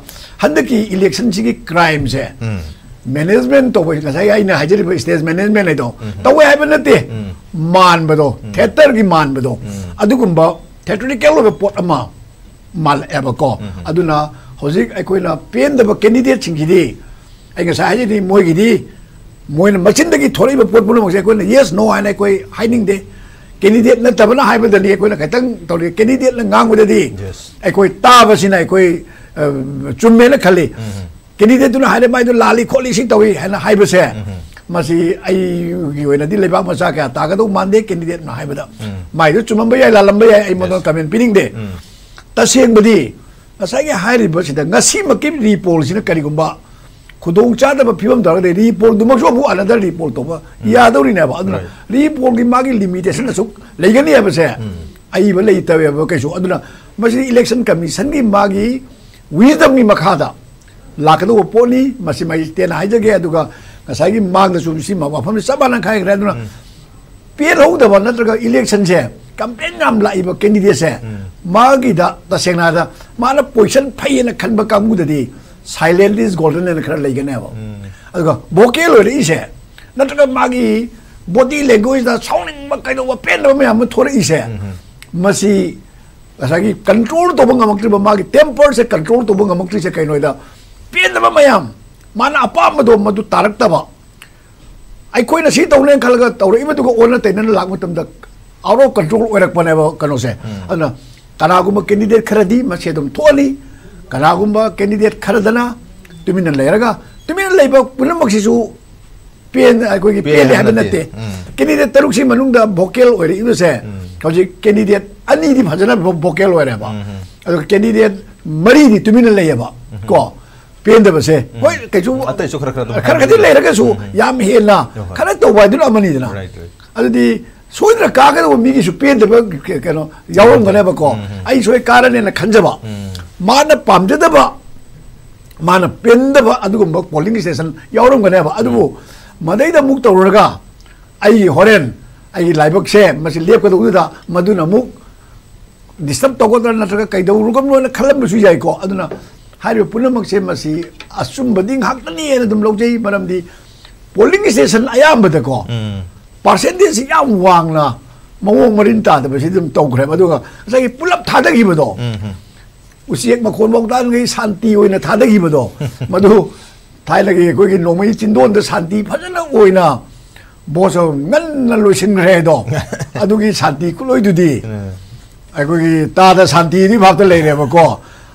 ꯍꯟꯗꯛꯀꯤ ꯏꯂꯦꯛꯁꯟꯁꯤꯒꯤ ꯀ꯭ꯔꯥꯏꯝꯁꯦ ꯃꯦꯅꯦꯖꯃꯦꯟ ꯇꯧꯕ ꯉꯁꯥꯏ ꯑꯩꯅ ꯍꯥꯏꯖꯔꯤꯕ ꯁ꯭ꯇꯦꯖ ꯃꯦꯅꯦꯖꯃꯦꯟ ꯍꯥꯏꯗꯣ ꯇꯧꯋꯦ ꯍꯥꯏꯕ ꯅꯠꯇꯦ ꯃꯥꯟꯕꯗꯣ ꯊꯤꯌꯦꯇꯔꯒꯤ ꯃꯥꯟꯕꯗो ꯑꯗꯨꯒꯨꯝꯕ ꯊꯤꯌꯦꯇꯔꯤꯀꯦꯜ ꯑꯣꯏꯕ ꯄꯣꯠ ꯑꯃ ꯃꯥꯜꯂꯛꯑꯦꯕꯀꯣ ꯑꯗꯨꯅ ꯍꯧꯖꯤꯛ ꯑꯩꯈꯣꯏꯅ ꯄꯦꯟꯗꯕ ꯀꯦꯟꯗꯤꯗꯦꯠꯁꯤꯡꯒꯤꯗꯤ ꯑꯩ ꯉꯁꯥꯏ ꯍꯥꯏꯖꯔꯤ ꯃꯣꯏꯒꯤꯗꯤ ꯃꯣꯏꯅ ꯃꯆꯤꯟꯗꯒꯤ ꯊꯣꯛꯂꯛꯏꯕ ꯄꯣꯠ ꯄꯨꯝꯅꯃꯛꯁꯦ ꯑꯩꯈꯣꯏꯅ ꯌꯦꯁ ꯅꯣ ꯍꯥꯏꯅ ꯑꯩꯈꯣꯏ ꯍꯥꯏꯅꯤꯡꯗे ꯀꯦꯟꯗꯤꯗꯦꯠ ꯅꯠꯇꯕꯅ ꯍꯥꯏꯕꯗꯗꯤ ꯑꯩꯈꯣꯏꯅ ꯈꯤꯇꯪ ꯇꯧꯔꯤ ꯀꯦꯟꯗꯤꯗꯦꯠꯅ ꯉꯥꯡꯕꯗꯗꯤ ꯑꯩꯈꯣꯏ ꯇꯥꯕꯁꯤꯅ ꯑꯩꯈꯣꯏ ꯆꯨꯝꯃꯦꯅ ꯈꯜꯂꯤ ꯀꯦꯟꯗꯤꯗꯦꯠꯇꯨꯅ ꯍꯥꯏꯔꯦ ꯃꯥꯏꯗꯣ ꯂꯥꯜꯂꯤ ꯈꯣꯠꯂꯤ ꯁꯤ ꯇꯧꯏ ꯍꯥꯏꯅ ꯍꯥꯏꯕꯁꯦ ꯃꯁꯤ ꯑꯩꯒꯤ ꯑꯣꯏꯅꯗꯤ ꯂꯩꯕꯥꯛ ꯃꯆꯥ ꯀꯌꯥ ꯇꯥꯒꯗꯧ ꯃꯥꯟꯗꯦ ꯀꯦꯟꯗꯤꯗꯦꯠꯅ ꯍꯥꯏꯕꯗ ꯃꯥꯏꯗꯣ ꯆꯨꯝꯃꯝꯕ ꯌꯥꯏ ꯂꯥꯜꯂꯝꯕ ꯌꯥꯏ ꯑꯩ ꯃꯗꯣ ꯀꯃꯦꯟ ꯄꯤꯅꯤꯡꯗꯦ ꯇꯁꯦꯡꯕꯗꯤ ꯉꯁꯥꯏꯒꯤ ꯍꯥꯏꯔꯤꯕꯁꯤꯗ ꯉꯁꯤꯃꯛꯀꯤ ꯔꯤꯄꯣꯜꯁꯤꯅ ꯀꯔꯤꯒꯨꯝꯕ ꯈꯨꯗꯣꯡ ꯆꯥꯗꯕ ꯐꯤꯕꯝ ꯇꯧꯔꯒꯗꯤ ꯔꯤꯄꯣꯜꯗꯨꯃꯛꯁꯨ ꯑꯃꯨꯛ ꯑꯅꯗꯔ ꯔꯤꯄꯣꯜ ꯇꯧꯕ ꯌꯥꯗꯧꯔꯤꯅꯦꯕ ꯑꯗꯨꯅ ꯔꯤꯄꯣꯜꯒꯤ ꯃꯥꯒꯤ ꯂꯤꯃꯤꯇꯦꯁꯟ ꯑꯁꯨꯛ ꯂꯩꯒꯅꯤ ꯍꯥꯏꯕꯁꯦ ꯑꯏꯕ ꯂꯩꯇꯕ ꯀꯩꯁꯨ ꯑꯗꯨꯅ ꯃꯁꯤ ꯏꯂꯦꯛꯁꯟ ꯀꯃꯤꯁꯟꯒꯤ ꯃꯥꯒꯤ ꯋꯤꯖꯗꯝꯒꯤ ꯃꯈꯥꯗ ꯂꯥꯛꯀꯗꯧꯕ ꯄꯣꯠꯅꯤ ꯃꯁꯤ ꯃꯩ ꯇꯦꯟꯅ ꯍꯥꯏꯖꯒꯦ ꯑꯗꯨꯒ ꯉꯁꯥꯏꯒꯤ ꯃꯥꯡꯗꯁꯨ ꯁꯤ ꯃꯐꯝꯗ ꯆꯞ ꯃꯥꯟꯅ ꯈꯥꯏꯈ꯭ꯔꯦ ꯑꯗꯨꯅ ꯄꯦꯜꯍꯧꯗꯕ ꯅꯠꯇ꯭ꯔꯒ ꯏꯂꯦꯛꯁꯟꯁꯦ ꯀꯝꯄ꯭ꯂꯦꯟ ꯌꯥꯝ ꯂꯥꯛꯏꯕ ꯀꯦꯟꯗꯤꯗꯦꯠꯁꯦ ꯃꯥꯒꯤꯗ ꯇꯁꯦꯡꯅ ꯍꯥꯏꯔꯕꯗ ꯃꯥꯅ ꯄꯣꯏꯁꯟ ꯐꯩꯌꯦꯅ ꯈꯟꯕ ꯀꯥꯡꯕꯨꯗꯗꯤ ꯁꯥꯏꯂꯦꯟ ꯏꯁ ꯒꯣꯜꯗꯟ ꯍꯥꯏꯅ ꯈꯔ ꯂꯩꯒꯅꯦꯕ ꯑꯗꯨꯒ ꯚꯣꯀꯦꯜ ꯑꯣꯏꯔꯛꯏꯁꯦ ꯅꯠꯇ꯭ꯔꯒ ꯃꯥꯒꯤ ꯕꯣꯗꯤ ꯂꯦꯡꯒ꯭ꯋꯦꯖꯇ ꯁꯥꯎꯅꯤꯡꯕ ꯀꯩꯗꯧꯕ ꯄꯦꯟꯗꯕ ꯃꯌꯥꯝ ꯑꯃ ꯊꯣꯔꯛꯏꯁꯦ ꯃꯁꯤ ꯉꯁꯥꯏꯒꯤ ꯀꯟꯇ꯭ꯔꯣꯜ ꯇꯧꯕ ꯉꯝꯃꯛꯇ꯭ꯔꯤꯕ ꯃꯥꯒꯤ ꯇꯦꯝꯄꯔꯁꯦ ꯀꯟꯇ꯭ꯔꯣꯜ ꯇꯧꯕ ꯉꯝꯃꯛꯇ꯭ꯔꯤꯁꯦ ꯀꯩꯅꯣꯗ पेदब मैं मान अपामदो तारक्तब अखोन से तौने खल तौरब ओन तेन लाख आउट ऑफ़ कंट्रोल ओरपने कनोसे कनागुम कैंडिडेट खरदी मसे थोली कनागुम कैंडिडेट खरदना तुम्हें लेरगा तुम्हें लेब पुनमकसिसु पेन अखोगी पेन हाबे नते कैंडिडेट तरुकसि मनुंग दा वोकल ओरि इबसे अनी दी भजना वोकल ओरेबा अदो कैंडिडेट मरी दी तुमिन लेबा ꯄꯦꯟꯗꯕꯁꯦ ꯍꯣꯏ ꯀꯩꯁꯨ ꯑꯇꯩꯁꯨ ꯈꯔ ꯈꯔ ꯈꯔ ꯈꯔꯗꯤ ꯂꯩꯔꯒꯁꯨ ꯌꯥꯝ ꯍꯦꯟꯅ ꯈꯔ ꯇꯧꯕ ꯍꯥꯏꯗꯨꯅ ꯑꯃꯅꯤꯗꯅ ꯑꯗꯨꯗꯤ ꯁꯣꯏꯗꯅ ꯀꯥꯒꯗꯕ ꯃꯤꯒꯤꯁꯨ ꯄꯦꯟꯗꯕ ꯀꯩꯅꯣ ꯌꯥꯎꯔꯝꯒꯅꯦꯕꯀꯣ ꯑꯩ ꯁꯣꯏ ꯀꯥꯔꯅꯦꯅ ꯈꯟꯖꯕ ꯃꯥꯅ ꯄꯥꯝꯖꯗꯕ ꯃꯥꯅ ꯄꯦꯟꯗꯕ ꯑꯗꯨꯒꯨꯝꯕ ꯄꯣꯂꯤꯡ ꯁ꯭ꯇꯦꯁꯟ ꯌꯥꯎꯔꯝꯒꯅꯦꯕ ꯑꯗꯨꯕꯨ ꯃꯗꯩꯗ ꯑꯃꯨꯛ ꯇꯧꯔꯨꯔꯒ ꯑꯩ ꯍꯣꯔꯦꯟ ꯑꯩꯒꯤ ꯂꯥꯏꯕꯛꯁꯦ ꯃꯁꯤ ꯂꯦꯞꯀꯗꯧꯕꯗꯨꯗ ꯃꯗꯨꯅ ꯑꯃꯨꯛ ꯗꯤꯁꯇꯔꯕ ꯇꯧꯒꯗ꯭ꯔꯥ ꯅꯠꯇ꯭ꯔꯒ ꯀꯩꯗꯧꯔꯨꯒꯝꯅꯣꯅ ꯈꯜꯂꯝꯕꯁꯨ ꯌꯥꯏꯀꯣ ꯑꯗꯨꯅ હાર્યો પૂર્ણમક સેમસી આ સુમ બધી હાકની એને દમ લોજે મરમદી પોલિંગ સ્ટેશન આયામ બદકો પર્સેન્ટેજ યામ વાંગના મવોંગ મરીન તાદબ સી દમ તોખરે બદુગા સગી પુલપ થાદગી બદો ઉસેક મખોન બોકદાન ગઈ શાંતિ ઓઈના થાદગી બદો મધુ થાઈલગી કોઈગી નોમઈ ચિંદોન દ શાંતિ ફજના ઓઈના બોસો નન લોસિન રેદો અદુગી શાંતિ કુલોઈ દુદી અગોગી તાદા શાંતિ દી ભાત લઈ રેબકો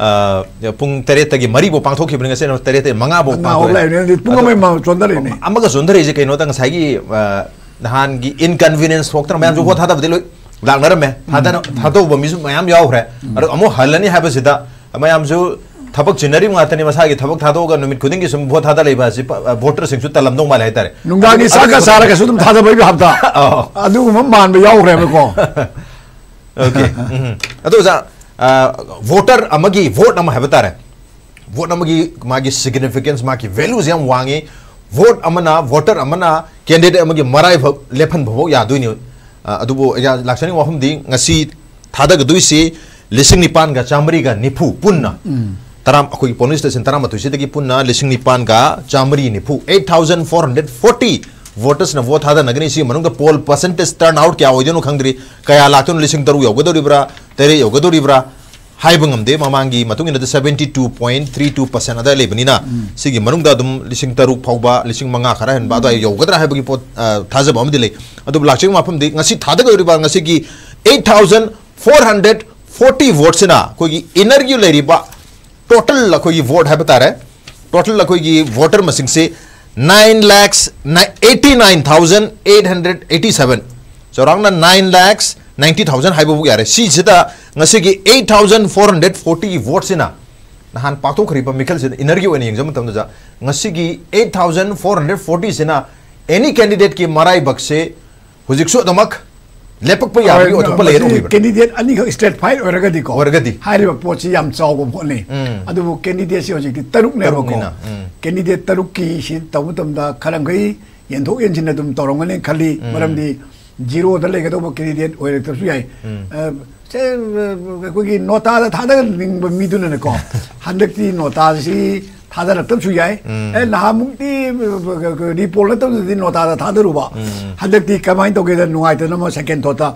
तरह की मरीब से तरह मंगा बो पांथो नहान की इनकनवीनियंस मैं जो था बदलो लागनर में मैं हातो बो हलनी है जो थपक चिन्हरी मातने मसा की थपक थादो का नुमित खुदिंग की सुम बहुत थादा लेबा वोटर सिंह सु तलमदो माल है तारे नुंगा की सारा सुम थादा भाई हफ़्ता अदु मम मान बे याव रे को ओके जा वोटर अमगी वोट अम हाबतारे वोट मागी सिग्निफिकेंस मागी वैल्यूज़ याम वांगे वोट अमना वोटर अमना कैंडिडेट अमगी मराई भब लेफन भबो यादुनि अदुबो या लाक्सनी वफम दी ngasi थादा गदुइसी लिसिंग निपान का चामरी का निफु पुन्ना तराम अखोई पोलिंग स्टेशन तराम अतुसी पुन्ना लिसिंग निपान का चामरी निफु 8440 वोटर्स ना वोट हादा नगनी सी मनुंग पोल परसेंटेज टर्न आउट क्या होइदनो खंगद्री कया लातुन लिसिंग तरु योगदोरिब्रा तेरे योगदोरिब्रा हाइबंगमदे ममांगी मतुंग इन 72.32 परसेंट अदा लेबनिना सिगी मनुंग दा दुम लिसिंग तरु फाउबा लिसिंग मंगा खरा हन बादा योगदरा हाइबगी पोत थाजब अमदि ले अदु लाचिंग माफम दे ngasi थादा गरिबा ngasi की 8440 वोट्स ना। कोई इनर की लेरिबा टोटल कोई वोट है बता रहे टोटल कोई वोटर मसिंग से nine lakhs eighty nine thousand eight hundred eighty seven चौरांगना nine lakhs ninety thousand है बुक यारे eight thousand four hundred forty vote से ना नहान पाथोखरीबा मिखल से इनर की की eight thousand four hundred forty से ना एनी कैंडिडेट की मराई बक से हुजिकसो लेपक पे याबी ओथप ले रोबी कैंडिडेट अनि ख स्टेट फाइट ओरगदी को ओरगदी हाइरिबा पोची याम चाव पोने अदुबु कैंडिडेट से होजिक तरुक ने को तरुक की सि तव तम दा खरम गई यंथो यंजिन दम तोरंगने खली मरमदी ज़ीरो द लेगे तो कैंडिडेट ओरक याई से कोई नोटा दा थादा निंग मिदुने को हंदक्ति नोटा सी थादरक्तबसु याय ए नहामुक्ति रिपोर्ट तौदी नोटा थादरुबा हदक्ति कमाइन तौगे नुगाइतन म सेकेंड थोता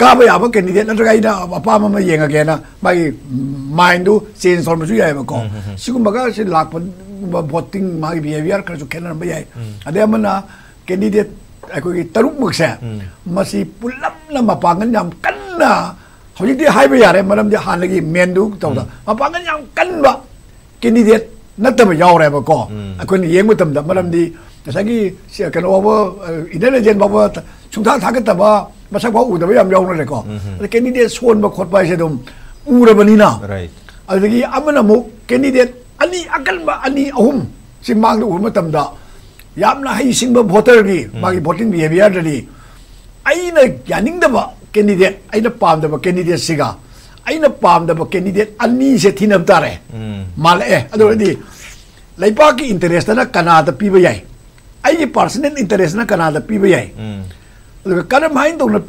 काब याब कैंडिडेट नत्रगा इना अपाम म येंगगेना मागी माइंड चेंज तौरमसु याय बको सिगुमगा से लाख voting मागी बिहेवियर खरसु खेनर ब याय अदे अमना कैंडिडेट अखोगी तरुक मक्से मसी पुलम मपांगन याम कन्ना हौजिकति हाइबे यारे मरमदि हानगी मेंदु तौदा मपांगन याम कन्बा कैंडिडेट नत्तब यावरेबको अखोन येंग मतमदा मरमदि ngasagi kano wa intelligent ba chungtha thagataba masak ba udaba yam yawna le ko candidate son ba voting ꯃꯥꯒꯤ ꯕꯤꯍꯦꯕꯤꯌꯔ ꯈꯔꯁꯨ ꯈꯦꯠꯅꯔꯝꯕ ꯌꯥꯏ ꯑꯗꯩ ꯑꯃꯅ ꯀꯦꯟꯗꯤꯗꯦꯠ ꯑꯩꯈꯣꯏꯒꯤ ꯇꯔꯨꯛꯃꯛꯁꯦ ꯃꯁꯤ ꯄꯨꯜꯂꯞꯅ ꯃꯄꯥꯡꯒꯜ ꯌꯥꯝ ꯀꯟꯅ ꯍꯧꯖꯤꯛꯇꯤ ꯍꯥꯏꯕ ꯌꯥꯔꯦ ꯃꯔꯝꯗꯤ ꯍꯥꯟꯅꯒꯤ ꯃꯦꯟꯗꯨ ꯇꯧꯕꯗ ꯃꯄꯥꯡꯒꯜ ꯌꯥꯝ ꯀꯟꯕ ꯀꯦꯟꯗꯤꯗꯦꯠ ꯅꯠꯇꯕ ꯌꯥꯎꯔꯦꯕꯀꯣ ꯑꯩꯈꯣꯏꯅ ꯌꯦꯡꯕ ꯃꯇꯝꯗ ꯃꯔꯝꯗꯤ ꯉꯁꯥꯏꯒꯤ ꯀꯩꯅꯣ ꯐꯥꯎꯕ ꯏꯟꯗꯤꯌꯟ ꯑꯦꯖꯦꯟ ꯐꯥꯎꯕ ꯁꯨꯡꯊꯥ ꯊꯥꯒꯠꯇꯕ ꯃꯁꯛ ꯐꯥꯎ ꯎꯗꯕ ꯌꯥꯝ ꯌꯥꯎꯅꯔꯦꯀꯣ ꯑꯗ ꯀꯦꯟꯗꯤꯗꯦꯠ ꯁꯣꯟꯕ ꯈꯣꯠꯄ ꯍꯥꯏꯁꯦ ꯑꯗꯨꯝ ꯎꯔꯕꯅꯤꯅ ꯑꯗꯨꯗꯒꯤ ꯑꯃꯅ ꯑꯃꯨꯛ candidate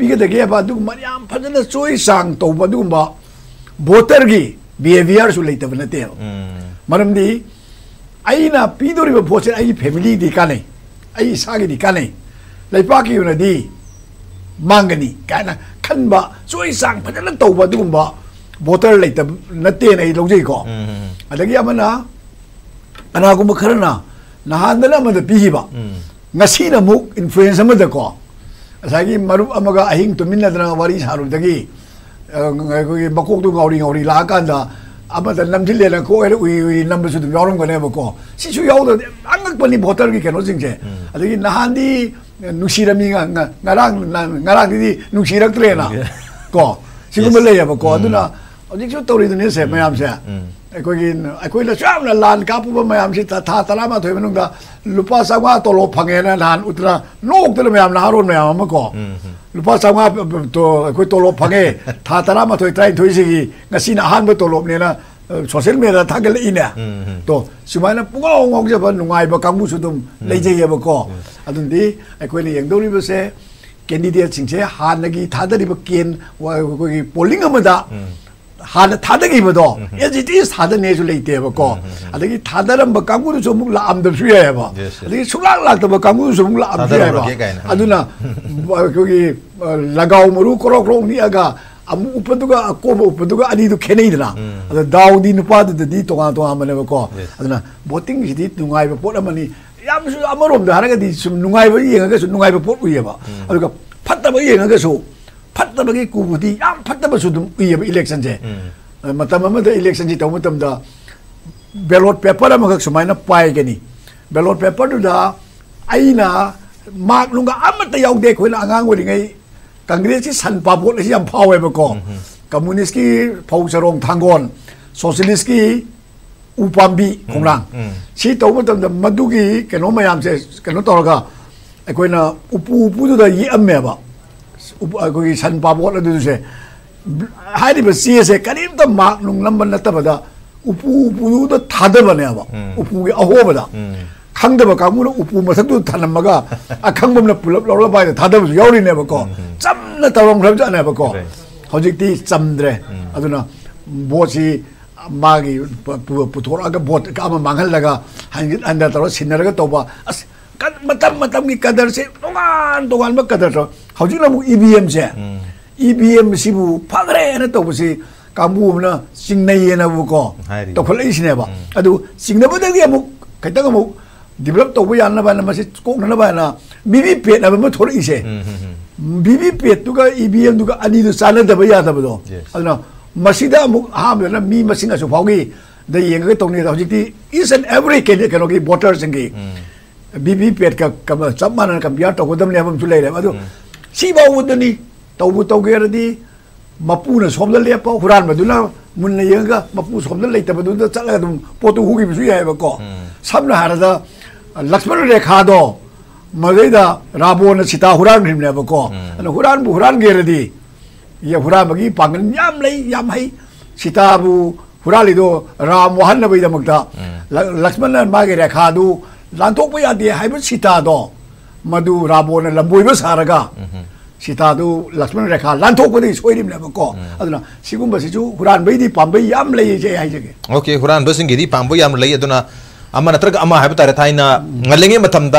ga de ge ba du mariam phajana choi sang to ba du ba voter gi behavior su leita ba na te maram di aina pi do ri ba vote ai family di ka nei ai sa gi di ka nei leipa ki na di mangani kana khan ba choi sang phajana to ba du ba voter leita na te nei lo jai ko adagi amana ꯀꯅꯥꯒꯨꯝꯕ ꯈꯔꯅ ꯅꯍꯥꯟꯗꯅ ꯑꯃꯗ ꯄꯤꯈꯤꯕ ꯉꯁꯤꯅ ꯑꯃꯨꯛ influence ꯑꯃꯗꯀꯣ ꯉꯁꯥꯏꯒꯤ ꯃꯔꯨꯞ ꯑꯃꯒ ꯑꯍꯤꯡ ꯇꯨꯃꯤꯟꯅꯗꯅ ꯋꯥꯔꯤ ꯁꯥꯔꯨꯕꯗꯒꯤ ꯑꯩꯈꯣꯏꯒꯤ ꯃꯀꯣꯛꯇꯨ ꯉꯥꯎꯔꯤ ꯉꯥꯎꯔꯤ ꯂꯥꯛꯑꯀꯥꯟꯗ 아마 남질레는 고해를 우리 남부수도 요런 거내 음. 예. 먹고 음. 시추 요도 안각번이 못 다르게 개노진 게 아니 나한디 누시라미가 나랑 나랑 디 누시락 들에나 고. 지금 원래 해 먹고. 어디나 어디 저 떠오르던 해서 음. 매암새. ꯑꯩꯈꯣꯏꯒꯤ ꯑꯩꯈꯣꯏꯅꯁꯨ ꯌꯥꯝꯅ ꯂꯥꯟ ꯀꯥꯞꯄꯨꯕ ꯃꯌꯥꯝꯁꯤ ꯊꯥ ꯇꯔꯥꯃꯥꯊꯣꯏ ꯃꯅꯨꯡꯗ ꯂꯨꯄꯥ ꯆꯥꯝꯃꯉꯥ ꯇꯣꯂꯣꯞ ꯐꯪꯉꯦꯅ ꯅꯍꯥꯟ ꯎꯠꯇꯅ ꯅꯣꯛꯇꯅ ꯃꯌꯥꯝ ꯅꯍꯥꯔꯣꯟ ꯃꯌꯥꯝ ꯑꯃ ꯀꯣ ꯂꯨꯄꯥ ꯆꯥꯝꯃꯉꯥ ꯑꯩꯈꯣꯏ ꯇꯣꯂꯣꯞ ꯐꯪꯉꯦ ꯊꯥ ꯇꯔꯥꯃꯥꯊꯣꯏ ꯇꯔꯥꯅꯤꯊꯣꯏꯁꯤꯒꯤ ꯉꯁꯤꯅ ꯑꯍꯥꯟꯕ ꯇꯣꯂꯣꯞꯅꯦꯅ ꯁꯣꯁꯤꯌꯦꯜ ꯃꯦꯗꯤꯌꯥꯗ ꯊꯥꯒꯠꯂꯛꯏꯅꯦ ꯇꯣ ꯁꯨꯃꯥꯏꯅ ꯄꯨꯡꯉꯥꯎ ꯉꯥꯎꯖꯕ ꯅꯨꯡꯉꯥꯏꯕ ꯀꯥꯡꯕꯨꯁꯨ ꯑꯗꯨꯝ ꯂꯩꯖꯩꯌꯦꯕꯀꯣ ꯑꯗꯨꯗꯤ ꯑꯩꯈꯣꯏꯅ ꯌꯦꯡꯗꯧꯔꯤꯕꯁꯦ ꯀꯦꯟꯗꯤꯗꯦꯠꯁꯤꯡꯁꯦ ꯍꯥꯟꯅꯒꯤ ꯊꯥꯗꯔꯤꯕ ꯀꯦꯟ ꯑꯩꯈꯣꯏꯒꯤ ꯄꯣꯂꯤꯡ ꯑꯃꯗ 하다 다득이 보도. 예지 뒤 사다 내줄래 이때 해봤고. 아득이 다다른 뭐 강구도 좀 먹라 암도 수야 해봐. 아득이 수락락도 뭐 강구도 좀 먹라 암도 해봐. 아두나 뭐 거기 뭐 라가오므로 꼬록꼬록니아가 아무 오빠도가 꼬모 오빠도가 뭐 아니도 걔네이더라. 아들 다우디 누파도 니 동안 동안 한번 해봤고. 아두나 못된 기디 누가이버 보라마니. 얌수 아무럼도 하나가 좀 누가이버 이해가 좀 누가이버 보고 이해봐. 아, 그러니까 팠다 뭐 이해가 계속 ꯐꯠꯇꯕꯒꯤ ꯀꯨꯕꯨꯗꯤ ꯌꯥꯝ ꯐꯠꯇꯕꯁꯨ ꯑꯗꯨꯝ ꯎꯏꯌꯦꯕ ꯏꯂꯦꯛꯁꯟꯁꯦ ꯃꯇꯝ ꯑꯃꯗ ꯏꯂꯦꯛꯁꯟꯁꯤ ꯇꯧꯕ ꯃꯇꯝꯗ ꯕꯦꯂꯣꯠ ꯄꯦꯄꯔ ꯑꯃꯈꯛ ꯁꯨꯃꯥꯏꯅ ꯄꯥꯏꯒꯅꯤ ꯕꯦꯂꯣꯠ ꯄꯦꯄꯔꯗꯨꯗ ꯑꯩꯅ ꯃꯥꯔꯛ ꯅꯨꯡꯒ ꯑꯃꯠꯇ ꯌꯥꯎꯗꯦ ꯑꯩꯈꯣꯏꯅ ꯑꯉꯥꯡ ꯑꯣꯏꯔꯤꯉꯩ ꯀꯪꯒ꯭ꯔꯦꯁꯀꯤ ꯁꯟ ꯄꯥꯄꯣꯠ ꯑꯁꯤ ꯌꯥꯝ ꯐꯥꯎꯋꯦꯕꯀꯣ ꯀꯝꯃꯨꯅꯤꯁꯀꯤ ꯐꯧ ꯆꯔꯣꯡ ꯊꯥꯡꯒꯣꯟ ꯁꯣꯁꯤꯌꯦꯂꯤꯁꯀꯤ ꯎ ꯄꯥꯝꯕꯤ ꯈꯣꯡꯅꯥꯡ ꯁꯤ ꯇꯧꯕ ꯃꯇꯝꯗ ꯃꯗꯨꯒꯤ ꯀꯩꯅꯣ ꯃꯌꯥꯝꯁꯦ ꯀꯩꯅꯣ ꯇꯧꯔꯒ ꯑꯩꯈꯣꯏꯅ ꯎꯄꯨ ꯎꯄꯨꯗꯨꯗ ꯌꯦꯛꯑꯝꯃꯦꯕ ꯎꯄꯨ- ꯑꯩꯈꯣꯏꯒꯤ ꯁꯟ ꯄꯥꯕꯣꯠ ꯑꯗꯨꯁꯦ ꯍꯥꯏꯔꯤꯕ ꯆꯦꯁꯦ ꯀꯔꯤꯝꯇ ꯃꯥꯛ ꯅꯨꯡ ꯅꯝꯕ ꯅꯠꯇꯕꯗ ꯎꯄꯨ ꯎꯄꯨꯗꯨꯗ ꯊꯥꯗꯕꯅꯦꯕ ꯎꯄꯨꯒꯤ ꯑꯍꯣꯕꯗ ꯈꯪꯗꯕ ꯀꯥꯡꯕꯨꯅ ꯎꯄꯨ ꯃꯊꯛꯇꯨꯗ ꯊꯅꯝꯃꯒ hajuna mu EBM se EBM si bu pagre na to si kambu na singna ye na bu ko to kholai sine ba adu singna bu de ge mu kaita ga mu develop to bu yan na ba na ma si ko na ba na bibi pe na ba thori se bibi pe tu ga EBM tu ga ani du sa na da ba ya da ba do aduna masida mu ha mu na mi masinga so phaugi da yeng ga tong ni da hojiti is and every candidate kano ki voters ngi बीबी पेट का कम सम्मान का बिया तो खुदम ने हम चुले रहे अदो सिबाउमुदनी तौब तौगेरदी मपुना सोमद लेप हुरान मदुना मुन्न येगा मपु चल लेतबदुन चलग दु पोतु लक्ष्मण रेखा दो मगेदा राबो सिता हुरान हिमने बको अन हुरान बु हुरान ये हुरान बगी सिता बु हुराली राम वहन लक्ष्मण मांग रेखा दु लांतो पया सिता दो मधु राबोन लंबोब सारग सीतादू लक्ष्मण रेखा लानथोपदी सोइरीमनेबको अदुना सिगुम्बसिजु हुरानबैदी पाम्बै याम लैजे हाइजगे ओके हुरानबसिंगिदी पाम्बै याम लै अदुना अमा नत्रग अमा हाइब तारे थाइना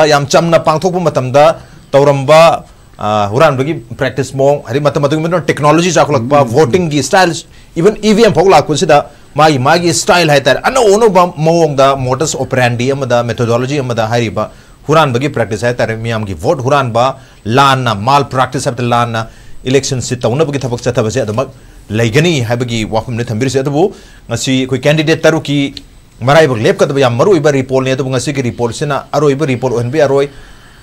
याम चमना पांगथोप मतमदा हुरान हुरानबगी प्रैक्टिस मो हरि टेक्नोलॉजी जाखलकबा वोटिंग गी स्टाइल इवन ईवीएम फौला कुसिदा मागी मागी स्टाइल हाइतार अनो ओनो बा ओपरेंडी मेथोडोलॉजी अमदा हुरानबगी प्रैक्टिस है तारे मियाम गी वोट हुरानबा लाना माल प्रैक्टिस है लाना इलेक्शन से तौनबगी थबक चथबसे अदमक लेगनी हाइबगी वाफम ने थंबिरसे अदबु ngasi koi candidate taruki marai bag lep kadaba yam maru iba report ne adubu ngasi ki report sina aro iba report on bi aroi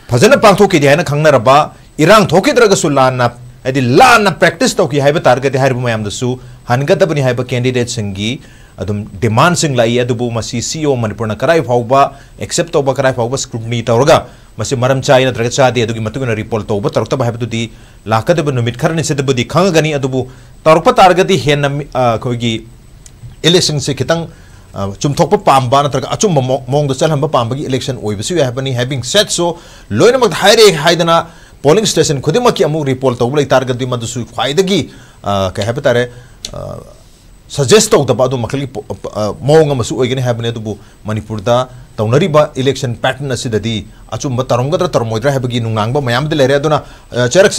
fazana pangtho ki dihana khangna raba irang thoki draga su lana adi lana practice to ki haiba target haibu mayam dasu hangada bani haiba candidate singi karai phauba accept to ba karai phauba scrutiny tawraga masi maram chai na draga cha de adugi matuguna report to ba tarukta ba haibu di lakadaba numit kharani sedabudi khangagani adubu tarukpa targati henna koigi election se kitang chumthokpa pamba natraga achumba mongda chalhamba pambagi election oibsu ya habani having said so loina mak haire suggest तौदबा मौसुगे मनपुर तौरीब election pattern अचुब तरह तरमोद्राबी नुंग ma'am चेरक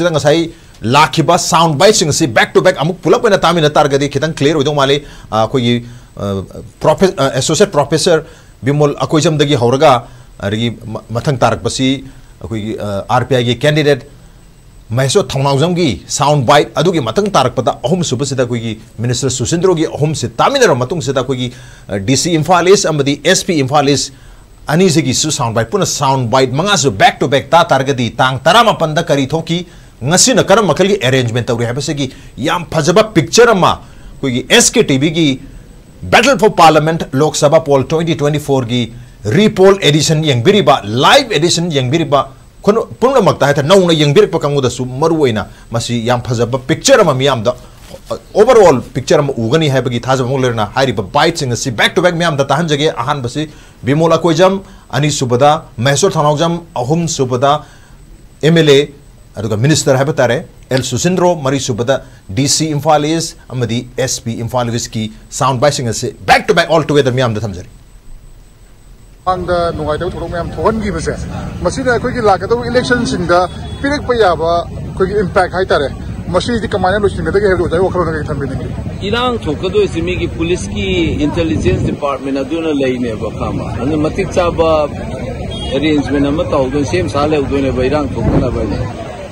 लाब sound बैसी से बैक् to बैक् पुलपन ताम तारगे खत क्लियर हो माले अखोई प्रोफे एसोसीट प्रोफेसर विमोल अखोजमदर मथ Tarak R P I candidate Maheshwar Thounaojam की साउंड बाइट अगर मतंग तारकपद अहम सूबसद मिनिस्टर सुशिंद्रो की अहम से तामीनरसद D C Imphal east S P Imphal east अनी साउंड बाइट पुनः साउंड बाइट मंगा बैक टू बैक ता तारगद तंग तरामपन करी थी कर्म मल की एरेंजमेंट तौर है फजब पिक्चर अगर एस के टी वी की battle for parliament Lok Sabha poll twenty twenty four की रीपोल एडिशन यंगरीब लाइव एडिशन यंगरीबा पूर्णमक नौन यंगना फजब पिक्चर मैं ओवरऑल पिक्चर उगनी है बाइट्स बैक टू बैक मैं तहजगे अहम से विमोल अकोजम अनीसुबद महेश्वर थानाज अहम सूबद एम एल एनीस्टर है तारे एल सुसिंद्रो मरी सूबद D C Imphal S P Imphal की sound bite back to back all together मैं थमजरी ꯃꯃꯥꯡꯗ ꯅꯨꯡꯉꯥꯏꯇꯕ ꯊꯧꯗꯣꯛ ꯃꯌꯥꯝ ꯊꯣꯛꯍꯟꯈꯤꯕꯁꯦ ꯃꯁꯤꯅ ꯑꯩꯈꯣꯏꯒꯤ ꯂꯥꯛꯀꯗꯕ ꯏꯂꯦꯛꯁꯟꯁꯤꯡꯗ ꯄꯤꯔꯛꯄ ꯌꯥꯕ ꯑꯩꯈꯣꯏꯒꯤ ꯏꯝꯄꯦꯛ ꯍꯥꯏꯇꯥꯔꯦ ꯃꯁꯤꯗꯤ ꯀꯃꯥꯏꯅ ꯂꯣꯏꯁꯤꯟꯒꯗꯒꯦ ꯍꯥꯏꯕꯗꯨ ꯑꯣꯖꯥꯒꯤ ꯋꯥꯈꯜꯂꯣꯟ ꯀꯩ ꯊꯝꯕꯤꯅꯤꯡꯉꯤ ꯏꯔꯥꯡ ꯊꯣꯛꯀꯗꯣꯏꯁꯤ ꯃꯤꯒꯤ ꯄꯨꯂꯤꯁꯀꯤ ꯏꯟꯇꯦꯂꯤꯖꯦꯟꯁ ꯗꯤꯄꯥꯔꯠꯃꯦꯟ ꯑꯗꯨꯅ ꯂꯩꯅꯦꯕ ꯈꯪꯕ ꯑꯗꯨꯅ ꯃꯇꯤꯛ ꯆꯥꯕ ꯑꯦꯔꯦꯟꯖꯃꯦꯟ ꯑꯃ ꯇꯧꯗꯣꯏ ꯁꯦꯝ ꯁꯥ ꯂꯩꯍꯧꯗꯣꯏꯅꯦꯕ ꯏꯔꯥꯡ ꯊꯣꯛꯇꯅꯕ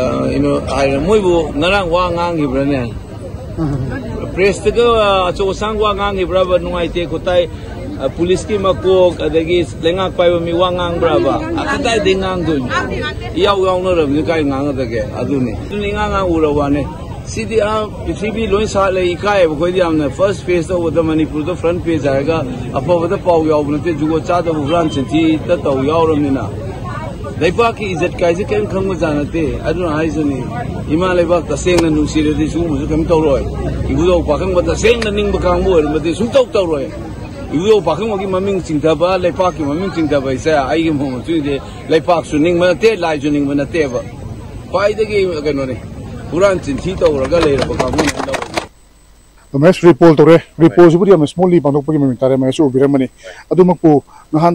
uh, ino ay mo ibu ngarang wa ngang ibra ne prest ko acho sang wa ngang ibra ba nungai te kotai police की मकोक अदगी लेंगा पाइब मी वा ngang brava akatai de ngang dun yau yau no ram kai ngang da ge aduni tuni ngang ngang urawa ne सीधी आप पृथ्वी लोई साल इकाए कोई आपने फ़र्स्ट पेज तो वह मणिपुर तो फ्रंट पेज आएगा अपव पाव याव नते जुगो चादब उग्राम चिंती तौ यावरमनिना ada mo ju bandok kini machine manipur myam la pbi ba impact si matang da kari kari habini nahan gi numit se election gi men election day hai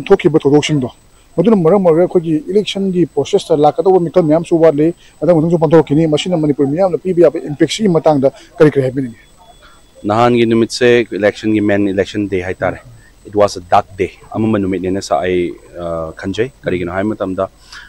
tare it was a dark day मरमी election की process लाकदों मैं मैम वाले मतलब पंथोनी मनपुर मैं पीब impact कई कई है नहान की नुम से इलेक्शन की मेन इलेक्शन डे है it was a dark day अमेरने खनज कई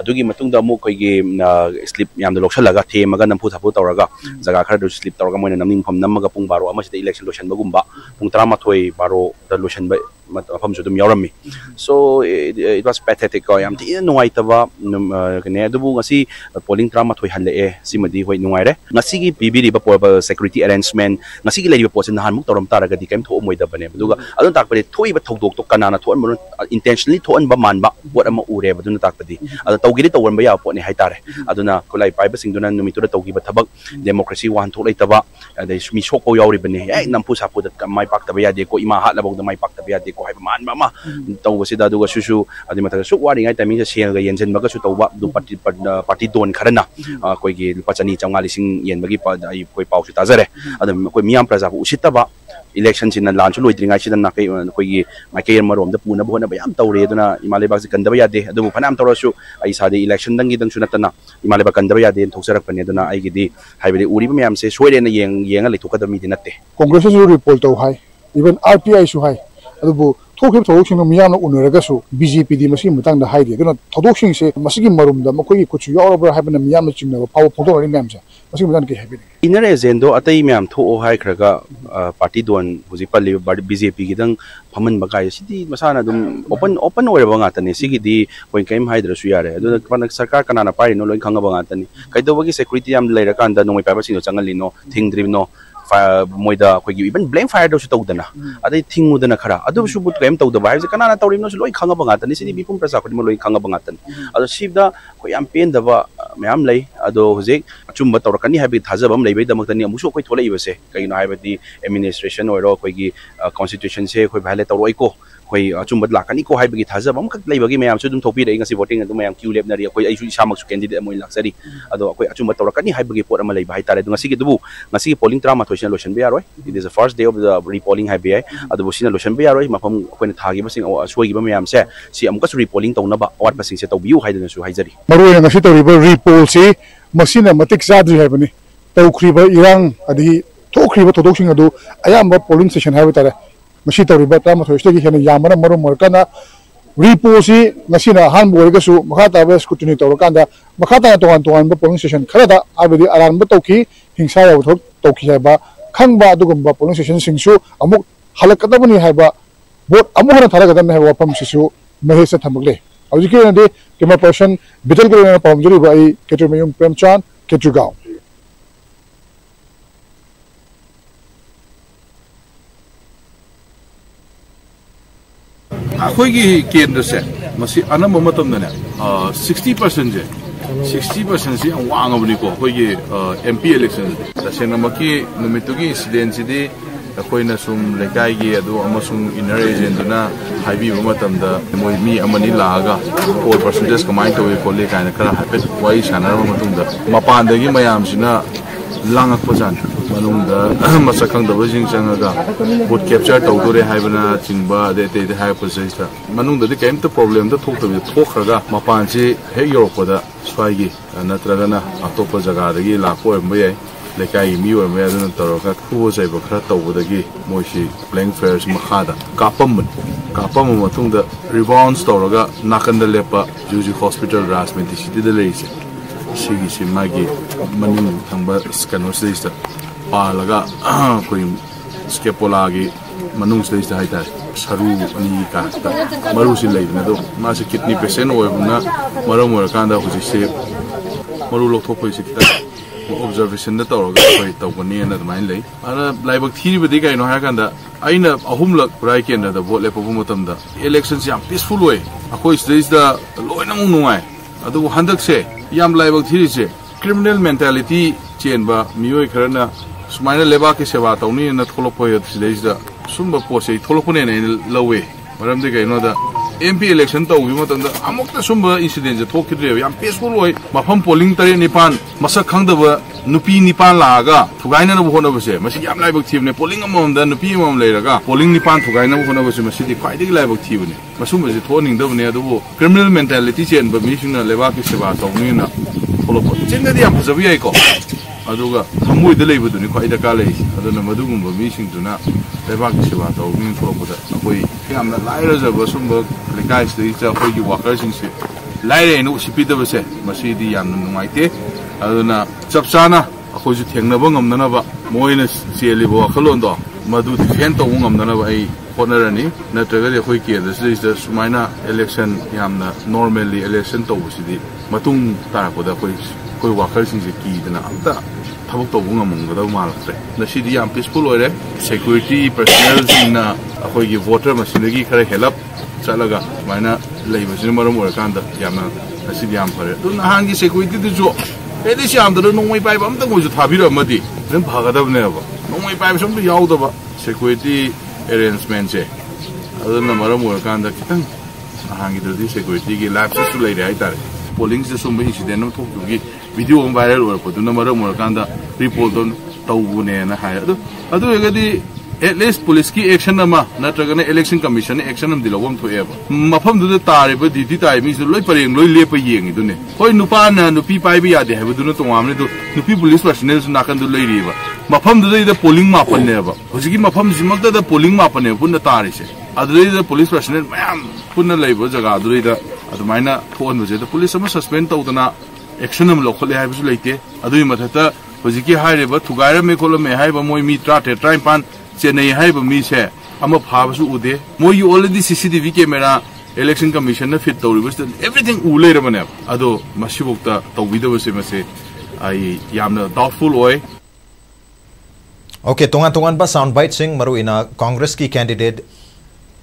ꯑꯗꯨꯒꯤ ꯃꯇꯨꯡꯗ ꯑꯃꯨꯛ ꯑꯩꯈꯣꯏꯒꯤ ꯁ꯭ꯂꯤꯞ ꯌꯥꯝꯅ ꯂꯧꯁꯜꯂꯒ ꯊꯦꯝꯃꯒ ꯅꯝꯐꯨ ꯊꯥꯐꯨ ꯇꯧꯔꯒ ꯖꯒꯥ ꯈꯔꯗ ꯁ꯭ꯂꯤꯞ ꯇꯧꯔꯒ ꯃꯣꯏꯅ ꯅꯝꯅꯤꯡꯐꯝ ꯅꯝꯃꯒ ꯄꯨꯡ ꯕꯥꯔꯣ ꯑꯃꯁꯤꯗ ꯏꯂꯦꯛꯁꯟ ꯂꯣꯏꯁꯤꯟꯕꯒꯨꯝꯕ ꯄꯨꯡ ꯇꯔꯥꯃꯥꯊꯣꯏ ꯕꯥꯔꯣꯗ ꯂꯣꯏꯁꯤꯟꯕ e moi da bane duga adun tak pare thoi ba thodok to kanana thon mon intentionally thon ba man ba what ama ure ba dun tak padi adu tawgi ri tawon ba ya po ni hai tare aduna kolai pai ba sing duna numi to tawgi ba ꯀꯣ ꯍꯥꯏꯕ ꯃꯥꯟꯕ ꯑꯃ ꯇꯧꯕꯁꯤꯗ ꯑꯗꯨꯒ ꯁꯨꯁꯨ ꯑꯗꯨ ꯃꯊꯛꯇ ꯁꯨꯛ ꯋꯥꯔꯤꯉꯩ ꯇꯥꯏꯃꯤꯡꯁꯦ ꯁꯦꯜꯒ ꯌꯦꯟꯁꯤꯟꯕꯒꯁꯨ ꯇꯧꯕ ꯑꯗꯨ ꯄꯥꯔꯇꯤ ꯄꯥꯔꯇꯤ ꯗꯣꯟ ꯈꯔꯅ ꯑꯩꯈꯣꯏꯒꯤ ꯂꯨꯄꯥ ꯆꯅꯤ ꯆꯥꯝꯃꯉꯥ ꯂꯤꯁꯤꯡ ꯌꯦꯟꯕꯒꯤ ꯑꯩꯈꯣꯏ ꯄꯥꯎꯁꯨ ꯇꯥꯖꯔꯦ ꯑꯗꯨꯝ ꯑꯩꯈꯣꯏ ꯃꯤꯌꯥꯝ ꯄ꯭ꯔꯖꯥꯕꯨ ꯎꯁꯤꯠꯇꯕ इलेक्शनसिन लान्सु लोद्रीगाईसिद नाकई अखोई माइकई मरोमद पुनब होनब याम तौरे अदुना इमा लेबाक कंदब यादे अदुबु फनाम तौरसु आई सादे इलेक्शन दंगी दंसु नतना इमा लेबाक कंदब यादे थोसरपने अदुना आइगिदि हाइबदि उरिब म्याम से सोइरेन येंग येंग लेथोकदमी दि नते कांग्रेस सु रिपोर्ट तो हाय इवन आरपीआई सु हाय chu loi dringai sin na kai koi gi ma kai marom da puna bona ba yam tawre duna imale ba kan da ba ya de adu phanam tawra su ai sa de election dangi dang su natana imale ba kan da ba ya de thoksarak pane duna ai gi di haibri uri ba miam se soire na yeng yenga le thukada mi dinatte congress su report tau hai even rpi su hai adubu ꯊꯣꯛꯈꯤꯕ ꯊꯧꯗꯣꯛꯁꯤꯡꯗꯣ ꯃꯤꯌꯥꯝꯅ ꯎꯅꯔꯒꯁꯨ B J ꯄꯤꯗꯤ ꯃꯁꯤꯒꯤ ꯃꯇꯥꯡꯗ ꯍꯥꯏꯗꯦ ꯑꯗꯨꯅ ꯊꯧꯗꯣꯛꯁꯤꯡꯁꯦ ꯃꯁꯤꯒꯤ ꯃꯔꯨꯝꯗ ꯃꯈꯣꯏꯒꯤ ꯈꯨꯠꯁꯨ ꯌꯥꯎꯔꯕ꯭ꯔꯥ ꯍꯥꯏꯕꯅ ꯃꯤꯌꯥꯝꯅ ꯆꯤꯡꯅꯕ ꯐꯥꯎꯕ ꯐꯣꯡꯗꯣꯛꯅꯔꯤ ꯃꯌꯥꯝꯁꯦ ꯃꯁꯤꯒꯤ ꯃꯇꯥꯡꯗ ꯀꯩ ꯍꯥꯏꯕꯤꯅꯤꯡꯉꯤ inner agenda atai myam tho o hai khraga party don huji palli bjp gidang phaman ba kai sidi masana dum open open ore ba ngata ni sigi di point kaim haidra su yare adu panak sarkar kana na pari no loin khanga sino changali no thing drib no moida khoi even blame fire do su tawdana adai thingu dana khara adu su but kaim tawda ba hai kana na tawrim no su loi khanga ba ngata ni sidi bipum prasa khoi mo loi khanga ba ngata adu sibda khoi am pen da ba mayam ngasi voting adu mayam queue lep nari khoi ai su isamak su candidate moi laksari ado khoi achumba tawrakani haibagi pot ama leibai tare du ngasi gi dubu ngasi gi polling trama thoisina lotion be aroi it is the first day of the repolling habi ai मथोस्तने मरमकान रीपो से अहमु मखाता scrutiny तौरक मखाता तोान तोब polling station खरद आबादी अरब तौकी हिंसा यू तौखीब खबरगम पोलिंग स्टेशन हल्कदबी है वोट अमुना थरगदन है वफम से महेश थमकले कैमरा पर्सन बिटल के पाजरी कैटू मयूम प्रेमचांद कैटू गाँव ꯑꯩꯈꯣꯏꯒꯤ ꯀꯦꯟꯗ꯭ꯔꯁꯦ ꯃꯁꯤ ꯑꯅꯝꯕ ꯃꯇꯝꯗꯅꯦ ꯁꯤꯛꯁꯇꯤ ꯄꯥꯔꯁꯦꯟꯁꯦ ꯁꯤꯛꯁꯇꯤ ꯄꯥꯔꯁꯦꯟꯁꯤ ꯌꯥꯝ ꯋꯥꯡꯉꯕꯅꯤꯀꯣ ꯑꯩꯈꯣꯏꯒꯤ ꯑꯦꯝ ꯄꯤ ꯑꯦꯂꯦꯛꯁꯟꯗꯗꯤ ꯇꯁꯦꯡꯅꯃꯛꯀꯤ ꯅꯨꯃꯤꯠꯇꯨꯒꯤ ꯏꯟꯁꯤꯗꯦꯟꯁꯤꯗꯤ ꯑꯩꯈꯣꯏꯅ ꯁꯨꯝ ꯂꯩꯀꯥꯏꯒꯤ ꯑꯗꯨ ꯑꯃꯁꯨꯡ ꯏꯟꯅꯔ ꯑꯦꯖꯦꯟꯗꯨꯅ ꯍꯥꯏꯕꯤꯕ ꯃꯇꯝꯗ ꯃꯣꯏ ꯃꯤ ꯑꯃꯅꯤ ꯂꯥꯛꯑꯒ ꯄꯣꯜ ꯄꯔꯁꯦꯟꯇꯦꯖ ꯀꯃꯥꯏꯅ ꯇꯧꯏ ꯈꯣꯠꯂꯤ ꯀꯥꯏꯅ ꯈꯔ ꯍꯥꯏꯐꯦꯠ ꯋꯥꯔꯤ ꯁꯥꯟꯅꯔꯕ ꯃꯇꯨꯡꯗ ꯃꯄꯥꯟꯗꯒꯤ ꯃꯌꯥꯝꯁꯤꯅ ꯂꯥꯡꯉꯛꯄꯖꯥꯠꯅꯤ ꯃꯅꯨꯡꯗ ꯃꯁꯛ ꯈꯪꯗꯕꯁꯤꯡ ꯆꯪꯉꯒ ꯕꯨꯠ ꯀꯦꯞꯆꯔ ꯇꯧꯗꯣꯔꯦ ꯍꯥꯏꯕꯅ ꯆꯤꯡꯕ ꯑꯗꯩ ꯑꯇꯩ ꯑꯇꯩ ꯍꯥꯏꯔꯛꯄꯁꯤꯗ ꯃꯅꯨꯡꯗꯗꯤ ꯀꯔꯤꯝꯇ ꯄ꯭ꯔꯣꯕ꯭ꯂꯦꯝꯗ ꯊꯣꯛꯇꯕꯤꯗ ꯊꯣꯛꯈ꯭ꯔꯒ ꯃꯄꯥꯟꯁꯤ ꯍꯦꯛ ꯌꯧꯔꯛꯄꯗ ꯁ꯭ꯋꯥꯏꯒꯤ ꯅꯠꯇ꯭ꯔꯒꯅ ꯑꯇꯣꯞꯄ ꯖꯒꯥꯗꯒꯤ ꯂꯥꯛꯄ ꯑꯣꯏꯔꯝꯕ ꯌꯥꯏ ꯂꯩꯀꯥꯏꯒꯤ ꯃꯤ ꯑꯣꯏꯔꯝꯕ ꯌꯥꯏ ꯑꯗꯨꯅ ꯇꯧꯔꯒ ꯈꯨꯕ ꯆꯩꯕ ꯈꯔ ꯇꯧꯕꯗꯒꯤ ꯃꯣꯏꯁꯤ ꯄ꯭ꯂꯦꯌꯤꯡ ꯐꯦꯌꯔꯁꯤ ꯃꯈꯥꯗ ꯀꯥꯞꯄꯝꯕꯅꯤ ꯀꯥꯞꯄꯝꯕ ꯃꯇꯨꯡꯗ ꯔꯤꯕꯥꯎꯟꯁ ꯇꯧꯔꯒ ꯅꯥꯀꯟꯗ ꯂꯦꯞꯄ ꯖꯨꯖꯤꯛ ꯍꯣꯁꯄꯤꯇꯥꯜ ꯔꯥꯖꯃꯦꯟꯇꯤ ꯁꯤꯇꯤꯗ ꯂꯩꯔꯤꯁꯦ ꯁꯤꯒꯤꯁꯤ ꯃꯥꯒꯤ ꯃꯅꯤꯡ ꯊꯪꯕ ꯀꯩꯅꯣꯁꯤꯗꯩꯁꯤꯗ ꯄꯥꯜꯂꯒ ꯑꯩꯈꯣꯏ ꯁ꯭ꯀꯦꯄꯣꯂꯥꯒꯤ ꯃꯅꯨꯡꯁꯤꯗꯩꯁꯤꯗ ꯍꯥꯏꯇꯥꯔꯦ ꯁꯔꯨ ꯑꯅꯤꯒꯤ ꯀꯥꯔꯛꯇ ꯃꯔꯨꯁꯤ ꯂꯩꯕꯅꯦ ꯑꯗꯣ ꯃꯥꯁꯤ ꯀꯤꯗꯅꯤ ꯄꯦꯁꯦꯟ ꯑꯣꯏꯕꯅ ꯃꯔꯝ ꯑꯣꯏꯔꯀꯥꯟꯗ ꯍꯧꯖꯤꯛꯁꯤ ꯃꯔꯨ ꯂꯧꯊꯣꯛꯄꯒꯤꯁꯤ ꯈꯤꯇꯪ ꯑꯣꯕꯖꯔꯕꯦꯁꯟꯗ ꯇꯧꯔꯒ ꯑꯩꯈꯣꯏ ꯇꯧꯒꯅꯤꯅ ꯑꯗꯨꯃꯥꯏꯅ ꯂꯩ ꯑꯗꯨꯅ ꯂꯥꯏꯕꯛ ꯊꯤꯔꯤꯕꯗꯤ ꯀꯩꯅꯣ ꯍꯥꯏꯔꯀꯥꯟꯗ ꯑꯩꯅ ꯑꯍꯨꯝꯂꯛ ꯈꯨꯔꯥꯏ ꯀꯦꯟꯗ꯭ꯔꯗ ꯚꯣꯠ ꯂꯦꯞꯄꯛꯄ ꯃꯇꯝꯗ ꯏꯂꯦꯛꯁꯟꯁꯤ ꯌꯥꯝ ꯄꯤꯁꯐꯨꯜ ꯑꯣꯏ ꯑꯩꯈꯣꯏ ꯁꯤꯗꯩꯁꯤꯗ ꯂꯣꯏꯅꯃꯛ ꯅꯨꯡꯉꯥꯏ अदु हंदक से याम लाइब थिरी से क्रिमिनल मेंटालिटी चेन बा मियो खरना सुमाइना लेबा के सेवा तौनी न mb，MP election，ta ouvima tando, amoctasoumba incidente, tokyo de avy ampés pouroi, mappampolinta e nipa, massa kanta va, nupi nipa laga, tukaina na bukhona ba se, masigamlaibh oktyivna, polinga manda, nupi mamlaira ga, polinga nipa, tukaina bukhona ba se, masigat faideglaibh oktyivna, masoumba se, tony ndavana criminal mentality et en bermission a levaque se va, ta ouvina, polo. ꯑꯗꯨꯒ ꯊꯃꯣꯏꯗ ꯂꯩꯕꯗꯨꯅꯤ ꯈ꯭ꯋꯥꯏ ꯗꯔꯀꯥꯔ ꯂꯩꯔꯤꯁꯦ ꯑꯗꯨꯅ ꯃꯗꯨꯒꯨꯝꯕ ꯃꯤꯁꯤꯡꯗꯨꯅ ꯂꯩꯕꯥꯛꯀꯤ ꯁꯦꯕꯥ ꯇꯧꯕꯅꯤꯅ ꯊꯣꯛꯂꯛꯄꯗ ꯑꯩꯈꯣꯏ ꯌꯥꯝꯅ ꯂꯥꯏꯔꯖꯕ ꯁꯨꯝꯕ ꯂꯩꯀꯥꯏꯁꯤꯗꯩꯁꯤꯗ ꯑꯩꯈꯣꯏꯒꯤ ꯋꯥꯀꯔꯁꯤꯡꯁꯦ ꯂꯥꯏꯔꯦꯅ ꯎꯁꯤꯠꯄꯤꯗꯕꯁꯦ ꯃꯁꯤꯗꯤ ꯌꯥꯝꯅ ꯅꯨꯡꯉꯥꯏꯇꯦ ꯑꯗꯨꯅ ꯆꯞ ꯆꯥꯅ ꯑꯩꯈꯣꯏꯁꯨ ꯊꯦꯡꯅꯕ ꯉꯝꯅꯅꯕ ꯃꯣꯏꯅ ꯆꯦꯜꯂꯤꯕ ꯋꯥꯈꯜꯂꯣꯟꯗꯣ मधु डिफेंड तब गमदनब होटनरनी अखोई केंद्र सुमायना इलेक्शन यामना नॉर्मली इलेक्शन तबसी मतुंग तारपद अखोई कीदना अमता तब गमगदब मालत्रे पीसफुल ओइरे सिक्योरिटी पर्सनलसिंगना वोटर की खरे हेल्प चलगा सुमायना लेबसिन मरम ओइरकांदा यामना नसीदी याम फरे तो नहांगी ꯑꯦꯠꯂꯤꯁ ꯌꯥꯝꯗꯅ ꯅꯣꯡꯃꯩ ꯄꯥꯏꯕ ꯑꯝꯇꯪ ꯑꯣꯏꯁꯨ ꯊꯥꯕꯤꯔꯛꯑꯃꯗꯤ ꯑꯗꯨꯝ ꯐꯒꯗꯕꯅꯦꯕ ꯅꯣꯡꯃꯩ ꯄꯥꯏꯕꯁꯨ ꯑꯝꯇ ꯌꯥꯎꯗꯕ ꯁꯦꯀ꯭ꯌꯨꯔꯤꯇꯤ ꯑꯦꯔꯦꯟꯖꯃꯦꯟꯁꯦ ꯑꯗꯨꯅ ꯃꯔꯝ ꯑꯣꯏꯔꯀꯥꯟꯗ ꯈꯤꯇꯪ ꯅꯍꯥꯟꯒꯤꯗꯨꯗꯤ ꯁꯦꯀ꯭ꯌꯨꯔꯤꯇꯤꯒꯤ ꯂꯥꯏꯐꯁꯤꯁꯨ ꯂꯩꯔꯦ ꯍꯥꯏꯇꯥꯔꯦ ꯄꯣꯂꯤꯡꯁꯤꯗ ꯁꯨꯝꯕ ꯏꯟꯁꯤꯗꯦꯟ ꯑꯃ ꯊꯣꯛꯈꯤꯕꯒꯤ ꯚꯤꯗꯤꯑꯣ ꯑꯃ ꯚꯥꯏꯔꯦꯜ ꯑꯣꯏꯔꯛꯄꯗꯨꯅ ꯃꯔꯝ ꯑꯣꯏꯔꯀꯥꯟꯗ ꯔꯤꯄꯣꯔꯠꯇꯣ ꯇꯧꯕꯅꯦꯅ ꯍꯥꯏ ꯑꯗꯨ ꯑꯗꯨ ꯑꯣꯏꯔꯒꯗꯤ एटलीस्ट पुलिस की एक्शन नगर इलेक्शन कमीशन एक्शन लौम मफम तारीब ड्यूटी ताए मीसु लो पर लो लेप येंगिदुने होय नुपाना नुपी पाइबे यादे हैबदुन तोंगामने पुलिस पर्सनल नाकन दु मफम पोलिंग मापने की मफम जिमक पोलिंग मापने पुन तारिसे अदुदे पुलिस पर्सनल मैम पुन लेब जगह अदुदे फ़ोन बजे पुलिस सस्पेंड तौदना एक्शन अम है हैबसु लेते अदुई मथता होजिगी हायरेबा थुगायरमे कोलमे हायबा मोय मी ट्राटे चेन्नई है मीसे फाबसु उदे मोई already we camera election commission ने फिट तौर एवरीथिंग उ लेरबने अदो मसीबोक्त तौबीदबसे डाउटफुल ओके तोान तोान साउंड बाइट सिंह मरु इना कांग्रेस की candidate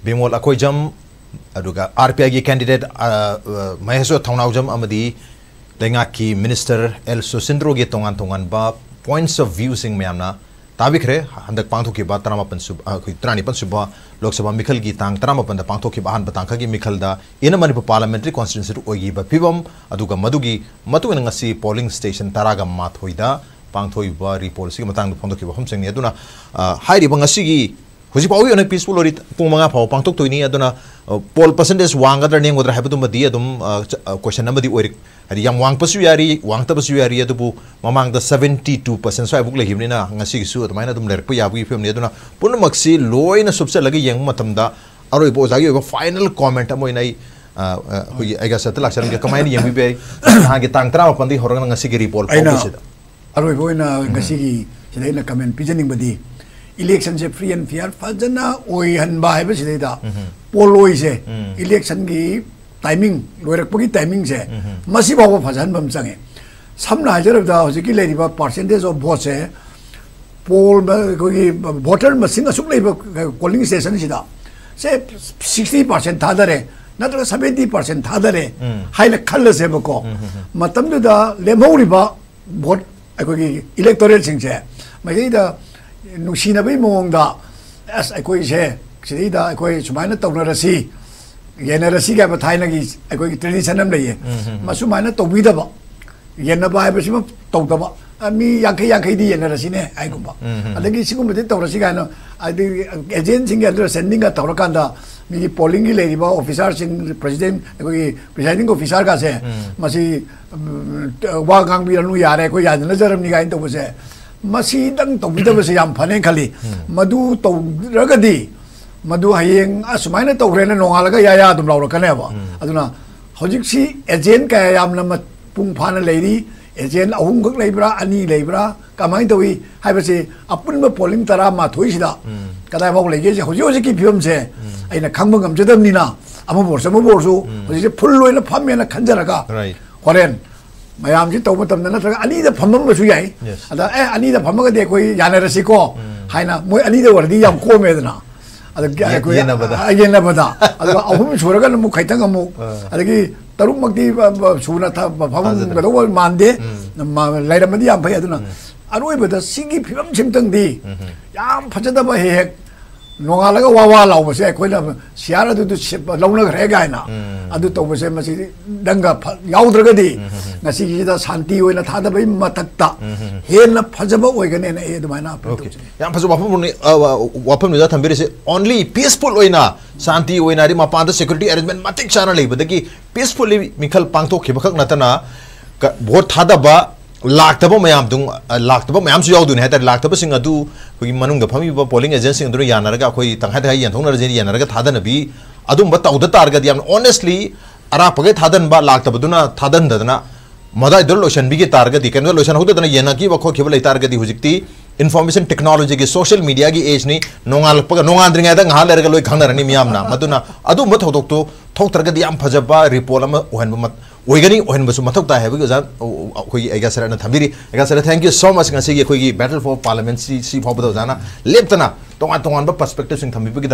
Bimol Akhoijam R P I की कैंडिडेट महेश्वर थौनाजम लेना की मिनिस्टर एल सुसिंद्रो के तोान तोंगा पॉइंट्स ऑफ़ व्यू सिंह मैमना ताबिखरे हंदक पांथोखिबा तरामापन तरानिपन सुब लोकसभा मिखल की तांग तरामापन दा पांथोखिबा अहन बतांखा की मिखल इन मणिपुर पार्लियामेंट्री कॉन्स्टिट्यूंसी ओगिबा फिबम अदुगा मदुगी मतुन ngasi polling station taraga mathoida पांथोइबा repoll सिग मतंग फोंदोखिबा हमसेंनि अदुना हाइरिबा ngasi ꯍꯧꯖꯤꯛ ꯐꯥꯎꯒꯤ ꯑꯣꯏꯅ ꯄꯤꯁꯐꯨꯜ ꯑꯣꯏꯔꯤ ꯄꯨꯡ ꯃꯉꯥ ꯐꯥꯎꯕ ꯄꯥꯡꯊꯣꯛꯇꯣꯏꯅꯤ ꯑꯗꯨꯅ ꯄꯣꯜ ꯄꯔꯁꯦꯟꯇꯦꯖ ꯋꯥꯡꯒꯗ꯭ꯔꯥ ꯅꯦꯝꯒꯗ꯭ꯔꯥ ꯍꯥꯏꯕꯗꯨꯃꯗꯤ ꯑꯗꯨꯝ ꯀꯣꯏꯁꯟ ꯑꯃꯗꯤ ꯑꯣꯏꯔꯤ ꯍꯥꯏꯗꯤ ꯌꯥꯝ ꯋꯥꯡꯄꯁꯨ ꯌꯥꯔꯤ ꯋꯥꯡꯇꯕꯁꯨ ꯌꯥꯔꯤ ꯑꯗꯨꯕꯨ ꯃꯃꯥꯡꯗ ꯁꯕꯦꯟꯇꯤ ꯇꯨ ꯄꯔꯁꯦꯟ ꯁ꯭ꯋꯥꯏꯐꯥꯎ ꯂꯩꯈꯤꯕꯅꯤꯅ ꯉꯁꯤꯒꯤꯁꯨ ꯑꯗꯨꯃꯥꯏꯅ ꯑꯗꯨꯝ ꯂꯩꯔꯛꯄ ꯌꯥꯕꯒꯤ ꯐꯤꯕꯝꯅꯤ ꯑꯗꯨꯅ ꯄꯨꯝꯅꯃꯛꯁꯤ ꯂꯣꯏꯅ ꯁꯨꯞꯆꯠꯂꯒ ꯌꯦꯡꯕ ꯃꯇꯝꯗ ꯑꯔꯣꯏꯕ ꯑꯣꯖꯥꯒꯤ ꯑꯣꯏꯕ ꯐꯥꯏꯅꯦꯜ ꯀꯣꯃꯦꯟꯠ ꯑꯃ ꯑꯣꯏꯅ ꯑꯩ ꯑꯩꯈꯣꯏꯒꯤ ꯑꯩꯒ ꯁꯠꯇ ꯂꯥꯛꯆꯔꯝꯒꯦ ꯀꯃꯥꯏꯅ ꯌꯦꯡꯕꯤꯕ ꯌꯥꯏ ꯅꯍꯥꯟꯒꯤ ꯇꯥꯡ ꯇꯔꯥꯃꯥꯄꯟꯗꯒꯤ ꯍꯧꯔꯒ ꯉꯁꯤꯒꯤ ꯔꯤꯄꯣꯔꯠ ꯐꯥꯎꯕꯁꯤꯗ ꯑꯔꯣꯏꯕ ꯑꯣꯏꯅ ꯉꯁꯤꯒꯤ ꯁꯤꯗ ꯑꯩꯅ ꯀꯃꯦꯟ ꯄꯤꯖꯅꯤꯡꯕꯗꯤ 일렉션 제프리엔 피알 파전나 오이한 바이브 시대다. 볼로이제 일렉션 기 타이밍 노력보기 타이밍제 마시 바보 파산 범상에 삼나 하자르다. 어저기 레디바 퍼센테이지 오브 보세 폴 거기 보터 머신 가숙 레이버 콜링 세션이다. 세 60% 다더래 나더가 70% 다더래 하이라 칼러세 먹고. 마땀도다 레모리바 보 거기 일렉토럴 생세 마이다. स मकैसे सुमन तर ठानगी अखै ट्रेडिसनलेसम तब यम तौतबै याखैदेखि यदि सेर्सन अब एजेन् अन्डरस्टेन्डिङ तर कन्डि पोलिङ अफिसार पछिदे असङिसेपछि वाविरनु यरेनजरमिगे pung phana lady एजेंट अहम खक लेब्रा अनी लेब्रा कमाई तवी हाइबसे अपुनब पोलिंग तरा मा थोइसिदा कदाय बाव लेगे जे होजि होजि की फ़िल्म से अइना खंग गम जदमनिना अमो बोरस अमो बोरसु होजि फुल लोइना फमेना खंजरगा होरेन mayam ji tau matam na tra ani da phamam ba su yai ada eh yana rasi ko haina moi ani da wardi yam ko me da na ada kya koi yena bada yena bada ada ahum suraga mu khaitang amu ada ki taruk makti suna ga do mande laira madi yam phai aduna aroi bada sigi phimam chimtang di yam phajada ba hek nongalaka wawa lau base akhoi na siara du launa gre ga na adu to base masi danga yaudra di ngasi gi da shanti oina thada bai matakta hena phajaba oigane na e dumaina yam phajo wapam ni wapam ni da thambire se only peaceful oina shanti oina ri mapan da security arrangement matik chana lei badagi peacefully mikhal pangto khibakak natana vote thada ba लाब मैम लाब मैम से मनुद फमीब polling agent यानी तंगाई तंगाई यंथनजे यानी अब तौद तारगद honestly अरापगे थादनब लाबदन थादनदना मदाइद लोशनबी तारगद क्या लोशन होता येनाब खोखीब लेतागद इनफॉर्मेशन टेक्नोलॉजी की सोशल मीडिया की एज नहीं नोंगा नोंगाद्रीद लोई खानरनी मामना अब तौदों thank you so much battle for parliamentary फाउदाना लेपना तोना तोब perspective थमीबीदी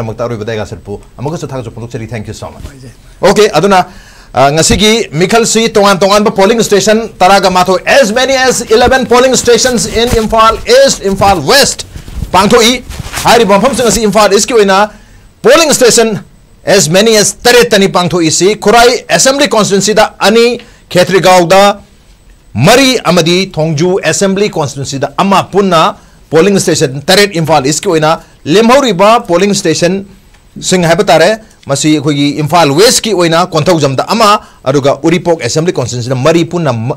thank you so much okay मिखलसी तोान तोान पोलिंग स्टेशन तरह माथो as many as eleven polling station in Imphal east Imphal west पाथोई मम्फ Imphal east polling station as many as तरह पांथोई Khurai assembly constituency अनी खेत्रीगौद मरी थोंजू एसेंब्ली कॉन्स्टिटेंसी पुनः पोलिंग स्टेशन तरह इम्फा इसकेमरीब पोलिंग स्टेशन सिंह तारे अखोई इम्फा वेस्ट की कौथजम उरीपोक एसेंब्ली कॉन्स्टिटेंसी मरी पुनः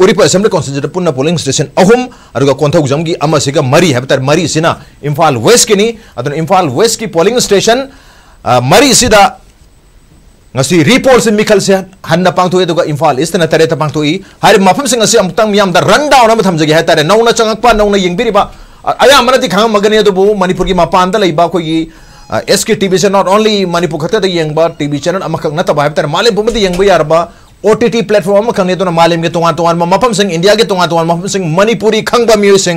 उरीपोक एसेंब्ली कॉन्स्टिटेंसी पुनः पोलिंग स्टेशन अहम कौथजम की मरी है मरी इम्फा वेस्ट की इम्फा वेस्ट की पोलिंग स्टेशन मरी रिपोल से मिखल से हन पाथोगा इंफा इस तरह पाथोई है मौसम रन डाउन थमजगे है नौना नौ चंगक नौ यंगीर अयम खामगने मनपुर की मपान लेब S K T V channel not only Manipur खत टी वी चेनल नब है मालूम यंगब ओ टी टी प्लेटफॉर्म खाने तो मालूम के तुवा तुवा मफम सिंह इंडिया के तोान तुवा मफम सिंह मनपुरी खब मूस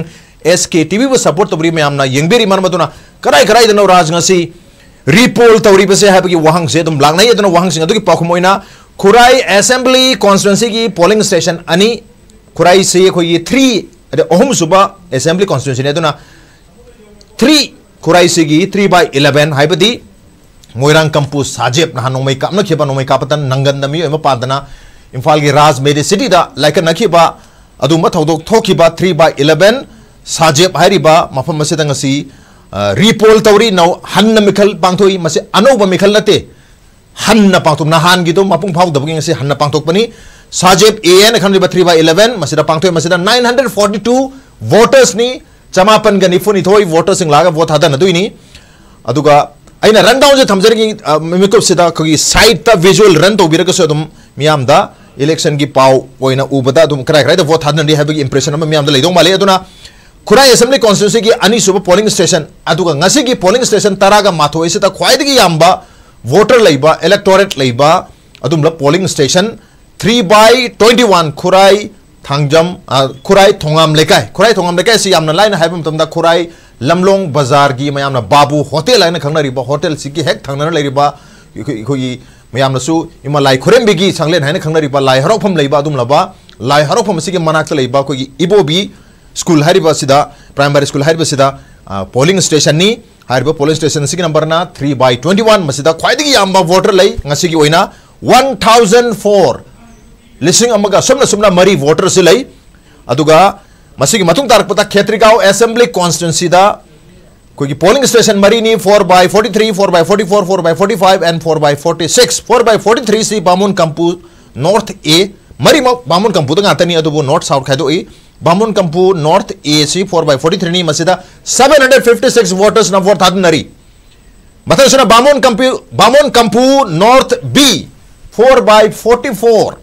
S K T V support तब ये मनम कराई कराई दौ राज़ी रिपोल तौरी से है वहांग से नहीं वहांग पाखुम खुराई असेंबली कॉन्स्टिट्यूंसी की पोलिंग स्टेशन अनि खुराई से कोई थ्री अहम सूब असेंबली कॉन्स्टिट्यूंसी ने थ्री खुराइसिगी थ्री बाय इलेवन हाइबदी मोरंग कंपू साजेब नहा नोमई कापन खेबा नोमई कापतन नंगन नमी एम पादना इम्फाल की राज मेरी सिटी दा लाइक नखिबा अदुम थौदोक थोखिबा थ्री बाय इलेवन साजेब हाइरिबा मफम रिपोल तौरी नौ हन्न मिखल पांथोई, मसे अनौब मिखल नते। हन्न पांथोक नहान गिदो, मपुंग फाउ दबगे ngasi हन्न पांथोक पनी। साजेब एएन खनरिबा थ्री बाय इलेवन मसिदा पांथोई, मसिदा 942 वोटर्स नि। चमापन ग निफुनिथोई वोटर्स लाग वोट थादनदुइनी अदुगा, अइना रन डाउन जे थमजरगी मिकुप सिदा खगी साइड ता विजुअल रन तो बिरगसो दुम, मियाम दा। इलेक्शन की पाव ओइना उबदा दुम कराय कराय द वोट थादनदी खुराई असेंबली कॉन्स्टिट्यूंसी की अनी सुब पोलिंग स्टेशन की पोलिंग स्टेशन तरागा माथोई ख्वाइदगी यामबा वोटर लेबा इलेक्टोरेट लेबा polling station 3 by 21 Khurai Thangjam Khurai Thongam Leikai Khurai Thongam Leikai से यामना लाइन हाइब मतमदा खुराई लमलोंग बाज़ार की मयामना बाबू होटल लाइन खंगनरिबा होटल सिकी हेक थांगनर लेरिबा इखोई मयामनसु इमा लाई खुरेम संगलेन हाइन खंगनरिबा लाई हरोफम लेबा दुम लबा, लाई हरोफम सिकी मनाक लेबा इबोबी स्कूल हारिबा प्राइमरी स्कूल हारिबा पोलिंग स्टेशन नि, हारिबा पोलिंग स्टेशन सिगी नंबर ना 3 by 21 मसिदा ख्वाइदगी याम्बा वोटर लई ngasi gi oina 1004 लिसिंग अमगा सुमना सुमना मरी वोटर से लई मतुंग तारकपता खेत्रिगांव असेंबली कोई पोलिंग स्टेशन मरी नी 4 by 43 4 by 44 4 by 45 and 4 by 46 4 by 43 C Bamon Kampu north A मरी बामुन कंपू दा गातनी अदुबो नॉर्थ साउथ खादो Bamon Kampu north A C 4 by 43 नी मसिदा 756 वोटर्स ना वोट थादनरी मथन सुना Bamon Kampu Bamon Kampu north B 4 by 44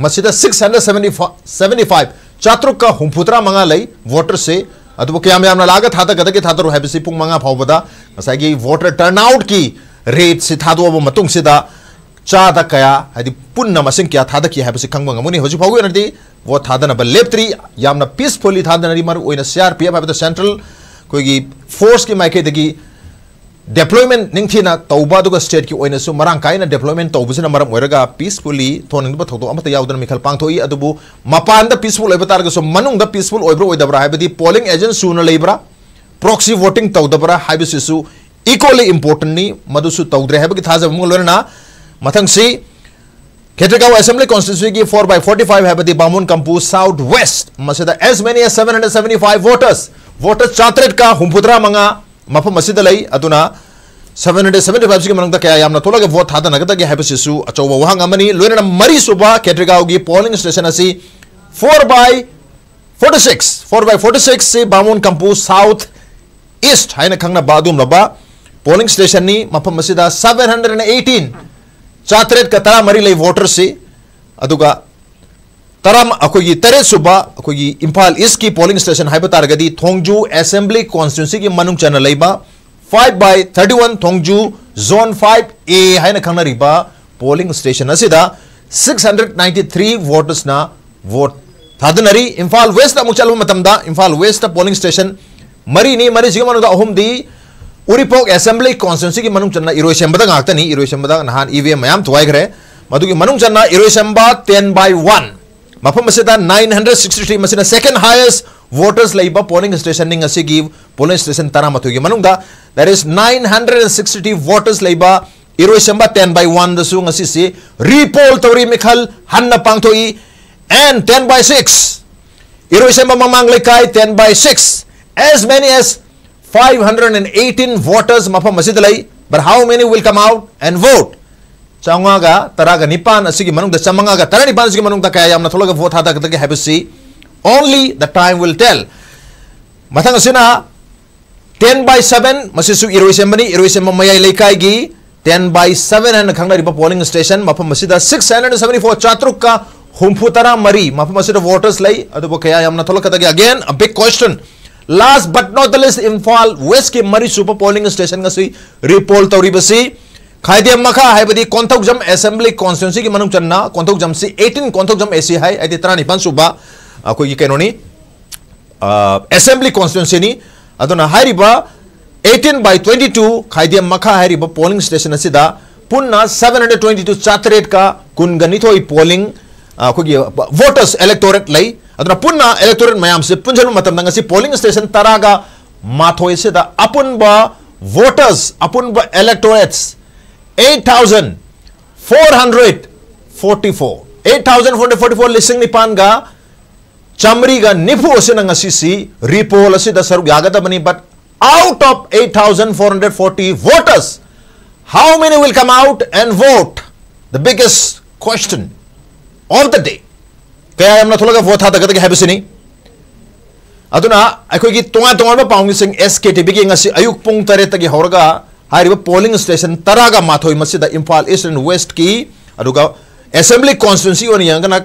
मसीदा 675 चात्रुक का हुंफुत्रा मंगा लई वोटर से अदुबो क्या याम लागत थाता गदगे थातरो हैबसी पुंग मंगा फावबदा मसागी वोटर टर्नआउट की रेट से सिदा चाद क्या पुनः मसिंग क्या थाद की है खब गमुनी हजु फाउनि वो थादना लेप्री याम पीसफुली थादनरी मर आर पी एफ़ है सेंट्रल कोई फोर्स की माइदी डेप्लोमेंट तब स्टेट की ओर से मरंग कायना डेप्लोमेंट तौर पीसफुली थोनिब थोड़ा मिखल पाथोई अब मपान पीसफुल मनुद पीसफुल पोलिंग एजेंट सून लेब्रा प्रोक्सी वोटिंग तौदब्रा है इकोली इंपोर्टेंटनी मधु तौद्रेबी थाजना मथंगी खेत्रीगांव असेंबली कॉन्स्टिट्यूशन की फोर बाय 45 है बदी बामुन कंपू साउथ वेस्ट मसीद as many as 775 voters voters चात्रेट का हुंपुत्रा मंगा, मफ मसीद लई, अतुना हंड्रेड सिक मनंग की या यामना तोला के वोट थादा नगत के हैपसिसु अचो वहांग अमनी लोयन मरी सुबा खेत्रीगांव की पोलिंग स्टेशन असी 4 बाय 46 4 बाय 46 से बामुन कंपू साउथ ईस्ट हाइन खंगना बादुम लबा पोलिंग स्टेशन नी, मफ मसीद 718 चात्रेट का तरा मरी लई वोटर से अदुगा तरम अखोगी तरे सुबा अखोगी इम्फाल ईस्ट की पोलिंग स्टेशन हाइब तारगदी थोंगजू असेंबली कॉन्स्टिट्यूंसी की मनुंग चना लेबा 5 बाय 31 थोंगजू जोन 5 ए हाइना खंगनरिबा पोलिंग स्टेशन असिदा 693 वोटर्स ना वोट थादनरी इम्फाल वेस्ट अमुक चलबा मतमदा इम्फाल वेस्ट पोलिंग स्टेशन मरी नी मरी दी उरीपोक असेंबली कॉन्स्टिट्यूंसी की मनुंग चना इरोय शंबदा गाक्तनी इरोय शंबदा नहान ईवीएम मयाम थवाइग्रे मदुगी मनुंग चना इरोय शंबा 10 बाय 1 मफम असिदा 963 मसिना सेकंड हाईएस्ट वोटर्स लेबा पोलिंग स्टेशन निंग असिगी पोलिंग स्टेशन तरा मथुगी मनुंगा दैट इज़ 960 वोटर्स लेबा इरोय शंबा 10 बाय 1 दसु ngasi si repoll tori mikhal hanna pangthoi and 10 by 6 Iroisemba mamang lekai 10 by 6 as many as 518 voters mafam asid lai but how many will come out and vote? चांगागा तरागा निपान असिगी मनुंग चमंगागा तरा निपान असिगी मनुंग कया यामना थोलगा vote Hada कतगे हैबसी only the time will tell. मथंग असिना 10 by 7 मसिसु इरोइसेम्बनी इरोइसेम्ब मयाई लेकाई 10 by 7 हन खंगना रिपा पोलिंग स्टेशन मफम मसिदा 674 चात्रुक का हुमफुतरा मरी मफम मसिदा वोटर्स लई अदुबो कया यामना थोलगा last but not the least Imphal west के मरी सुपर पोलिंग स्टेशन रिपोल खाइदे मखा हाइबदी कोंथौजम असेंबली कॉन्स्टिट्यूंसी की मनुंग चन्ना कोंथौजम सी 18 कोंथौजम एसी हाई आइदि तरानी पंसुबा अखोई कैनोनी असेंबली कॉन्स्टिट्यूंसी नि अदुना हाइरिबा 18 by 22 खाइदे मखा हाइरिबा पोलिंग स्टेशन असिदा पुन्ना 722 चातरेट का कुनगनिथोई पोलिंग अखोगी वोटर्स एलेक्टोरेट लई अद्र पुनः एलेक्टोरेट मैम से पुंजन मत पोलिंग स्टेशन तरग, माथो से अपुनब voters अपुनब electorate eight thousand four hundred forty four eight thousand forty forty four लिंग निपान चमरीग निफू से नासी रिपोल से सरुग आगत बनी but out of eight thousand four hundred forty voters how many will come out and vote the biggest question vote ha daga habisini aduna akhoi tonga tonga ba paung sing SKTB gi ngasi ayuk pung tare tagi horga हारिबा polling station तरागा माथोई मसिदा Imphal east and west की ओन यंगना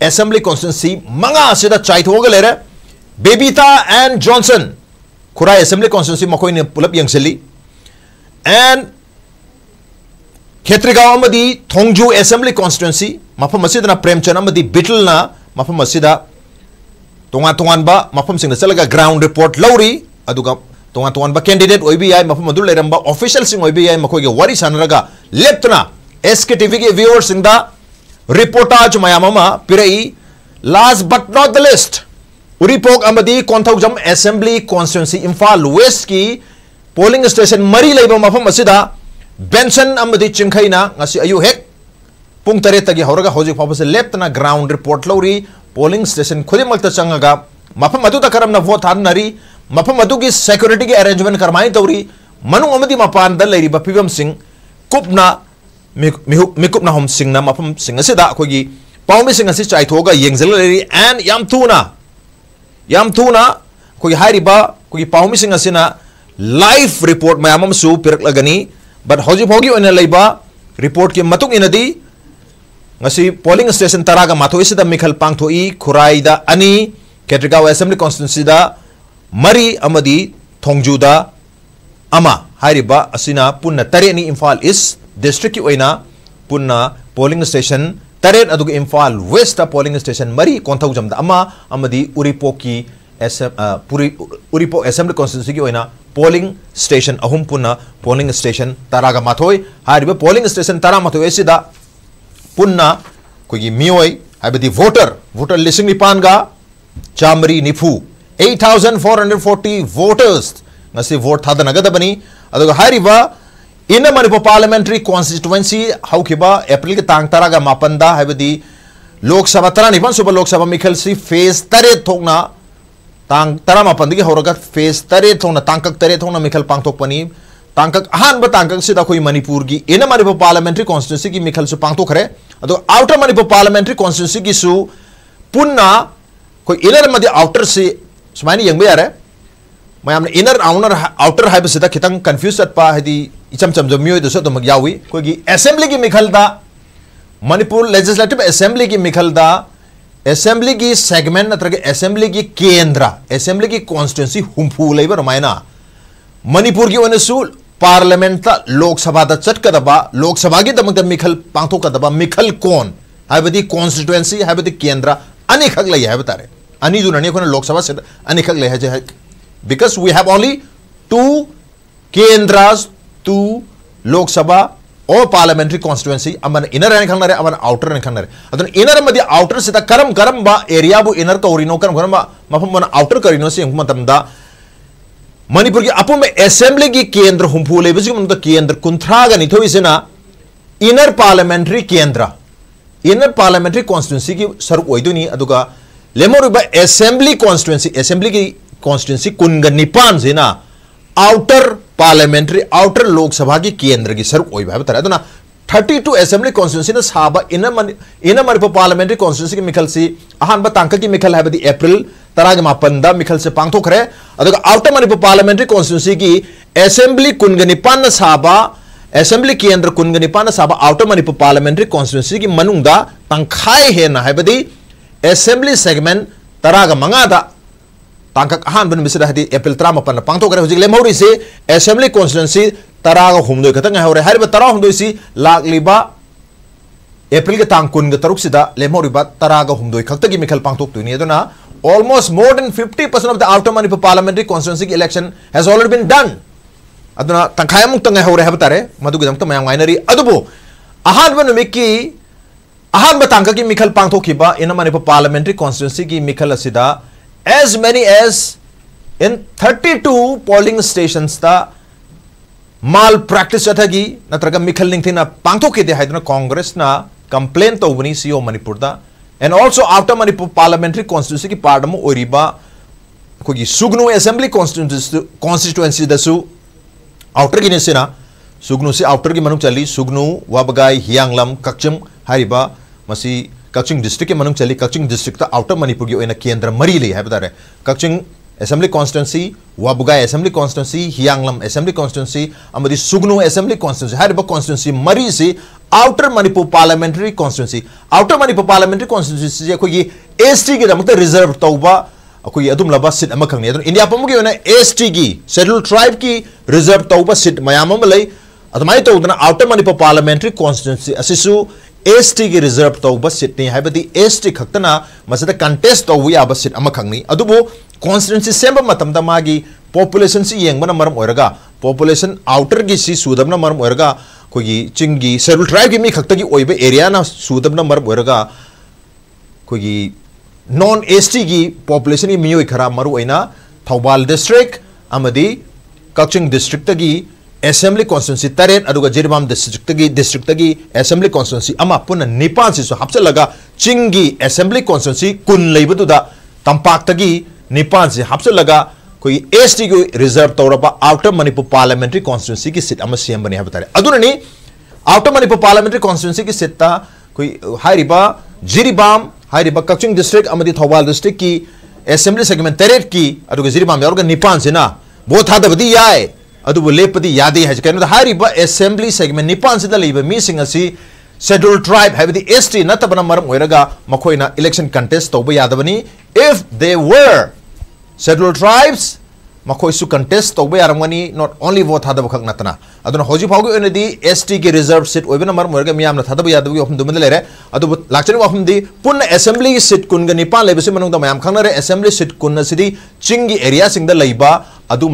assembly constituency मंगा चाइथोगा लेरे Babita and Johnson Khurai assembly constituency मखोई ने पुलप यंगसली एंड खेत्रिगांव अमदी थोंगजू असेंबली कॉन्स्टिट्यूंसी मफम मसिदना प्रेमचंद अमदी मफम मसिदा तोंगा तोंगानबा मफम सिंग चलगा ग्राउंड रिपोर्ट लौरी, अदुगा तोंगा तोंगा कैंडिडेट मफम लेरंबा ऑफिशियल सिंग ओइबी याय मखोगे वरी सनरगा लेप्तना एसके टीवी के व्यूअर्स सिंग दा रिपोर्टाज मयाममा पिरई last but not the least Uripok अमदी Konthoujam assembly constituency Imphal west की पोलिंग स्टेशन मरी लेबा मफम असिदा बेंसन चिंखैना pung tare tagi horaga hoji phawse leptana ground report lori polling station खुदिमक्ता चंगागा। मफम अदु तकरम न हानरी मफम अदु की arrangement करमाई तौरी। मनु मपान द लेरी बपिबम सिंह। सिंह ना मफम सिंह असिदा अखोगी पाउमी सिंह असि चाइथोगा लेरी। एंड याम थूना थूना रिपोर्ट मैम पिरकलगनी बट हौजी भौगी ओने लेबा रिपोर्ट के amadi thongju da ama hairiba asina punna tare ni imphal east district ki oina punna polling station tare aduga imphal west da polling station mari konthau jamda ama amadi uripo ki पूरी assembly constituency की होना polling station अहम पुना polling station तरग माथोय हाब polling station तरह माथो इसद पुना कोई मीय है वोटर वोटर लिसिंग निपान गा निफू। 8,440 voters four hundred forty voters vote थाद in Manipur parliamentary constituency April के तांग तरह मापन है हाँ, लोकसभा तरह निपन सुबह लोकसभा मिखल से फ़ेज़ तरह थोना तांग तरामापन दिगे होरग फेस तरे थोंना तांकक तरे थोंना मिखल पांगथोकपनी तांकक अहान ब तांकक सिदा खुई मणिपुर गी इन मणिपुर पार्लियामेंट्री कॉन्स्टिट्यूएंसी गी मिखल सु पांगथो खरे अदो आउटर मणिपुर पार्लियामेंट्री कॉन्स्टिट्यूएंसी की सु पुन्ना कोई इनर मदि आउटर से सुमाइन यंग बेयारे मय हमने इनर आउनर आउटर हाइब सिदा खितं कंफ्यूज इचम चम जमियो दस तो मग की सेगमेंट नत्रगे की केंद्र, assembly की constituency हुम्फू लेबर मायना। मणिपुर की वनसु पार्लियामेंट लोकसभा चटकदबा लोकसभा की दमक मिखल पांथोकदबा मिखल कोन? हाबदी कॉन्स्टिट्युएंसी हाबदी केंद्र। अनिखक लय हाब तारे अनि दुनने कोन लोकसभा से अनिखक लय है because we have only two केंद्रास two Lok Sabha ओ पार्लमेंट्री कॉन्स्टिट्युएंसी अमन इनर एन खनरे अमन आउटर एन खनरे अदन इनर मदि आउटर से करम करम बा एरिया बु इनर को रिनो करम करम मफम मन आउटर करिनो से हम दा मणिपुर की अपु में असेंबली की केंद्र हुंपुले बिजु मन तो केंद्र कुंथरा ग निथो बिसना इनर पार्लियामेंट्री केंद्र। इनर पार्लियामेंट्री कॉन्स्टिट्युएंसी की सर ओइदुनी अदुगा लेमोर बा असेंबली कॉन्स्टिट्युएंसी असेंबली की कॉन्स्टिट्युएंसी कुनग निपान आउटर पार्लियामेंट्री आउटर लोकसभा की केंद्र की सरुक बता अदुना 32 असेंबली कॉन्स्टिट्यूंसी ने साबा इनर मणिपुर पार्लियामेंट्री कॉन्स्टिट्यूंसी की मिखल सी अहान तांक की मिखल है अप्रैल तराग मापन मिखल से पांथोखरे आउटर मणिपुर पार्लियामेंट्री कॉन्स्टिट्यूंसी की असेंबली कुनग निपान साबा असेंबली केंद्र कुनग निपान साबा आउटर मणिपुर पार्लियामेंट्री कॉन्स्टिट्यूंसी की तंखाई हेना है असेंबली सेगमेंट तराग मंगादा तांकक अहान बन मिसरा हदी अप्रैल तरा मपन पांथोखरे हुजिक लेमौरी से असेंबली कॉन्स्टिट्यूंसी तराग हुमदोय खतंग हौरे हरब तरा हुमदोय सी लाकलिबा अप्रैल के तांग कुन के तरुक सिदा लेमौरिबा तराग हुमदोय खक्तगी मिखल पांथोक तुनी अदुना almost more than 50% of the outer Manipur parliamentary constituency election has already been done. aduna tangkhaya muk tangai hore habtare madu gidam to mayang ngainari adubu ahan ba numik ki ahan ba tangka ki mikhal pangtho khiba in Manipur parliamentary constituency ki mikhal asida as many as in 32 polling stations ta mal practice athagi natraga mikhal ningthina pangtho ki de haiduna congress na complaint to buni CEO Manipur da and also after Manipur parliamentary constituency की part में ओरिबा कोई Sugnu assembly constituency दसु outer की नेसेना सुगनु से outer की मनुक चली सुगनु वाबगाई हियांगलम कक्चिम हारिबा मसी के कक्षिंग डिस्ट्रिक्ट के मनुंग चली कक्षिंग डिस्ट्रिक्ट तो आउट मणिपुर की ओना केंद्र मरी ली है बता रहे Kakching assembly constituency वाबुगा assembly constituency Hiyanglam assembly constituency अमरी सुगनो असेंबली कॉन्स्टिट्यूंसी हर बक कॉन्स्टिट्यूंसी मरी से outer Manipur parliamentary constituency outer Manipur parliamentary constituency जे कोई एसटी के मतलब रिज़र्व तौबा कोई अदुम लबा सिट अमा खंगने। इंडिया पमगे ओना एसटी की शेड्यूल ट्राइब की रिज़र्व तौबा सिट मयामम लई। अदमाई तो उतना आउटर मणिपुर पार्लियामेंट्री कॉन्स्टिट्यूंसी असिसु एसटी की रिज़र्व तौबा सिट ने हाइबदी एसटी खक्तना मसदा कंटेस्ट तौबु याबा सिट अमा खंगनी अदुबो कॉन्स्टिट्यूंसी सेंब मागी पॉपुलेशन से येंगबना पॉपुलेशन आउटर की सी सुदबना मरम ओरगा कोगी चिंगी ट्राइब की मी ओइबे एरिया ना सुदबना मरम ओरगा कोगी नॉन एस टी की पॉपुलेशन की मियोई खरा मरु ओइना थौबाल डिस्ट्रिक्ट अमदी डिस्ट्रिक्ट की एसेंब्ली कॉन्स्टिटेंसी तरह अगर जिरमाम डिस्ट्रिक्ट की डिस्ट्रिक्ट की एसेंब्ली कॉन्स्टिटेंसी अमा पुनः निपान से हापसलग चिंगी एसेंब्ली कॉन्स्टिटेंसी कुन लेब तंपाक्त की निपान से हापसलग कोई एस टी को रिज़र्व तौरब आउटर मणिपुर पार्लियामेंट्री कॉन्स्टिटेंसी की सीट अमा सीएम बनी हबतारे अदुनी आउटर मणिपुर पार्लियामेंट्री कॉन्स्टिटेंसी की सीट ता कोई हाइरिब जिरिबाम हाइरिब कचिंग डिस्ट्रिक्ट अमा दी डिस्ट्रिक्ट की एसेंब्ली सेगमेंट तरह की अगर जिरिबाम यार निपान से ना वो दबदी या अदुबु लेपदि यादे है कनो हारिबा असेंबली सेगमेंट निपान शेड्यूल ट्राइब है नतबना मरम ओइरगा मखोइना इलेक्शन कंटेस्ट तब यादबनी if they were schedule tribes मखोइसु contest तोबा यारमगनी नॉट ओनली वोट थादब खक नतना अदुना ओइनदि एसटी के रिज़र्व सीट ओइबना मरम ओइरगा मियामना थादब यादबि ओफम दुमन लेरे अदुबु लाक्चनि वाफम दि पुन असेंबली सीट कुनगा निपान लेबसि मनुंग मयाम खंगनरे असेंबली सीट कुन सिदि चिंगी एरिया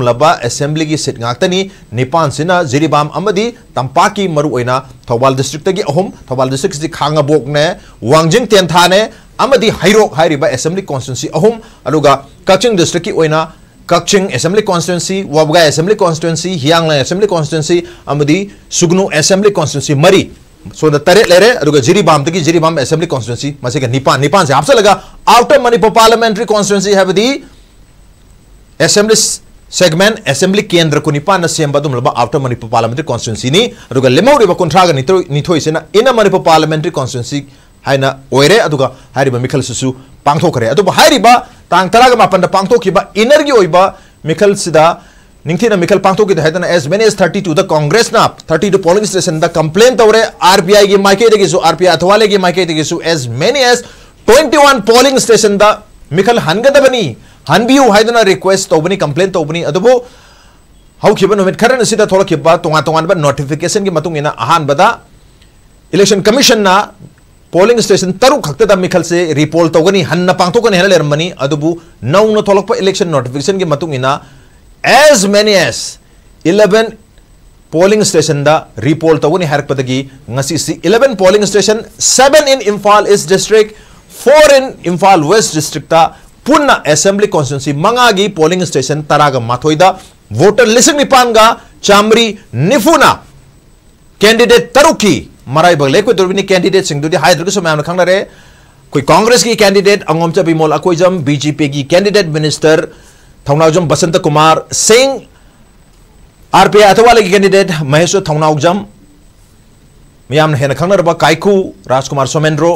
लबा असेंबली की सीट गातनी निपान सिना जिरीबाम अमदी तंपाकी मरु ओइना डिस्ट्रिक्ट की अहम थौबाल डिस्ट्रिक्ट से खांगाबोक ने वांगजिंग तेंथा ने अमदी हाइरोक हाइरिबा कचिंग डिस्ट्रिक्ट की constituency Wabagai assembly constituency Hiyanglam assembly constituency अमदी Sugnu assembly constituency मरी सो द तरे लेरे अदुगा जिरीबाम तकी जिरीबाम असेंबली कॉन्स्टिट्यूंसी मसेगा निपान निपान से आपसे लगा outer Manipur parliamentary constituency have the assembly segment assembly केंद्र को निपान same outer Manipur parliamentary constituency नि लेमौरीब कुंथ्राग निथोइसेना इन मणिपुर पार्लियामेंट्री कॉन्स्टिट्यूंसी हाइना ओइरे अदुगा हारिबा मिखल सुसु पांगथोखरे अदुबा हारिबा तांग तराग मापन पांगथोखिबा इनर की मिखल सिदा निंगथिना मिखल हाइदना as many as 32 the Congress ना 32 पोलिंग स्टेशन कंप्लेन तवरे आरपीआई की माइके देगी सु आरपीआई अथवाले की माइके देगी सु as many as 21 polling station मिखल हनगदबनी हनबियु हाइदना रिक्वेस्ट तौबनी कंप्लेन तौबनी थोलखिबा तोंगा तोंगा नोटिफिकेशन की बदा इलेक्शन कमीशन पोलिंग स्टेशन तरु खक्तदा मिखल से रिपोल तौगनी हन्न पांगथोकनी हेला लेरमनी नौन थोलकपा इलेक्शन नोटिफिकेशन की as many as 11 polling station repoll तौगनी si. 11 polling station 7 in Imphal East district 4 in Imphal West district ta पुनः असेंबली कॉन्स्टिट्यूंसी मंगागी पोलिंग स्टेशन तराग माथोद वोटर लिसिंग निपानगा चामरी निफुना कैंडिडेट तरुकी मराई बगले कोई दुर्बिनी कैंडिडेट सिंह दुदी हाइद्र को समय खंग रे कोई कांग्रेस की कैंडिडेट अंगोम चबिमोल अकोइजम बीजेपी की candidate minister Thounaojam Basanta Kumar Singh RPI Athawale की कैंडिडेट महेश थौनाउजम मियाम हेन खंगरबा काइकू राजकुमार सोमेंद्रो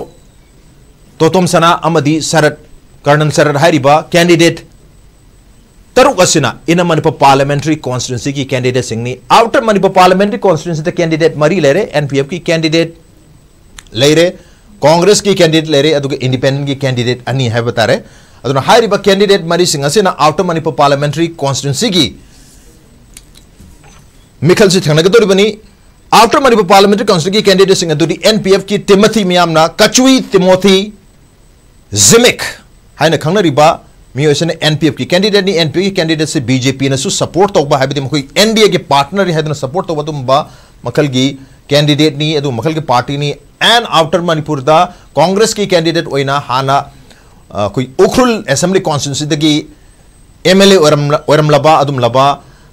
तोतोम सना शरद सरद हारिबा कैंडिडेट तरुक इन मणिपुर पार्लियामेंट्री कॉन्स्टिट्यूंसी की candidate सिंगनी outer Manipur parliamentary constituency candidate मरी लेरे एनपीएफ की कैंडिडेट लेरे कांग्रेस की कैंडिडेट लेरे इंडिपेंडेंट की कैंडिडेट अनि है बता रहे अदुना हारिबा कैंडिडेट मरी Singh outer Manipur parliamentary constituency की मिखल से थंगनगदोरिबनी आउटर मणिपुर पार्लियामेंट्री कॉन्स्टिट्यूंसी की कैंडिडेट सिंह अदुदी एनपीएफ की टिमोथी मियामना कचुई तिमोथी जिमिक हाइना खंगनरिबा मियोसन एनपीएफ की कैंडिडेट एनपीएफ की कैंडिडेट से बीजेपी ने सपोर्ट तौबा है एनडीए के पार्टनर है सपोर्ट तौबा मखल की कैंडिडेट मखल की पार्टी नि एन आउटर मणिपुर कांग्रेस की कैंडिडेट हाना कोई उखरुल असेंबली कॉन्स्टिट्यूंसी दगी एमएलए ओरम लबा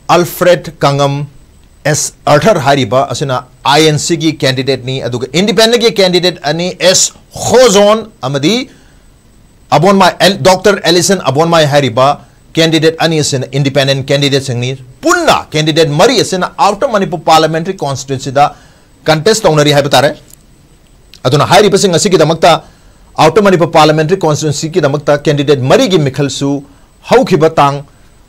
अल्फ्रेड कंगम एस अर्थर हारिबा असना आईएनसी की कैंडिडेट इंडिपेंडेंट की कैंडिडेट अनि एस होजोन abon mai dr ellison abon mai hariba candidate ani sin independent candidate singni punna candidate mari sin outer manipur parliamentary constituency da contest taunari hai batare aduna hariba sing asigi damakta outer manipur parliamentary constituency ki damakta candidate mari gi mikhal su haukiba tang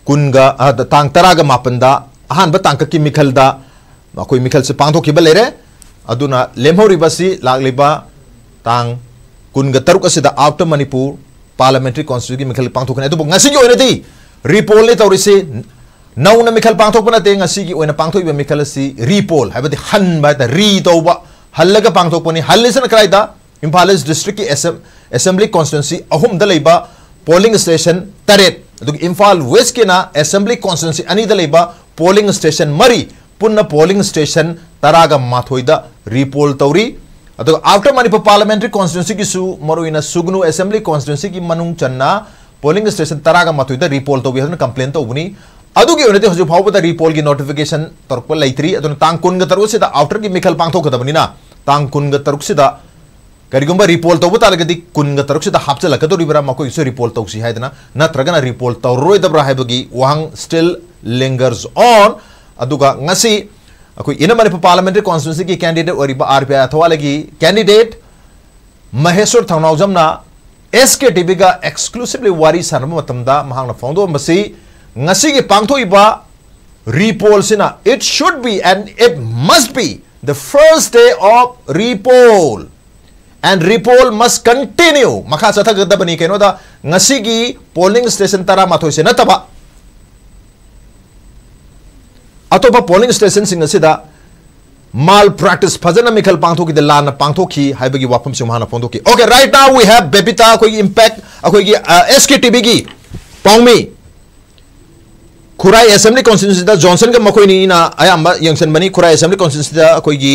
kunga tang taraga mapanda ahan ba tang ki mikhal da koi mikhal se pangtho ki ba lere aduna lemhori basi lagliba tang kunga taruk asida outer manipur parliamentary constituency की मिखल पांथोखने अब तो नसीगी repoll ने तो तौर से noun मिखल पांथोक नाते पांथोब मिखल से रिपोल। है हन री तो तब हल पांथोपनी हल से क्राइद इम्फाल डिस्ट्रिक की एसम एसम्ली कॉन्स्टिट्युएसी अहमद पोलिंग स्टेशन तरह इम्फाल वेस्ट के एसम्ली कॉन्स्टिट्युएसी पोलिंग स्टेशन मरी। पुनः पोलिंग स्टेशन तरग माथोद रिपोल तौरी आफ्टर मणिपुर पार्लियामेंट्री कॉन्स्टिट्यूंसी मरुइना सुगनु असेंबली कॉन्स्टिट्यूंसी की मनुंग चन्ना पोलिंग स्टेशन तरागा मतुइदा रिपोल तो बिहन कंप्लेन तो ओनते हजु फावबदा रिपोल की नोटिफिकेशन तरप लैत्री तांग कुन ग तरु सिदा आउटर की मिखल पांग थोकदबनिना तांग कुन ग तरु सिदा करिगुंबा रिपोल तौब तालगदी कुन ग तरु सिदा हापचलकदोरिबरा मको इसे रिपोल तौसी हायदना। नत्रगना रिपोल तौरोयदब्रा हायबगी वांग still lingers on inner parliamentary constituency की कैंडिडेट और आर पी आई अथवा candidate Maheshwar Thounaojam S K TV का एक्सक्लूसिवली वारी सरबी पाथोब repoll it should be and it must be the first day of repoll and repoll must continue मखा चथगदी polling station तरह माथो से नाब अतोप पोलिंग स्टेशन माल प्रैक्टिस फजन मिखल पाथोगी लान पाथोखी वाफम से मान पोंदोखी okay right now we have Babita कोई इंपैक्ट अखोई की एस के टीवी की पाउमी खुराई असेंबली कॉन्स्टिट्यूंसी जॉनसन के मखोनी अयब यंगसन बनी, खुराई असेंबली कॉन्स्टिट्यूंसी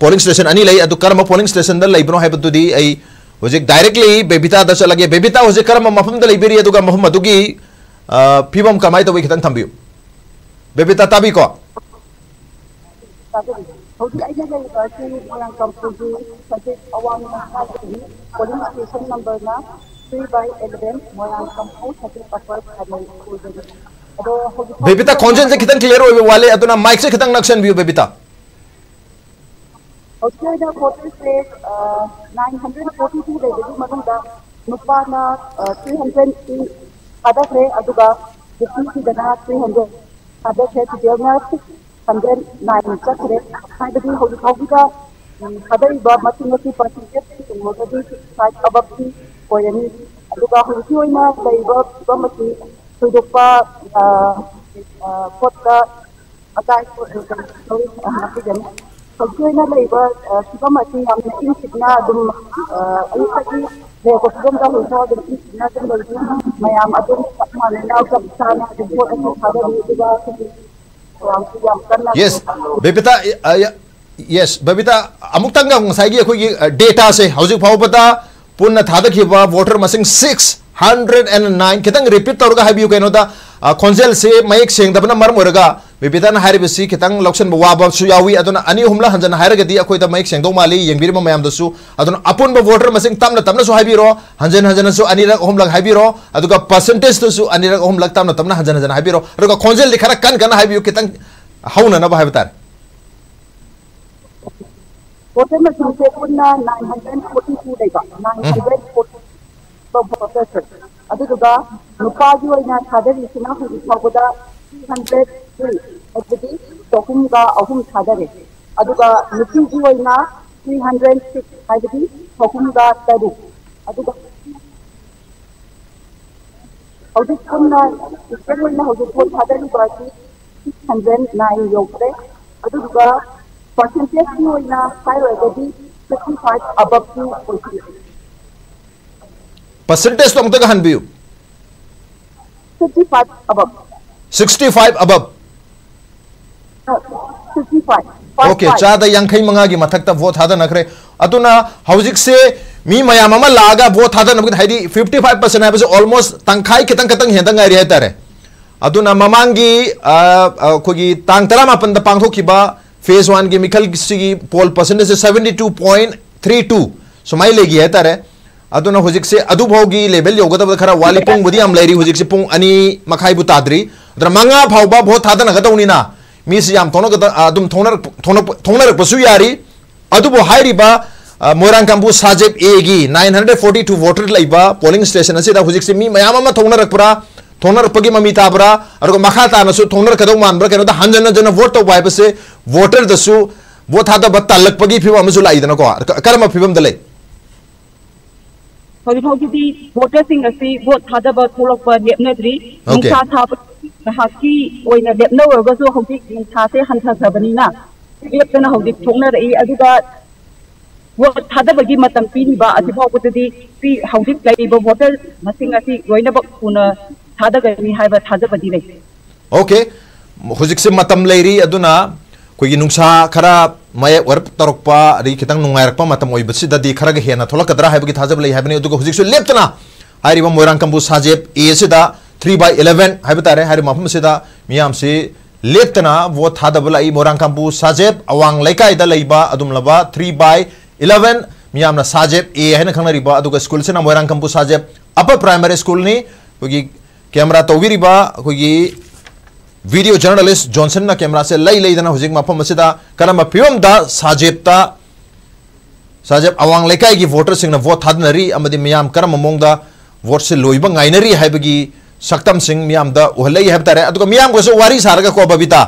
पोलिंग स्टेशन अनी लई अदु कर्म पोलिंग स्टेशन द लईब्रो हैबदुदी आई होजिक डायरेक्टली बेबिता द चलगे बेबिता होजिक कर्म मफम द लईबेरी अदुगा मफम अदुगी फिबम कमाई तो वे खतन थंबियो। ताबी को हौजी आइना लइबा सि मोयां कंपुजी सजेक अवांग महाजी पोलिंग स्टेशन नंबर ना 3 by 11 मोयां कंपू सजेक अपर खाने कोजरी बेबिता कॉन्जेन से कितन क्लियर हो वाले अतुना माइक से कितन नक्शन व्यू बेबिता Australia voter से 942 लेबेगी मनुंदा नुपाना 300 अदखरे अदुगा बुकिंग की दना 300 và bên thế thì điều nhớ phần bên này mình chắc thế hai bên đi hậu không có và đây bờ mà chúng tôi phần thứ nhất thì chúng tôi đi phải ở bậc thì của nhà mình lúc đó hậu chui mà ờ, ờ, ờ, đây bờ bờ mà chỉ sử dụng và phốt ở tại của tôi là cái gì hậu chui nó đây bờ chúng tôi mà chỉ làm những cái gì na đúng anh sẽ đi ngasai gi akhoi data se hauzik phawbata punna thadakhiba voter masing 609 kitang repeat tawrga habiyu kaino da khonjel se mayek sengdabna maram oraga bebita na hairi bisi kitang loction ba खोजल से Mac सेंदगा विविधन से खितंग वाबून अनी हूँ हंजन है अखोद मैक सेंदोमाली मैम अपूब वोटर मचिंग तम तम हंजन हंजन अनीर अहमल पर्सेंटेज अनीर अहमल तम तम हंजन हंजन है खोजल खर कन कन है खित हौनब है ꯑꯗꯨꯗꯨꯒ ꯅꯨꯄꯥꯒꯤ ꯑꯣꯏꯅ ꯊꯥꯗꯔꯤꯁꯤꯅ ꯍꯧꯖꯤꯛ ꯐꯥꯎꯕꯗ ꯊ꯭ꯔꯤ ꯍꯟꯗ꯭ꯔꯦꯠ ꯊ꯭ꯔꯤ ꯍꯥꯏꯕꯗꯤ ꯆꯍꯨꯝꯒ ꯑꯍꯨꯝ ꯊꯥꯗꯔꯦ ꯑꯗꯨꯒ ꯅꯨꯄꯤꯒꯤ ꯑꯣꯏꯅ ꯊ꯭ꯔꯤ ꯍꯟꯗ꯭ꯔꯦꯠ ꯁꯤꯛꯁ ꯍꯥꯏꯕꯗꯤ ꯆꯍꯨꯝꯒ ꯇꯔꯨꯛ ꯑꯗꯨꯒ ꯍꯧꯖꯤꯛ ꯄꯨꯟꯅ ꯏꯁꯇꯦꯠ ꯑꯣꯏꯅ ꯍꯧꯖꯤꯛ ꯚꯣꯠ ꯊꯥꯗꯔꯤꯕ ꯑꯁꯤ ꯁꯤꯛꯁ ꯍꯟꯗ꯭ꯔꯦꯠ ꯅꯥꯏꯟ ꯌꯧꯈ꯭ꯔꯦ ꯑꯗꯨꯗꯨꯒ ꯄꯔꯁꯦꯟꯇꯦꯖꯀꯤ ꯑꯣꯏꯅ ꯍꯥꯏꯔꯨꯔꯒꯗꯤ ꯐꯤꯐꯇꯤ ꯐꯥꯏꯚ ꯑꯕꯞꯇꯤ ꯑꯣꯏꯈꯤ परसेंटेज तो हम तो कहाँ भी हो? 65 अबब 65 अबब 65 ओके चादर यंखई मंगा की मतलब तब वो था तो नखरे. अतु ना हाउसिक से मी मया मामा लागा वो था तो नमकी थाई 55 परसेंट है बस ऑलमोस्ट तंखाई कितन कितन है तंग आयरिया तरह अतु मामांगी आ कोई तंग तरह मापन द पांखो की बा फ़ेज़ वन के मिकल किसी की पोल परसेंटेज टू समय लेगी है तरह am lairi hojik se pung ani makhai bu tadri adra manga phauba bho thada na gadawni na mi se yam thono gada adum thonar thono thonar pasu yari adu bo hairi ba moirang kambu sajeb a gi 942 voter laiba polling station ase da hojik se mi mayam ma thonar rakpura thonar pagi mami tabra argo makha ta na su thonar kadau man bra keno da hanjana jana vote to bai pase voter da su vote hada ba talak pagi phiwa amsu lai dana ko karma phibam dalai ꯍꯧꯖꯤꯛꯐꯥꯎꯒꯤꯗꯤ ꯚꯣꯇꯔꯁꯤꯡ ꯑꯁꯤ vote ꯊꯥꯗꯕ ꯊꯣꯛꯂꯛꯄ ꯂꯦꯞꯅꯗ꯭ꯔꯤ ꯅꯨꯡꯁꯥ ꯊꯥꯕ ꯉꯥꯏꯍꯥꯛꯀꯤ ꯑꯣꯏꯅ ꯂꯦꯞꯅꯧꯔꯒꯁꯨ ꯍꯧꯖꯤꯛ ꯅꯨꯡꯁꯥꯁꯦ ꯍꯟꯊꯈ꯭ꯔꯕꯅꯤꯅ ꯂꯦꯞꯇꯅ ꯍꯧꯖꯤꯛ ꯊꯣꯛꯅꯔꯛꯏ ꯑꯗꯨꯒ ꯚꯣꯠ ꯊꯥꯗꯕꯒꯤ ꯃꯇꯝ ꯄꯤꯔꯤꯕ ꯑꯁꯤꯐꯥꯎꯕꯗꯗꯤ ꯄꯤ ꯍꯧꯖꯤꯛ ꯂꯩꯔꯤꯕ ꯚꯣꯇꯔ ꯃꯁꯤꯡ ꯑꯁꯤ ꯂꯣꯏꯅꯃꯛ ꯊꯨꯅ ꯊꯥꯗꯒꯅꯤ ꯍꯥꯏꯕ ꯊꯥꯖꯕꯗꯤ ꯂꯩ okay hujik se कोई नुसा खरा मय वरप तरप अरे खितंग नुंगायरप खरग हेना थोलकद्रा हाइब की थाजब ले हाइबने उदुको हुजिक सु साजेब ए सिदा 3 बाय 11 हाइब तारे हाइरिब मफम सिदा मियाम से लेपना वो थादब लाई मोयरांग कंबु साजेब अवांग लेकाइ द लेबा अदुम लबा 3 साजेब ए है खंग स्कूल से ना साजेब अपर प्राइमरी स्कूल ने कैमरा वीडियो जर्नलिस्ट जॉनसन ना कैमरा से लई लई दना हुजिक मफम से करम फिवम दा साजेब ता साजेब अवांग लेकाई की वोटर सिंह ना वोट थादनरी अमदि मियाम करम मोंगदा वोट से लोइबा गाइनरी हाइबगी सक्तम सिंह मियाम दा है तारे अदुगा मियाम को वारी सारगा को बबिता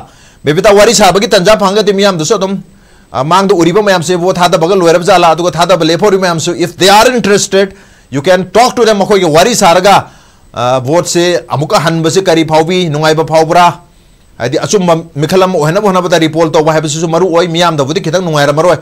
बेबिता वारी साबगी तंजा फांगदि मियाम दुसो दम मांग दो उरिबा मैम से वो थादा जाला मैम से if they are interested you can talk to them मखोय वारी सारगा वोट से अमुका हनबसे करी फाउबी नुंगाइबा फाउबरा हाइदि अचुम मिखलम ओहना बोहना बता रिपोर्ट तो वाहबसे मरु ओय मियाम दबुदि खितंग नुंगाइरा मरोय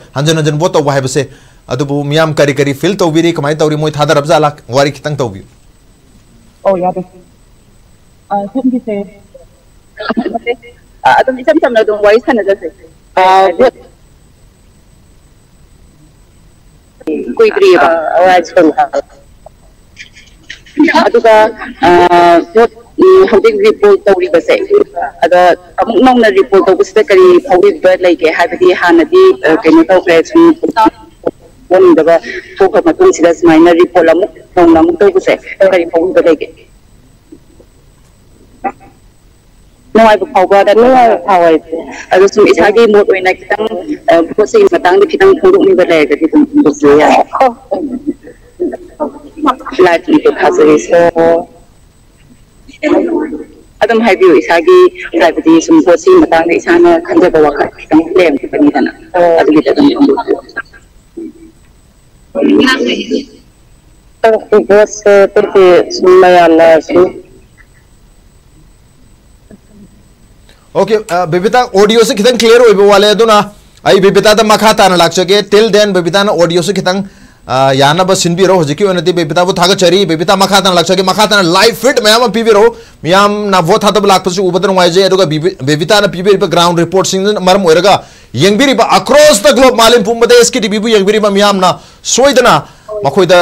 Dạ. aduga vot haudik report tawri ba se ada amuk nong na report tawu sita kari phawi ba lai ke hai badi hana di kemo taw kre chum bon daga thoka matung sida smaina report amuk nong amuk tawu se kari phawi ba lai ke nói bộ pháo đó nữa pháo ấy ở đó chúng ta cái một cái này cái tăng bộ sĩ mà tăng thì cái tăng không đủ như vậy cái thì cũng được rồi à ꯂꯥꯏꯐꯀꯤꯗꯣ ꯊꯥꯖꯔꯤꯁꯦ ꯑꯗꯨꯝ ꯍꯥꯏꯕꯤꯌꯨ ꯏꯁꯥꯒꯤ ꯍꯥꯏꯕꯗꯤ ꯁꯨꯝ ꯄꯣꯠꯁꯤꯒꯤ ꯃꯇꯥꯡꯗ ꯏꯁꯥꯅ ꯈꯟꯖꯕ ꯋꯥꯈꯜ ꯈꯤꯇꯪ ꯂꯩꯔꯝꯒꯅꯤꯗꯅ ꯑꯗꯨꯒꯤꯗ ꯑꯗꯨꯝ ꯐꯣꯡꯗꯣꯛꯄꯤꯌꯨ ꯄꯣꯠꯁꯦ ꯑꯩꯈꯣꯏꯒꯤ ꯁꯨꯝ ꯃꯌꯥꯝꯅ ꯁꯨꯝ ओके बेबिता ऑडियो से खितंग क्लियर होइबो वाले अदुना आई बेबिता दा मखा ताना लाक्चगे टिल देन बेबिता ना ऑडियो से खितंग याना बस सिनबी रो हजिकी ओनति बेबिता वो थागा चरी बेबिता मखा ताना लाक्चगे मखा ताना लाइव फिट मयाम पीबी रो मियाम ना वो था तब लाख पसु उबदन वाइजे अदुगा बेबिता ना पीबी ग्राउंड रिपोर्ट सिंग मरम ओरगा यंगबिरी बा अक्रॉस द ग्लोब मालिम पुमबदे एसके टीवी बु यंगबिरी बा मियाम ना सोइदना मखोइदा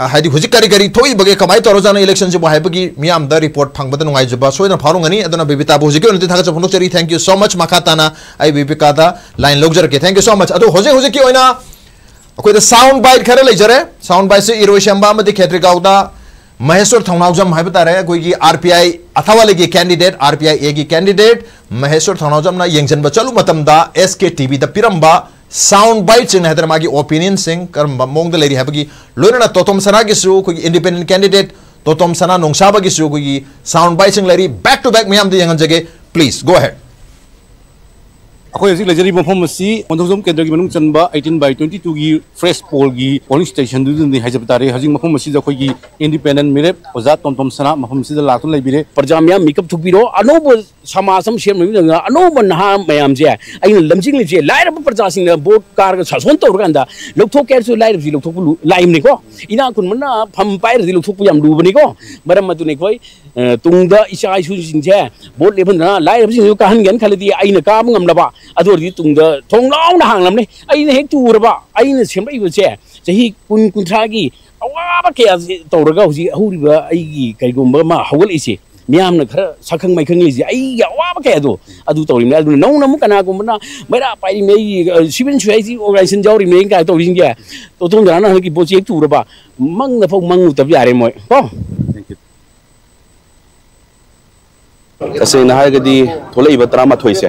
हाइदि हुजिक करी करी थोई बगे कमाई तोरो जाना इलेक्शन से हाइबगी मियाम द रिपोर्ट फंगबद नुंगाई जबा सोइना फारुंगनी अदना बेबिता बु हुजिक ओनति थागा चफुंदो चरी थैंक यू सो मच मखाताना आई बेबिका दा लाइन लोगजर के थैंक यू सो मच अदो होजे होजे की ओइना अखोइदा साउंड बाइट खरे लेजरे साउंड बाइट से इरोय शंबा मदि खेत्रिगाउदा महेश्वर थौनाउजम हाइब तारे कोई आरपीआई अथवा की कैंडिडेट, आरपीआई ए की कैंडिडेट, महेश्वर थौनाउजम ना यंगजन चलू मतमदा एसके टीवी द पिरंबा, साउंड बाइट है मागी ओपिनियन सिंह करम मोंग लेरी है लोनना तोतम सना की इंडिपेंडेंट कैंडिडेट, तोतम सना नोंसाब की साउंड बाइट सिंह लेरी। बैक टू बैक मैम यंगजगे प्लीज़ गो हेड अखोई हजिक लेजरी मफम असी केंद्र की मनुंग चनबा 18 बाय 22 की फ्रेश पोल की पोलिंग स्टेशन दुदुनि तारे असी जखोई की इंडिपेंडेंट मेरेप ओजा तोमतोम सना मफम असी लातुन लेबिरे प्रजा म्याम मिकअप थुबिरो अनोब समाजम सेम नमिंग अनोब नहा मयाम जे अइन लमजिंग लिजे लाइरब प्रजा सिंग वोट कार लौथोक केरसु लाइरब जी लौथोक लाइम निको इना कुन फम पाइर जी लौथोक याम लुबनी को मरम सिंजे वोट लेबना लाइरब सिंग कहन गन खलदी काम ngam ꯑꯗꯨꯗꯤ ꯇꯨꯡꯗ ꯊꯣꯡ ꯂꯥꯎꯅ ꯍꯥꯡꯂꯝꯅꯤ ꯑꯩꯅ ꯍꯦꯛ ꯇꯨꯔꯕ ꯑꯩꯅ ꯁꯦꯝꯂꯛꯏꯕꯁꯦ ꯆꯍꯤ ꯀꯨꯟ ꯀꯨꯟꯊ꯭ꯔꯥꯒꯤ ꯑꯋꯥꯕ ꯀꯌꯥ ꯇꯧꯔꯒ ꯍꯧꯖꯤꯛ ꯍꯧꯔꯤꯕ ꯑꯩꯒꯤ ꯀꯩꯒꯨꯝꯕ ꯑꯃ ꯍꯧꯒꯠꯂꯛꯏꯁꯦ ꯃꯤꯌꯥꯝꯅ ꯈꯔ ꯁꯛꯈꯪ ꯃꯥꯏꯈꯪꯂꯤꯁꯦ ꯑꯩꯒꯤ ꯑꯋꯥꯕ ꯀꯌꯥꯗꯣ ꯑꯗꯨ ꯇꯧꯔꯤꯕꯅꯤ ꯑꯗꯨꯅ ꯅꯧꯅ ꯑꯃꯨꯛ ꯀꯅꯥꯒꯨꯝꯕꯅ ꯃꯩꯔꯥ ꯄꯥꯏꯔꯤꯕꯅꯤ ꯑꯩꯒꯤ ꯁꯤꯚꯤꯜ ꯁꯣꯁꯥꯏꯇꯤ ꯑꯣꯔꯒꯅꯥꯏꯖꯦꯁꯟ ꯌꯥꯎꯔꯤꯕꯅꯤ ꯑꯩꯅ ꯀꯥꯏ ꯇꯧꯔꯤꯁꯤꯡꯁꯦ ꯇꯣꯇꯣꯝꯖꯥꯅ ꯍꯧꯖꯤꯛꯀꯤ ꯄꯣꯠꯁꯦ ꯍꯦꯛ ꯇꯨꯔꯕ ꯃꯪꯅ ꯐꯥꯎ ꯃꯪꯉꯨꯗꯕ ꯌꯥꯔꯦ ꯃꯣꯏ ꯀꯣ ꯇꯁꯦꯡꯅ ꯍꯥꯏꯔꯒꯗꯤ ꯊꯣꯛꯂꯛꯏꯕ ꯇꯔꯥꯃꯥꯊꯣꯏꯁꯦ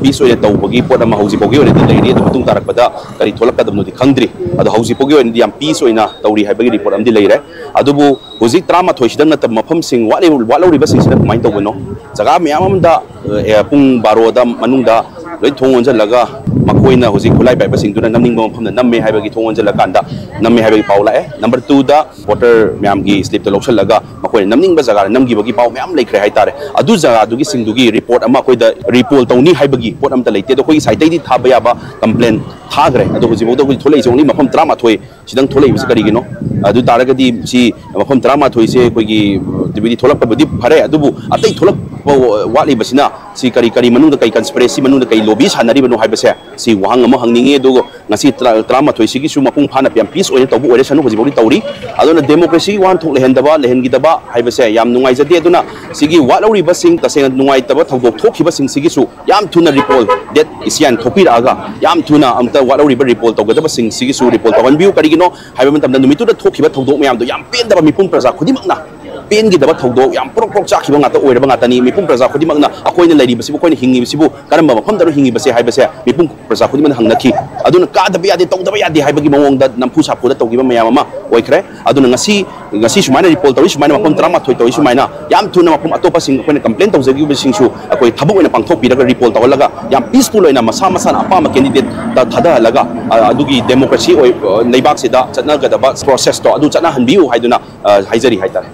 peace oina tau bagi pot ama hauji bogi oina di lai re do tung tarak pada kari tholak kadam no di khangdri ado hauji bogi oina di yam peace oina tauri hai bagi report am di lai re adubu huji trama thoi sidang na tam mafam sing wa le wa lo ri ba sing sidang mai tau no jaga me am da pung baro da manung da loi thong on laga ꯑꯩꯈꯣꯏꯅ ꯍꯧꯖꯤꯛ ꯈꯨꯠꯂꯥꯏ ꯄꯥꯏꯕꯁꯤꯡꯗꯨꯅ ꯅꯝꯅꯤꯡꯕ ꯃꯐꯝꯗ ꯅꯝꯃꯦ ꯍꯥꯏꯕꯒꯤ ꯊꯣꯡ ꯑꯣꯟꯁꯤꯜꯂꯀꯥꯟꯗ ꯅꯝꯃꯦ ꯍꯥꯏꯕꯒꯤ ꯄꯥꯎ ꯂꯥꯛꯑꯦ ꯅꯝꯕꯔ ꯇꯨꯗ ꯚꯣꯇꯔ ꯃꯌꯥꯝꯒꯤ ꯁ꯭ꯂꯤꯞꯇꯣ ꯂꯧꯁꯤꯜꯂꯒ ꯃꯈꯣꯏꯅ ꯅꯝꯅꯤꯡꯕ ꯖꯒꯥꯗ ꯅꯝꯈꯤꯕꯒꯤ ꯄꯥꯎ ꯃꯌꯥꯝ ꯂꯩꯈ꯭ꯔꯦ ꯍꯥꯏꯇꯥꯔꯦ ꯑꯗꯨ ꯖꯒꯥꯗꯨꯒꯤ ꯁꯤꯡꯗꯨꯒꯤ ꯔꯤꯄꯣꯔꯠ ꯑꯃ ꯑꯩꯈꯣꯏꯗ ꯔꯤꯄꯣꯜ ꯇꯧꯅꯤ ꯍꯥꯏꯕꯒꯤ ꯄꯣꯠ ꯑꯝꯇ ꯂꯩꯇꯦ ꯑꯗꯣ ꯑꯩꯈꯣꯏꯒꯤ ꯁꯥꯏꯠꯇꯒꯤ ꯊꯥꯕ ꯌꯥꯕ ꯀꯝꯄ꯭ꯂꯦꯟ ꯊꯥꯈ꯭ꯔꯦ ꯑꯗꯣ ꯍꯧꯖꯤꯛꯐꯥꯎꯗ ꯑꯩꯈꯣꯏ ꯊꯣꯛꯂꯛꯏꯁꯦ ꯑꯣꯡꯂꯤ ꯃꯐꯝ ꯇꯔꯥꯃꯥꯊꯣꯏ ꯁꯤꯗꯪ ꯊꯣꯛꯂꯛꯏꯕꯁꯤ ꯀꯔꯤꯒꯤꯅꯣ ꯑꯗꯨ ꯇꯥꯔꯒꯗꯤ ꯁꯤ ꯃꯐꯝ ꯇꯔꯥꯃꯥꯊꯣꯏꯁꯦ ꯑꯩꯈꯣꯏꯒꯤ ꯇꯤꯚꯤꯗꯤ ꯊꯣꯛꯂꯛꯄꯕꯨꯗꯤ ꯐꯔꯦ ꯑꯗꯨꯕꯨ ꯑꯇꯩ ꯊꯣꯛꯂꯛꯄ ꯋꯥꯠꯂꯤꯕꯁꯤꯅ ꯁꯤ ꯀꯔꯤ ꯀꯔꯤ ꯃꯅꯨꯡꯗ ꯀꯔꯤ ꯀꯟꯁꯄꯤꯔꯦꯁꯤ ꯃꯅꯨꯡꯗ ꯀꯔꯤ ꯂꯣꯕꯤ ꯁꯥꯟꯅꯔꯤꯕꯅꯣ ꯍꯥꯏꯕꯁꯦ ꯁꯤ ꯋꯥꯍꯪ ꯑꯃ ꯍꯪꯅꯤꯡꯉꯤ ꯑꯗꯨꯒ ꯉꯁꯤ ꯇꯔꯥꯃꯥꯊꯣꯏꯁꯤꯒꯤꯁꯨ ꯃꯄꯨꯡ ꯐꯥꯅ ꯌꯥꯝ ꯄꯤꯁ ꯑꯣꯏꯅ ꯇꯧꯕ ꯑꯣꯏꯔꯁꯅꯨ ꯍꯧꯖꯤꯛꯐꯥꯎꯗꯤ ꯇꯧꯔꯤ ꯑꯗꯨꯅ ꯗꯦꯃꯣꯀ꯭ꯔꯦꯁꯤꯒꯤ ꯋꯥꯍꯟꯊꯣꯛ ꯂꯩꯍꯟꯗꯕ ꯂꯩꯍꯟꯈꯤꯗꯕ ꯍꯥꯏꯕꯁꯦ ꯌꯥꯝ ꯅꯨꯡꯉꯥꯏꯖꯗꯦ ꯑꯗꯨꯅ ꯁꯤꯒꯤ ꯋꯥꯠꯍꯧꯔꯤꯕꯁꯤꯡ ꯇꯁꯦꯡꯅ ꯅꯨꯡꯉꯥꯏꯇꯕ ꯊꯧꯗꯣꯛ ꯊꯣꯛꯈꯤꯕꯁꯤꯡꯁꯤꯒꯤꯁꯨ ꯌꯥꯝ ꯊꯨꯅ ꯔꯤꯄꯣꯜ ꯗꯦꯠ ꯏꯁꯤꯌꯥꯟ ꯊꯣꯛꯄꯤꯔꯛꯑꯒ ꯌꯥꯝ ꯊꯨꯅ ꯑꯝꯇ ꯋꯥꯠꯍꯧꯔꯤꯕ ꯔꯤꯄꯣꯜ ꯇꯧꯒꯗꯕꯁꯤꯡꯁꯤꯒꯤꯁꯨ ꯔꯤꯄꯣꯜ ꯇꯧꯍꯟꯕꯤꯌꯨ ꯀꯔꯤꯒꯤꯅꯣ ꯍꯥꯏꯕ ꯃꯇꯝꯗ ꯅꯨꯃꯤꯠꯇꯨꯗ ꯊꯣꯛꯈꯤꯕ ꯊꯧꯗꯣꯛ ꯃꯌꯥꯝꯗꯣ ꯌꯥꯝ ꯄꯦꯟꯗꯕ ꯃꯤꯄꯨꯝ ꯄ꯭ꯔꯖꯥ ꯈꯨꯗꯤꯡꯃꯛꯅ ꯄꯦꯟꯒꯤꯗꯕ ꯊꯧꯗꯣꯛ ꯌꯥꯝ ꯄ꯭ꯔꯣꯛ ꯄ꯭ꯔꯣꯛ ꯆꯥꯈꯤꯕ ꯉꯥꯛꯇ ꯑꯣꯏꯔꯕ ꯉꯥꯛꯇꯅꯤ ꯃꯤꯄꯨꯝ ꯄ꯭ꯔꯖꯥ ꯈꯨꯗꯤꯡꯃꯛꯅ ꯑꯩꯈꯣꯏꯅ ꯂꯩꯔꯤꯕꯁꯤꯕꯨ ꯑꯩꯈꯣꯏꯅ ꯍꯤꯡꯉꯤꯕꯁꯤꯕꯨ ꯀꯔꯝꯕ ꯃꯐꯝꯗꯅꯣ ꯍꯤꯡꯉꯤꯕꯁꯦ ꯍꯥꯏꯕꯁꯦ ꯃꯤꯄꯨꯝ ꯄ꯭ꯔꯖꯥ ꯈꯨꯗꯤꯡꯃꯛꯅ ꯍꯪꯅꯈꯤ ꯑꯗꯨꯅ ꯀꯥꯗꯕ ꯌꯥꯗꯦ ꯇꯧꯗꯕ ꯌꯥꯗꯦ ꯍꯥꯏꯕꯒꯤ ꯃꯑꯣꯡꯗ ꯅꯝꯐꯨ ꯁꯥꯐꯨꯗ ꯇꯧꯈꯤꯕ ꯃꯌꯥꯝ ꯑꯃ ꯑꯣꯏꯈ꯭ꯔꯦ ꯑꯗꯨꯅ ꯉꯁꯤ ꯉꯁꯤ ꯁꯨꯃꯥꯏꯅ ꯔꯤꯄꯣꯜ ꯇꯧꯔꯤ ꯁꯨꯃꯥꯏꯅ ꯃꯐꯝ ꯇꯔꯥꯃꯥꯊꯣꯏ ꯇꯧꯔꯤ ꯁꯨꯃꯥꯏꯅ ꯌꯥꯝ ꯊꯨꯅ ꯃꯐꯝ ꯑꯇꯣꯞꯄꯁꯤꯡ ꯑꯩꯈꯣꯏꯅ ꯀꯝꯄ꯭ꯂꯦꯟ ꯇꯧꯖꯈꯤꯕꯁꯤꯡꯁꯨ ꯑꯩꯈꯣꯏ ꯊꯕꯛ ꯑꯣꯏꯅ ꯄꯥꯡꯊꯣꯛꯄꯤꯔꯒ ꯔꯤꯄꯣꯜ ꯇꯧꯍꯜꯂꯒ ꯌꯥꯝ ꯄꯤꯁꯐꯨꯜ ꯑꯣꯏꯅ ꯃꯁꯥ ꯃꯁꯥꯅ ꯑꯄꯥꯝꯕ ꯀꯦꯟꯗꯤꯗꯦꯠꯇ ꯊꯥꯗꯍꯜꯂꯒ ꯑꯗꯨꯒꯤ ꯗꯦꯃꯣꯀ꯭ꯔꯦꯁꯤ ꯂꯩꯕꯥꯛꯁꯤꯗ ꯆꯠꯅꯒꯗꯕ ꯄ꯭ꯔꯣꯁꯦꯁꯇꯣ ꯑꯗꯨ ꯆꯠꯅꯍꯟꯕꯤꯌꯨ ꯍꯥꯏꯗꯨꯅ ꯍꯥꯏꯖꯔꯤ ꯍꯥꯏꯇꯥꯔꯦ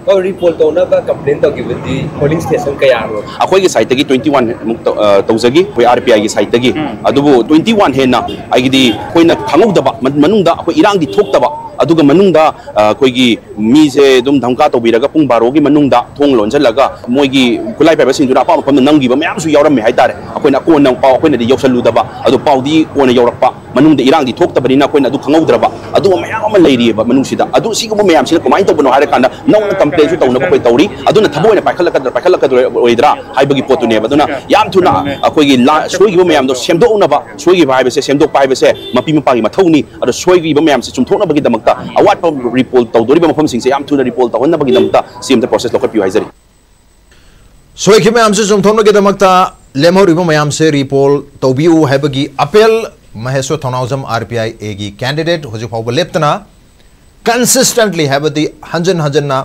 chana ga da process to adu chana hanbiu haiduna haijari haita ko report to na ba complain taw gibdi polling station kaya ro akoi gi site gi 21 muk taw jagi koi rpi gi site gi adubu 21 hena aigidi koina khangudaba manungda akoi irang di thoktaba aduga manungda koi gi mi ꯃꯤꯁꯦ ꯑꯗꯨꯝ ꯙꯝꯀꯥ ꯇꯧꯕꯤꯔꯒ ꯄꯨꯡ ꯕꯥꯔꯣꯒꯤ ꯃꯅꯨꯡꯗ ꯊꯣꯡ ꯂꯣꯟꯁꯤꯜꯂꯒ ꯃꯣꯏꯒꯤ ꯈꯨꯠꯂꯥꯏ ꯄꯥꯏꯕꯁꯤꯡꯗꯨꯅ ꯑꯄꯥꯝ ꯑꯄꯥꯝꯕ ꯅꯝꯈꯤꯕ ꯃꯌꯥꯝꯁꯨ ꯌꯥꯎꯔꯝꯃꯦ ꯍꯥꯏꯇꯥꯔꯦ ꯑꯩꯈꯣꯏꯅ ꯀꯣꯟꯅ ꯄꯥꯎ ꯑꯩꯈꯣꯏꯅꯗꯤ ꯌꯧꯁꯜꯂꯨꯗꯕ ꯑꯗꯨ ꯄꯥꯎꯗꯤ ꯀꯣꯟꯅ ꯌꯧꯔꯛꯄ ꯃꯅꯨꯡꯗ ꯏꯔꯥꯡꯗꯤ ꯊꯣꯛꯇꯕꯅꯤꯅ ꯑꯩꯈꯣꯏꯅ ꯑꯗꯨ ꯈꯪꯍꯧꯗ꯭ꯔꯕ ꯑꯗꯨꯒ ꯃꯌꯥꯝ ꯑꯃ ꯂꯩꯔꯤꯑꯕ ꯃꯅꯨꯡꯁꯤꯗ ꯑꯗꯨ ꯁꯤꯒꯨꯝꯕ ꯃꯌꯥꯝꯁꯤꯅ ꯀꯃꯥꯏꯅ ꯇꯧꯕꯅꯣ ꯍꯥꯏꯔꯀꯥꯟꯗ ꯅꯧꯅ ꯀꯝꯄ꯭ꯂꯦꯟꯁꯨ ꯇꯧꯅꯕ ꯑꯩꯈꯣꯏ ꯇꯧꯔꯤ ꯑꯗꯨꯅ ꯊꯕꯛ ꯑꯣꯏꯅ ꯄꯥꯏꯈꯠꯂꯛꯀꯗ꯭ꯔꯥ ꯄꯥꯏꯈꯠꯂꯛꯀꯗꯣꯏꯗ꯭ꯔꯥ ꯍꯥꯏꯕꯒꯤ ꯄꯣꯠꯇꯨꯅꯦꯕ ꯑꯗꯨꯅ ꯌꯥꯝ ꯊꯨꯅ ꯑꯩꯈꯣꯏꯒꯤ ꯁꯣꯏꯈꯤꯕ ꯃꯌꯥꯝꯗꯣ ꯁꯦꯝꯗꯣꯛꯅꯕ ꯁꯣꯏꯈꯤꯕ ꯍꯥꯏꯕꯁꯦ ꯁꯦꯝꯗꯣꯛꯄ ꯍꯥꯏꯕꯁꯦ ꯃꯄꯤ ꯃꯄꯥꯒꯤ ꯃꯊꯧꯅꯤ ꯑꯗꯣ ꯁꯣꯏꯈꯤꯕ ꯃꯌꯥꯝꯁꯦ ꯆꯨꯝꯊꯣꯛꯅꯕꯒꯤꯗꯃꯛꯇ ꯑꯋꯥꯠꯄ ꯔꯤꯄꯣꯜ ꯇꯧꯗꯣꯔꯤꯕ ꯃꯐꯝꯁꯤꯡꯁꯦ ꯌꯥꯝ ꯊꯨꯅ ꯔꯤꯄꯣꯜ ꯇꯧꯍꯟꯅꯕꯒꯤꯗꯃꯛꯇ ꯁꯤ ꯑꯝꯇ ꯄ꯭ꯔꯣꯁꯦꯁ ꯂꯧꯈꯠꯄꯤꯌꯨ ꯍꯥꯏꯖꯔꯤ सोखी मैम से चुमथोनगीदमक लेमहरीब मैम से repoll तौबीउ हैबगी appeal Maheshwar Thounaojam R P I A की कैंडिडेट हजिक फाउब लेप्तना कंसिस्टेंटली हैबदी हंजन हंजना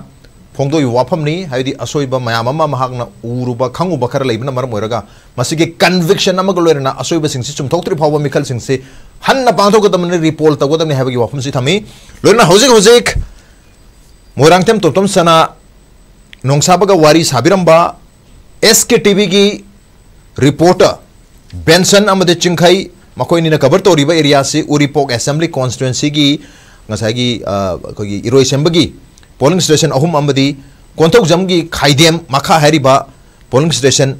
फोंदोई वाफमनी हैदी असोइब मयाम अमा महागना खर मसिगे कन्विक्शन असोइब सिंगसि चुमथोक्तरि फाउब मिखल सिंगसि हन्न पांथोगदमनि रिपोल तगदमनि हैबगी वाफमसि थमी हजिक हजिक मोरांगतेम सना नोंसाबगा वारी साबिरंबा एस के टीवी की रिपोर्टर बेंसन चिंखई मखोइनिना कवर तौरीबा एरिया से उरीपोक असेंबली कॉन्स्टिट्यूएंसी की ngसागी अखोगी इरोय सेंबगी पोलिंग स्टेशन अहम जमगी खाइदेम मखा हरिबा पोलिंग स्टेशन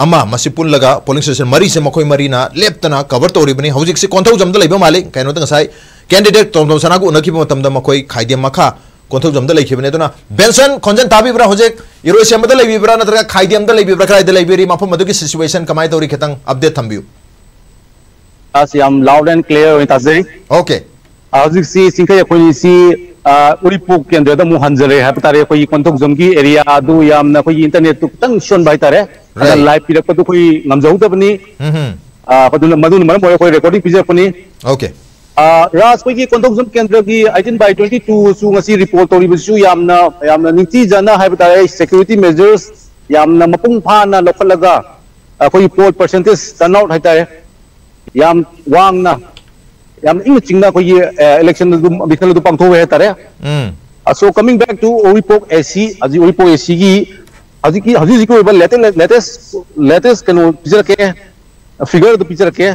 अमा मसिपुल लगा पोलिंग स्टेशन मरी से मखोई मरीना लेप्तना कवर तौरीबनी हौजिक से कोंथोक जमदा लेबा माले ngसाई कैंडिडेट तोम सनागु मतमदा मखोई खाइदेम मखा लेखिबने दुना बेंसन खोंजन ताबीब्रा होजेक इरोय सेंबदा लेबिब्रा नत्रगा खाइदेमदा लेबिब्रा लेबिरी मफम मदुगी सिचुएशन कमाय तौरी खतंग अपडेट थंबियु as yam loud उरीपुक केंद्र मू मुहंजरे है बता की एरिया इंटरनेट तो तंग सोन भाई तारे लाइव पीरक रेकॉर्डिंग पीजनी ओके राज कोई की कौन केंद्र की आइटन by twenty two ngasi report तो सेक्यूरीटी मेजर्स मपुंग फाना पोल पर्सेंटेज टर्न आउट है वांगना yam ing chingna ko ye election du bikna du pang thowe tare so coming back to oipok ac aji oipok ac gi aji ki haji ji ko bal latest latest latest kan picture ke figure du picture ke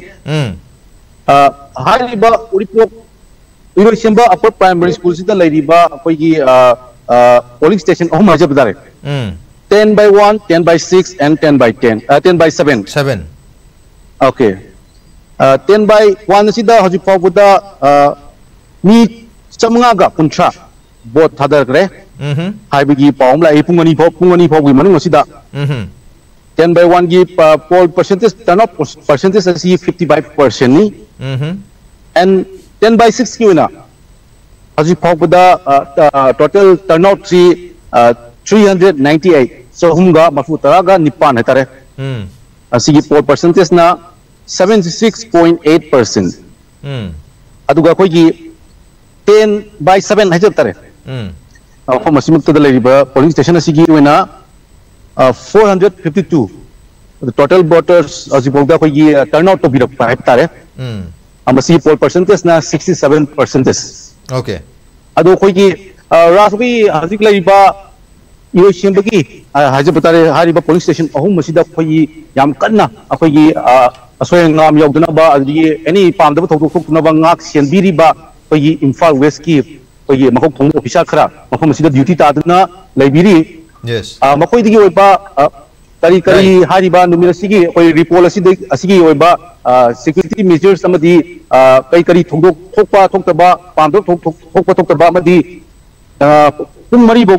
हाई उड़ीपोक इरोसेंब upper primary school से लेरीब अखोगी polling station अहम हजबदारे 10 by 1 10 by 6 and 10 by 10 uh, 10 by 7 7 okay ten by one हजुफाबद चमगा कुंथ्रा boat थादरग्रे पाउम लाइ पी पी मनुद ten by one poll percentage turn of percentage fifty five percent and ten by six की हजुफाबद total turn out three three hundred ninety eight चहुम मफू तरह निपान है poll percentage 76.8 percent mm. aduga koi gi 10 by 7 hai tare mm mafam asimukta da leriba polling station asigi wena 452 the total voters asibogda koi gi turnout to birap hai tare mm amasi poll percentage na 67 percentage okay adu koi gi rasbi hazik leriba यो सिंबगी हाजे बतारे हारिबा polling station अहुम मसिदा खोई याम कन्ना अखोई ꯑꯁꯣꯏ ꯑꯉꯥꯝ ꯌꯧꯗꯅꯕ ꯑꯗꯒꯤ ꯑꯦꯅꯤ ꯄꯥꯝꯗꯕ ꯊꯧꯗꯣꯛ ꯊꯣꯛꯇꯅꯕ ꯉꯥꯛ ꯁꯦꯟꯕꯤꯔꯤꯕ ꯑꯩꯈꯣꯏꯒꯤ ꯏꯝꯐꯥꯜ ꯋꯦꯁꯀꯤ ꯑꯩꯈꯣꯏꯒꯤ ꯃꯀꯣꯛ ꯊꯣꯡꯕ ꯑꯣꯐꯤꯁꯥꯔ ꯈꯔ ꯃꯐꯝ ꯑꯁꯤꯗ ꯗ꯭ꯌꯨꯇꯤ ꯇꯥꯗꯨꯅ ꯂꯩꯕꯤꯔꯤ yes ꯃꯈꯣꯏꯗꯒꯤ ꯑꯣꯏꯕ ꯀꯔꯤ ꯀꯔꯤ ꯍꯥꯏꯔꯤꯕ ꯅꯨꯃꯤꯠ ꯑꯁꯤꯒꯤ ꯑꯩꯈꯣꯏ ꯔꯤꯄꯣꯔꯠ ꯑꯁꯤꯗ ꯑꯁꯤꯒꯤ ꯑꯣꯏꯕ ꯁꯦꯀ꯭ꯌꯨꯔꯤꯇꯤ ꯃꯦꯖꯔꯁ ꯑꯃꯗꯤ ꯀꯔꯤ ꯀꯔꯤ ꯊꯧꯗꯣꯛ ꯊꯣꯛꯄ ꯊꯣꯛꯇꯕ ꯄꯥꯝꯗꯕ ꯊꯣꯛꯄ ꯊꯣꯛꯇꯕ ꯑꯃꯗꯤ ꯄꯨꯡ ꯃꯔꯤꯐꯥꯎ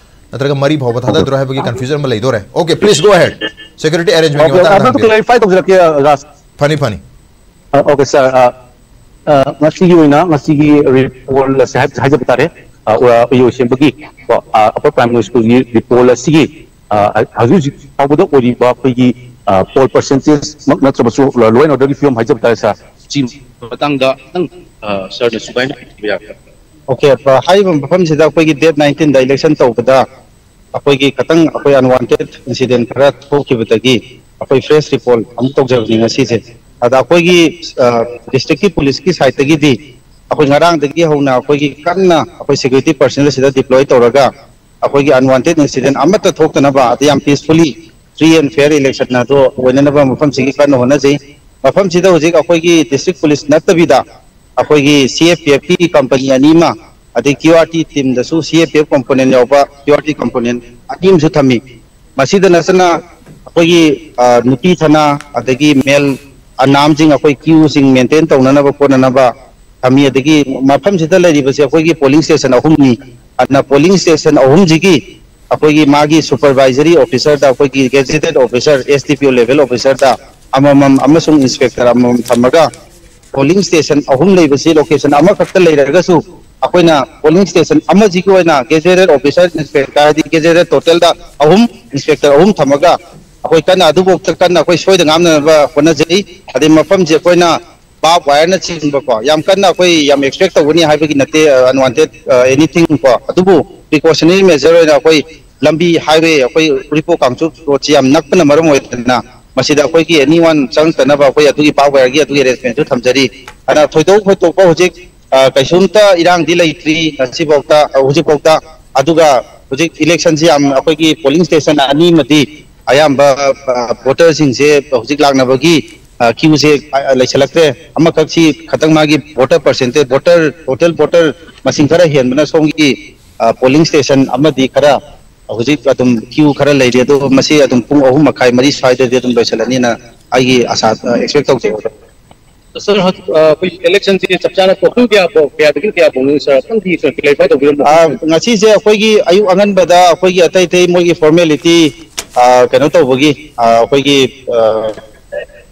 ನತ್ರಗ ಮರಿ ಭವತದ ದ್ರೋಹ ಬಗ್ಗೆ ಕನ್ಫ್ಯೂಷನ್ ಮಲ್ಲ ಇದೋರೆ okay please go ahead security arrangement ಗೆ ಬತಾನ ನಾನು ಕ್ಲಾರಿಫೈ ತೋ ಜರಕ್ಕೆ ರಾಸ್ ಫನಿ Ghani okay sir ngasi gi na ngasi gi report la sahab haja batare ora yo sem bagi ko apa prime minister gi report la sigi haju ji pabuda ori ba pe gi poll percentage mak na tra basu la loin order gi film haja batare sa chi batang da tang sir da subai ya okay ba hai bam pham sida koi ki date 19 da election to kada akoi ki katang akoi unwanted incident khara thokibutagi akoi fresh report am tokjabni ngasi se ada akoi ki district ki police ki side tagi di akoi ngarang dagi hona akoi ki kanna akoi security personnel sida deploy toraga akoi ki unwanted incident amata thoktana ba ati am peacefully free and fair election na to wenana ba mafam sigi kan hona jai mafam sida hojik akoi ki district police natabida अखोगी C F P F की company अनीम Q R T team C F P F component Q R T component अनीम से थमी नुपी थना मेल अनाम क्यू सिंह मेन्टेन तौनाब कौनब थमी मफम से अखोगी पोलिंग स्टेशन अहम पोलिंग स्टेशन अहम की अखोगी मांग supervisory officer अखोगी gazetted officer S T P O level officer inspector थमगा akoi soi da ngamna ba kona jei ade mafam je koina ba wire na chin ba ko yam kana akoi yam expect to ni haibagi nate unwanted anything ko adu bu precautionary measure na akoi lambi highway akoi ripo kangchu ro chi yam nakna maram oitna ana thoidau khoi to ko hojik kaisumta irang di laitri asi bokta hojik bokta aduga hojik election si am akoi ki polling station ani mati ayamba voter sing se hojik lagna bagi queue se laisalakre ama kakchi khatang magi voter percentage voter total voter masing khara hian bana songi atum pung ahum makai mari swaida de atum loisalani na ai asa expect tau sir कोई election से चपचाना पोखल क्या क्या दिखल क्या बोलने sir तंग थी सर क्लेरिफाई तो बिरम ngasi se akoi gi ayu angan bada akoi gi atai tai moi gi formality kano to bogi akoi gi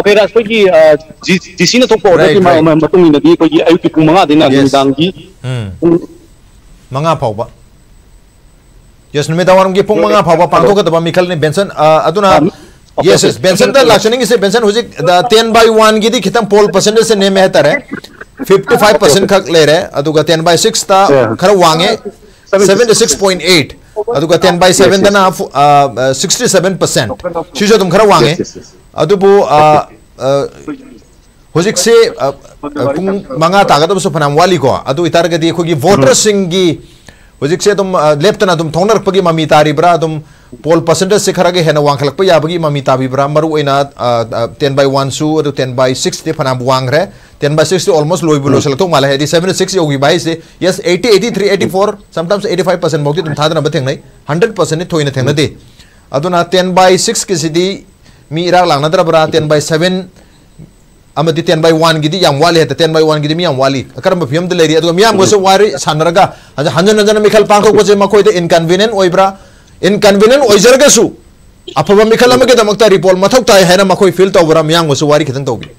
habati pung mari saida di ki uje phanam na dum yemthara ni habagi asa de koi thamje Okay, ras kogi DC na thokpo order ki ma matung ina di kogi ayu ki pung manga dina nudang gi manga phauba yes nume dawarum gi pung manga phauba pangtho ka daba mikhal ni benson aduna yes yes benson da lakshaning se benson hujik da 10 by 1 gi di khitam poll percentage se ne me tar hai 55% khak le re aduga 10 by 6 ta khara wange 76.8 aduga 10 by 7 da na 67% shi jo tum khara wange adubu hujik se pung manga ta ga da हजिसे लेपना थोड़ी mummy ताब्रा अम पोल person से खरगे हेन वाखल ममी ताब्रा ten by one सू अ ten by six फनाब वाग्रे ten by six almost लोब लोसलो माले seven six यौगी yes eighty eighty three eighty four symptoms eighty five percent मौत थे हंड्रेड पर्सेंट थे थेना टेन बै सिक्स की मी इरा लाद्रा ten by seven amadi 10 by 1 gidi yang wali heta 10 by 1 gidi mi yang wali akaram fiam de leri adu mi am goso wari sanaraga aja hanjan hanjan mikal pangko ko je makoi de inconvenient oibra inconvenient oijarga su afaba mikal amage da makta report mathok tai hena makoi feel to bra mi yang goso wari kitang togi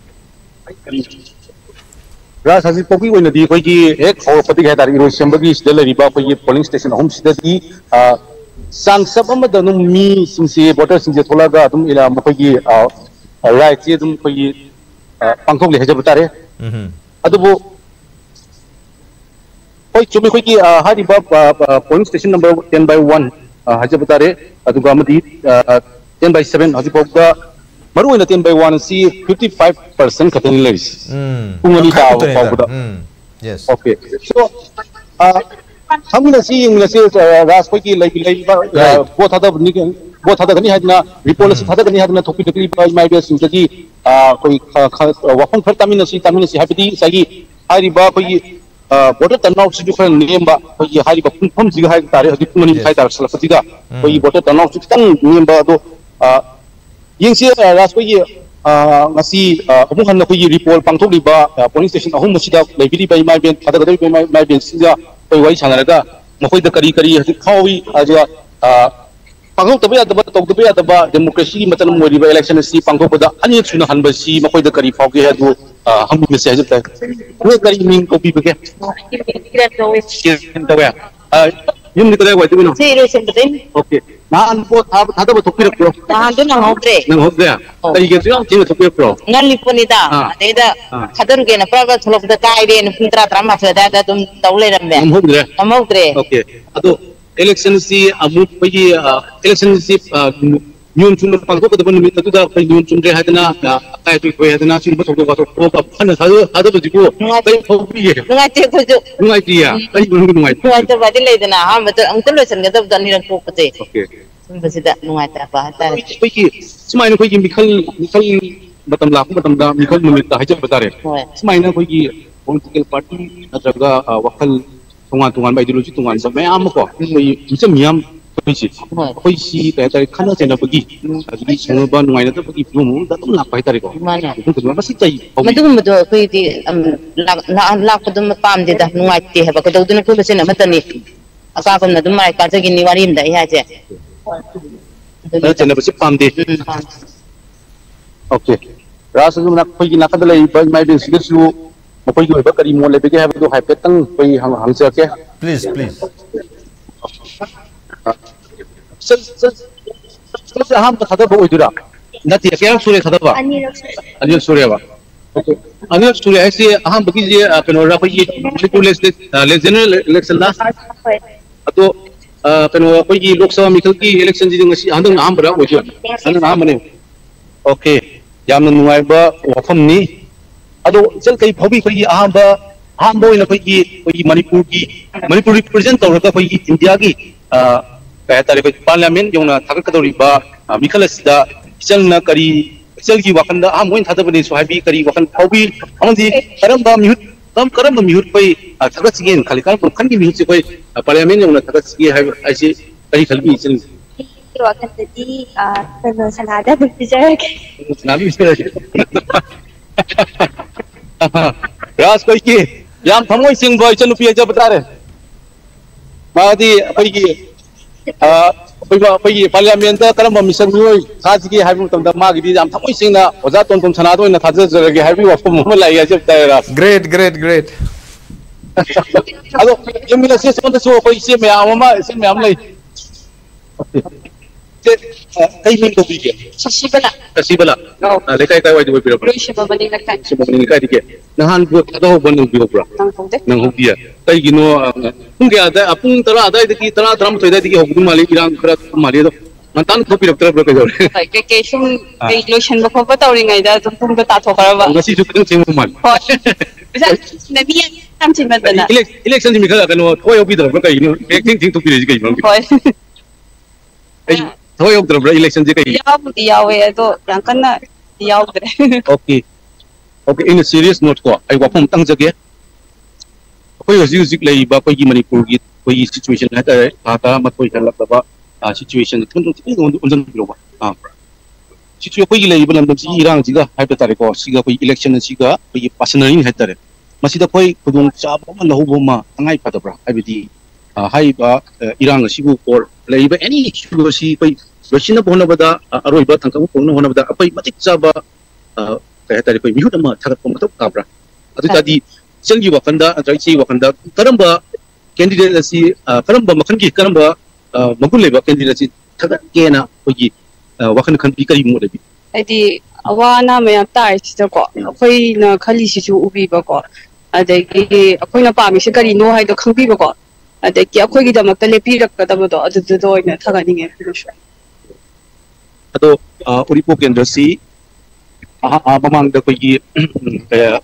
Raj ꯍꯧꯖꯤꯛ ꯄꯣꯛꯀꯤ ꯑꯣꯏꯅꯗꯤ ꯑꯩꯈꯣꯏꯒꯤ ꯍꯦꯛ ꯍꯧꯔꯛꯄꯗꯒꯤ ꯍꯥꯏꯇꯥꯔꯦ ꯏꯔꯣꯏꯁꯦꯝꯕꯒꯤ ꯁꯤꯗ ꯂꯩꯔꯤꯕ ꯑꯩꯈꯣꯏꯒꯤ polling station ꯑꯍꯨꯝꯁꯤꯗꯗꯤ ꯆꯥꯡꯆꯞ ꯑꯃꯗ ꯑꯗꯨꯝ ꯃꯤꯁꯤꯡꯁꯦ ꯚꯣꯇꯔꯁꯤꯡꯁꯦ ꯊꯣꯛꯂꯛꯑꯒ ꯑꯗꯨꯝ ꯃꯈꯣꯏꯒꯤ ꯔꯥꯏꯠꯁꯦ ꯑꯗꯨꯝ ꯑꯩꯈꯣꯏꯒꯤ ꯄꯥꯡꯊꯣꯛꯂꯦ ꯍꯥꯏꯖꯕ ꯇꯥꯔꯦ ꯑꯗꯨꯕꯨ ꯍꯣꯏ ꯆꯨꯝꯃꯤ ꯑꯩꯈꯣꯏꯒꯤ ꯍꯥꯏꯔꯤꯕ polling station number ten by one ꯍꯥꯏꯖꯕ ꯇꯥꯔꯦ ꯑꯗꯨꯒ ꯑꯃꯗꯤ ꯇꯦꯟ ꯕꯥꯏ ꯁꯚꯦꯟ ꯍꯧꯖꯤꯛꯐꯥꯎꯗ ꯃꯔꯨꯑꯣꯏꯅ ꯇꯦꯟ ꯕꯥꯏ ꯋꯥꯟ ꯑꯁꯤ ꯐꯤꯐꯇꯤ ꯐꯥꯏꯚ ꯄꯥꯔꯁꯦꯟ ꯈꯛꯇꯅꯤ ꯂꯩꯔꯤꯁꯤ ꯄꯨꯡ ꯑꯅꯤ ꯇꯥꯕ ꯐꯥꯎꯕꯗ ꯑꯣꯀꯦ ꯁꯣ ꯍꯪꯃꯤꯟꯅꯁꯤ ꯌꯦꯡꯃꯤꯟꯅꯁꯤ ꯔꯥꯖ ꯑꯩꯈꯣꯏꯒꯤ ꯂꯩꯔꯤꯕ ꯚꯣꯠ ꯊꯥꯗꯕꯅꯤ ꯚꯣꯠ ꯊꯥꯗꯒꯅꯤ ꯍꯥꯏꯗꯅ ꯔꯤꯄꯣꯔꯠ ꯑꯁꯤ ꯊꯥꯗꯒꯅꯤ ꯍꯥꯏꯗꯅ ꯊꯣꯛꯄꯤꯔꯛꯂꯤꯕ ꯏꯃꯥ ꯏꯕꯦꯜꯁꯤꯡꯗꯒꯤ ꯑꯩꯈꯣꯏ ꯋꯥꯐꯝ ꯈꯔ ꯇꯥꯃꯤꯟꯅꯁꯤ ꯇꯥꯃꯤꯟꯅꯁꯤ ꯍꯥꯏꯕꯗꯤ ꯉꯁꯥꯏꯒꯤ ꯍꯥꯏꯔꯤꯕ ꯑꯩꯈꯣꯏꯒꯤ ꯚꯣꯇꯔ ꯇꯔꯟꯑꯥꯎꯠꯁꯤꯁꯨ ꯈꯔ ꯅꯦꯝꯕ ꯑꯩꯈꯣꯏꯒꯤ ꯍꯥꯏꯔꯤꯕ ꯄꯨꯡꯐꯝꯁꯤꯒ ꯍꯥꯏꯕ ꯇꯥꯔꯦ ꯍꯧꯖꯤꯛ ꯄꯨꯡ ꯑꯅꯤ ꯃꯈꯥꯏ ꯇꯥꯔꯛꯁꯜꯂꯛꯄꯁꯤꯒ ꯑꯩꯈꯣꯏꯒꯤ ꯚꯣꯇꯔ ꯇꯔꯟꯑꯥꯎꯠꯁꯨ ꯈꯤꯇꯪ ꯅꯦꯝꯕ ꯑꯗꯣ ꯌꯦꯡꯁꯤ ꯔꯥꯖ ꯑꯩꯈꯣꯏꯒꯤ ngasi amu han ko report pangthok liba police station ahum masida leibiri bai mai ben thada gadai bai mai ben sinja koi wai nang hokre nang hokre kari ge tu yang thokpi rakro ngal li punita adeda khadaru ge na praba tholok da kai de na puntra trama sa da da tum tawle rambe am hokre am hokre okay ado election si amu pagi election si nyun chun pang ko da ban mi tu da pai nyun chun re hadana kai tu ko hadana sin ba thok ko ko ka phana sa hada ba jiku kai thokpi ge ngai te ko ju ngai ti ya kai bu ngai ngai te ba di le dana ha ma ang tu lo san ga da dan 东莞东莞买的路去东莞是没那么好，因为就是没有东西，可以是在在看到现在不给，啊，你从那边东莞那边不给，我们那都拿不回来的个，我们这边不是在，没得没得，可以的，嗯，拿拿拿不得没办的的，东莞的，不过到底那可不是那么的呢，啊，啥子那都买，反正给你玩的没得一下子，那真的不是办的，嗯，OK，然后是那么那可以拿回来，不买点吃的吃。Les les general election la ato kano ko ye lok sabha mikal ki election ji ngasi handang aham bara ojo handang aham ne okay yamna nungai ba wafam ni manipur ki manipur represent tawra ko ye india ki kaya tari ko parliament yung na thakal kadori ba mikal asida isal na kari isal ki wakan da am thada bani so habi kari wakan phobi amandi karam ba mihut tam karam ba mihut pai thakat sigin khali karam kan ki mihut se koi parliament yung na thakat sigi hai aise kari khalbi isal wakan kena sanada berbicara nabi isal ras koi ki yam thamoi sing boy chanu pi ja batare मादी अखोई अखोई parliament करम mission मियोई खाजगी हाइबु तमदा मागी याम थमोई सिंगना ओजा तोन तोन सनादो इन थाजजरगे हाइबु वफम म लाई जब तायरा ग्रेट ग्रेट ग्रेट अदो यमिला से सोन सो अखोई से म्याम मा से म्याम लाई से कई मिन को बिके sasibala कसीबला ले काय काय वाइदो बिरो Lucia babani nakay से बनी काय दिके नहान बो थादो बन बिरो nang pongte nang hobiya kai gino pung kaya da apung tara ada idiki tara tram toy da idiki hogdu mali irang kara mali do mantan ko pirok tara bro kai kai kai kai sum kai lotion ba ko ba tawri ngai da tum tum ta tho kara ba ngasi ju kan chemu mal bisa nabi tam chin ba na election ji mi kala kan o toy obi da bro kai no ek ting ting to pire ji kai hoy ꯊꯕꯛ ꯌꯥꯎꯗ꯭ꯔꯕ꯭ꯔꯥ ꯏꯂꯦꯛꯁꯟꯁꯦ ꯀꯩ ꯌꯥꯎꯕꯗꯤ ꯌꯥꯎꯋꯦ ꯑꯗꯣ ꯌꯥꯝ ꯀꯟꯅ ꯌꯥꯎꯗ꯭ꯔꯦ okay okay in serious note ꯀꯣ ꯑꯩ ꯋꯥꯐꯝ ꯇꯪꯖꯒꯦ ꯑꯩꯈꯣꯏ ꯍꯧꯖꯤꯛ ꯍꯧꯖꯤꯛ ꯂꯩꯔꯤꯕ ꯑꯩꯈꯣꯏꯒꯤ ꯃꯅꯤꯄꯨꯔꯒꯤ ꯑꯩꯈꯣꯏꯒꯤ ꯁꯤꯆꯨꯋꯦꯁꯟ ꯍꯥꯏꯇꯥꯔꯦ ꯊꯥ ꯇꯔꯥꯃꯥꯊꯣꯏ ꯍꯦꯜꯂꯛꯂꯕ ꯁꯤꯆꯨꯋꯦꯁꯟ ꯈꯤꯇꯪ ꯈꯤꯇꯪ ꯑꯣꯟꯁꯤꯟꯕꯤꯔꯛꯄ ꯑꯥ ꯁꯤꯆꯨ ꯑꯩꯈꯣꯏꯒꯤ ꯂꯩꯔꯤꯕ ꯂꯝꯗꯝꯁꯤꯒꯤ ꯏꯔꯥꯡꯁꯤꯒ ꯍꯥꯏꯕ ꯇꯥꯔꯦꯀꯣ ꯁꯤꯒ ꯑꯩꯈꯣꯏ ꯏꯂꯦꯛꯁꯟ ꯑꯁꯤꯒ ꯑꯩꯈꯣꯏꯒꯤ ꯄꯥꯁꯟꯅꯔꯤꯡ ꯍꯥꯏꯇꯥꯔꯦ ꯃꯁꯤꯗ ꯑꯩꯈꯣꯏ ꯈꯨꯗꯣꯡ ꯆꯥꯕ ꯑꯃ ꯂꯧꯍꯧꯕ ꯑꯃ ꯇꯉꯥꯏ ꯐꯗꯕ꯭ꯔꯥ ꯍꯥꯏꯕꯗꯤ ꯍꯥꯏꯔꯤꯕ ꯏꯔꯥꯡ ꯑꯁꯤꯕꯨ ꯑꯣꯔ ꯂꯩꯔꯤꯕ ꯑꯦꯅꯤ ꯏꯁꯨ ꯑꯁꯤ ꯑꯩꯈꯣꯏ Yoshina pohona bada aroi ba tangka pohona hona bada apa matik jaba kaya tadi pun mihuda ma tarat pun matap kabra. Atau tadi sengi wakanda atau isi wakanda karamba candidate asi karamba makan ki karamba magul leba candidate asi tarat kena pergi wakan kan pi kari muda bi. Tadi awana mayam tai si tako. Koi na kali si tu ubi bako. Adagi koi na pami si kari no hai do kangbi bako. Adagi koi kita makan lepi rak kata bado. Adu tu do ina tarat ninge.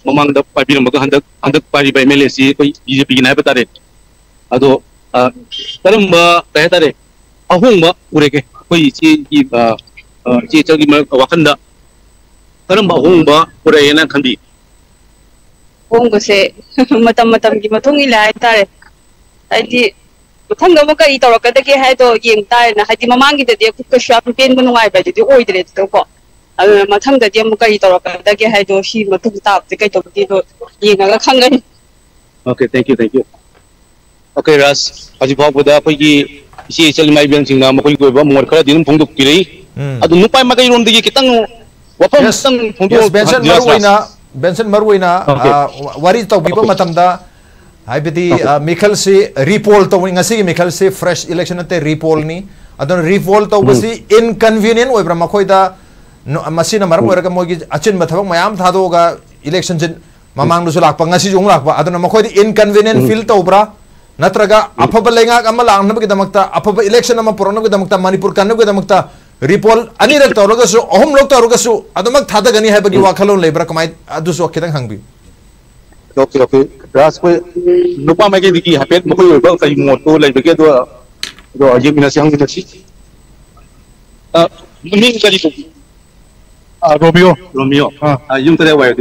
mamang da pabi maga handak handak pari ba MLA si koi BJP gi nai batare ado karamba kaya tare ahung ma ureke koi chi gi chi chagi ma wakanda karamba ahung ba urayena khandi ꯍꯣꯡꯕꯁꯦ ꯃꯇꯝ ꯃꯇꯝꯒꯤ ꯃꯇꯨꯡ ꯏꯜꯂꯦ ꯍꯥꯏꯇꯥꯔꯦ ꯍꯥꯏꯗꯤ ꯃꯊꯪꯗ ꯑꯃꯨꯛ ꯀꯔꯤ ꯇꯧꯔꯛꯀꯗꯒꯦ ꯍꯥꯏꯗꯣ ꯌꯦꯡ ꯇꯥꯔꯦꯅ ꯍꯥꯏꯗꯤ ꯃꯃꯥꯡꯒꯤꯗꯗꯤ ꯀꯩꯁꯨ ꯌꯥꯝ ꯄꯦꯟꯕ ꯅꯨꯡꯉꯥꯏꯕ ꯍꯥꯏꯗꯨꯗꯤ ꯑꯣꯏꯗ꯭ꯔꯦ ꯑꯗꯨꯗꯀꯣ ꯑꯗꯨꯅ ꯃꯊꯪꯗꯗꯤ ꯑꯃꯨꯛ ꯀꯔꯤ ꯇꯧꯔꯛꯀꯗꯒꯦ ꯍꯥꯏꯗꯣ ꯁꯤ ꯃꯇꯨꯡ ꯇꯥꯕꯗꯤ ꯀꯩꯗꯧꯕꯗꯤꯗꯣ ꯌꯦꯡꯉꯒ ꯈꯪꯒꯅꯤ okay thank you thank you okay ras hajib phawbada akhoi isi chal mai biang singna makoi goiba mor khara din phongduk pirei adu nupai magai rom digi kitang wafam tang phongduk yes हाइबदी मिखल से repoll तो मिखल से fresh election ते repoll adon repoll तो बसी inconvenient ओइब्रा मखोइदा मसीना मरम ओरगा मोगी अचिन बथबक मयाम थादोगा इलेक्शन जिन ममांग मखोइदी इनकन्वीनियंट फील तौब्रा नत्रगा अफब लेंगा अमा लांगनबगी दमक्ता अफब इलेक्शन अमा दमक्ता मणिपुर कनबगी दमक्ता रिपोल अनिरक तौरगसु अहम लोक तौरगसु अदमक थादगनी हाइबगी वाखलोन लेब्रा कमाई अदुसु हंगबी ओके ओके रास को नुपा में के दिकी हैपेट मकोई ओबा कई मोटो लै बगे दो दो अजे मिना से हंग तसी अ मिंग करी को आ रोमियो रोमियो हाँ युम तरे वाय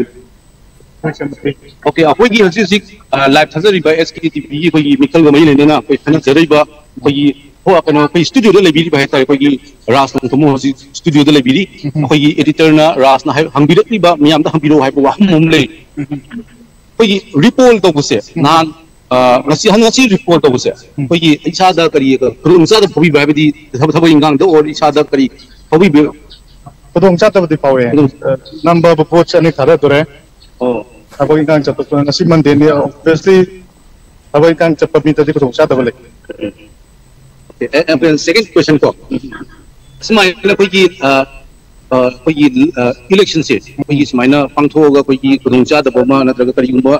ओके हसी सिक लाइव थजरी बा एसकेटीपी की कोई मिकल गमई लेने ना कोई खन जरै बा कोई हो कनो कोई स्टूडियो दे लेबी बा हेता कोई रास न तुमो हसी स्टूडियो दे लेबी कोई एडिटर ना रास ना हंबिरक बा मियाम दा हंबिरो हाइबो वा हम ले ꯑꯩꯈꯣꯏꯒꯤ ꯔꯤꯄꯣꯜ ꯇꯧꯕꯁꯦ ꯅꯍꯥꯟ ꯉꯁꯤ ꯉꯁꯤ ꯔꯤꯄꯣꯜ ꯇꯧꯕꯁꯦ ꯑꯩꯈꯣꯏꯒꯤ ꯏꯁꯥꯗ ꯀꯔꯤ ꯈꯨꯗꯣꯡꯆꯥꯗꯕ ꯐꯥꯎꯕꯤꯕ ꯍꯥꯏꯕꯗꯤ ꯊꯕꯛ ꯏꯪꯈꯥꯡꯗ ꯑꯣꯔ ꯏꯁꯥꯗ ꯀꯔꯤ ꯐꯥꯎꯕꯤꯕ ꯈꯨꯗꯣꯡꯆꯥꯗꯕꯗꯤ ꯐꯥꯎꯋꯦ ꯅꯝꯕ ꯄꯣꯠꯁꯦ ꯑꯅꯤ ꯊꯥꯗꯗꯣꯔꯦ ꯊꯕꯛ ꯏꯪꯈꯥꯡ ꯆꯠꯄ ꯉꯁꯤ ꯃꯟꯗꯦꯅꯤ ꯑꯣꯕꯚꯤꯌꯁꯂꯤ ꯊꯕꯛ ꯏꯪꯈꯥꯡ ꯆꯠꯄ ꯃꯤꯗꯗꯤ ꯈꯨꯗꯣꯡꯆꯥꯗꯕ ꯂꯩ ꯁꯦꯀꯦꯟ ꯀ꯭ꯋꯦꯁꯟ ꯀꯣ ꯁꯨꯃꯥꯏꯅ ꯑꯩꯈꯣꯏꯒꯤ ꯑꯩꯈꯣꯏꯒꯤ ꯏꯂꯦꯛꯁꯟꯁꯦ ꯑꯩꯈꯣꯏꯒꯤ ꯁꯨꯃꯥꯏꯅ ꯄꯥꯡꯊꯣꯛꯑꯒ ꯑꯩꯈꯣꯏꯒꯤ ꯈꯨꯗꯣꯡꯆꯥꯗꯕ ꯑꯃ ꯅꯠꯇ꯭ꯔꯒ ꯀꯔꯤꯒꯨꯝꯕ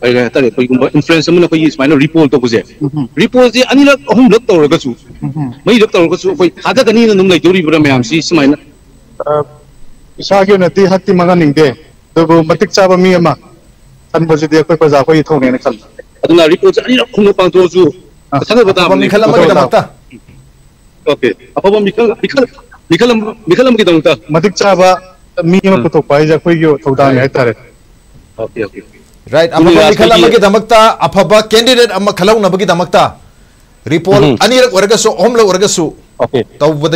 ꯀꯔꯤ ꯍꯥꯏꯇꯥꯔꯦ ꯑꯩꯈꯣꯏꯒꯨꯝꯕ ꯏꯟꯐ꯭ꯂꯨꯌꯦꯟꯁ ꯑꯃꯅ ꯑꯩꯈꯣꯏꯒꯤ ꯁꯨꯃꯥꯏꯅ ꯔꯤꯄꯣꯜ ꯇꯧꯕꯁꯦ ꯔꯤꯄꯣꯜꯁꯦ ꯑꯅꯤꯔꯛ ꯑꯍꯨꯝꯂꯛ ꯇꯧꯔꯒꯁꯨ ꯃꯔꯤꯔꯛ ꯇꯧꯔꯒꯁꯨ ꯑꯩꯈꯣꯏ ꯊꯥꯗꯒꯅꯤꯅ ꯑꯗꯨꯝ ꯂꯩꯗꯧꯔꯤꯕ꯭ꯔꯥ ꯃꯌꯥꯝꯁꯤ ꯁꯨꯃꯥꯏꯅ ꯏꯁꯥꯒꯤ ꯑꯣꯏꯅꯗꯤ ꯍꯛꯇꯤ ꯃꯉꯥꯅꯤꯡꯗꯦ ꯑꯗꯨꯕꯨ ꯃꯇꯤꯛ ꯆꯥꯕ ꯃꯤ ꯑꯃ ꯈꯟꯕꯁꯤꯗꯤ ꯑꯩꯈꯣꯏ ꯄ꯭ꯔꯖꯥ ꯑꯩꯈꯣꯏꯒꯤ ꯊꯧꯅꯦꯅ ꯈꯜꯂꯤ ꯑꯗꯨꯅ ꯔꯤꯄꯣꯜꯁꯦ ꯑꯅꯤꯔꯛ ꯑꯍꯨꯝꯂꯛ ꯄꯥꯡꯊꯣꯛꯑꯁꯨ ꯊꯥꯗꯕ ꯇꯥꯕꯅꯤ ꯃꯤꯈꯜ ꯑꯃꯒꯤꯗꯃꯛꯇ ओके अफब मिखल मिखल मिखल मिखल अमगी दंगता मतिक चाबा मी अमा पुथोकपा हाइजे अखोइगि थौदांग हाइतारे ओके ओके राइट अफब मिखल अमगी दमक्ता अफब कैंडिडेट अमा खलौनबगी दमक्ता रिपोल अनिरक वर्गसु ओमल वर्गसु ओके तौबद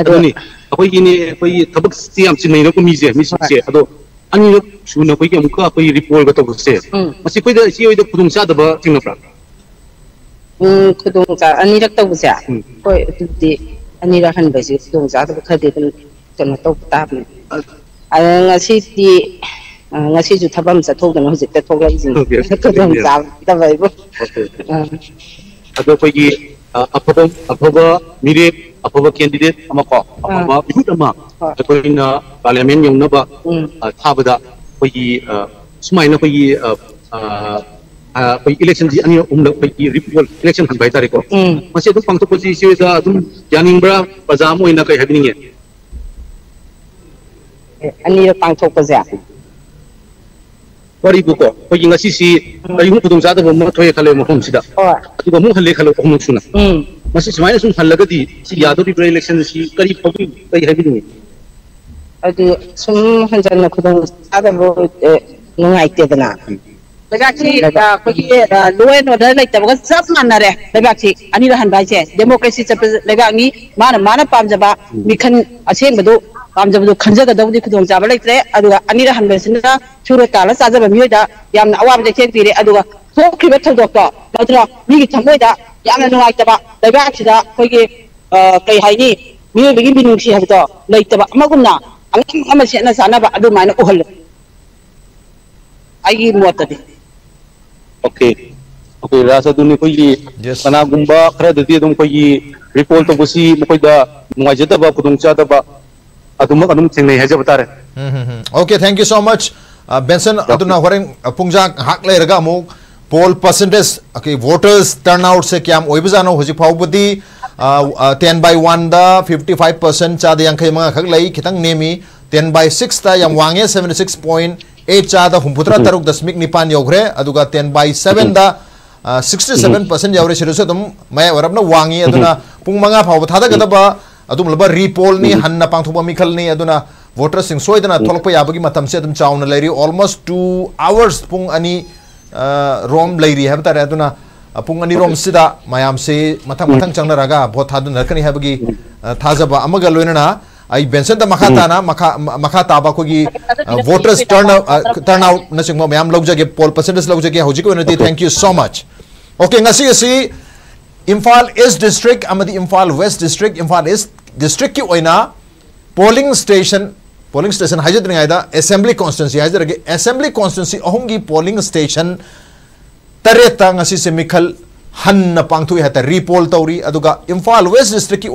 ꯑꯗꯨꯅꯤ ꯑꯩꯈꯣꯏꯒꯤꯅꯤ ꯑꯩꯈꯣꯏꯒꯤ ꯊꯕꯛꯁꯤ ꯌꯥꯝ ꯆꯤꯟꯅꯩꯅꯀꯣ ꯃꯤꯁꯦ ꯃꯤꯁꯤꯡꯁꯦ ꯑꯗꯣ ꯑꯅꯤꯔꯛ ꯁꯨꯅ ꯑꯩꯈꯣꯏꯒꯤ ꯑꯃꯨꯛꯀ ꯑꯩꯈꯣꯏ ꯔꯤꯄꯣꯔꯠꯒ ꯇꯧꯕꯁꯦ ꯃꯁꯤ ꯑꯩꯈꯣꯏꯗ ꯁꯤ ꯑꯣꯏꯗ ꯈꯨꯗꯣꯡꯆꯥꯗꯕ ꯊꯦꯡꯅꯕ꯭ꯔꯥ ꯈꯨꯗꯣꯡꯆꯥ ꯑꯅꯤꯔꯛ ꯇꯧꯕꯁꯦ ꯍꯣꯏ ꯑꯗꯨꯗꯤ 아니라 한 거지 노동자도 그들은 또는 똑다 아 ngasi ngasi ju thabam sa thok dana hoje te thok lai jin ko dam sa ta bai bo ado ko gi aphobo aphobo mire aphobo candidate ama ko aphobo bihut ama ko in parliament yong na ba thabada ko gi sumai na ko gi election जी अनि उम्ल पे repoll election हन बाइतारे को मसे दु पंगतो पछि issue is a दुम जानिंग ब्रा बजाम ओइन कय हेबिनिंग ए अनि र पंगतो पछि आ परी बुको पगि ngasi si ayu kudum sa da mo thoy khale mo khum sida o ti mo khale khale khum chuna um मसे सुन फल लगा दी सी यादव की ब्रेड इलेक्शन सी करी पब्लिक कई है भी नहीं अरे सुन हंजर ना खुदा आधा वो नहीं आई थी तो ना dagachi da koki da loe no da like da ga sab man na re dagachi ani da han bai che democracy chap lega ngi mana mana pam jaba mikhan aseng bdu pam jaba du khanja ga dawdi khudong jaba like re adu ani da han bai sin da chura ta la sa jaba mi da yam na awab de chen pi re adu so ki ba thau dok da da tra mi gi chamoi da yam na nuai ta ba dagachi da koki kai hai ni mi bi gi bi nu shi ha da like ta ba ma gum na ang ama shi na sa na ba adu mai na ohal ai gi mo ta de okay. Okay रासा दुनी को ये बना गुंबा खरे दती तुम को ये repoll तो बसी मको द नुवा जत बा कुदुंग चा बा अदुम अनुम थिंग ने हेजे बता रे hmm hmm okay thank you so much Benson अदुना होरेन पुंगजा हाक ले रगा मु poll percentage okay voters turn out से क्याम ओइब जानो? होजि पाउबदी ten by one the fifty five percent चाद यांखे मंगा खग लई खितंग नेमी। टेन बाई सिक्स द यम वांगे सेवेंटी सिक्स पॉइंट ए चाद हूंफुत्र हम्म। तरुक दशमिक निपान you're ten by seven sixty seven percent you're मैं मयावरब वांगी हम्म। पुंग मंगा फाव थादगदब हम्म। अदुमलब रिपोल हन हन्ना मिखल नि अदुना वोटर सिंह सोइदना थोलप याबगी मतम से चाउन ले ऑलमोस्ट टू आवर्स पुंग अनि रोम लेरी हेब तारे पुंग अनि रोम से मैम से मत मत चंगनरागा भोट थाद नरकनी थाजब अमग लोइना बेसंत मखाता मखाता वोटर्स टर्न टर्न आउट नो मैं लौजे पोल पर्सेंटेज लौजे होती thank you so much okay Imphal east district Imphal west district Imphal east district की पोलिंग स्टेशन पोलिंग स्टेशन हजद्रीद असेंबली कॉन्स्टिटेंसी हजरगे असेंबली कॉन्स्टिटेंसी अहम की पोलिंग स्टेशन तरता से मिखल हन पाथु है रीपोल तौरी इम्फाल वेस्ट डिस्ट्रिक की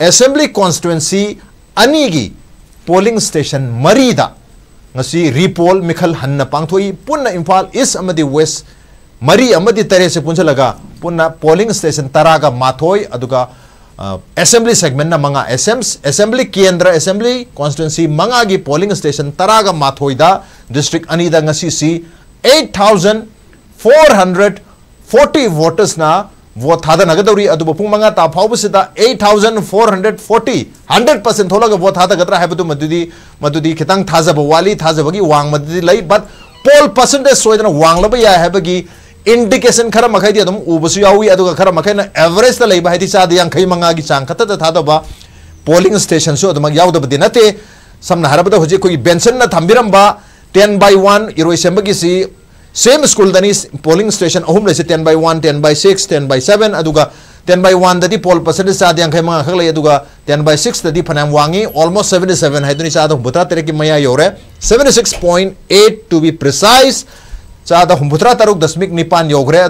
असेंब्ली कॉन्स्टिटेंसी अनी पोलिंग स्टेशन मरीद रीपोल मिखल हन पाथोई पुनः इम्फा इसमें वेस्ट मरी तरह से पुनल पुनः पोलिंग स्टेशन तरह माथोय असेंब्ली सेगमेंट मंगा एसेम्स असेंब्ली केंद्र असेंब्ली कॉन्स्टिटेंसी मंगा की पोलिंग स्टेशन तरह माथोद district अनीद eight thousand four hundred forty voters vote थादरी पुंग मंगा ता फाउब से eight thousand four hundred forty hundred percent होगा वो थाद गई वांग मददी बट पोल पर्सेंटेज सोना वांगलब है इंडिकेशन खर मखाई उबू खर मखाई एवरेज लेबी चाद यांखई मंगा की चांग खत था पोलिंग स्टेशन सेमदे नाते सामने हरबद्ध बेंसन थाब टेन बाई वन इरोम की सेम स्कूल पोलिंग स्टेशन अहम ten by one ten by six ten by seven ten by one poll percentage चाद यांखे मांग खक लेन बै सिक्स फनाम वांगी ऑलमोस्ट सेवेंटी सेवन है हमथ्रा तेरह की मैया your seventy six point eight to be precise चाद हमथ्रा तरुक दशमिक निपान your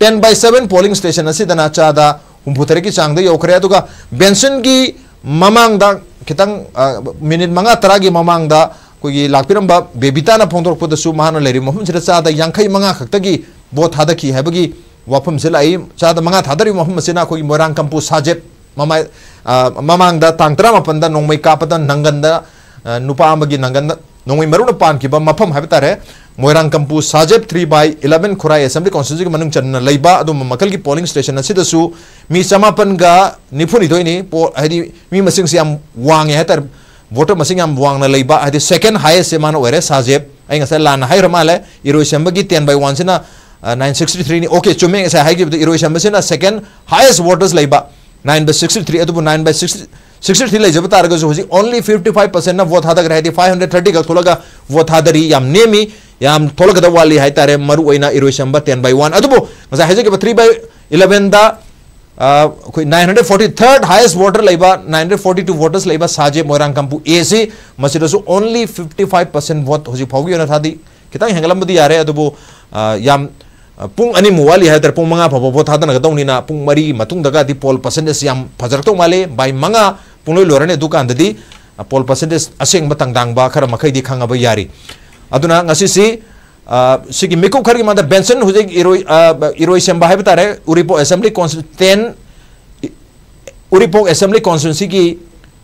ten by seven polling station अदा चाद हमथ्रे की चांग यौर बेंसन की ममद खितंग मंगा तरह की ममद कोई लापीरब बेबीता लेरी मफम सिदा चादा यांखै मंगा खक्तगी बो थादकी हैबगी वाफम से लाई चादा मंगा थादरी मफम सिना कोई मोरांग कंपु साजेत ममा ममांगदा तांग तरा मपंदा नोंमै कापदा नंगंदा नुपा अमगी नंगंदा नोंमै मरुन पानकिबा मफम हैबतारे मोरांग कंपु साजेब 3 बाय 11 खुराई असेंबली मनंग चन्न लैबा की पोलिंग स्टेशन असिदसु मी समापन गा निफुनि दोइनी वोटर मैं वाने सेकें हाएस्ट मान वे साजेब अगर लाने हाई माले इरोसम की टेन बै वन से नाइन सिक्सटी थ्री ओके चुमें इरोसम से second highest voters nine by sixty three अब nine by six sixty three लेजब तारगे ओनली फिफ्टी फाइव पर्सेंट ना वोट हादगे फाइव हंड्रेड थर्टी का थोड़ा वोट हादरी याम नेमी थोलगद वाली है तारे मरुना इरोसम टेन वन अब थ्री बाई इलेवेंद कोई 943rd highest voter laiba 942 voters laiba saje moirang kampu a se masida su only 55% vote hoji phaugi na thadi kitang hengalam budi yare adubu yam pung ani muwali ha dar pung manga pho pho tha dana ga dong ni na pung mari matung daga di pol percentage yam phajar to male bai manga pung loi lorane dukan dadi pol percentage aseng batang dang ba khara makai di khanga ba yari aduna ngasi si सिगी मिको खर की मतलब Benson हुजे इरोई इरोई same बाहे बता रहे, उरीपो assembly कौन उरीपो assembly कौन की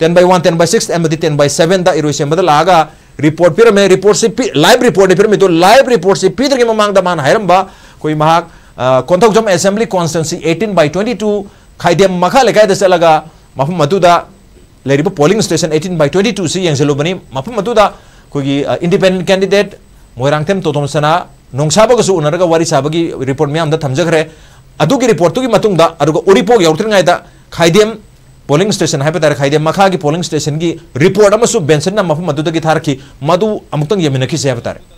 ten by one ten by six M बती टेन बाय सेवन दा इरोई सेम बदल आगा रिपोर्ट फिर मैं, रिपोर्ट से लाइव रिपोर्ट फिर मैं तो लाइव रिपोर्ट से पीतर की मांग दा मान हैरम बा कोई महाक कौन जम एसेंबली कौन सी बाय ट्वेंटी टू खाई दिया मखा लेकर लगा। मफ मतुदा, लेरीपो polling station eighteen by twenty two सी यंग से लोग बनी मफ मतुदा, कोई इंडिपेंडेंट कैंडिडेट मोयरांगतेम तोतोम सना नोंसाबगसु उनरग वारी साबगी रिपोर्ट म्याम दा थमजगरे अदुगी रिपोर्ट तुगी मतुंगदा अरुग ओरिपोग यौरत्रिंगायदा खाइदेम पोलिंग स्टेशन है तारे खाइदेम मखा की पोलिंग स्टेशन की रिपोर्ट बेंसन मफम मदुदगी थारखी मदु अमुक्तंग यमिनखी से बतारे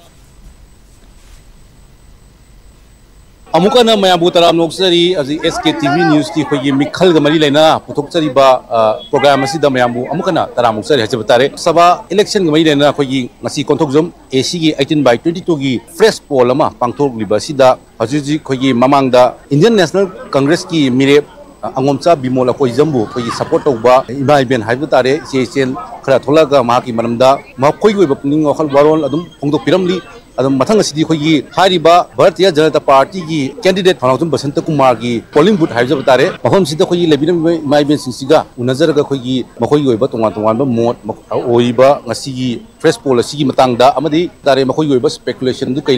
अमुकना मयाबु तराम नोक्सरी अजी एसके टीवी न्यूज़ की खोई मिखल गमरी लेना पुथोक्चरीबा प्रोग्राम असिदा मयाबु अमुकना तराम नोक्सरी हजे बतारे सभा इलेक्शन गमरी लेना खोई ngasi konthokjom AC gi 18 by 22 gi fresh poll ama pangthok liba sida hajuji खोई mamang da Indian National Congress ki mire angomcha bimola koi jambu koi support tawba ibai ben haibu tare che chen khara tholaga ma ki manamda ma koi goi bapning okhal warol adum phongdok piramli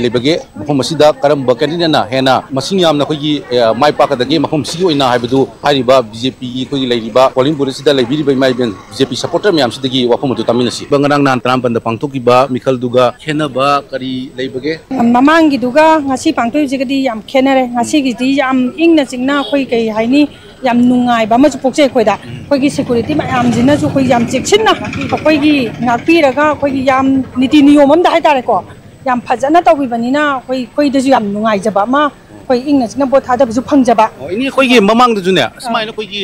lebage mahom asida karam ba candidate na hena masing yam na khoi gi mai pa ka dage mahom sigi oina haibu hariba bjp gi khoi leiba polling booth sida lebiri ba mai ben bjp supporter myam sidagi wafam du taminasi bangarang nan tram panda pangthoki ba mikhal duga khena ba kari leibage ꯃꯃꯥꯡꯒꯤꯗꯨꯒ ꯉꯁꯤ ꯄꯥꯡꯊꯣꯛꯏꯁꯤꯒꯗꯤ ꯌꯥꯝ ꯈꯦꯠꯅꯔꯦ ꯉꯁꯤꯒꯤꯗꯤ ꯌꯥꯝ ꯏꯪꯅ ꯆꯤꯡꯅ ꯑꯩꯈꯣꯏ ꯀꯩ ꯍꯥꯏꯅꯤ ꯌꯥꯝ ꯅꯨꯡꯉꯥꯏꯕ ꯑꯃꯁꯨ ꯄꯣꯛꯆꯩ ꯑꯩꯈꯣꯏꯗ ꯑꯩꯈꯣꯏꯒꯤ ꯁꯦꯀꯨꯔꯤꯇꯤ ꯃꯌꯥꯝꯁꯤꯅꯁꯨ ꯑꯩꯈꯣꯏ ꯌꯥꯝ ꯆꯦꯛꯁꯤꯟꯅ ꯑꯩꯈꯣꯏꯒꯤ ꯉꯥꯛꯄꯤꯔꯒ ꯑꯩꯈꯣꯏꯒꯤ ꯌꯥꯝ ꯅꯤꯇꯤ ꯅꯤꯌꯣꯝ ꯑꯝꯗ ꯍꯥꯏꯇꯥꯔꯦꯀꯣ ꯌꯥꯝ ꯐꯖꯅ ꯇꯧꯕꯤꯕꯅꯤꯅ ꯑꯩꯈꯣꯏ ꯑꯩꯈꯣꯏꯗꯁꯨ ꯌꯥꯝ ꯅꯨꯡꯉꯥꯏꯖꯕ ꯑꯃ ꯑꯩꯈꯣꯏ ꯏꯪꯅ ꯆꯤꯛꯅ ꯚꯣꯠ ꯊꯥꯗꯕꯁꯨ ꯐꯪꯖꯕ ini ꯑꯩꯈꯣꯏꯒꯤ ꯃꯃꯥꯡꯗꯁꯨꯅꯦ ꯁꯨꯃꯥꯏꯅ ꯑꯩꯈꯣꯏꯒꯤ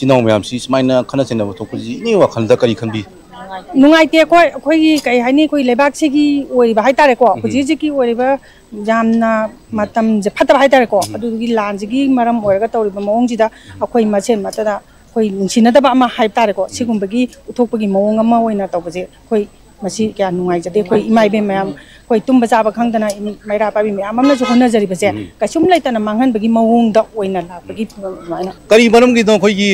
ꯏꯆꯤꯜ ꯏꯅꯥꯎ ꯃꯌꯥꯝꯁꯤ ꯁꯨꯃꯥꯏꯅ ꯈꯟꯅ ꯆꯩꯅꯕ ꯊꯣꯛꯄꯁꯤ ꯏꯅꯦ ꯋꯥꯈꯜꯗ ꯀꯔꯤ ꯈꯟꯕꯤ ꯅꯨꯡꯉꯥꯏꯇꯦ ꯑꯩꯈꯣꯏ ꯑꯩꯈꯣꯏꯒꯤ ꯀꯩ ꯍꯥꯏꯅꯤ ꯑꯩꯈꯣꯏ ꯂꯩꯕꯥꯛꯁꯤꯒꯤ ꯑꯣꯏꯔꯤꯕ ꯍꯥꯏꯇꯥꯔꯦꯀꯣ ꯍꯧꯖꯤꯛ ꯍꯧꯖꯤꯛꯀꯤ ꯑꯣꯏꯔꯤꯕ ꯌꯥꯝꯅ ꯃꯇꯝꯁꯦ ꯐꯠꯇꯕ ꯍꯥꯏꯇꯥꯔꯦꯀꯣ ꯑꯗꯨꯒꯤ ꯂꯥꯟꯁꯤꯒꯤ ꯃꯔꯝ ꯑꯣꯏꯔꯒ ꯇꯧꯔꯤꯕ ꯃꯑꯣꯡꯁꯤꯗ ꯑꯩꯈꯣꯏ ꯃꯁꯦꯟ ꯃꯇꯗ ꯑꯩꯈꯣꯏ ꯅꯨꯡꯁꯤꯅꯗꯕ ꯑꯃ ꯍꯥꯏꯕ ꯇꯥꯔꯦꯀꯣ ꯁꯤꯒꯨꯝꯕꯒꯤ ꯎꯠꯊꯣꯛꯄꯒꯤ ꯃꯑꯣꯡ ꯑꯃ ꯑꯣꯏꯅ ꯇꯧꯕꯁꯦ ꯑꯩꯈꯣꯏ ꯃꯁꯤ ꯀꯌꯥ ꯅꯨꯡꯉꯥꯏꯖꯗꯦ ꯑꯩꯈꯣꯏ ꯏꯃꯥ ꯏꯕꯦꯟ ꯃꯌꯥꯝ ꯑꯩꯈꯣꯏ ꯇꯨꯝꯕ ꯆꯥꯕ ꯈꯪꯗꯅ ꯃꯩꯔꯥ ꯄꯥꯏꯕꯤ ꯃꯌꯥꯝ ꯑꯃꯅꯁꯨ ꯍꯣꯠꯅꯖꯔꯤꯕꯁꯦ ꯀꯩꯁꯨꯝ ꯂꯩꯇꯅ ꯃꯥꯡꯍꯟꯕꯒꯤ ꯃꯑꯣꯡꯗ ꯑꯣꯏꯅ ꯂꯥꯛꯄꯒꯤ ꯑꯗꯨꯃꯥꯏꯅ ꯀꯔꯤ ꯃꯔꯝꯒꯤꯅꯣ ꯑꯩꯈꯣꯏꯒꯤ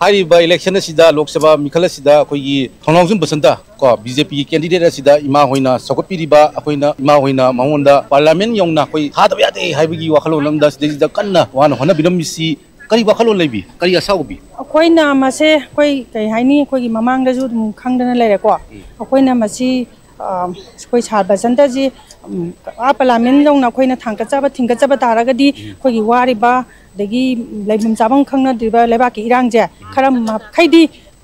ꯍꯥꯏꯔꯤꯕ ꯏꯂꯦꯛꯁꯟ ꯑꯁꯤꯗ ꯂꯣꯛ ꯁꯚꯥ ꯃꯤꯈꯜ ꯑꯁꯤꯗ ꯑꯩꯈꯣꯏꯒꯤ ꯊꯧꯅꯥꯎꯖꯝ ꯕꯁꯟꯇ ꯀꯣ ꯕꯤ ꯖꯦ ꯄꯤꯒꯤ ꯀꯦꯟꯗꯤꯗꯦꯠ ꯑꯁꯤꯗ ꯏꯃꯥ ꯍꯣꯏꯅ ꯁꯧꯒꯠꯄꯤꯔꯤꯕ ꯑꯩꯈꯣꯏꯅ ꯏꯃꯥ ꯍꯣꯏꯅ ꯃꯉꯣꯟꯗ ꯄꯥꯔꯂꯤꯌꯥꯃꯦꯟ ꯌꯧꯅ ꯑꯩꯈꯣꯏ ꯊꯥꯗꯕ ꯌꯥꯗꯦ ꯍꯥꯏꯕꯒꯤ ꯋꯥꯈꯜꯂꯣꯟ ꯑꯃꯗ ꯁꯤꯗꯩꯁꯤꯗ ꯀꯟꯅ ꯋꯥꯅ ꯍꯣꯠꯅꯕꯤꯔꯝꯃꯤꯁꯤ ꯀꯔꯤ ꯋꯥꯈꯜꯂꯣꯟ ꯂꯩꯕꯤ ꯀꯔꯤ ꯑꯁꯥ ꯎꯕꯤ ꯑꯩꯈꯣꯏꯅ ꯃꯁꯦ ꯑꯩꯈꯣꯏ ꯀꯩ ꯍꯥꯏꯅꯤ ꯑꯩꯈꯣꯏꯒꯤ ꯃꯃꯥꯡꯗꯁꯨ ꯑꯗꯨꯝ ꯈꯪꯗꯅ ꯂꯩꯔꯦꯀꯣ ꯑꯩꯈꯣꯏꯅ ꯃꯁꯤ ꯑꯩꯈꯣꯏ ꯁꯥꯔ ꯕꯁꯟꯇꯁꯤ ꯑꯥ ꯄꯥꯔꯂꯥꯃꯦꯟ ꯌꯧꯅ ꯑꯩꯈꯣꯏꯅ ꯊꯥꯡꯒꯠꯆꯕ ꯊꯤꯡꯒꯠꯆꯕ ꯇꯥꯔꯒꯗꯤ ꯑꯩꯈꯣꯏꯒꯤ ꯋꯥꯔꯤꯕ ꯑꯗꯒꯤ ꯂꯩꯐꯝ ꯆꯥꯐꯝ ꯈꯪꯅꯗ꯭ꯔꯤꯕ ꯂꯩꯕꯥꯛꯀꯤ ꯏꯔꯥꯡꯁꯦ ꯈꯔ ꯃꯈꯩꯗꯤ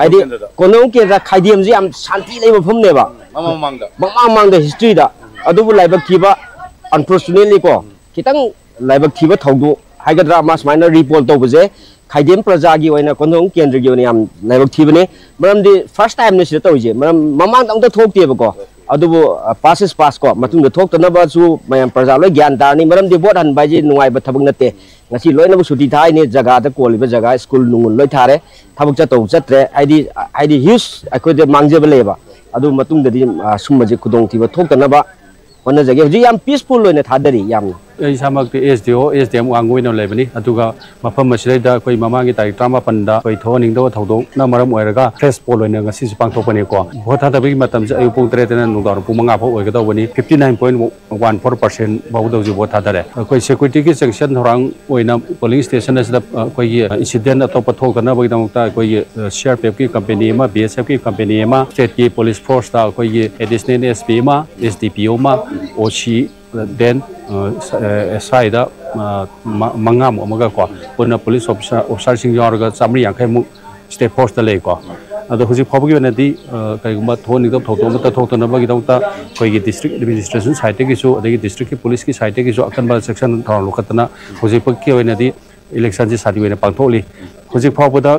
ꯍꯥꯏꯗꯤ ꯀꯣꯅꯨꯡ ꯀꯦꯟꯗ꯭ꯔ ꯈꯥꯏꯗꯦꯝꯁꯤ ꯌꯥꯝ ꯁꯥꯟꯇꯤ ꯂꯩꯕ ꯃꯐꯝꯅꯦꯕ ꯃꯃꯥꯡ ꯃꯃꯥꯡꯗ ꯃꯃꯥꯡ ꯃꯃꯥꯡꯗ ꯍꯤꯁꯇ꯭ꯔꯤꯗ ꯑꯗꯨꯕꯨ ꯂꯥꯏꯕꯛ ꯊꯤꯕ ꯑꯟꯐꯣꯔꯆꯨꯅꯦꯠꯂꯤ ꯀꯣ ꯈꯤꯇꯪ ꯂꯥꯏꯕꯛ ꯊꯤꯕ ꯊꯧꯗꯣꯛ ꯍꯥꯏꯒꯗ꯭ꯔꯥ ꯑꯃ ꯁꯨꯃꯥꯏꯅ ꯔꯤꯄꯣꯜ ꯇꯧꯕꯁꯦ ꯈꯥꯏꯗꯦꯝ ꯄ꯭ꯔꯖꯥꯒꯤ ꯑꯣꯏꯅ ꯀꯣꯟꯊꯣꯡ ꯀꯦꯟꯗ꯭ꯔꯒꯤ ꯑꯣꯏꯅ ꯌꯥꯝ ꯂꯥꯏꯕꯛ ꯊꯤꯕꯅꯤ ꯃꯔꯝꯗꯤ ꯐꯥꯔꯁ ꯇꯥꯏꯝꯅꯤ ꯁꯤꯗ ꯇꯧꯔꯤꯁꯦ ꯃꯔꯝ ꯃꯃꯥꯡꯗ ꯑꯝꯇ ꯊꯣꯛꯇꯦꯕꯀꯣ पास पास को मैं प्रजा लो ज्ञान दारनी वोट हनबाई नाइब थब नते लोनब सूटी थाने जगह कोल जगह स्कूल नुन लो थारे थबक चतौ चतरे ह्यूज अखोद मांगजब लेब अब सूमजे खुदी होनजे पीसफुल थादरी इसामक S D O S D M वांगोइन लेबनी मफम अखोई ममांग तारीख त्रापन अखोई थोनिंगदव थौदोंना मरम होयरगा फ्रेश पोल होइन ngasi su pangtho pane ko bhot tha tabi matam ja ayu pung tre tena nu dar pung nga pho oi ga wani 59.14% babu dau ji bhot tha dare koi security ki sanction thorang oina polling station as da koi incident atop thol kana bai dam ta koi share pep ki company ma bsf ki company ma state ki police force ta koi additional sp ma sdpo ma ochi then Saida मंगाम अमगा को पुनः police officer officer Singh और का state force लेको को अद हुजि फबगि ने दी कयगुमा थोनि दब थोतो मत administration site कि सो की पुलिस की साइट कि सो अकनबल सेक्शन थौ लोकतना हुजि पक्की होइने दी इलेक्शन से साथी होइने पांथोली हुजि फबदा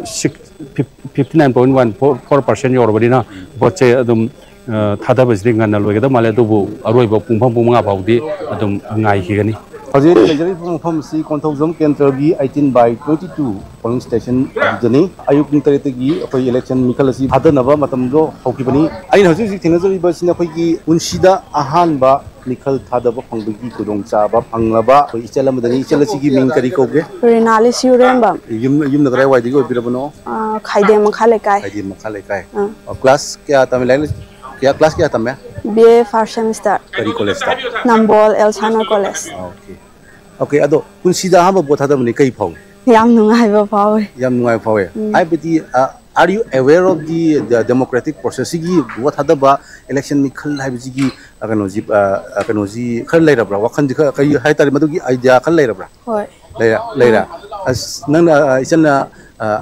59.14% योरबदिना बोचे अदम थादबसदी ngana loigada male dubu aroiba pungpham pungmanga faudi adum ngai higani हजिर लेजरी मफम सी कोंथौजम केंद्र की 18 बाय 22 पोलिंग स्टेशन दनी अयुक पुंग तरेत की अखोई इलेक्शन मिखल असी हादनबा मतम दो हौकिबनी आइन हजिर हजिर थेंगजरी बसिन अखोई की उनसीदा अहानबा थादबा चाबा फंगलबा अखोई इचल अमदनी इचल असी मिंग करी कोगे रिनाली सिउरेंबा युम युम नगराय वाइदी को बिरबनो खाइदे मखा लेकाय खाइदे मखा लेकाय क्लास क्या तमिल क्या क्लास किया था मैं बीए फ़र्स्ट सेमेस्टर करी कॉलेज था नंबर एलसाना कॉलेज ओके ओके अदो कुन सीधा हम बहुत आदम ने कई पाऊ याम नुंगाई बो पाऊ याम नुंगाई पाऊ आई be the are you aware of the democratic process की बहुत आदम इलेक्शन में खल है बिज़ी की अगर नोजी खल ले रहा वक्त जी कई है तारी मतलब की आइडिया खल ले रहा होय ले रहा अस नंग इसन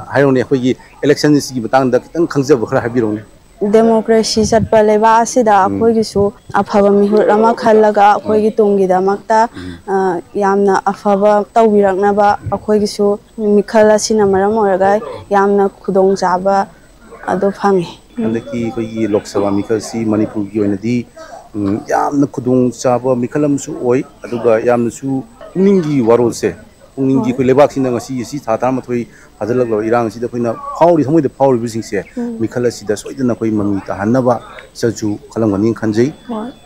हायोनी अखोई इलेक्शन की बतांग द कितन खंजे बखरा है बिरोनी demokrasi satpa leba asida akhoi gi su afaba mihur ama khalaga akhoi gi tongi da makta yamna afaba tawbirakna ba akhoi gi su mikhala sina maram oraga yamna khudong jaba ado phangi andaki koi gi lok sabha mikhal si manipur gi oinadi yamna khudong jaba mikhalam su oi aduga yamna su ningi warol se ꯄꯨꯛꯅꯤꯡꯒꯤ ꯑꯩꯈꯣꯏ ꯂꯩꯕꯥꯛꯁꯤꯅ ꯉꯁꯤ ꯑꯁꯤ ꯊꯥ ꯇꯔꯥꯃꯥꯊꯣꯏ ꯐꯥꯖꯤꯜꯂꯛꯂꯕ ꯏꯔꯥꯡ ꯑꯁꯤꯗ ꯑꯩꯈꯣꯏꯅ ꯐꯥꯎꯔꯤ ꯊꯃꯣꯏꯗ ꯐꯥꯎꯔꯤꯕꯁꯤꯡꯁꯦ ꯃꯤꯈꯜ ꯑꯁꯤꯗ ꯁꯣꯏꯗꯅ ꯑꯩꯈꯣꯏ ꯃꯃꯤ ꯇꯥꯍꯟꯅꯕ ꯏꯆꯜꯁꯨ ꯈꯜꯂꯝꯒꯅꯤ ꯈꯟꯖꯩ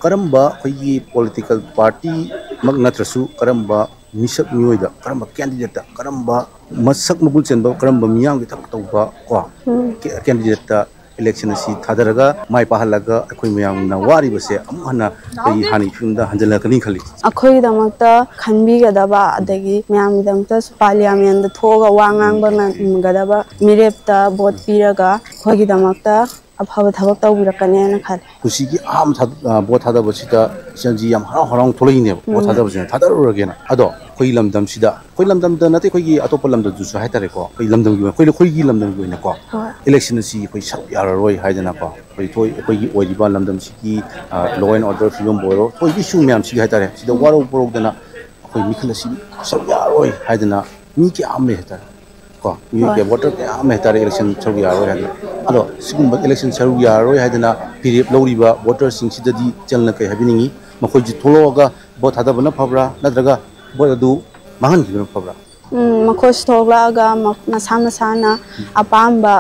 ꯀꯔꯝꯕ ꯑꯩꯈꯣꯏꯒꯤ ꯄꯣꯂꯤꯇꯤꯀꯦꯜ ꯄꯥꯔꯇꯤꯃꯛ ꯅꯠꯇ꯭ꯔꯁꯨ ꯀꯔꯝꯕ ꯃꯤꯁꯛ ꯃꯤꯑꯣꯏꯗ ꯀꯔꯝꯕ ꯀꯦꯟꯗꯤꯗꯦꯠꯇ ꯀꯔꯝꯕ ꯃꯁꯛ ꯃꯒꯨꯟ ꯆꯦꯟꯕ ꯀꯔꯝꯕ ꯃꯤꯌꯥꯝꯒꯤ ꯊꯕꯛ ꯇꯧꯕ ꯀꯣ ꯀꯦꯟꯗꯤꯗꯦꯠꯇ इलेक्शन से थादरगा माई पाहलगा अखोई मयामना वारिबसे अमु हना कई हानि फिल्मदा हंजलकनी खली अखोईदमक्ता खनबीगदबा अदगी मयामदमक्ता पार्लियामेंट थोगा वांगांगबा गदबा मिरेपता वोट पीरगा अखोईदमक्ता अफब थबक तौबिरकने खाले कुसीगी आम बोट थादबसिदा चंजी याम हराव हराव थोलैने बोट थादबसिना थादरगेना अदो कोई लमदम सिदा कोई लमदम द नते कोई अतोप लमदम दुसु हाइतारे को कोई लमदम gi कोई कोई gi लमदम gi को इलेक्शन सी कोई सब यार रोय हाइजना को कोई थोई कोई gi ओइबा लमदम सी की लॉ एंड ऑर्डर फ़िल्म बोरो कोई gi सु म्याम सी हाइतारे सिदा वारो बोरो दना कोई मिखल सी सब यार रोय हाइजना mi ki am haitare ko mi ke voter ke am haitare election सब यार रोय हाइजना अदो सिगुम election सब यार रोय हाइजना period लौरिबा voter sing sidadi chalna kai habiningi मखोई जी थोलोगा बोथ थादबना फबरा नद्रगा बोथ अदु mangan gi fabra ꯃꯈꯣꯏ ꯊꯣꯛꯂꯛꯑꯒ ꯃꯁꯥ ꯃꯁꯥꯅ ꯑꯄꯥꯝꯕ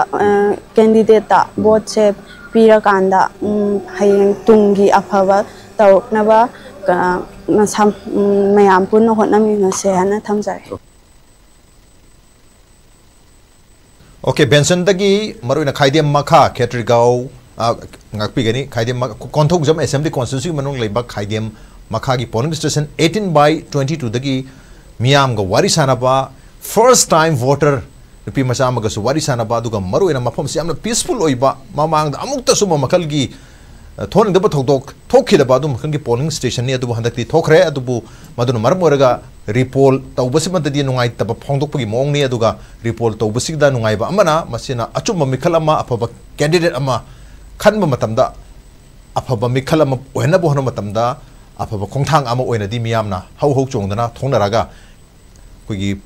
ꯀꯦꯟꯗꯤꯗꯦꯠꯇ ꯚꯣꯠꯁꯦ ꯄꯤꯔꯀꯥꯟꯗ ꯍꯌꯦꯡ ꯇꯨꯡꯒꯤ ꯑꯐꯕ ꯇꯧꯔꯛꯅꯕ ꯃꯁꯥ ꯃꯌꯥꯝ ꯄꯨꯟꯅ ꯍꯣꯠꯅꯃꯤꯟꯅꯁꯦ ꯍꯥꯏꯅ ꯊꯝꯖꯔꯤ ओके बेंसनदगी मरुना खाइदेम मखा खेट्रिगाव ngakpigani khaidem konthokjam assembly okay ꯕꯦꯟꯁꯟꯗꯒꯤ ꯃꯔꯨꯑꯣꯏꯅ ꯈꯥꯏꯗꯦꯝ ꯃꯈꯥ ꯈꯦꯇ꯭ꯔꯤꯒꯥꯎ ꯉꯥꯛꯄꯤꯒꯅꯤ ꯈꯥꯏꯗꯦꯝ ꯀꯣꯟꯊꯧꯖꯝ ꯑꯦꯁꯦꯝꯕ꯭ꯂꯤ ꯀꯣꯟꯁꯇꯤꯇ꯭ꯌꯨꯁꯤ ꯃꯅꯨꯡ ꯂꯩꯕ ꯈꯥꯏꯗꯦꯝ ꯃꯈꯥꯒꯤ polling station eighteen by twenty ꯇꯨꯗꯒꯤ ꯃꯤꯌꯥꯝꯒ ꯋꯥꯔꯤ ꯁꯥꯟꯅꯕ ꯐꯔꯁ ꯇꯥꯏꯝ ꯚꯣꯇꯔ ꯅꯨꯄꯤ ꯃꯆꯥ ꯑꯃꯒꯁꯨ ꯋꯥꯔꯤ ꯁꯥꯟꯅꯕ ꯑꯗꯨꯒ ꯃꯔꯨꯑꯣꯏꯅ ꯃꯐꯝꯁꯤ ꯌꯥꯝꯅ ꯄꯤꯁꯐꯨꯜ ꯑꯣꯏꯕ ꯃꯃꯥꯡꯗ ꯑꯃꯨꯛꯇꯁꯨ ꯃꯈꯜꯒꯤ थोनदोंदम की पोलिंग स्टेशन अद्दी थोखरे मरम रिपोल तबसीमदे नाइब मौं मौने रिपोल तबसीद नाइब अचुब मखल अफब कैंडिडेट खनब अफब मखल मिखल अफब खोथादी मियामना हौ चौदना थोनरगा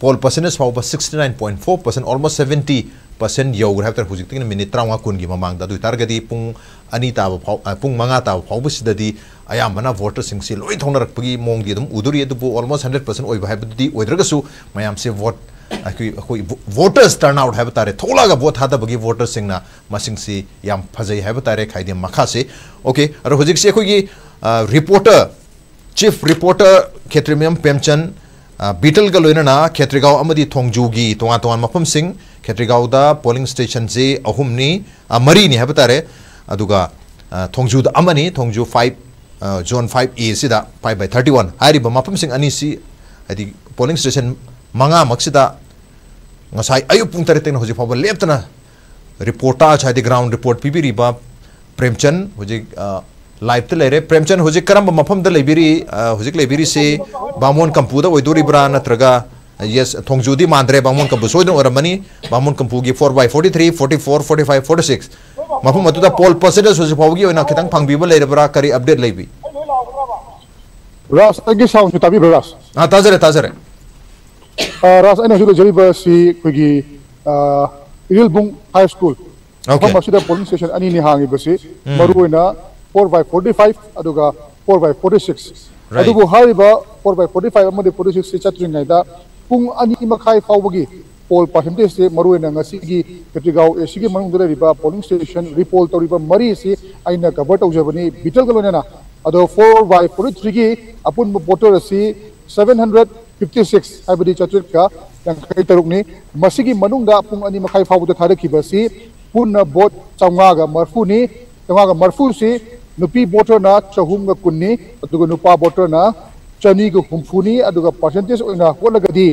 पोल पर्सेंटेज फाव sixty nine point four percent almost seventy percent your है मिनट तरह कुल की ममद अदारगे पुंग अब पुंग मंगा फाउबी अयामना वोटर से लो थर मोदी अम उदुरी ऑलमोस्ट हंड्रेड पर्सेंटरगू मैम से वोट वोटर्स टर्न आउट है थोला वोट हादब की वोटर्स मसी फजे है खाई मखा से ओके और हजि से अगर रिपोर्टर चीफ रिपोर्टर खेत्रीम पेमचंद बीटलग लोनना खेत्रीगा थोजू की तोा तोान मफम सिंह खेत्रीगा पोलिंग स्टेशन से अहमनी मरी तारे थोजूद थोजू फाइव जोन फाइव ए से फाइव बै थर्टी वन आई मफम सिंह अनी पोलिंग स्टेशन मंगामसी अयुब तरह हजी फाव लेपना रिपोर्टाज है ग्राउंड रिपोर्ट पीबी प्रेमचंद हजी लाइव लेर प्रेमचंद हजी कम मफम लेरी हजी लेरी से बामोन कंपूद वोदूरीब्रा Naga yes thongjudi mandre bamon kampu soidon oramani bamon kampu gi 4 by 43 44 45 46 mafam atu da poll percentage hoji phawgi oina khitang phangbi ba lere bra kari update lebi ras agi sound tabi ras ah tazare tazare ras ana hilo jariba si kogi iril bung high school okay masida polling station ani ni hangi basi maru oina 4 by 45 aduga 4 by 46 adugu hariba पुंग अनी मखाई फावगी पोल पाहिमते से मरुएन अंगसी कटिगाव AC की मनुदरे रिबा polling station repoll तो रिबा मरी से आइन कबर तो जबनी बिटल गलो नेना अदो 4 बाय 43 की अपुन वोटर से 756 हाइब्रिड चतुर्थ का तंखै तरुकनी मसी की मनुंगा पुंग अनी मखाई फावद थारखिबसी पुन बोट चंगा गा मरफुनी तंगा गा मरफु से नुपी बोटर ना चहुंग कुन्नी अदुगो नुपा बोटर ना ना चनी गा हुमफुनी परसेंटेज ओइना होलगदी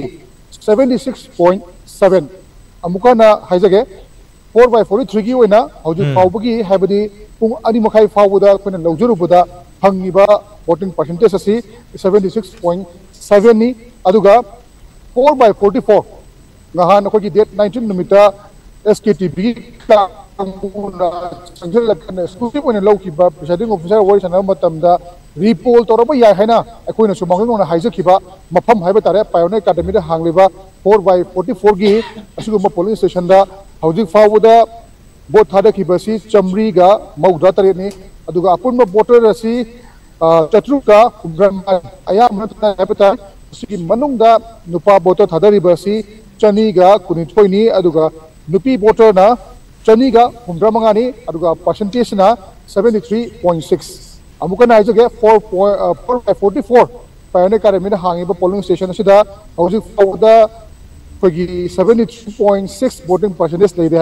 76.7 अमुका ना हाइजगे 4 by 43 की ओइना हौजु फावबगी हाइबदी पुंग अनि कोना लौजरुबदा फंगिबा percentage asi 76.7 ni aduga 4 by 44 ngahan ko gi date 19 numita SKTB ka na sangjal lakan exclusive on low ki ba presiding officer voice na matam da repoll to ba ya haina akoi na sumang ngona haija ki ba mafam haiba tare pioneer academy da hangliba 4 by 44 gi asigu ma polling station da hauji fawuda vote thada ki ba si chamri ga mauda tare ni aduga apun ma voter asi ꯆꯥꯇ꯭ꯔꯨꯛꯀ ꯍꯨꯝꯗ꯭ꯔꯥ ꯑꯌꯥꯝꯕꯅ ꯍꯥꯏꯕ ꯇꯥꯏ ꯃꯁꯤꯒꯤ ꯃꯅꯨꯡꯗ ꯅꯨꯄꯥ voter ꯊꯥꯗꯔꯤꯕ ꯑꯁꯤ ꯆꯅꯤꯒ ꯀꯨꯟꯅꯤꯊꯣꯏꯅꯤ ꯑꯗꯨꯒ ꯅꯨꯄꯤ ꯚꯣꯇꯔꯅ चनीग हूम्रा मगानी सेवेंटी थ्री पॉइंट सिक्स अमुक नाइजगे four point four by forty four Payne कार्यमीन हांग polling station अखोगी seventy three point six voting percentage लेने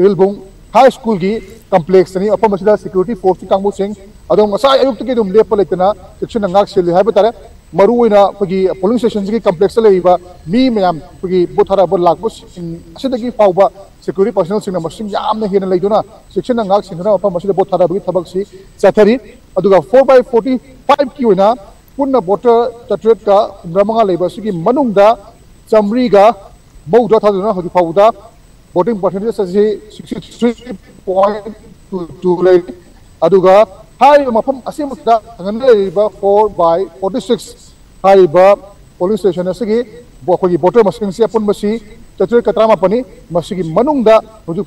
इलबुंग हाई स्कूल की कंप्लेक्सनी मफम सिक्यूरीटी फोर्स की कांगू सिंह अदम अयुक्त लेप लेना चेक्शन सिले तारे मरुना पोलिंग स्टेशन की कंप्लेक्स मी मैम बुथरा लाप फाव सिक्यूरी पर्सनल हेन लेना सेक्शन अंगा मफम बुथरा थबक चाथरी फोर बै फोर्टी फाइव की पुनः वोटर चतरेट का हूंद्रमगा चमरीग मौद था हज फाउद voting percentage sixty three point two two vote ꯊꯥꯗꯕꯒꯤ ꯊꯕꯛꯁꯤ ꯆꯠꯊꯔꯤ ꯑꯗꯨꯒ ꯐꯣꯔ ꯕꯥꯏ ꯐꯣꯔꯇꯤ ꯐꯥꯏꯚꯀꯤ ꯑꯣꯏꯅ ꯄꯨꯟꯅ ꯚꯣꯇꯔ ꯆꯥꯇ꯭ꯔꯦꯠꯀ ꯍꯨꯝꯗ꯭ꯔꯥ ꯃꯉꯥ ꯂꯩꯕ ꯑꯁꯤꯒꯤ ꯃꯅꯨꯡꯗ ꯆꯥꯝꯃꯔꯤꯒ ꯃꯧꯗ꯭ꯔꯥ ꯊꯥꯗꯨꯅ ꯍꯧꯖꯤꯛ ꯐꯥꯎꯕꯗ voting percentage asi 63.22 lay aduga hai mafam asimukda hanganleiba 4 by 46 hai ba police station asigi bokogi voter masing si apun masi chatre katrama pani masigi manungda huju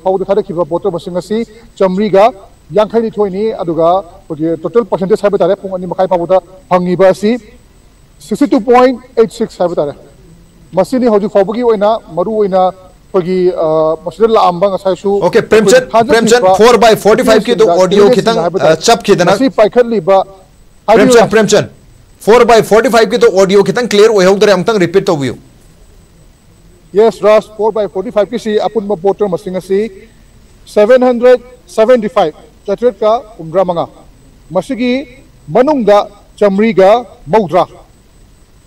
fawda thada kiba voter masing asi chamriga yang ni thoi ni aduga kogi total percentage hai tare pung ani makai fawda hangi ba asi 62.86 hai tare masini huju fawgi oina maru oina पगी मसले लांबा ngसाइसु okay Premchand Premchand 4 by 45 की तो audio खितंग चप खितना Premchand Premchand 4 by 45 की तो audio खितंग क्लियर ओय होदरे अमतंग रिपीट तो बियो यस रास 4 by 45 की सी अपुन म वोटर मसिंग सी 775 चट्रेट का उमरा मंगा मसिगी मनुंगदा चमरीगा मौद्रा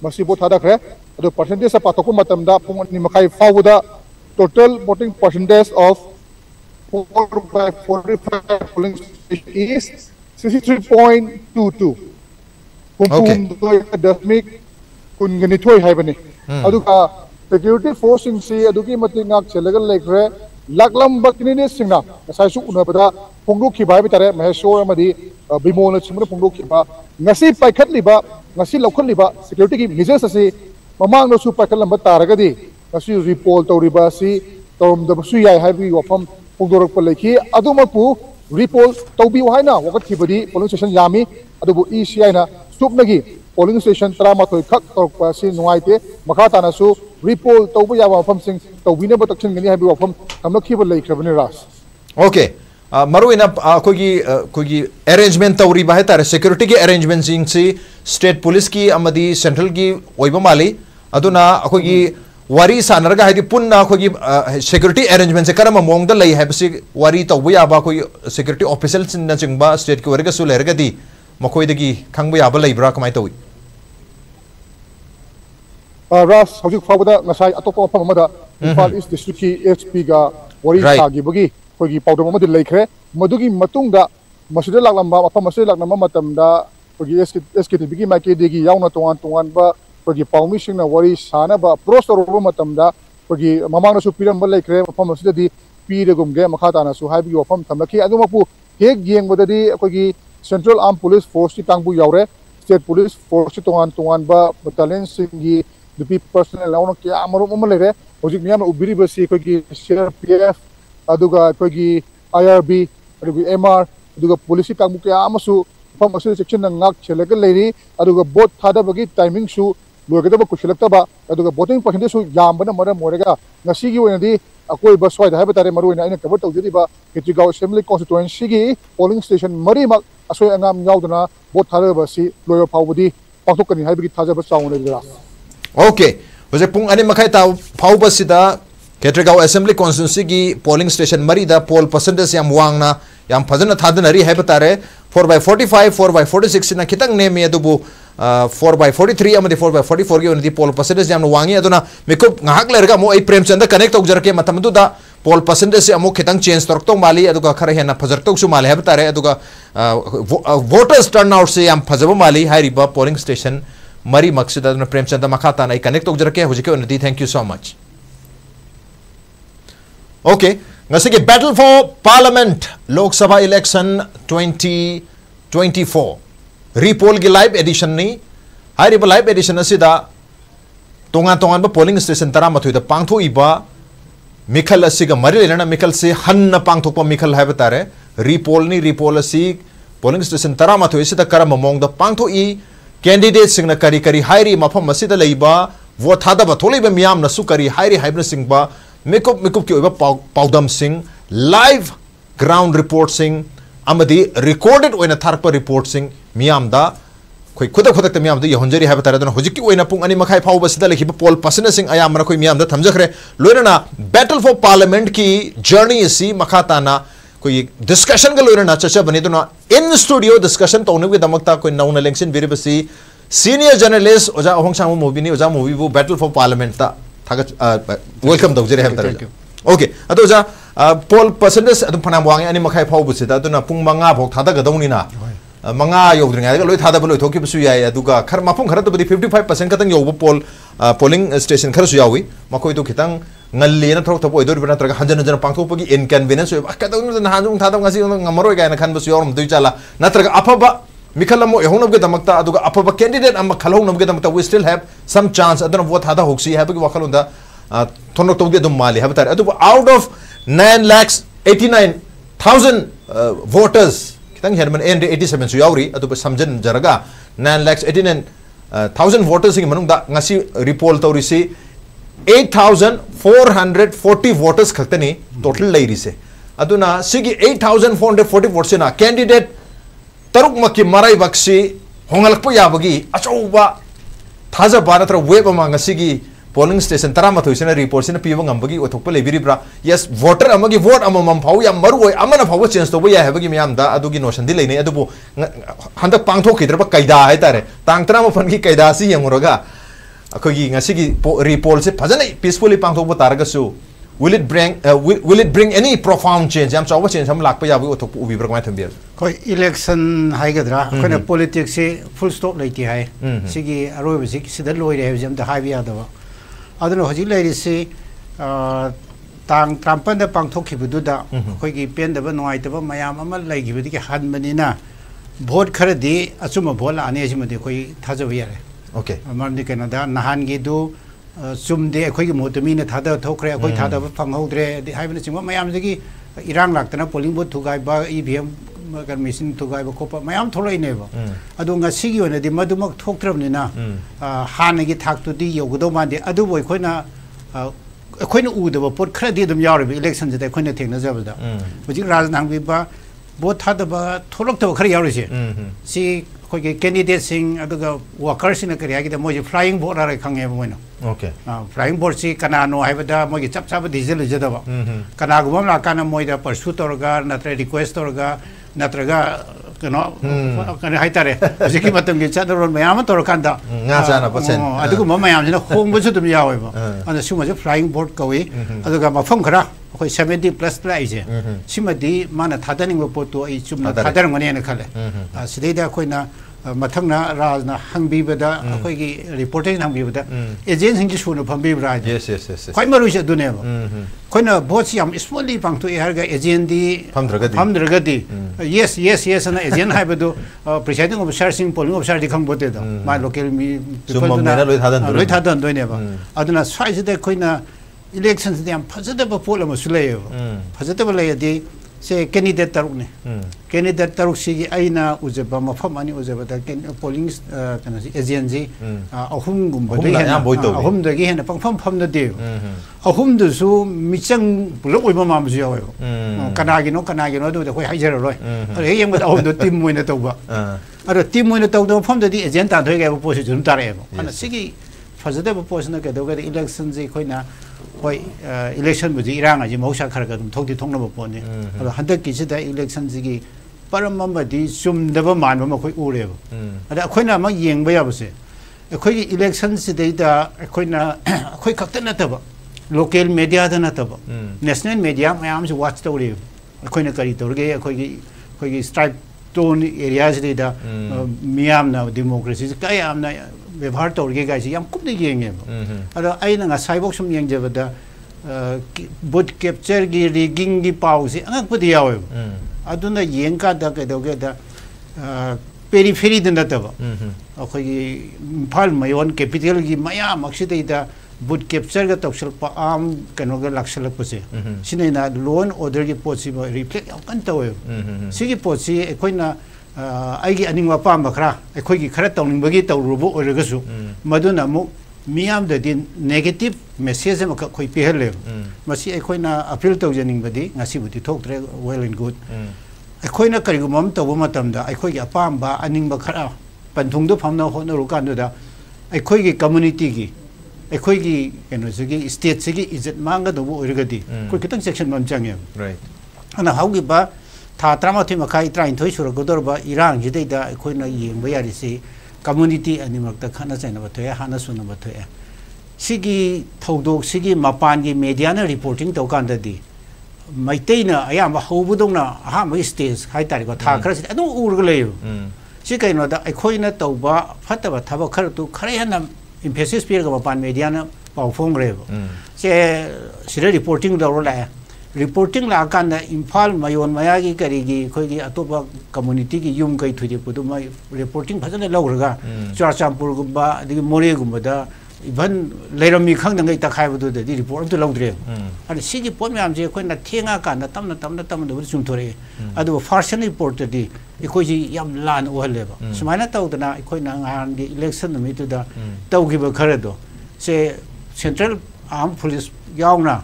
मसी बो थादा खरे अदो परसेंटेज पातोको मतमदा पुंग नि मखाई फावुदा total voting percentage of 4 by 45 polling station is 63.22. Okay. Dasmik kun ganitoy hai bani. Aduka security force si aduki mati ngak chelagal lekre laklam bakni ne singna sai su una bada pungdu ki bai bitare maheshwar wafam pungdorokpa leikhi adumaku report tawbi haina wakat khibadi polling station yami adubu ECI na supnagi polling station taramatoi khak torokpa si nungaite makha tana su report tawbu yawa wafam sing tawbina वारी सानर है security arrangement से कम लेबी वरी तब security official चिंब state की वरीग लेरगे मखोद की खब यब लेब्रा कम तौ रास हजिफाई अतोप मफम इंफा इस डिस्ट्रिक की एच पी गरी की पादों लेखे मगर लाला मफम लाने एस के एस के टी की माके तोान तोब kogi pawmi singna wari sana ba prostor roba matamda kogi mamangna su piram ba laikre mafam masida di pire gumge makhata na su haibi wafam tamlaki adumapu hek yeng bodadi kogi Central Armed Police Force ti tangbu yaure State Police Force tongan tongan ba battalion singi ꯅꯨꯄꯤ personal ꯌꯥꯎꯅ ꯀꯌꯥ ꯑꯃꯔꯣꯝ ꯑꯃ ꯂꯩꯔꯦ ꯍꯧꯖꯤꯛ ꯃꯤꯌꯥꯝꯅ ꯎꯕꯤꯔꯤꯕꯁꯤ ꯑꯩꯈꯣꯏꯒꯤ C R P F ꯑꯗꯨꯒ ꯑꯩꯈꯣꯏꯒꯤ ꯑꯥꯏ ꯑꯥꯔ ꯕꯤ ꯑꯗꯨꯒ ꯑꯦꯝ ꯑꯥꯔ ꯑꯗꯨꯒ ꯄꯨꯂꯤꯁꯀꯤ ꯀꯥꯡꯕꯨ ꯀꯌꯥ ꯑꯃꯁꯨ ꯃꯐꯝ ꯑꯁꯤꯗ ꯆꯦꯛꯁꯤꯟꯅ ꯉꯥꯛ ꯁꯦꯜꯂꯒ ꯂꯩꯔꯤ ꯑꯗꯨꯒ ꯚꯣꯠ ꯊꯥꯗꯕꯒꯤ ꯇꯥꯏꯃꯤꯡꯁꯨ ꯂꯣꯏꯒꯗꯕ ꯀꯨꯏꯁꯤꯜꯂꯛꯇꯕ ꯑꯗꯨꯒ ꯚꯣꯇꯤꯡ ꯄꯥꯔꯁꯦꯟꯇꯦꯖꯁꯨ ꯌꯥꯝꯕꯅ ꯃꯔꯝ ꯑꯣꯏꯔꯒ ꯉꯁꯤꯒꯤ ꯑꯣꯏꯅꯗꯤ ꯑꯀꯣꯏꯕ ꯁ꯭ꯋꯥꯏꯗ ꯍꯥꯏꯕ ꯇꯥꯔꯦ ꯃꯔꯨꯑꯣꯏꯅ ꯑꯩꯅ ꯀꯚꯔ ꯇꯧꯖꯔꯤꯕ ꯈꯦꯇ꯭ꯔꯤꯒꯥꯎ ꯑꯦꯁꯦꯝꯕ꯭ꯂꯤ ꯀꯣꯟꯁꯇꯤꯇꯨꯋꯦꯟꯁꯤꯒꯤ ꯄꯣꯂꯤꯡ ꯁ꯭ꯇꯦꯁꯟ ꯃꯔꯤꯃꯛ ꯑꯁꯣꯏ ꯑꯉꯥꯝ ꯌꯥꯎꯗꯅ ꯚꯣꯠ ꯊꯥꯗꯕ ꯑꯁꯤ ꯂꯣꯏꯕ ꯐꯥꯎꯕꯗꯤ ꯄꯥꯡꯊꯣꯛꯀꯅꯤ ꯍꯥꯏꯕꯒꯤ ꯊꯥꯖꯕ ꯆꯥꯎꯅ ꯂꯩꯖꯔꯥ Okay. ꯍꯧꯖꯤꯛ ꯄꯨꯡ ꯑꯅꯤ ꯃꯈꯥꯏ ꯇꯥ ꯐꯥꯎꯕꯁꯤꯗ ꯀꯦꯇ꯭ꯔꯤꯒꯥꯎ ꯑꯦꯁꯦꯝꯕ꯭ꯂꯤ ꯀꯣꯟꯁꯇꯤꯇꯨꯟꯁꯤꯒꯤ ꯄꯣꯂꯤꯡ ꯁ꯭ꯇꯦꯁꯟ ꯃꯔꯤꯗ ꯄꯣꯜ ꯄꯔꯁꯦꯟꯇꯦꯖ ꯌꯥꯝ ꯋꯥꯡꯅ ꯌꯥꯝ ꯐꯖꯅ ꯊꯥꯗꯅꯔꯤ ꯍꯥꯏꯕ ꯇꯥꯔꯦ four by forty five four by forty सिक्सना खितंग Nemi four by forty three four by forty four की पोल परसेंटेज वांगी मिकूब गाहक लेरगा प्रेमचंद कनेक्ट तौजरके पोल परसेंटेज खितंग चेंज तौरक माली खर हेन फजरतौसु माली है तारे वोटर्स टर्न आउट से फजब माली पोलिंग स्टेशन मरी मकसद प्रेमचंद मखा ताना connect तौजरके thank you so much okay. Ngasige battle for parliament Lok Sabha election 2024 repol gi live edition ni hari ba live edition asida tongan tongan ba polling station tara mathoi da pangtho iba mikhal asiga mari lena mikhal se hanna pangtho pa mikhal hai batare repol ni repol asi polling station tara mathoi sida kara मेकअप makeup की पाउदम Singh live ground report Singh recorded थारप report Singh मियामदा खोई खुद खुद यहंजरी है फाउ बसिदा लेखिब poll पसन सिंह थमजखरे लोइना बैटल फॉर पार्लियामेंट की जर्नी सी मखाताना कोई डिस्कशन का लोइना चचा बने दना इन स्टूडियो डिस्कशन तौने के दमकता कोई नौना बिरबसी सीनियर जर्नलिस्ट ओजा होंगसांग मूवी ओजा मूवी बैटल फॉर पार्लियामेंट ता वेलकम तौजरे है ओके अदो जा पोल परसेंटेज अदुम फनाम वांगे अनि मखाय फावबुसिदा अदुना पुंग मंगा भोग थादा गदौनिना मंगा यौद्रिङाय लोय थादा लोय थोकिबसु याय अदुगा खर मफुं खर तबदि 55% कतंग यौब पोल पोलिंग स्टेशन खरसु यावी मखोय तो खितंग ngallena thok thop oidor bina traga hanjan hanjan pangthok pagi inconvenience. Oy ka dawnu na hanjung thada ngasi ngamaro ga na khan bas yorum dui chala natraga afaba मिखल यहोनब दमक अफब candidate Damak we still have some chance अदन vote हादा होक्सी है वखल थोनक तौदे अदम माले है तारे अदुब आउट ऑफ़ 9 lakhs 89000 वोटर्स खितंग हेरमन एंड 87 सु यावरी अदुब समजन जरगा 9 lakhs 89000 वोटर्स की मनुंग दा ngasi रिपोल तौरिसी 8440 वोटर्स खतनी टोटल लेरी से अदुना सिगी 8440 वोट्स ना कैंडिडेट तरुक मक्की मराई बक्सी होंगलक याबगी अचौबा थाजबा नत्र वेब अमा ngasi पोलिंग स्टेशन तरा मथोइसना रिपोर्ट सिना पीबा ngambagi ओथोकप लेबिरिब्रा यस वोटर अमगी वोट अममम फाउ या मरु ओय अमना फाउ चेंज तोबा या हेबगी म्याम नोशन दि लेने अदुबो हंद पांगथो खिद्रबा कैदा है तारे तांग तरा मफन की कैदा सि यंगुरगा अखोगी ngasi gi से पांगथोबा तारगसु will it bring uh, will, will it bring any profound change am chawa change ham lakpa yabu othok ubi bra mai thambir koi election hai gadra koi politics se full stop leiti hai sigi aroi bi sida loi re jam da hai bi ada ba aduna hoji leiri se tang trampan da pangthok ki budu da koi gi pen da noi da mayam ama lai gi bi ki han mani na vote khara di achuma bol ane ji made koi thaja bi yare okay amar ni kana da nahan gi du sumde koi mo to mi ne tada tho khre koi tada ba phang ho dure hai bina chimo ma yam zegi irang lak tana poling booth thugai ba evm ꯃꯒꯔ machine ꯊꯨꯒꯥꯏꯕ ꯈꯣꯠꯄ ꯃꯌꯥꯝ ꯊꯣꯛꯂꯛꯏꯅꯦꯕ ꯑꯗꯣ ꯉꯁꯤꯒꯤ ꯑꯣꯏꯅꯗꯤ ꯃꯗꯨꯃꯛ ꯊꯣꯛꯇ꯭ꯔꯕꯅꯤꯅ ꯍꯥꯟꯅꯒꯤ ꯊꯥꯛꯇꯨꯗꯤ ꯌꯧꯒꯗꯧ ꯃꯥꯟꯗꯦ ꯑꯗꯨꯕꯨ ꯑꯩꯈꯣꯏꯅ ꯑꯩꯈꯣꯏꯅ ꯎꯗꯕ ꯄꯣꯠ ꯈꯔꯗꯤ ꯑꯗꯨꯝ ꯌꯥꯎꯔꯤꯕ ꯏꯂꯦꯛꯁꯟꯁꯤꯗ ꯑꯩꯈꯣꯏꯅ ꯊꯦꯡꯅꯖꯕꯗ ꯍꯧꯖꯤꯛ ꯔꯥꯖ ꯍꯥꯡꯕꯤꯕ ꯚꯣꯠ ꯊꯥꯗꯕ ꯊꯣꯛꯂꯛꯇꯕ ꯈꯔ ꯌꯥꯎꯔꯤꯁꯦ ꯁꯤ ꯑꯩꯈꯣꯏꯒꯤ ꯀꯦꯟꯗꯤꯗꯦꯠꯁꯤꯡ ꯑꯗꯨꯒ ꯋꯥꯀꯔꯁꯤꯡꯅ ꯀꯔꯤ ꯍꯥꯏꯒꯗ ꯃꯣꯏꯁꯦ ꯐ꯭ꯂꯥꯏꯡ ꯚꯣꯠ ꯍꯥꯏꯔ ꯈꯪꯉꯦꯕ ꯃꯣꯏꯅ ꯐ꯭ꯂꯥꯏꯡ ꯕꯣꯔꯠꯁꯤ ꯀꯅꯥꯅꯣ ꯍꯥꯏꯕꯗ ꯃꯣꯏꯒꯤ ꯆꯞ ꯆꯥꯕ ꯗꯤꯖꯥꯏꯟ ꯂꯩꯖꯗꯕ ꯀꯅꯥꯒꯨꯝꯕ ꯂꯥꯛꯀꯥꯟꯅ ꯃꯣꯏꯗ ꯄꯔꯁꯨ ꯇꯧꯔꯒ ꯅꯠꯇ꯭ꯔ ꯔꯤꯀ꯭ꯋꯦꯁ ꯇꯧꯔꯒ ꯅꯠꯇ꯭ꯔꯒ ꯀꯩꯅꯣ ꯀꯩꯅꯣ ꯍꯥꯏꯇꯥꯔꯦ ꯍꯧꯖꯤꯛꯀꯤ ꯃꯇꯝꯒꯤ ꯆꯠꯅꯔꯣꯜ ꯃꯌꯥꯝ ꯑꯃ ꯇꯧꯔꯀꯥꯟꯗ ꯑꯗꯨꯒꯨꯝꯕ ꯃꯌꯥꯝꯁꯤꯅ ꯍꯣꯡꯕꯁꯨ ꯑꯗꯨꯝ ꯌꯥꯎꯋꯦꯕ ꯑꯗ ꯁꯤꯒꯨꯝꯕꯁꯦ ꯐ꯭ꯂꯥꯏꯡ ꯕꯣꯔꯠ ꯀꯧꯋꯤ ꯑꯗꯨꯒ ꯃꯐꯝ ꯈꯔ ꯑꯩꯈꯣꯏ ꯁꯦꯚꯦꯟꯇꯤ ꯄ꯭ꯂꯁ ꯂꯥꯛꯏꯁꯦ ꯁꯤꯃꯗꯤ ꯃꯥꯅ ꯊꯥꯗꯅꯤꯡꯕ ꯄꯣꯠꯇꯣ ꯑꯩ ꯆꯨꯝꯅ ꯊꯥꯗꯅꯤꯡꯕꯅꯦꯅ ꯈꯜꯂꯦ ꯁꯤꯗꯩꯗ ꯑꯩꯈꯣꯏꯅ ꯃꯊꯪꯅ ꯔꯥꯖꯅ ꯍꯪꯕꯤꯕꯗ ꯑꯩꯈꯣꯏꯒꯤ ꯔꯤꯄꯣꯔꯇꯔꯅ ꯍꯪꯕꯤꯕꯗ ꯑꯦꯖꯦꯟꯁꯤꯡꯁꯤ ꯁꯨꯅ ꯐꯝꯕꯤꯕ꯭ꯔꯥ ꯍꯥꯏꯗꯤ ꯈ꯭ꯋꯥꯏ ꯃꯔꯨꯁꯤ ꯑꯗꯨꯅꯦꯕ ꯑꯩꯈꯣꯏꯅ ꯚꯣꯠꯁꯤ ꯌꯥꯝ ꯏꯁꯃꯨꯠꯂꯤ ꯄꯥꯡꯊꯣꯛꯏ ꯍꯥꯏꯔꯒ ꯑꯦꯖꯦꯟꯗꯤ ꯐꯝꯗ꯭ꯔꯒꯗꯤ ꯌꯦꯁ ꯌꯦꯁ ꯌꯦꯁ ꯑꯅ ꯑꯦꯖꯦꯟ ꯍꯥꯏꯕꯗꯨ ꯄ꯭ꯔꯤꯁꯥꯏꯗꯤꯡ ꯑꯣꯐꯤꯁꯥꯔꯁꯤꯡ ꯄꯣꯂꯤꯡ ꯑꯣꯐꯤꯁꯥꯔꯗꯤ ꯈꯪꯄꯣꯠꯇꯦꯗꯣ ꯃꯥ ꯂꯣꯀꯦꯜ ꯃꯤ ꯄꯤꯄꯜꯗꯨꯅ ꯂꯣꯏ ꯊꯥꯗꯍꯟꯗꯣꯏꯅꯦꯕ ꯑꯗꯨꯅ ꯁ꯭ꯋꯥꯏꯁꯤꯗ ꯑꯩꯈꯣꯏꯅ ꯏꯂꯦꯛꯁꯟꯁꯤꯗ ꯌꯥꯝ ꯐꯖꯗꯕ ꯄꯣꯠ ꯑꯃꯁꯨ ꯂꯩꯌꯦꯕ ꯐꯖꯗꯕ ꯂꯩꯔꯗꯤ se kenny de taruk ne kenny de taruk si gi aina uje ba ani uje ba ta uh, polling uh, kana si agency uh, a hum gum ba ah, de ya Ahum to hum de gi hena pham pham de de a hum de su mi lo oi ma ma ji ya oh, kana gi no kana gi no do de hoi hai jer lo a re yeng ba hum de tim mo ne to ba. A re tim mo ne to do pham de di agency ta de ga bo si jun ta re ba si gi fa bo po si na ga de ga election ji khoi na ꯍꯣꯏ ꯏꯂꯦꯛꯁꯟꯕꯨꯗꯤ ꯏꯔꯥꯡ ꯍꯥꯏꯁꯤ ꯃꯍꯧꯁꯥ ꯈꯔ ꯈꯔ ꯑꯗꯨꯝ ꯊꯣꯛꯇꯤ ꯊꯣꯛꯅꯕ ꯄꯣꯠꯅꯤ ꯑꯗꯣ ꯍꯟꯗꯛꯀꯤꯁꯤꯗ ꯏꯂꯦꯛꯁꯟꯁꯤꯒꯤ ꯄꯔꯝ ꯑꯃꯗꯤ ꯆꯨꯝꯗꯕ ꯃꯥꯟꯕ ꯑꯃ ꯑꯩꯈꯣꯏ ꯎꯔꯦꯕ ꯑꯗ ꯑꯩꯈꯣꯏꯅ ꯑꯃ ꯌꯦꯡꯕ ꯌꯥꯕꯁꯦ ꯑꯩꯈꯣꯏꯒꯤ ꯏꯂꯦꯛꯁꯟꯁꯤꯗꯩꯗ ꯑꯩꯈꯣꯏꯅ ꯑꯩꯈꯣꯏ ꯈꯛꯇ ꯅꯠꯇꯕ ꯂꯣꯀꯦꯜ ꯃꯦꯗꯤꯌꯥꯗ ꯅꯠꯇꯕ ꯅꯦꯁꯅꯦꯜ ꯃꯦꯗꯤꯌꯥ ꯃꯌꯥꯝꯁꯨ ꯋꯥꯆ ꯇꯧꯔꯤꯕ ꯑꯩꯈꯣꯏꯅ ꯀꯔꯤ ꯇꯧꯔꯤꯒꯦ ꯑꯩꯈꯣꯏꯒꯤ ꯑꯩꯈꯣꯏꯒꯤ ꯁ꯭ꯇ꯭ꯔꯥꯏꯞ ꯇꯣꯟ ꯑꯦꯔꯤꯌꯥꯁꯤꯗꯩꯗ ꯃꯤꯌꯥꯝꯅ ꯗꯦꯃꯣꯀ꯭ꯔꯦꯁꯤꯁꯤ ꯀꯌꯥꯝꯅ ꯕꯦꯕꯥꯔ ꯇꯧꯔꯤꯒꯦ ꯒꯥꯏꯁꯤ ꯌꯥꯝ ꯀꯨꯞꯅ ꯌꯦꯡꯉꯦꯕ ꯑꯗꯣ ꯑꯩꯅ ꯉꯁꯥꯏꯐꯥꯎ ꯁꯨꯝ ꯌꯦꯡꯖꯕꯗ ꯕꯨꯠ ꯀꯦꯞꯆꯔꯒꯤ ꯔꯤꯒꯤꯡꯒꯤ ꯄꯥꯎꯁꯤ ꯑꯉꯛꯄꯗꯤ ꯌꯥꯎꯋꯦꯕ ꯑꯗꯨꯅ ꯌꯦꯡꯀꯥꯟꯗ ꯀꯩꯗꯧꯒꯦꯗ ꯄꯦꯔꯤꯐꯦꯔꯤꯗ ꯅꯠꯇꯕ ꯑꯩꯈꯣꯏꯒꯤ ꯏꯝꯐꯥꯜ ꯃꯌꯣꯟ ꯀꯦꯄꯤꯇꯦꯜꯒꯤ ꯃꯌꯥꯝꯃꯛꯁꯤꯗꯩꯗ ꯕꯨꯠ ꯀꯦꯞꯆꯔꯒ ꯇꯧꯁꯤꯜꯂꯛꯄ ꯑꯥꯝ ꯀꯩꯅꯣꯒ ꯂꯥꯛꯁꯤꯜꯂꯛꯄꯁꯦ ꯁꯤꯅ ꯂꯣ ꯑꯦꯟ ꯑꯣꯔꯗꯔꯒꯤ ꯄꯣꯠꯁꯤ ꯔꯤꯐ꯭ꯂꯦꯛ ꯌꯥꯝ ꯀꯟꯅ ꯇꯧꯋꯦꯕ ꯁꯤꯒꯤ ꯄꯣꯠꯁꯤ ꯑꯩꯈꯣꯏꯅ ꯑꯩꯒꯤ ꯑꯅꯤꯡꯕ ꯑꯄꯥꯝꯕ ꯈꯔ ꯑꯩꯈꯣꯏꯒꯤ ꯈꯔ ꯇꯧꯅꯤꯡꯕꯒꯤ ꯇꯧꯔꯨꯕ ꯑꯣꯏꯔꯒꯁꯨ ꯃꯗꯨꯅ ꯑꯃꯨꯛ ꯃꯤꯌꯥꯝꯗꯗꯤ ꯅꯦꯒꯦꯇꯤꯞ ꯃꯦꯁꯦꯖ ꯑꯃꯈꯛ ꯑꯩꯈꯣꯏ ꯄꯤꯍꯜꯂꯦꯕ ꯃꯁꯤ ꯑꯩꯈꯣꯏꯅ ꯑꯄꯤꯜ ꯇꯧꯖꯅꯤꯡꯕꯗꯤ ꯉꯁꯤꯕꯨꯗꯤ ꯊꯣꯛꯇ꯭ꯔꯦ ꯋꯦꯜ ꯑꯦꯟ ꯒꯨꯗ ꯑꯩꯈꯣꯏꯅ ꯀꯔꯤꯒꯨꯝꯕ ꯑꯃ ꯇꯧꯕ ꯃꯇꯝꯗ ꯑꯩꯈꯣꯏꯒꯤ ꯑꯄꯥꯝꯕ ꯑꯅꯤꯡꯕ ꯈꯔ ꯄꯟꯊꯨꯡꯗ ꯐꯝꯅꯕ ꯍꯣꯠꯅꯔꯨ ꯀꯥꯟꯗꯨꯗ ꯑꯩꯈꯣꯏꯒꯤ ꯀꯝꯃꯨꯅꯤꯇꯤꯒꯤ ꯑꯩꯈꯣꯏꯒꯤ ꯀꯩꯅꯣꯁꯤꯒꯤ ꯁ꯭ꯇꯦꯠꯁꯤꯒꯤ ꯏꯖꯠ ꯃꯥꯡꯒꯗꯧꯕ ꯑꯣꯏꯔꯒꯗꯤ ꯑꯩꯈꯣꯏ ꯈꯤꯇꯪ ꯆꯦꯛꯁꯤꯟꯕ ꯑꯃ ꯆꯪꯉꯦꯕ ꯑꯗꯨꯅ ꯍꯧꯈꯤꯕ ꯊꯥ ꯇꯔꯥꯃꯥꯊꯣꯏ ꯃꯈꯥꯏ ꯇꯔꯥꯅꯤꯊꯣꯏ ꯁꯨꯔꯛꯀꯗꯧꯔꯕ ꯏꯔꯥꯡꯁꯤꯗꯩꯗ ꯑꯩꯈꯣꯏꯅ ꯌꯦꯡꯕ ꯌꯥꯔꯤꯁꯤ ꯀꯝꯃꯨꯅꯤꯇꯤ ꯑꯅꯤꯃꯛꯇ ꯈꯠꯅ ꯆꯩꯅꯕ ꯊꯣꯛꯑꯦ ꯍꯥꯟꯅ ꯁꯨꯅꯕ ꯊꯣꯛꯑꯦ ꯁꯤꯒꯤ ꯊꯧꯗꯣꯛꯁꯤꯒꯤ ꯃꯄꯥꯟꯒꯤ ꯃꯦꯗꯤꯌꯥꯅ ꯔꯤꯄꯣꯔꯇꯤꯡ ꯇꯧꯀꯥꯟꯗꯗꯤ ꯃꯩꯇꯩꯅ ꯑꯌꯥꯝꯕ ꯍꯧꯕꯗꯧꯅ ꯑꯍꯥꯟꯕꯒꯤ ꯁ꯭ꯇꯦꯖ ꯍꯥꯏꯇꯥꯔꯦꯀꯣ ꯊꯥ ꯈꯔꯁꯤꯗꯤ ꯑꯗꯨꯝ ꯎꯔꯒ ꯂꯩꯌꯦꯕ ꯁꯤ ꯀꯩꯅꯣꯗ ꯑꯩꯈꯣꯏꯅ ꯇꯧꯕ ꯐꯠꯇꯕ ꯊꯕꯛ ꯈꯔꯗꯨ ꯈꯔ ꯍꯦꯟꯅ ꯏꯝꯐꯦꯁꯤꯁ ꯄꯤꯔꯒ ꯃꯄꯥꯟ ꯃꯦꯗꯤꯌꯥꯅ ꯄꯥꯎ ꯐꯣꯡꯈ꯭ꯔꯦꯕ ꯁꯦ ꯁꯤꯗ ꯔꯤꯄꯣꯔꯇꯤꯡ ꯇꯧꯔ ꯂꯥꯛꯑꯦ reporting लाकान इम्फाल मयोन मयागी करीगी कोई अतोप कम्युनिटी की यूम कई थुजेपदो मा रिपोर्टिंग फजन लौरगा चुराचामपुर गुम्बा अदगी मोरे गुम्बा दा इभन लेरमी खंगदंगै तखायबदो ददी रिपोर्ट तो लौद्रे अनि सिगी पोम याम जे कोइना थेंगा कान तमन तमन तमन दु जुम थोरे अदु फर्सन रिपोर्ट ददी इखोइ जी याम लान ओहलेबा सुमाइना तौदना इखोइना ngahan gi election mi tu da tau gi ba kare do se central arm police yauna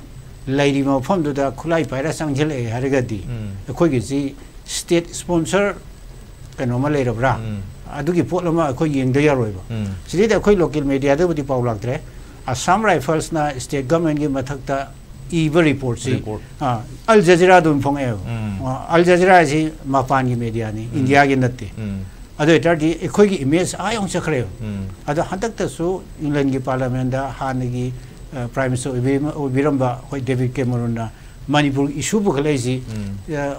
ꯂꯩꯔꯤꯕ ꯃꯐꯝꯗꯨꯗ ꯈꯨꯠꯂꯥꯏ ꯄꯥꯏꯔ ꯆꯪꯁꯤꯜꯂꯛꯑꯦ ꯍꯥꯏꯔꯒꯗꯤ ꯑꯩꯈꯣꯏꯒꯤꯁꯤ ꯁ꯭ꯇꯦꯠ ꯁ꯭ꯄꯣꯟꯁꯔ ꯀꯩꯅꯣꯃ ꯂꯩꯔꯕ꯭ꯔꯥ ꯑꯗꯨꯒꯤ ꯄꯣꯠ ꯑꯃ ꯑꯩꯈꯣꯏ ꯌꯦꯡꯗ ꯌꯥꯔꯣꯏꯕ ꯁꯤꯗꯩꯗ ꯑꯩꯈꯣꯏ ꯂꯣꯀꯦꯜ ꯃꯦꯗꯤꯌꯥꯗꯕꯨꯗꯤ ꯄꯥꯎ ꯂꯥꯛꯇ꯭ꯔꯦ ꯑꯁꯥꯝ ꯔꯥꯏꯐꯜꯁꯅ ꯁ꯭ꯇꯦꯠ ꯒꯚꯔꯟꯃꯦꯟꯒꯤ ꯃꯊꯛꯇ ꯏꯕ ꯔꯤꯄꯣꯔꯠꯁꯤ ꯑꯜ ꯖꯖꯤꯔꯥ ꯑꯗꯨꯝ ꯐꯣꯡꯉꯛꯑꯦꯕ ꯑꯜ ꯖꯖꯤꯔꯥ ꯍꯥꯏꯁꯤ ꯃꯄꯥꯟꯒꯤ ꯃꯦꯗꯤꯌꯥꯅꯤ ꯏꯟꯗꯤꯌꯥꯒꯤ ꯅꯠꯇꯦ ꯑꯗꯨ ꯑꯣꯏꯇꯥꯔꯗꯤ ꯑꯩꯈꯣꯏꯒꯤ ꯏꯃꯦꯖ ꯑꯥ ꯌꯧꯅ ꯆꯠꯈ꯭ꯔꯦꯕ ꯑꯗꯣ ꯍꯟꯗꯛꯇꯁꯨ ꯏꯪꯂꯦꯟꯒꯤ ꯄꯥꯔꯂꯥꯃꯦꯟꯗ ꯍꯥꯟꯅꯒꯤ ꯄ꯭ꯔꯥꯏꯝ ꯃꯤꯅꯤꯁꯇꯔ ꯑꯣꯏꯕꯤꯔꯝꯕ ꯑꯩꯈꯣꯏ ꯗꯦꯕꯤꯗ ꯀꯦꯃꯔꯣꯟꯅ ꯃꯅꯤꯄꯨꯔ ꯏꯁꯨ ꯄꯨꯈꯠꯂꯛꯏꯁꯤ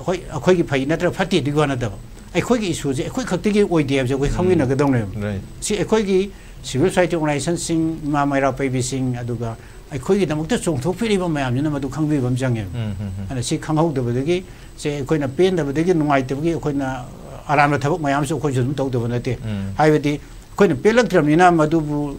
ꯍꯣꯏ ꯑꯩꯈꯣꯏꯒꯤ ꯐꯩ ꯅꯠꯇ꯭ꯔꯒ ꯐꯠꯇꯦꯗꯤ ꯋꯥ ꯅꯠꯇꯕ ꯑꯩꯈꯣꯏꯒꯤ ꯏꯁꯨꯁꯦ ꯑꯩꯈꯣꯏ ꯈꯛꯇꯒꯤ ꯑꯣꯏꯗꯦ ꯍꯥꯏꯕꯁꯦ ꯑꯩꯈꯣꯏ ꯈꯪꯃꯤꯟꯅꯒꯗꯧꯅꯦꯕ ꯁꯤ ꯑꯩꯈꯣꯏꯒꯤ ꯁꯤꯚꯤꯜ ꯁꯣꯁꯥꯏꯇꯤ ꯑꯣꯔꯒꯅꯥꯏꯖꯦꯁꯟꯁꯤꯡ ꯏꯃꯥ ꯃꯩꯔꯥ ꯄꯩꯕꯤꯁꯤꯡ ꯑꯗꯨꯒ ꯑꯩꯈꯣꯏꯒꯤꯗꯃꯛꯇ ꯆꯣꯡꯊꯣꯛꯄꯤꯔꯤꯕ ꯃꯌꯥꯝꯁꯤꯅ ꯃꯗꯨ ꯈꯪꯕꯤꯕ ꯑꯃ ꯆꯪꯉꯦꯕ ꯑꯗꯨꯅ ꯁꯤ ꯈꯪꯍꯧꯗꯕꯗꯒꯤ ꯁꯦ ꯑꯩꯈꯣꯏꯅ ꯄꯦꯟꯗꯕꯗꯒꯤ ꯅꯨꯡꯉꯥꯏꯇꯕꯒꯤ ꯑꯩꯈꯣꯏꯅ ꯑꯔꯥꯟꯕ ꯊꯕꯛ ꯃꯌꯥꯝꯁꯨ ꯑꯩꯈꯣꯏꯁꯨ ꯑꯗꯨꯝ ꯇꯧꯗꯕ ꯅꯠꯇꯦ ꯍꯥꯏꯕꯗꯤ ꯑꯩꯈꯣꯏꯅ ꯄꯦꯜꯂꯛꯇ꯭ꯔꯕꯅꯤꯅ ꯃꯗꯨꯕꯨ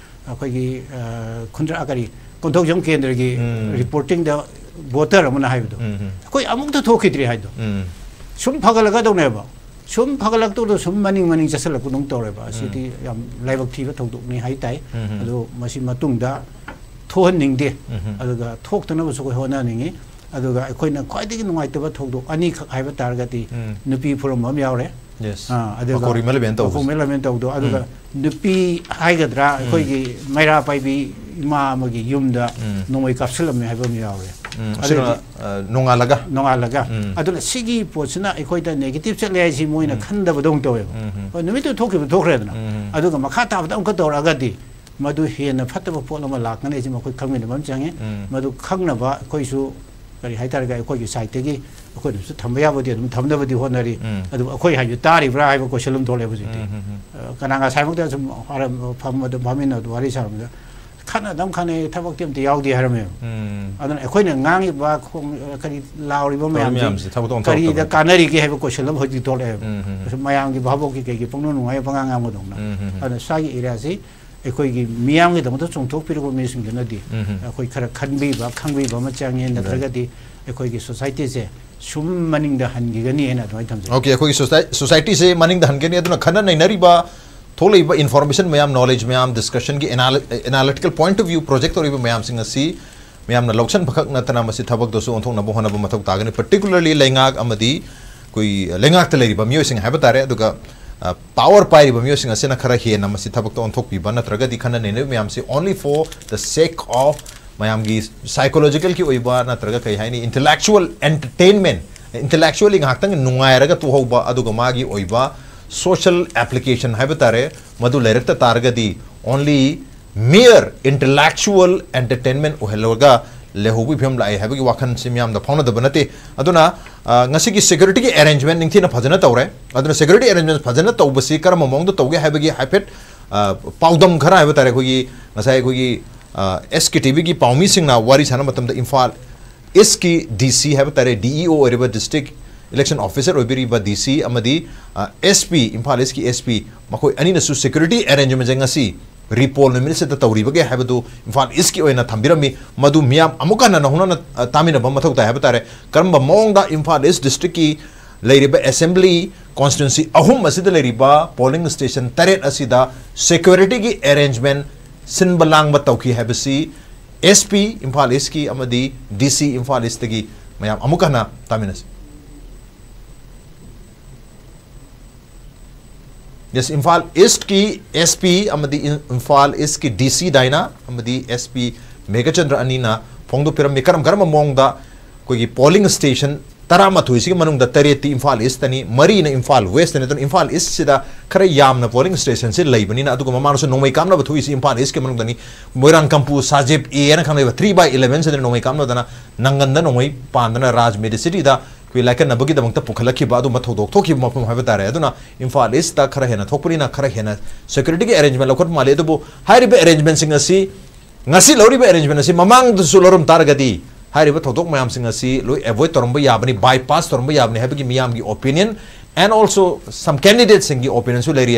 खुंद्रा करी कोंथोजम केंद्र की रिपोर्टिंग वोटर अमना हाइबदो अखोई अमुक थोखिद्री हाइदो सुम फगलगदौनेब सुम फगलक्तो सुम मनिंग जसलक नुंग तौरेबा ताइ अदो को होनानिंगी अदुगा अखोइना ख्वाइदगी नुंगाइतबा थौदो अनी खक हाइबा तारगति गद्रा अर पैमा युम्ध नै कापसेल् न पोटेटिभ चलले मैले खन्धे है मुद्दा अब तामा अगा हेर्न फतब पोटमा लगनेस चङ् मङ्गु कि है तर अखोगि ꯑꯩꯈꯣꯏꯅꯁꯨ ꯊꯝꯕ ꯌꯥꯕꯗꯤ ꯑꯗꯨꯝ ꯊꯝꯅꯕꯗꯤ ꯍꯣꯠꯅꯔꯤ ꯑꯗꯨꯕꯨ ꯑꯩꯈꯣꯏ ꯍꯥꯏꯕ ꯇꯥꯔꯤꯕ꯭ꯔꯥ ꯍꯥꯏꯕ ꯀꯣꯏꯁꯟ ꯑꯃ ꯊꯣꯛꯂꯛꯑꯦ ꯍꯧꯖꯤꯛꯇꯤ ꯀꯅꯥ ꯉꯁꯥꯏꯃꯛꯇ ꯁꯨꯝ ꯐꯝꯕꯗ ꯐꯝꯃꯤꯟꯅꯕꯗ ꯋꯥꯔꯤ ꯁꯥꯔꯝꯕꯗ ꯈꯠꯅꯗꯝ ꯈꯠꯅꯩ ꯊꯕꯛꯇꯤ ꯑꯝꯇ ꯌꯥꯎꯗꯦ ꯍꯥꯏꯔꯝꯃꯦꯕ ꯑꯗꯨꯅ ꯑꯩꯈꯣꯏꯅ ꯉꯥꯡꯉꯤꯕ ꯀꯔꯤ ꯂꯥꯎꯔꯤꯕ ꯃꯌꯥꯝꯁꯤ ꯀꯔꯤꯗ ꯀꯥꯟꯅꯔꯤꯒꯦ ꯍꯥꯏꯕ ꯀꯣꯏꯁꯟ ꯑꯃ ꯍꯧꯖꯤꯛ ꯊꯣꯛꯂꯛꯑꯦꯕ ꯃꯌꯥꯝꯒꯤ ꯚꯥꯕꯣꯛꯀꯤ ꯀꯩꯒꯤ ꯄꯪꯅꯨꯡ ꯅꯨꯡꯉꯥꯏꯕ ꯄꯉꯥꯡ ꯉꯥꯡꯕꯗꯧꯅ ꯑꯗꯨꯅ ꯁ꯭ꯋꯥꯏꯒꯤ ꯑꯦꯔꯤꯌꯥꯁꯤ ꯑꯩꯈꯣꯏꯒꯤ ꯃꯤꯌꯥꯝꯒꯤꯗꯃꯛꯇ ꯆꯣꯡꯊꯣꯛꯄꯤꯔꯕ ꯃꯤꯁꯤꯡꯗꯨꯅꯗꯤ ꯑꯩꯈꯣꯏ ꯈꯔ ꯈꯟꯕꯤꯕ ꯈꯪꯕꯤꯕ ꯑꯃ ꯆꯪꯉꯦ ꯅꯠꯇ꯭ꯔꯒꯗꯤ ꯑꯩꯈꯣꯏꯒꯤ ꯁꯣꯁꯥꯏꯇꯤꯁꯦ sum maning da han gi gani ena doi tham okay koi थोले मैम नॉलेज मैम डिस्कशन की analytical point of view project और मैम सिंह मैम लौसन फखक नतना मसी थबक दसु ओंथोंना तागने पर्टिकुलरली लेंगाक अमदी कोई लेंगाक त लेरिबा पावर पाइब मियो सिंह असेना खरा हेन मसी थबक तो ओंथोक पिबा मैम से only for the sake of मैं सैकोलॉजिकल की नग कहीं इंटलेक्चुअल एंटरटेनमेंट इंटलेक्चुअल नुरग तुहब सोशल एप्लीकेशन है मधु लेरक तारगदी ओनली मेयर इंटलेक्चुअल एंटरटेनमेंट उहलग लेहू भी फेम है वाखन से मैं फौनदब नाते सेक्यूरीटी की एरेंजमेंट निथी फजन तौर अ सेक्यूरीटी एरेंजमेंट फजन तब से कर्म मौदे हाफेट पादम खरा है अगर haipet के khara haiba tare khogi ngasai khogi SKTV gi paumi singna wari sana matam da imphal इसकी डीसी है तारे डीईओ और डिस्ट्रिक्ट इलेक्शन ऑफिसर और डीसी एस पी इम्फाल मखोई अनि जंगसी रिपोल नुमिन से तौरीबगे हैबदु इम्फाल इसकी ओइना थंबिरमी, मदु मियाम अमुका न नहुना तामिनब मथौ ता हैब तारे करम इम्फाल इस डिस्ट्रिक्ट की लेरिबा असेंबली कॉन्स्टिट्यूंसी अहुम पोलिंग स्टेशन तरह सिक्योरिटी की अरेंजमेंट सिनबलांग बतौकी हैबसी एसपी इम्फाल ईस्ट की अमदी डीसी इम्फाल ईस्ट की अमुकना तामिनस यस की एसपी अमदी इम्फाल ईस्ट की डीसी दाइना अमदी एसपी मेघचंद्र अनीना फोंदो पिरम करम करम कोई पोलिंग स्टेशन तरामथुसी मनुंग तरेती इम्फाल ईस्टनी मरी इम्फाल वेस्ट ने इम्फाल ईस्ट खर याम पोलिंग स्टेशन से लेबनी मानस नोमई काम थुसी इम्फाल ईस्ट के मनुंग मोरंग कंपू साजेब ए खाने थ्री बाय इलेवन से नोमई काम नंगन नोमई पादना राज मेडिसिटी कोई लाइकनबगीदमक पुखलखिब थोदोथोखिब मफम है तारे इम्फाल ईस्ट खर हेन थोपनी खर हेन सिक्योरिटी की अरेंजमेंट लौट माले अरेंजमेंट लौरीब अरेंजमेंट ममांग लौरम तारगदी हारिब थोदोक मैम लो एवॉइड तौरब याबनी बाईपास तौरब याबनी है opinion and also some candidate opinion लेरी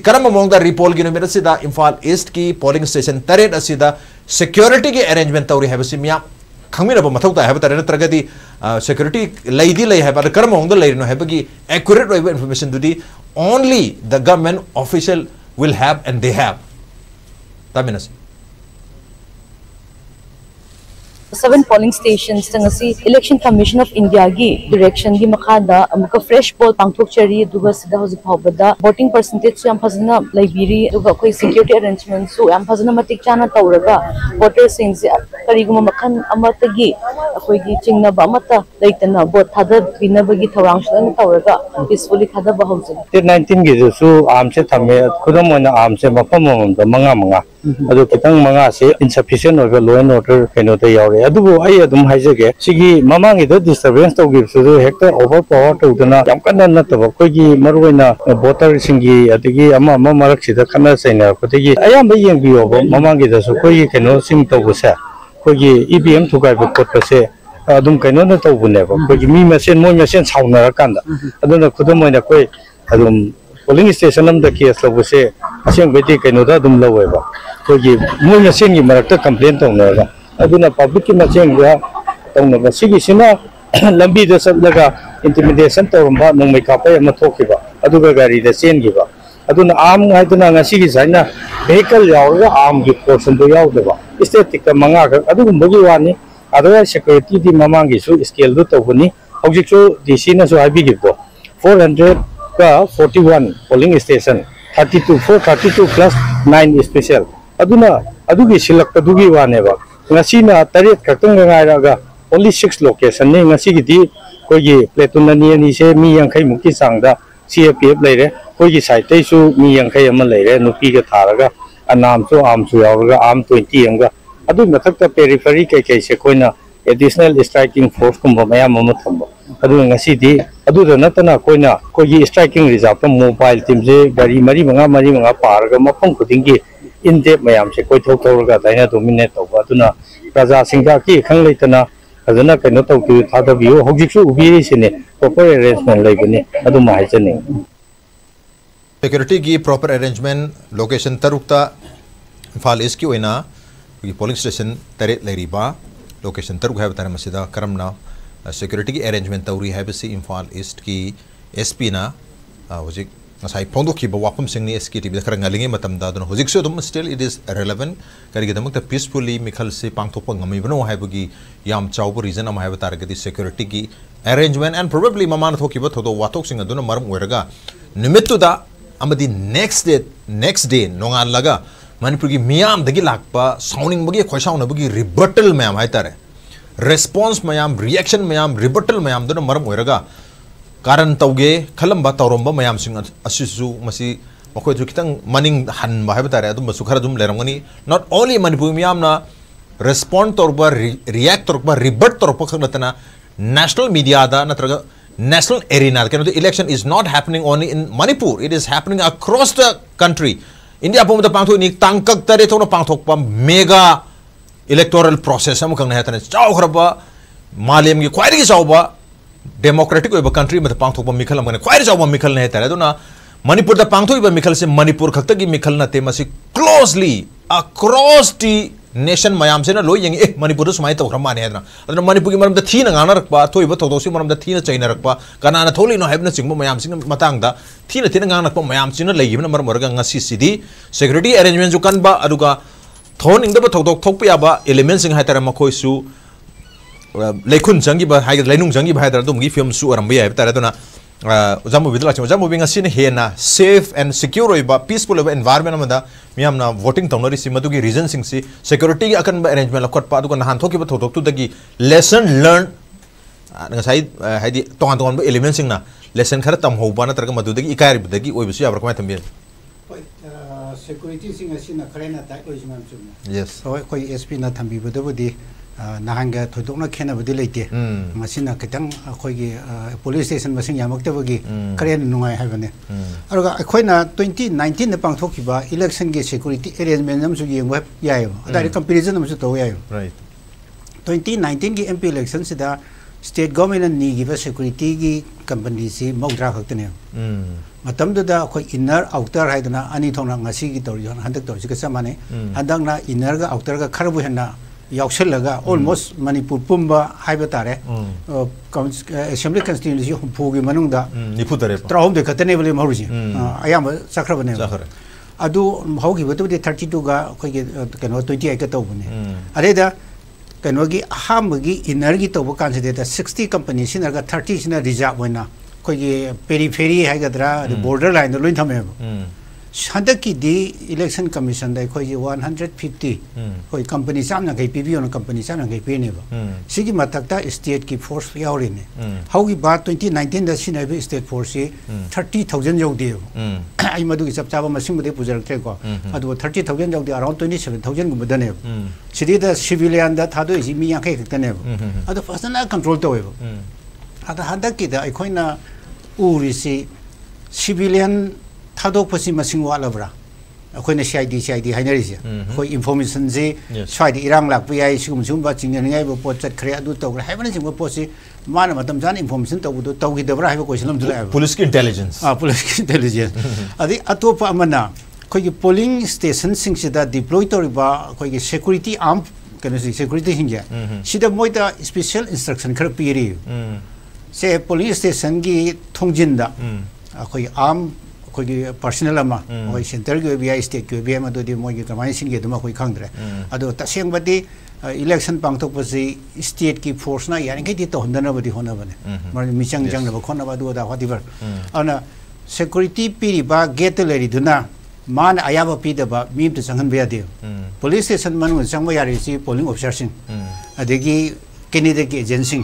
करम मोंग रिपोल की नुमित इम्फाल ईस्ट की पोलिंग स्टेशन तरेट सिक्योरिटी की अरेंजमेंट तौरी है मियाम खमीनब मथौ ताई है नत्रगदी सिक्योरिटी लेदी ले है करम मोंग लेरिनो है accurate information only the government official will have and they have तामिनसी seven polling stations tangasi election commission of india gi direction gi makhada amuka fresh poll pangthok chari duga sida hoji phawbada voting percentage su yam phazna laibiri duga koi security arrangements su yam phazna matik chana tawraga voter sing se kariguma makhan amatagi akoi gi chingna ba mata leitana vote thada binabagi thawang shan tawraga peacefully thada ba hawjin 19 gi su amse thame khudam ona amse mapam mom da manga manga adu kitang manga se insufficient over law and order keno te yaure adubu ai adum haijage sigi mamangi da disturbance to give su hekta over power to dana yam kanna na to ko gi maruina voter singi adigi ama ama marak sida kanna saina ko tegi ayam ba yeng bi obo mamangi da su ko gi keno sim to bu sa ꯑꯩꯈꯣꯏꯒꯤ ꯏ V M ꯊꯨꯒꯥꯏꯕ ꯈꯣꯠꯄꯁꯦ ꯑꯗꯨꯝ ꯀꯩꯅꯣꯅ ꯇꯧꯕꯅꯦꯕ ꯑꯩꯈꯣꯏꯒꯤ ꯃꯤ ꯃꯁꯦꯟ ꯃꯣꯏ ꯃꯁꯦꯟ ꯁꯥꯎꯅꯔꯀꯥꯟꯗ ꯑꯗꯨꯅ ꯈꯨꯗꯝ ꯑꯣꯏꯅ ꯑꯩꯈꯣꯏ ꯑꯗꯨꯝ पोलिंग स्टेशन केस लगे असंबदी कईनोद अखोगी मोन की मरक् कंप्लें तौर पब्लिक की मचें तौर चल इंटिमिडेसन तौरब नोम काप गाड़ी चेंगे आम है वेहिकल आम की पोसब स्टेट तक मंगाखी वाने अदर सेक्यूरीटी ममांगी स्केल तौनी हजिशु D C four hundred forty one polling station 32 four thirty two plus nine special सिलक तरह ओनली सिक्स लोकेशन नेगी प्लेटून अनीसे मीखई मूक की चांग सी एफ़ पी एफ़ लेर कोई सैट मीखई नुपी के थारग अनाम आम सूर आम ट्वेंटी मथक् पेरीफरी कई कई से कोई एडिशनल स्ट्राइकिंग फोर्स कुंभ मैम थम्ब अगर स्ट्राइकिंग रिज़र्व मोबाइल टीम से गाड़ी मरी मंगा मरी मंगा पारग मफम खुद इन डेप मैम से कोई दाइना डोमीनेट तब प्रजा की खंग लेतना फजन कहीं तौर थादू हजिशु उबीरने प्रॉपर एरेंजमेंट लेबने सिक्योरिटी की प्रॉपर अरेंजमेंट लोकेशन तरुक इम्फा ईस्ट की पोलिंग स्टेशन तरह लेरीबा लोकेशन तरग है बताने मस्जिद करमना सिक्योरिटी की अरेंजमेंट तौरी है इम्फाल ईस्ट की एस पी नाई फोदीब वाफम सिंह एस की टी वी खरिंग स्टिल इट इज़ रेलवेंट कम पीसफुली मिखल से पांथोपीबनो है यम चाव रीजन है सिक्योरीटी की अरेंजमेंट एंड प्रोबेबली ममान वाथोर नेक्स्ट डे नेक्स्ट डे नोगा manipur sounding bagi khoisauna bagi rebuttal mayam haitare response mayam, reaction mayam, rebuttal mayam dun maram oiraga. कारण तौगे खलम तौरब मैम मखोद खितंग मनिंग हनब है तारे खर लेरमगनी नॉट ओनली मनपुर मैम रेस्पॉन्ड तौरब रिएक्ट तौरब रिबर्ट तौरब खतना नेशनल मीडिया नत्रग नेशनल एरिना कनो election is not happening only in Manipur it is happening across the country India पुम पाथोनी तंक तरे थोनो पांथोप मेगा इलेक्टोरल प्रोसेस हेतने चावखरब मालेम की खाई चावबा डेमोक्रेटिक कंट्री में पाथोप मिखल खाई चाव मिखल ने मनपुर पांथोइब मिखल से मनपुर खत की मिखल नाते क्लोजली अक्रॉस दी नेशन मयाम से लो यंग मनपुर सुमाय तो माने मनपुर मरम दा थीन गाना रखबा थोइब थोदोसी मरम दा थीन चैना रखबा कना ना थोली नो हेबना चिंगबो मयाम सिंग मतंग दा थीन थीन गाना रखबा मयाम सिन लेगिबना मरम मरगा ngasi sidi security arrangement ju kan ba aduga thon ingda ba thokdok thokpa ya ba element sing haitara makoi su लेखुन चंगी हाइग चंगी दुमगी फ़िल्म सु अरम बया तारे दोना जम्मू जम्मू भी हेन safe and secure peaceful environment ma'am voting तौनरी मधुगि रीजन सिक्योरीटी अकन अरेंजमेंट लखोपी लेसन लर्न तोान तोब एलिमेंट लेसन खर तम नग मद इकायरबदी थम सिक्योरीटी खरें तक यस अखोई एस पी ना 나한가 도둑나 캐나 버딜레이티 마신나 그당 거기 폴리스 스테이션 마신 야먹다 보기 그래는 농아이 하거네 아르가 코이나 2019 네방 토키바 일렉션 게 시큐리티 어레인지먼트 넘수기 웹 야요 다리 컴페리즌 넘수 또 야요 right 2019 기 MP election 시다 state government ni gi ba security gi company si mogdra khaktne mm matam da ko inner outer haidna ani thongna ngasi gi tor jon handak tor si ka samane handak na inner ga outer ga kharbu henna ꯌꯥꯎꯁꯜꯂꯒ almost Manipur ꯄꯨꯝꯕ ꯍꯥꯏꯕ ꯇꯥꯔꯦ assembly ꯀꯟꯁꯇꯤꯇ꯭ꯌꯨꯟꯁꯤ ꯍꯨꯝꯐꯨꯒꯤ ꯃꯅꯨꯡꯗ ꯅꯤꯐꯨ ꯇꯔꯦꯠ ꯇꯔꯥꯍꯨꯝꯗꯣꯏ ꯈꯛꯇꯅꯦꯕ ꯂꯦꯝꯍꯧꯔꯤꯁꯦ ꯑꯌꯥꯝꯕ ꯆꯠꯈ꯭ꯔꯕꯅꯦꯕ ꯑꯗꯨ ꯍꯧꯈꯤꯕꯗꯨꯕꯨꯗꯤ ꯊꯥꯔꯇꯤ ꯇꯨꯒ ꯑꯩꯈꯣꯏꯒꯤ ꯀꯩꯅꯣ ꯇ꯭ꯋꯦꯟꯇꯤ ꯑꯩꯠꯀ ꯇꯧꯕꯅꯦ ꯑꯗꯩꯗ ꯀꯩꯅꯣꯒꯤ ꯑꯍꯥꯟꯕꯒꯤ ꯏꯟꯅꯔꯒꯤ ꯇꯧꯕ ꯀꯥꯟꯁꯤꯗ ꯁꯤꯛꯁꯇꯤ ꯀꯝꯄꯅꯤ ꯁꯤꯖꯤꯟꯅꯔꯒ ꯊꯥꯔꯇꯤꯁꯤꯅ ꯔꯤꯖꯥꯔꯕ ꯑꯣꯏꯅ ꯑꯩꯈꯣꯏꯒꯤ ꯄꯦꯔꯤꯐꯦꯔꯤ ꯍꯥꯏꯒꯗ꯭ꯔꯥ ꯑꯗꯩ ꯕꯣꯔꯗꯔ ꯂꯥꯏꯟꯗ ꯂꯣꯏ ꯊꯝꯃꯦꯕ ꯁꯟꯗꯛꯀꯤ ꯗꯤ ꯏꯂꯦꯛꯁꯟ ꯀꯝꯃꯤꯁꯟꯗ ꯑꯩꯈꯣꯏꯒꯤ 150 ꯑꯩꯈꯣꯏ ꯀꯝꯄꯅꯤ ꯆꯥꯝꯅ ꯈꯩ ꯄꯤꯕꯤꯌꯣꯅ ꯀꯝꯄꯅꯤ ꯆꯥꯝꯅ ꯈꯩ ꯄꯤꯅꯦꯕ ꯁꯤꯒꯤ ꯃꯊꯛꯇ ꯏꯁꯇꯦꯠꯀꯤ ꯐꯣꯔꯁ ꯌꯥꯎꯔꯤꯅꯦ ꯍꯧꯈꯤꯕ 2019ꯗ ꯁꯤꯅꯕ ꯏꯁꯇꯦꯠ ꯐꯣꯔꯁꯁꯤ 30000 ꯌꯧꯗꯦꯕ ꯑꯩ ꯃꯗꯨꯒꯤ ꯆꯞ ꯆꯥꯕ ꯃꯁꯤꯡꯕꯨꯗꯤ ꯄꯨꯖꯔꯛꯇ꯭ꯔꯦꯀꯣ ꯑꯗꯨꯕꯨ 30000 ꯌꯧꯗꯦ ꯑꯔꯥꯎꯟ 27000 ꯒꯨꯝꯕꯗꯅꯦꯕ ꯁꯤꯗꯤꯗ ꯁꯤꯚꯤꯂꯤꯌꯟꯗ ꯊꯥꯗꯣ ꯏꯁꯤ ꯃꯤ ꯌꯥꯡꯈꯩ ꯈꯛꯇꯅꯦꯕ ꯑꯗꯣ ꯐꯖꯅ ꯀꯟꯇ꯭ꯔꯣꯜ ꯇꯧꯋꯦꯕ ꯑꯗ ꯍꯟꯗꯛꯀꯤꯗ ꯑꯩꯈꯣꯏꯅ ꯎꯔꯤꯁꯤ ꯁꯤꯚꯤꯂꯤꯌꯟ थादोपसी मसिंग वालबरा ꯑꯩꯈꯣꯏꯅ C I D C I D ꯍꯥꯏꯅꯔꯤꯁꯦ ꯑꯩꯈꯣꯏ ꯏꯟꯐꯣꯔꯃꯦꯁꯟꯁꯤ ꯁ꯭ꯋꯥꯏꯗ ꯏꯔꯥꯡ ꯂꯥꯛꯄ ꯌꯥꯏ ꯁꯤꯒꯨꯝꯕ ꯁꯤꯒꯨꯝꯕ ꯆꯤꯡꯅꯅꯤꯡꯉꯥꯏꯕ ꯄꯣꯠ ꯆꯠꯈ꯭ꯔꯦ ꯑꯗꯨ ꯇꯧꯈ꯭ꯔꯦ ꯍꯥꯏꯕꯅꯆꯤꯡꯕ ꯄꯣꯠꯁꯤ ꯃꯥꯅ ꯃꯇꯝ ꯆꯥꯅ ꯏꯟꯐꯣꯔꯃꯦꯁꯟ ꯇꯧꯕꯗꯨ ꯇꯧꯈꯤꯗꯕ꯭ꯔꯥ ꯍꯥꯏꯕ ꯀꯣꯏꯁꯟ ꯑꯃꯁꯨ ꯂꯥꯛꯑꯦꯕ ꯄꯨꯂꯤꯁꯀꯤ ꯏꯟꯇꯦꯂꯤꯖꯦꯟꯁ ꯑꯥ ꯄꯨꯂꯤꯁꯀꯤ ꯏꯟꯇꯦꯂꯤꯖꯦꯟꯁ ꯑꯗꯩ ꯑꯇꯣꯞꯄ ꯑꯃꯅ ꯑꯩꯈꯣꯏꯒꯤ ꯄꯣꯂꯤꯡ ꯁ꯭ꯇꯦꯁꯟꯁꯤꯡꯁꯤꯗ ꯗꯤꯄ꯭ꯂꯣꯏ ꯇꯧꯔꯤꯕ ꯑꯩꯈꯣꯏꯒꯤ ꯁꯦꯀ꯭ꯌꯨꯔꯤꯇꯤ ꯑꯥꯔꯝ ꯀꯩꯅꯣꯁꯤ ꯁꯦꯀ꯭ꯌꯨꯔꯤꯇꯤꯁꯤꯡꯁꯦ ꯁꯤꯗ ꯃꯣꯏꯗ ꯁ꯭ꯄꯦꯁꯤꯌꯦꯜ ꯏꯟꯁꯇ꯭ꯔꯛꯁꯟ ꯈꯔ ꯄꯤꯔꯤ ꯁꯦ ꯄꯣꯂꯤꯡ ꯁ꯭ꯇꯦꯁꯟꯒꯤ ꯊꯣꯡꯖꯤꯟꯗ ꯑꯩꯈꯣꯏ ꯑꯥꯔꯝ ꯑꯩꯈꯣꯏꯒꯤ ꯄꯥꯔꯁꯣꯅꯦꯜ ꯑꯃ ꯑꯩꯈꯣꯏ ꯁꯦꯟꯇꯔꯒꯤ ꯑꯣꯏꯕ ꯌꯥꯏ ꯁ꯭ꯇꯦꯠꯀꯤ ꯑꯣꯏꯕ ꯌꯥꯏ ꯃꯗꯨꯗꯤ ꯃꯣꯏꯒꯤ ꯀꯃꯥꯏꯅ ꯁꯤꯟꯒꯦ ꯑꯗꯨꯝ ꯑꯩꯈꯣꯏ ꯈꯪꯗ꯭ꯔꯦ ꯑꯗꯣ ꯇꯁꯦꯡꯕꯗꯤ ꯏꯂꯦꯛꯁꯟ ꯄꯥꯡꯊꯣꯛꯄꯁꯤ ꯁ꯭ꯇꯦꯠꯀꯤ ꯐꯣꯔꯁꯅ ꯌꯥꯔꯤꯈꯩꯗꯤ ꯇꯧꯍꯟꯗꯅꯕꯗꯤ ꯍꯣꯠꯅꯕꯅꯦ ꯃꯔꯝꯗꯤ ꯃꯤꯆꯪ Yes. ꯆꯪꯅꯕ ꯈꯣꯠꯅꯕ ꯑꯗꯨ ꯑꯗꯥ ꯋꯥꯇꯤꯚꯔ ꯑꯗꯨꯅ ꯁꯦꯀꯨꯔꯤꯇꯤ ꯄꯤꯔꯤꯕ ꯒꯦꯠꯇ ꯂꯩꯔꯤꯗꯨꯅ ꯃꯥꯅ ꯑꯌꯥꯕ ꯄꯤꯗꯕ ꯃꯤ ꯑꯃꯇ ꯆꯪꯍꯟꯕ ꯌꯥꯗꯦ ꯄꯨꯂꯤꯁ ꯁ꯭ꯇꯦꯁꯟ ꯃꯅꯨꯡꯗ ꯆꯪꯕ ꯌꯥꯔꯤꯁꯤ ꯄꯣꯂꯤꯡ ꯑꯣꯐꯤꯁꯥꯔꯁꯤꯡ ꯑꯗꯒꯤ ꯀꯦꯟꯗꯤꯗꯦꯠꯀꯤ ꯑꯦꯖꯦꯟꯁꯤꯡ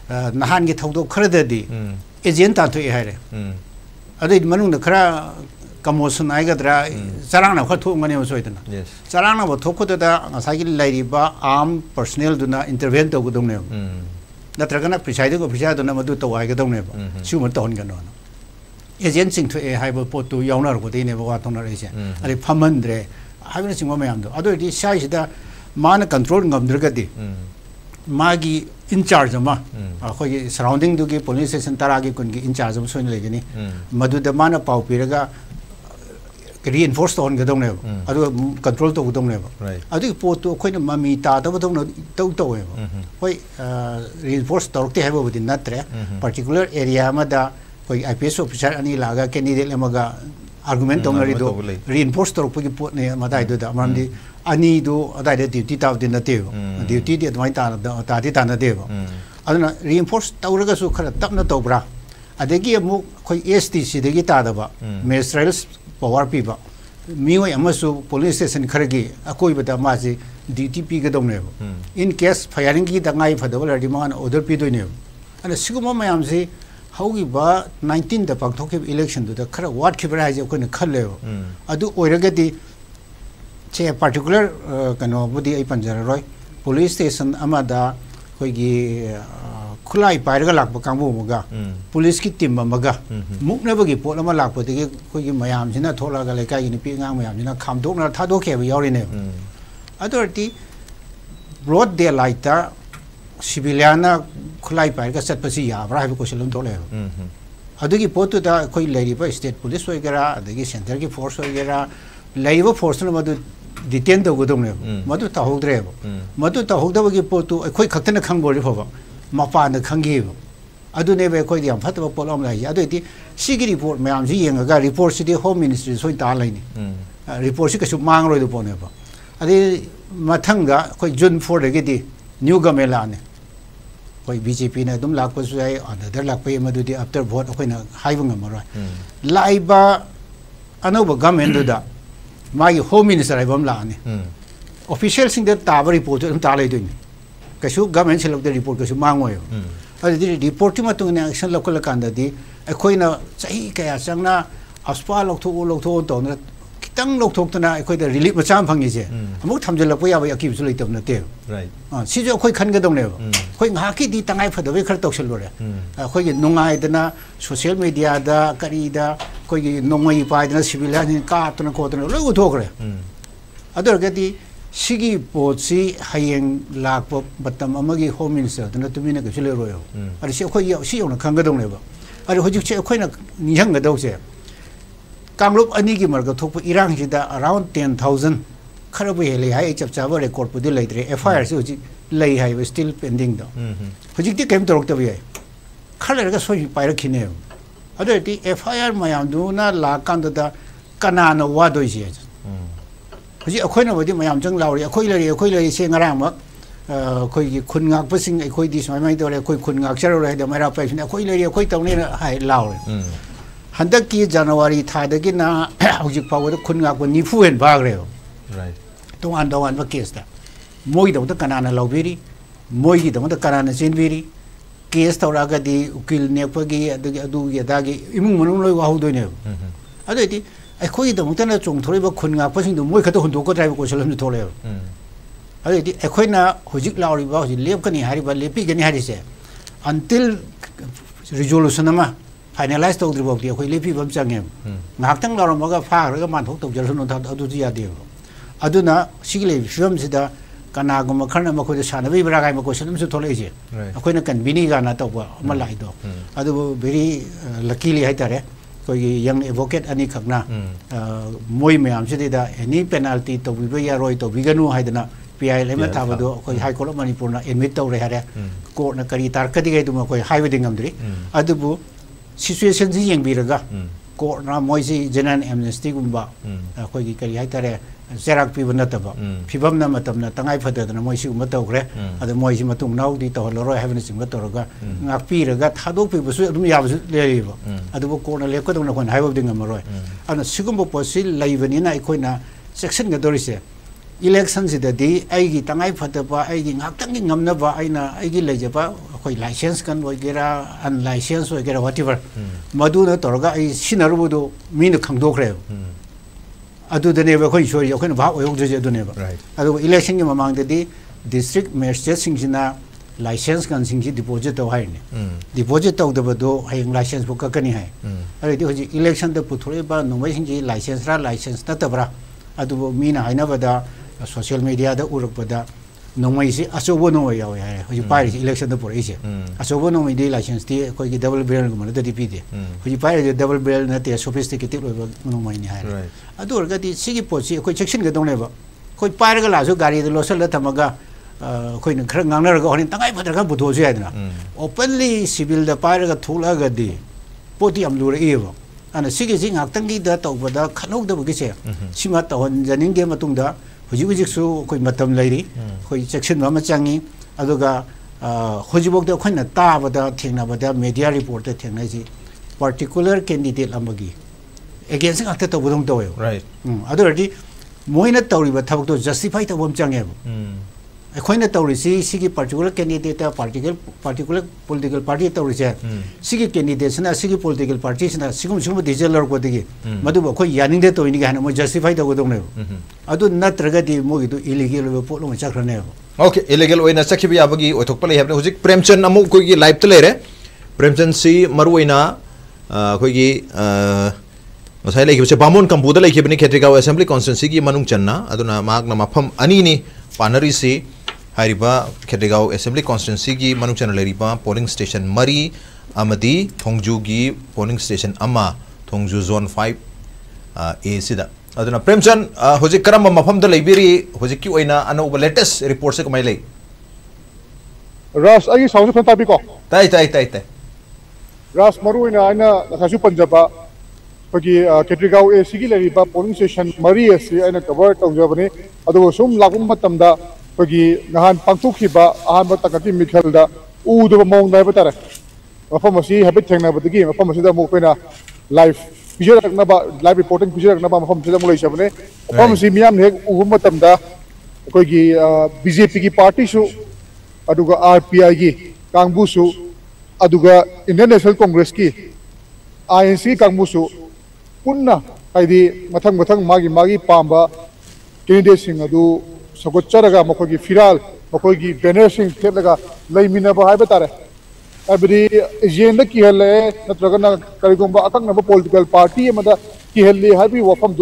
ꯑ, ꯅꯍꯥꯟꯒꯤ ꯊꯧꯗꯣꯛ ꯈꯔꯗꯗꯤ ꯑꯦꯖꯦꯟ ꯇꯥꯟꯊꯣꯛꯑꯦ ꯍꯥꯏꯔꯦ ꯑꯗꯨꯏ ꯃꯅꯨꯡꯗ ꯈꯔ ꯀꯃꯣꯁꯟ ꯍꯥꯏꯒꯗ꯭ꯔꯥ ꯆꯔꯥꯡꯅꯕ ꯈꯔ ꯊꯣꯛꯑꯝꯒꯅꯦꯕ ꯁꯣꯏꯗꯅ ꯆꯔꯥꯡꯅꯕ ꯊꯣꯛꯄꯗꯨꯗ ꯉꯁꯥꯏꯒꯤ ꯂꯩꯔꯤꯕ ꯑꯥꯔꯝ ꯄꯔꯁꯣꯅꯦꯜꯗꯨꯅ ꯏꯟꯇꯔꯚꯦꯟ ꯇꯧꯒꯗꯧꯅꯦꯕ ꯅꯠꯇ꯭ꯔꯒꯅ ꯄ꯭ꯔꯤꯁꯥꯏꯗꯤꯡ ꯑꯣꯐꯤꯁꯥꯔꯗꯨꯅ ꯃꯗꯨ ꯇꯧ ꯍꯥꯏꯒꯗꯧꯅꯦꯕ ꯁꯤꯒꯨꯝꯕ ꯇꯧꯍꯟꯒꯅꯣꯅ ꯑꯦꯖꯦꯟ ꯆꯤꯡꯊꯣꯛꯑꯦ ꯍꯥꯏꯕ ꯄꯣꯠꯇꯨ ꯌꯥꯎꯅꯔꯛꯄꯗꯒꯤꯅꯦꯕ ꯋꯥ ꯊꯣꯛꯅꯔꯛꯏꯁꯦ ꯑꯗꯩ ꯐꯝꯍꯟꯗ꯭ꯔꯦ ꯍꯥꯏꯕꯅꯆꯤꯡꯕ ꯃꯌꯥꯝꯗꯣ ꯑꯗꯨ ꯑꯣꯏꯔꯗꯤ ꯁ꯭ꯋꯥꯏꯁꯤꯗ ꯃꯥꯅ ꯀꯟꯇ꯭ꯔꯣꯜ ꯉꯝꯗ꯭ꯔꯒꯗꯤ मागी अखोई सराउंडिंग पुलिस स्टेशन तरह कुन की इंचार्ज में सोने लगे मदद मान पाव पीरगा री एनफोर्स कंट्रोल तौदने पोत अखोन ममी तादों तौब हई री तौरते है नत्रे particular area I P S officer अनी लाग कैंडिडेट आर्गुमेंट तौर री एनफोर्स तौर पोतने मदाई ꯑꯅꯤꯗꯨ ꯑꯗꯥꯏꯗ ꯗ꯭ꯌꯨꯇꯤ ꯇꯥꯕꯗꯤ ꯅꯠꯇꯦꯕ ꯗ꯭ꯌꯨꯇꯤꯗꯤ ꯑꯗꯨꯃꯥꯏꯅ ꯇꯥꯅ- ꯇꯥꯗꯤ ꯇꯥꯅꯗꯦꯕ ꯑꯗꯨꯅ ꯔꯤꯑꯦꯟꯐꯣꯔꯁ ꯇꯧꯔꯒꯁꯨ ꯈꯔ ꯇꯞꯅ ꯇꯧꯕ꯭ꯔꯥ ꯑꯗꯒꯤ ꯑꯃꯨꯛ ꯑꯩꯈꯣꯏ ꯑꯦꯁ ꯇꯤ ꯁꯤꯗꯒꯤ ꯇꯥꯗꯕ ꯃꯦꯖꯤꯁꯇ꯭ꯔꯦꯜ ꯄꯋꯥꯔ ꯄꯤꯕ ꯃꯤꯑꯣꯏ ꯑꯃꯁꯨ ꯄꯣꯂꯤꯡ ꯁ꯭ꯇꯦꯁꯟ ꯈꯔꯒꯤ ꯑꯀꯣꯏꯕꯗ ꯃꯥꯁꯤ ꯗ꯭ꯌꯨꯇꯤ ꯄꯤꯒꯗꯧꯅꯦꯕ ꯏꯟ ꯀꯦꯁ ꯐꯌꯥꯔꯤꯡꯒꯤ ꯇꯉꯥꯏ ꯐꯗꯕ ꯂꯩꯔꯗꯤ ꯃꯥꯅ ꯑꯣꯔꯗꯔ ꯄꯤꯗꯣꯏꯅꯦꯕ ꯑꯗꯨꯅ ꯁꯤꯒꯨꯝꯕ ꯃꯌꯥꯝꯁꯤ ꯍꯧꯈꯤꯕ ꯅꯥꯏꯟꯇꯤꯟꯗ ꯄꯥꯡꯊꯣꯛꯈꯤꯕ ꯏꯂꯦꯛꯁꯟꯗꯨꯗ ꯈꯔ ꯋꯥꯠꯈꯤꯕ꯭ꯔꯥ ꯍꯥꯏꯁꯦ ꯑꯩꯈꯣꯏꯅ ꯈꯜꯂꯦꯕ ꯑꯗꯨ ꯑꯣꯏꯔꯒꯗꯤ चे पार्टिकुलर कनो बुदी आई पंजर रोय पुलिस स्टेशन खुला कोइगी खुलाई लाप लाग बकांबु मगा पुलिस की टीम मगा मुकने बगी पोल अमा लाग पते के कोइगी मयाम सिना थोला गले मयाम ने डे लाइट सिविलियन खुला पाइरगा सतपसी याबरा है क्वेश्चन थोले अदुगी स्टेट पुलिस सेंटर की फोर्स होइगरा मधु force ditian tu gudung ni, madu tak hok dera, madu tak hok dera bagi potu, koi khaten khang boleh faham, mafan khanggi, adu ni bagi koi dia amfat bagi polam lagi, adu itu segi report, macam si yang agak report si dia home ministry soi dah lain ni, report si kesub mang roy tu pone faham, adi matang ga koi jun for lagi di new gamela ni, koi ni adum lakpo suai, ada der lakpo madu dia after vote koi na high bunga laiba anu bagi gamendu. Da report kasu mangoy adi report ti matung ne action lokal kan da di akhoi na chahi kaya changna aspa lok thu lok thu to na kitang lok thok tana akhoi da relief ma cham phangi je amuk thamjal la poya ba yakib su lai tab na te right si jo akhoi khan ga dong ne khoi nga ki di tangai phado be khar tok sel lo re akhoi gi nungai dana social media da kari da khoi gi nongai pa dana civilian ni ka tana ko tana lo thok re ador ga di sigi potsi hayeng lakpo batam amagi home minister dana tumina ga chile ro yo ari si akhoi si yong na khang ga dong ne ba ari hojik che akhoi na nihang ga dau se कांगलुप अनी की मरग थोप इरांग सिदा around 10000 खरब हेले हाय चप चाबा record पुदि लैद्रे FIR से हुजि लै हाय स्टिल पेंडिंग दो हुजि ति केम तोरक तबि खले रगा सोइ पाइर खिने अदो ति एफआईआर मयाम दुना ला कांद दा कना न वादोइ जे हुजि अखोइना बदि मयाम जंग लावरि अखोइ लरि अखोइ लरि से ngara mak khoi gi khun ngak pasing khoi di smai mai dore khoi khun ngak charo re da mara pa khoi lari khoi tawne hai law हंदकी जनवरी थादगी ना हौजिक ꯍꯟꯗꯛꯀꯤ ꯖꯅꯋꯥꯔꯤ ꯊꯥꯗꯒꯤꯅ ꯍꯧꯖꯤꯛ ꯐꯥꯎꯕꯗ ꯈꯨꯟ ꯉꯥꯛꯄ ꯅꯤꯐꯨ ꯍꯦꯟ ꯐꯥꯈ꯭ꯔꯦꯕ ꯇꯣꯉꯥꯟ ꯇꯣꯉꯥꯟꯕ ꯀꯦꯁꯇ ꯃꯣꯏꯒꯤꯗꯃꯛꯇ ꯀꯅꯥꯅ ꯂꯧꯕꯤꯔꯤ ꯃꯣꯏꯒꯤꯗꯃꯛꯇ ꯀꯅꯥꯅ ꯆꯦꯟꯕꯤꯔꯤ ꯀꯦꯁ ꯇꯧꯔꯛꯑꯒꯗꯤ ꯎꯀꯤꯜ ꯅꯦꯛꯄꯒꯤ ꯑꯗꯨꯒꯤ ꯑꯗꯨꯒꯤ ꯑꯗꯥꯒꯤ ꯏꯃꯨꯡ ꯃꯅꯨꯡ ꯂꯣꯏ ꯋꯥꯍꯧꯗꯣꯏꯅꯦꯕ ꯑꯗꯨꯑꯣꯏꯗꯤ ꯑꯩꯈꯣꯏꯒꯤꯗꯃꯛꯇꯅ ꯆꯣꯡꯊꯣꯔꯛꯏꯕ ꯈꯨꯟ ꯉꯥꯛꯄꯁꯤꯡꯗꯣ ꯃꯣꯏ ꯈꯛꯇ ꯍꯨꯟꯗꯣꯛꯀꯗ꯭ꯔꯥ ꯀꯣꯏꯁꯟ ꯑꯃꯁꯨ ꯊꯣꯛꯂꯛꯑꯦꯕ ꯑꯗꯨꯑꯣꯏꯗꯤ ꯑꯩꯈꯣꯏꯅ ꯍꯧꯖꯤꯛ ꯂꯥꯎꯔꯤꯕ ꯍꯧꯖꯤꯛ ꯂꯦꯞꯀꯅꯤ ꯍꯥꯏꯔꯤꯕ ꯂꯦꯞꯄꯤꯒꯅꯤ ꯍꯥꯏꯔꯤꯁꯦ ꯑꯟꯇꯤꯜ ꯔꯤꯖꯣꯂꯨꯁꯟ ꯑꯃ ꯐꯥꯏꯅꯦꯂꯥꯏꯁ ꯇꯧꯗ꯭ꯔꯤꯐꯥꯎꯗꯤ ꯑꯩꯈꯣꯏ ꯂꯦꯞꯄꯤꯕ ꯑꯃ ꯆꯪꯉꯦꯕ ꯉꯥꯏꯍꯥꯛꯇꯪ ꯂꯥꯎꯔꯝꯃꯒ ꯐꯥꯈ꯭ꯔꯒ ꯃꯥꯟꯊꯣꯛ ꯇꯧꯖꯔꯁꯅꯨ ꯑꯗꯨꯁꯨ ꯌꯥꯗꯦꯕ ꯑꯗꯨꯅ ꯁꯤꯒꯤ ꯂꯩꯔꯤꯕ ꯐꯤꯕꯝꯁꯤꯗ ꯀꯅꯥꯒꯨꯝꯕ ꯈꯔꯅ ꯃꯈꯣꯏꯗ ꯁꯥꯟꯅꯕꯤꯕ꯭ꯔꯥ ꯀꯥꯏꯕ ꯀꯣꯏꯁꯟ ꯑꯃꯁꯨ ꯊꯣꯛꯂꯛꯏꯁꯦ ꯑꯩꯈꯣꯏꯅ ꯀꯟꯕꯤꯅꯤ ꯀꯥꯏꯅ ꯇꯧꯕ ꯑꯃ ꯂꯥꯛꯏꯗꯣ ꯑꯗꯨꯕꯨ ꯚꯦꯔꯤ ꯂꯛꯀꯤꯂꯤ ꯍꯥꯏꯇꯥꯔꯦ ꯑꯩꯈꯣꯏꯒꯤ ꯌꯪ ꯑꯦꯗꯚꯣꯀꯦꯠ ꯑꯅꯤꯈꯛꯅ ꯃꯣꯏ ꯃꯌꯥꯝꯁꯤꯗꯩꯗ ꯑꯦꯅꯤ ꯄꯦꯅꯥꯜꯇꯤ ꯇꯧꯕꯤꯕ ꯌꯥꯔꯣꯏ ꯇꯧꯕꯤꯒꯅꯨ ꯍꯥꯏꯗꯅ ꯄꯤ ꯑꯥꯏ ꯑꯦꯜ ꯑꯃ ꯊꯥꯕꯗꯣ ꯑꯩꯈꯣꯏ ꯍꯥꯏ ꯀꯣꯔꯠ ꯑꯣꯐ ꯃꯅꯤꯄꯨꯔꯅ ꯑꯦꯗꯃꯤꯠ ꯇꯧꯔꯦ ꯍꯥꯏꯔꯦ ꯀꯣꯔꯠꯅ ꯀꯔꯤ ꯇꯥꯔꯛꯀꯗꯤꯒꯩꯗꯨꯃ ꯑꯩꯈꯣꯏ ꯍꯥꯏꯕꯗꯤ ꯉꯝꯗ꯭ꯔꯤ ꯑꯗꯨꯕꯨ situation si yang biraga ko na moi si jenan amnesty gumba khoi gi kari haitare zerak pi bana taba phibam na matam na tangai phada na moi si gumba to gre ada moi si matung nau di to lo ro have na singba to roga ngak pi raga thadok pi busu dum ya busu le ri ba ada bo ko na le ko na kon hai bob dinga maro ana sigumba po si laivani na ikoi na section ga dori se election si da di ai gi tangai phada ba ai gi ngak tangi ngam na ba ai na ai gi le ja ba ꯑꯩꯈꯣꯏ licence gun ꯑꯣꯏꯒꯦꯔꯥ ꯑꯟꯂꯥꯏꯁꯦꯟꯁ ꯑꯣꯏꯒꯦꯔꯥ ꯋꯥꯇꯤꯚꯔ ꯃꯗꯨꯅ ꯇꯧꯔꯒ ꯑꯩ ꯁꯤꯖꯤꯟꯅꯔꯨꯕꯗꯣ ꯃꯤꯅ ꯈꯪꯗꯣꯛꯈ꯭ꯔꯦꯕ ꯑꯗꯨꯗꯅꯦꯕ ꯑꯩꯈꯣꯏ ꯁꯣꯏꯔꯤꯁꯦ ꯑꯩꯈꯣꯏꯅ ꯚꯥꯞ ꯑꯣꯏꯍꯧꯗ꯭ꯔꯤꯁꯦ ꯑꯗꯨꯅꯦꯕ ꯑꯗꯨꯒ ꯏꯂꯦꯛꯁꯟꯒꯤ ꯃꯃꯥꯡꯗꯗꯤ ꯗꯤꯁꯇ꯭ꯔꯤꯛ ꯃꯦꯖꯤꯁꯇ꯭ꯔꯦꯠꯁꯤꯡꯁꯤꯅ ꯂꯥꯏꯁꯦꯟꯁ ꯀꯟꯁꯤꯡꯁꯤ ꯗꯤꯄꯣꯖꯤꯠ ꯇꯧ ꯍꯥꯏꯔꯤꯅꯤ ꯗꯤꯄꯣꯖꯤꯠ ꯇꯧꯗꯕꯗꯣ ꯍꯌꯦꯡ ꯂꯥꯏꯁꯦꯟꯁꯕꯨ ꯀꯛꯀꯅꯤ ꯍꯥꯏ ꯑꯗꯨꯗꯤ ꯍꯧꯖꯤꯛ ꯏꯂꯦꯛꯁꯟꯗ ꯄꯨꯊꯣꯔꯛꯏꯕ ꯅꯣꯡꯃꯩꯁꯤꯡꯁꯤ ꯂꯥꯏꯁꯦꯟꯁꯔꯥ ꯂꯥꯏꯁꯦꯟꯁ ꯅꯠꯇꯕ꯭ꯔꯥ ꯑꯗꯨꯕꯨ ꯃꯤꯅ ꯍꯥꯏꯅꯕꯗ ꯁꯣꯁꯤꯌꯦꯜ ꯃꯤडियाꯗ उरकपदा नोंमैसे अचौब नोंमै यावे हाय हजि पाइरिसे इलेक्शन द पुरैसे अचौब नोंमै दि लाइसेंस दि कोइ गि डबल बेरल गुमन दि पिदे हजि पाइरिसे डबल बेरल नते सोफिस्टिकेटेड ओइबा नोंमै नि हाय अदु ओरगदि सिगि पोछि कोइ चेक्सिन गदौनेबा कोइ पाइरगा लासु 호지구직수 거의 맞담 라이리 거의 잭슨 마마짱이 아도가 어 호지복도 컨나 따보다 팅나보다 미디어 리포트 팅나지 particular candidate amagi against ngakta to budong to yo right um adordi moina tawri ba thabak to justify ta bom chang ye um ꯑꯩꯈꯣꯏꯅ ꯇꯧꯔꯤꯁꯤ ꯁꯤꯒꯤ particular ꯀꯦꯟꯗꯤꯗꯦꯠꯇ particular particular political party ꯇꯧꯔꯤꯁꯦ ꯁꯤꯒꯤ ꯀꯦꯟꯗꯤꯗꯦꯠꯁꯤꯅ ꯁꯤꯒꯤ ꯄꯣꯂꯤꯇꯤꯀꯦꯜ ꯄꯥꯔꯇꯤꯁꯤꯅ ꯁꯤꯒꯨꯝꯕ ꯁꯤꯒꯨꯝꯕ ꯗꯤꯖꯤꯇꯦꯜ ꯂꯧꯔꯛꯄꯗꯒꯤ ꯃꯗꯨꯕꯨ ꯑꯩꯈꯣꯏ ꯌꯥꯅꯤꯡꯗꯦ ꯇꯧꯔꯤꯅꯤ ꯍꯥꯏꯅ ꯃꯣꯏ ꯖꯁꯇꯤꯐꯥꯏ ꯇꯧꯒꯗꯧꯅꯦꯕ ꯑꯗꯨ ꯅꯠꯇ꯭ꯔꯒꯗꯤ ꯃꯣꯏꯒꯤꯗꯨ इलीगल ꯑꯣꯏꯕ ꯄꯣꯠ ꯑꯃ ꯆꯠꯈ꯭ꯔꯅꯦꯕ ओके इलीगल ओइना चखिबि याबगी ओथोकप लei habne हुजिक प्रेमचंद अमु कोगी लाइव त लेरे प्रेमचंद सी मरुइना कोगी ngasai lei kibse bamon kambuda lei kibni khetrika assembly constituency gi manung channa aduna magna mafam ani ni panari si हाइरिबा खेडेगाव असेंबली कॉन्स्टिट्यूंसी की लेरिबा पोलिंग स्टेशन मरी अमदी थोंगजू की पोलिंग स्टेशन अमा थोंगजू जोन 5 ए सिदा अदुना प्रेमचंद होजि करम मफम the लेबिरी होजि की ओइना लेटेस्ट रिपोर्ट से कमाई ले रास अगी साउंड फन ताबी को ताई ताई ताई ताई रास मरुइना आइना नखासु पंजाबा पगी केट्रिगाव ए सिगी लेरिबा पोलिंग स्टेशन मरी एसी आइना कवर तौजबने अदो सुम लागुम नहान पांथोखिबा अहानबा तकति मिखलदा उदबा मौंग नाइबा तारे मफम असी हैबिट थेंगनाबदगी मफम असीदा मुखैना लाइव पिजरकनबा लाइव रिपोर्टिंग पिजरकनबा मफम सिदा मुलै सबने मफम असी मियाम हेक उबु मतमदा कोगी बीजेपी की पार्टी सु अदुगा आरपीआई की कांगबुसु अदुगा इंडियन नेशनल कांग्रेस की आईएनसी कांगबुसु पुन्ना हाइदी मथंग मथंग मागी मागी पांबा कैंडिडेट सिंह अदु सगोचरगा मखोगी फिराल मखोगी बैनर सिंह थेलगा लेमिनबा हाइबा तारे हाइबदी एजेंडा किहले नत्रगना करिगुंबा अकंगनबा पॉलिटिकल पार्टी अमदा किहले वफम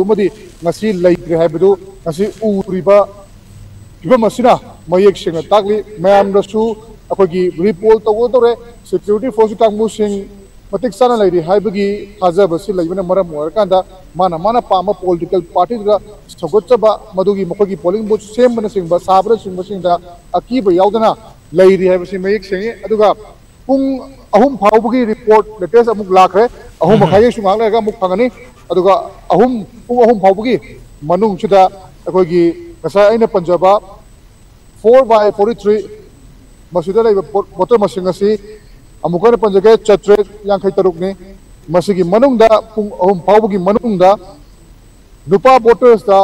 मयेक सिंह ताकली मैम अखोगी रिपोल तगो तोरे सिक्योरिटी मतिक साना लेरी हाइबगी हाजब सि लेबने मरम ओरकांदा माना माना पामा पॉलिटिकल पार्टी सगोचबा मदुगी मखोगी पोलिंग बूथ सेम बने सिंह साबर सिंह सिंह दा अकीब यावदना लेरी पुंग अहुम फाउबगी रिपोर्ट लेटेस्ट अमुक लाखरे अहुम लेगा फंगनी अदुगा अहुम पुंग अहुम मनुंग सिदा अखोगी panjaba 4 by 43 masida lai botor masing asi अमुकन पंजगे चतरे यांखै तरुकने मसिगी मनुंगदा पुंग अहुम फावबगी मनुंगदा नुपा वोटर्स दा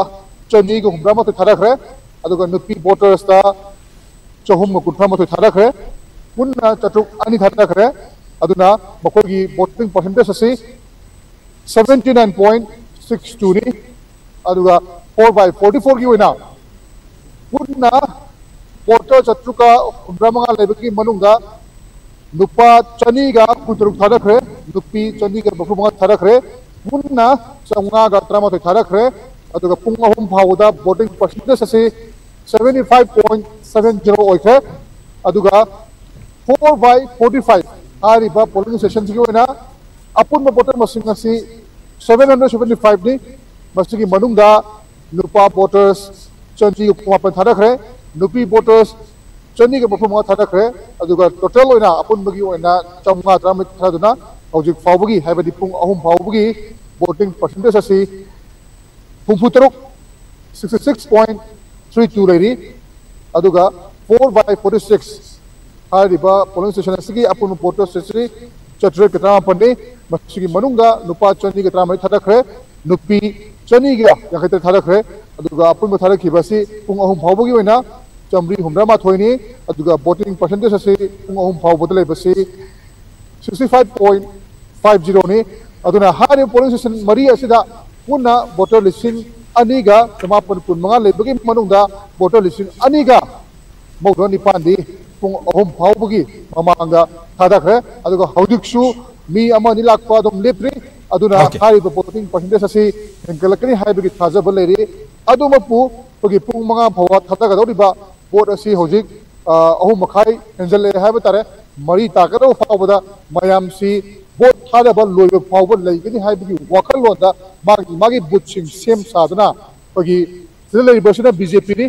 चनी गु हुमरा मत थरखरे अदुग नुपी वोटर्स दा चहुम कुठरा मत थरखरे पुन्ना चतुक अनि थरखरे अदुना मखोगी वोटिंग परसेंटेज असे 79.62 ni अदुग 4 बाय 44 गी वेना punna voter चतुका humra manga lebaki manunga नुपा चनी गा कुतरुक थारक है नुपी चनी का बफु मंगा थारक है पुन्ना चौगा तरह थारख्रे पुंग अहम फाउद वोटिंग पर्सेंटेज असी seventy five point seven zero होख्रे four by forty five polling station की अपुन वोटर मसिंग असी सेवेन हंड्रेड सेवेंटी फाइव नि। नुपा वोटर्स चंजी मापन थारख्रे नुपी वोटर्स चंदी के मफम थारख्रे टोटल अपुन चौगा तरह हौजिक फाउबगी हाइबदी पुंग अहुम asi humfu taruk 66.32 leiri aduga 4 by 46 hariba polling station asigi apun voters sesri chatre katra pande masigi manunga nupa chani katra mai thadakhre nupi chani ga yakhaitar thadakhre aduga apun ma thadak khibasi pung चमरी माथोनी voting percentage से अहम फावद sixty five point five zero polling station मरी पुनः voter लिंग अग चमापन कन्मगे voter लिंग अग मौद निपा पुंग अहम फाव की ममांग थाद्रे लाप लेप्रे बोटिंग पर्सेंटेज से हेंगल्ली थाजब लेरी पुंग मंगा फाव थाद pu pagi pung mga phawa thadaga doriba vote asi hojik ahom makhai enjale haiba tare mari takaro phawbada mayam si boat ꯊꯥꯗꯕ ꯂꯣꯏꯕ ꯐꯥꯎꯕ ꯂꯩꯒꯅꯤ ꯍꯥꯏꯕꯒꯤ ꯋꯥꯈꯜꯂꯣꯟꯗ ꯃꯥꯒꯤ ꯃꯥꯒꯤ ꯕꯨꯠꯁꯤꯡ ꯁꯦꯝ ꯁꯥꯗꯨꯅ ꯑꯩꯈꯣꯏꯒꯤ ꯁꯤꯗ ꯂꯩꯔꯤꯕꯁꯤꯅ ꯕꯤ ꯖꯦ ꯄꯤꯅꯤ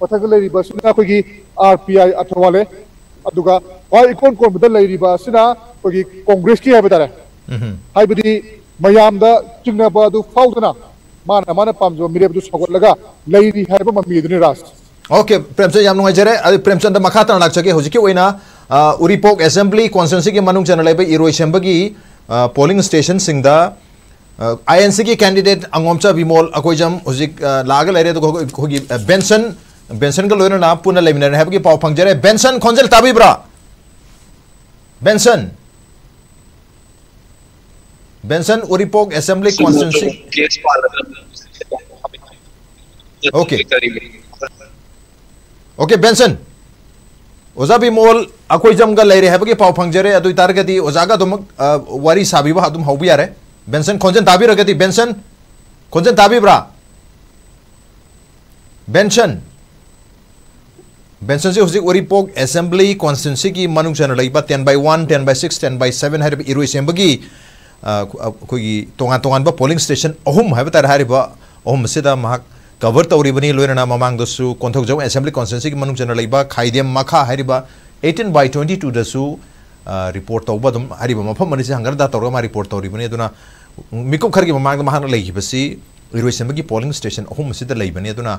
ꯃꯊꯛꯇ ꯂꯩꯔꯤꯕꯁꯤꯅ ꯑꯩꯈꯣꯏꯒꯤ ꯑꯥꯔ ꯄꯤ ꯑꯥꯏ ꯑꯊꯋꯥꯂꯦ ꯑꯗꯨꯒ ꯈ꯭ꯋꯥꯏ ꯏꯀꯣꯟ ꯀꯣꯟꯕꯗ ꯂꯩꯔꯤꯕ ꯑꯁꯤꯅ ꯑꯩꯈꯣꯏꯒꯤ ꯀꯣꯡꯒ꯭ꯔꯦꯁꯀꯤ ꯍꯥꯏꯕ ꯇꯥꯔꯦ ꯍꯥꯏꯕꯗꯤ ꯃꯌꯥꯝꯗ ꯆꯤꯡꯅꯕ ꯑꯗꯨ ꯐꯥꯎꯗꯅ ꯃꯥꯅ ꯃꯥꯅ ꯄꯥꯝꯖꯕ ꯃꯤꯔꯦꯞ ꯑꯗꯨ ꯁꯧꯒꯠꯂꯒ ꯂꯩꯔꯤ ꯍꯥꯏꯕ ꯃꯃꯤ ꯑꯗꯨꯅꯤ ꯔꯥꯖ ओके प्रेमचंद याम नुंगाइजरे अदि प्रेमचंद मखा तना लाक्चगे हुजिकी ओइना उरीपोक असेंबली कॉन्स्टिट्यूंसी के मनुंग चना लेबे इरोय सेंबगी पोलिंग स्टेशन सिंगदा आईएनसी की कैंडिडेट अंगोमचा बिमोल अकोइजम हुजिक लाग लेरे तो होगी बेंसन बेंसन का लोयना ना पुना लेमिनर है कि पाव फंगजरे बेंसन खोंजल ताबिब्रा Benson Benson Uripok assembly constituency okay okay Benson ओजा बिमोल अकोई जमगा लेरे है पाव फंगजरे अदु तारगति ओजागा वारी साबिबा दुम हौबि यारे बेंसन खोंजन ताबि रगति बेंसन खोंजन ताबि ब्रा बेंसन बेंसन से हुजिक ओरी पोक असेंबली कॉन्स्टिट्यूंसी की मनुंग चन लइबा 10 बाय 1 10 बाय 6 10 बाय 7 है इरुई सेंबगी कोई तोंगा तोंगान पोलिंग स्टेशन अहुम है अहुम सिदा महक कवर तौरीबनी लोनना ममांगदसु कोंथोकजौ असेंबली कॉन्स्टिट्यूंसी की मनुंग चन लइबा खाइदेम मखा, हरिबा 18 बाय 22 दसु रिपोर्ट तौब हरिबा, मफम से हंगर तौर मा रिपोर्ट तौरीबनी अदुना मिकुम खरगी ममांग महान लइबसी इरोइसेंबगी पोलिंग स्टेशन अहुम सिद अदुना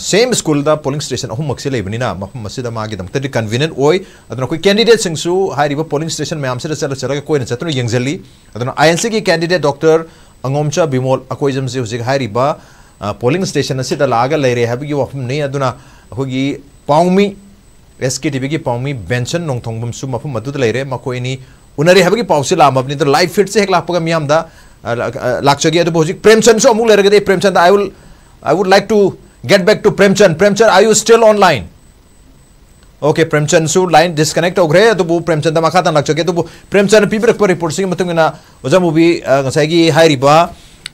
सेम स्कूल दा पोलिंग स्टेशन अहुम मक्से लइबनीना मफम मसिदा मागी दम तदि कन्वीनियंट ओय कैंडिडेट पोलिंग स्टेशन मैम से चल चल कोई न चतुन यंगजली अदुना आईएनसी की कैंडिडेट डॉक्टर अंगोमचा बिमोल अकोइजम से हुजिक हारिबा पोलिंग स्टेशन असिदा लागा लेरे हाबगी वफम ने अदुना अखोगी पाउमी एस के टीवी की पाउमी नोंथोंगबम सु मफम लेरे मकोइनी उनरे हाबगी पाउसे लामबनी तो लाइव फिट से हेक लापगा मियामदा लाक्चगी अदु होजिक प्रेमचंद सो अमुल लेरगदे Premchand I will I would like to get back to Premchand Premchand are you still online okay Premchand सु लाइन डिस्कनेक्ट होग्रे अदुबु प्रेमचंद मखाता लाक्चगे अदुबु प्रेमचंद पिबिरक रिपोर्ट मतुंगना ओजामुबी ngसाइगी हाइरिबा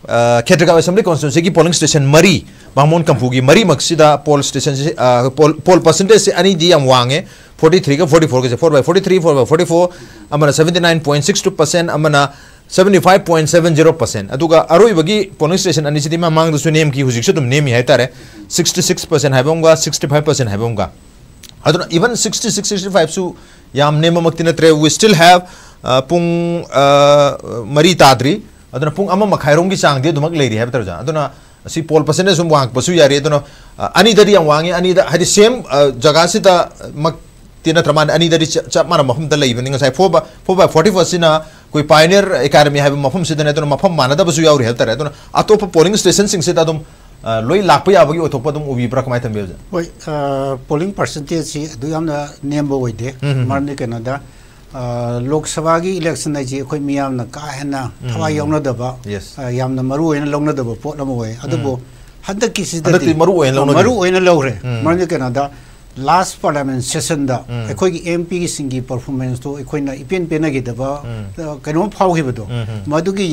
खेत्रगाव असेंबली कॉन्स्टिट्यूंसी की पोलिंग स्टेशन मरी बामोन कंफूगी मरी मक्सिदा पोल स्टेशन से पोल परसेंटेज से अनी दी वांगे 43 का 44 के 4 बाय 43 4 बाय 44 अमना 79.62 परसेंट अमना 75.70 परसेंट अदुगा अरोइबगी पोलिंग स्टेशन अनी सिदी मांग दुसु नेम की तुम नेम है तारे 66 परसेंट हाइबोंगा 65 परसेंट हाइबोंगा अदुना इवन 66 65 सु याम नेम मक्तिन त्रे वी स्टिल हैव पुंग मरी ताद्री की चांग दे दुमक लेरी है तरजा अदुना सी पोल परसेंटेज सुम वांग पसु यारे अदुना अनि दरी yang wangi ani da hadi same jaga si da mak tina traman ani dari chap mana mahum da lai bani ngasai 4 by 4 by 40 sina कोई पायनियर एकेडमी है मफम से तो मफम मानदबसु यावरी है तरे तो अतोप पोलिंग स्टेशन सिंग से अदुम लोई लाप याबगी ओथोप अदुम उबिब्रा कमाय थंबे जे होय पोलिंग परसेंटेज सी अदु यामना नेमबो ओइदे मारने केनदा लोक सभा की इलेक्शन है जी अखोई का थवा मरु पोट ओइ अदुबो हदक की सिदा मरु ओइना लौनदबा मरु ओइना लौरे मारने केनदा लास्ट पार्लियामेंट सेशन दा अखोई एम पी की सिंगी परफॉर्मेंस तो अखोइना इपेन कनो थोक्तनबा करीगुम्बा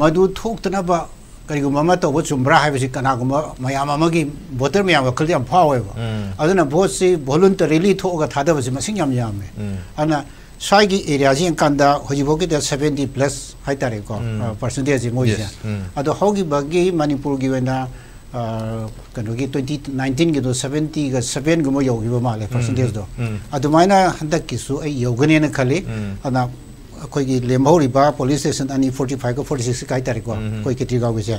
अमा तौब चुम्ब्रा हाइबसि कनागुम्बा मयाम अमगी भोटर अदुना भोट सि वॉलंटरीली थोगा थादबसि मसिंग याम यामे अना स्वाइगी एरिया जी कांदा होजिबोगी द 70 प्लस को परसेंटेज मोइसे अदो होगी बगी मणिपुर की वेना कनोगी 2019 की दो 70 का 7 गुमो योगी माले परसेंटेज दो अदुमाइना हंदक किसु आई ꯑꯩꯈꯣꯏꯒꯤ ꯂꯦꯝꯍꯧꯔꯤꯕ ꯄꯣꯂꯤꯁ ꯁ꯭ꯇꯦꯁꯟ ꯑꯅꯤ ꯐꯣꯔꯇꯤ ꯐꯥꯏꯚꯀ ꯐꯣꯔꯇꯤ ꯁꯤꯛꯁꯀ ꯍꯥꯏꯇꯥꯔꯦꯀꯣ ꯑꯩꯈꯣꯏ ꯈꯦꯇ꯭ꯔꯤꯒꯥꯎꯒꯤꯁꯦ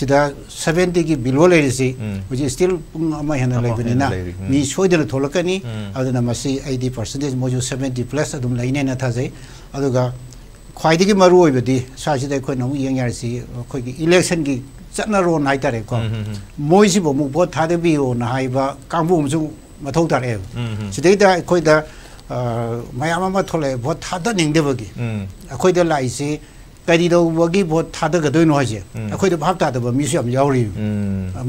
ꯁꯤꯗ ꯁꯕꯦꯟꯇꯤꯒꯤ ꯕꯤꯂꯣ ꯂꯩꯔꯤꯁꯤ ꯍꯧꯖꯤꯛ ꯁ꯭ꯇꯤꯜ ꯄꯨꯡ ꯑꯃ ꯍꯦꯟꯅ ꯂꯩꯕꯅꯤꯅ ꯃꯤ ꯁꯣꯏꯗꯅ ꯊꯣꯛꯂꯛꯀꯅꯤ ꯑꯗꯨꯅ ꯃꯁꯤ ꯑꯩꯗꯤ ꯄꯔꯁꯦꯟꯇꯦꯖ ꯃꯣꯏꯁꯨ ꯁꯕꯦꯟꯇꯤ ꯄ꯭ꯂꯁ ꯑꯗꯨꯝ ꯂꯩꯅꯦꯅ ꯊꯥꯖꯩ ꯑꯗꯨꯒ ꯈ꯭ꯋꯥꯏꯗꯒꯤ ꯃꯔꯨꯑꯣꯏꯕꯗꯤ ꯁ꯭ꯋꯥꯏꯁꯤꯗ ꯑꯩꯈꯣꯏꯅ ꯑꯃꯨꯛ ꯌꯦꯡ ꯌꯥꯔꯤꯁꯤ ꯑꯩꯈꯣꯏꯒꯤ ꯏꯂꯦꯛꯁꯟꯒꯤ ꯆꯠꯅꯔꯣꯟ ꯍꯥꯏꯇꯥꯔꯦꯀꯣ ꯃꯣꯏꯁꯤꯕꯨ ꯑꯃꯨꯛ ꯚꯣꯠ ꯊꯥꯗꯕꯤꯌꯣꯅ ꯍꯥꯏꯕ ꯀꯥꯡꯕꯨ ꯑꯃꯁꯨ ꯃꯊꯧ ꯇꯥꯔꯛꯑꯦꯕ ꯁꯤꯗꯩꯗ ꯑꯩꯈꯣꯏꯗ ꯃꯌꯥꯝ ꯑꯃ ꯊꯣꯛꯂꯛꯑꯦ ꯚꯣꯠ ꯊꯥꯗꯅꯤꯡꯗꯕꯒꯤ ꯑꯩꯈꯣꯏꯗ ꯂꯥꯛꯏꯁꯤ ꯀꯔꯤꯗꯧꯕꯒꯤ ꯚꯣꯠ ꯊꯥꯗꯒꯗꯣꯏꯅꯣ ꯍꯥꯏꯁꯦ ꯑꯩꯈꯣꯏꯗ ꯚꯥꯞ ꯇꯥꯗꯕ ꯃꯤꯁꯨ ꯌꯥꯝ ꯌꯥꯎꯔꯤꯕ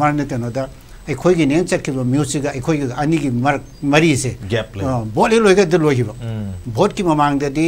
ꯃꯔꯝꯗꯤ ꯀꯩꯅꯣꯗ ꯑꯩꯈꯣꯏꯒꯤ ꯅꯦꯡ ꯆꯠꯈꯤꯕ ꯃ꯭ꯌꯨꯖꯤꯛꯒ ꯑꯩꯈꯣꯏꯒꯤ ꯑꯅꯤꯒꯤ ꯃꯔꯛ ꯃꯔꯤꯁꯦ ꯚꯣꯠ ꯍꯦꯛ ꯂꯣꯏꯒꯗ ꯂꯣꯏꯈꯤꯕ ꯚꯣꯠꯀꯤ ꯃꯃꯥꯡꯗꯗꯤ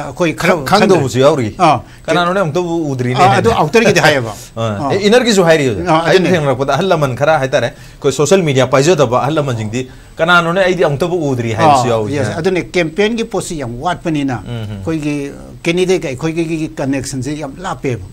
ꯑꯩꯈꯣꯏ ꯈꯔ ꯈꯪꯗꯕꯁꯨ ꯌꯥꯎꯔꯤ ꯀꯅꯥꯅꯣꯅꯦ ꯑꯃꯨꯛꯇꯕꯨ ꯎꯗ꯭ꯔꯤꯅꯦ ꯑꯗꯨ ꯑꯥꯎꯇꯔꯒꯤꯗꯤ ꯍꯥꯏꯌꯦꯕ ꯏꯅꯔꯒꯤꯁꯨ ꯍꯥꯏꯔꯤꯌꯣ ꯑꯩꯅ ꯊꯦꯡꯅꯔꯛꯄꯗ ꯑꯍꯜ ꯂꯃꯟ ꯈꯔ ꯍꯥꯏꯇꯥꯔꯦ ꯑꯩꯈꯣꯏ ꯁꯣꯁꯤꯌꯦꯜ ꯃꯤꯗꯤꯌꯥ ꯄꯥꯏꯖꯗꯕ ꯑꯍꯜ ꯂꯃꯟꯁꯤꯡꯗꯤ ꯀꯅꯥꯅꯣꯅꯦ ꯑꯩꯗꯤ ꯑꯃꯨꯛꯇꯕꯨ ꯎꯗ꯭ꯔꯤ ꯍꯥꯏꯕꯁꯨ ꯌꯥꯎꯏ ꯑꯗꯨꯅꯦ ꯀꯦꯝꯄꯦꯟꯒꯤ ꯄꯣꯠꯁꯤ ꯌꯥꯝ ꯋꯥꯠꯄꯅꯤꯅ ꯑꯩꯈꯣꯏꯒꯤ ꯀꯦꯟꯗꯤꯗꯦꯠꯀ ꯑꯩꯈꯣꯏꯒꯤ ꯀꯅꯦꯛꯁꯟꯁꯦ ꯌꯥꯝ ꯂꯥꯞꯄꯦꯕ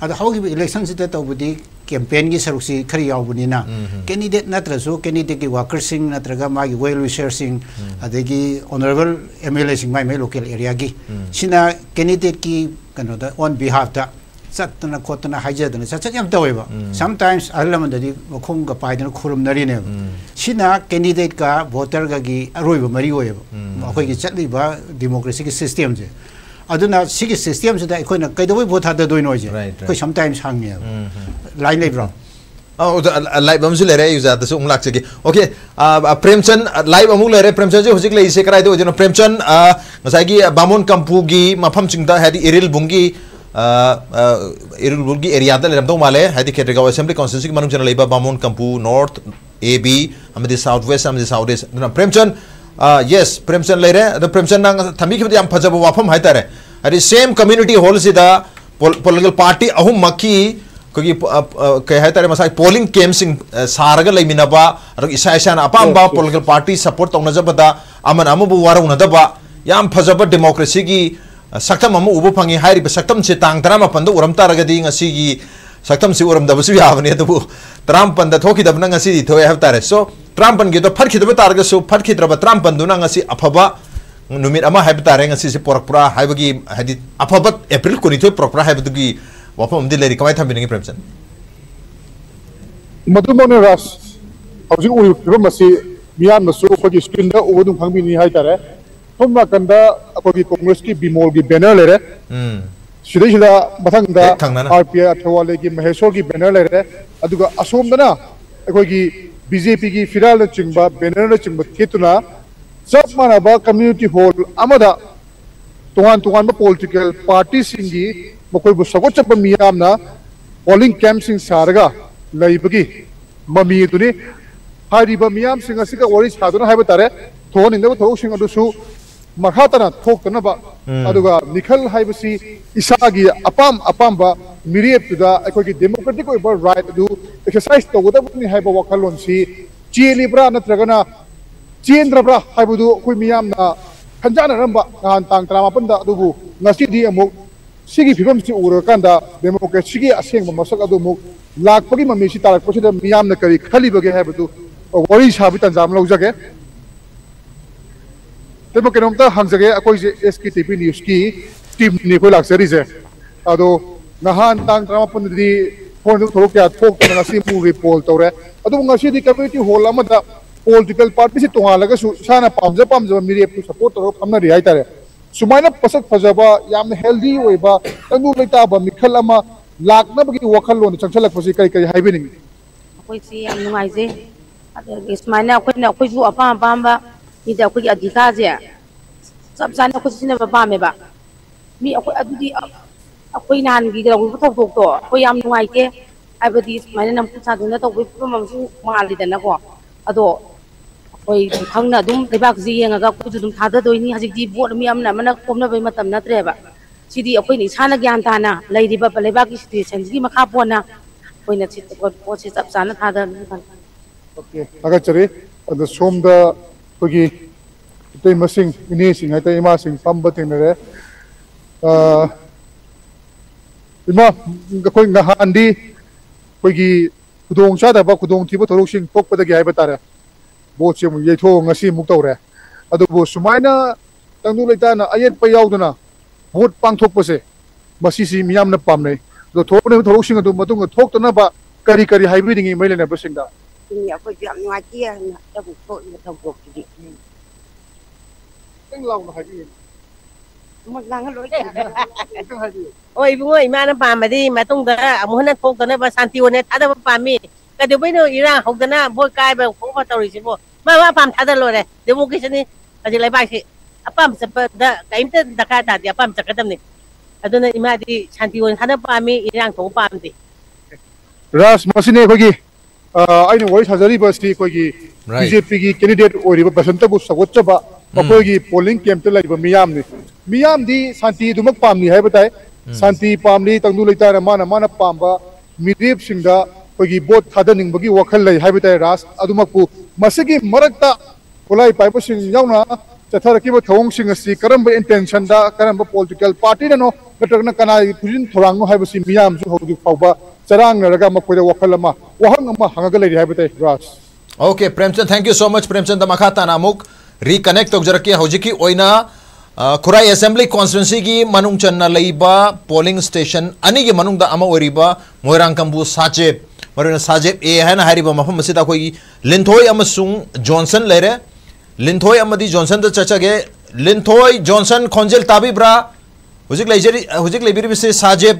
ꯑꯗꯣ ꯍꯧꯈꯤꯕ ꯏꯂꯦꯛꯁꯟꯁꯤꯗ ꯇꯧꯕꯗꯤ ꯀꯦꯝꯄꯦꯟꯒꯤ ꯁꯔꯨꯛꯁꯤ ꯈꯔ ꯌꯥꯎꯕꯅꯤꯅ ꯀꯦꯟꯗꯤꯗꯦꯠ ꯅꯠꯇ꯭ꯔꯁꯨ ꯀꯦꯟꯗꯤꯗꯦꯠꯀꯤ ꯋꯥꯀꯔꯁꯤꯡ ꯅꯠꯇ꯭ꯔꯒ ꯃꯥꯒꯤ ꯋꯦꯜ ꯋꯤꯁꯔꯁꯤꯡ ꯑꯗꯒꯤ ꯑꯣꯅꯔꯦꯕꯜ ꯑꯦꯝ ꯑꯦꯜ ꯑꯦꯁꯤꯡ ꯃꯥꯏ ꯃꯥꯏ ꯂꯣꯀꯦꯜ ꯑꯦꯔꯤꯌꯥꯒꯤ ꯁꯤꯅ ꯀꯦꯟꯗꯤꯗꯦꯠꯀꯤ ꯀꯩꯅꯣꯗ ꯑꯣꯟ ꯕꯤꯍꯥꯐꯇ ꯆꯠꯇꯅ ꯈꯣꯠꯇꯅ ꯍꯥꯏꯖꯗꯅ ꯆꯠ ꯆꯠ ꯌꯥꯝ ꯇꯧꯋꯦꯕ ꯁꯝꯇꯥꯏꯝꯁ ꯑꯍꯜ ꯂꯃꯟꯗꯗꯤ ꯃꯈꯣꯡꯒ ꯄꯥꯏꯗꯅ ꯈꯨꯔꯨꯝꯅꯔꯤꯅꯦꯕ ꯁꯤꯅ ꯀꯦꯟꯗꯤꯗꯦꯠꯀ ꯚꯣꯇꯔꯒꯒꯤ ꯑꯔꯣꯏꯕ ꯃꯔꯤ ꯑꯣꯏꯌꯦꯕ ꯑꯩꯈꯣꯏꯒꯤ ꯆꯠꯂꯤꯕ ꯗꯤꯃꯣꯀ꯭ꯔꯦꯁꯤꯒꯤ ꯁꯤꯁꯇꯦꯝꯁꯦ ꯑꯗꯨꯅ ꯁꯤꯒꯤ ꯁꯤꯁꯇꯦꯝꯁꯤꯗ ꯑꯩꯈꯣꯏꯅ ꯀꯩꯗꯧꯕꯩ ꯚꯣꯠ ꯊꯥꯗꯗꯣꯏꯅꯣ ꯍꯥꯏꯁꯦ ꯑꯩꯈꯣꯏ ꯁꯝꯇꯥꯏꯝꯁ ꯍꯪꯉꯦꯕ ꯂꯥꯏꯟ ꯂꯩꯕ꯭ꯔꯣ लाइव अमु लेरे युजात उम लाक्चगे ओके प्रेमचंद लाइव अमु लेरे प्रेमचंद हुजिक लेइसे कराइदो होदिनो प्रेमचंद ngसाइगी बामोन कंपुगी मफम चिंगदा हेदि इरिल बुंगी इरिल बुंगी एरिया दा लेरमदो माले हेदि केटगाव असेंबली कॉन्स्टिट्यूंसी मनम जन लेबा बामोन Kampu north AB अमदि south west अमदि south east Premchand yes Premchand लेरे द प्रेमचंद नंग थमी खबदि याम फजब वाफम हाइतारे हेदि सेम कम्युनिटी हॉल सिदा पॉलिटिकल पार्टी अहुम मकी कोगी कई है तारे मसाई पोलिंग कैम्पिंग सारग लेमिनबा अर इसा इसा अपाम्बा पॉलिटिकल पार्टी सपोर्ट अमन अमबु वारउनदबा याम फजब डेमोक्रेसी की सक्तम अमु उबु फंगी हाइरिब सक्तम से तांग तरा मपंद उरम तारगदी ngasi से उरम दबु तराम पंद थोकी दबना ngasi di thoye have tare so tram pan ge do फट खिदब तारग सु फट खिद्रब tram pan दुना ngasi अफबा तारे से हाइबगी हादि अफबा कुनिथो पोरकपुरा हाइबदुगी वफम कमाय थम्बिनगी प्रेमचंद मधुमोने रास हौजिक उरि फिबम मसी मियान सिदैसिदा आर पी आई महेश्वर की बेनर ले रहे असोमदना बीजेपी की फिराल चिंब बेनर चिंब चिंबा चप मानव कम्युनिटी हॉल तोान तोहान तोहान पार्टी सिंगी मखोई बु पोलिंग कैम सिंह सारगा लईबगी ममी तुनी ꯃꯈꯥ ꯇꯥꯅ ꯊꯣꯛꯇꯅꯕ ꯑꯗꯨꯒ ꯃꯤꯈꯜ ꯍꯥꯏꯕꯁꯤ ꯏꯁꯥꯒꯤ ꯑꯄꯥꯝ ꯑꯄꯥꯝꯕ ꯃꯤꯔꯦꯞꯇꯨꯗ ꯑꯩꯈꯣꯏꯒꯤ ꯗꯦꯃꯣꯀ꯭ꯔꯦꯇꯤꯛ ꯑꯣꯏꯕ ꯔꯥꯏꯠ ꯑꯗꯨ ꯑꯦꯛꯁꯔꯁꯥꯏꯁ ꯇꯧꯒꯗꯕꯅꯤ ꯍꯥꯏꯕ ꯋꯥꯈꯜꯂꯣꯟꯁꯤ ꯆꯦꯜꯂꯤꯕ꯭ꯔꯥ ꯅꯠꯇ꯭ꯔꯒꯅ ꯆꯦꯟꯗ꯭ꯔꯕ꯭ꯔꯥ ꯍꯥꯏꯕꯗꯨ ꯑꯩꯈꯣꯏ ꯃꯤꯌꯥꯝꯅ ꯈꯟꯖꯥꯟꯅꯔꯝꯕ ꯅꯍꯥꯟ ꯇꯥꯡ ꯇꯔꯥꯃꯥꯄꯟꯗ ꯑꯗꯨꯕꯨ ꯉꯁꯤꯗꯤ ꯑꯃꯨꯛ सिगी फिबम से उरकांदा डेमोक्रेसी की असेंग मसक अदुमुक लाखपगी ममी सि तारकपसिदा मियामना करी खलिबगे हाबदु वरी साबि तंजाम लौजगे तेबो केनोमता हंगजगे अकोइ J S K TV news की टीम नि कोइ लाक्सरी जे अदो नहान तांग त्रामापन दी फ़ोन दु थोक क्या थोक तना सी मु रिपोर्ट तोरे अदु ni da akwai adika je sabsa na kusa ne ba me ba mi akwai adudi akwai na han gida ku to to to akwai yam nuai ke abadi mai nan ku sa dun to ku ma su ma ali da na ko ado akwai khang na dum dai ba ku ji yanga ga ku dum tha da doi ni ha ji di bo mi am na mana kom na bai matam na tre ba sidi akwai ni chana gyan ta na lai di ba lai ba ki situation ji ma kha bo na akwai na chit ko ko chit sabsa na tha da ni kan okay अगर चले सोम the ꯑꯩꯈꯣꯏꯒꯤ ꯑꯙꯤꯀꯥꯁꯦ ꯆꯞ ꯆꯥꯅ ꯑꯩꯈꯣꯏ ꯁꯤꯖꯤꯟꯅꯕ ꯄꯥꯝꯃꯦꯕ ꯃꯤ ꯑꯩꯈꯣꯏ ꯑꯗꯨꯗꯤ ꯑꯩꯈꯣꯏ ꯅꯍꯥꯟꯒꯤ ꯇꯧꯈꯤꯕ ꯊꯧꯗꯣꯛꯇꯣ ꯑꯩꯈꯣꯏ ꯌꯥꯝ ꯅꯨꯡꯉꯥꯏꯇꯦ ꯍꯥꯏꯕꯗꯤ ꯁꯨꯃꯥꯏꯅ ꯅꯝꯐꯨ ꯁꯥꯗꯨꯅ ꯇꯧꯕꯒꯤ ꯐꯤꯕꯝ ꯑꯃꯁꯨ ꯃꯥꯜꯂꯤꯗꯅꯀꯣ ꯑꯗꯣ เนี่ยวก็ยำนัาเจียนะตะบุกโตนะตะบุกดิซึ่งเราหายดีมันนั่งรถจักรโอ้ยโอ้ยมาน้ำปามาดิมาตรงเด้อเอามือนั่นพงกันนะภาษานติวันนี้ถ้าได้ปามีก็เดี๋ยวไปโน่นอีร่างของกันนะบกกายแบบของพระตริสิบ่มาว่าปามถ้าได้เลยเดี๋ยวมุกิชนี่อจจะไรบ้างสิอปามสัปดาห์กายมันตะการตัดดิอปามจักรดำนี่อดนั้นอีมาดิชันติวันถ้าได้ปามีอีร่างของปามดิ Ras, masine pagi. ꯑꯩꯅ ꯋꯥꯔꯤ ꯁꯥꯖꯔꯤꯕ ꯑꯁꯤ ꯑꯩꯈꯣꯏꯒꯤ ꯕꯤꯖꯦꯄꯤꯒꯤ ꯀꯦꯟꯗꯤꯗꯦꯠ ꯑꯣꯏꯔꯤꯕ ꯕꯁꯟꯇꯕꯨ ꯁꯧꯒꯠꯆꯕ ꯃꯈꯣꯏꯒꯤ ꯄꯣꯂꯤꯡ ꯀꯦꯝꯞꯇ ꯂꯩꯕ ꯃꯤꯌꯥꯝꯅꯤ ꯃꯤꯌꯥꯝꯗꯤ ꯁꯥꯟꯇꯤ ꯑꯗꯨꯃꯛ ꯄꯥꯝꯂꯤ ꯍꯥꯏꯕ ꯇꯥꯏ ꯁꯥꯟꯇꯤ ꯄꯥꯝꯂꯤ ꯇꯪꯗꯨ ꯂꯩꯇꯥꯅ ꯃꯥꯅ ꯃꯥꯅ ꯄꯥꯝꯕ ꯃꯤꯔꯦꯞꯁꯤꯡꯗ ꯑꯩꯈꯣꯏꯒꯤ ꯕꯣꯠ ꯊꯥꯗꯅꯤꯡꯕꯒꯤ ꯋꯥꯈꯜ ꯂꯩ ꯍꯥꯏꯕ ꯇꯥꯏ ꯔꯥꯖ ꯑꯗꯨꯃꯛꯄꯨ ꯃꯁꯤꯒꯤ ꯃꯔꯛꯇ ꯈꯨꯠꯂꯥꯏ ꯄꯥꯏꯕꯁꯤꯡ ꯌꯥꯎꯅ ꯆꯠꯊꯔꯛꯈꯤꯕ ꯊꯧꯑꯣꯡꯁꯤꯡ ꯑꯁꯤ ꯀꯔꯝꯕ ꯏꯟꯇꯦꯟꯁꯟꯗ ꯀꯔꯝꯕ ꯄꯣꯂꯤꯇꯤꯀꯦꯜ ꯄꯥꯔꯇꯤꯅꯅꯣ ꯅꯠꯇ꯭ꯔꯒꯅ ꯀꯅꯥꯒꯤ ꯈꯨꯖꯤꯟ ꯊꯧꯔꯥꯡꯅꯣ ꯍꯥꯏꯕꯁꯤ ꯃꯤꯌꯥꯝꯁꯨ ꯍꯧꯖꯤꯛ ꯐꯥꯎꯕ ꯆꯔꯥꯡꯅꯔꯒ ꯃꯈꯣꯏꯗ ꯋꯥꯈꯜ ꯑꯃ ꯋꯥꯍꯪ ꯑꯃ ꯍꯪꯉꯒ ꯂꯩꯔꯤ ꯍꯥꯏꯕ ꯇꯥꯏ Raj Okay, Premchand, thank you so much, Premchand. Makha tana amuk reconnect tawjaraki hojiki oina Kurai Assembly constituency gi manung channa leiba polling station ani gi manung da ama oriba Moirang Kambu Sajeb maruna Sajeb e hana hariba mafam masida koi Linthoi amasung Johnson lere Linthoi amadi Johnson da chacha ge Linthoi Johnson Konjel tabi bra hujik leijeri hujik leibiri bise Sajeb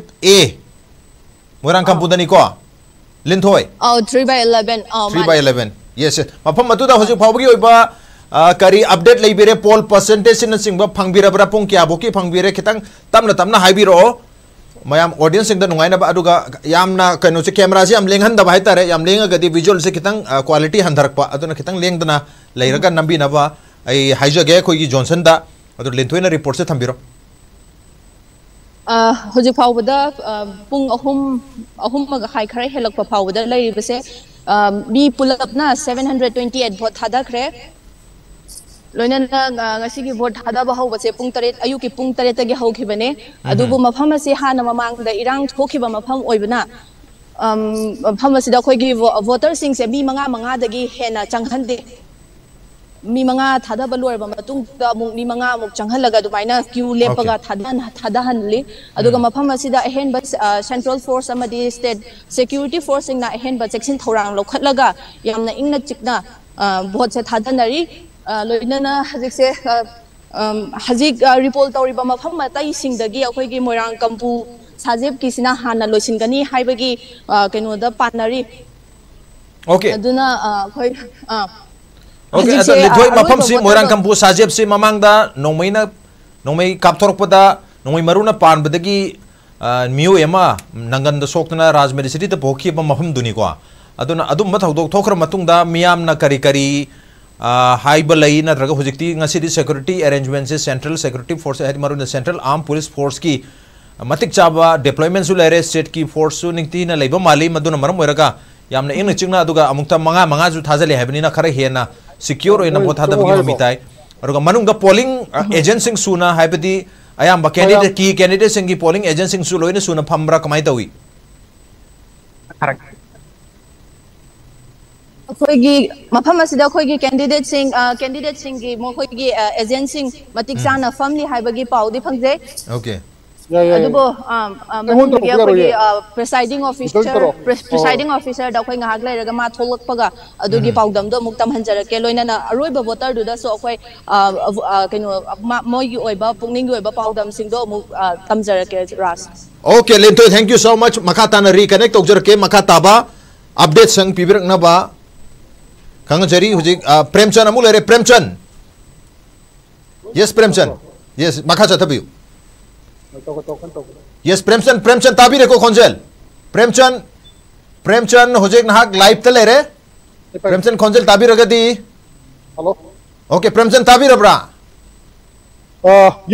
मोरंग कंपु दिखो लिंथ three by eleven three by eleven yes मौजूद की करी update लेबीरें पोल percentage फंगीरब्रा पों क्या की फंगीर खित तम तम हाईरो मैं ओडियस कहनो कैमरा से लेंहन है तरह लेंगे विजुअल से खित क्वालिटी हंधरप खित लेंगे लेरग नंबी अगे अखोई जोनसन लिंथ रिपोर्ट से थमीरों ꯍꯧꯖꯤꯛ ꯐꯥꯎꯕꯗ ꯄꯨꯡ ꯑꯍꯨꯝ ꯑꯍꯨꯝꯃꯒ ꯍꯥꯏ ꯈꯔ ꯍꯦꯜꯂꯛꯄ ꯐꯥꯎꯕꯗ ꯂꯩꯔꯤꯕꯁꯦ ꯃꯤ ꯄꯨꯂꯞꯅ seven hundred twenty eight vote ꯊꯥꯗꯈ꯭ꯔꯦ ꯂꯣꯏꯅꯅ ꯉꯁꯤꯒꯤ ꯚꯣꯠ ꯊꯥꯗꯕ ꯍꯧꯕꯁꯦ ꯄꯨꯡ ꯇꯔꯦꯠ ꯑꯌꯨꯛꯀꯤ ꯄꯨꯡ ꯇꯔꯦꯠꯇꯒꯤ ꯍꯧꯈꯤꯕꯅꯦ ꯑꯗꯨꯕꯨ ꯃꯐꯝ ꯑꯁꯤ ꯍꯥꯟꯅ ꯃꯃꯥꯡꯗ ꯏꯔꯥꯡ ꯊꯣꯛꯈꯤꯕ ꯃꯐꯝ ꯑꯣꯏꯕꯅ ꯃꯐꯝ ꯑꯁꯤꯗ ꯑꯩꯈꯣꯏꯒꯤ ꯚꯣꯇꯔꯁꯤꯡꯁꯦ ꯃꯤ ꯃꯉꯥ ꯃꯉꯥꯗꯒꯤ ꯍꯦꯟꯅ ꯆꯪꯍꯟꯗꯦ ꯃꯤ ꯃꯉꯥ ꯊꯥꯗꯕ ꯂꯣꯏꯔꯕ ꯃꯇꯨꯡꯗ ꯑꯃꯨꯛ ꯃꯤ ꯃꯉꯥ ꯑꯃꯨꯛ ꯆꯪꯍꯜꯂꯒ ꯑꯗꯨꯃꯥꯏꯅ ꯀ꯭ꯌꯨ ꯂꯦꯞꯄꯒ ꯊꯥꯗꯍꯜꯂꯤ ꯑꯗꯨꯒ ꯃꯐꯝ ꯑꯁꯤꯗ ꯑꯍꯦꯟꯕ ꯁꯦꯟꯇ꯭ꯔꯦꯜ ꯐꯣꯔꯁ ꯑꯃꯗꯤ ꯁ꯭ꯇꯦꯠ ꯁꯦꯀ꯭ꯌꯨꯔꯤꯇꯤ ꯐꯣꯔꯁꯁꯤꯡꯅ ꯑꯍꯦꯟꯕ ꯆꯦꯛꯁꯤꯟ ꯊꯧꯔꯥꯡ ꯂꯧꯈꯠꯂꯒ ꯌꯥꯝꯅ ꯏꯪꯅ ꯆꯤꯛꯅ ꯚꯣꯠꯁꯦ ꯊꯥꯗꯅꯔꯤ ꯂꯣꯏꯅꯅ ꯍꯧꯖꯤꯛꯁꯦ ꯍꯧꯖꯤꯛ ꯔꯤꯄꯣꯜ ꯇꯧꯔꯤꯕ ꯃꯐꯝ ꯑꯇꯩꯁꯤꯡꯗꯒꯤ ꯑꯩꯈꯣꯏꯒꯤ ꯃꯣꯏꯔꯥꯡ ꯀꯝꯄꯨ ꯁꯥꯖꯦꯞꯀꯤꯁꯤꯅ ꯍꯥꯟꯅ ꯂꯣꯏꯁꯤꯟꯒꯅꯤ ꯍꯥꯏꯕꯒꯤ ꯀꯩꯅꯣꯗ ꯄꯥꯟꯅꯔꯤ ꯑꯗꯨꯅ ꯑꯩꯈꯣꯏ Okay, ada lidhoi mafam si kampu sajeb si mamang da nongmai na nongmai kaptorok pada nongmai maruna pan badagi miu ema nangan da sok na raj medicity ta pokhi ba mafam duni ko aduna adum ma thok thokra matung da miyam na kari kari hai balai na draga hujikti ngasi di security arrangements central security force hai maruna central armed police force ki matik chaba deployment su lere state ki force su ningti na leiba mali maduna maram oiraga yamna ingna chingna aduga amukta manga manga ju thajali habni na khara hena secure oina bot hada bagi mamitai aruga manunga polling agent sing suna haibadi ayamba candidate ki candidate sing ki polling agent sing su loina suna phambra kamai tawi ꯑꯩꯈꯣꯏꯒꯤ ꯃꯐꯝ ꯑꯁꯤꯗ ꯑꯩꯈꯣꯏꯒꯤ ꯀꯦꯟꯗꯤꯗꯦꯠꯁꯤꯡ ꯀꯦꯟꯗꯤꯗꯦꯠꯁꯤꯡꯒꯤ ꯃꯈꯣꯏꯒꯤ ꯑꯦꯖꯦꯟꯁꯤꯡ ꯃꯇꯤꯛ ꯆꯥꯅ ꯐꯝꯂꯤ ꯍꯥꯏꯕꯒꯤ ꯄꯥꯎꯗꯤ ꯐꯪꯖꯩ okay ꯑꯗꯨꯕꯨ ꯃꯅꯨꯡꯗꯒꯤ ꯑꯩꯈꯣꯏꯒꯤ presiding officer ꯇꯧꯔꯣ. presiding officer ꯗ ꯑꯩꯈꯣꯏ ꯉꯥꯏꯍꯥꯛ ꯂꯩꯔꯒ ꯃꯥ ꯊꯣꯛꯂꯛꯄꯒ ꯑꯗꯨꯒꯤ ꯄꯥꯎꯗꯝꯗꯣ ꯑꯃꯨꯛ ꯇꯝꯍꯟꯖꯔꯛꯀꯦ ꯂꯣꯏꯅꯅ ꯑꯔꯣꯏꯕ ꯚꯣꯇꯔꯗꯨꯗꯁꯨ ꯑꯩꯈꯣꯏ ꯀꯩꯅꯣ ꯃꯣꯏꯒꯤ ꯑꯣꯏꯕ ꯄꯨꯛꯅꯤꯡꯒꯤ ꯑꯣꯏꯕ ꯄꯥꯎꯗꯝꯁꯤꯡꯗꯣ ꯑꯃꯨꯛ ꯇꯝꯖꯔꯛꯀꯦ Raj okay Lenthoi thank you so much मखा ताना रिकनेक्ट तौजरके मखा ताबा अपडेट संग पिबिरकनबा खंगजरी हुजिक प्रेमचंद अमु लेरे प्रेमचंद यस प्रेमचंद यस मखा चथबियु yes Premchand Premchand ताबिरे को खोंजेल प्रेमचंद प्रेमचंद हुजिक नाहक लाइव त लेरे प्रेमचंद खोंजेल ताबिरगदी hello okay Premchand ताबिरब्रा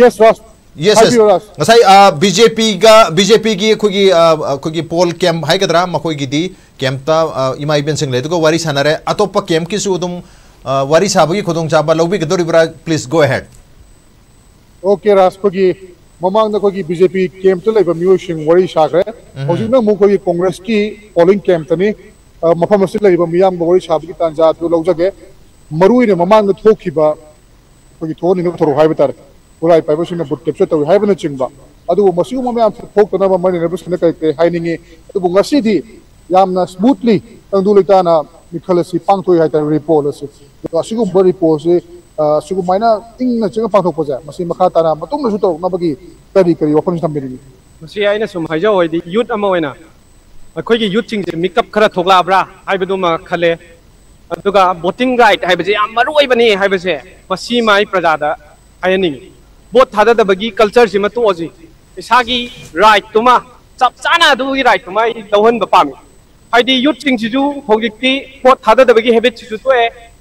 yes Raj yes yes Habiyo, Ras. ngasai uh, BJP ga BJP gi khugi uh, khugi poll camp hai kadra makoi gi di camp ta uh, ima iben sing le to wari sanare atopa camp ki su dum uh, wari sabagi khudong chaba lobi gadori bra please go ahead okay Raj कोगी ममांग कोगी BJP camp तो लेबा म्यूशिंग worry शाखरे होजिना मु कोगी कांग्रेस की polling camp तनी मफम असिल लेबा मियाम worry शाबगी तांजा तो लौजगे मरुइने ममांग थोखिबा कोगी थोनि न थोरो हाइबा तार उराई पाइबा सिना बुट कैप्चर तो हाइबा न चिंबा अदु मसिगु ममाम थोकना ममनि न बसना kai kai हाइनिंगे अदु ngasi di yamna smoothly tangdu leitana pangtoi report asigu bari report se सिगुमाइना इंग चंग पाथोपजा मसी मखा ताना मतुंग नसु तोक नबगी करी करी वखन थम्बिरिनि मसी आइना सुम हाइजा होइदि यूथ अमा होइना अखोइगी यूथ चिंग जे मेकअप खरा थोगलाब्रा हाइबदुमा खले अदुगा वोटिंग राइट हाइबजे याम मरु होइबनि हाइबजे मसी माइ प्रजादा हायनिंग बोट थाददबगी कल्चर जे मतु ओजी इसागी राइट तुमा चप चाना अदुगी राइट तुमा लौहन बपामि हाइदि यूथ चिंग जिजु बोट थाददबगी हैबिट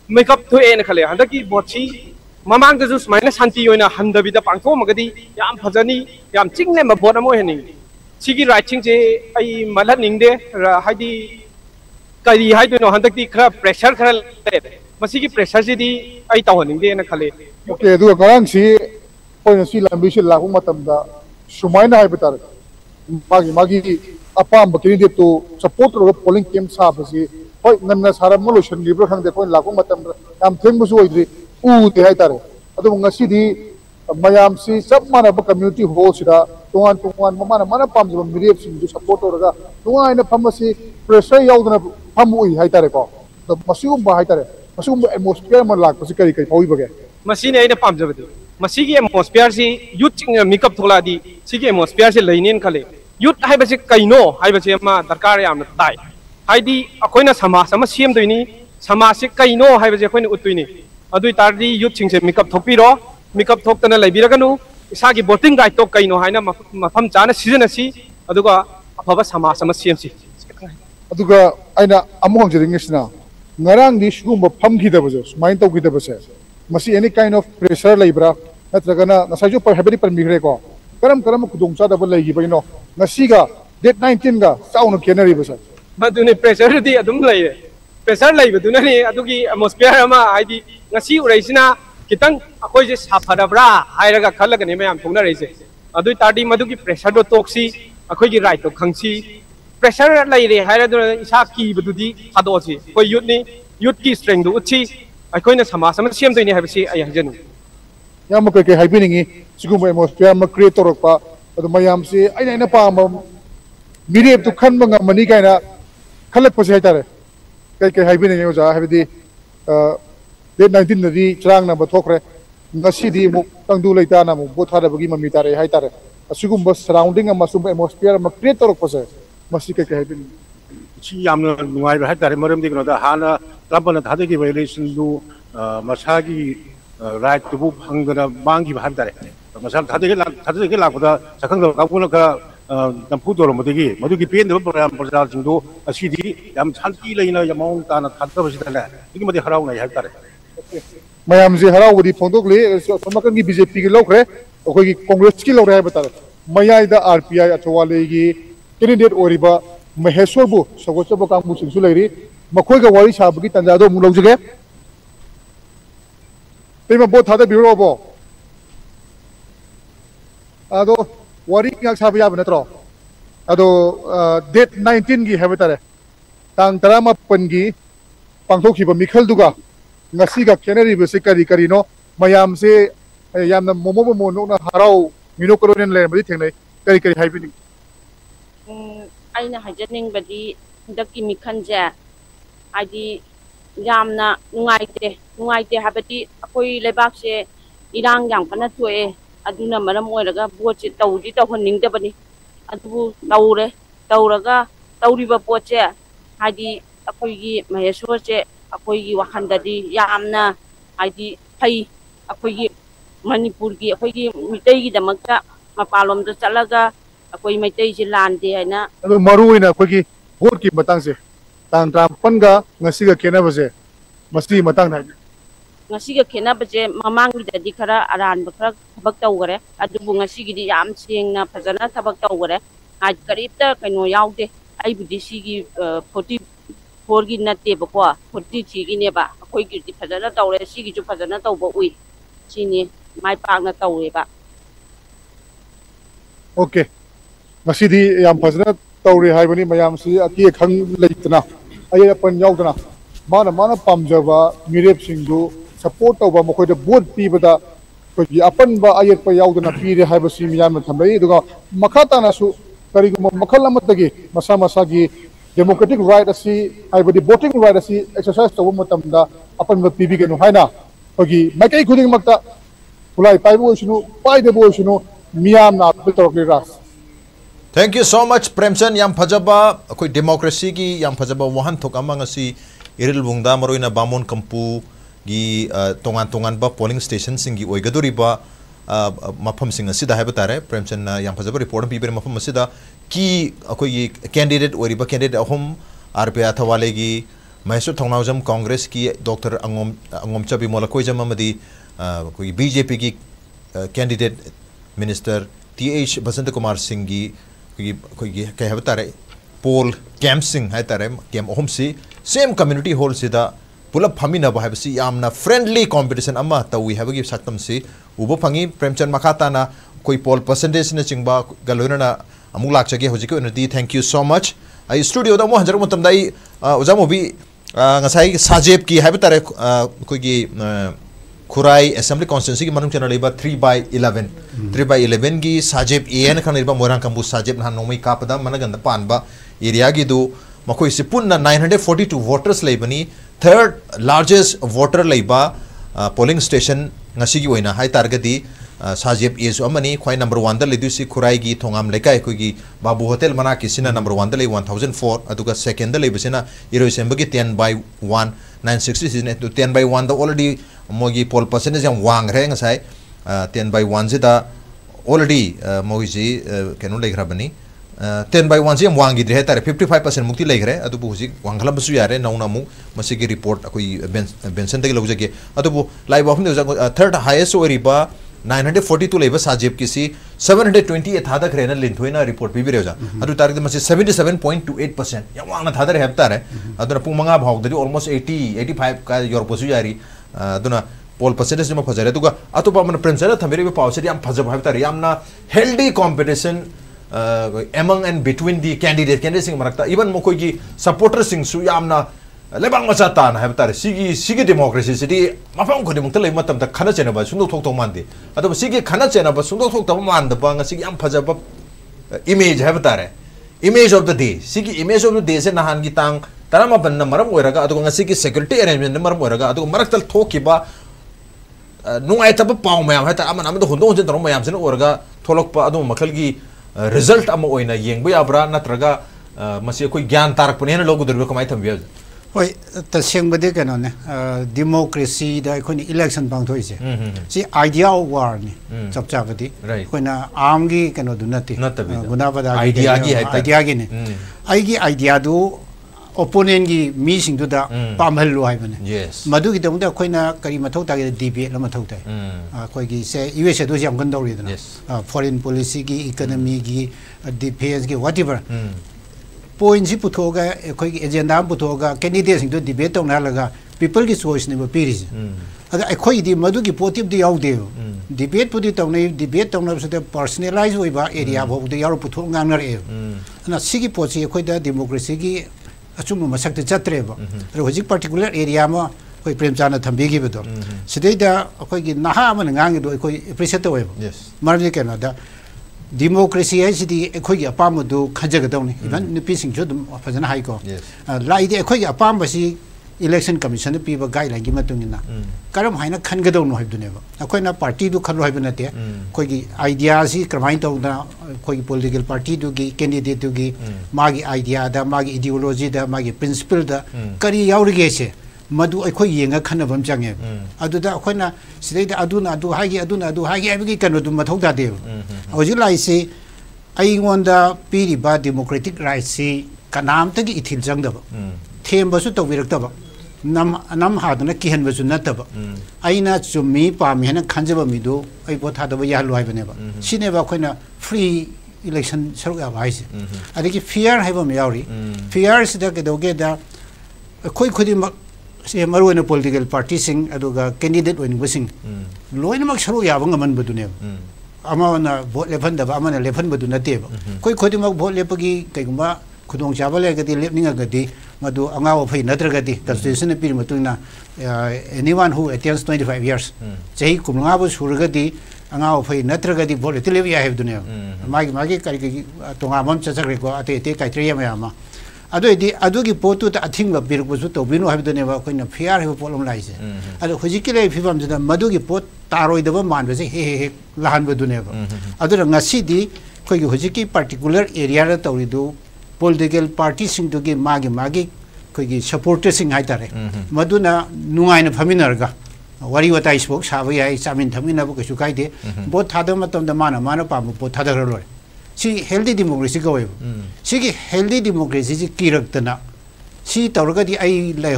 मेकअप थोन खाले हंकी बोची ममांग जो सुमायन शांति हमद पांखोम फजनी चिंने बोट हेनी राइटिंग से मल्हे कई है हंकती खरा प्रेसर खर मसी प्रेसर से तौहनी खाले ओके लाभ से लाख मतलब सुमायन है अपाम कैंडिडेट तो सपोर्ट पोलिंग कैंप साब से hoi namna sara mulu shen libro khang de point lakum matam yam theng bu su oidri u te hai tare adu ngasi di mayam si sab mana ba community ho sira tungan tungan mana mana pam jam mirep sin ju support or ga tunga ina phamasi pressure yaudna pham ui hai tare ko to masum ba hai tare masum atmosphere man lak pasi kari kari hoi bage masine ina pam jam de masi gi atmosphere si youth makeup thola di si gi atmosphere si lainen khale youth hai ba si kaino hai ba si ma darkar yam na tai ꯍꯥꯏꯗꯤ ꯑꯩꯈꯣꯏꯅ ꯁꯃꯥꯖ ꯑꯃ ꯁꯦꯝꯗꯣꯏꯅꯤ ꯁꯃꯥꯖꯁꯤ ꯀꯩꯅꯣ ꯍꯥꯏꯕꯁꯤ ꯑꯩꯈꯣꯏꯅ ꯎꯠꯇꯣꯏꯅꯤ ꯑꯗꯨ ꯑꯣꯏꯇꯥꯔꯗꯤ ꯌꯨꯠꯁꯤꯡꯁꯦ ꯃꯤꯀꯞ ꯊꯣꯛꯄꯤꯔꯣ ꯃꯤꯀꯞ ꯊꯣꯛꯇꯅ ꯂꯩꯕꯤꯔꯒꯅꯨ ꯏꯁꯥꯒꯤ ꯚꯣꯇꯤꯡ ꯔꯥꯏꯠꯇꯣ ꯀꯩꯅꯣ ꯍꯥꯏꯅ ꯃꯐꯝ ꯆꯥꯅ ꯁꯤꯖꯤꯟꯅꯁꯤ ꯑꯗꯨꯒ ꯑꯐꯕ ꯁꯃꯥꯖ ꯑꯃ ꯁꯦꯝꯁꯤ ꯑꯗꯨꯒ ꯑꯩꯅ ꯑꯃꯨꯛ ꯍꯪꯖꯅꯤꯡꯉꯤꯁꯤꯅ ꯉꯔꯥꯡꯗꯤ ꯁꯤꯒꯨꯝꯕ ꯐꯝꯈꯤꯗꯕꯁꯦ ꯁꯨꯃꯥꯏꯅ ꯇꯧꯈꯤꯗꯕꯁꯦ ꯃꯁꯤ ꯑꯦꯅꯤ ꯀꯥꯏꯟ ꯑꯣꯐ ꯄ꯭ꯔꯦꯁꯔ ꯂꯩꯕ꯭ꯔꯥ ꯅꯠꯇ꯭ꯔꯒꯅ ꯉꯁꯥꯏꯁꯨ ꯍꯥꯏꯕꯗꯤ ꯄꯟꯕꯤꯈ꯭ꯔꯦꯀꯣ ꯀꯔꯝ ꯀꯔꯝꯕ ꯈꯨꯗꯣꯡꯆꯥꯗꯕ ꯂꯩꯈꯤꯕꯒꯤꯅꯣ ꯉꯁꯤꯒ ꯗꯦꯠ ꯅꯥꯏꯟꯇꯤꯟꯒ ꯆꯥꯎꯅ ꯈꯦꯠꯅꯔꯤꯕꯁꯦ ꯃꯗꯨꯅꯤ ꯄ꯭ꯔꯦꯁꯔꯗꯨꯗꯤ ꯑꯗꯨꯝ ꯂꯩꯔꯦ ꯄ꯭ꯔꯦꯁꯔ ꯂꯩꯕꯗꯨꯅꯅꯤ ꯑꯗꯨꯒꯤ ꯑꯦꯠꯃꯣꯁꯐꯤꯌꯔ ꯑꯃ ꯍꯥꯏꯗꯤ ꯉꯁꯤ ꯎꯔꯛꯏꯁꯤꯅ खितंग अखोजे साफरब्रा हायरगा खलगने है थोंनरैसे अदुई तारदी मदुगी प्रेशर दो तोक्सी अखोगी राइट तो खंगसी प्रेशर लैरे हायरा दो इसा कीबदुदी फादोसी कोई युथनी युथ की स्ट्रेंथ दु उच्ची अखोइना समाज सम सेम दोइने हाबसी आय हजनु याम कय के हाइबिनिंगी सिगुम एटमॉस्फेयर म क्रिएट तोरपा अदु मयाम से आइना आइना पाम मिरेब तो खनबंग मनी काइना ꯈꯜꯂꯛꯄꯁꯦ ꯍꯥꯏꯇꯥꯔꯦ ꯀꯩ ꯀꯩ ꯍꯥꯏꯕꯤꯅꯤꯡꯉꯤ ꯑꯣꯖꯥ ꯍꯥꯏꯕꯗꯤ ꯗꯦꯠ ꯅꯥꯏꯟꯇꯤꯟꯗꯗꯤ ꯆꯔꯥꯡꯅꯕ ꯊꯣꯛꯈ꯭ꯔꯦ ꯉꯁꯤꯗꯤ ꯑꯃꯨꯛ ꯇꯪꯗꯨ ꯂꯩꯇꯥꯅ ꯑꯃꯨꯛ ꯚꯣꯠ ꯊꯥꯗꯕꯒꯤ ꯃꯃꯤ ꯇꯥꯔꯛꯑꯦ ꯍꯥꯏꯇꯥꯔꯦ ꯑꯁꯤꯒꯨꯝꯕ ꯁꯔꯥꯎꯟꯗꯤꯡ ꯑꯃꯁꯨꯡ ꯑꯦꯠꯃꯣꯁꯐꯤꯌꯔ ꯑꯃ ꯀ꯭ꯔꯤꯌꯦꯠ ꯇꯧꯔꯛꯄꯁꯦ ꯃꯁꯤ ꯀꯩ ꯀꯩ ꯍꯥꯏꯕꯤꯅꯤꯡꯉꯤ ꯁꯤ ꯌꯥꯝꯅ ꯅꯨꯡꯉꯥꯏꯕ ꯍꯥꯏꯇꯥꯔꯦ ꯃꯔꯝꯗꯤ ꯀꯩꯅꯣꯗ ꯍꯥꯟꯅ ꯇ꯭ꯔꯝꯄꯅ ꯊꯥꯗꯈꯤꯕ ꯏꯂꯦꯛꯁꯟꯗꯨ ꯃꯁꯥꯒꯤ ꯔꯥꯏꯠꯇꯨꯕꯨ ꯐꯪꯗꯅ ꯃꯥꯡꯈꯤꯕ ꯍꯥꯏꯇꯥꯔꯦ ꯃꯁꯥꯅ ꯊꯥꯗꯒꯦ ꯊꯥꯗꯒꯦ ꯂꯥꯛꯄꯗ ꯁꯛꯈꯪꯗꯕ ꯀꯥꯡꯕꯨꯅ ꯈꯔ ꯅꯝꯐꯨ ꯇꯧꯔꯝꯕꯗꯒꯤ ꯃꯗꯨꯒꯤ ꯄꯦꯟꯗꯕ ꯄ꯭ꯔꯖꯥꯁꯤꯡꯗꯨ ꯑꯁꯤꯗꯤ ꯌꯥꯝ ꯁꯥꯟꯇꯤ ꯂꯩꯅ ꯃꯑꯣꯡ ꯇꯥꯅ ꯊꯥꯗꯕꯁꯤꯗꯅꯦ ꯑꯗꯨꯛꯀꯤ ꯃꯇꯤꯛ ꯍꯔꯥꯎꯅꯩ ꯍꯥꯏꯕ ꯇꯥꯔꯦ ꯃꯌꯥꯝꯁꯦ ꯍꯔꯥꯎꯕꯗꯤ ꯐꯣꯡꯗꯣꯛꯂꯤ ꯑꯁꯣꯝ ꯅꯥꯀꯟꯒꯤ ꯕꯤ ꯖꯦ ꯄꯤꯒꯤ ꯂꯧꯈ꯭ꯔꯦ ꯑꯩꯈꯣꯏꯒꯤ ꯀꯣꯡꯒ꯭ꯔꯦꯁꯀꯤ ꯂꯧꯔꯦ ꯍꯥꯏꯕ ꯇꯥꯔꯦ ꯃꯌꯥꯏꯗ ꯑꯥꯔ ꯄꯤ ꯑꯥꯏ ꯑꯊꯧꯋꯥꯂꯦꯒꯤ ꯀꯦꯟꯗꯤꯗꯦꯠ ꯑꯣꯏꯔꯤꯕ ꯃꯍꯦꯁꯣꯔꯕꯨ ꯁꯧꯒꯠꯆꯕ ꯀꯥꯡꯕꯨꯁꯤꯡꯁꯨ ꯂꯩꯔꯤ ꯃꯈꯣꯏꯒ ꯋꯥꯔꯤ ꯁꯥꯕꯒꯤ ꯇꯥꯟꯖꯥꯗꯣ ꯑꯃꯨꯛ ꯂꯧꯖꯒꯦ ꯇꯩꯃ ꯚꯣꯠ ꯊꯥꯗꯕꯤꯔꯨꯔꯕꯣ ꯑꯗꯣ ꯋꯥꯔꯤ ꯉꯥꯛ ꯁꯥꯕ ꯌꯥꯕ ꯅꯠꯇ꯭ꯔꯣ ꯑꯗꯣ ꯗꯦꯠ ꯅꯥꯏꯟꯇꯤꯟꯒꯤ ꯍꯥꯏꯕ ꯇꯥꯔꯦ ꯇꯥꯡ ꯇꯔꯥꯃꯥꯄꯟꯒꯤ ꯄꯥꯡꯊꯣꯛꯈꯤꯕ ꯃꯤꯈꯜꯗꯨꯒ ꯉꯁꯤꯒ ꯈꯦꯠꯅꯔꯤꯕꯁꯤ ꯀꯔꯤ ꯀꯔꯤꯅꯣ ꯃꯌꯥꯝꯁꯦ ꯌꯥꯝꯅ ꯃꯣꯃꯣ ꯃꯣꯃꯣ ꯅꯣꯛꯅ ꯍꯔꯥꯎ ꯃꯤꯅꯣꯛꯀ ꯂꯣꯏꯅꯅ ꯂꯩꯔꯝꯕꯗꯤ ꯊꯦꯡꯅꯩ ꯀꯔꯤ ꯀꯔꯤ ꯍꯥꯏꯕꯤꯅꯤꯡ ꯎꯝ, ꯑꯩꯅ ꯍꯥꯏꯖꯅꯤꯡꯕꯗꯤ ꯍꯟꯗꯛꯀꯤ ꯃꯤꯈꯜꯁꯦ ꯍꯥꯏꯗꯤ ꯌꯥꯝꯅ ꯅꯨꯡꯉꯥꯏꯇꯦ ꯅꯨꯡꯉꯥꯏꯇꯦ ꯍꯥꯏꯕꯗꯤ ꯑꯩꯈꯣꯏ ꯂꯩꯕꯥꯛꯁꯦ ꯏꯔꯥꯡ ꯌꯥꯝ ꯀꯟꯅ ꯊꯣꯛꯑꯦ ꯑꯗꯨꯅ ꯃꯔꯝ ꯑꯣꯏꯔꯒ ꯚꯣꯠꯁꯦ ꯇꯧꯗꯤ ꯇꯧꯍꯟꯅꯤꯡꯗꯕꯅꯤ ꯑꯗꯨꯕꯨ ꯇꯧꯔꯦ ꯇꯧꯔꯒ ꯇꯧꯔꯤꯕ ꯄꯣꯠꯁꯦ ꯍꯥꯏꯗꯤ ꯑꯩꯈꯣꯏꯒꯤ ꯃꯍꯦꯁꯣꯔꯁꯦ ꯑꯩꯈꯣꯏꯒꯤ ꯋꯥꯈꯜꯗꯗꯤ ꯌꯥꯝꯅ ꯍꯥꯏꯗꯤ ꯐꯩ ꯑꯩꯈꯣꯏꯒꯤ ꯃꯅꯤꯄꯨꯔꯒꯤ ꯑꯩꯈꯣꯏꯒꯤ ꯃꯤꯇꯩꯒꯤꯗꯃꯛꯇ ꯃꯄꯥꯟꯂꯣꯝꯗ ꯆꯠꯂꯒ ꯑꯩꯈꯣꯏ ꯃꯩꯇꯩꯁꯦ ꯂꯥꯟꯗꯦ ꯍꯥꯏꯅ ꯑꯗꯣ ꯃꯔꯨ ꯑꯣꯏꯅ ꯑꯩꯈꯣꯏꯒꯤ ꯚꯣꯠꯀꯤ ꯃꯇꯥꯡꯁꯦ ꯇꯥꯡ ꯇꯔꯥꯃꯥꯄꯟꯒ ꯉꯁꯤꯒ ꯈꯦꯠꯅꯕꯁꯦ ꯃꯁꯤꯒꯤ ꯃꯇꯥꯡꯗ ꯍꯥꯏꯕꯤꯌꯨ ꯉꯁꯤꯒ ꯈꯦꯠꯅꯕꯁꯦ ꯃꯃꯥꯡꯒꯤꯗꯗꯤ ꯈꯔ ꯑꯔꯥꯟꯕ ꯈꯔ ꯊꯕꯛ ꯇꯧꯈꯔꯦ ꯑꯗꯨꯕꯨ ꯉꯁꯤꯒꯤꯗꯤ ꯌꯥꯝ ꯁꯦꯡꯅ ꯐꯖꯅ ꯊꯕꯛ ꯇꯧꯈꯔꯦ ꯍꯥꯏꯗꯤ ꯀꯔꯤꯝꯇ ꯀꯩꯅꯣ ꯌꯥꯎꯗꯦ ꯑꯩꯕꯨꯗꯤ ꯁꯤꯒꯤ ꯐꯣꯔꯇꯤ ꯐꯣꯔꯒꯤ ꯅꯠꯇꯦꯕꯀꯣ ꯐꯣꯔꯇꯤ ꯊ꯭ꯔꯤꯒꯤꯅꯦꯕ ꯑꯩꯈꯣꯏꯒꯤꯗꯤ ꯐꯖꯅ ꯇꯧꯔꯦ ꯁꯤꯒꯤꯁꯨ ꯐꯖꯅ ꯇꯧꯕ ꯎꯏ ꯁꯤꯅꯤ ꯃꯥꯏ ꯄꯥꯛꯅ ꯇꯧꯔꯦꯕ ꯑꯣꯀꯦ ꯉꯁꯤꯗꯤ ꯌꯥꯝ ꯐꯖꯅ ꯇꯧꯔꯦ ꯍꯥꯏꯕꯅꯤ ꯃꯌꯥꯝꯁꯤ ꯑꯀꯤ ꯑꯈꯪ ꯂꯩꯇꯅ ꯑꯌꯦꯠ ꯑꯄꯟ ꯌꯥꯎꯗꯅ ꯃꯥꯅ ꯃꯥꯅ ꯄꯥꯝꯖꯕ ꯃꯤꯔꯦꯞꯁꯤꯡꯗꯨ सपोर्ट तब मखोद बोट पीबद अपन अयेप यादना पीर है मखा कहींगम मखल मसा मसा की डेमोक्रेटिक राइट है वोटिंग राइट एक्सरसाइज तब अपन पीबीगन है मैकई खुद खुलाई पाइबू पाइबू मियाम तौरलेरा thank you so much Premchand yam democracy की याम फजबा वहन थोक इरिलबुंगदा मरोइना बामोन कंपू तोान पोलिंग स्टेशन सिंगदरीब मफम सिंगे प्रेमचंद फजब रिपोर्ट पीब मफम की अखोई केंडीडेट हो केंडीडेट अहम आर पी अथवा महेश्वर थौनाजम कांग्रेस की डॉक्टर अंगोम चबी मोल अखोजमी बी जे पी की candidate minister T H Basanta Kumar Singh poll camp Singh है कैम अहम से सेम कम्युनिटी हॉल से पुलब फामीनब है फ्रेंडली कॉम्पिटिशन अमा है सकम से उब फ़ी प्रेमचंद मखाताना कोई पोल पर्सेंटेज ने चिंबा गलोना अमुक लाचगे होजिकी thank you so much I studio दमो हजर मतम दाई ओजा मोबी ngasai sajeb ki hai tare koi gi Khurai की मनुम चैनल इबा 3 बाय 11 3 बाय 11 की साजेब ए एन खन इबा मोरांग कंबु साजेब ना नोमई कापद मनगंद पानबा एरिया पुनः nine hundred forty two voters लेबनी third largest voter लेब पोलिंग स्टेशन है तारगदी साजेब एजुनी खाई नंबर वन लेदी खुराई थोम लेकिन बाबू होटल मना की नंबर वन ले वन थाउजें फोर सेकेंड लेना इरोसम की ten by one nine six ten by one already Modi poll percentage वागरे टेन बै वन सेलरेडी मोजी कैनो लेग्रबनी 10 by 1 से वांगी रहे तारे 55 परसेंट मुक्ति लेख रहे अदुबु हुजिक वांगला बसु यारे नौना मु मसिगी रिपोर्ट अकोई बेंसन तक लौजगे अदुबु लाइव ऑफ़ थर्ड हाईएस्ट ओरिबा 942 लेबा साजेब किसी 728 थादक रेना लिंथोइना रिपोर्ट पीबी रेजा अदु तारिक मसे 77.28% या वांगना थादर हेब तारे अदुना पुंग मंगा भागदि ऑलमोस्ट 80 85 का यूरोपसु यारी अदुना पोल परसेंटेज में फजरे दुगा अतोपा मन प्रिंसर थमेरे पावसे याम फजब तारे यामना healthy competition uh, among and between the candidate candidate sing marakta even mo gi supporter sing su yamna lebang macha ta na have tare sigi sigi democracy sidi mafam ko demok tale matam ta khana chena ba sungdok thok thok man de ado sigi khana chena ba sungdok thok ta man ba nga sigi am phaja ba image have tare image of the day sigi image of the day se nahan gi tang tarama ban na maram oiraga ado nga sigi security arrangement maram oiraga ado marak tal thok ki ba nungai ta ba paw mayam ha ta aman amado hundo hun tar mayam sen oraga result ama oina yeng yengba yabra natraga masi koi gyan tarak pune na logu durbe kamai thambia hoi bade kana ne democracy da koi election bang thoi se si idea war ni chap cha bade koi na am gi kana du nati guna bada idea gi idea gi ne ai gi idea du opponent gi mi sing du da pamhal lo hai yes madu gi dong da khoina kari mathau ta gi debate la mathau ta khoi gi se us do jam gan dori da foreign policy gi economy gi defense gi whatever point si puthoga khoi gi agenda puthoga candidate sing do debate tong na laga people gi choice ne ba piri ada khoi di madu gi positive di yaw de debate pudi tong nei debate tong na so personalize oi area bo de yaro puthong ngang na re ana sigi pochi khoi da democracy gi achum ma sakta chatre ba re hojik particular area ma koi prem chana thambi gi bedo sidai da koi gi naha ma nga ngi do koi appreciate wa yes. mar ni ke na da democracy hai si di koi gi apam do khajag da ne even ni pising jo dum phajana hai ko la ide koi gi apam ba si election commission पीब guideline की मतुंगिना करम हाइना खनगदौनो हाइबदुनेबा अखोइना party दु खलो HYBE नते अखोई idea सी क्रमाइन तौदा अखोई पॉलिटिकल पार्टी दुगी कैंडिडेट दुगी मागी आइडिया दा मागी इडियोलॉजी दा मागी प्रिंसिपल दा करी याउरगे से मधु येंगा खनबम चंगे अदुदा अखोइना सिदैदा अदुना अदु हागी अदुना अदु हागी हाइबगी कनो दु मथौ दादे हौजी लाइसे अइगोंदा पीरिबा डेमोक्रेटिक राइट से कनामतगी इथिल जंगदब थेमबसु तौबिरक्तब नम नम हादना किहनबसु नतब अइना चुम्मी पामी हना खंजब मिदो अइ पोथादब यालु हाइबनेबा सिनेबा अखोइना फ्री इलेक्शन सरुक याबा हाइसे अदगी फियर हाइबम यावरी फियर सिदा केदोगे दा अखोइ खुदिमक से मरुन पॉलिटिकल पार्टी सिंग अदुगा कैंडिडेट ओइनबसिंग लोइनमक सरुक याबा ngमनबदुनेबा अमाना भोट लेफनदबा अमाना लेफनबदु नतेबा कोइ खुदिमक भोट लेपगी कैगुमा खुदोंग चाबा लेगदी लेपनिंगदी मधु अंगाव फै नत्रगदी कॉन्स्टिट्यूशन पीर एनीवन हु अटेंस 25 इयर्स चही कुमंगाबु सुरगदी अंगाव फै नत्रगदी भोट तिलेब या हेबदुने मागी मागी करी तोंगामम चचग्रेको अते अते क्राइटेरिया मयामा अदोइदि अदुगी पोतु त अथिंग बिरबुसु तोबिनु हाबदुने बा कोइना फियार हेबो पोलम लाइसे अदो हुजिकि ले फिबम जदा मधुगी पोत तारोइदबा मानबसे हे हे हे लहानबदुने बा अदुरा ngасidi कोइगी हुजिकि पर्टिकुलर एरिया रा तौरिदु political party sing to gi magi magi ko gi supporters sing hai tare maduna nuai na phaminar ga wari wata isbok sabai ai chamin thamina bu kasu kai de bo thada matam da mana mana pa bu thada ro lore si healthy democracy ko web si gi healthy democracy ji kirak tana si tawra di ai lai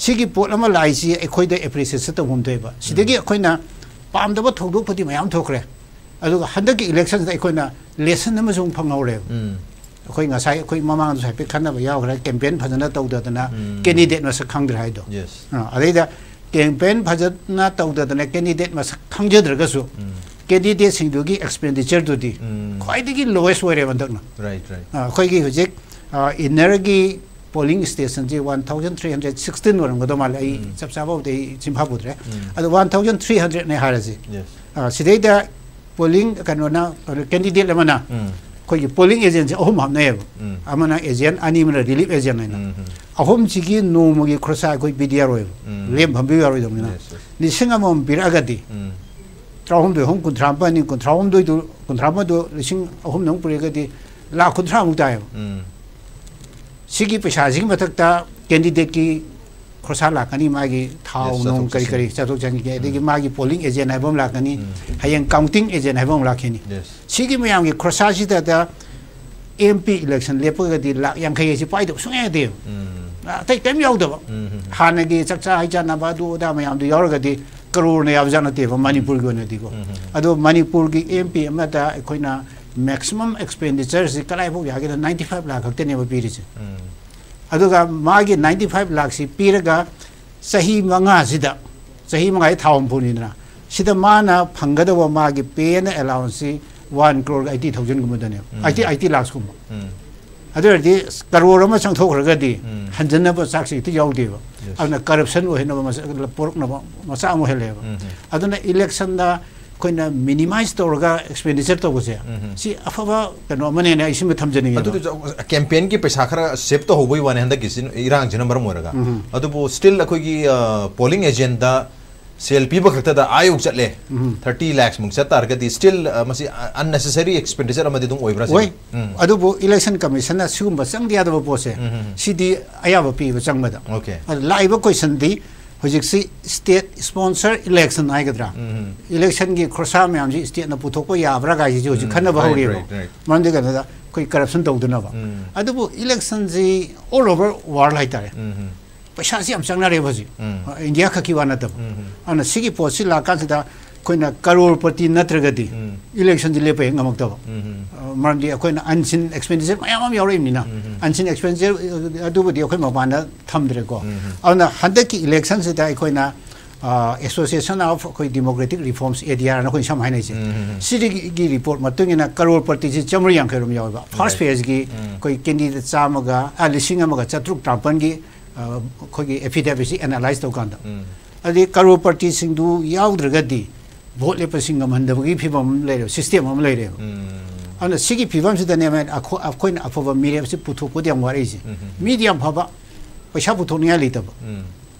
hok tare ai mai thi tare khan ma man ba pot la ma khang ne 19 la ai si loin free ton ga dong ne anywhere everywhere ado di सिगी pot अमा लाइसी अखोइद appreciate तौहमदोब सिदगी अखोइना पामदब थौदोकपति मयाम थोखरे अदुगा हंदकी election अखोइना lesson अमसुं फंगौरे अखोइ ngасai अखोइ ममांग दुसाइ पे खनब यावखरे campaign फजना तौददना candidate मसक खंगद्र हाइदो अदैदा campaign फजना तौददना candidate मसक खंगजद्रगसु candidate सिंगदुगी expenditure दुदी ख्वाइदगी lowest ओइरे बंदकना right right अखोइगी हुजिक इनरगी polling station ji 1316 waram godo mal ai chap chabo de chimha budre adu 1300 ne haraji yes sidai da polling kanona candidate lamana koi polling agent ji ohum ham ne amana agent ani mana relief agent na ahum chi gi no mo gi crossa koi bidia roi lem bhambi roi dom na ni singa mom biragadi trahum do hom kun thramba ni kun trahum do do kun thramba do sing ahum nong purigadi la kun thram ta सिगी पैसा सिगी मथक्ता candidate की खरसा लाकनी मागी थाव नों करी करी चतुक चंगी के पोलिंग एजेंट हाइबम लाकनी हयंग काउंटिंग एजेंट हाइबम लाखेनी सिगी मयाम की खरसा सिदा दा एमपी इलेक्शन लेपगदी लाख यांखै सि पाइदो सुंगे दे अतै केम याउदब हानगी चकचा हाइजाना बादु दा दु यावरगदी करोड़ ने यावजाना ते मणिपुर की ओनदिको अदो मणिपुर की एमपी अमदा अखोइना मैक्सिमम एक्सपेंडिचर से कलाइबो यागे 95 लाख खक्तने पीरिसे अदुगा मागी 95 लाख से पीरगा सही मंगा सिदा सही मंगाई थावम पुनिना सिदा माना फंगदव मागी पेन अलाउंस 1 crore 80000 गुमदने 80 80 लाख गुम अदरदि करोड़ अमा संथोखरगदि हंजनब साक्षि ति याउदेबा अदना करप्शन ओहेनब पोरकनब मसा अमो हेलेबा अदना तौरगा एक्सपेंडिचर तौबसे सी अफबा कनो मने ने इसिम थमजनिंग अदु कैंपेन की पैसा खरा मरम मोरगा अदुबो स्टिल अखोगी पोलिंग एजेंट दा सेल पीब खक्ता दा आयोग चले 30 लाख मुंग चत तारगदी स्टिल मसी अननेसेसरी एक्सपेंडिचर अमदि दुम ओइब्रा ओइ अदुबो इलेक्शन कमीशन पोसे अयाब पीब चंगबदा ओके लाइव क्वेश्चन दी ꯍꯧꯖꯤꯛꯁꯤ ꯁ꯭ꯇꯦꯠ ꯁ꯭ꯄꯣꯟꯁꯔ ꯏꯂꯦꯛꯁꯟ ꯍꯥꯏꯒꯗ꯭ꯔꯥ ꯏꯂꯦꯛꯁꯟꯒꯤ ꯈꯣꯔꯁꯥ ꯃꯌꯥꯝꯁꯤ ꯁ꯭ꯇꯦꯠꯅ ꯄꯨꯊꯣꯛꯄ ꯌꯥꯕ꯭ꯔꯥ ꯀꯥꯏꯁꯤꯁꯨ ꯍꯧꯖꯤꯛ ꯈꯟꯅꯕ ꯍꯧꯔꯤꯕ ꯃꯔꯝꯗꯤ ꯀꯩꯅꯣꯗ ꯑꯩꯈꯣꯏ ꯀꯔꯞꯁꯟ ꯇꯧꯗꯅꯕ ꯑꯗꯨꯕꯨ ꯏꯂꯦꯛꯁꯟꯁꯤ ꯑꯣꯜ ꯑꯣꯚꯔ ꯋꯥꯔꯜ ꯍꯥꯏꯇꯥꯔꯦ ꯄꯩꯁꯥꯁꯤ ꯌꯥꯝ ꯆꯪꯅꯔꯦꯕ ꯍꯧꯖꯤꯛ ꯏꯟꯗꯤꯌꯥ ꯈꯛꯀꯤ ꯋꯥ ꯅꯠꯇꯕ ꯑꯗꯨꯅ ꯁꯤꯒꯤ ꯄꯣꯠꯁꯤ ꯂꯥꯛꯀꯥꯟꯁꯤꯗ ꯑꯩꯈꯣꯏꯅ ꯀꯔꯣꯔꯄꯇꯤ ꯅꯠꯇ꯭ꯔꯒꯗꯤ ꯏꯂꯦꯛꯁꯟꯁꯤ ꯂꯦꯞꯄ ꯍꯦꯛ ꯉꯝꯃꯛꯇꯕ ꯃꯔꯝꯗꯤ ꯑꯩꯈꯣꯏꯅ ꯑꯟꯁꯤꯟ ꯑꯦꯛꯁꯄꯦꯟꯗꯤꯆꯔ ꯃꯌꯥꯝ ꯑꯃ ꯌꯥꯎꯔꯛꯏꯕꯅꯤꯅ ꯑꯟꯁꯤꯟ ꯑꯦꯛꯁꯄꯦꯟꯗꯤꯆꯔ ꯑꯗꯨꯕꯨꯗꯤ ꯑꯩꯈꯣꯏ ꯃꯄꯥꯟꯗ ꯊꯝꯗ꯭ꯔꯦꯀꯣ ꯑꯗꯨꯅ ꯍꯟꯗꯛꯀꯤ ꯏꯂꯦꯛꯁꯟꯁꯤꯗ ꯑꯩꯈꯣꯏꯅ ꯑꯦꯁꯣꯁꯤꯌꯦꯁꯟ ꯑꯣꯐ ꯑꯩꯈꯣꯏ ꯗꯦꯃꯣꯀ꯭ꯔꯦꯇꯤꯛ ꯔꯤꯐꯣꯔꯝꯁ ꯑꯦꯗꯤꯌꯥꯔꯅ ꯑꯩꯈꯣꯏ ꯁꯝ ꯍꯥꯏꯅꯩꯁꯦ ꯁꯤꯒꯤ ꯔꯤꯄꯣꯔꯠ ꯃꯇꯨꯡ ꯏꯟꯅ ꯀꯔꯣꯔꯄꯇꯤꯁꯤ ꯆꯥꯝꯃꯔꯤ ꯌꯥꯡꯈꯩꯔꯣꯝ ꯌꯥꯎꯋꯦꯕ ꯐꯥꯔꯁ ꯐꯦꯖꯒꯤ ꯑꯩꯈꯣꯏ ꯀꯦꯟꯗꯤꯗꯦꯠ ꯆꯥꯝꯃꯒ ꯂꯤꯁꯤꯡ ꯑꯃꯒ ꯆꯥꯇ꯭ꯔꯨꯛ ꯇꯔꯥꯃꯥꯄꯟꯒꯤ ꯑꯩꯈꯣꯏꯒꯤ ꯑꯦꯐꯤꯗꯦꯕꯤꯠꯁꯤ ꯑꯦꯅꯥꯂꯥꯏꯁ ꯇꯧꯀꯥꯟꯗ ꯑꯗꯩ ꯀꯔꯣ ꯄꯥꯔꯇꯤꯁꯤꯡꯗꯨ ꯌꯥꯎꯗ꯭ꯔꯒꯗꯤ ꯚꯣꯠ ꯂꯦꯞꯄꯁꯤꯡ ꯉꯝꯍꯟꯗꯕꯒꯤ ꯐꯤꯕꯝ ꯑꯃ ꯂꯩꯔꯦꯕ ꯁꯤꯁꯇꯦꯝ ꯑꯃ ꯂꯩꯔꯦꯕ ꯑꯗꯨꯅ ꯁꯤꯒꯤ ꯐꯤꯕꯝꯁꯤꯗꯅꯦꯕ ꯑꯩꯈꯣꯏꯅ ꯑꯐꯕ ꯃꯤꯔꯦꯞꯁꯤ ꯄꯨꯊꯣꯛꯄꯗꯤ ꯌꯥꯝ ꯋꯥꯔꯛꯏꯁꯦ ꯃꯤꯗꯤ ꯌꯥꯝ ꯐꯕ ꯄꯩꯁꯥ ꯄꯨꯊꯣꯛꯅꯤꯡꯉꯥꯏ ꯂꯩꯇꯕ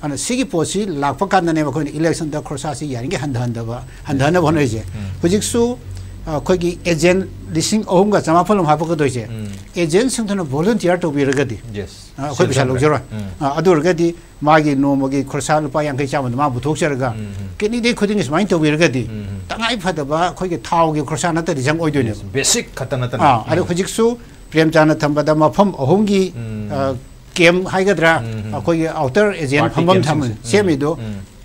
ꯑꯗꯨꯅ ꯁꯤꯒꯤ ꯄꯣꯠꯁꯤ ꯂꯥꯛꯄ ꯀꯥꯟꯗꯅꯦꯕ ꯑꯩꯈꯣꯏꯅ ꯏꯂꯦꯛꯁꯟꯗ ꯈꯣꯔꯁꯥꯁꯤ ꯌꯥꯔꯤꯉꯩ ꯍꯟꯊꯍꯟꯗꯕ ꯍꯟꯊꯍꯟꯅꯕ ꯍꯣꯠꯅꯔꯤꯁꯦ ꯍꯧꯖꯤꯛꯁꯨ 어, 거기 에젠 리싱 어음과 자마폴름 하버거도 이제. 에젠 승도는 볼런티어 또 비르거디 예스 아 거기 잘 녹저라 아 아도르거디 마기 노모기 콜사르 빠양 그 자면 마 부독셔가. 괜히 내 코딩이 많이 또 비르거디 땅아이 파다 봐 거기 타오기 콜사나 때 이상 오이도네 베식 갖다 놨다 아 아니 호직수 프렘자나 탐바다 마펌 뭐, 어홍기 어, 게임 하이가더라. 아, 거기 아우터 에젠 한번 타면 세미도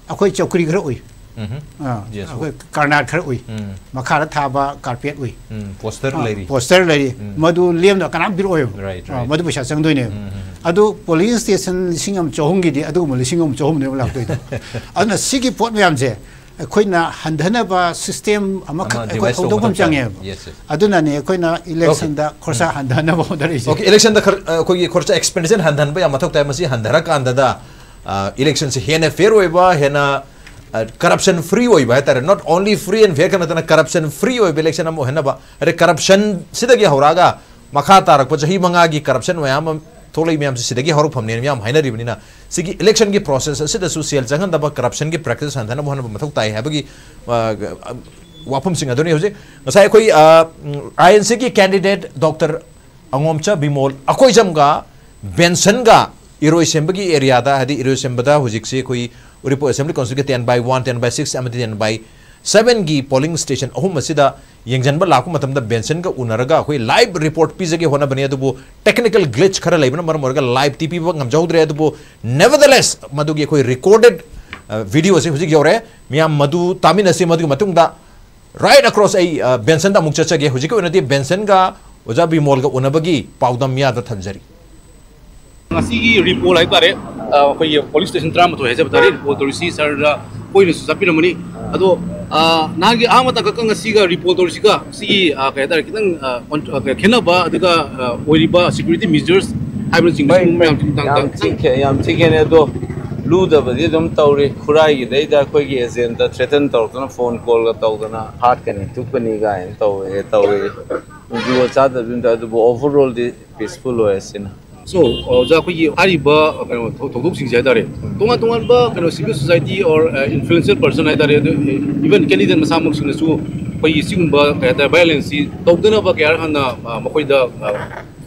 아 거기 저 그리 그러 오이 ꯑꯩꯈꯣꯏ ꯀꯔꯅꯥꯠ ꯈꯔ ꯎꯏ ꯃꯈꯥꯗ ꯊꯥꯕ ꯀꯥꯔꯄꯦꯠ ꯎꯏ ꯄꯣꯁꯇꯔ ꯂꯩꯔꯤ ꯄꯣꯁꯇꯔ ꯂꯩꯔꯤ ꯃꯗꯨ ꯂꯦꯝꯅ ꯀꯅꯥꯝ ꯄꯤꯔꯛꯑꯣꯏꯕ ꯃꯗꯨ ꯄꯩꯁꯥ ꯆꯪꯗꯣꯏꯅꯦꯕ ꯑꯗꯨ ꯄꯣꯂꯤꯡ ꯁ꯭ꯇꯦꯁꯟ ꯂꯤꯁꯤꯡ ꯑꯃ ꯆꯍꯨꯝꯒꯤꯗꯤ ꯑꯗꯨꯒꯨꯝꯕ ꯂꯤꯁꯤꯡ ꯑꯃ ꯆꯍꯨꯝꯅꯦꯕ ꯂꯥꯛꯇꯣꯏꯗꯣ ꯑꯗꯨꯅ ꯁꯤꯒꯤ ꯄꯣꯠ ꯃꯌꯥꯝꯁꯦ ꯑꯩꯈꯣꯏꯅ ꯍꯟꯊꯅꯕ ꯁꯤꯁꯇꯦꯝ ꯑꯃꯈꯛ ꯑꯩꯈꯣꯏ ꯍꯧꯗꯣꯛꯐꯝ ꯆꯪꯉꯦꯕ ꯑꯗꯨꯅꯅꯦ ꯑꯩꯈꯣꯏꯅ ꯏꯂꯦꯛꯁꯟꯗ ꯈꯣꯔꯁꯥ ꯍꯟꯊꯅꯕ ꯍꯣꯠꯅꯔꯤꯁꯦ ꯑꯣꯀꯦ ꯏꯂꯦꯛꯁꯟꯗ ꯑꯩꯈꯣꯏꯒꯤ ꯈꯣꯔꯁꯥ ꯑꯦꯛꯁꯄꯦꯟꯗꯤꯆꯔ ꯍꯟꯊꯍꯟꯕ ꯌꯥꯝ ꯃꯊꯧ ꯇꯥꯏ ꯃꯁꯤ ꯍꯟꯊꯔꯀꯥꯟꯗ ꯏꯂꯦꯛꯁꯟꯁꯦ ꯍꯦꯟꯅ ꯐꯦꯌꯔ ꯑꯣꯏꯕ ꯍꯦꯟꯅ करप्शन फ्री होइबा है not only free and fair कनतना corruption free election अरे करप्शन सिदगी हौरागा। मखा तारक चही मंगागी करप्शन मयाम थोलई मैम फमने मैम हाइनरिबनिना सिगी इलेक्शन की प्रोसेस सेल जंगन करप्शन की प्रैक्टिस हंधन बहन मथक ताय हैबगी वाफम सिंह अदुनी होजे ngasai khoi INC की कैंडिडेट डॉक्टर अंगोमचा बिमोल अखोई जमगा बेंसन गा, इरोई सेंबगी एरिया दा हदी इरोई से उरिपो असेंबली काउंसिल के 10 बाय 1 10 बाय 6 अमति 10 बाय 7 गी पोलिंग स्टेशन अहुम मसिदा यंगजन बा लाकु मतम दा बेंसन गा उनरगा कोई लाइव रिपोर्ट पीजगे होना बने अदुबो टेक्निकल ग्लिच खरा लेबन मर मरगा लाइव टीपी बा ngam jawdre अदुबो नेवरदलेस मदुगी कोई रिकॉर्डेड वीडियो से हुजिक यौरे मियाम मदु तामिन असे मदुगी मतुंग दा राइट अक्रॉस आई बेंसन दा मुक चचगे हुजिक बेंसन गा ओजा बिमोल उनबगी पाउदम यादा थंजरी रिपोर्ट है तारे अखोई पुलिस स्टेशन तरह मत है तारे रिपोर्ट तौर सर कोई चपीरमी अदो नागे आमता कक रिपोर्ट तौर क्या तारे खित खेनब सिक्यूरीटी मेजर्स है अदो लूदबदी तौर खुराईद अखोई एजेंट थ्रेटन तौरना फ़ोन कॉल तौदना हाटकनी तुपनी गायन तौर तौर जुगो चादब ओवरऑल पीसफुल होना So 어자 그 아리바 그냥 도독식 자이다레 동안 동안 바 그냥 civil society or uh, influential person 아이다레 even candidate 마사목 신수 거의 지금 바 그다 balance 도드나 바 게알 하나 뭐거이다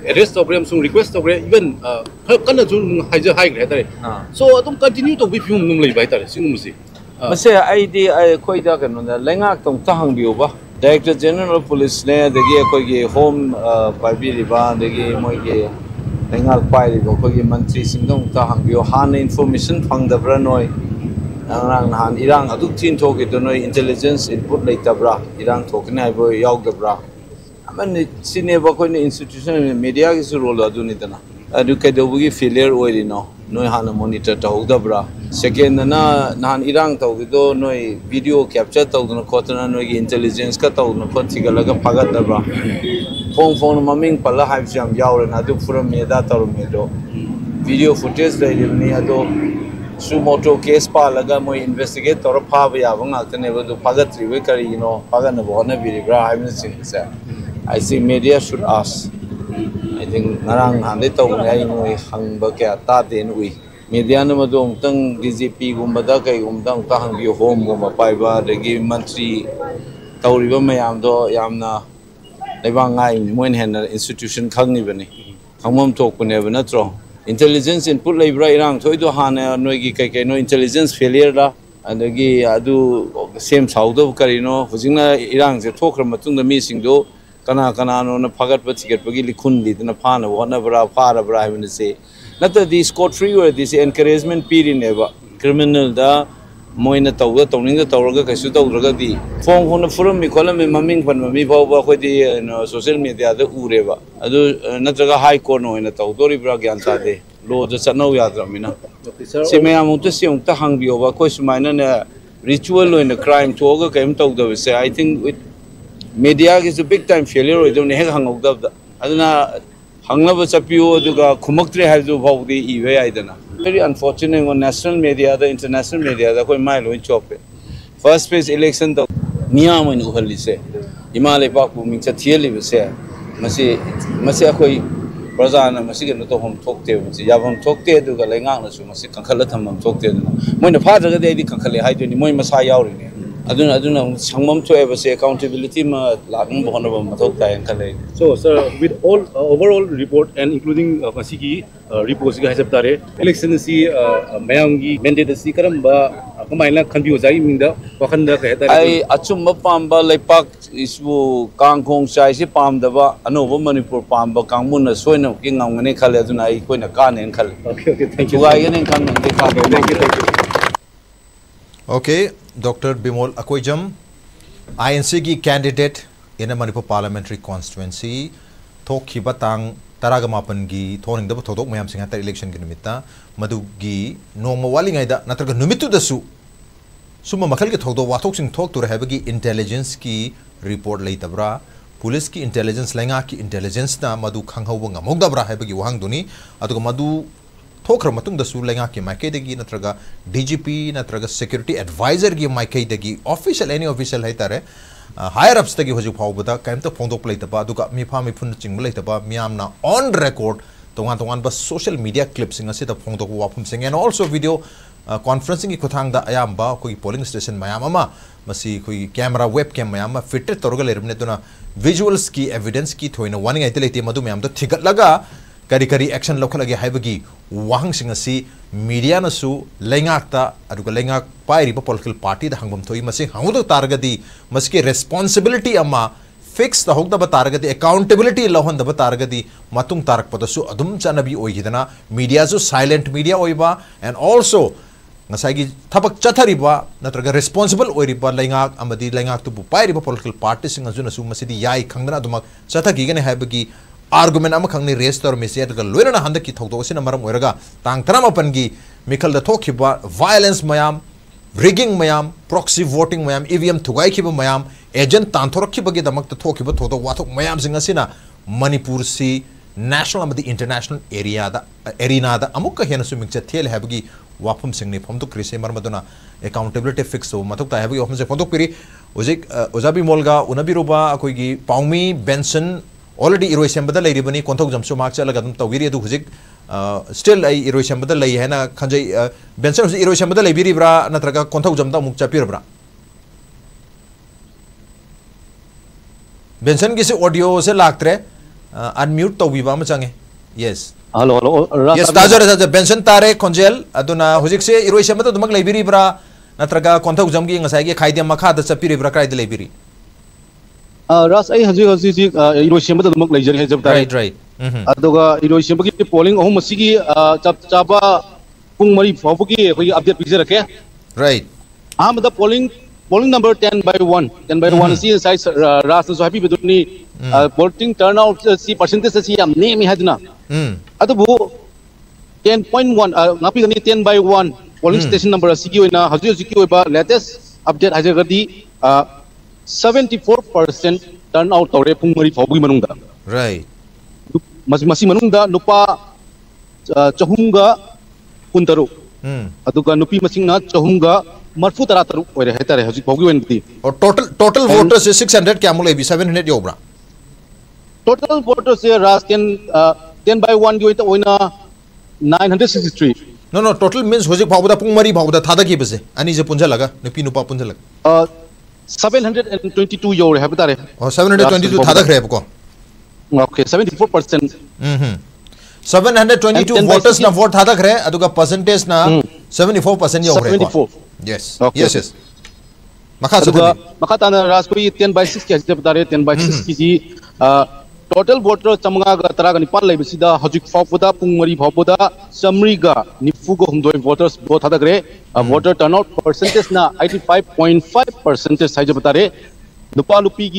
arrest of them some request of even uh kana jun haija hai gre tare so atum continue to be film num lei bai tare sing musi mase aidi ai koi da kan na lenga tong ta hang biu ba director general of police ne de ge koi ge home parbi riba de ge moi ge ꯂꯩꯉꯥꯛ ꯄꯥꯏꯔꯤꯕ ꯑꯩꯈꯣꯏꯒꯤ ꯃꯟꯇ꯭ꯔꯤꯁꯤꯡꯗ ꯑꯃꯨꯛꯇ ꯍꯪꯕꯤꯌꯨ ꯍꯥꯟꯅ information ꯐꯪꯗꯕ꯭ꯔꯥ ꯅꯣꯏ? ꯉꯔꯥꯡ ꯅꯍꯥꯟ ꯏꯔꯥꯡ ꯑꯗꯨꯛ ꯊꯤꯟ ꯊꯣꯛꯈꯤꯗꯣ ꯅꯣꯏ ꯏꯟꯇꯦꯂꯤꯖꯦꯟꯁ ꯏꯟꯄꯨꯠ ꯂꯩꯇꯕ꯭ꯔꯥ? 이랑 토크네 하이보 야우더브라 아마니 시네버 코이네 인스티튜션의 미디어기스 롤 아두니다나 아두케도부기 필리어 오이리노 노이 하나 모니터 타우더브라 세컨드나 난 이랑 타우기도 노이 비디오 캡처 타우드나 코트나 노이 인텔리전스 카 타우드나 코티가라가 파가더브라 ꯐꯣꯡ ꯐꯣꯡꯅ ꯃꯃꯤꯡ ꯄꯜꯂ ꯍꯥꯏꯕꯁꯨ ꯌꯥꯝ ꯌꯥꯎꯔꯦꯅ ꯑꯗꯨ ꯐꯨꯔꯝꯃꯤ ꯑꯗꯥ ꯇꯧꯔꯝꯃꯤ ꯑꯗꯣ ꯚꯤꯗꯤꯑꯣ ꯐꯨꯇꯦꯖ ꯂꯩꯔꯤꯕꯅꯤ ꯑꯗꯣ ꯁꯨꯃꯣꯇꯣ ꯀꯦꯁ ꯄꯥꯜꯂꯒ ꯃꯣꯏ ꯏꯟꯚꯦꯁꯇꯤꯒꯦꯠ ꯇꯧꯔ ꯐꯥꯕ ꯌꯥꯕ ꯉꯥꯛꯇꯅꯦꯕ ꯑꯗꯨ ꯐꯥꯒꯠꯇ꯭ꯔꯤꯕꯩ ꯀꯔꯤꯒꯤꯅꯣ ꯐꯥꯒꯠꯅꯕ ꯍꯣꯠꯅꯕꯤꯔꯤꯕ꯭ꯔꯥ ꯍꯥꯏꯕꯅꯆꯤꯡꯕꯁꯦ I think media should ask. I think ngarang handai tawne ai ngoi hangba kya ta den ui. Media na madu amtang DGP gumbada kai gumda amta hangbi home gumba paiba dagi mantri लेवाई institution खाने खाम तो no intelligence input इरान इरा थोद हाँ कई कई intelligence failure अगीम सौदब करो हजिंगरांगो कना कनानो फगत चिगत की लिखुदीदना फान हटना फाब्रा है नी फ्री हो encouragement पीरने criminal tawraga kaisu tawdraga di phone khona furam mi kholam mi maming pan mi phawba khodi social media da ureba adu natraga high court no ina tawdori bra gyan chade lo da chanau yadramina se me amuta se umta hangbiyoba khoi sumaina ne ritual oina crime thoga kaim tawda ꯍꯪꯅꯕ ꯆꯠꯄꯤꯌꯨ ꯑꯗꯨꯒ ꯈꯨꯝꯃꯛꯇ꯭ꯔꯦ ꯍꯥꯏꯕꯗꯨ ꯐꯥꯎꯕꯗꯤ ꯏꯕ ꯌꯥꯏꯗꯅ very ꯑꯟꯐꯣꯔꯆꯨꯅꯦꯠ ꯑꯣꯏ national ꯃꯦꯗꯤꯌꯥꯗ international ꯃꯦꯗꯤꯌꯥꯗ ꯑꯩꯈꯣꯏ ꯃꯥꯏ ꯂꯣꯏ ꯆꯣꯞꯄꯦ ꯐꯥꯔꯁ ꯄꯦꯖ ꯏꯂꯦꯛꯁꯟ ꯇꯧ ꯃꯤꯌꯥꯝ ꯑꯣꯏꯅ ꯎꯍꯜꯂꯤꯁꯦ ꯏꯃꯥ ꯂꯩꯕꯥꯛꯄꯨ ꯃꯤꯡꯆꯠ ꯊꯤꯍꯜꯂꯤꯕꯁꯦ ꯃꯁꯤ ꯃꯁꯤ ꯑꯩꯈꯣꯏ ꯄ꯭ꯔꯖꯥꯅ ꯃꯁꯤ ꯀꯩꯅꯣ ꯇꯧꯐꯝ ꯊꯣꯛꯇꯦꯕ ꯃꯁꯤ ꯌꯥꯐꯝ ꯊꯣꯛꯇꯦ ꯑꯗꯨꯒ ꯂꯩꯉꯥꯛꯅꯁꯨ ꯃꯁꯤ ꯀꯟꯈꯠꯂ ꯊꯝꯐꯝ ꯊꯣꯛꯇꯦ ꯑꯗꯨꯅ ꯃꯣꯏꯅ ꯐꯥꯗ꯭ꯔꯒꯗꯤ ꯑꯩꯗꯤ ꯀꯟꯈꯠꯂꯦ ꯍꯥꯏꯗꯣꯏꯅꯤ ꯃꯣꯏ ꯃꯁꯥ ꯌꯥꯎꯔꯤꯅꯦ aduna aduna sangmam to ever say accountability ma lagang bohno ba matok ta yang kale so sir with all uh, overall report and including uh, masi ki uh, report ga hisab tare election si uh, mayam gi mandate si karam ba kamaina khanbi ojai mingda wakhan da khe tare ai achum ma pam ba lepak isbu kangkhong chai si pam da ba anoba manipur pam ba kangmun na soina ki ngamne khale aduna ai koina ka ne khale okay okay thank you ga yen kan ne ka thank you thank you okay तरागा मापन की थोदोक मयाम Singh हतर election की निमित्ता मदुगी नोंग वालिंगाइदा नत्रगा नुमितु दसु सुम मखल के थोदो तुर हैबगी intelligence की report लेतबरा पुलिस की इंटेलिजेंस लेंगा की इंटेलिजेंस ngamogdabra हैबगी वहांग दुनी मदु थोखर मतुंगदसु लेंगा की माइकेदगी नत्रगा डीजीपी नत्रगा सिक्योरिटी एडवाइजर की माइकेदगी ऑफिशियल एनी ऑफिशियल हैतारे हायर अप्स तगी हजु फावबदा कैम तो फोंदोक मिफा मिफुन लेतबा मियामना ऑन रिकॉर्ड तोंगान बस सोशल मीडिया क्लिप्सिंग फोंदोक वाफुम एंड आल्सो वीडियो कॉन्फ्रेंसिंग की खुथांगदा अयाम्बा कोई पोलिंग स्टेशन अमा मसी कैमरा वेब कैम मयाम फिटेड तौर लेरमने दुना विजुअल्स की एविडेंस की करी करी एक्शन लौखलगे हाइबगी वाहंसिंग असि मीडिया नसु लेंगाकता अदुगा लेंगाक पाइरिबा पॉलिटिकल पार्टी हंगदो तारगदी मसके रेस्पॉन्सिबिलिटी फिक्स तहोगदब तारगदी अकाउंटेबिलिटी लहनदब तारगदी चनबी ओइगिदना मीडिया जो साइलेंट मीडिया ओइबा एंड ngसाइगी थबक चथरिबा नत्रगा रेस्पॉन्सिबल ओइरिबा लेंगाक अमदी लेंगाक तुबु पाइरिबा आर्गुमेंट रेस्टर मेसेट लोना हंद की थोदों तंग तरमापन की मिखल वायलेंस मैम रिगिंग मैम प्रोक्सी वोटिंग मैम ई वी एजें थुगैब की एजेंट तांथोरखीद मैम मनपुर से नेशनल इंटरनेशनल एरिया एरीनाद मिचे थेल है वाफम से फमदक्री से एकाउंटेबिलिटी फिक्स मतलब फमदक्री हजिक उजाबी मोलगा उनबीरुबा अखोगी पाउमी बेंसन ऑलरेडी इरो सेमदनी कौथौ जमसु मार्क चल तौर अद स्टिल इरो सेमदन खज बेंसन इरो सेमदनब्रा नग कौथौ जम चपीरब्रा बेंसन की ऑडियो से लात्रे अनम्यूट तौब चंगे येस हलो बेंसन तारे खोजेल से इरो सेमदनब्रा नग कौथौ जम की मखाद चपीरब्रा कई लेबरी ꯔꯥꯁ ꯑꯩ ꯍꯧꯖꯤꯛ ꯍꯧꯖꯤꯛ ꯏꯔꯣꯏꯁꯦꯝꯕꯗ ꯑꯗꯨꯃꯛ ꯂꯩꯖꯔꯤ ꯍꯥꯏꯖꯕ ꯇꯥꯔꯦ ꯔꯥꯏꯠ ꯔꯥꯏꯠ ꯑꯗꯨꯒ ꯏꯔꯣꯏꯁꯦꯝꯕꯒꯤ ꯄꯣꯂꯤꯡ ꯑꯍꯨꯝ ꯑꯁꯤꯒꯤ ꯆꯞ ꯆꯥꯕ ꯄꯨꯡ ꯃꯔꯤ ꯐꯥꯎꯕꯒꯤ ꯑꯩꯈꯣꯏꯒꯤ ꯑꯞꯗꯦꯠ ꯄꯤꯖꯔꯛꯀꯦ ꯔꯥꯏꯠ ꯑꯍꯥꯟꯕꯗ polling polling number 10 by one 10 by one सी साइज़ रास सो हैप्पी बिदुनी वोटिंग टर्न आउट सी परसेंटेज सी हम नेम है दना अदबु 10.1 नापी गनी 10 बाई 1 पोलिंग स्टेशन नंबर सी की होना हजु हजु की होबा लेटेस्ट अपडेट हाजर गदी 74% turn out tawre pung mari phawgi manungda right masi masi manungda nupa chahunga kuntaru hmm aduga nupi masing masingna chahunga marfu tara taru oire hetare haji phawgi wenbti or total total voters is 600 kya mulai 700 yobra total voters here ras 10 10 by 1 yoita oina 963 no no total means hoji phawda pung mari phawda thada ki bese ani je punja laga nupi nupa punja laga uh, 722 euro have tare oh 722 thada khre ko okay 74% mhm 722 voters na vote thada khre aduga percentage na 74% yo khre 74 yes yes yes makha aduga makha tana ras koi 10 by 6 ki hasib tare 10 by 6 ki ji total voter चमगा तरह निपा लेबसीद हजिक फाउद पुमरी फाउद चमरी निफुग हूद voters vote हादग्रे voter turn out percentage eighty five point five percentage है तारे नुपी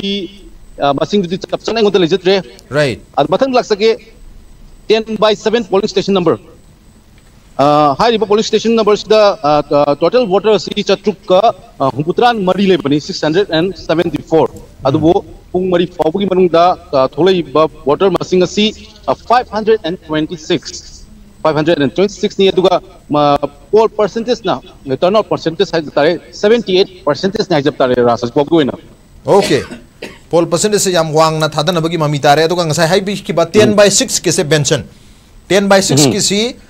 मसी चप चाई ten by seven polling station number high report police station number से टोटल वोटर सी चतुक का हुपुत्रान मरी ले बनी 674 अदु वो पुंग मरी फाउ की मनुंग दा थोले ये बा वोटर मसिंग सी 526 526 नहीं है तो का मा पोल परसेंटेज ना तो है जब तारे 78 परसेंटेज नहीं जब तारे पोल परसेंटेज से जाम वांग ना था तो ना मामी तारे तो का ngasai hai bi ki ba 10 by 6 kese pension 10 by 6.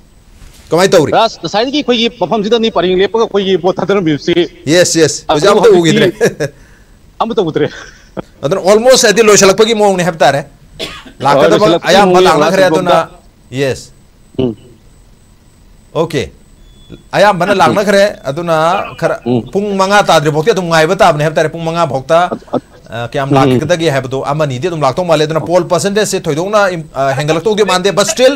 ಕಮೈ ತೌರಿ ರಾಸ್ ಸೈದಿಗೆ ಕೊಯಿ ಪರ್ಫಾರ್ಮ್ ಸಿದ ನೀ ಪರಿಂಗ್ ಲೇಪಕ ಕೊಯಿ ಬೋತದರ ಬಿಸಿ ಎಸ್ ಎಸ್ ಉಜಾಮತ ಹೋಗಿದ್ರೆ ಅಮತ ಉತ್ರೆ ಅದನ ಆಲ್ಮೋಸ್ಟ್ ಅದಿ ಲೋಶಲಕ ಪಗಿ ಮೋಗ್ನೆ ಹೆಪ್ತಾರೆ ಲಾಕದ ಬ ಆಯಾ ಮಲ ಲಾಕರೆ ಅದನ ಎಸ್ ಓಕೆ आया मन लागना खरे अदुना खर पुंग मंगा तादरे भोक्ता तुम आइबे ता अपने हेतारे पुंग मंगा भोक्ता के आम लाख कदा गे हेबदो आमा नीदे तुम लाख तो माले दना पोल परसेंटेज से थोइदो ना हेंगलक तो के मानदे बट स्टिल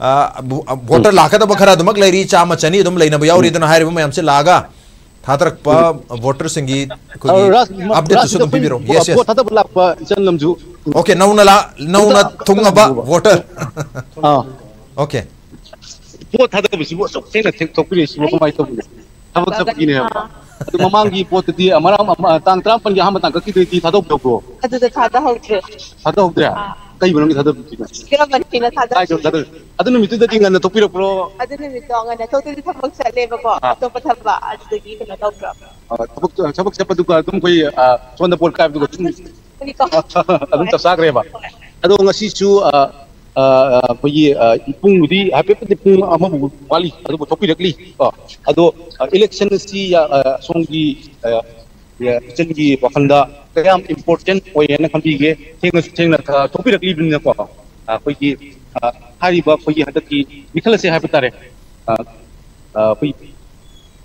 वोटर लाखद बखरा दुमक लेरी चाम चनी दुम लेना बयाउ रिदन हायर बम यामसे लागा थातरक प वोटर संगी कोई अपडेट सुसु दुम पिबिरो यस यस थातर बुला प चन लमजु ओके नउनला नउन थुंग बा वोटर हाँ ओके पो थातर बसी वो सब सेने थे तो कुरी सुलो कमाई तो अब तो किने हम ममांगी पोत अमरा तांग ट्रंप पन जहाँ मतांग की दी थातो बो थातर थातर होके थातर होके ਕਈ ਬਣਨ ਸਾਦਾ ਪੀਤੀ ਨਾ ਕਿਰਾ ਬਣਨ ਸਾਦਾ ਆਜੋ ਸਾਦਾ ਅਦਨ ਮਿਤੁ ਦਾ ਤਿੰਗਾ ਨਾ ਤੋਪੀ ਰਪਰੋ ਅਦਨ ਮਿਤੁ ਆਂਗਾ ਨਾ ਤੋਤੇ ਦੀ ਥਮਕ ਸਲੇ ਬਬਾ ਤੋ ਪਥਮ ਬਾ ਅਜ ਦੇ ਗੀਤ ਨਾ ਤੋਪਰਾ ਆ ਤਬਕ ਚਬਕ ਚਪ ਦੁਕਾ ਤੁਮ ਕੋਈ ਆ ਚੋਨ ਦਾ ਪੋਲ ਕਾ ਬਦੁ ਗੁਤੁਨ ਅਦਨ ਤਾ ਸਾਗ ਰੇ ਬਾ ਅਦੋ ਅੰਗਾ ਸੀ ਚੂ ਆ ਆ ਕੋਈ ਇਪੁੰ ਗੁਦੀ ਹੈਪੀ ਪਤ ਇਪੁੰ ਅਮਮ ਵਾਲੀ ਅਦੋ ਤੋਪੀ ਰਕਲੀ ਆ ਅਦੋ ਇਲੈਕਸ਼ਨ ਸੀ ਆ ਸੋਂਗੀ ꯄꯨꯡꯕꯨꯗꯤ ꯍꯥꯏꯐꯦꯠꯄꯨꯗꯤ ꯄꯨꯡ ꯑꯃꯕꯨ ꯋꯥꯠꯂꯤ ꯑꯗꯨꯕꯨ ꯊꯣꯛꯄꯤꯔꯛꯂꯤ ꯑꯗꯣ ꯏꯂꯦꯛꯁꯟ ꯑꯁꯤ ꯁꯣꯝꯒꯤ ꯏꯆꯟꯒꯤ ꯋꯥꯈꯜꯗ ꯀꯌꯥꯝ ꯏꯝꯄꯣꯔꯇꯦꯟ ꯑꯣꯏꯌꯦꯅ ꯈꯟꯕꯤꯒꯦ ꯊꯦꯡꯅꯁꯨ ꯊꯦꯡꯅ ꯊꯣꯛꯄꯤꯔꯛꯂꯤꯕꯅꯤꯅꯀꯣ ꯑꯩꯈꯣꯏꯒꯤ ꯍꯥꯏꯔꯤꯕ ꯑꯩꯈꯣꯏꯒꯤ ꯍꯟꯗꯛꯀꯤ ꯃꯤꯈꯜ ꯑꯁꯤ ꯍꯥꯏꯕ ꯇꯥꯔꯦ ꯑꯩꯈꯣꯏ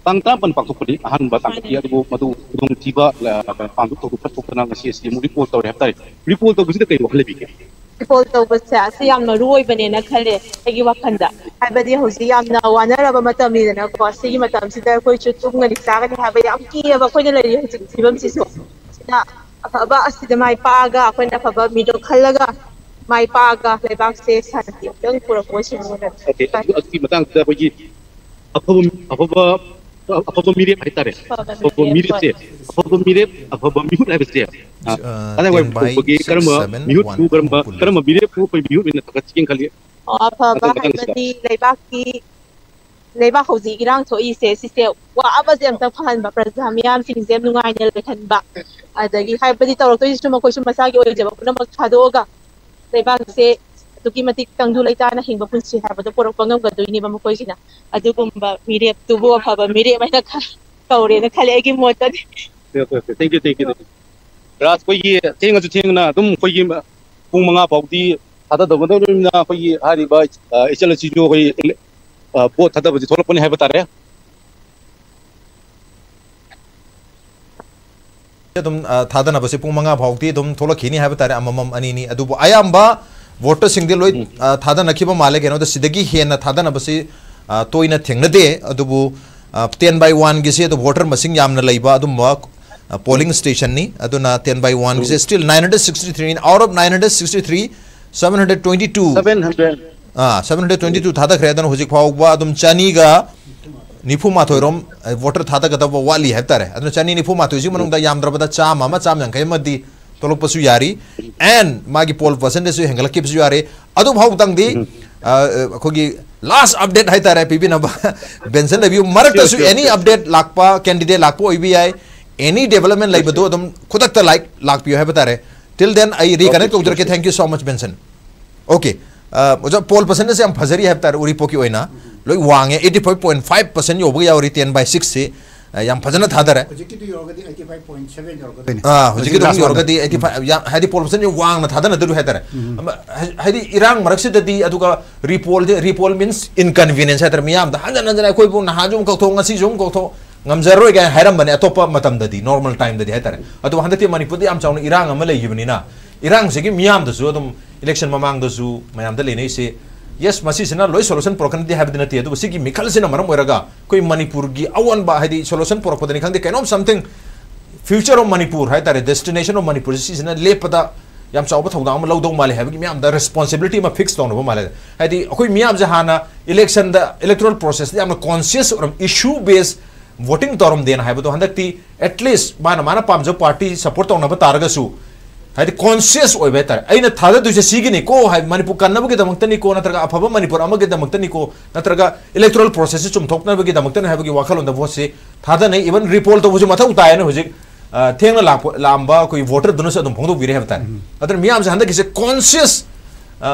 ꯇꯥꯡ ꯇꯔꯥꯃꯥꯄꯟ ꯄꯥꯡꯊꯣꯛꯄꯗꯤ ꯑꯍꯥꯟꯕ ꯇꯥꯡꯀꯛꯀꯤ ꯑꯗꯨꯕꯨ ꯃꯗꯨ ꯈꯨꯗꯣꯡꯊꯤꯕ ꯄꯥꯡꯊꯣꯛ ꯊꯧꯗꯣꯛ ꯊꯣꯛꯇꯅ ꯉꯁꯤ ꯑꯁꯤ ꯑꯃꯨꯛ ꯔꯤꯄꯣꯔꯠ ꯇꯧꯔꯦ ꯍꯥꯏꯕ ꯇꯥꯔꯦ ꯔꯤꯄꯣꯔꯠ ꯇꯧꯕꯁꯤꯗ ꯀꯔꯤ ꯋꯥꯈꯜ ꯂꯩꯕꯤꯒꯦ ꯔꯤꯄꯣꯜ ꯇꯧꯕꯁꯦ ꯑꯁꯤ ꯌꯥꯝ ꯃꯔꯨ ꯑꯣꯏꯕꯅꯦꯅ ꯈꯜꯂꯦ ꯑꯩꯒꯤ ꯋꯥꯈꯜꯗ ꯍꯥꯏꯕꯗꯤ ꯍꯧꯖꯤꯛ ꯌꯥꯝꯅ ꯋꯥꯅꯔꯕ ꯃꯇꯝꯅꯤꯗꯅꯀꯣ ꯁꯤꯒꯤ ꯃꯇꯝꯁꯤꯗ ꯑꯩꯈꯣꯏꯁꯨ ꯇꯨꯝꯒꯅꯤ ꯆꯥꯒꯅꯤ ꯍꯥꯏꯕ ꯌꯥꯝ ꯀꯤꯌꯦꯕ ꯑꯩꯈꯣꯏꯅ ꯂꯩꯔꯤ ꯍꯧꯖꯤꯛ ꯐꯤꯕꯝꯁꯤꯁꯨ ꯁꯤꯅ ꯑꯐꯕ ꯑꯁꯤꯗ ꯃꯥꯏ ꯄꯥꯛꯑꯒ ꯑꯩꯈꯣꯏꯅ ꯑꯐꯕ ꯃꯤꯗꯣ ꯈꯜꯂꯒ ꯃꯥꯏ ꯄꯥꯛꯑꯒ ꯂꯩꯕꯥꯛꯁꯦ ꯁꯥꯟꯇꯤ ꯑꯃꯨꯛꯇꯪ ꯄꯨꯔꯛꯄ ꯑꯣꯏꯁꯤꯅ ꯑꯗꯨꯒꯤ ꯃꯇꯥꯡꯗ ꯑꯩꯈꯣꯏꯒꯤ ꯑꯐꯕ ꯑꯐꯕ ay tare ay ada bagi karma mihut karma karma mihut cikin kali irang wa aba ba miyam sing nungai ne to ko oi jaba kuna mak thadoga leibak se ꯑꯗꯨꯛꯀꯤ ꯃꯇꯤꯛ ꯇꯪꯗꯨ ꯂꯩꯇꯥꯅ ꯍꯤꯡꯕ ꯄꯨꯟꯁꯤ ꯍꯥꯏꯕꯗꯣ ꯄꯨꯔꯛꯄ ꯉꯝꯒꯗꯣꯏꯅꯦꯕ ꯃꯈꯣꯏꯁꯤꯅ ꯑꯗꯨꯒꯨꯝꯕ ꯃꯤꯔꯦꯞꯇꯨꯕꯨ ꯑꯐꯕ ꯃꯤꯔꯦꯞ ꯍꯥꯏꯅ ꯀꯧꯔꯦꯅ ꯈꯜꯂꯦ ꯑꯩꯒꯤ ꯃꯣꯠꯇꯗꯤ thank you thank you Raj ꯑꯩꯈꯣꯏꯒꯤ ꯊꯦꯡꯉꯁꯨ ꯊꯦꯡꯅ ꯑꯗꯨꯝ ꯑꯩꯈꯣꯏꯒꯤ ꯄꯨꯡ ꯃꯉꯥ ꯐꯥꯎꯗꯤ ꯊꯥꯗꯗꯧꯒꯗꯧꯔꯤꯕꯅꯤꯅ ꯑꯩꯈꯣꯏꯒꯤ ꯍꯥꯏꯔꯤꯕ ꯏꯆꯜ ꯑꯁꯤꯁꯨ ꯑꯩꯈꯣꯏ ꯕꯣꯠ ꯊꯥꯗꯕꯁꯤ ꯊꯣꯛꯂꯛꯄꯅꯤ ꯍꯥꯏꯕ ꯇꯥꯔꯦ ꯑꯗꯨꯝ ꯊꯥꯗꯅꯕꯁꯤ ꯄꯨꯡ ꯃꯉꯥ ꯐꯥꯎꯗꯤ ꯑꯗꯨꯝ ꯊꯣꯛꯂꯛꯈꯤꯅꯤ ꯍꯥꯏꯕ ꯇꯥꯔꯦ ꯑꯃꯃꯝ ꯑꯅꯤꯅꯤ ꯑꯗꯨꯕꯨ ꯑꯌꯥꯝꯕ वोटर सिंह लो थाद माले कहोदी हेन थादना से थे थेदे टेन बै वन की से वोटर मसीब पोलिंग स्टेशन नहीं टेन बै वन से still nine hundred sixty three out of nine hundred sixty three seven hundred twenty two seven hundred twenty two थाद खरीद फाउबा चनीग निफूमाथोरम वोटर थाद वाली है चनी माथो मनुद्ध चाम चाम झंखी तोलपसु यारी एंड मागी पोल परसेंटेज हेंगलकिबसु यारे अदु भाउतंगदी अखोगी लास्ट अपडेट हैतारे पिबिनबा बेंसन लबियु मरकतसु एनी अपडेट लाकपा कैंडिडेट लाकपो ओइबी आइ एनी डेवलपमेंट लाइबदो अदुम खुदक्ता लाइक लाकपियो हैबतारे till then I reconnect तौजरके thank you so much Benson okay ओजा पोल परसेंटेज हम फजरी है तार उरी पोकी ओइना लोई वांगे 85.5 परसेंट योबग यावरी 10 by 6 से ꯌꯥꯝ ꯐꯖꯅ ꯊꯥꯗꯔꯦ ꯍꯧꯖꯤꯛꯀꯤꯗꯨ ꯌꯧꯔꯒꯗꯤ 85.7 ꯌꯧꯔꯒꯗꯤ ꯑꯥ ꯍꯧꯖꯤꯛꯀꯤꯗꯨ ꯌꯧꯔꯒꯗꯤ 85 ꯌꯥꯝ ꯍꯥꯏꯗꯤ ꯄꯣꯜꯁꯟ ꯌꯥꯝ ꯋꯥꯡꯅ ꯊꯥꯗꯅꯗꯨ ꯍꯥꯏꯇꯥꯔꯦ ꯍꯥꯏꯗꯤ ꯏꯔꯥꯡ ꯃꯔꯛꯁꯤꯗꯗꯤ ꯑꯗꯨꯒ ꯔꯤꯄꯣꯜ ꯔꯤꯄꯣꯜ ꯃꯤꯟꯁ ꯏꯟꯀꯟꯚꯤꯅꯤꯌꯟꯁ ꯍꯥꯏꯇꯥꯔꯦ ꯃꯤꯌꯥꯝꯗ ꯍꯟꯖꯟ ꯍꯟꯖꯟ ꯑꯩꯈꯣꯏꯕꯨ ꯅꯍꯥꯟꯁꯨ ꯑꯃꯨꯛ ꯀꯧꯊꯣꯛ ꯉꯁꯤꯁꯨ ꯑꯃꯨꯛ ꯀꯧꯊꯣꯛ ꯉꯝꯖꯔꯣꯏ ꯀꯥꯏꯅ ꯍꯥꯏꯔꯝꯕꯅꯦ ꯑꯇꯣꯞꯄ ꯃꯇꯝꯗꯗꯤ ꯅꯣꯔꯃꯦꯜ ꯇꯥꯏꯝꯗꯗꯤ ꯍꯥꯏꯇꯥꯔꯦ ꯑꯗꯣ ꯍꯟꯗꯛꯇꯤ ꯃꯅꯤꯄꯨꯔꯗ ꯌꯥꯝ ꯆꯥꯎꯅ ꯏꯔꯥꯡ ꯑꯃ ꯂꯩꯈꯤꯕꯅꯤꯅ ꯏꯔꯥꯡꯁꯤꯒꯤ ꯃꯤꯌꯥꯝꯗꯁꯨ ꯑꯗꯨꯝ ꯏꯂꯦꯛꯁꯟ ꯃꯃꯥꯡꯗꯁꯨ ꯃꯌꯥꯝꯗ ꯂꯩꯅꯩꯁꯦ gi yes masisina loi solution porokhan di habdina ti adu sigi mikal sina maram oiraga koi manipur gi awan ba hadi solution porokhodani khangde kainom something future of manipur hai tare destination of manipur sisina lepada yam chawba thawda am lawdong male habgi miyam da responsibility ma fix tawno male hadi akoi miyam ja hana election da electoral process da am conscious or issue based voting torom den haibo to handak ti at least mana mana pamjo party support tawna ba है conscious होना थादे सीगीको मनपुर कन्नबीदमको नग अफब मनपुरको नग electoral process चुम्थोनबीदमने वाखलों वोट से थादने इवन रिपोल तब मथ ताएन थे लाब अखोई वोटर फोंदीर है तारे मैम हंधे कॉन्सियस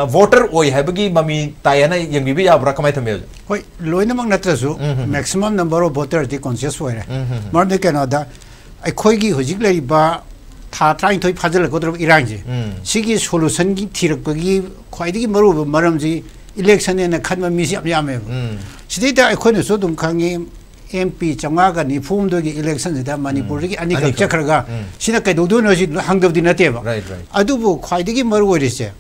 वोटर होगी ममी ताएन यंगीब याब्रा कमाय थमे हई लोनम नु maximum number of voter conscious हो रहे मरद कनोद 타트라인 토이 파절을 그대로 이랑지. 음. 시기 솔루션기 티르거기 과이디기 모르고 말음지 일렉션에는 칸만 미시 암야메 시대대 아이콘에 소등강이 MP 정화가 니 품도기 일렉션에 대한 많이 음. 보르기 음. 뭐 아니 갑자 그러가 시나까 노도노시 한급디 나테바 아두부 과이득이 뭐로 이랬어요.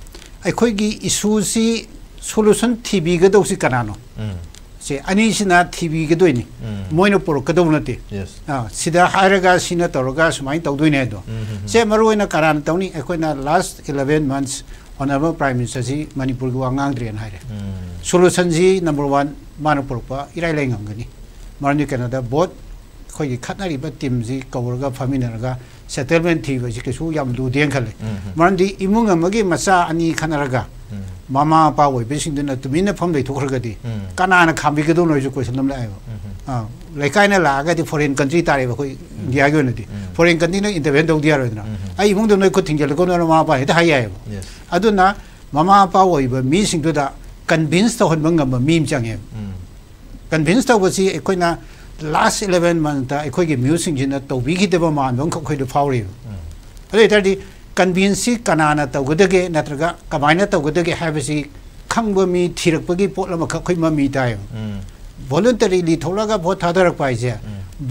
아이콘이 이수시 솔루션 TV가 도없을까나노 음. से अनि सिना थिबिगदो नि मोइन पुरो कदो नति सिदा हारगा सिना तोरगा सुमाइ तौदो नि दो से मरु न करान तौनि एकोइन last 11 months honorable prime minister ji manipur ge wang ang drian haire solution ji number 1 manipur pa irai lai ngam gani marni canada bot ko ji khatnari ba tim ji ka wor ga faminer ga settlement thi ba ji kesu yam du dien khale marni imung amagi masa ani khanara ga ꯃꯃꯥ ꯃꯄꯥ ꯑꯣꯏꯕꯁꯤꯡꯗꯨꯅ ꯇꯨꯃꯤꯟꯅ ꯐꯝ ꯂꯩꯊꯣꯛꯈ꯭ꯔꯒꯗꯤ ꯀꯅꯥꯅ ꯈꯥꯝꯕꯤꯒꯗꯧꯅꯣꯁꯨ ꯀꯣꯏꯁꯟ ꯑꯃ ꯂꯥꯛꯑꯦꯕ ꯂꯩꯀꯥꯏꯅ ꯂꯥꯛꯑꯒꯗꯤ foreign country ꯇꯥꯔꯦꯕ ꯑꯩꯈꯣꯏ ꯏꯟꯗꯤꯌꯥꯒꯤ ꯑꯣꯏꯅꯗꯤ ꯐꯣꯔꯦꯟ ꯀꯟꯇ꯭ꯔꯤꯅ ꯏꯟꯇꯔꯚꯦꯟ ꯇꯧꯗꯤ ꯌꯥꯔꯣꯏꯗꯅ ꯑꯩ ꯏꯃꯨꯡꯗ ꯅꯣꯏ ꯈꯨꯠ ꯊꯤꯡꯖꯤꯜꯂꯛꯀꯅꯣ ꯃꯃꯥ ꯃꯄꯥ ꯍꯦꯛꯇ ꯍꯥꯏ ꯌꯥꯏꯑꯕ ꯑꯗꯨꯅ ꯃꯃꯥ ꯃꯄꯥ ꯑꯣꯏꯕ ꯃꯤꯁꯤꯡꯗꯨꯗ ꯀꯟꯚꯤꯟꯁ ꯇꯧꯍꯟꯕ ꯉꯝꯕ ꯃꯤ ꯑꯃ ꯆꯪꯉꯦꯕ ꯀꯟꯚꯤꯟꯁ ꯇꯧꯕꯁꯤ ꯑꯩꯈꯣꯏꯅ ꯂꯥꯁ ꯏꯂꯚꯦꯟ ꯃꯟꯇ ꯑꯩꯈꯣꯏꯒꯤ ꯃ꯭ꯌꯨꯁꯤꯡꯁꯤꯅ ꯇꯧꯕꯤꯈꯤꯗꯕ ꯃꯥꯟꯕ ꯑꯃꯈꯛ ꯑꯩꯈꯣꯏꯗ ꯐꯥꯎꯔꯤꯕ ꯑꯗꯨ ꯑꯣꯏꯇꯥꯔꯗꯤ ꯀꯟꯚꯤꯟꯁꯁꯤ ꯀꯅꯥꯅ ꯇꯧꯒꯗꯒꯦ ꯅꯠꯇ꯭ꯔꯒ ꯀꯃꯥꯏꯅ ꯇꯧꯒꯗꯒꯦ ꯍꯥꯏꯕꯁꯤ ꯈꯪꯕ ꯃꯤ ꯊꯤꯔꯛꯄꯒꯤ ꯄꯣꯠ ꯑꯃꯈꯛ ꯑꯩꯈꯣꯏ ꯃꯃꯤ ꯇꯥꯏ ꯚꯣꯂꯨꯟꯇꯔꯤꯂꯤ ꯊꯣꯛꯂꯒ ꯚꯣꯠ ꯊꯥꯗꯔꯛꯄ ꯍꯥꯏꯁꯦ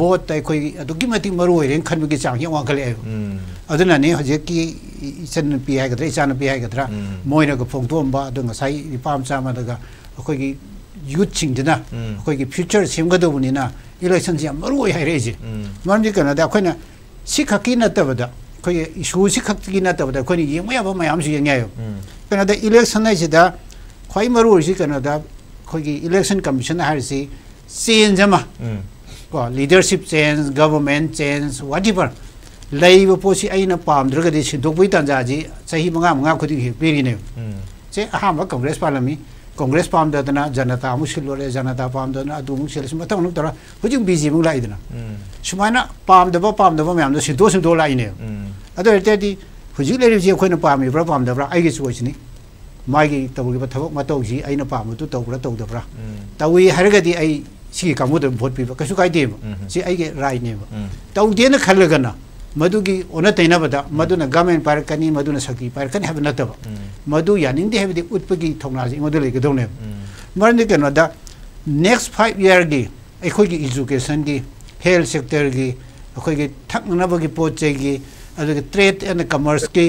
ꯚꯣꯠꯇ ꯑꯩꯈꯣꯏ ꯑꯗꯨꯛꯀꯤ ꯃꯇꯤꯛ ꯃꯔꯨ ꯑꯣꯏꯔꯦꯅ ꯈꯟꯕꯒꯤ ꯆꯥꯡꯁꯤ ꯌꯥꯝ ꯋꯥꯡꯈꯠꯂꯛꯑꯦꯕ ꯑꯗꯨꯅꯅꯦ ꯍꯧꯖꯤꯛꯀꯤ ꯏꯆꯟꯅꯨꯄꯤ ꯍꯥꯏꯒꯗ꯭ꯔꯥ ꯏꯆꯥꯅꯨꯄꯤ ꯍꯥꯏꯒꯗ꯭ꯔꯥ ꯃꯣꯏꯅꯒ ꯐꯣꯡꯗꯣꯛꯑꯝꯕ ꯑꯗꯨ ꯉꯁꯥꯏ ꯅꯨꯄꯥꯃꯆꯥ ꯑꯃꯗꯒ ꯑꯩꯈꯣꯏꯒꯤ ꯌꯨꯠꯁꯤꯡꯁꯤꯅ ꯑꯩꯈꯣꯏꯒꯤ ꯐ꯭ꯌꯨꯆꯔ ꯁꯦꯝꯒꯗꯧꯕꯅꯤꯅ ꯏꯂꯦꯛꯁꯟꯁꯤ ꯌꯥꯝ ꯃꯔꯨ ꯑꯣꯏ ji mm. man ji kana da koi na sikha ki na ta ba da 거기 소식 학적이 났다보다. 거기 이 뭐야 보면 아무시 영향이요. 그러나 일렉션 내지다. 거의 뭐로 오지 그러나 거기 일렉션 커미션 할지 시엔자마. 거 리더십 체인지 거버먼트 체인지 whatever. 라이브 포시 아이나 팜 들어가듯이 독보이 단자지. 자기 뭔가 뭔가 거기 비리네요. 제 아마 컨그레스 팔람이 Congress पादना जनता सिलोर जनता पादना तौर हूँ बीजी मूल लाइना सूमायन पादब पादब मैम सिंदो सिंदो लाइने अदी हूँ अखोन पाब्रा पादब्रा चोसनी मागी तब थब मतौजी अन पाबू तौब्रा तौदब्रा तौई है भोट पीब कई कायदेब से रायनेब तौदेन खलगना ꯃꯗꯨꯒꯤ ꯑꯣꯟꯅ ꯇꯩꯅꯕꯗ ꯃꯗꯨꯅ ꯒꯃꯦꯟ ꯄꯥꯏꯔꯛꯀꯅꯤ ꯃꯗꯨꯅ ꯁꯛꯇꯤ ꯄꯥꯏꯔꯛꯀꯅꯤ ꯍꯥꯏꯕ ꯅꯠꯇꯕ ꯃꯗꯨ ꯌꯥꯅꯤꯡꯗꯦ ꯍꯥꯏꯕꯗꯤ ꯎꯠꯄꯒꯤ ꯊꯧꯅꯥꯁꯤ ꯑꯩꯉꯣꯟꯗ ꯂꯩꯒꯗꯧꯅꯦꯕ ꯃꯔꯝꯗꯤ ꯀꯩꯅꯣꯗ ꯅꯦꯛꯁ ꯐꯥꯏꯚ ꯏꯌꯥꯔꯒꯤ ꯑꯩꯈꯣꯏꯒꯤ ꯏꯖꯨꯀꯦꯁꯟꯒꯤ ꯍꯦꯜꯊ ꯁꯦꯛꯇꯔꯒꯤ ꯑꯩꯈꯣꯏꯒꯤ ꯊꯛꯅꯅꯕꯒꯤ ꯄꯣꯠ ꯆꯩꯒꯤ ꯑꯗꯨꯒꯤ ꯇ꯭ꯔꯦꯗ ꯑꯦꯟ ꯀꯃꯔꯁꯀꯤ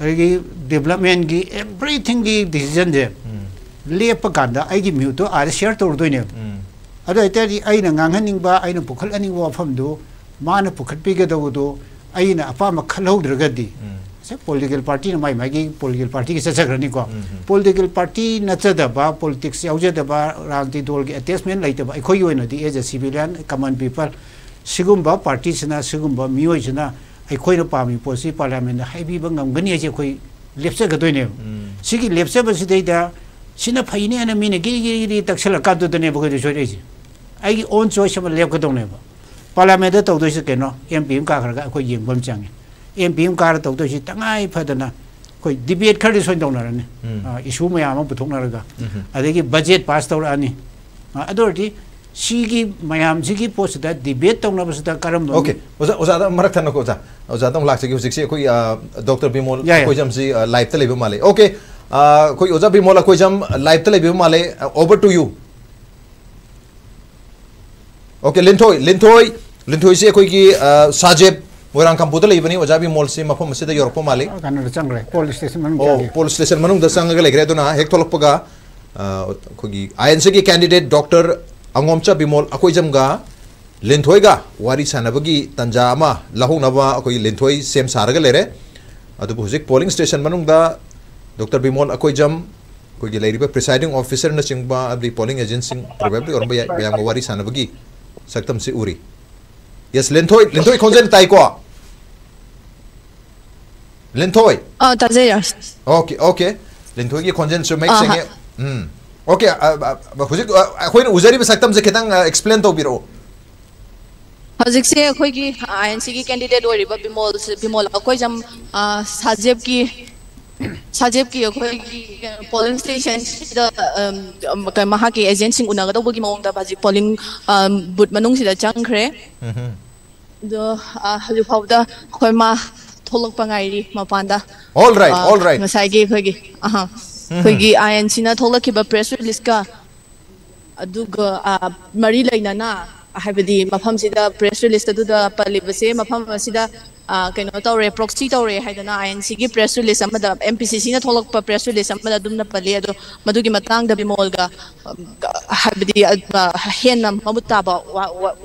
ꯑꯗꯒꯤ ꯗꯦꯕꯂꯞꯃꯦꯟꯒꯤ ꯑꯦꯚ꯭ꯔꯤꯊꯤꯡꯒꯤ ꯗꯤꯁꯤꯖꯟꯁꯦ ꯂꯦꯞꯄ ꯀꯥꯟꯗ ꯑꯩꯒꯤ ꯃ꯭ꯌꯨꯠꯇꯣ ꯑꯥꯗ ꯁꯤꯌꯔ ꯇꯧꯔꯗꯣꯏꯅꯦꯕ ꯑꯗꯨ ꯑꯣꯏꯇꯥꯔꯗꯤ ꯑꯩꯅ ꯉꯥꯡꯍꯟꯅꯤꯡꯕ ꯑꯩꯅ ꯄꯨꯈꯠꯍꯟꯅꯤꯡꯕ ꯋꯥꯐꯝꯗꯨ ꯃꯥꯅ ꯄꯨꯈꯠꯄꯤꯒꯗꯧꯕꯗꯨ ꯑꯩꯅ ꯑꯄꯥꯝꯕ ꯈꯜꯍꯧꯗ꯭ꯔꯒꯗꯤ ꯄꯣꯂꯤꯇꯤꯀꯦꯜ ꯄꯥꯔꯇꯤꯅ ꯃꯥꯏ ꯃꯥꯒꯤ ꯄꯣꯂꯤꯇꯤꯀꯦꯜ ꯄꯥꯔꯇꯤꯒꯤ ꯆꯠꯆꯈ꯭ꯔꯅꯤꯀꯣ ꯄꯣꯂꯤꯇꯤꯀꯦꯜ ꯄꯥꯔꯇꯤ ꯅꯠꯆꯗꯕ ꯄꯣꯂꯤꯇꯤꯛꯁ ꯌꯥꯎꯖꯗꯕ ꯔꯥꯖꯅꯤꯇꯤ ꯗꯣꯜꯒꯤ ꯑꯦꯇꯦꯆꯃꯦꯟ ꯂꯩꯇꯕ ꯑꯩꯈꯣꯏꯒꯤ ꯑꯣꯏꯅꯗꯤ as a civilian common people ꯁꯤꯒꯨꯝꯕ ꯄꯥꯔꯇꯤꯁꯤꯅ ꯁꯤꯒꯨꯝꯕ ꯃꯤꯑꯣꯏꯁꯤꯅ ꯑꯩꯈꯣꯏꯅ ꯄꯥꯝꯃꯤ ꯄꯣꯠꯁꯤ ꯄꯥꯔꯂꯤꯌꯥꯃꯦꯟꯗ ꯍꯥꯏꯕꯤꯕ ꯉꯝꯒꯅꯤ ꯍꯥꯏꯁꯦ ꯑꯩꯈꯣꯏ ꯂꯦꯞꯆꯒꯗꯣꯏꯅꯦꯕ ꯁꯤꯒꯤ ꯂꯦꯞꯆꯕꯁꯤꯗꯩꯗ ꯁꯤꯅ ꯐꯩꯅꯦ ꯍꯥꯏꯅ ꯃꯤꯅ ꯒꯤꯔꯤ ꯒꯤꯔꯤ ꯒꯤꯔꯤ ꯇꯛꯁꯜꯂꯀꯥꯟꯗꯨꯗꯅꯦꯕ ꯑꯩꯈꯣꯏꯗ ꯁꯣꯏꯔꯛꯏꯁꯦ ꯑꯩꯒꯤ ꯑꯣꯟ ꯆꯣꯏꯁ ꯑꯃ ꯂꯦꯞꯀꯗꯧꯅꯦꯕ ꯄꯥꯔꯂꯥꯃꯦꯟꯗ ꯇꯧꯗꯣꯏꯁꯤ ꯀꯩꯅꯣ ꯑꯦꯝ ꯄꯤ ꯑꯃ ꯀꯥꯈ꯭ꯔꯒ ꯑꯩꯈꯣꯏ ꯌꯦꯡꯕ ꯑꯃ ꯆꯪꯉꯤ ꯑꯦꯝ ꯄꯤ ꯑꯃ ꯀꯥꯔ ꯇꯧꯗꯣꯏꯁꯤ ꯇꯉꯥꯏ ꯐꯗꯅ ꯑꯩꯈꯣꯏ ꯗꯤꯕꯦꯠ ꯈꯔꯗꯤ ꯁꯣꯏꯅ ꯇꯧꯅꯔꯅꯤ ꯏꯁꯨ ꯃꯌꯥꯝ ꯑꯃ ꯄꯨꯊꯣꯛꯅꯔꯒ ꯑꯗꯒꯤ ꯕꯖꯦꯠ ꯄꯥꯁ ꯇꯧꯔꯛꯑꯅꯤ ꯑꯗꯨ ꯑꯣꯏꯔꯗꯤ ꯁꯤꯒꯤ ꯃꯌꯥꯝꯁꯤꯒꯤ ꯄꯣꯠꯁꯤꯗ ꯗꯤꯕꯦꯠ ꯇꯧꯅꯕꯁꯤꯗ ꯀꯔꯝꯕ ꯑꯣꯀꯦ ꯑꯣꯖꯥ ꯑꯣꯖꯥꯗ ꯃꯔꯛ ꯊꯠꯅꯀꯣ ꯑꯣꯖꯥ ꯑꯣꯖꯥꯗ ꯑꯃꯨꯛ ꯂꯥꯛꯆꯒꯦ ꯍꯧꯖꯤꯛꯁꯤ ꯑꯩꯈꯣꯏ ꯗꯣꯛꯇꯔ ꯕꯤꯃꯣꯜ ꯑꯩꯈꯣꯏꯖꯝꯁꯤ ꯂꯥꯏꯐꯇ ꯂꯩꯕ ꯃꯥꯜꯂꯦ ꯑꯣꯀꯦ ꯑꯩꯈꯣꯏ ꯑꯣꯖꯥ ꯕꯤꯃꯣꯜ ꯑꯩꯈꯣꯏꯖꯝ ꯂꯥꯏꯐꯇ ꯂꯩꯕ ꯃꯥꯜꯂꯦ over to you okay Linthoi Linthoi Linthoi से अखोगी साजेब मोरांग कंपूद लेबनी ओजाबी मोल से मफम से योरप माले पोल स्टेशन मनुंग ओ स्टेशन मनुंग द लेग्रे दोना हेक थोलपगा आईएनसी के कैंडिडेट डॉक्टर अंगोमचा बिमोल अखोई जमगा लिंथोईगा वारी सानबगी तंजामा लहुनबा अखोई लिंथोई सेम सारग लेरे अदुबु हुजिक पोलिंग स्टेशन मनुंग द डॉक्टर बिमोल अखोई जम कोई लेरिबा प्रिसाइडिंग ऑफिसर न चिंगबा पोलिंग एजेंसी प्रोबेबली और बया वारी सानबगी सक्तम से Uri yes lên thôi lên thôi không dân tay qua lên thôi. Ờ ta dễ ok ok. Lên thôi cái con dân sẽ make sense ừ. Ok à, à, à, hozik khoi na uzari besak sẽ zekhe tang explain to biro hozik se khoi gi inc cái candidate oi riba bimol bimol khoi jam sajeb ki ꯁꯥꯖꯦꯞꯀꯤ ꯑꯩꯈꯣꯏꯒꯤ polling ꯁ꯭ꯇꯦꯁꯟꯁꯤꯗ ꯃꯍꯥꯛꯀꯤ ꯑꯦꯖꯦꯟꯁꯤꯡ ꯎꯅꯒꯗꯧꯕꯒꯤ ꯃꯑꯣꯡꯗ ꯍꯧꯖꯤꯛ polling ꯕꯨꯠ ꯃꯅꯨꯡꯁꯤꯗ ꯆꯪꯈ꯭ꯔꯦ ꯑꯗꯣ ꯍꯧꯖꯤꯛ ꯐꯥꯎꯕꯗ ꯑꯩꯈꯣꯏ ꯃꯥ ꯊꯣꯛꯂꯛꯄ ꯉꯥꯏꯔꯤ ꯃꯄꯥꯟꯗ All right, Ah, all right. ꯉꯁꯥꯏꯒꯤ ꯑꯩꯈꯣꯏꯒꯤ ꯑꯍ ꯑꯩꯈꯣꯏꯒꯤ ꯑꯥꯏ ꯑꯦꯟ ꯁꯤꯅ ꯊꯣꯛꯂꯛꯈꯤꯕ ꯄ꯭ꯔꯦꯁ ꯔꯤꯂꯤꯁꯀ ꯑꯗꯨꯒ ah, ꯃꯔꯤ ꯂꯩꯅꯅ ꯍꯥꯏꯕꯗꯤ ꯃꯐꯝꯁꯤꯗ ꯄ꯭ꯔꯦꯁ ꯔꯤꯂꯤꯁ ꯑꯗꯨꯗ ꯄꯜꯂꯤꯕꯁꯦ ꯃꯐꯝ ꯑꯁꯤꯗ ah, ꯀꯩꯅꯣ ꯇꯧꯔꯦ ꯄ꯭ꯔꯣꯛꯁꯤ ꯇꯧꯔꯦ ꯍꯥꯏꯗꯅ ꯑꯥꯏ ꯑꯦꯟ ꯁꯤꯒꯤ ꯄ꯭ꯔꯦꯁ ꯔꯤꯂꯤꯁ ꯑꯃꯗ ꯑꯦꯝ ꯄꯤ ꯁꯤ ꯁꯤꯅ ꯊꯣꯛꯂꯛꯄ ꯄ꯭ꯔꯦꯁ ꯔꯤꯂꯤꯁ ꯑꯃꯗ ꯑꯗꯨꯝꯅ ꯄꯜꯂꯤ ꯑꯗꯣ ꯃꯗꯨꯒꯤ ꯃꯇꯥꯡꯗ ꯕꯤꯃꯣꯜꯒ ꯍꯥꯏꯕꯗꯤ ꯍꯦꯟꯅ ꯃꯃꯨꯠ ꯇꯥꯕ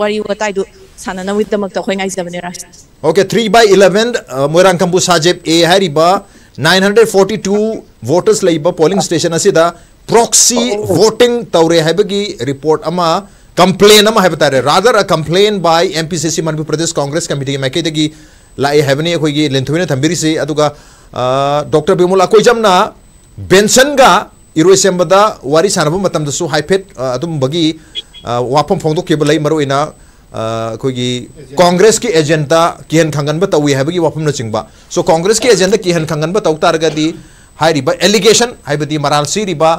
ꯋꯥꯔꯤ ꯋꯥꯇꯥꯏꯗꯨ ꯁꯥꯟꯅꯅꯕꯒꯤꯗꯃꯛꯇ ꯑꯩꯈꯣꯏ ꯉꯥꯏꯖꯕꯅꯦ Ras okay three by eleven Moirang Kampu Sajeb ꯑꯦ ꯍꯥꯏꯔꯤꯕ nine hundred forty two voters ꯂꯩꯕ ꯄꯣꯂꯤꯡ ꯁ꯭ꯇꯦꯁꯟ ꯑꯁꯤꯗ ꯄ꯭ꯔꯣꯛꯁꯤ ꯚꯣꯇꯤꯡ ꯇꯧꯔꯦ ꯍꯥꯏꯕꯒꯤ ꯔꯤꯄꯣꯔꯠ ꯑꯃ ꯀꯝꯄ꯭ꯂꯦꯟ ꯑꯃ ꯍꯥꯏꯕ ꯇꯥꯔꯦ rather uh complaint by M P C C Manipur Pradesh Congress ꯀꯃꯤꯇꯤꯒꯤ ꯃꯥꯏꯀꯩꯗꯒꯤ लाए हैबनी लेंथुने अदुगा डॉक्टर बिमल अकोइजमना बेंसन गा इरोसेंबदा वारी सानबो मतमदसु हाइफेट अदुम बगी वाफम फोंदोकेब लई मरोइना कांग्रेस की एजेंडा किहन खंगनब तवी हैबगी वाफम चिंबा सो कांग्रेस की एजेंडा किहन खंगनब तौ तारगदी हाइरिबा एलिगेशन हाइबदी मराल सिरिबा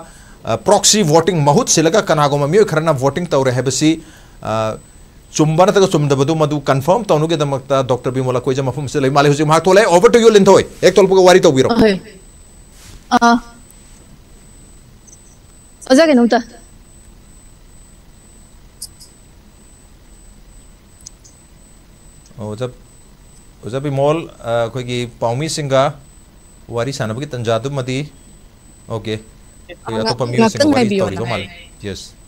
प्रॉक्सी वोटिंग महुत सिलगा कनागोमा मियो खरना वोटिंग तौरे हैबसी चुंबा नग चुमदू कन्फर्म तौनगेदम डॉक्टर बिमोल कोई मफम से माले हूँ हाँ थोले ओवर टू यू लिंथो एक तोल वारी तौर अजा ओजा अखोगी पाउमी वारी सानब की तंजादुमदी ओके। अतोप मीसिंग वारी तौरी को यस yes.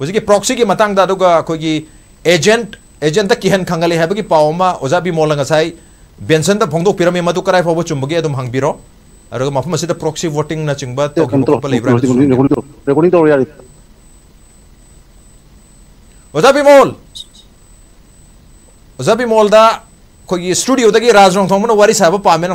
हजी की की मांग की एजेंट एजेंट किहन खाले है पाओमा ओजा भी मोल गसाई बेनसन फोदी कई फाव चुम हाँ भीर और वोटिंग चिंब ओजा भी मोल ओजा भी मोल स्टूडियो राज राजरों वरी सब पाने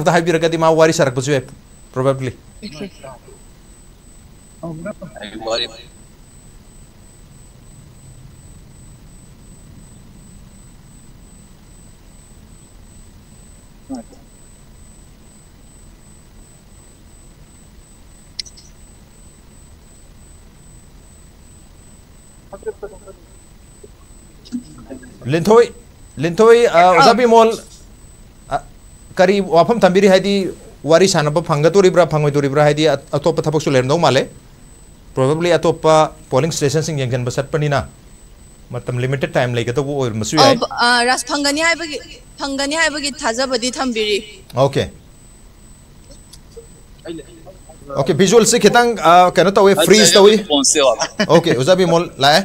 लिंथोई लिंथोई उदापी मोल करी वाफम थम्बीरी है वारी सानब फंगतोरीब्रा फंगतोरीब्रा है अतोप थपक्सु लेम माले प्रोबेबली अतोप पोलिंग स्टेशन सिंग जेंगन बसत पनी ना मतम लिमिटेड टाइम लेके तो वो और मसु है रास फंगनी है बगी फंगनी है बगी थाजा बदी थम्बीरी okay. Okay, visual si kitang uh, kano tawag freeze tawag. Okay, usa bi mol lae. Eh?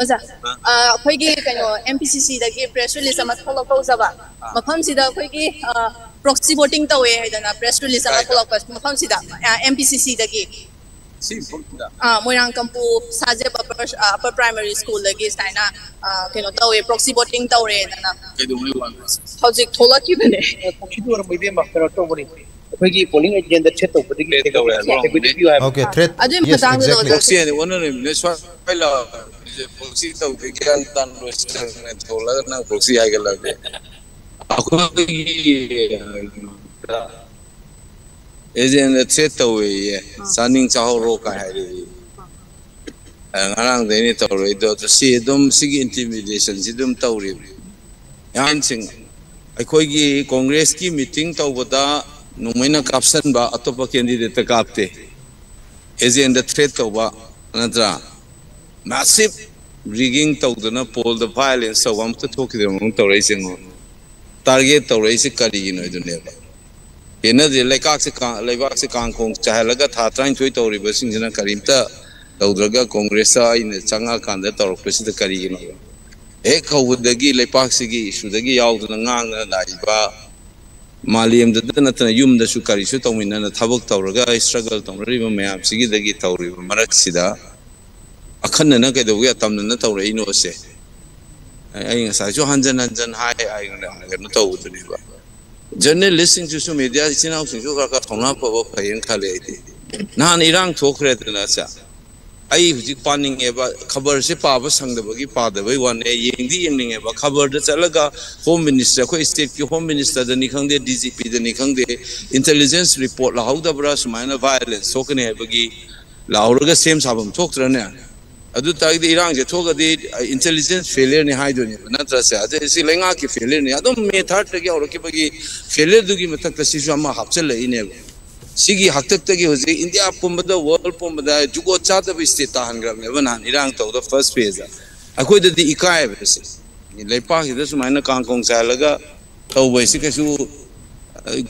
Usa. Ah, khoi gi kano MPCC da gi press release amat follow ko usa ba. Mafam si da khoi uh, proxy voting tawag hai dana press release amat follow ko mafam si da uh, MPCC da gi. Si Ah, moirang kampu saje upper uh, upper primary school da gi sai na kano tawag proxy voting tawag dana. Kedu mo wan. Hojik thola ki bene. Kidu ar mai dem ba kano tawag ni. ꯑꯩꯈꯣꯏꯒꯤ polling agenda threat ꯇꯧꯕꯗꯒꯤ okay threat yes exactly proxy ꯍꯥꯏꯗꯤ ꯋꯥꯅ ꯅꯦ ꯁ꯭ꯋꯥꯏ ꯄꯥꯏꯂꯥ ꯄꯣꯛꯁꯤ ꯇꯧꯗꯦ ꯒ꯭ꯌꯥꯟ ꯇꯥꯟ ꯂꯣꯏꯁꯤꯟꯅ ꯊꯣꯛꯂꯒ ꯅꯪ ꯄꯣꯛꯁꯤ ꯍꯥꯏꯒꯂꯒꯦ ꯑꯩꯈꯣꯏꯒꯤ ꯑꯦꯖꯦꯟꯗ ꯊ꯭ꯔꯦꯠ ꯇꯧꯋꯦꯌꯦ ꯆꯥꯅꯤꯡ ꯆꯥꯍꯧꯔꯣ ꯀꯥꯏ ꯍꯥꯏꯔꯛꯏ ꯉꯔꯥꯡꯗꯩꯅꯤ ꯇꯧꯔꯛꯏꯗꯣ ꯑꯗꯣ ꯁꯤ ꯑꯗꯨꯝ ꯁꯤꯒꯤ ꯏꯟꯇꯤꯃꯤꯗꯦꯁꯟꯁꯤ ꯑꯗꯨꯝ ꯇꯧꯔꯤꯕ ꯌꯥꯝꯁꯤꯡ ꯑꯩꯈꯣꯏꯒꯤ ꯀꯣꯡꯒ꯭ꯔꯦꯁꯀꯤ ꯃꯤꯇꯤꯡ ꯇꯧꯕꯗ ꯅꯣꯡꯃꯩꯅ ꯀꯥꯞꯁꯟꯕ ꯑꯇꯣꯞꯄ ꯀꯦꯟꯗꯤꯗꯦꯠꯇ ꯀꯥꯞꯇꯦ ꯑꯦꯖꯦꯟꯗ ꯊ꯭ꯔꯦꯠ ꯇꯧꯕ ꯅꯠꯇ꯭ꯔꯥ ꯃꯥꯁꯤꯞ ꯔꯤꯒꯤꯡ ꯇꯧꯗꯅ ꯄꯣꯜꯗ ꯚꯥꯏꯂꯦꯟꯁ ꯇꯧꯕ ꯑꯝꯇ ꯊꯣꯛꯈꯤꯗꯕ ꯃꯑꯣꯡ ꯇꯧꯔꯛꯏꯁꯦ ꯇꯥꯔꯒꯦꯠ ꯇꯧꯔꯛꯏꯁꯦ ꯀꯔꯤꯒꯤꯅꯣ ꯑꯗꯨꯅꯦꯕ ꯍꯦꯟꯅꯗꯤ ꯂꯩꯀꯥꯛꯁꯦ ꯂꯩꯕꯥꯛꯁꯦ ꯀꯥꯡꯈꯣꯡ ꯆꯥꯏꯍꯜꯂꯒ ꯊꯥ ꯇꯔꯥꯅꯤꯊꯣꯏ ꯇꯧꯔꯤꯕꯁꯤꯡꯁꯤꯅ ꯀꯔꯤꯝꯇ ꯇꯧꯗ꯭ꯔꯒ ꯀꯣꯡꯒ꯭ꯔꯦꯁꯇ ꯑꯩꯅ ꯆꯪꯉꯛꯀꯥꯟꯗ ꯇꯧꯔꯛꯄꯁꯤꯗ ꯀꯔꯤꯒꯤꯅꯣ ꯍꯦꯛ ꯍꯧꯕꯗꯒꯤ ꯂꯩꯄꯥꯛꯁꯤꯒꯤ ꯏꯁꯨꯗꯒꯤ ꯌꯥꯎꯗꯨꯅ ꯉꯥꯡꯗꯅ ꯂꯥꯛꯏꯕ ꯃꯥꯂꯦꯝꯗꯇ ꯅꯠꯇꯅ ꯌꯨꯝꯗꯁꯨ ꯀꯔꯤꯁꯨ ꯇꯧꯃꯤꯟꯅꯅ ꯊꯕꯛ ꯇꯧꯔꯒ ꯏꯁꯇ꯭ꯔꯒꯜ ꯇꯧꯅꯔꯤꯕ ꯃꯌꯥꯝꯁꯤꯒꯤꯗꯒꯤ ꯇꯧꯔꯤꯕ ꯃꯔꯛꯁꯤꯗ ꯑꯈꯟꯅꯅ ꯀꯩꯗꯧꯕ ꯇꯝꯅꯅ ꯇꯧꯔꯛꯏꯅꯣꯁꯦ ꯑꯩ ꯉꯁꯥꯏꯁꯨ ꯍꯟꯖꯟ ꯍꯟꯖꯟ ꯍꯥꯏ ꯀꯩꯅꯣ ꯇꯧꯕꯗꯨꯅꯦꯕ ꯖꯔꯅꯦꯂꯤꯁꯁꯤꯡꯁꯤꯁꯨ ꯃꯦꯗꯤꯌꯥ ꯏꯆꯤꯟ ꯏꯅꯥꯎꯁꯤꯡꯁꯨ ꯈꯔ ꯈꯔ ꯊꯧꯅꯥ ꯐꯕ ꯐꯩꯌꯦꯅ ꯈꯜꯂꯦ ꯑꯩꯗꯤ ꯅꯍꯥꯟ ꯏꯔꯥꯡ ꯊꯣꯛꯈ꯭ꯔꯦꯗꯅ ꯁꯦ ai hujik paning e ba khabar se pa ba sang da ba gi pa da bai wan e yeng di yeng ning e ba. Khabar da chala ga home minister ko state ki home minister da ni khang de dgp da ni khang de intelligence report la how da bra smaina violence so kan e ba gi la aur ga same sabam thok tra ne adu ta gi irang je thok di intelligence failure ni hai do ni na tra se ade si lenga ki failure ni adom me thar ta gi aur ki ba gi failure du gi matak ta si ju ma hap chal le ne ba. ꯁꯤꯒꯤ ꯍꯥꯛꯇꯛꯇꯒꯤ ꯍꯧꯖꯤꯛ India ꯄꯨꯝꯕꯗ world ꯄꯨꯝꯕꯗ ꯖꯨꯒꯣꯠ ꯆꯥꯗꯕ state ꯇꯥꯍꯟꯈ꯭ꯔꯕꯅꯦꯕ ꯅꯍꯥꯟ ꯏꯔꯥꯡ ꯇꯧꯗ first ꯐꯦꯖꯗ ꯑꯩꯈꯣꯏꯗꯗꯤ ꯏꯀꯥꯏꯕ ꯁꯤ ꯂꯩꯄꯥꯛꯁꯤꯗ ꯁꯨꯃꯥꯏꯅ ꯀꯥꯡꯈꯣꯡ ꯆꯥꯏꯍꯜꯂꯒ ꯇꯧꯕ ꯍꯥꯏꯁꯤ ꯀꯩꯁꯨ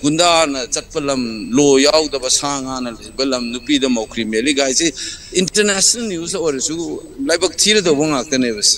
ꯒꯨꯟꯗꯥꯅ ꯆꯠꯄ ꯂꯝ ꯂꯣ ꯌꯥꯎꯗꯕ ꯁꯥ ꯉꯥꯅ ꯂꯩꯕ ꯂꯝ ꯅꯨꯄꯤꯗ ꯃꯧꯈ꯭ꯔꯤ ꯃꯦꯜꯂꯤꯒ ꯍꯥꯏꯁꯤ ꯏꯟꯇꯔꯅꯦꯁꯅꯦꯜ ꯅ꯭ꯌꯨꯁ ꯑꯣꯏꯔꯁꯨ ꯂꯥꯏꯕꯛ ꯊꯤꯔꯗꯧꯕ ꯉꯥꯛꯇꯅꯦꯕ ꯁꯤ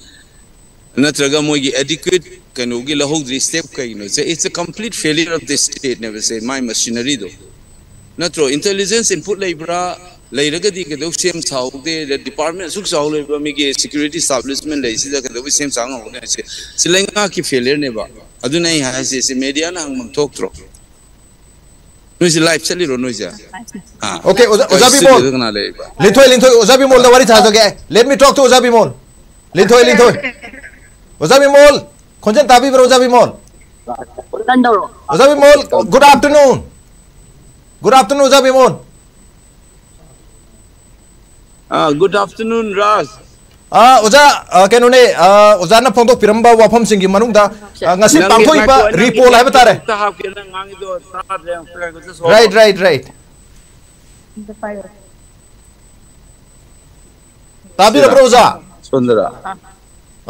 नत्रगा मोगी adequate कनोगी लहोग्री step कइनो से it's a complete failure of the state never say my machinery do नत्रो intelligence input लेब्रा लेरगदी के दो सेम साउदे the department सुख साउ लेब्रा मिगे security establishment ले सिदा के दो सेम सांग होने से सिलेंगा की failure ने बा अदु नहीं है से से media ना हम नुइसे लाइफ चली रो नुइसे हाँ Okay, Oza- Ozabi Mall. Lintoy, Lintoy, Ozabi Mall, the what it has again. Let me talk to Ozabi Mall. Lintoy, Lintoy. Ozabi Mall. Konjan Tabi bro Ozabi Mall. Ozabi Mall, good afternoon. Good afternoon, Ozabi Mall. Ah, good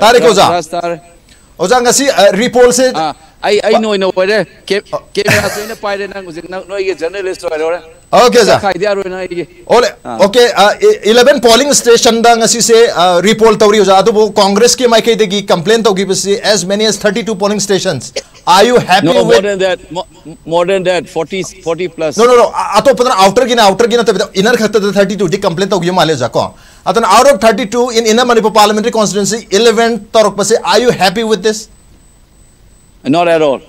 तारीख ओजा ओझा repoll से Ay ay no no wale. Ke ke mera so ina paide nang uzik nang no ye journalist wa ro. Okay, Za. Khai dia ro na ye. ओले okay 11 polling station दा ngasi से repoll तौरी ओजा अदुबो कांग्रेस के माइके दगी complain तौगी बसे as many as 32 polling stations are you happy No with more than that. Mo- More than that. 40 40 plus. No, no, no. Ato patan outer gina outer gina tabi inner khata the 32 di complaint tau male ja ko. Aton out of 32 in inner Manipur parliamentary constituency 11 torok pase are you happy with this? Not at all.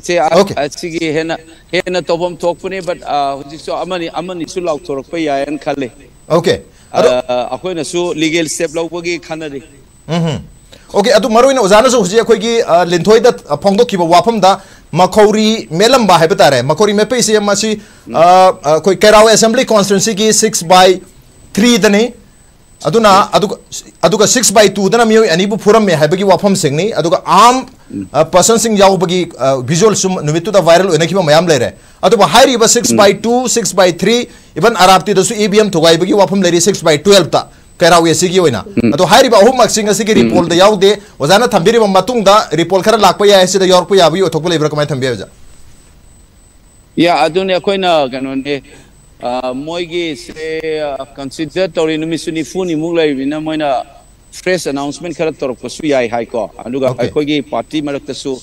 See, I okay. Sige, hena hena topam tokpuni, but uh, so amani amani su lau torok pa yayan kale. Okay. Uh, ako na su legal step lau pagi kanari. Mhm. Okay, atu maru ina uzana so hujia koi ki linthoi da phongdo ki wapam da makhauri melam ba hai bata rahe makhauri me pe se masi koi kerao assembly constituency ki 6 by six by टूदन मो अब फूरमे वफम से आम person सिजुअल viral होने की मैं लेर है six by two six by three even अराबीद इ बी एम थोगा वफम ले सिक्स बै टूवेल्व कैराव अहम रिपोल्टे ओजा रिपोल खर लाप ये यौरप मोगी से कंसीडर तौरी नमी फूनी मुक लेना मोना फ्रेश अनाउंसमेंट खर तौरपसु याय हाइको अखोगी party मरक्तसु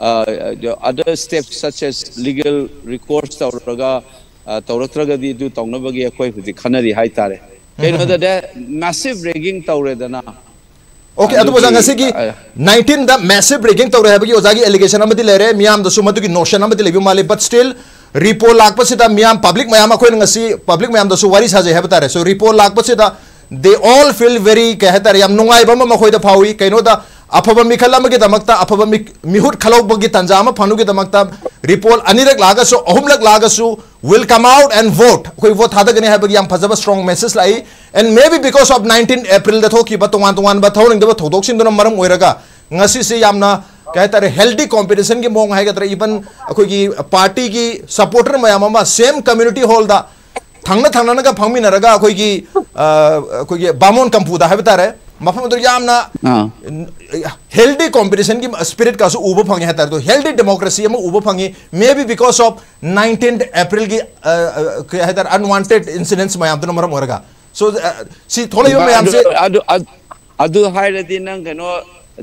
other step such as legal records तौरगा तौरत्रगदी दु तौनबगी अखोय हुदि खनरी हाइ तारे केनोदा दे मैसिव रेगिंग तौरेदना ओके अदु ओजा ngasi 19 द मैसिव रेगिंग तौरे हबगी ओजा की एलिगेशन अमदि लेरे मियाम दसु मदु की नोशन अमदि लेबि माले बट स्टिल रिपो लापम पब्लिक मैम अखोसी पब्लिक मैम वरी सजे है सो रिपो लापद दे ऑल फील वेरी क्या है नाइबम फाउ कहींनोद अफब मिखल अफब मिहुट खलौब की तंजा फनुद रिपो अनीरक लागू अहमलक लागू will come out and vote अखोई वोट थादगने फजब स्ट्रॉ message lie and may be because of nineteen April तोब तोब थोड़ी मरम होगा कहता रे हेल्दी कॉम्पिटिशन की मोह है कहता इवन अखोई की पार्टी की सपोर्टर मया मामा सेम कम्युनिटी हॉल दा। थंगन थंगन का फंग नरगा अखोई की अखोई की बामोन कंपू है बता रहे। मफ़म तो याम ना। हेल्दी कॉम्पिटिशन की स्पिरिट का सु उबो फंगे तो। है तारे तो। हेल्दी डेमोक्रेसी हम उबो fungi. May be because of nineteen April है अनवांटेड इंसिडेंट्स मया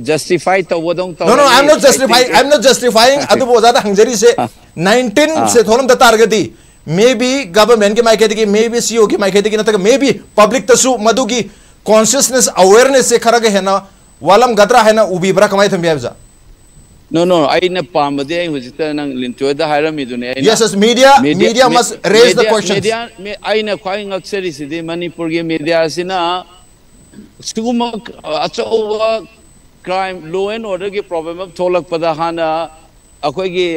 justify to wodong to no no i'm not justifying i'm not justifying adu bo jada hangjari se 19 se tholam da targati maybe government ke mai kehti maybe ceo ke mai kehti ki na tak maybe public tasu madu ki consciousness awareness se है ना वालम गदरा है ना उबी बरा कमाई थम बियाजा no no ai na pamade ai hujita nang lincho da haira mi dune yes yes media media, media must raise media, the questions media me ai na khwai ngak seri si manipur ge media sina suguma achawa crime law and order ge problem of tholak pada hana akhoi ge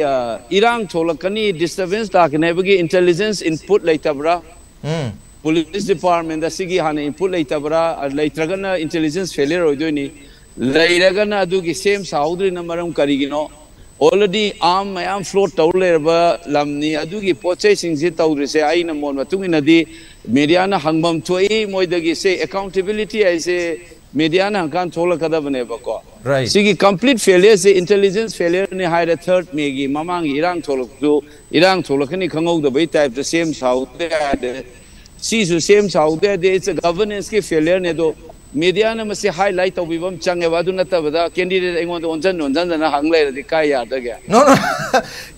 irang tholak kani disturbance ta kne ge intelligence input laitabra hmm police department da sigi hana input leitabra leitragana intelligence failure oidoni leiragana adu gi same saudri na maram karigino already arm mayam float tau tawlerba lamni adu gi poche sing si tawri se aina mon matung inadi media na hangbam thoi moidagi se accountability ai se media na kan thola kada bane ba ko right sigi complete failure se intelligence failure ni high third megi mamang irang tholok tu irang tholok ni khangau da bai type the same south sisu same saude de it's a governance ki failure ne do media na masi highlight to bibam change wa du nata bada candidate engon on jan on jan na hang lai di kai ya da ga no no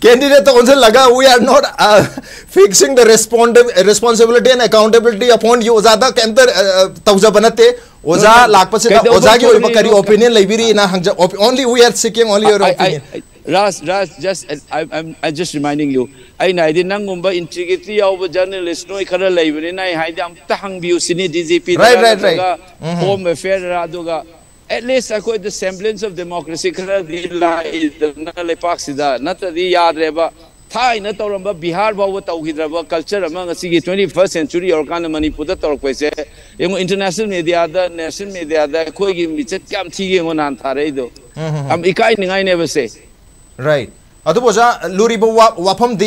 candidate on jan laga we are not uh, fixing the responsibility and accountability upon you zada ke अंदर तौजा बनते ओजा लाख पसे ओजा की ओइबा करी opinion लेबिरी ना हंग only we are seeking only your opinion Ras, Ras, just I, I'm, I'm just reminding you. I know I didn't know integrity of journalist. No, I can't live in. I had them tahang view sini DGP. Right, right, right. Home affair raduga. At least could the semblance of democracy. Kara di lai na lepak sida. Nata di yaad reba. Na tauramba Bihar bawa tauhidraba culture among a sigi 21st century or kind of Manipur da taur kwese. Yung international media da national media da koi gi michet kam thigi yung nan thare do. Am ikai ningai never say. right adu boja luri bo wafam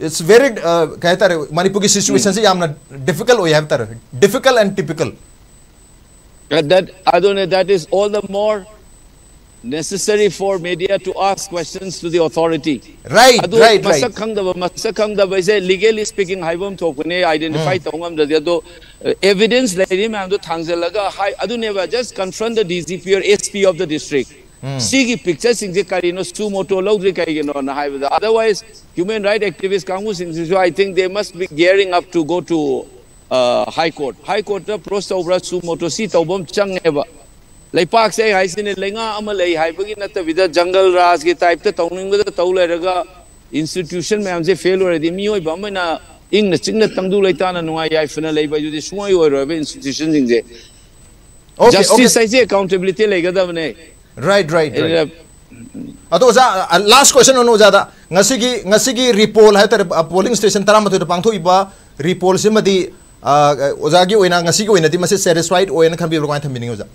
very uh, कहता है मणिपुर की situation से यामना difficult हो है difficult and typical that I don't know that is all the more necessary for media to ask questions to the authority. Right, adu right, masak right. khangdaba masak khangdaba is legally speaking haibam thokune identify tongam da ado evidence lady ma'am do thangzelaga hai adu never just confront the DCP or SP of the district. Sigi picture sing je karino su moto logri kai no na hai otherwise human right activists kangu sing so I think they must be gearing up to go to uh, high court. High court the prosta obra su moto si tawbam changeba. लेपाक से हाइसिने लेंगा अम ले हाइबगी नतबिदा जंगल राज के type ते तौनिंग तौ लेरगा institution में हमसे fail हो रही मियोय बमना इंग न चिंग तंगदु लेताना नुआई याई फना लेबा जुदि सुआई हो right right right अतो जा last question ono jada ngasigi ngasigi repol ha tar polling station taram to pangtho iba repol simadi ozagi oina ngasigi oina ti mase satisfied oina khambi ro kan thambini oza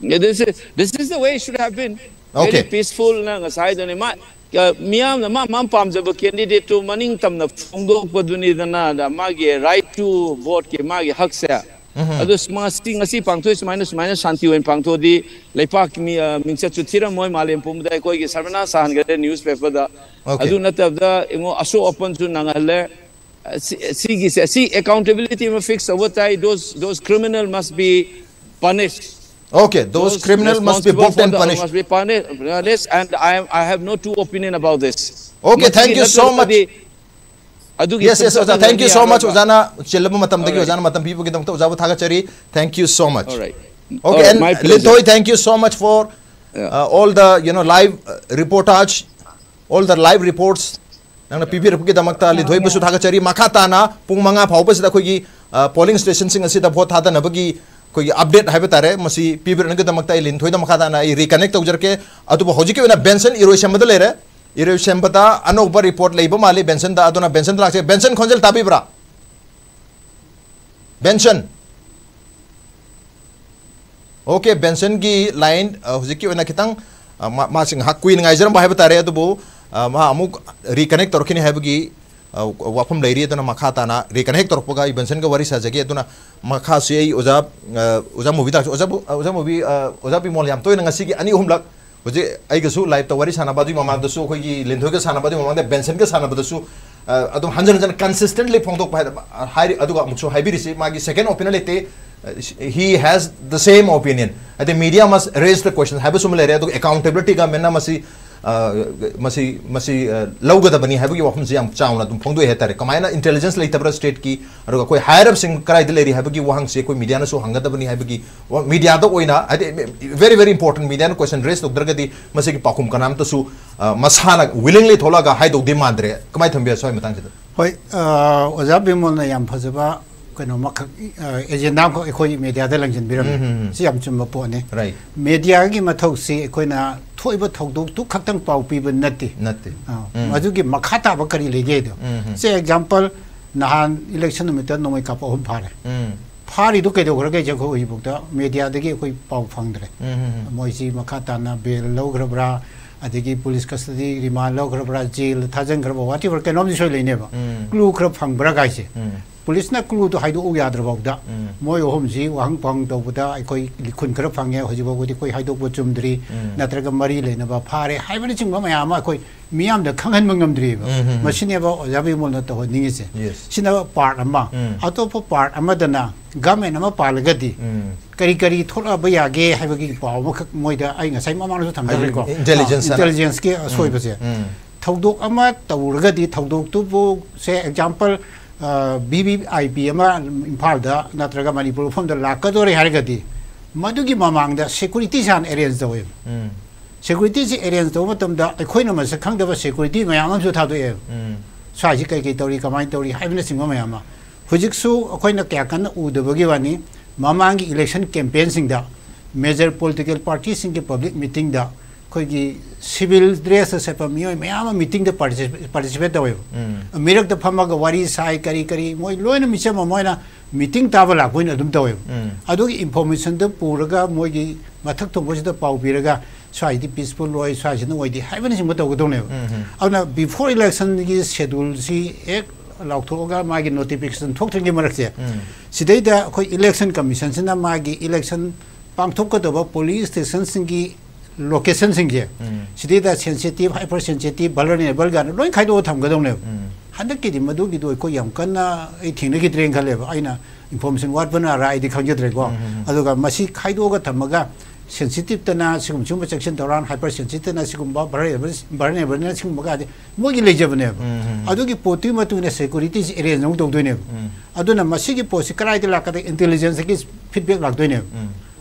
this is this is the way it should have been. Okay. Very peaceful na ngasai do ma miyam na ma mam pam jab candidate to maning tam na phongdo paduni na da ma ge right to vote ke ma ge hak sa adu smasti ngasi pangtho smaina smaina shanti wen pangtho di leipak mi mingcha chu thira moi malem pum da koi ge sarvana sahan ge newspaper da adu na tab da ingo aso open chu nangale see see accountability ma fix over those those criminal must be punished Okay, those, criminals must be responsible booked for and the- punished. Must be puni- punished, and I am I have no two opinion about this. Okay, thank you so much. yes yes oza thank you so much ozana chillama matamdagi ozana matam pipo gidamta ozabu thaga chari thank you so much all right okay all right, and lithoi thank you so much for yeah. uh, all the you know live uh, reportage all the live reports nang pipi rep gidamta lithoi bu thaga chari makha tana pung manga phaupa sida khoi gi polling station sing asida bhot thada nabagi कोई update है बतारे मसी पीबीर नगद मकता इलिन थोई the मखादा ना इ reconnect हो जरके अतु होजी के बिना बेंसन इरोइशमद ले रहे इरव सेम अनोब रिपोर्ट लेब माली बेंशन दुना बेंशन लागे बेंशन खोजल ताबीब्रा बेंशन ओके बेंशन की लाइन हूँ खित कूनगर है रिकनेक्ट तौर की है वफम ले रहीखा रिकनेक्ट तौर पर बेंशन का वरी सजगे मखा से ओजा ओजा मूवी ओजा ओजा मूवी ओजा पीमोल तोयना अनी हमलक हजेसु लाइफ तवारी सानाबादी ममादसु अखोगी लिंधो के सानाबादी ममादे बेंसन के सानाबादसु हंजन हंजन कंसिस्टेंटली फोंदोक पाय हाय अदुगा मुछु हायबिरिसि मागी ओपिनियन लेते he has the same opinion अदे media must raise the question हैबसु मले रे अदु मसी लगदबनी वहम से चाउन फोदे हेतरे कमायन इंटेलीजेंस लेटब्र स्टेट की अगर हायरब कराई वहम से media हंगदबनी media very very important media question raise तौदरगदी पाखुम कनामतु मसान विलिंगली थोलगा हाइदे मानद्रे कमाय थम्बे सो हई ओजा बेमोल ꯀꯩꯅꯣꯃꯈꯛ ꯑꯦꯖꯦꯟꯗꯥ ꯑꯃꯈꯛ ꯑꯩꯈꯣꯏ ꯃꯦꯗꯤꯌꯥꯗ ꯂꯪꯁꯤꯟꯕꯤꯔꯝꯃꯦ ꯁꯤ ꯌꯥꯝ ꯆꯨꯝꯕ ꯄꯣꯠꯅꯤ ꯃꯦꯗꯤꯌꯥꯒꯤ ꯃꯊꯧꯁꯤ ꯑꯩꯈꯣꯏꯅ ꯊꯣꯛꯏꯕ ꯊꯧꯗꯣꯛꯇꯨ ꯈꯛꯇꯪ ꯄꯥꯎ ꯄꯤꯕ ꯅꯠꯇꯦ ꯅꯠꯇꯦ ꯃꯗꯨꯒꯤ ꯃꯈꯥ ꯇꯥꯕ ꯀꯔꯤ ꯂꯩꯒꯦꯗꯣ ꯁꯦ ꯑꯦꯛꯖꯥꯝꯄꯜ ꯅꯍꯥꯟ ꯏꯂꯦꯛꯁꯟ ꯅꯨꯃꯤꯠꯇ ꯅꯣꯡꯃꯩ ꯀꯥꯞꯄ ꯑꯍꯨꯝ ꯐꯥꯔꯦ ꯐꯥꯔꯤꯗꯨ ꯀꯩꯗꯧꯈ꯭ꯔꯒꯦ ꯑꯩꯈꯣꯏ ꯍꯧꯖꯤꯛꯐꯥꯎꯗ ꯃꯦꯗꯤꯌꯥꯗꯒꯤ ꯑꯩꯈꯣꯏ ꯄꯥꯎ ꯐꯪꯗ꯭ꯔꯦ ꯃꯣꯏꯁꯤ ꯃꯈꯥ ꯇꯥꯅ ꯕꯦꯜ ꯂꯧꯈ꯭ꯔꯕ꯭ꯔꯥ ꯑꯗꯒꯤ ꯄꯨꯂꯤꯁ ꯀꯁꯇꯗꯤ पुलिसना क्लू तो हाइदो याद्रबाउदा मोय ओहमजी वहंग पंग तोबदा अखोई लिखुन खर फंगे हजिबाउदी कोई हाइदो बचुमद्री मरी लेनबा फारे हाइबनि चिंग मैं अखोई मियाम द खंगन मंगमद्री मसिने बा ओजाबे तो से सिना पार्ट अमा अतो पार्ट अमा दना गमेन अमा पालगदी करी करी थोड़ा बयागे की पाव मख मोयदा आइ को इंटेलिजेंस के सोइबसे थौदोक से example B B I P ꯑꯃ ꯏꯝꯐꯥꯜꯗ ꯅꯠꯇ꯭ꯔꯒ ꯃꯅꯤꯄꯨꯔ ꯃꯐꯝꯗ ꯂꯥꯛꯀꯗꯣꯔꯦ ꯍꯥꯏꯔꯒꯗꯤ ꯃꯗꯨꯒꯤ ꯃꯃꯥꯡꯗ ꯁꯦꯀꯨꯔꯤꯇꯤꯁꯦ ꯍꯥꯟꯅ ꯑꯦꯔꯦꯟꯖ ꯇꯧꯋꯦꯕ ꯁꯦꯀꯨꯔꯤꯇꯤꯁꯦ ꯑꯦꯔꯦꯟꯖ ꯇꯧꯕ ꯃꯇꯝꯗ ꯑꯩꯈꯣꯏꯅ ꯃꯁꯛ ꯈꯪꯗꯕ ꯁꯦꯀꯨꯔꯤꯇꯤ ꯃꯌꯥꯝ ꯑꯃꯁꯨ ꯊꯥꯗꯣꯛꯑꯦꯕ ꯁ꯭ꯋꯥꯏꯁꯤ ꯀꯩ ꯀꯩ ꯇꯧꯔꯤ ꯀꯃꯥꯏꯅ ꯇꯧꯔꯤ ꯍꯥꯏꯕꯅꯆꯤꯡꯕ ꯃꯌꯥꯝ ꯑꯃ ꯍꯧꯖꯤꯛꯁꯨ ꯑꯩꯈꯣꯏꯅ ꯀꯌꯥ ꯀꯟꯅ ꯎꯗꯕꯒꯤ ꯋꯥꯅꯤ ꯃꯃꯥꯡꯒꯤ ꯏꯂꯦꯛꯁꯟ ꯀꯦꯝꯄꯦꯟꯁꯤꯡꯗ ꯃꯦꯖꯔ ꯄꯣꯂꯤꯇꯤꯀꯦꯜ ꯄꯥꯔꯇꯤꯁꯤꯡꯒꯤ ꯄꯕ꯭ꯂꯤꯛ ꯃꯤꯇꯤꯡꯗ ꯑꯩꯈꯣꯏꯒꯤ ꯁꯤꯚꯤꯜ ꯗ꯭ꯔꯦꯁꯇ ꯁꯦꯠꯄ ꯃꯤꯑꯣꯏ ꯃꯌꯥꯝ ꯑꯃ ꯃꯤꯇꯤꯡꯗ ꯄꯥꯔꯇꯤꯁꯤꯄꯦꯠ ꯇꯧꯋꯦꯕ ꯃꯤꯔꯛꯇ ꯐꯝꯃꯒ ꯋꯥꯔꯤ ꯁꯥꯏ ꯀꯔꯤ ꯀꯔꯤ ꯃꯣꯏ ꯂꯣꯏꯅ ꯃꯤꯆꯝ ꯑꯃ ꯃꯣꯏꯅ ꯃꯤꯇꯤꯡ ꯇꯥꯕ ꯂꯥꯛꯄ ꯑꯣꯏꯅ ꯑꯗꯨꯝ ꯇꯧꯋꯦꯕ ꯑꯗꯨꯒꯤ ꯏꯟꯐꯣꯔꯃꯦꯁꯟꯗꯨ ꯄꯨꯔꯒ ꯃꯣꯏꯒꯤ ꯃꯊꯛ ꯊꯣꯡꯕꯁꯤꯗ ꯄꯥꯎ ꯄꯤꯔꯒ ꯁ꯭ꯋꯥꯏꯗꯤ ꯄꯤꯁꯐꯨꯜ ꯑꯣꯏ ꯁ꯭ꯋꯥꯏꯁꯤꯅ ꯑꯣꯏꯗꯦ ꯍꯥꯏꯕꯅꯆꯤꯡꯕ ꯇꯧꯒꯗꯧꯅꯦꯕ ꯑꯗꯨꯅ ꯕꯤꯐꯣꯔ ꯏꯂꯦꯛꯁꯟꯒꯤ ꯁꯦꯗꯨꯜꯁꯤ ꯍꯦꯛ ꯂꯥꯎꯊꯣꯛꯑꯒ ꯃꯥꯒꯤ ꯅꯣꯇꯤꯐꯤꯀꯦꯁꯟ ꯊꯣꯛꯇ꯭ꯔꯤꯉꯩ ꯃꯔꯛꯁꯦ ꯁꯤꯗꯩꯗ ꯑꯩꯈꯣꯏ ꯏꯂꯦꯛꯁꯟ ꯀꯃꯤꯁꯟꯁꯤꯅ ꯃꯥꯒꯤ ꯏꯂꯦꯛꯁꯟ ꯄꯥꯡꯊꯣꯛꯀꯗꯕ ꯄꯣꯂꯤꯡ ꯁ꯭ꯇꯦꯁꯟꯁꯤꯡꯒꯤ लोकेशन ꯁꯤꯗꯩꯗ ꯁꯦꯟꯁꯤꯇꯤꯞ ꯍꯥꯏꯄꯔ ꯁꯦꯟꯁꯤꯇꯤꯞ ꯚꯜꯅꯔꯦꯕꯜ ꯀꯥꯏꯅ ꯂꯣꯏ ꯈꯥꯏꯗꯣꯛꯑ ꯊꯝꯒꯗꯧꯅꯦꯕ ꯍꯟꯗꯛꯀꯤꯗꯤ ꯃꯗꯨꯒꯤꯗꯣ ꯑꯩꯈꯣꯏ ꯌꯥꯝ ꯀꯟꯅ ꯑꯩ ꯊꯦꯡꯅꯈꯤꯗ꯭ꯔꯦꯅ ꯈꯜꯂꯦꯕ ꯑꯩꯅ ꯏꯟꯐꯣꯔꯃꯦꯁꯟ ꯋꯥꯠꯄꯅꯔ ꯑꯩꯗꯤ ꯈꯪꯖꯗ꯭ꯔꯦꯀꯣ ꯑꯗꯨꯒ ꯃꯁꯤ खाइदोग दौरान हाइपर सेंसिटिवतना सिगुम बा भरेबल भरेबलना एरेंज नौ दोदोने अदुना मसिगी पोसि कराइदे लाकदे इंटेलिजेंस की फीडबैक लागदोने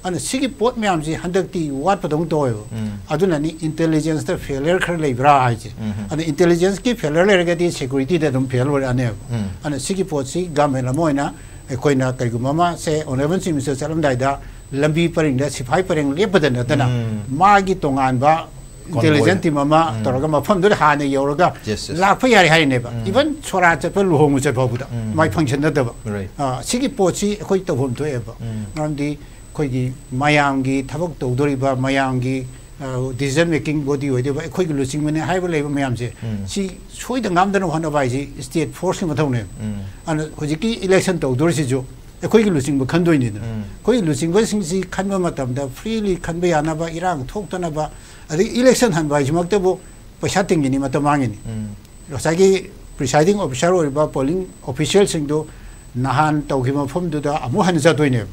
ꯑꯗꯨꯅ ꯁꯤꯒꯤ ꯄꯣꯠ ꯃꯌꯥꯝꯁꯤ ꯍꯟꯗꯛꯇꯤ ꯋꯥꯠꯄꯗꯧꯅ ꯇꯧꯋꯦꯕ ꯑꯗꯨꯅꯅꯤ ꯏꯟꯇꯦꯂꯤꯖꯦꯟꯁꯇ ꯐꯦꯂꯤꯌꯔ ꯈꯔ ꯂꯩꯕ꯭ꯔꯥ ꯍꯥꯏꯁꯦ ꯑꯗꯨꯅ ꯏꯟꯇꯦꯂꯤꯖꯦꯟꯁꯀꯤ ꯐꯦꯂꯤꯌꯔ ꯂꯩꯔꯒꯗꯤ ꯁꯦꯀꯨꯔꯤꯇꯤꯗ ꯑꯗꯨꯝ ꯐꯦꯜ ꯑꯣꯏꯔꯛꯑꯅꯦꯕ ꯑꯗꯨꯅ ꯁꯤꯒꯤ ꯄꯣꯠꯁꯤ ꯒꯃꯦꯟ ꯑꯃ ꯑꯣꯏꯅ ꯑꯩꯈꯣꯏꯅ ꯀꯩꯒꯨꯝꯕ ꯑꯃ ꯁꯦ ꯑꯣꯅꯔꯦꯕꯜ ꯆꯤꯐ ꯃꯤꯅꯤꯁꯇꯔ ꯆꯠꯂꯝꯗꯥꯏꯗ ꯂꯝꯕꯤ ꯄꯔꯤꯡꯗ ꯁꯤꯐꯥꯏ ꯄꯔꯦꯡ ꯂꯦꯞꯄꯗ ꯅꯠꯇꯅ ꯃꯥꯒꯤ ꯇꯣꯉꯥꯟꯕ ꯏꯟꯇꯦꯂꯤꯖꯦꯟ ꯇꯤꯝ ꯑꯃ ꯇꯧꯔꯒ ꯃꯐꯝꯗꯨꯗ ꯍꯥꯟꯅ ꯌꯧꯔꯒ ꯂꯥꯛꯄ ꯌꯥꯔꯦ ꯍꯥꯏꯔꯤꯅꯦꯕ ꯏꯚꯟ ꯁꯣꯔꯥ ꯆꯠꯄ ꯂꯨꯍꯣꯡꯕ ꯆꯠꯐꯥꯎꯕꯗ ꯃꯥꯏ ꯐꯪꯁꯟ ꯅꯠꯇꯕ ꯁꯤꯒꯤ ꯄꯣꯠꯁꯤ ꯑꯩꯈꯣꯏ ꯇꯧꯐꯝ ꯊꯣꯛꯑꯦꯕ ꯃꯔꯝꯗꯤ ꯑꯩꯈꯣꯏꯒꯤ ꯃꯌꯥꯝꯒꯤ ꯊꯕꯛ ꯇꯧꯗꯣꯔꯤꯕ ꯃꯌꯥꯝꯒꯤ ꯗꯤꯁꯤꯖꯟ ꯃꯦꯀꯤꯡ ꯕꯣꯗꯤ ꯑꯣꯏꯗꯣꯏꯕ ꯑꯩꯈꯣꯏꯒꯤ ꯂꯨꯆꯤꯡꯕꯅꯦ ꯍꯥꯏꯕ ꯂꯩꯕ ꯃꯌꯥꯝꯁꯦ ꯁꯤ ꯁꯣꯏꯗ ꯉꯥꯝꯗꯅ ꯍꯣꯠꯅꯕ ꯍꯥꯏꯁꯤ ꯁ꯭ꯇꯦꯠ ꯐꯣꯔꯁꯀꯤ ꯃꯊꯧꯅꯦꯕ ꯑꯗꯨꯅ ꯍꯧꯖꯤꯛꯀꯤ ꯏꯂꯦꯛꯁꯟ ꯇꯧꯗꯣꯔꯤꯁꯤꯁꯨ ꯑꯩꯈꯣꯏꯒꯤ ꯂꯨꯆꯤꯡꯕ ꯈꯟꯗꯣꯏꯅꯤꯗꯅ ꯑꯩꯈꯣꯏꯒꯤ ꯂꯨꯆꯤꯡꯕꯁꯤꯡꯁꯤ ꯈꯟꯕ ꯃꯇꯝꯗ ꯐ꯭ꯔꯤꯂꯤ ꯈꯟꯕ ꯌꯥꯅꯕ ꯏꯔꯥꯡ ꯊꯣꯛꯇꯅꯕ ꯑꯗꯒꯤ ꯏꯂꯦꯛꯁꯟ ꯍꯟꯕ ꯍꯥꯏꯁꯤꯃꯛꯇꯕꯨ ꯄꯩꯁꯥ ꯇꯤꯡꯒꯤꯅꯤ ꯃꯇꯝ ꯃꯥꯡꯉꯤꯅꯤ ꯉꯁꯥꯏꯒꯤ ꯄ꯭ꯔꯤꯁꯥꯏꯗꯤꯡ ꯑꯣꯐꯤꯁꯥꯔ ꯑꯣꯏꯔꯤꯕ ꯄꯣꯂꯤꯡ ꯑꯣꯐꯤꯁꯤꯌꯦꯜꯁꯤꯡꯗꯨ ꯅꯍꯥꯟ ꯇꯧꯈꯤꯕ ꯃꯐꯝꯗꯨꯗ ꯑꯃꯨꯛ ꯍꯟꯅ ꯆꯠꯇꯣꯏꯅꯦꯕ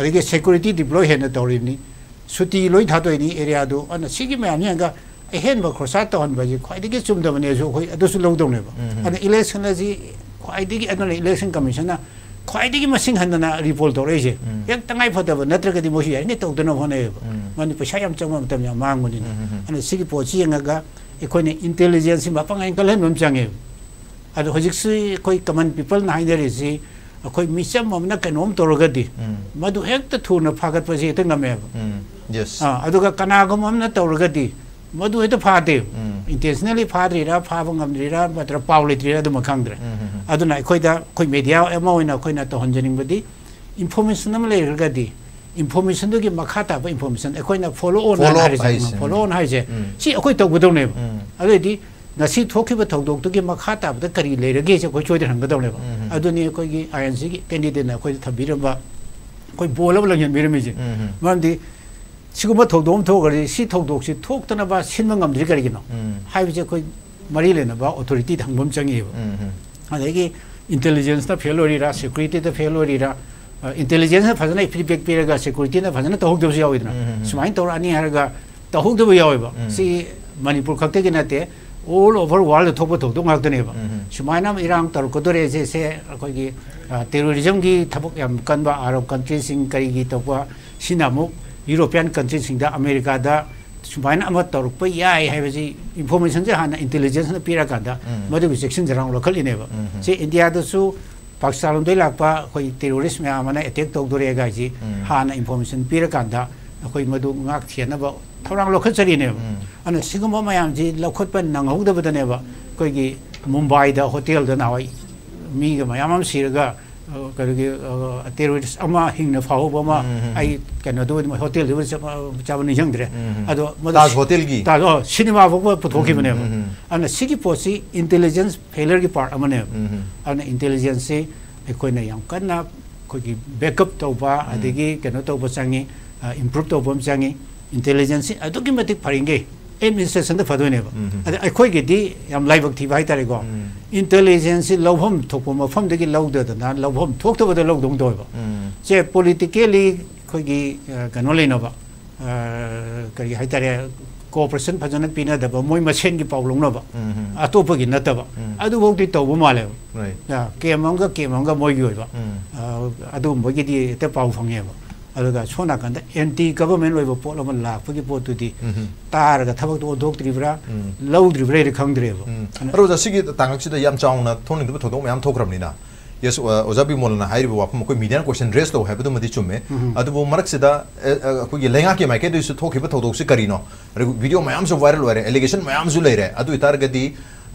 ꯑꯗꯒꯤ ꯁꯦꯀ꯭ꯌꯨꯔꯤꯇꯤ ꯗꯤꯄ꯭ꯂꯣꯏ ꯍꯦꯟꯅ ꯇꯧꯔꯤꯅꯤ ꯁꯨꯇꯤ ꯂꯣꯏ ꯊꯥꯗꯣꯏꯅꯤ ꯑꯦꯔꯤꯌꯥꯗꯨ ꯑꯗ ꯁꯤꯒꯤ ꯃꯌꯥꯝ ꯌꯦꯡꯒ ꯑꯍꯦꯟꯕ ꯈꯣꯔꯁꯥ ꯇꯧꯍꯟꯕꯁꯤ ꯈ꯭ꯋꯥꯏꯗꯒꯤ ꯆꯨꯝꯗꯕꯅꯦꯁꯨ ꯑꯩꯈꯣꯏ ꯑꯗꯨꯁꯨ ꯂꯧꯗꯧꯅꯦꯕ ꯑꯗ ꯏꯂꯦꯛꯁꯟ ꯑꯁꯤ ꯈ꯭ꯋꯥꯏꯗꯒꯤ ꯑꯗꯨꯅ ꯏꯂꯦꯛꯁꯟ ꯀꯝꯃꯤꯁꯟꯅ ꯈ꯭ꯋꯥꯏꯗꯒꯤ ꯃꯁꯤꯡ ꯍꯟꯗꯅ ꯔꯤꯄꯣꯔꯠ ꯇꯧꯔꯛꯏꯁꯦ ꯍꯦꯛ ꯇꯉꯥꯏ ꯐꯗꯕ ꯅꯠꯇ꯭ꯔꯒꯗꯤ ꯃꯣꯏꯁꯨ ꯌꯥꯔꯤꯉꯩ ꯇꯧꯗꯅ ꯍꯣꯠꯅꯩꯑꯕ ꯃꯥꯅ ꯄꯩꯁꯥ ꯌꯥꯝ ꯆꯪꯕ ꯃꯇꯝ ꯌꯥꯝ ꯃꯥꯡꯕꯅꯤꯅ ꯑꯗ ꯁꯤꯒꯤ ꯄꯣꯠꯁꯤ ꯌꯦꯡꯉꯒ ꯑꯩꯈꯣꯏꯅ ꯏꯟꯇꯦꯂꯤꯖꯦꯟꯁꯁꯤ ꯃꯄꯥꯡꯒꯜ ꯀꯜꯍꯟꯕ ꯑꯃ ꯆꯪꯉꯦꯕ ꯑꯗꯣ ꯍꯧꯖꯤꯛꯁꯤ ꯑꯩꯈꯣꯏ ꯀꯃꯟ ꯄꯤꯄꯜꯅ ꯍꯥꯏꯅꯔꯤꯁꯤ अखोई मिचम ममना कनोम तोरगदी मदु हेक्त फागत पसे हेत ngame yes आ अदुगा कनागम ममना तोरगदी फादे intentionally फादरी रा फाव ngam ri ra मत्र Pawle ri ra दु मखंग रे अदुना मखा ता information अखोई ना follow on हाइजे follow on ꯉꯁꯤ ꯊꯣꯛꯈꯤꯕ ꯊꯧꯗꯣꯛꯇꯨꯒꯤ ꯃꯈꯥ ꯇꯥꯕꯗ ꯀꯔꯤ ꯂꯩꯔꯒꯦꯁꯦ ꯑꯩꯈꯣꯏ ꯁꯣꯏꯗꯅ ꯍꯪꯒꯗꯧꯅꯦꯕ ꯑꯗꯨꯅꯤ ꯑꯩꯈꯣꯏꯒꯤ ꯑꯥꯏ ꯑꯦꯟ ꯁꯤꯒꯤ ꯀꯦꯟꯗꯤꯗꯦꯠꯅ ꯑꯩꯈꯣꯏꯗ ꯊꯝꯕꯤꯔꯝꯕ ꯑꯩꯈꯣꯏ ꯕꯣꯜ ꯑꯃ ꯂꯪꯁꯤꯟꯕꯤꯔꯝꯃꯤꯁꯦ ꯃꯔꯝꯗꯤ ꯁꯤꯒꯨꯝꯕ ꯊꯧꯗꯣꯛ ꯑꯃ ꯊꯣꯛꯈ꯭ꯔꯗꯤ ꯁꯤ ꯊꯧꯗꯣꯛꯁꯤ ꯊꯣꯛꯇꯅꯕ ꯁꯤꯟꯕ ꯉꯝꯗ꯭ꯔꯤ ꯀꯔꯤꯒꯤꯅꯣ ꯍꯥꯏꯕꯁꯦ ꯑꯩꯈꯣꯏ ꯃꯔꯤ ꯂꯩꯅꯕ ꯑꯣꯊꯣꯔꯤꯇꯤꯗ ꯍꯪꯕ ꯑꯃ ꯆꯪꯉꯦꯕ ꯑꯗꯒꯤ ꯏꯟꯇꯦꯂꯤꯖꯦꯟꯁꯅ ꯐꯦꯜ ꯑꯣꯏꯔꯤꯔꯥ ꯁꯦꯀꯨꯔꯤꯇꯤꯗ ꯐꯦꯜ ꯑꯣꯏꯔꯤꯔꯥ ꯏꯟꯇꯦꯂꯤꯖꯦꯟꯁꯅ ꯐꯖꯅ ꯐꯤꯗꯕꯦꯛ ꯄꯤꯔꯒ ꯁꯦꯀꯨꯔꯤꯇꯤꯅ ꯐꯖꯅ ꯇꯧꯍꯧꯗꯕꯁꯨ ꯌꯥꯎꯏꯗꯅ ꯁꯨꯃꯥꯏꯅ ꯇꯧꯔꯛꯑꯅꯤ ꯍꯥꯏꯔꯒ ꯇꯧꯍꯧꯗꯕ ꯌꯥꯎꯋꯦꯕ ꯁꯤ ꯃꯅꯤꯄꯨꯔ ꯈꯛꯇꯒꯤ ꯅꯠꯇꯦ all over world 토부 독동학 드네 봐. 슈마이남 이랑 따로 그들의 세세 거기 아 테러리즘 기 타북 양간바 아랍 컨트리 싱카이기 토과 시나무 유로피안 컨트리 싱다 아메리카다 슈마이나 아마 따로 빠 야이 해베지 인포메이션 제 하나 인텔리전스 나 피라간다. 뭐지 비섹션 제랑 로컬 이네 봐. 제 인디아도 수 박사람 돌락파 거기 테러리즘 아마나 에텍 독도레 가지 하나 인포메이션 피라간다. 거기 모두 막 티나 봐. थोड़ा लोख चलीने मैं लखोप नंगदने वोगी मूबाई होटल नाई मैं सिरगे टेरिस हिंगने फाउब कम होटल चाब निजद्रे होटल सिनेमा पुथोने इंटेलीजेंस फेलर की पार्ट पार्टन इंटेलीजेंस कन्ना बेकअप तब अगे कम चाहिए इम्प्रूव तब चाहिए ꯏꯟꯇꯦꯂꯤꯖꯦꯟꯁꯁꯤ ꯑꯗꯨꯛꯀꯤ ꯃꯇꯤꯛ ꯐꯔꯤꯉꯩ ꯑꯦꯗꯃꯤꯅꯤꯁꯇ꯭ꯔꯦꯁꯟꯗ ꯐꯗꯣꯏꯅꯦꯕ ꯑꯗ ꯑꯩꯈꯣꯏꯒꯤꯗꯤ ꯌꯥꯝ ꯂꯥꯏꯕꯛ ꯊꯤꯕ ꯍꯥꯏꯇꯥꯔꯦꯀோ ꯏꯟꯇꯦꯂꯤꯖꯦꯟꯁꯁꯤ ꯂꯧꯐꯝ ꯊꯣꯛꯄ ꯃꯐꯝꯗꯒꯤ ꯂꯧꯗꯗꯅ ꯂꯧꯐꯝ ꯊꯣꯛꯇꯕꯗ ꯂꯧꯗꯧ ꯇꯧꯋꯦꯕ ꯁꯦ ꯄꯣꯂꯤꯇꯤꯀꯦꯜꯂꯤ ꯑꯩꯈꯣꯏꯒꯤ ꯀꯩꯅꯣ ꯂꯩꯅꯕ ꯀꯔꯤ ꯍꯥꯏꯇꯥꯔꯦ ꯀooperation ꯐꯖꯅ ꯄꯤꯅꯗꯕ ꯃꯣꯏ ꯃꯁꯦꯟꯒꯤ ꯄꯥꯎ ꯂꯧꯅꯕ ꯑꯇꯣꯞꯄꯒꯤ ꯅꯠꯇꯕ ꯑꯗꯨꯐꯥꯎꯗꯤ ꯇꯧꯕ ꯃꯥꯜꯂꯦꯕ ꯀꯦꯝ ꯑꯃꯒ ꯀꯦꯝ ꯑꯃꯒ ꯃꯣꯏꯒꯤ ꯑꯣꯏꯕ ꯑꯗꯨꯒꯨꯝꯕꯒꯤꯗꯤ ꯍꯦꯛꯇ ꯄꯥꯎ ꯐꯪꯉꯦꯕ ꯑꯗꯨꯒ ꯁꯣꯝ ꯅꯥꯀꯟꯗ ꯑꯦꯟꯇꯤ ꯒꯚꯔꯟꯃꯦꯟ ꯑꯣꯏꯕ ꯄꯣꯠ ꯑꯃ ꯂꯥꯛꯄꯒꯤ ꯄꯣꯠꯇꯨꯗꯤ ꯇꯥꯔꯒ ꯊꯕꯛꯇꯣ ꯑꯣꯟꯊꯣꯛꯇ꯭ꯔꯤꯕ꯭ꯔꯥ ꯂꯧꯗ꯭ꯔꯤꯕ꯭ꯔꯥ ꯍꯥꯏꯗꯤ ꯈꯪꯗ꯭ꯔꯦꯕ ꯑꯗꯣ ꯁꯤꯒꯤ ꯇꯥꯡꯀꯛꯁꯤꯗ ꯌꯥꯝ ꯆꯥꯎꯅ ꯊꯣꯛꯅꯤꯡꯗꯕ ꯊꯧꯗꯣꯛ ꯃꯌꯥꯝ ꯊꯣꯛꯈ꯭ꯔꯕꯅꯤꯅ ꯌꯦꯁ ꯑꯣꯖꯥ ꯕꯤꯃꯣꯜꯅ ꯍꯥꯏꯔꯤꯕ ꯋꯥꯐꯝ ꯑꯩꯈꯣꯏ ꯃꯤꯗꯤꯌꯥꯅ ꯀꯣꯏꯁꯟ ꯔꯦꯁ ꯇꯧ ꯍꯥꯏꯕꯗꯨꯃꯗꯤ ꯆꯨꯝꯃꯦ ꯑꯗꯨꯕꯨ ꯃꯔꯛꯁꯤꯗ ꯑꯩꯈꯣꯏꯒꯤ ꯂꯩꯉꯥꯛꯀꯤ ꯃꯥꯏꯀꯩꯗꯒꯤꯁꯨ ꯊꯣꯛꯈꯤꯕ ꯊꯧꯗꯣꯛꯁꯤ ꯀꯔꯤꯅꯣ ꯑꯗꯨꯒ ꯚꯤꯗꯤꯑꯣ ꯃꯌꯥꯝꯁꯨ ꯚꯥꯏꯔꯦꯜ ꯑꯣꯏꯔꯦ ꯑꯦꯂꯤꯒꯦꯁꯟ ꯃꯌꯥꯝꯁꯨ ꯂꯩꯔꯦ ꯑꯗꯨ ꯑꯣꯏꯇꯥꯔꯒꯗꯤ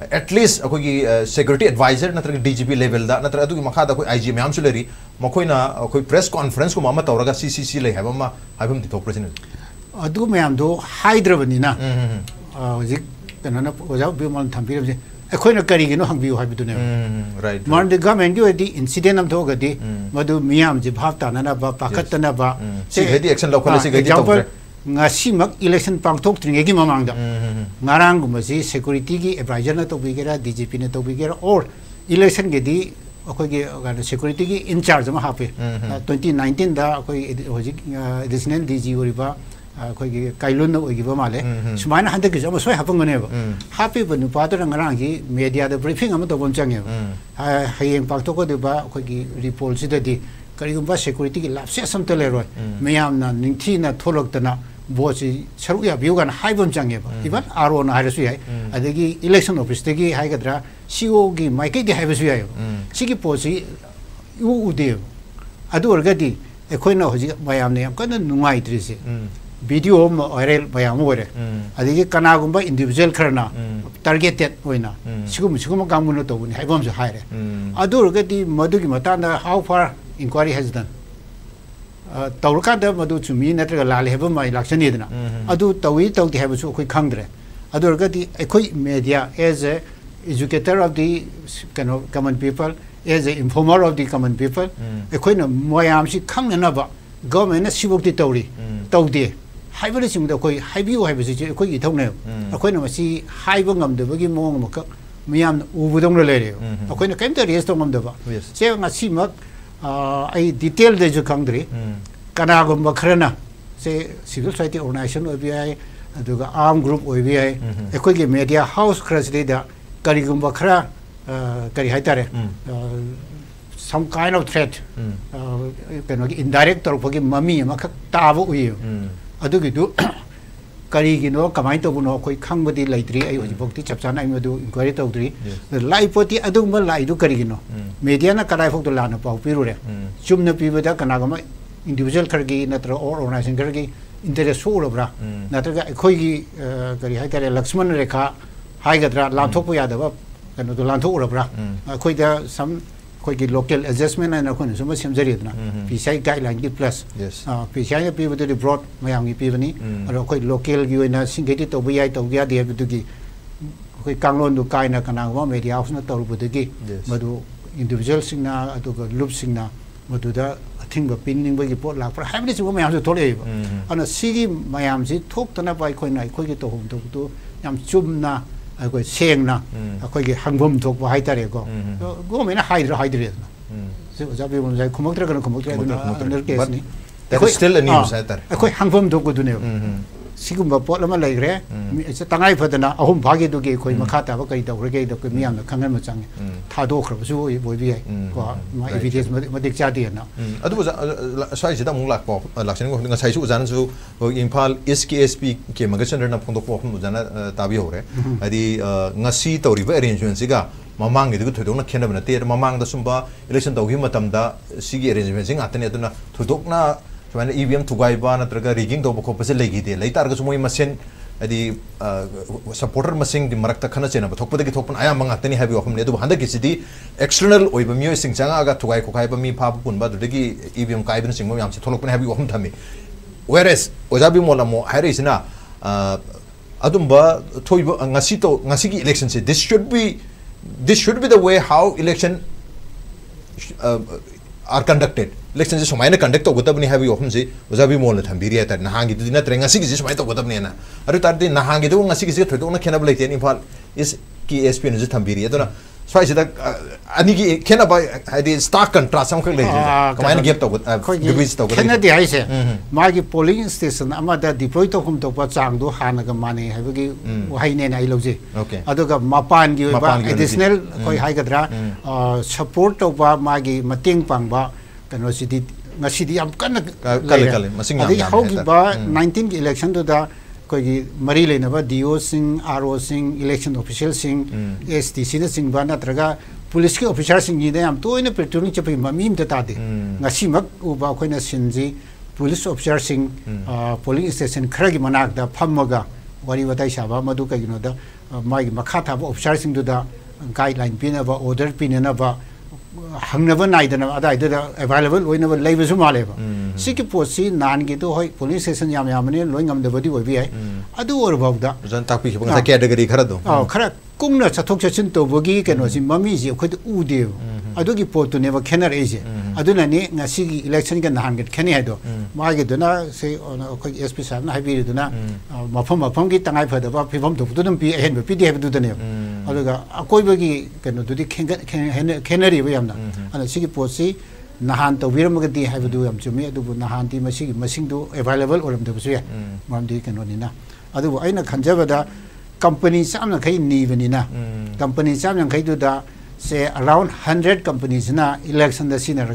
एटलीस्ट अखोई सेक्यूरिटी एडवाइजर नत्र डीजीपी लेवल दा नत्र अदु मखा दा कोई आईजी मैम सुलेरी मखोइना कोई प्रेस कॉन्फ्रेंस को मामा तौरगा सीसीसी ले हैबम हैबम दिथो प्रेसिडेंट अदु मैम दो हाइद्रबनिना ओजा बिमल थम्बिरम जे अखोइना करिगिनो हंगबियो हाबिदुने राइट मान दे दी इंसिडेंट हम भाव तानना बा पाखतना बा action ngasi mak election pangtok tring egi mamang da. Ngarang ma ji security gi advisor na to bigera dgp na to bigera or election ge di akoi ge security gi in charge ma hape. Mm-hmm. Ah, 2019 da akoi hoji ah, additional dg ori ba ah, akoi ge kailon na ogi ba male mm-hmm. sumaina hande ge jama soi hapang ne ba. Mm. Hape ba nu pa da ngarang gi media da briefing am to bom chang ha mm. hayeng pangtok ko de ba akoi gi report ji da di. Karigumba security gi lapse sam to le roi. Mm. Mayam na ningthi na tholok ta na. 뭐지 새롭게 미국은 하이범장에 봐 이번 아론 하이스야 아데기 일렉션 오피스데기 하이가드라 시오기 마이케기 하이스야요 시기 보지 우우데요 아도 얼가디 에코이나 호지 마야암네 암까는 누마이 드리세 비디오 어렐 마야암 오레 아데기 까나군바 인디비주얼 크라나 타겟텟 오이나 지금 지금 강문을 또 하이범스 하이레 아도 얼가디 머두기 마타나 하우 파 인콰이리 해즈던 ꯇꯧꯔꯀꯥꯟꯗ ꯃꯗꯨ ꯆꯨꯝꯃꯤ ꯅꯠꯇ꯭ꯔꯒ ꯂꯥꯜꯂꯤ ꯍꯥꯏꯕ ꯑꯃ ꯂꯥꯛꯆꯅꯤꯗꯅ ꯑꯗꯨ ꯇꯧꯏ ꯇꯧꯗꯦ ꯍꯥꯏꯕꯁꯨ ꯑꯩꯈꯣꯏ ꯈꯪꯗ꯭ꯔꯦ ꯑꯗꯨ ꯑꯣꯏꯔꯒꯗꯤ ꯑꯩꯈꯣꯏ media as a educator of the ꯀꯩꯅꯣ common people as a ꯏꯟꯐꯣꯔꯃꯔ of the common people ꯑꯩꯈꯣꯏꯅ ꯃꯌꯥꯝꯁꯤ ꯈꯪꯅꯅꯕ ꯒꯚꯔꯟꯃꯦꯟꯅ ꯁꯤꯐꯧꯇꯤ ꯇꯧꯔꯤ ꯇꯧꯗꯦ ꯍꯥꯏꯕꯅꯆꯤꯡꯕꯗ ꯑꯩꯈꯣꯏ ꯍꯥꯏꯕꯤꯌꯨ ꯍꯥꯏꯕꯁꯤꯁꯨ ꯑꯩꯈꯣꯏꯒꯤ ꯏꯊꯧꯅꯦꯕ ꯑꯩꯈꯣꯏꯅ ꯃꯁꯤ ꯍꯥꯏꯕ ꯉꯝꯗꯕꯒꯤ ꯃꯑꯣꯡ ꯑꯃꯈꯛ ꯃꯤꯌꯥꯝꯅ ꯎꯕꯗꯧꯅ ꯂꯩꯔꯦꯕ ꯑꯩꯈꯣꯏꯅ ꯀꯔꯤꯝꯇ ꯔꯦꯁ ꯇꯧ ꯉꯝꯗꯕ ꯁꯦ ꯉꯁꯤꯃꯛ ꯑꯩ ꯗꯤꯇꯦꯜꯗꯁꯨ ꯈꯪꯗ꯭ꯔꯤ ꯀꯅꯥꯒꯨꯝꯕ ꯈꯔꯅ ꯁꯦ ꯁꯤꯚꯤꯜ ꯁꯣꯁꯥꯏꯇꯤ ꯑꯣꯔꯒꯅꯥꯏꯖꯦꯁꯟ ꯑꯣꯏꯕ ꯌꯥꯏ ꯑꯗꯨꯒ ꯑꯥꯔꯝ ꯒ꯭ꯔꯨꯞ ꯑꯣꯏꯕ ꯌꯥꯏ ꯑꯩꯈꯣꯏꯒꯤ ꯃꯦꯗꯤꯌꯥ ꯍꯥꯎꯁ ꯈꯔꯁꯤꯗꯩꯗ ꯀꯔꯤꯒꯨꯝꯕ ꯈꯔ ꯀꯔꯤ ꯍꯥꯏꯇꯥꯔꯦ some kind of threat ꯀꯩꯅꯣꯒꯤ indirect ꯇꯧꯔꯛꯄꯒꯤ ꯃꯃꯤ ꯑꯃꯈꯛ ꯇꯥꯕ ꯎꯏꯌꯦꯕ ꯑꯗꯨꯒꯤꯗꯨ करीगनो कमाई तबनो अखोई खांगबदी लाइद्री आइ होजिबोक्ती तौद्री लाइपोती अदुम लाइदु करीगनो मीडिया ना कराई फोक्तो लानो पाउ पिरुरे चुमने पिबदा कनागम इंडिविजुअल करगी नत्र ओर ऑर्गेनाइजिंग करगी इंटरेस्ट सोरब्रा नत्र गा अखोई लक्ष्मण रेखा हायगद्रा लाथोपु यादव कनो दु लाथो सम ꯑꯩꯈꯣꯏꯒꯤ ꯂꯣꯀꯦꯜ ꯑꯦꯗꯖꯁꯃꯦꯟ ꯍꯥꯏꯅ ꯑꯩꯈꯣꯏꯅ ꯁꯨꯝ ꯁꯦꯝꯖꯔꯤꯗꯅ ꯄꯤ ꯁꯤ ꯑꯥꯏ ꯒꯥꯏꯗꯂꯥꯏꯟꯒꯤ ꯄ꯭ꯂꯁ ꯄꯤ ꯁꯤ ꯑꯥꯏꯅ ꯄꯤꯕꯗꯨꯗꯤ ꯕ꯭ꯔꯣꯗ ꯃꯌꯥꯝꯒꯤ ꯄꯤꯕꯅꯤ ꯑꯗꯣ ꯑꯩꯈꯣꯏ ꯂꯣꯀꯦꯜꯒꯤ ꯑꯣꯏꯅ ꯁꯤꯡꯈꯩꯗꯤ ꯇꯧꯕ ꯌꯥꯏ ꯇꯧꯕ ꯌꯥꯗꯦ ꯍꯥꯏꯕꯗꯨꯒꯤ ꯑꯩꯈꯣꯏ ꯀꯥꯡꯂꯣꯟꯗꯨ ꯀꯥꯏꯅ ꯀꯅꯥꯒꯨꯝꯕ ꯃꯦꯗꯤꯌꯥ ꯍꯥꯎꯁꯅ ꯇꯧꯔꯨꯕꯗꯒꯤ ꯃꯗꯨ ꯏꯟꯗꯤꯕꯤꯖꯨꯋꯦꯜꯁꯤꯡꯅ ꯑꯗꯨꯒ ꯂꯨꯞꯁꯤꯡꯅ ꯃꯗꯨꯗ ꯑꯊꯤꯡꯕ ꯄꯤꯅꯤꯡꯕꯒꯤ ꯄꯣꯠ ꯂꯥꯛꯄ꯭ꯔꯥ ꯍꯥꯏꯕꯅꯆꯤꯡꯕ ꯃꯌꯥꯝꯁꯨ ꯊꯣꯛꯂꯛꯑꯦꯕ ꯑꯗꯨꯅ ꯁꯤꯒꯤ ꯃꯌꯥꯝꯁꯤ ꯊꯣꯛꯇꯅꯕ ꯑꯩꯈꯣꯏꯅ ꯑꯩꯈꯣꯏꯒꯤ ꯇꯧꯐꯝ ꯊꯣꯛꯄꯗꯨ ꯌꯥꯝ ꯆꯨꯝꯅ これ正義な、うん、これ半分とこ入ったりこう、ごめんな入る入るやつな。そうじゃびもじゃこもくてからこもくてからこもくてからですね。That is still a news, I thought. 거의한번도없거든요 စီကမ္ဘာပေါ်လာမလိုက်ရဲစတန်ငိုင်ဖဒနာအဟုံဘာဂီတုကေခွိမခတာဘကိတောရကေတောကမြန်မာခံခံမချမ်းထာဒိုခရဘဇူဘွေဘီအိကွာမအီဗီဒီစ်မဒိကချတီနော်အဒုဇာဆိုင်ဇတမူလာပေါလာချင်ကိုငါဆိုင်စုဇန်စုဟိုအင်ဖာလ်အက်စကေအက်စပီကေမဂစန်ဒနာဖုန်ဒိုပေါဖုန်ဇနာတာဘီဟိုရဲအဒီငါစီတော်ရီဗာအရင်ဂျွန်စီကမမန်ကြီးတို့ထွေတော့နခင်နေမနတေးမမန်ဒဆုံပါအလက်ရှင်တောက်ဟိမတမ်ဒစီကေအရင်ဂျွန်စီငါတနေတနာထွေတော့နာ सुमायन E V M थुगाइब रिगिंग तब खोपे लेगीदे लेता मोई मसेन सपोर्टर मसिंग मरक्त खन चेन थोपदगी थोपन आया मंगातनी है वहमने दु हंदा किसिदी एक्सटर्नल ओइब मियो सिंग चांगा गा थुगाइ खोखाइब मी फाब कुनबा दुदगी ईवीएम काइबन सिंग मो है वहम थमे वेयरस ओजाबी मोलमो हाइरिसना अदुम्बा थोइब ngasi to ngasi gi election se this should be, this should be the way how election से सुमायन कंडक्टोबने वोमसे उजाबी मोल थम्बीरी है नहांगी नरे सुमायन तौबने और तरह नहांगी से थोड़ा खेब लेते हैं इम्फा इस की एस पी ने थम्बीरी स्वाईसिद अनी खेब स्टाक कंट्रास्ट खेल कमायन पोलिंग स्टेशन डिप्लोय तौक तौप चांग हाँ माने वहीने लौजे मपान की एडिशनल अखोद्रा सपोर्ट तौब मांग पाब कनोसी की इलेक्शन अखोई मरी लेना वा, दी सिंह आर ओ सिंह इलेक्शन ऑफिशियल सिंह एस टी सी सिंह नाग पुलिस के ऑफिसर सिम तोयन पेट्रोलिंग चप मम तादेम उब अखोना पुलिस ऑफिसर सिंह पोलिंग स्टेशन खर की मनाक फमरी वाई सब मधु कई माई मखा था ऑफिसर सिंह गाइडलाइन पीनब order पीनब ki officer sing ni da yam to ina patrolling chapi mamim ta ta de ngasi mak u ba koi na sinji police officer sing polling station khara gi manak da phammaga wari watai saba madu ka gino da mai makha tha ba officer sing da guideline pina ba order pina ba ꯍꯪꯅꯕ ꯅꯥꯏꯗꯅ ꯑꯗꯥꯏꯗꯨꯗ available ꯑꯣꯏꯅꯕ ꯂꯩꯕꯁꯨ ꯃꯥꯜꯂꯦꯕ ꯁꯤꯒꯤ ꯄꯣꯠꯁꯤ ꯅꯍꯥꯟꯒꯤꯗꯣ ꯍꯣꯏ polling station ꯌꯥꯝ ꯌꯥꯝꯕꯅꯤ ꯂꯣꯏ ꯉꯝꯗꯕꯗꯤ ꯑꯣꯏꯕ ꯌꯥꯏ ꯑꯗꯨ ꯑꯣꯏꯔꯐꯥꯎꯗ ꯇꯥꯛꯄꯤꯈꯤꯕ ꯉꯁꯥꯏ ꯀꯦꯇꯒꯔꯤ ꯈꯔꯗꯣ ꯈꯔ ꯀꯨꯡꯅ ꯆꯠꯊꯣꯛ ꯆꯠꯁꯤꯟ ꯇꯧꯕꯒꯤ ꯀꯩꯅꯣꯁꯤ ꯃꯃꯤꯁꯤ ꯑꯩꯈꯣꯏꯗ ꯎꯗꯦꯕ ꯑꯗꯨꯒꯤ ꯄꯣꯠꯇꯨꯅꯦꯕ ꯈꯦꯠꯅꯔꯛꯏꯁꯦ ꯑꯗꯨꯅꯅꯤ ꯉꯁꯤꯒꯤ ꯏꯂꯦꯛꯁꯟꯒ ꯅꯍꯥꯟꯒ ꯈꯦꯠꯅꯩ ꯍꯥꯏꯗꯣ ꯃꯥꯒꯤꯗꯨꯅ ꯁꯤ ꯑꯩꯈꯣꯏꯒꯤ ꯑꯦꯁ ꯄꯤ ꯁꯥꯍꯕꯅ ꯍꯥꯏꯕꯤꯔꯤꯗꯨꯅ ꯃꯐꯝ ꯃꯐꯝꯒꯤ ꯇꯉꯥꯏ ꯐꯗꯕ ꯐꯤꯕꯝ ꯊꯣꯛꯄꯗꯨ ꯑꯗꯨꯝ ꯄꯤ ꯑꯍꯦꯟꯕ ꯄꯤꯗꯦ ꯍꯥꯏꯕꯗꯨꯗꯅꯦꯕ ꯑꯗꯨꯒ ꯑꯀꯣꯏꯕꯒꯤ ꯀꯩꯅꯣꯗꯨꯗꯤ ꯈꯦꯠꯅꯔꯤꯕ ꯌꯥꯝꯅ ꯑꯗꯨꯅ ꯁꯤꯒꯤ ꯄꯣꯠꯁꯤ ꯅꯍꯥꯟ ꯇꯧꯕꯤꯔꯝꯃꯒꯗꯤ ꯍꯥꯏꯕꯗꯨ ꯌꯥꯝ ꯆꯨꯝꯃꯤ ꯑꯗꯨꯕꯨ ꯅꯍꯥꯟꯗꯤ ꯃꯁꯤꯒꯤ ꯃꯁꯤꯡꯗꯨ ꯑꯦꯚꯥꯏꯂꯦꯕꯜ ꯑꯣꯏꯔꯝꯗꯕꯁꯨ ꯌꯥꯏ ꯃꯔꯝꯗꯤ ꯀꯩꯅꯣꯅꯤꯅ ꯑꯗꯨꯕꯨ ꯑꯩꯅ ꯈꯟꯖꯕꯗ ꯀꯝꯄꯅꯤ ꯆꯥꯝ ꯌꯥꯡꯈꯩ ꯅꯤꯕꯅꯤꯅ ꯀꯝꯄꯅꯤ ꯆꯥꯝ ꯌꯥꯡꯈꯩꯗꯨꯗ से अराउंड हंड्रेड कंपनीज़ ना इलेक्शन सिनर सीनर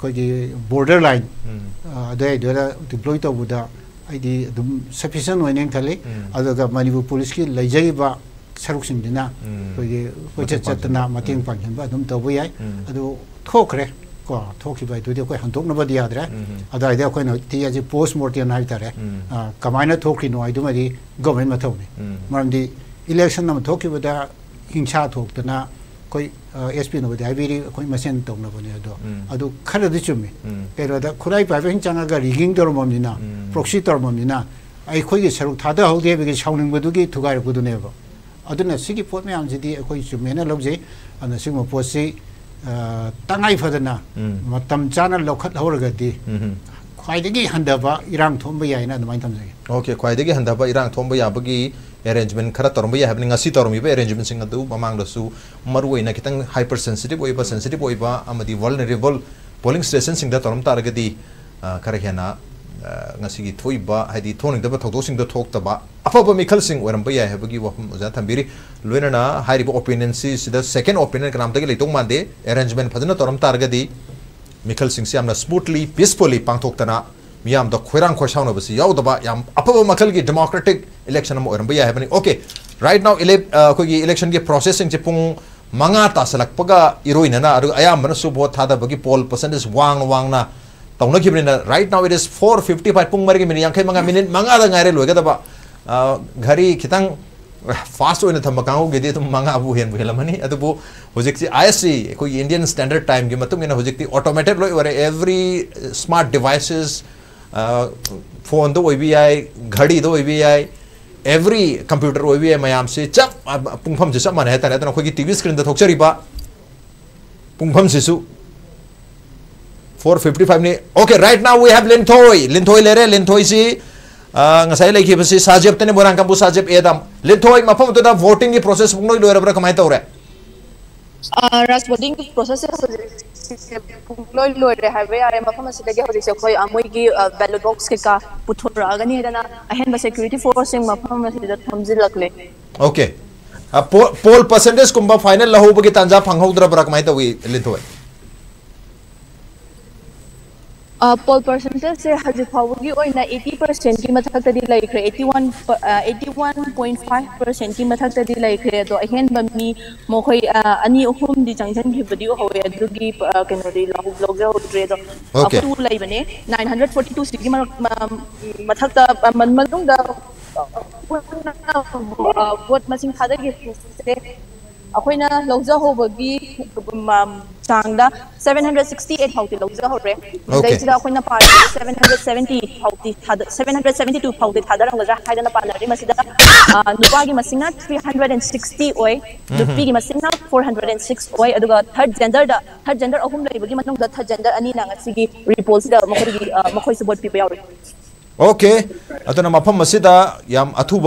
कोई लाइन अदो ए दोरा खाली मनपुर होने मणिपुर पुलिस की लजई सरुक चतना मतेंग तब ये को कोई पोस्ट मोर्टियन हाइ तारे कमाइना गवर्मेंट नो इलेक्शन ꯍꯤꯡꯁꯥ ꯊꯣꯛꯇꯅ ꯑꯩꯈꯣꯏ ꯑꯦꯁ ꯄꯤꯅꯕꯨꯗꯤ ꯍꯥꯏꯕꯤꯔꯤ ꯑꯩꯈꯣꯏ ꯃꯁꯦꯟ ꯇꯧꯅꯕꯅꯦ ꯑꯗꯣ ꯑꯗꯨ ꯈꯔꯗꯤ ꯆꯨꯝꯃꯤ ꯀꯩꯅꯣꯗ ꯈꯨꯠꯂꯥꯏ ꯄꯥꯏꯕꯁꯤꯡ ꯆꯪꯉꯒ ꯔꯤꯒꯤꯡ ꯇꯧꯔꯝꯃꯕꯅꯤꯅ ꯄ꯭ꯔꯣꯛꯁꯤ ꯇꯧꯔꯝꯃꯕꯅꯤꯅ ꯑꯩꯈꯣꯏꯒꯤ ꯁꯔꯨꯛ ꯊꯥꯗꯍꯧꯗꯦ ꯍꯥꯏꯕꯒꯤ ꯁꯥꯎꯅꯤꯡꯕꯗꯨꯒꯤ ꯊꯨꯒꯥꯏꯔꯛꯄꯗꯨꯅꯦꯕ ꯑꯗꯨꯅ ꯁꯤꯒꯤ ꯄꯣꯠ ꯃꯌꯥꯝꯁꯤꯗꯤ ꯑꯩꯈꯣꯏ ꯆꯨꯝꯃꯦꯅ ꯂꯧꯖꯩ ꯑꯗꯨꯅ ꯁꯤꯒꯨꯝꯕ ꯄꯣꯠꯁꯤ ꯇꯉꯥꯏ ꯐꯗꯅ ꯃꯇꯝ ꯆꯥꯅ ꯂꯧꯈꯠꯍꯧꯔꯒꯗꯤ ꯈ꯭ꯋꯥꯏꯗꯒꯤ ꯍꯟꯊꯕ ꯏꯔꯥꯡ ꯊꯣꯛꯕ ꯌꯥꯏꯅ ꯑꯗꯨꯃꯥꯏꯅ ꯊꯝꯖꯒꯦ ꯑꯣꯀꯦ ꯈ꯭ꯋꯥꯏꯗꯒꯤ ꯍꯟꯊꯕ ꯏꯔꯥꯡ ꯊꯣꯛꯕ ꯌꯥꯕꯒꯤ arrangement khara torum ya happening asi torum ba arrangement sing adu mamang da su maru ina kitang hyper sensitive oiba sensitive oiba amadi vulnerable polling station sing da torum tar ga di khara hena ngasi gi thoi ba hadi thoning da ba thok sing da thok ta ba apa ba mikhal sing oram ba ya ha gi wa za thambiri loina na hari ba opinion si sida second opinion kanam ta ge leitong mande arrangement phajna torum tar ga di mikhal sing si amna smoothly peacefully pangthok ta na मामद द खोरंग खोशाउन बस यौदबा मखल की democratic election म okay right now इले को की इलेक्शन के प्रोसेसिंग चे पुंग मंगा तासलक पगा इरोइना ना अरु आयाम पोल परसेंटेज वा वांग तौन खिबनी ना राइट नाउ इट इज़ 455 पुंग मरगे मिनी यांखै मंगा मिनिट मंगा द गारे लोगे दबा घरी खितंग फास्ट होने थम मंगा अबु हेन बुहेलमनी अदबो होजिक्सी आईएससी को इंडियन स्टैंडर्ड टाइम की मतुम ने लो every smart devices ghadi do OBI every computer OBI mayam se chap pungpham se chap man heta na ko gi TV screen da thokchari ba pungpham se su 455 ni okay right now we have linthoi linthoi lere linthoi si ngasai lai ki basi sajep tane borang kampu sajep edam linthoi mafam to da voting ki process bungnoi loira bra kamai tawre ras thamjil lakle okay poll percentage kumba final lahu bagi tanja poll percentage से हज फाउ की ओइना 80 percent की मतलब तड़ी like रे 81 81.5 percent की मतलब तड़ी लाइक रे तो अहें बम्मी मोखे अनि ओहुम दी चंचन की वीडियो हो या दुगी कैनोडी लाउ ब्लॉग जो ट्रे तो अब तू लाइव ने 942 सी की मतलब मतलब मन मनुंग वोट मशीन खादर की bane 942 sigi mathak ta man malung da vote masing thada gi se अखोना लौजा होबगी चांगदा 768 फाउटी लौजा होरे दैसिदा अखोना पार्टी 770 फाउटी थाद 772 फाउटी थादरंगजा हाइदना पार्टी मसिदा नुपागी मसिंगना 360 ओय नुपीगी मसिंगना 406 ओय अदुगा थर्ड जेंडर दा थर्ड जेंडर अहुम लैबगी मनुंग दा थर्ड जेंडर अनि ना रिपोर्ट्स दा मखोगी मखोई सपोर्ट ओके मसीद याम अथुब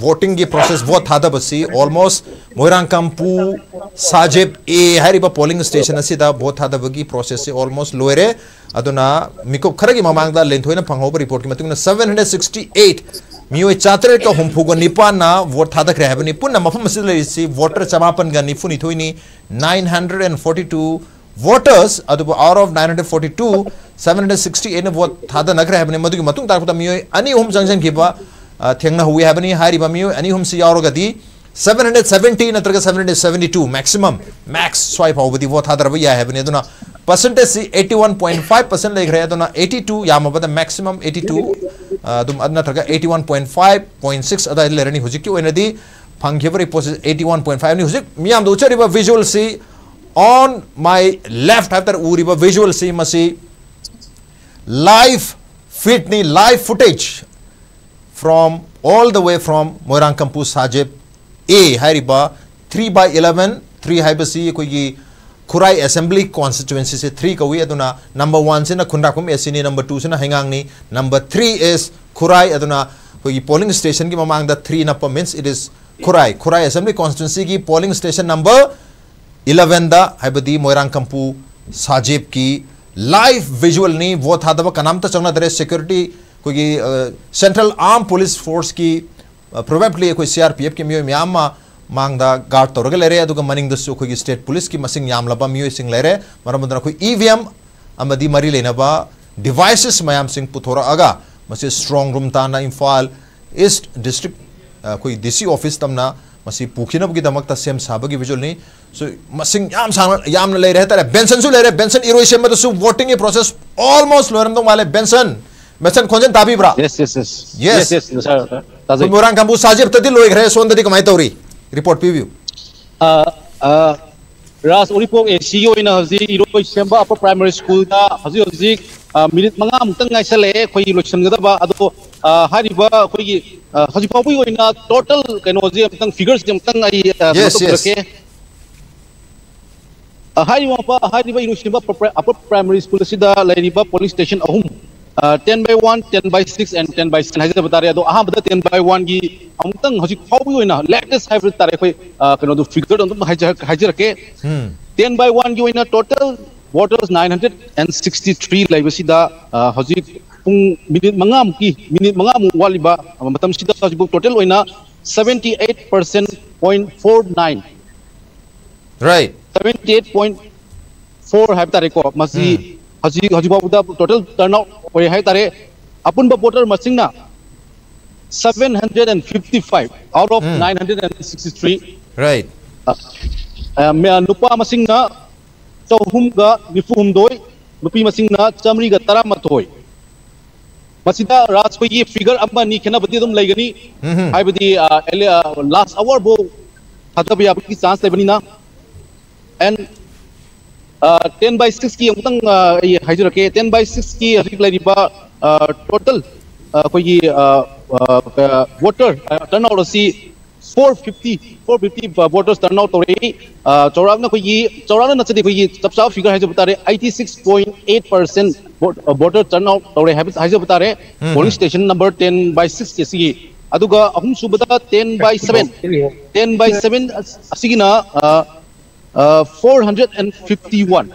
वोटिंग प्रोसेस वो थादबसी ऑलमोस्ट मोरांकामपू साजेब ए पोलिंग स्टेशन असीद वो थादबगी प्रोसेस से ऑलमोस्ट लोरे मिको खरगी ममांग दा लेंथ होइना रिपोर्ट की मतुंग 768 मियो चात्रे का हमफुगो निपाना वो थादक रहबनी पुन्ना मफम मसीद लेसी वोटर चमापन गनि फुनि थोइनी 942 voters adu out of 942 760 ene vote thada nakra habne madu ki matung tar puta miyo ani hum junction ki thengna hui habni hari ba miyo ani hum si yaro gadi 770 natraga 772 maximum max swipe the vote thadar ba ya habne aduna percentage si 81.5% like rahe aduna 82 yama bada maximum 82 dum adna traga 81.5.6 ada lerani hujik ki oinadi phanghevari process 81.5 ni hujik miyam do uchari ba visual si on my left after uriba visual see masi live fit ni live footage from all the way from Moirang Kampu Sajib A hariba 3 by 11 3 haibasi gi Kurai Assembly constituency se 3 kawi aduna number 1 se na Kundakum SC number 2 se na Hengang ni number 3 is Kurai aduna gi polling station ki mamang da 3 na means it is Kurai Kurai Assembly constituency ki 11 दा हाइबदी मोइरांग कंपू साजिब की live visual नहीं वो था दबा कनाम तो चंगना दरे security कोई central arm police force की प्रोबेबली कोई सीआरपीएफ की मियो म्याम मांगदा गार्ड तौर के लेरे मनिंग कोई स्टेट पुलिस की मसिंग याम लबा, मियो सिंग लेरे मरमदना कोई ईवीएम अमदी मरी लेनबा डिवाइसेस मयाम सिंग पुथोरा अगा मसे स्ट्रांग रूम ताना इम्फाल ईस्ट डिस्ट्रिक्ट कोई डीसी ऑफ़िस तमना मसी पुखिनबगीदमक्ता सेम साबगी विजुअल नहीं सो मसिंग याम ले रहे तारे बेंसन सु ले रहे बेंसन इरो सेम सु वोटिंग ए प्रोसेस ऑलमोस्ट लोरम दो माले बेंसन बेंसन खोजन ताबी ब्रा yes yes yes yes yes sir ताजी मोरांग कंबू साजिब तदी लोई घरे सोन ददी कमाई तौरी रिपोर्ट पीव्यू अ रास ओरिपोक ए सीओ इन हजि इरोई सेम अपर प्राइमरी स्कूल हजि पाबुई ओइना टोटल कनो जे मुक्तंग फिगर्स जे मुक्तंग आई yes yes. हारिबा हारिबा इरोसिबा अपर प्राइमरी स्कूल सिदा लाइरिबा पुलिस स्टेशन अहुम 10 by 1 10 by 6 and 10 by 7 हाइजे बतारे दो अहा बदा 10 by 1 की अमुतंग हजि फाउबुई ओइना लेटेस्ट हाइब्रिड तारे खोई कनो दो फिगर दो हाइजे हाइजे रखे 10 by 1 की total voters 963 laibasida hojik pung minute manga muki minute manga mu waliba matam sida hojik total oina 78% right 78.4 haib tare हजिबाबुदा टोटल टर्नआउट हुए है तारे अपुन वोटर मसिंग ना 755 आउट ऑफ़ 963 राइट मे नुपा मसिंग ना चौहुम का निफुहुम दोय नुपी मसिंग ना चमरी का तरा मत होय मसिदा राज को ये फिगर अब मैं निखेना बदी तुम लेगनी हाय बदी एले लास्ट आवर बो खत्म भी आपकी चांस ले ना एंड टेन बाई सिक्स की अमुत ये रखे टेन बाई सिक्स की अभी लाइन टोटल कोई voter turnout fifty four fifty voters turnout तौर रहे चौराग ना कोई चौराग ना चले कोई सब साफ़ फिगर है जो बता रहे 86.8 परसेंट वोटर टर्न आउट हो रहे हैं हाइजो स्टेशन नंबर 10 बाई सिक्स की अहम सुबह 10 by seven ten by seven 451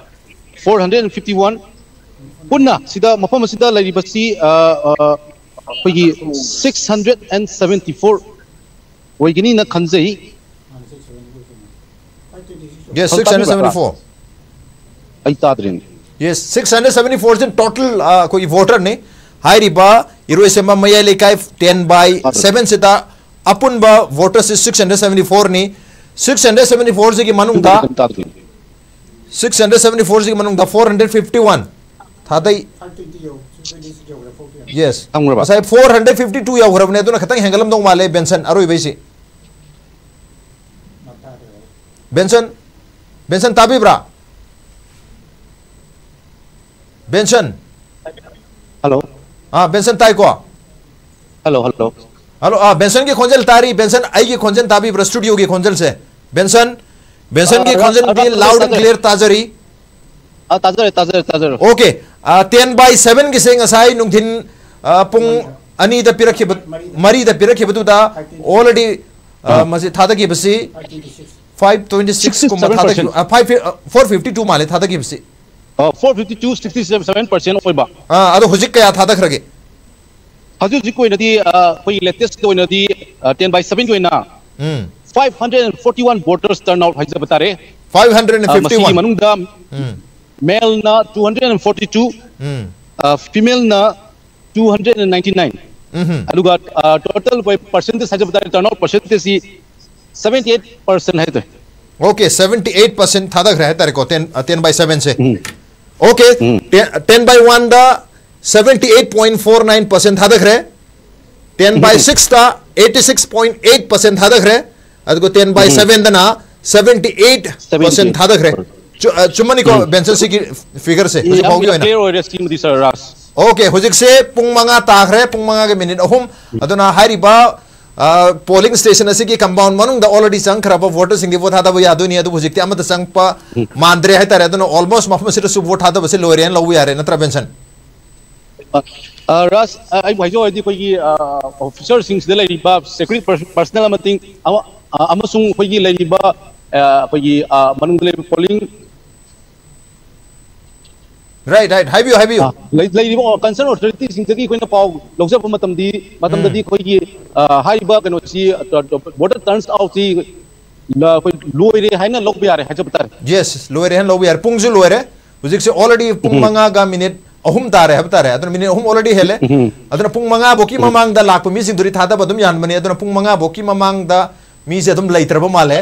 451 punna sida mafam sida lairibasi ꯑꯩꯈꯣꯏꯒꯤ six hundred and seventy four ꯑꯣꯏꯒꯅꯤꯅ ꯈꯟꯖꯩ Yes, 674. I ꯇꯥꯗ꯭ꯔꯦꯅꯦ Yes, 674 is total uh, कोई voter ने हाई रिबा इरोय से ममया लेकाय 10 by 7 से ता अपन बा वोटर से 674 ने 674 से की मनुंग। था 674 से की मनुंग था 451 था दई yes साहेब 452 या तो ना खतंग हेंगलम दो माले बेंसन अरोय बेसी बेंसन बेंसन ताबी ब्रा। बेंसन। हेलो। हाँ बेंसन ताई को हेलो हेलो। हेलो हाँ बेंसन की खोजल तारी बेंसन आई की खोजन ताबी प्रस्तुति होगी खोजल से। बेंसन बेंसन की खोजन भी लाउड एंड क्लियर ताजरी। आ ताजर। ताजर ताजर ओके टेन बाय सेवन की सेंग असाई नुक्तिन पुंग अनि द पिरखी मरी द पिरखी बतू दा ऑलरेडी मज़े था तक ये बसी। फाइव ट्वेंटी सिक्स को मत था तक फाइव फोर फिफ्टी टू माले था तक बसी four fifty two sixty seven percent of इबा हाँ अरे हो जिक क्या था तक हजिकेटेस्ट ten by seven five hundred and forty one voters turnout है। मेल न two hundred and forty two female न two hundred and ninety nine. Total percentage है टर्न आउट है ओके सेवेंटी एट परसेंट था तेरे को टेन बाई सेवन से। Okay ten by one the 78.49 percent था देख रहे। 10 था 86.8 परसेंट था था ना? 78 परसेंट था देख रहे की फिगर से ओके हो जिसे पुंग मंगा पोलिंग स्टेशन ऐसे की कंपाउंड मानुंग द ऑलरेडी चंग खराब वोटर सिंगे वो था तब यादू नहीं यादू मांद्रे है तारे तो ना ऑलमोस्ट माफ़ में सिर्फ़ सुबह था तब लोरियन लोग भी आ रहे रास आई भाइजो अदि कोई ऑफिसर सिंग से लेरिबा सेक्रेटरी पर्सनल अमतिंग अमसुंग कोई लेरिबा कोई मनुंग ले polling right right haibiyo haibiyo leiribo concern authority singdagi koina paw lojab matamdi matamdadi khoi haiba kano si voter turns out si la koi loire haina log biare hajab tar yes loire han log biare pungju loire hujik se already अहम तारे हबतारे अहम already हेले पाबी ममद लाप मी दुरी थादबी पाबी ममद मीसेब माले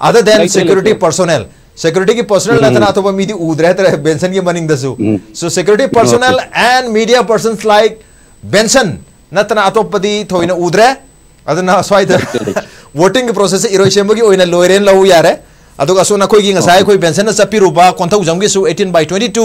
अद दें सेक्युरीटी पर्सोनल सेक्युरीटी की पर्सोनल अथब मीद उद्रे बेनसन की मनिंग सो security personnel and media person like Benson नतना अथोपदी थोन उद्रे अद वोटिंग प्रोसेस इरोसेंबगी लोरें लू यारे अगर अखोई बेनसन चपीरूब कौथ जमगी eighteen by twenty two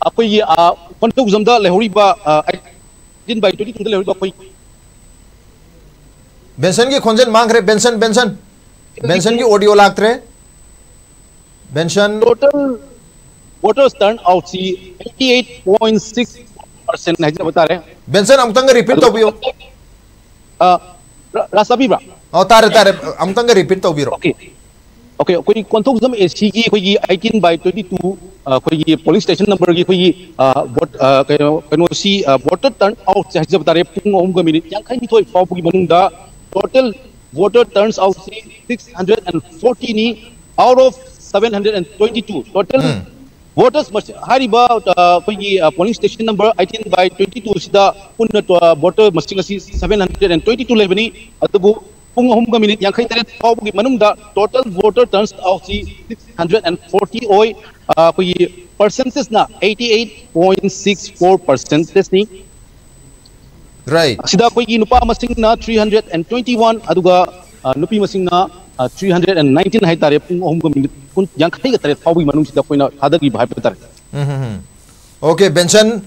ꯑꯩꯈꯣꯏꯒꯤ ꯀꯣꯟꯊꯧꯖꯝꯗ ꯂꯩꯍꯧꯔꯤꯕ ꯑꯩꯠꯇꯤꯟ ꯕꯥꯏ ꯇ꯭ꯋꯦꯟꯇꯤ ꯇꯨꯗ ꯂꯩꯍꯧꯔꯤꯕ ꯑꯩꯈꯣꯏ बेंसन की खोंजन मांग रहे बेंसन बेंसन बेंसन की ऑडियो लाग रहे Benson total voters turn out सी 88.6 परसेंट है बता रहे बेंसन अमतंग रिपीट तो बियो रास्ता भी बा और तारे तारे अमतंग रिपीट तो बिरो ओके ओके कोई कौनथोकजम एसी की कोई आईकिन बाय 22 कोई की पुलिस स्टेशन नंबर की कोई बोट कैनो सी वोटर टर्न आउट से बता रहे पुंग ओम गमि यांखै नि थोय फाव पुगी मनुंदा टोटल वोटर टर्न्स आउट सी 640 नि आउट ऑफ़ 722 टोटल वोटर्स मच हारी पुलिस स्टेशन नंबर आईकिन बाय ट्वेंटी 22 सिदा पुन्न वोटर मसिंग सी 722 लेबनी अतबु पुंग अहम का मिनट यांखई तरह फाव की मनुम द टोटल वोटर टर्न्स ऑफ़ सी 640 ओय कोई परसेंटेज ना 88.64 परसेंटेज नी राइट सीधा कोई की नुपा मसिंग ना 321 अदुगा नुपी मसिंग ना 319 है तारे पुंग अहम का मिनट कुन यांखई का तरह फाव की मनुम सीधा कोई ना खादर की भाई पतर ओके बेंशन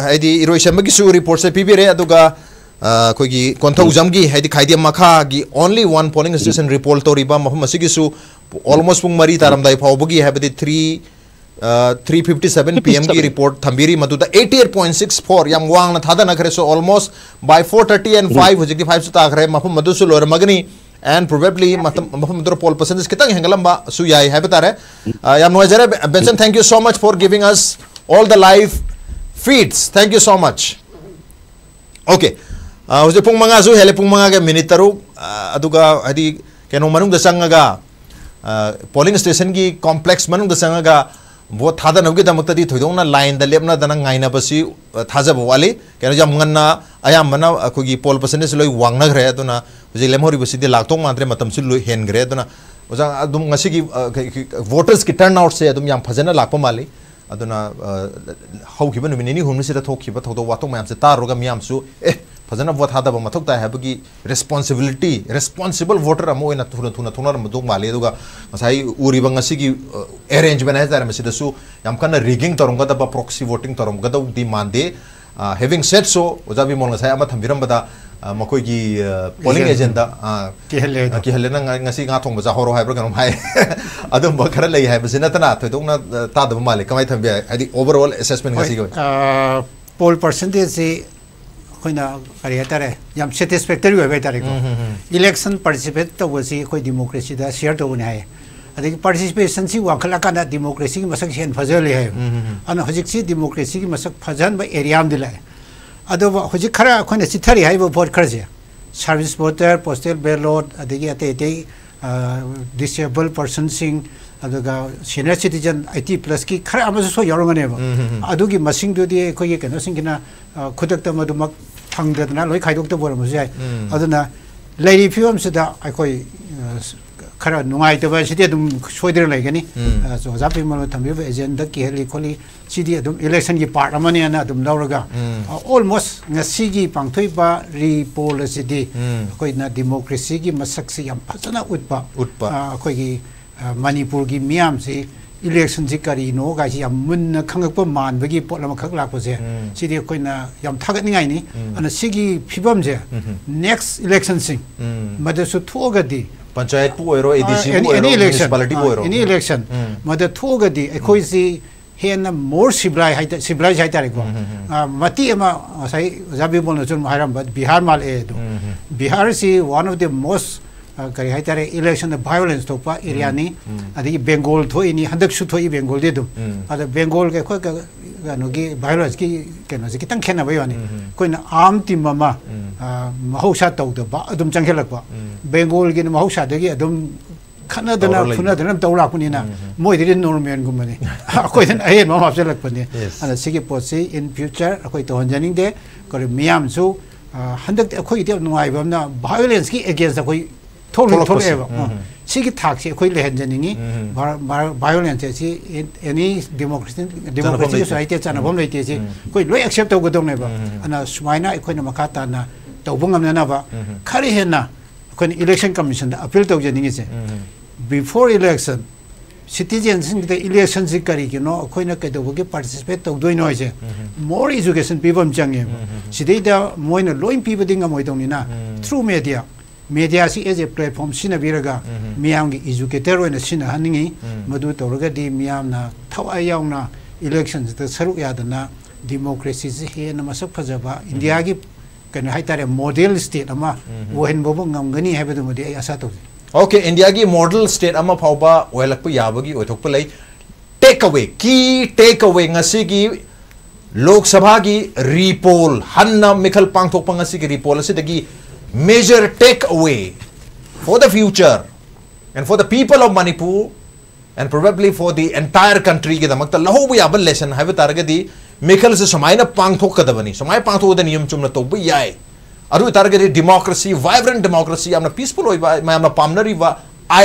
हैदी इरोई सेम की सु रिपोर्ट से पीबी रे अदुगा कौथौजमी खादम मखागी only one polling station repoll तौरीब मौम ऑलमोस्ट पुंग मरी तारम three three fifty seven P M की report थम्बीर eighty eight point six four यम वांग थादनखरे so almost by four thirty and five हजी फाइव से ताखरे मौम लोरमगनी एंड प्रोबेबली पोल पर्सेंटेज कितना हेंगलमारे नोजरे Benson thank you so much for giving us all the life feeds thank you so much okay. Hujung pung mangga su hele pung mangga ke minitaru aduga hadi kenong manung desangga ga polling station ki वो था दा नवगी दा line दली अपना दाना गाइना बसी वाली क्या ना जब मंगना आया मना कोई पॉल पसंदे से लोग वांग नग रहे लाख मात्रे मतलब सिल लोग की वोटर्स की टर्नआउट से तुम यहाँ फंसे नुमनेनीद मैं तारोग मैम ए फजना वोट हादब मत की रेस्पोंसिबिलिटी रेस्पोंसिबल वोटर थून थून थोड़ा मदों माले उसी एरेंजमेंट है तरह यम रिगिंग तौरग प्रोक्सी वोटिंग तौरगदी मानदे हेविंग सेट सो ओजा भी मोल थम्बीरबदा thong baza horo haibra ganum hai adum ba khara lei hai basina tana thoidong na ta dab male kamai thambi adi overall assessment ngasi go poll percentage se ꯑꯩꯈꯣꯏꯅ ꯀꯔꯤ ꯍꯥꯏꯇꯥꯔꯦ ꯌꯥꯝ satisfactory ꯑꯣꯏꯕ ꯍꯥꯏꯇꯥꯔꯦꯀꯣ election participate ꯇꯧꯕꯁꯤ ꯑꯩꯈꯣꯏ ꯗꯤꯃꯣꯀ꯭ꯔꯦꯁꯤꯗ share ꯇꯧꯕꯅꯤ ꯍꯥꯏꯌꯦ ꯑꯗꯒꯤ ꯄꯥꯔꯇꯤꯁꯤꯄꯦꯁꯟꯁꯤ ꯋꯥꯡꯈꯠꯂꯀꯥꯟꯗ ꯗꯤꯃꯣꯀ꯭ꯔꯦꯁꯤꯒꯤ ꯃꯁꯛ ꯍꯦꯟꯅ ꯐꯖꯍꯜꯂꯤ ꯍꯥꯏꯌꯦ ꯑꯗꯨꯅ ꯍꯧꯖꯤꯛꯁꯤ ꯗꯤꯃꯣꯀ꯭ꯔꯦꯁꯤꯒꯤ ꯃꯁꯛ ꯐꯖꯍꯟꯕ ꯑꯦꯔꯤꯌా ꯑꯃꯗꯤ ꯂꯥꯛꯑꯦ ado hoji khara khone sithari haibo bot kharje service border postal bailout adegi ate ate disabled person sing adoga senior citizen IT plus ki khara amaso so yorongane ba mm-hmm, mm-hmm. adogi masing do de ko ye kana singina khodak ta madu mak thang de na loi khaidok ta bor mo jai. Mm. Adona lady film se da ai koi ꯈꯔ ꯅꯨꯡꯉꯥꯏꯇꯕꯁꯤꯗꯤ ꯑꯗꯨꯝ ꯁꯣꯏꯗꯅ ꯂꯩꯒꯅꯤ ꯁꯣ ꯑꯣꯖꯥ ꯄꯤꯃꯜꯅ ꯊꯝꯕꯤꯕ agenda ꯀꯤꯍꯜꯂꯤ ꯈꯣꯠꯂꯤ ꯁꯤꯗꯤ ꯑꯗꯨꯝ ꯏꯂꯦꯛꯁꯟꯒꯤ part ꯑꯃꯅꯦꯅ ꯑꯗꯨꯝ ꯂꯧꯔꯒ ꯑꯣꯜꯃꯣꯁ ꯉꯁꯤꯒꯤ ꯄꯥꯡꯊꯣꯛꯏꯕ ꯔꯤꯄꯣꯜ ꯑꯁꯤꯗꯤ ꯑꯩꯈꯣꯏꯅ ꯗꯦꯃꯣꯀ꯭ꯔꯦꯁꯤꯒꯤ ꯃꯁꯛꯁꯤ ꯌꯥꯝ ꯐꯖꯅ ꯎꯠꯄ ꯎꯠꯄ ꯑꯩꯈꯣꯏꯒꯤ ꯃꯅꯤꯄꯨꯔꯒꯤ ꯃꯤꯌꯥꯝꯁꯤ ꯏꯂꯦꯛꯁꯟꯁꯤ ꯀꯔꯤꯅꯣ ꯀꯥꯏꯁꯤ ꯌꯥꯝ ꯃꯨꯟꯅ ꯈꯪꯉꯛꯄ ꯃꯥꯟꯕꯒꯤ ꯄꯣꯠ ꯑꯃꯈꯛ ꯂꯥꯛꯄꯁꯦ ꯁꯤꯗꯤ ꯑꯩꯈꯣꯏꯅ ꯌꯥꯝ ꯊꯥꯒꯠꯅꯤꯡꯉꯥꯏꯅꯤ ꯑꯗꯨꯅ ꯁꯤꯒꯤ ꯐꯤꯕꯝꯁꯦ ꯅꯦꯛꯁ ꯏꯂꯦꯛꯁꯟꯁꯤꯡ ꯃꯗꯨꯁꯨ ꯊꯣꯛꯑꯒꯗꯤ पंचायत पु एडीसी पु ओइरो म्युनिसिपालिटी पु ओइरो एनी इलेक्शन मद थोगदी अखोइसी हेन मोर सिब्लाइ हाइता सिब्लाइ हाइतारे को मति अमा साइ जाबि बोल्न जुन हाइराम बिहार माल ए बिहार सी वन ऑफ़ द मोस्ट करी हाइतारे इलेक्शन द वायलेंस थोपा एरिया नि अदि बेंगोल थोइनि हदक सु थोइ बेंगोल दे दुम अद बेंगोल के खोय कनो की वायलेंस की कनो 시기 탁시 코일 현전이니 바이올런스지 애니 데모크라시 데모크라시 소사이티 잖아 범 레이티지 코이 로 액셉트 하고 동네 봐 하나 스마이나 이코노 마카타나 도봉함나 봐 카리 했나 그건 일렉션 커미션 어필 도저 닝이지 before election citizens in the election zikari ki no khoi na ke do ge participate to do no je more education people change sidei da moina loin people dinga moi dong ni na. Through media. Oina sina haningi madu tawraga di miyam na thawai yaung na elections ta saruk ya na democracy si he na masak phajaba india gi kan hai tare model state ama wohen bobo ngamgani habadu modi ai asa to okay india gi model state ama phauba oilak pu yabagi oithok pu lai take away key take away ngasi gi lok sabha gi repol hanna mikhal pangthok pangasi gi repol asi dagi major takeaway for the future and for the people of Manipur and probably for the entire country ke damak ta lahu bu yabal lesson have targadi mekhal se samay na pangthok kadabani samay pangthok da niyam chumna to bu yai aru targadi democracy vibrant democracy amna peaceful oi ba amna pamnari wa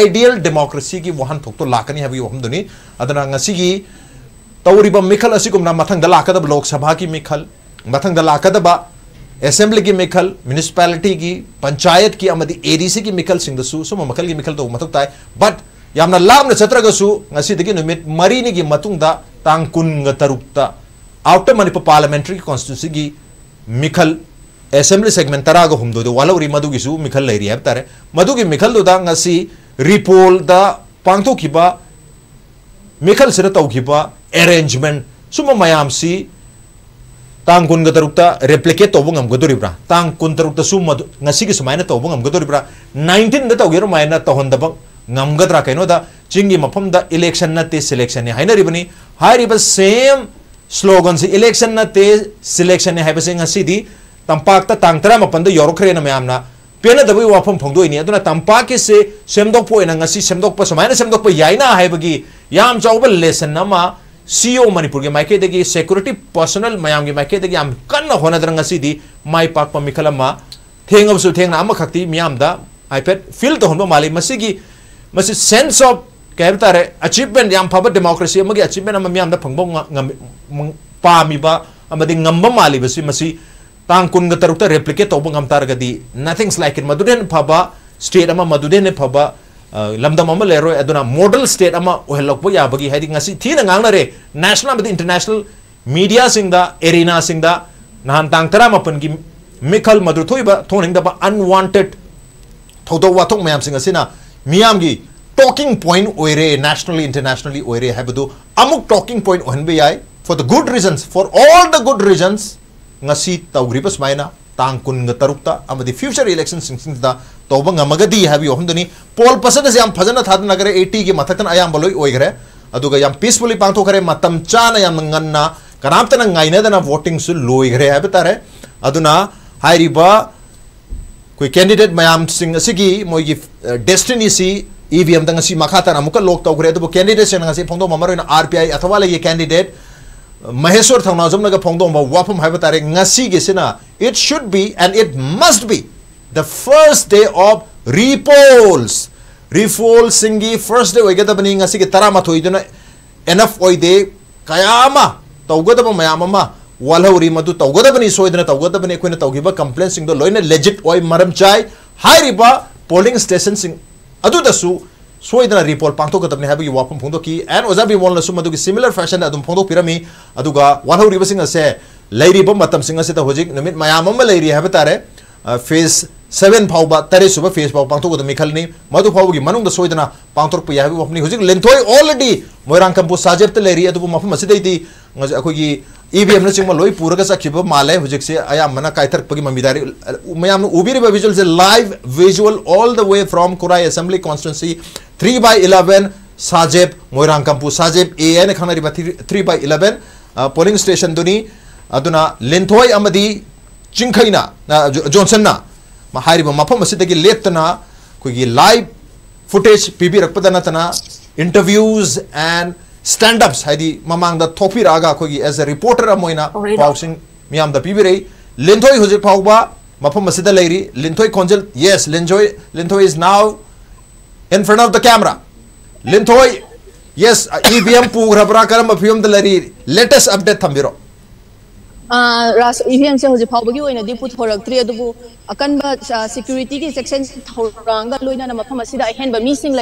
ideal democracy ki wahan thok to lakani have you hamduni adana ngasi gi tawriba mekhal asigum na mathang da lakada lok sabha ki mekhal mathang da lakada ba assembly की मिखल म्यूनसीपालिटी की, पंचायत की अमद A D की मिखल सिंगसु सो मखल की मिखल तो मतलब ताय but याम लाभ छत्रगसुदी मरी की तंग कुरुक्ता आउटर मनपुर पार्लमेंटरी कॉन्स्टिट्यूसी की मिखल असेंबली सेगमेंट तरग हम वालवरी मधुगी मिखल है मधुगी मिखल दोसी रिपोल द पाथोब मिखल से तौब अरेंजमेंट सूम मैम से tang kun ga tarukta replicate tawbu ngam gadoribra tang kun tarukta su madu ngasi gi sumaina tawbu ngam gadoribra 19 da tawgero maina tahondaba ngam gadra kaino da chingi mafam da election na te selection ne haina ribani hairiba same slogan si election na te selection ne haiba singa sidi tampak ta tang tara mapan da yorokre na mayamna pena da wi wafam phongdoi ni aduna tampak ke se semdok po ena ngasi semdok pa sumaina semdok pa yaina haibagi yam chawba lesson nama CO Manipur के माइके दगी security personal मयाम के माइके दगी, आम कन्न होनद्रंग असिदी माइ पाक मिखल अमा थेंगबसु थेंगना अमा खक्ति मियाम दा फील तो होनो माली, मसि सेंस ऑफ़ कहब तारे अचीवमेंट याम फब डेमोक्रेसी अमगी अचीवमेंट अमा मियाम दा फंगबो पामीबा अमदि ngamba mali basi masi tang kun ga replicate phaba state ama maduden phaba लमदम मोडल स्टेट हेल्पी थी नेशनल इंटरनेशनल मीडिया एरीना नहान तं तर मपन की मिखल मधु थोब थोब अनवांटेड वाथों मैंने मियाम की talking point nationally internationally talking point for the good reasons for all the good reasons तौरीब सुमायना तरुक्ता फ्यूचर इलेक्शन सिंह तोबंगमगदी हावी होंदनी पोल पसंद से याम फजन थादन एटी के मथकन अयाम बलोई पीसफुली पांथो करे मतम चान याम वोटिंग सु लोइगरे हबे तारे कोई कैंडिडेट मयाम सिंह सिगी मोई डेस्टिनी सी ईवीएम दंग सी मखाता कैंडिडेट से नंग सी फोंदो ममरो इन अथवा ले कैंडिडेट महेश्वर थाना जम फोंदों वाफम है it should be and it must be the first day of repolls repoll Singh first day होगदबनी तराम एनफ होदे कयाम तौगदब मैम वालौरी मधु तौगदबनी सोदना तौगदबनी अखोने तौगिब कंप्लेन सिंह लोइन लेजिट होय मरम चाय हाइरिबा पोलिंग स्टेशन सिंह अदुदसु सोना रिपोल पाथोकने वाफम फोदी एंड ओजा बीमोल सिमिलर फ़ैशन अम फोदी वालौरीब होजी मामी है फेस फाब फाव सूब फेस फाव पाथोद मिखलनी मधुफा सोना पाथोप यह वाफनी होजी लेंथ ऑलरेडी मोरंगंपू साजेब लेरी मफम से इ वी एम चिंग लोई पूरा चाखीब माले हजिक से अमना कायथरप की ममीदारी। मैं उबीर विजुअल से live visual all the way from Kurai assembly constituency three by eleven Sajeb Moirang Kampu Sajeb ए एन खानी three by eleven polling station लेंथय चिंखना जोसन मफम की लेना फुटेज पीबी रखना एंड स्टैंड अप्स ममान ममांग थोपीरग अखोगी एज ए रिपोर्टर पाउसिंग मियाम पीबीरे लिंथोई हजिक फाउबा मफम लेरी खोजल yes yes Linthoi is now in front of the camera Linthoi yes EVM पूग्रबरा करम फ़िल्म लेरी लेटेस्ट अपडेट थम्बिरो इवेंसे हजे फाउबी पुथोर अकनब सिक्यूरीटी की सेक्शन थोड़ा लोना मम अहब मीसिंग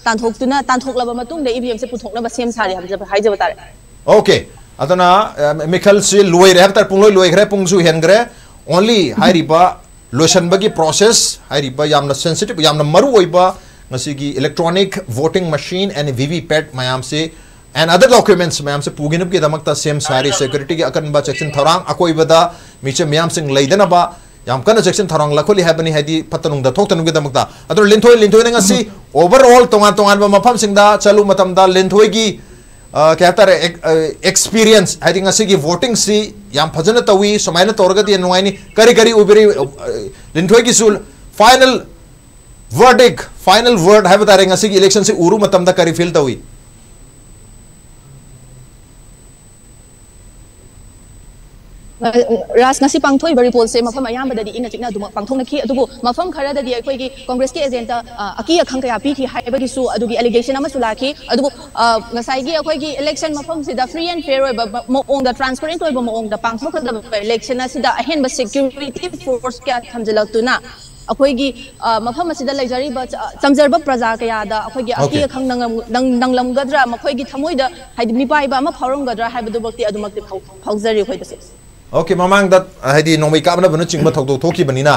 तथोलबे इवेंसे पुथोन सेम सारे ओके मिखल से लोरे हेतर पुल लोरे पुसु हेंग्रे ओनली लोसनबी process sensitive Maru electronic voting machine and V V PAT ma'am से and other documents mayam se puginab ki damak ta same sari security ki akan ba section tharang akoi bada miche mayam sing leidana ba yam kana section tharang lakholi habani hadi patanung da thok tanung ki damak ta adro linthoi linthoi ngasi overall tongan tongan ba mafam sing da chalu matam da linthoi gi क्या तारे experience think असी की voting सी याम फजन तवी समायन तौरगति नुआइनी करी करी उबरी लिंथोय की सुल final verdict final word है बता रहे हैं इलेक्शन से उरु मतम दा करी फील तवी राजनासी पांथोई बरी पोल से मफम अयाम बददी इन चिकना दुम पांथों नखी अदुबु मफम खरा ददी अखोई की कांग्रेस की एजेंट अकी अखंग या पी की हाइबगी सु अदुगी एलिगेशन अमा सुलाखी अदुबु गसाई की अखोई की इलेक्शन मफम सिदा फ्री एंड फेयर ओय मोंग द ट्रांसपेरेंट ओय मोंग द पांथों खदा इलेक्शन सिदा अहेन ब सिक्योरिटी फोर्स क्या थमजलतुना अखोई की मफम सिदा लेजरी ब चमजरब प्रजा क्या अखोई अकी अखंग नंग नंगलम गद्रा मखोई की थमोई द हाइदि निपाई ब अमा फौरंग हाइबदु बक्ति अदुमक्ति फौजरी अखोई ओके ममांग दत हाइदी नोमई काबना बनु चिंग थोक थोकी बनिना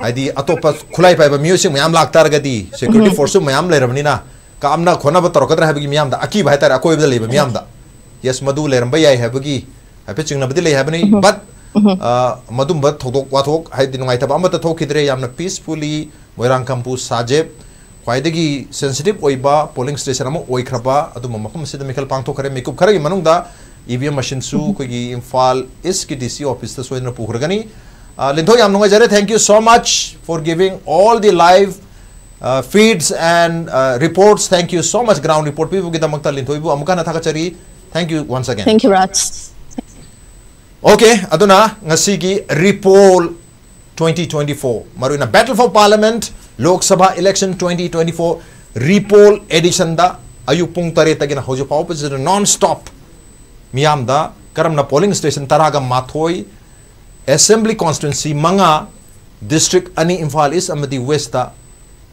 हाइदी अतोप खुलाई पाइबा म्यूज़िक मयाम लाक्तारगदी सिक्योरिटी फोर्स मयाम लेरबनिना कामना खोना ब तरकदर हाबगी मयाम दा अकी भाई तार अकोय बदले मयाम दा यस मधु लेरम बयाय हाबगी हाबे चिंगना बदि ले हाबनी बट मधुम बत थोक वाथोक हाइदी नोंगाइ तब अमत थोकिद्रे यामना पीसफुली मोइरांग कंपू साजेब ख्वाइदगी सेंसिटिव ओइबा पोलिंग स्टेशन अम ओइख्रबा अदुम सिद मिखल पांथो खरे मेकुप खरगी मनुंगदा ईवीएम मशीन सु कोई इम्फाल इस की डीसी ऑफ़िस सोइन पुखरगनी लिंथो याम नुंगाइजरे thank you so much for giving all the live feeds and reports thank you so much ground report भी बुगी दमकता लिंथो इबु अमुका ना थाका चरी thank you once again thank you Raj okay अदुना ngasi gi repoll 2024 maruina battle for parliament lok sabha election 2024 repoll edition दा अयु पुंग तरे तगिना होजो पाउ नॉन स्टॉप मियामदा करमना पोलिंग स्टेशन तरागा माथोई असेंबली कॉन्स्टिट्यूंसी मंगा डिस्ट्रिक्ट अनि इम्फाल अमदी वेस्ट दा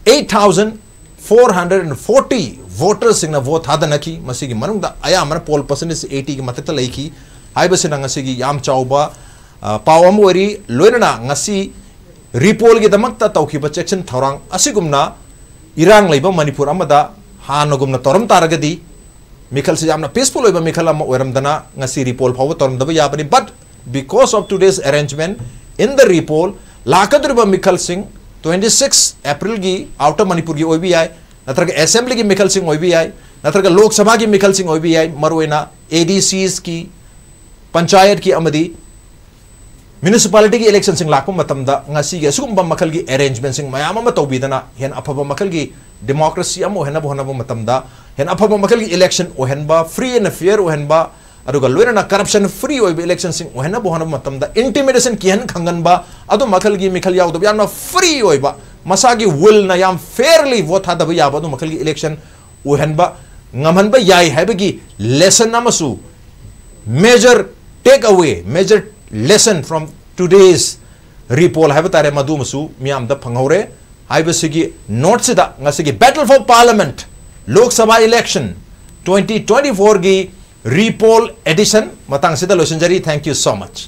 8440 वोटर्स सिंगना वोट हादनकी मसिगी मनुंगदा अयामन पोल परसेंटेज 80 की लैखी हाइबसिना ngasiगी याम चाउबा लोइना ngasi रिपोल के दमकता तौखिबा चेक्शन थौरांग इरांग मणिपुर अमदा हानगुमना तोरम तारगदी मिखल से पीसफुल ओइबा मिखल अम ओरमदना ngasi रिपोल फाव तौरद but because of today's arrangement in the repoll लाकद्रिबा मिखल सिंह 26 अप्रैल की आउटर मणिपुर की नत्रग असेंबली की मिखल सिंह नत्रग लोकसभा की मिखल सिंह ओबी ए डी एडीसीज की पंचायत की म्यूनसीपालिटी की इलेक्शन लापुब मल की अरेंजमेंट मैम तौबना हेन अफब मल की डेमोक्रेसीबन अफब मल की इलेक्शन फ्री एंड फेयर लोन करप्शन फ्री हो इलेक्शन होनाब इंटीमिडेसन कहन खाब अद मल की मिखल यादना फ्री हो मसागी विल ना फेयरली वो थाब मल की इलेक्शन उमहब यासन major take away major lesson from today's repol haiba tare madu masu miam da phangore haiba sigi note sida ngasigi battle for parliament lok sabha election 2024 gi repoll edition matang sida losinjari thank you so much